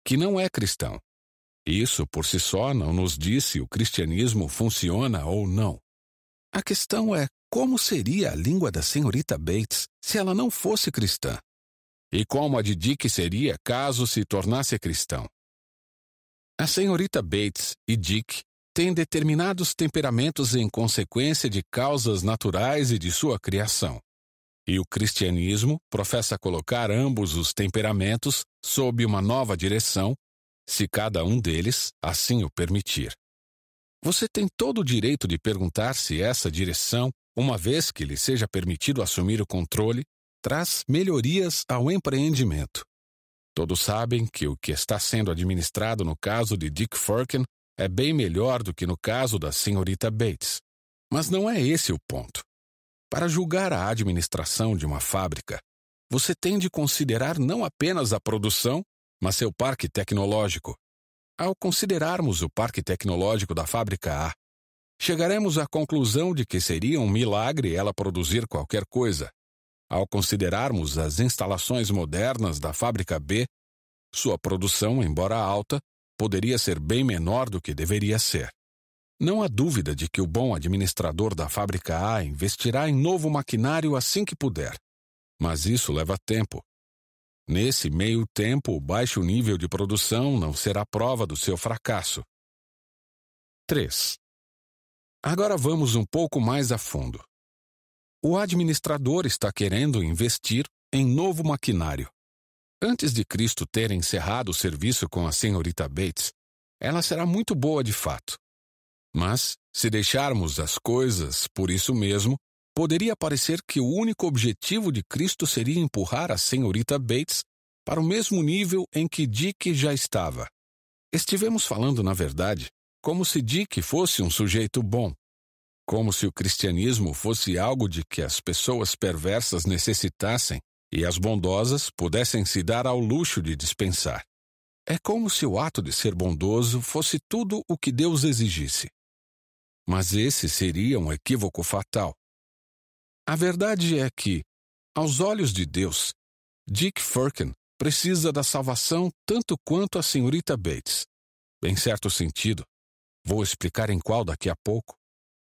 que não é cristão isso por si só não nos diz se o cristianismo funciona ou não. A questão é como seria a língua da senhorita Bates se ela não fosse cristã? E como a de Dick seria caso se tornasse cristão? A senhorita Bates e Dick têm determinados temperamentos em consequência de causas naturais e de sua criação. E o cristianismo professa colocar ambos os temperamentos sob uma nova direção se cada um deles assim o permitir. Você tem todo o direito de perguntar se essa direção, uma vez que lhe seja permitido assumir o controle, traz melhorias ao empreendimento. Todos sabem que o que está sendo administrado no caso de Dick Furken é bem melhor do que no caso da senhorita Bates. Mas não é esse o ponto. Para julgar a administração de uma fábrica, você tem de considerar não apenas a produção, mas seu parque tecnológico. Ao considerarmos o parque tecnológico da fábrica A, chegaremos à conclusão de que seria um milagre ela produzir qualquer coisa. Ao considerarmos as instalações modernas da fábrica B, sua produção, embora alta, poderia ser bem menor do que deveria ser. Não há dúvida de que o bom administrador da fábrica A investirá em novo maquinário assim que puder. Mas isso leva tempo, Nesse meio tempo, o baixo nível de produção não será prova do seu fracasso. 3. Agora vamos um pouco mais a fundo. O administrador está querendo investir em novo maquinário. Antes de Cristo ter encerrado o serviço com a senhorita Bates, ela será muito boa de fato. Mas, se deixarmos as coisas por isso mesmo, Poderia parecer que o único objetivo de Cristo seria empurrar a senhorita Bates para o mesmo nível em que Dick já estava. Estivemos falando, na verdade, como se Dick fosse um sujeito bom, como se o cristianismo fosse algo de que as pessoas perversas necessitassem e as bondosas pudessem se dar ao luxo de dispensar. É como se o ato de ser bondoso fosse tudo o que Deus exigisse. Mas esse seria um equívoco fatal. A verdade é que, aos olhos de Deus, Dick Furken precisa da salvação tanto quanto a senhorita Bates. Em certo sentido, vou explicar em qual daqui a pouco,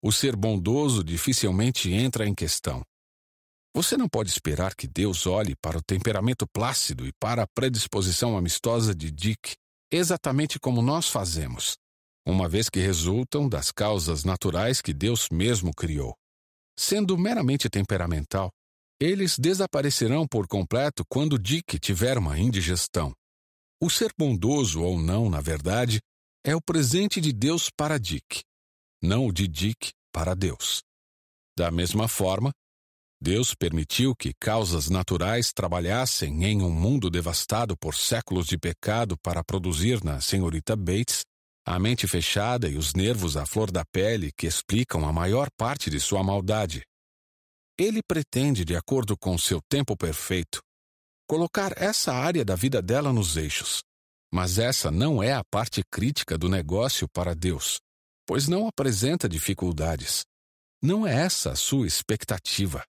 o ser bondoso dificilmente entra em questão. Você não pode esperar que Deus olhe para o temperamento plácido e para a predisposição amistosa de Dick exatamente como nós fazemos, uma vez que resultam das causas naturais que Deus mesmo criou. Sendo meramente temperamental, eles desaparecerão por completo quando Dick tiver uma indigestão. O ser bondoso ou não, na verdade, é o presente de Deus para Dick, não o de Dick para Deus. Da mesma forma, Deus permitiu que causas naturais trabalhassem em um mundo devastado por séculos de pecado para produzir na senhorita Bates a mente fechada e os nervos à flor da pele que explicam a maior parte de sua maldade. Ele pretende, de acordo com seu tempo perfeito, colocar essa área da vida dela nos eixos. Mas essa não é a parte crítica do negócio para Deus, pois não apresenta dificuldades. Não é essa a sua expectativa.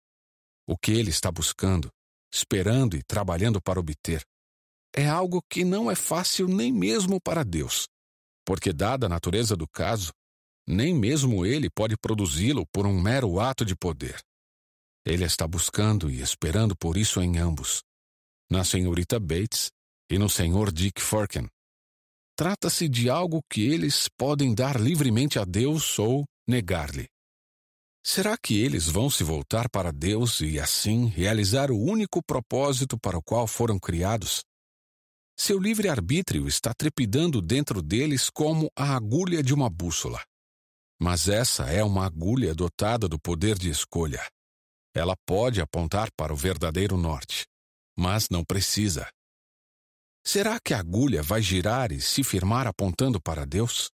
O que ele está buscando, esperando e trabalhando para obter, é algo que não é fácil nem mesmo para Deus porque, dada a natureza do caso, nem mesmo ele pode produzi-lo por um mero ato de poder. Ele está buscando e esperando por isso em ambos, na senhorita Bates e no senhor Dick Furken. Trata-se de algo que eles podem dar livremente a Deus ou negar-lhe. Será que eles vão se voltar para Deus e, assim, realizar o único propósito para o qual foram criados? Seu livre-arbítrio está trepidando dentro deles como a agulha de uma bússola. Mas essa é uma agulha dotada do poder de escolha. Ela pode apontar para o verdadeiro norte, mas não precisa. Será que a agulha vai girar e se firmar apontando para Deus?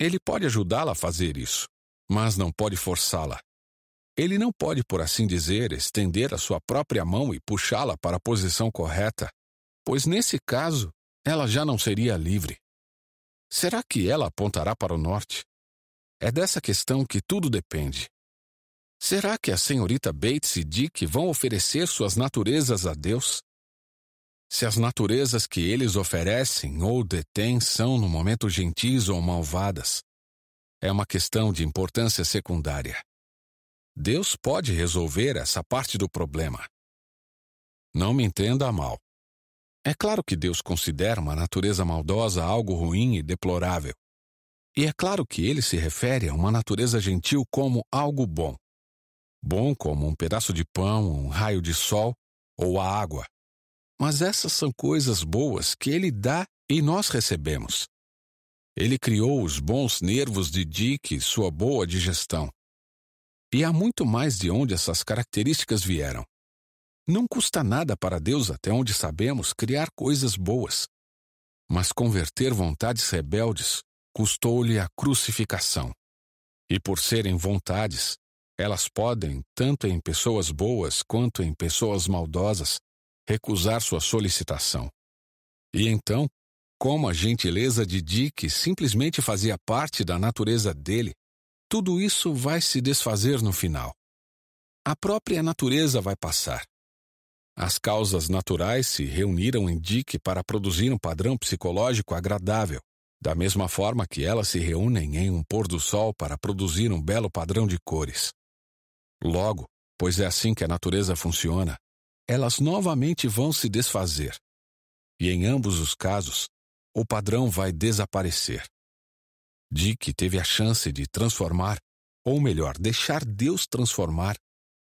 Ele pode ajudá-la a fazer isso, mas não pode forçá-la. Ele não pode, por assim dizer, estender a sua própria mão e puxá-la para a posição correta, pois nesse caso ela já não seria livre. Será que ela apontará para o norte? É dessa questão que tudo depende. Será que a senhorita Bates e Dick vão oferecer suas naturezas a Deus? Se as naturezas que eles oferecem ou detêm são no momento gentis ou malvadas, é uma questão de importância secundária. Deus pode resolver essa parte do problema. Não me entenda mal. É claro que Deus considera uma natureza maldosa algo ruim e deplorável. E é claro que ele se refere a uma natureza gentil como algo bom. Bom como um pedaço de pão, um raio de sol ou a água. Mas essas são coisas boas que ele dá e nós recebemos. Ele criou os bons nervos de Dick e sua boa digestão. E há muito mais de onde essas características vieram. Não custa nada para Deus, até onde sabemos, criar coisas boas. Mas converter vontades rebeldes custou-lhe a crucificação. E por serem vontades, elas podem, tanto em pessoas boas quanto em pessoas maldosas, recusar sua solicitação. E então, como a gentileza de Dick simplesmente fazia parte da natureza dele, tudo isso vai se desfazer no final. A própria natureza vai passar. As causas naturais se reuniram em Dick para produzir um padrão psicológico agradável, da mesma forma que elas se reúnem em um pôr do sol para produzir um belo padrão de cores. Logo, pois é assim que a natureza funciona, elas novamente vão se desfazer. E em ambos os casos, o padrão vai desaparecer. Dick teve a chance de transformar, ou melhor, deixar Deus transformar,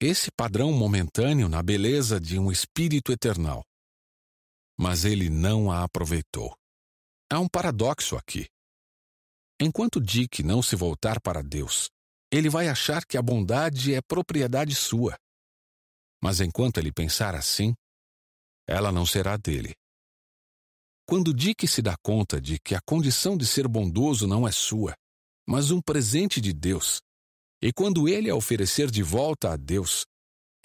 esse padrão momentâneo na beleza de um espírito eternal. Mas ele não a aproveitou. Há um paradoxo aqui. Enquanto Dick não se voltar para Deus, ele vai achar que a bondade é propriedade sua. Mas enquanto ele pensar assim, ela não será dele. Quando Dick se dá conta de que a condição de ser bondoso não é sua, mas um presente de Deus, e quando ele a oferecer de volta a Deus,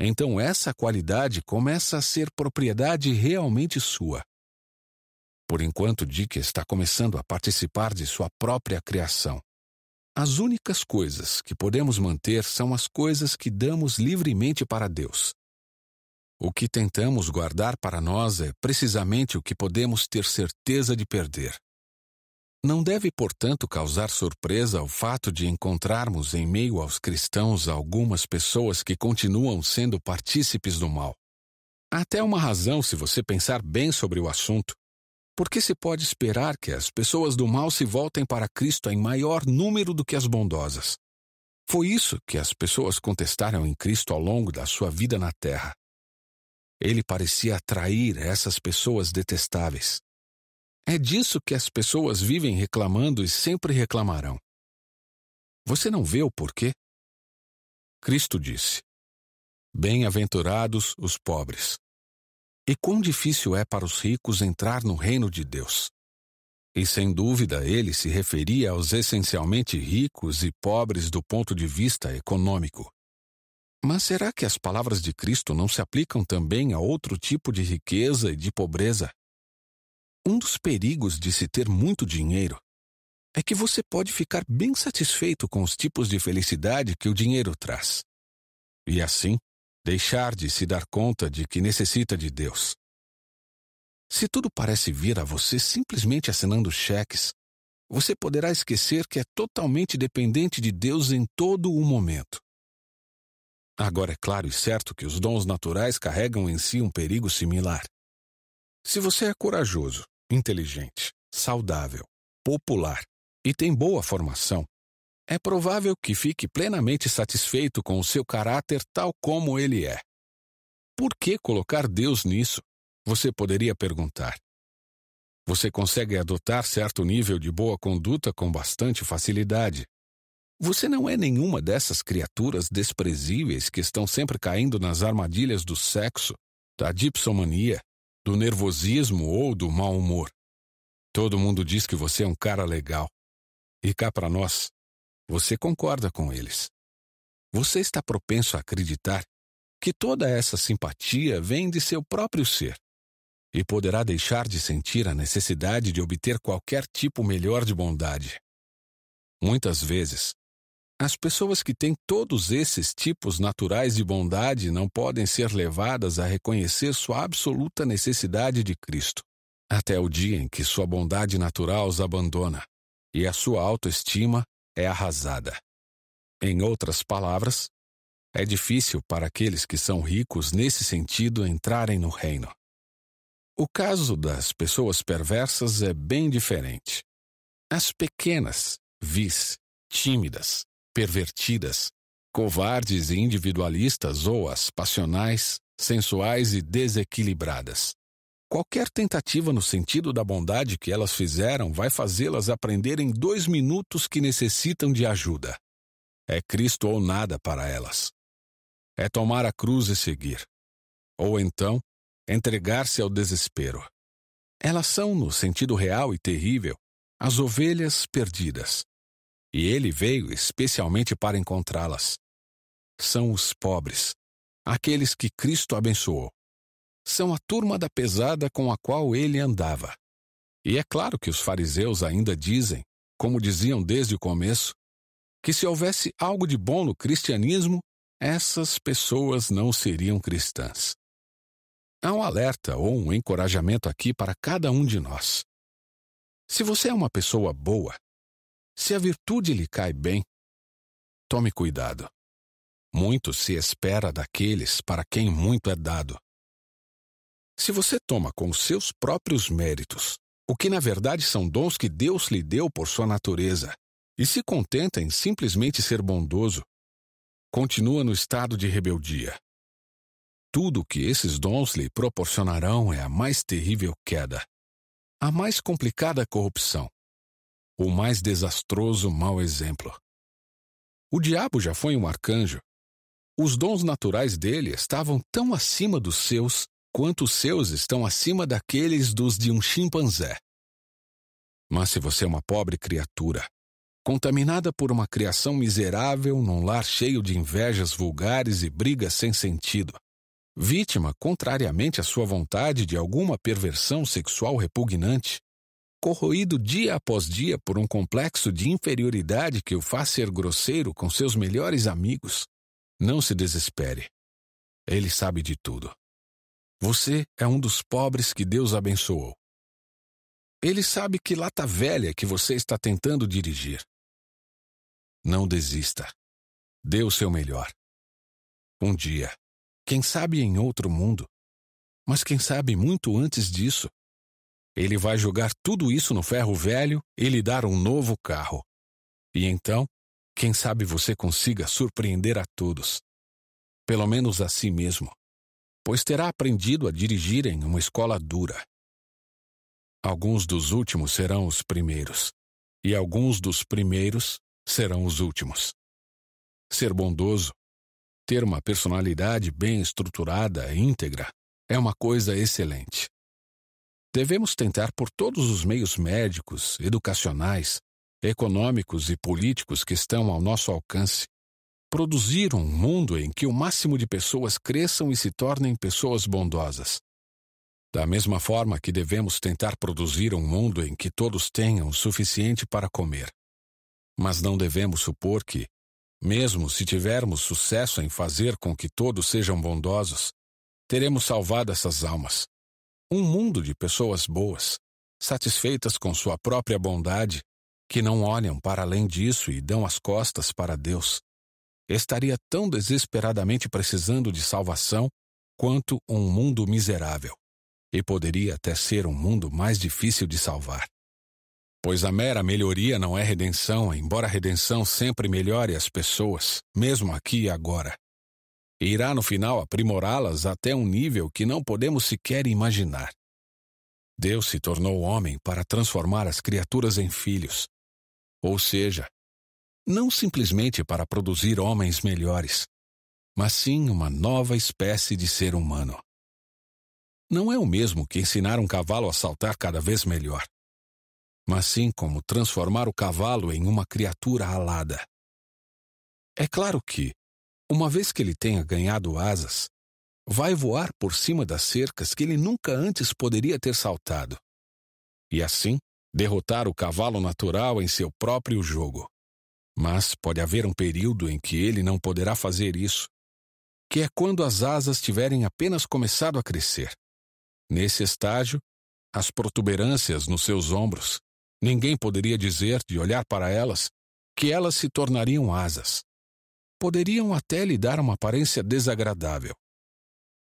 então essa qualidade começa a ser propriedade realmente sua. Por enquanto, Dick está começando a participar de sua própria criação. As únicas coisas que podemos manter são as coisas que damos livremente para Deus. O que tentamos guardar para nós é precisamente o que podemos ter certeza de perder. Não deve, portanto, causar surpresa o fato de encontrarmos em meio aos cristãos algumas pessoas que continuam sendo partícipes do mal. Há até uma razão se você pensar bem sobre o assunto. Porque se pode esperar que as pessoas do mal se voltem para Cristo em maior número do que as bondosas. Foi isso que as pessoas contestaram em Cristo ao longo da sua vida na terra. Ele parecia atrair essas pessoas detestáveis. É disso que as pessoas vivem reclamando e sempre reclamarão. Você não vê o porquê? Cristo disse: Bem-aventurados os pobres, e quão difícil é para os ricos entrar no reino de Deus. E sem dúvida ele se referia aos essencialmente ricos e pobres do ponto de vista econômico. Mas será que as palavras de Cristo não se aplicam também a outro tipo de riqueza e de pobreza? Um dos perigos de se ter muito dinheiro é que você pode ficar bem satisfeito com os tipos de felicidade que o dinheiro traz. E assim, deixar de se dar conta de que necessita de Deus. Se tudo parece vir a você simplesmente assinando cheques, você poderá esquecer que é totalmente dependente de Deus em todo o momento. Agora é claro e certo que os dons naturais carregam em si um perigo similar. Se você é corajoso, inteligente, saudável, popular e tem boa formação, é provável que fique plenamente satisfeito com o seu caráter tal como ele é. Por que colocar Deus nisso? Você poderia perguntar. Você consegue adotar certo nível de boa conduta com bastante facilidade. Você não é nenhuma dessas criaturas desprezíveis que estão sempre caindo nas armadilhas do sexo, da dipsomania, do nervosismo ou do mau humor. Todo mundo diz que você é um cara legal. E cá para nós, você concorda com eles. Você está propenso a acreditar que toda essa simpatia vem de seu próprio ser e poderá deixar de sentir a necessidade de obter qualquer tipo melhor de bondade. Muitas vezes, as pessoas que têm todos esses tipos naturais de bondade não podem ser levadas a reconhecer sua absoluta necessidade de Cristo, até o dia em que sua bondade natural os abandona e a sua autoestima é arrasada. Em outras palavras, é difícil para aqueles que são ricos nesse sentido entrarem no reino. O caso das pessoas perversas é bem diferente. As pequenas, vis, tímidas, pervertidas, covardes e individualistas ou as passionais, sensuais e desequilibradas. Qualquer tentativa no sentido da bondade que elas fizeram vai fazê-las aprender em dois minutos que necessitam de ajuda. É Cristo ou nada para elas. É tomar a cruz e seguir. Ou então, entregar-se ao desespero. Elas são, no sentido real e terrível, as ovelhas perdidas. E ele veio especialmente para encontrá-las. São os pobres, aqueles que Cristo abençoou. São a turma da pesada com a qual ele andava. E é claro que os fariseus ainda dizem, como diziam desde o começo, que se houvesse algo de bom no cristianismo, essas pessoas não seriam cristãs. Há um alerta ou um encorajamento aqui para cada um de nós. Se você é uma pessoa boa, se a virtude lhe cai bem, tome cuidado. Muito se espera daqueles para quem muito é dado. Se você toma com seus próprios méritos o que na verdade são dons que Deus lhe deu por sua natureza, e se contenta em simplesmente ser bondoso, continua no estado de rebeldia. Tudo o que esses dons lhe proporcionarão é a mais terrível queda, a mais complicada corrupção, o mais desastroso mau exemplo. O diabo já foi um arcanjo. Os dons naturais dele estavam tão acima dos seus quanto os seus estão acima daqueles dos de um chimpanzé. Mas se você é uma pobre criatura, contaminada por uma criação miserável num lar cheio de invejas vulgares e brigas sem sentido, vítima, contrariamente à sua vontade, de alguma perversão sexual repugnante, corroído dia após dia por um complexo de inferioridade que o faz ser grosseiro com seus melhores amigos, não se desespere. Ele sabe de tudo. Você é um dos pobres que Deus abençoou. Ele sabe que lata velha que você está tentando dirigir. Não desista. Dê o seu melhor. Um dia, quem sabe em outro mundo, mas quem sabe muito antes disso, ele vai jogar tudo isso no ferro velho e lhe dar um novo carro. E então, quem sabe você consiga surpreender a todos, pelo menos a si mesmo, pois terá aprendido a dirigir em uma escola dura. Alguns dos últimos serão os primeiros, e alguns dos primeiros serão os últimos. Ser bondoso, ter uma personalidade bem estruturada e íntegra, é uma coisa excelente. Devemos tentar por todos os meios médicos, educacionais, econômicos e políticos que estão ao nosso alcance produzir um mundo em que o máximo de pessoas cresçam e se tornem pessoas bondosas. Da mesma forma que devemos tentar produzir um mundo em que todos tenham o suficiente para comer. Mas não devemos supor que, mesmo se tivermos sucesso em fazer com que todos sejam bondosos, teremos salvado essas almas. Um mundo de pessoas boas, satisfeitas com sua própria bondade, que não olham para além disso e dão as costas para Deus, estaria tão desesperadamente precisando de salvação quanto um mundo miserável, e poderia até ser um mundo mais difícil de salvar. Pois a mera melhoria não é redenção, embora a redenção sempre melhore as pessoas, mesmo aqui e agora. E irá no final aprimorá-las até um nível que não podemos sequer imaginar. Deus se tornou homem para transformar as criaturas em filhos. Ou seja, não simplesmente para produzir homens melhores, mas sim uma nova espécie de ser humano. Não é o mesmo que ensinar um cavalo a saltar cada vez melhor mas sim como transformar o cavalo em uma criatura alada. É claro que, uma vez que ele tenha ganhado asas, vai voar por cima das cercas que ele nunca antes poderia ter saltado. E assim, derrotar o cavalo natural em seu próprio jogo. Mas pode haver um período em que ele não poderá fazer isso, que é quando as asas tiverem apenas começado a crescer. Nesse estágio, as protuberâncias nos seus ombros Ninguém poderia dizer, de olhar para elas, que elas se tornariam asas. Poderiam até lhe dar uma aparência desagradável.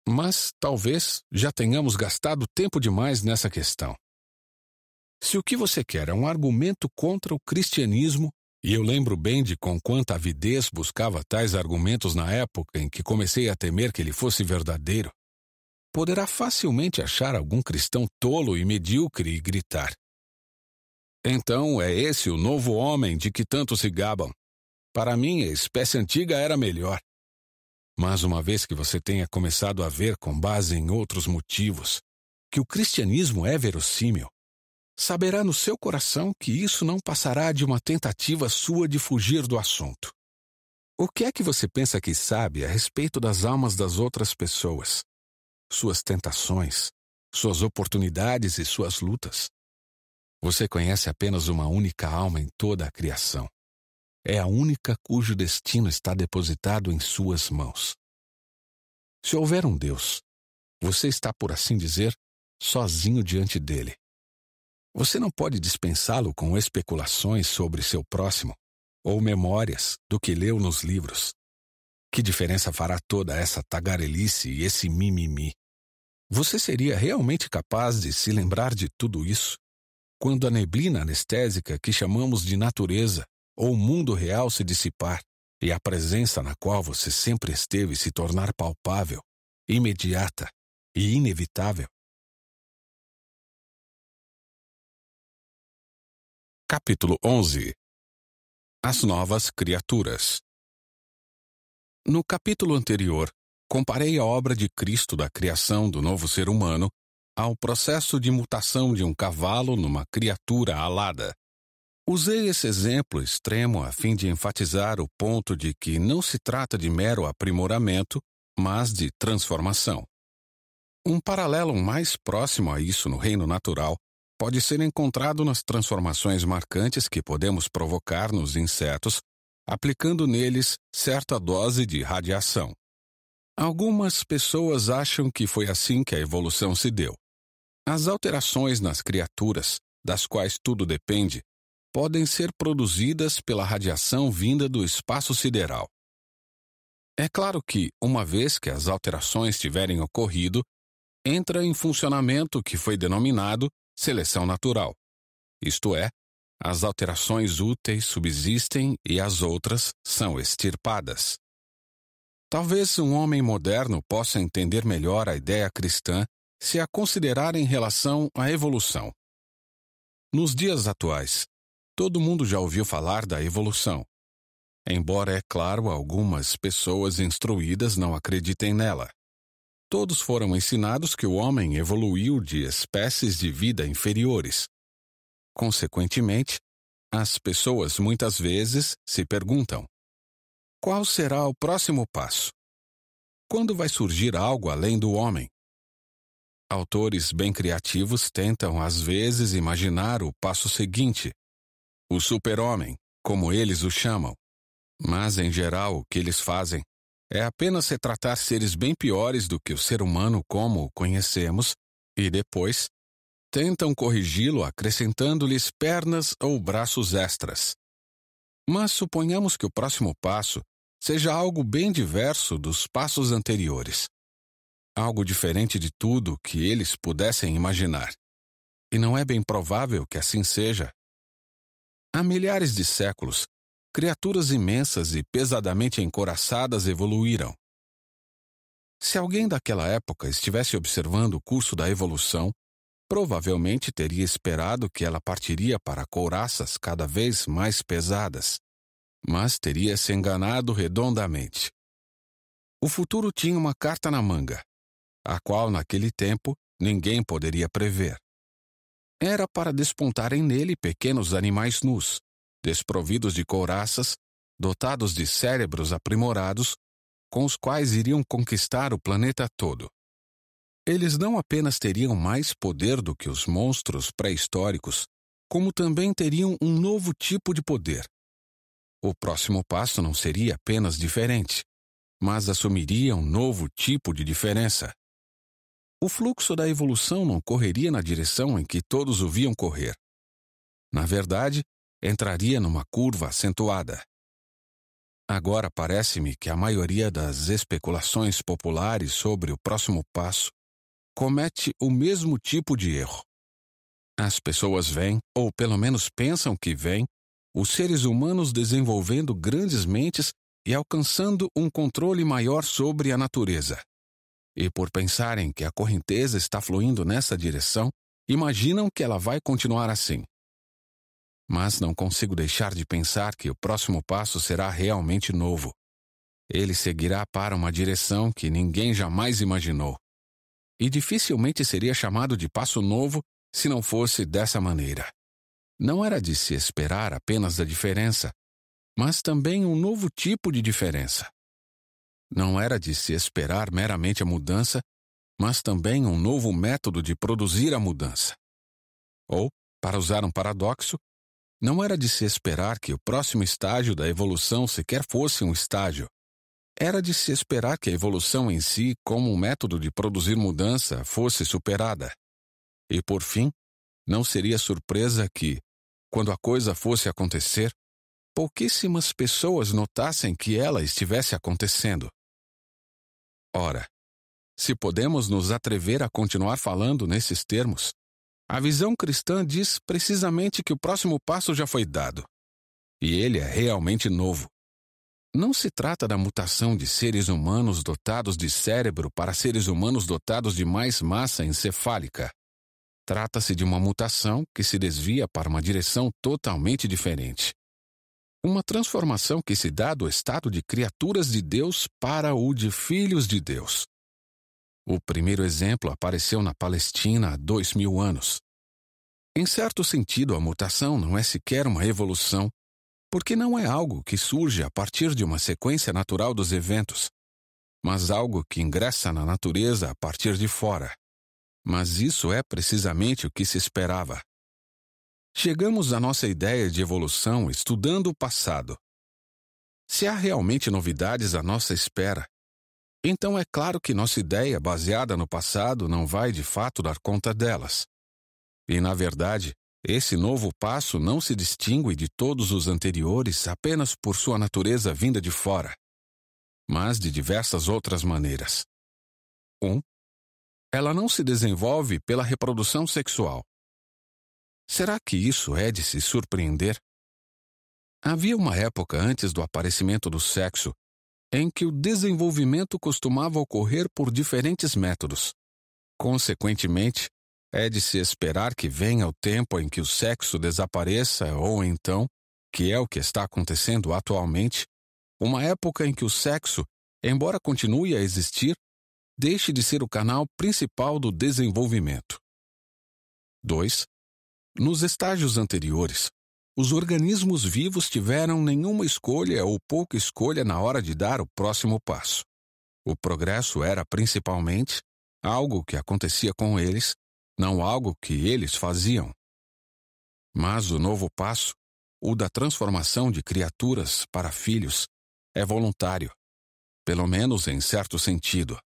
Mas talvez já tenhamos gastado tempo demais nessa questão. Se o que você quer é um argumento contra o cristianismo, e eu lembro bem de com quanta avidez buscava tais argumentos na época em que comecei a temer que ele fosse verdadeiro, poderá facilmente achar algum cristão tolo e medíocre e gritar: então é esse o novo homem de que tanto se gabam. Para mim, a espécie antiga era melhor. Mas uma vez que você tenha começado a ver com base em outros motivos que o cristianismo é verossímil, saberá no seu coração que isso não passará de uma tentativa sua de fugir do assunto. O que é que você pensa que sabe a respeito das almas das outras pessoas? Suas tentações, suas oportunidades e suas lutas? Você conhece apenas uma única alma em toda a criação. É a única cujo destino está depositado em suas mãos. Se houver um Deus, você está, por assim dizer, sozinho diante dele. Você não pode dispensá-lo com especulações sobre seu próximo ou memórias do que leu nos livros. Que diferença fará toda essa tagarelice e esse mimimi? Você seria realmente capaz de se lembrar de tudo isso quando a neblina anestésica que chamamos de natureza ou mundo real se dissipar e a presença na qual você sempre esteve se tornar palpável, imediata e inevitável. Capítulo 11 As novas criaturas No capítulo anterior, comparei a obra de Cristo da criação do novo ser humano ao processo de mutação de um cavalo numa criatura alada. Usei esse exemplo extremo a fim de enfatizar o ponto de que não se trata de mero aprimoramento, mas de transformação. Um paralelo mais próximo a isso no reino natural pode ser encontrado nas transformações marcantes que podemos provocar nos insetos, aplicando neles certa dose de radiação. Algumas pessoas acham que foi assim que a evolução se deu. As alterações nas criaturas, das quais tudo depende, podem ser produzidas pela radiação vinda do espaço sideral. É claro que, uma vez que as alterações tiverem ocorrido, entra em funcionamento o que foi denominado seleção natural. Isto é, as alterações úteis subsistem e as outras são extirpadas. Talvez um homem moderno possa entender melhor a ideia cristã se a considerar em relação à evolução. Nos dias atuais, todo mundo já ouviu falar da evolução. Embora, é claro, algumas pessoas instruídas não acreditem nela. Todos foram ensinados que o homem evoluiu de espécies de vida inferiores. Consequentemente, as pessoas muitas vezes se perguntam: qual será o próximo passo? Quando vai surgir algo além do homem? Autores bem criativos tentam às vezes imaginar o passo seguinte, o super-homem, como eles o chamam. Mas, em geral, o que eles fazem é apenas retratar seres bem piores do que o ser humano como o conhecemos e depois tentam corrigi-lo acrescentando-lhes pernas ou braços extras. Mas suponhamos que o próximo passo seja algo bem diverso dos passos anteriores algo diferente de tudo que eles pudessem imaginar. E não é bem provável que assim seja, Há milhares de séculos, criaturas imensas e pesadamente encoraçadas evoluíram. Se alguém daquela época estivesse observando o curso da evolução, provavelmente teria esperado que ela partiria para couraças cada vez mais pesadas, mas teria se enganado redondamente. O futuro tinha uma carta na manga, a qual naquele tempo ninguém poderia prever. Era para despontarem nele pequenos animais nus, desprovidos de couraças, dotados de cérebros aprimorados, com os quais iriam conquistar o planeta todo. Eles não apenas teriam mais poder do que os monstros pré-históricos, como também teriam um novo tipo de poder. O próximo passo não seria apenas diferente, mas assumiria um novo tipo de diferença. O fluxo da evolução não correria na direção em que todos o viam correr. Na verdade, entraria numa curva acentuada. Agora parece-me que a maioria das especulações populares sobre o próximo passo comete o mesmo tipo de erro. As pessoas veem, ou pelo menos pensam que veem, os seres humanos desenvolvendo grandes mentes e alcançando um controle maior sobre a natureza. E por pensarem que a correnteza está fluindo nessa direção, imaginam que ela vai continuar assim. Mas não consigo deixar de pensar que o próximo passo será realmente novo. Ele seguirá para uma direção que ninguém jamais imaginou. E dificilmente seria chamado de passo novo se não fosse dessa maneira. Não era de se esperar apenas a diferença, mas também um novo tipo de diferença. Não era de se esperar meramente a mudança, mas também um novo método de produzir a mudança. Ou, para usar um paradoxo, não era de se esperar que o próximo estágio da evolução sequer fosse um estágio. Era de se esperar que a evolução em si, como um método de produzir mudança, fosse superada. E, por fim, não seria surpresa que, quando a coisa fosse acontecer, pouquíssimas pessoas notassem que ela estivesse acontecendo. Ora, se podemos nos atrever a continuar falando nesses termos, a visão cristã diz precisamente que o próximo passo já foi dado. E ele é realmente novo. Não se trata da mutação de seres humanos dotados de cérebro para seres humanos dotados de mais massa encefálica. Trata-se de uma mutação que se desvia para uma direção totalmente diferente. Uma transformação que se dá do estado de criaturas de Deus para o de filhos de Deus. O primeiro exemplo apareceu na Palestina há dois mil anos. Em certo sentido, a mutação não é sequer uma evolução, porque não é algo que surge a partir de uma sequência natural dos eventos, mas algo que ingressa na natureza a partir de fora. Mas isso é precisamente o que se esperava. Chegamos à nossa ideia de evolução estudando o passado. Se há realmente novidades à nossa espera, então é claro que nossa ideia baseada no passado não vai de fato dar conta delas. E, na verdade, esse novo passo não se distingue de todos os anteriores apenas por sua natureza vinda de fora, mas de diversas outras maneiras. 1. Um, ela não se desenvolve pela reprodução sexual. Será que isso é de se surpreender? Havia uma época antes do aparecimento do sexo em que o desenvolvimento costumava ocorrer por diferentes métodos. Consequentemente, é de se esperar que venha o tempo em que o sexo desapareça, ou então, que é o que está acontecendo atualmente, uma época em que o sexo, embora continue a existir, deixe de ser o canal principal do desenvolvimento. 2. Nos estágios anteriores, os organismos vivos tiveram nenhuma escolha ou pouca escolha na hora de dar o próximo passo. O progresso era principalmente algo que acontecia com eles, não algo que eles faziam. Mas o novo passo, o da transformação de criaturas para filhos, é voluntário, pelo menos em certo sentido.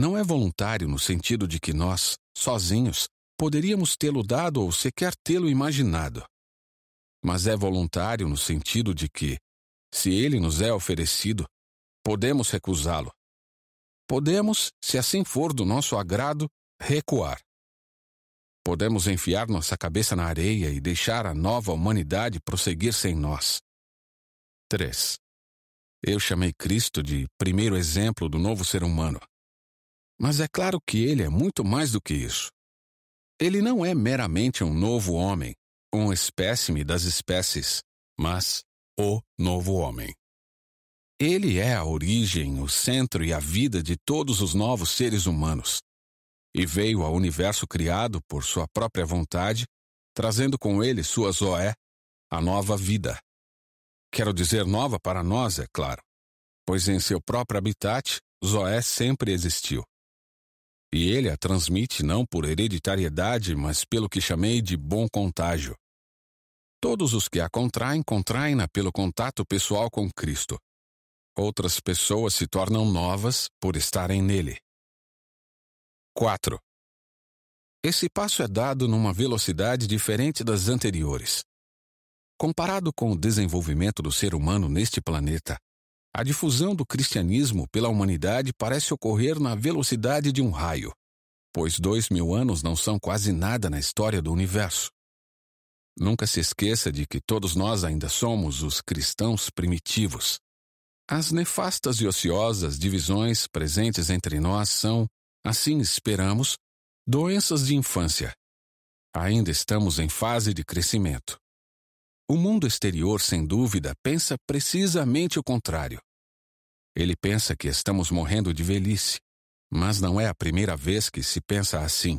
Não é voluntário no sentido de que nós, sozinhos, poderíamos tê-lo dado ou sequer tê-lo imaginado. Mas é voluntário no sentido de que, se ele nos é oferecido, podemos recusá-lo. Podemos, se assim for do nosso agrado, recuar. Podemos enfiar nossa cabeça na areia e deixar a nova humanidade prosseguir sem nós. 3. Eu chamei Cristo de primeiro exemplo do novo ser humano. Mas é claro que ele é muito mais do que isso. Ele não é meramente um novo homem, um espécime das espécies, mas o novo homem. Ele é a origem, o centro e a vida de todos os novos seres humanos. E veio ao universo criado por sua própria vontade, trazendo com ele sua Zoé, a nova vida. Quero dizer nova para nós, é claro, pois em seu próprio habitat, Zoé sempre existiu. E ele a transmite não por hereditariedade, mas pelo que chamei de bom contágio. Todos os que a contraem, contraem-na pelo contato pessoal com Cristo. Outras pessoas se tornam novas por estarem nele. 4. Esse passo é dado numa velocidade diferente das anteriores. Comparado com o desenvolvimento do ser humano neste planeta, a difusão do cristianismo pela humanidade parece ocorrer na velocidade de um raio, pois dois mil anos não são quase nada na história do universo. Nunca se esqueça de que todos nós ainda somos os cristãos primitivos, as nefastas e ociosas divisões presentes entre nós são, assim esperamos, doenças de infância. Ainda estamos em fase de crescimento. O mundo exterior, sem dúvida, pensa precisamente o contrário. Ele pensa que estamos morrendo de velhice, mas não é a primeira vez que se pensa assim.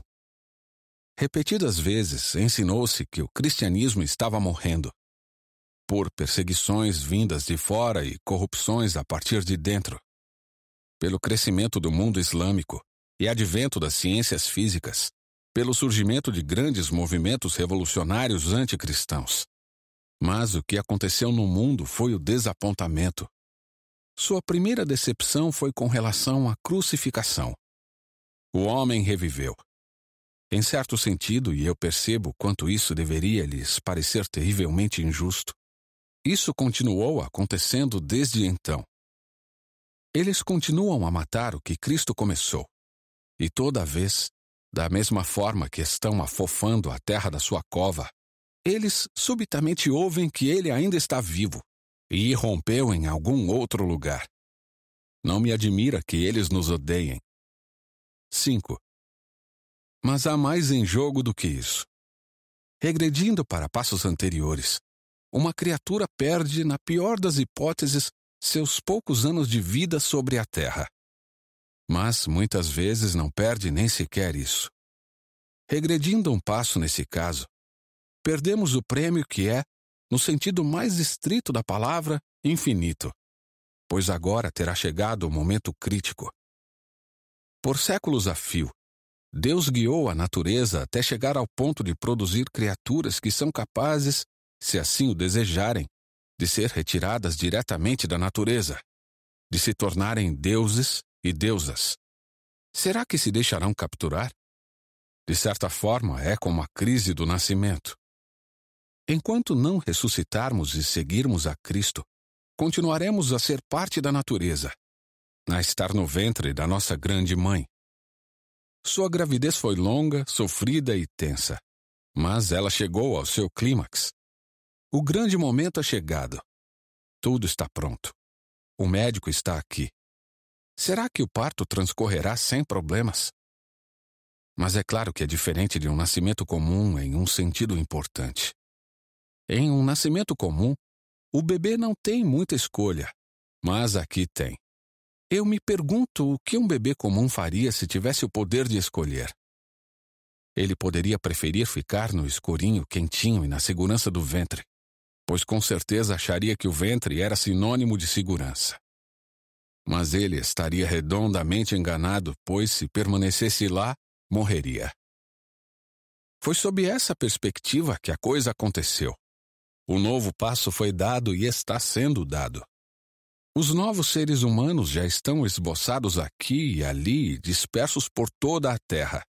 Repetidas vezes ensinou-se que o cristianismo estava morrendo por perseguições vindas de fora e corrupções a partir de dentro, pelo crescimento do mundo islâmico e advento das ciências físicas, pelo surgimento de grandes movimentos revolucionários anticristãos. Mas o que aconteceu no mundo foi o desapontamento. Sua primeira decepção foi com relação à crucificação. O homem reviveu. Em certo sentido, e eu percebo quanto isso deveria lhes parecer terrivelmente injusto, isso continuou acontecendo desde então. Eles continuam a matar o que Cristo começou. E toda vez, da mesma forma que estão afofando a terra da sua cova, eles subitamente ouvem que ele ainda está vivo e irrompeu em algum outro lugar. Não me admira que eles nos odeiem. 5. Mas há mais em jogo do que isso. Regredindo para passos anteriores, uma criatura perde, na pior das hipóteses, seus poucos anos de vida sobre a Terra. Mas muitas vezes não perde nem sequer isso. Regredindo um passo nesse caso, perdemos o prêmio que é, no sentido mais estrito da palavra, infinito, pois agora terá chegado o momento crítico. Por séculos a fio, Deus guiou a natureza até chegar ao ponto de produzir criaturas que são capazes se assim o desejarem, de ser retiradas diretamente da natureza, de se tornarem deuses e deusas. Será que se deixarão capturar? De certa forma, é como a crise do nascimento. Enquanto não ressuscitarmos e seguirmos a Cristo, continuaremos a ser parte da natureza, a estar no ventre da nossa grande mãe. Sua gravidez foi longa, sofrida e tensa, mas ela chegou ao seu clímax. O grande momento é chegado. Tudo está pronto. O médico está aqui. Será que o parto transcorrerá sem problemas? Mas é claro que é diferente de um nascimento comum em um sentido importante. Em um nascimento comum, o bebê não tem muita escolha, mas aqui tem. Eu me pergunto o que um bebê comum faria se tivesse o poder de escolher. Ele poderia preferir ficar no escurinho quentinho e na segurança do ventre pois com certeza acharia que o ventre era sinônimo de segurança. Mas ele estaria redondamente enganado, pois se permanecesse lá, morreria. Foi sob essa perspectiva que a coisa aconteceu. O novo passo foi dado e está sendo dado. Os novos seres humanos já estão esboçados aqui e ali, dispersos por toda a Terra.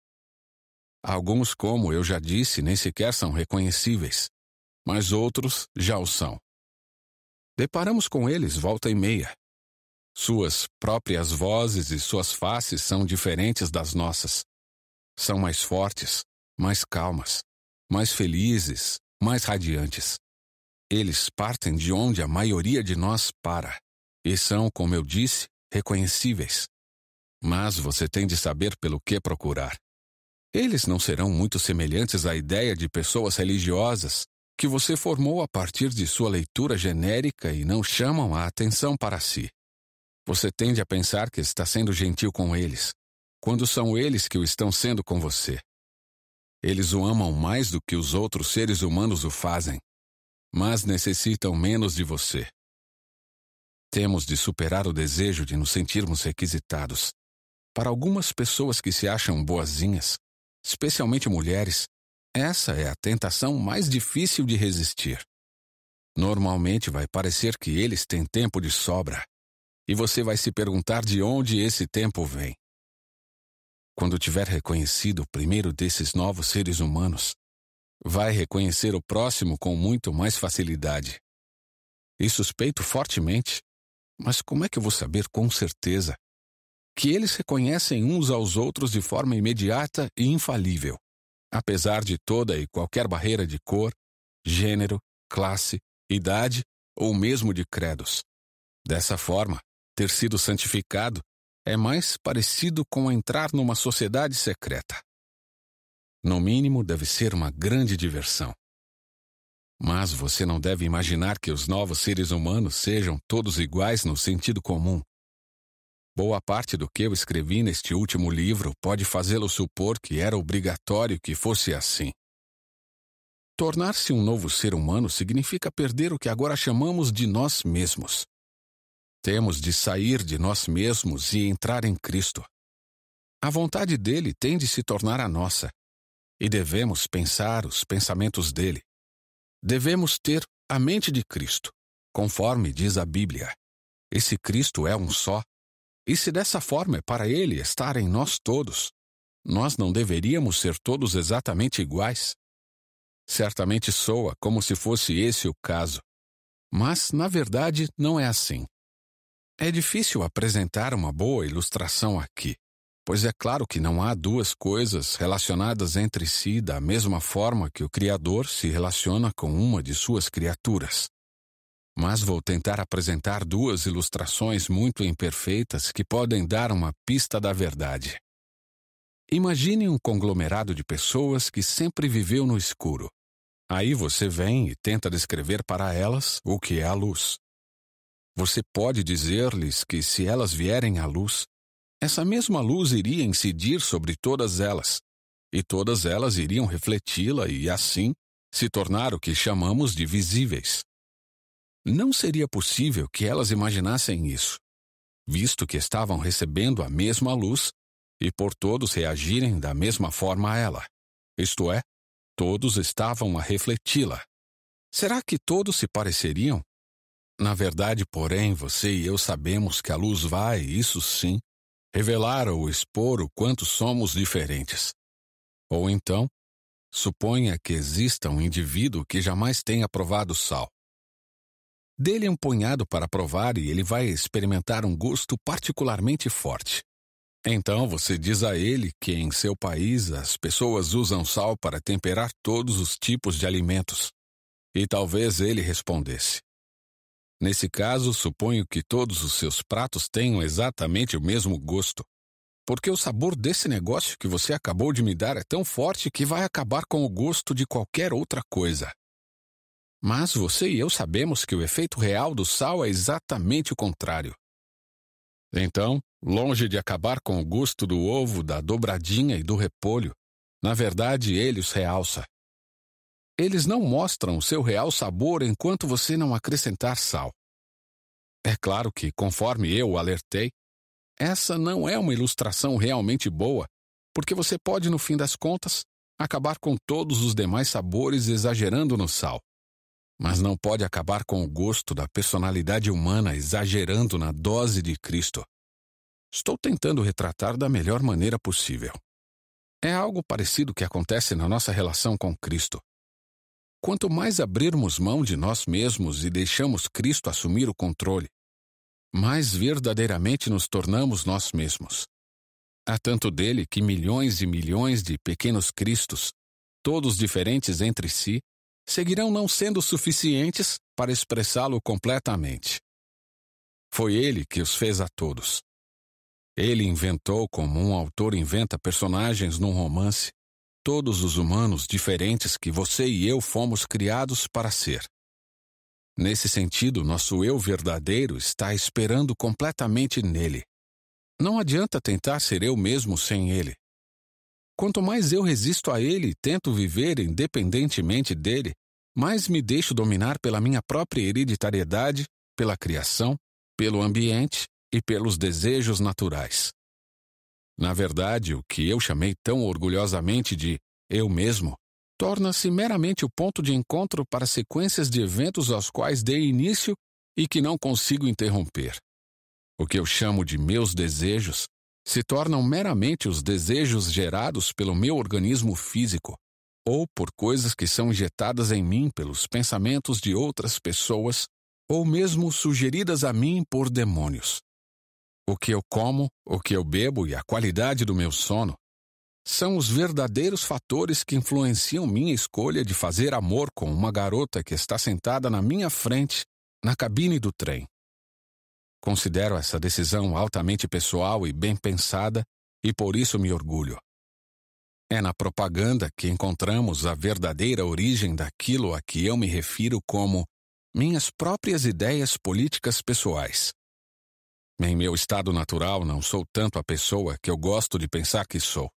Alguns, como eu já disse, nem sequer são reconhecíveis mas outros já o são. Deparamos com eles volta e meia. Suas próprias vozes e suas faces são diferentes das nossas. São mais fortes, mais calmas, mais felizes, mais radiantes. Eles partem de onde a maioria de nós para, e são, como eu disse, reconhecíveis. Mas você tem de saber pelo que procurar. Eles não serão muito semelhantes à ideia de pessoas religiosas que você formou a partir de sua leitura genérica e não chamam a atenção para si. Você tende a pensar que está sendo gentil com eles, quando são eles que o estão sendo com você. Eles o amam mais do que os outros seres humanos o fazem, mas necessitam menos de você. Temos de superar o desejo de nos sentirmos requisitados. Para algumas pessoas que se acham boazinhas, especialmente mulheres, essa é a tentação mais difícil de resistir. Normalmente vai parecer que eles têm tempo de sobra, e você vai se perguntar de onde esse tempo vem. Quando tiver reconhecido o primeiro desses novos seres humanos, vai reconhecer o próximo com muito mais facilidade. E suspeito fortemente, mas como é que eu vou saber com certeza que eles reconhecem uns aos outros de forma imediata e infalível, apesar de toda e qualquer barreira de cor, gênero, classe, idade ou mesmo de credos. Dessa forma, ter sido santificado é mais parecido com entrar numa sociedade secreta. No mínimo, deve ser uma grande diversão. Mas você não deve imaginar que os novos seres humanos sejam todos iguais no sentido comum. Boa parte do que eu escrevi neste último livro pode fazê-lo supor que era obrigatório que fosse assim. Tornar-se um novo ser humano significa perder o que agora chamamos de nós mesmos. Temos de sair de nós mesmos e entrar em Cristo. A vontade dele tem de se tornar a nossa, e devemos pensar os pensamentos dele. Devemos ter a mente de Cristo, conforme diz a Bíblia. Esse Cristo é um só e se dessa forma é para Ele estar em nós todos, nós não deveríamos ser todos exatamente iguais? Certamente soa como se fosse esse o caso. Mas, na verdade, não é assim. É difícil apresentar uma boa ilustração aqui, pois é claro que não há duas coisas relacionadas entre si da mesma forma que o Criador se relaciona com uma de suas criaturas mas vou tentar apresentar duas ilustrações muito imperfeitas que podem dar uma pista da verdade. Imagine um conglomerado de pessoas que sempre viveu no escuro. Aí você vem e tenta descrever para elas o que é a luz. Você pode dizer-lhes que se elas vierem à luz, essa mesma luz iria incidir sobre todas elas, e todas elas iriam refleti-la e, assim, se tornar o que chamamos de visíveis. Não seria possível que elas imaginassem isso, visto que estavam recebendo a mesma luz e por todos reagirem da mesma forma a ela. Isto é, todos estavam a refleti-la. Será que todos se pareceriam? Na verdade, porém, você e eu sabemos que a luz vai, isso sim, revelar ou expor o quanto somos diferentes. Ou então, suponha que exista um indivíduo que jamais tenha provado sal. Dele um punhado para provar e ele vai experimentar um gosto particularmente forte. Então você diz a ele que em seu país as pessoas usam sal para temperar todos os tipos de alimentos. E talvez ele respondesse: Nesse caso, suponho que todos os seus pratos tenham exatamente o mesmo gosto. Porque o sabor desse negócio que você acabou de me dar é tão forte que vai acabar com o gosto de qualquer outra coisa. Mas você e eu sabemos que o efeito real do sal é exatamente o contrário. Então, longe de acabar com o gosto do ovo, da dobradinha e do repolho, na verdade ele os realça. Eles não mostram o seu real sabor enquanto você não acrescentar sal. É claro que, conforme eu alertei, essa não é uma ilustração realmente boa, porque você pode, no fim das contas, acabar com todos os demais sabores exagerando no sal mas não pode acabar com o gosto da personalidade humana exagerando na dose de Cristo. Estou tentando retratar da melhor maneira possível. É algo parecido que acontece na nossa relação com Cristo. Quanto mais abrirmos mão de nós mesmos e deixamos Cristo assumir o controle, mais verdadeiramente nos tornamos nós mesmos. Há tanto dele que milhões e milhões de pequenos Cristos todos diferentes entre si, seguirão não sendo suficientes para expressá-lo completamente. Foi ele que os fez a todos. Ele inventou como um autor inventa personagens num romance, todos os humanos diferentes que você e eu fomos criados para ser. Nesse sentido, nosso eu verdadeiro está esperando completamente nele. Não adianta tentar ser eu mesmo sem ele. Quanto mais eu resisto a ele e tento viver independentemente dele, mais me deixo dominar pela minha própria hereditariedade, pela criação, pelo ambiente e pelos desejos naturais. Na verdade, o que eu chamei tão orgulhosamente de eu mesmo torna-se meramente o ponto de encontro para sequências de eventos aos quais dei início e que não consigo interromper. O que eu chamo de meus desejos se tornam meramente os desejos gerados pelo meu organismo físico ou por coisas que são injetadas em mim pelos pensamentos de outras pessoas ou mesmo sugeridas a mim por demônios. O que eu como, o que eu bebo e a qualidade do meu sono são os verdadeiros fatores que influenciam minha escolha de fazer amor com uma garota que está sentada na minha frente na cabine do trem. Considero essa decisão altamente pessoal e bem pensada e por isso me orgulho. É na propaganda que encontramos a verdadeira origem daquilo a que eu me refiro como minhas próprias ideias políticas pessoais. Em meu estado natural, não sou tanto a pessoa que eu gosto de pensar que sou.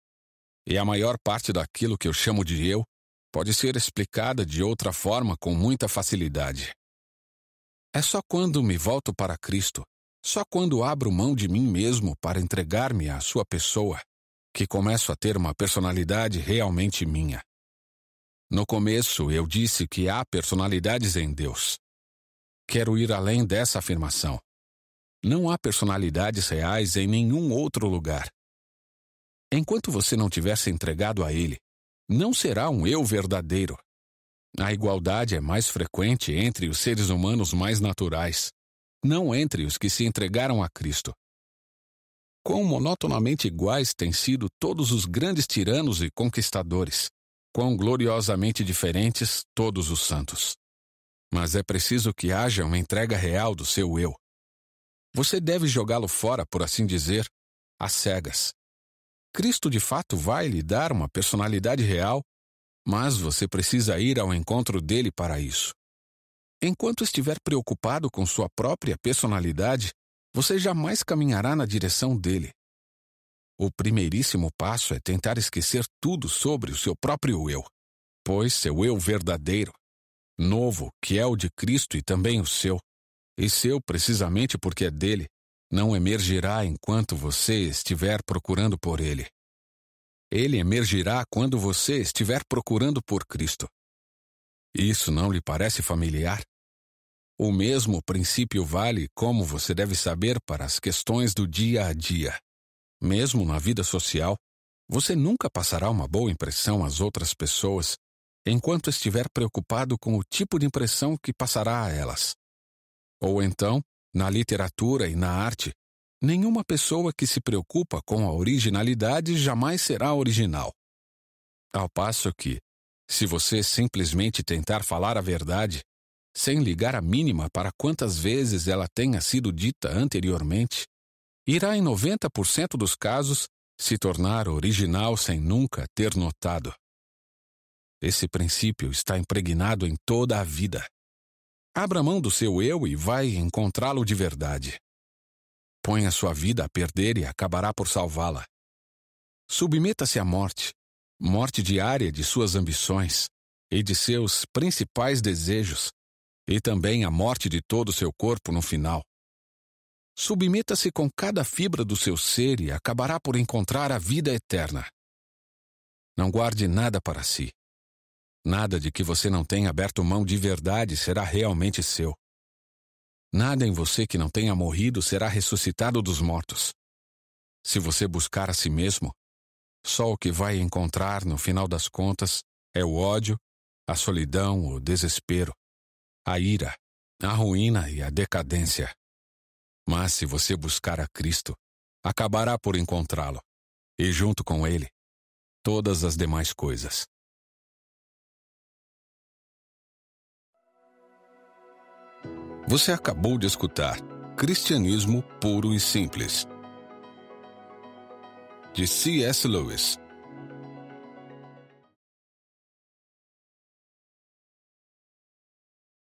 E a maior parte daquilo que eu chamo de eu pode ser explicada de outra forma com muita facilidade. É só quando me volto para Cristo, só quando abro mão de mim mesmo para entregar-me à Sua pessoa, que começo a ter uma personalidade realmente minha. No começo, eu disse que há personalidades em Deus. Quero ir além dessa afirmação. Não há personalidades reais em nenhum outro lugar. Enquanto você não tiver se entregado a ele, não será um eu verdadeiro. A igualdade é mais frequente entre os seres humanos mais naturais, não entre os que se entregaram a Cristo. Quão monotonamente iguais têm sido todos os grandes tiranos e conquistadores, quão gloriosamente diferentes todos os santos. Mas é preciso que haja uma entrega real do seu eu. Você deve jogá-lo fora, por assim dizer, às cegas. Cristo de fato vai lhe dar uma personalidade real, mas você precisa ir ao encontro dele para isso. Enquanto estiver preocupado com sua própria personalidade, você jamais caminhará na direção dele. O primeiríssimo passo é tentar esquecer tudo sobre o seu próprio eu, pois seu eu verdadeiro, novo, que é o de Cristo e também o seu, e seu precisamente porque é dele, não emergirá enquanto você estiver procurando por ele. Ele emergirá quando você estiver procurando por Cristo. Isso não lhe parece familiar? O mesmo princípio vale, como você deve saber, para as questões do dia a dia. Mesmo na vida social, você nunca passará uma boa impressão às outras pessoas enquanto estiver preocupado com o tipo de impressão que passará a elas. Ou então, na literatura e na arte, nenhuma pessoa que se preocupa com a originalidade jamais será original. Ao passo que, se você simplesmente tentar falar a verdade, sem ligar a mínima para quantas vezes ela tenha sido dita anteriormente, irá em 90% dos casos se tornar original sem nunca ter notado. Esse princípio está impregnado em toda a vida. Abra mão do seu eu e vai encontrá-lo de verdade. Põe a sua vida a perder e acabará por salvá-la. Submeta-se à morte, morte diária de suas ambições e de seus principais desejos, e também à morte de todo o seu corpo no final. Submeta-se com cada fibra do seu ser e acabará por encontrar a vida eterna. Não guarde nada para si. Nada de que você não tenha aberto mão de verdade será realmente seu. Nada em você que não tenha morrido será ressuscitado dos mortos. Se você buscar a si mesmo, só o que vai encontrar no final das contas é o ódio, a solidão, o desespero, a ira, a ruína e a decadência. Mas se você buscar a Cristo, acabará por encontrá-lo, e junto com ele, todas as demais coisas. Você acabou de escutar Cristianismo Puro e Simples, de C.S. Lewis.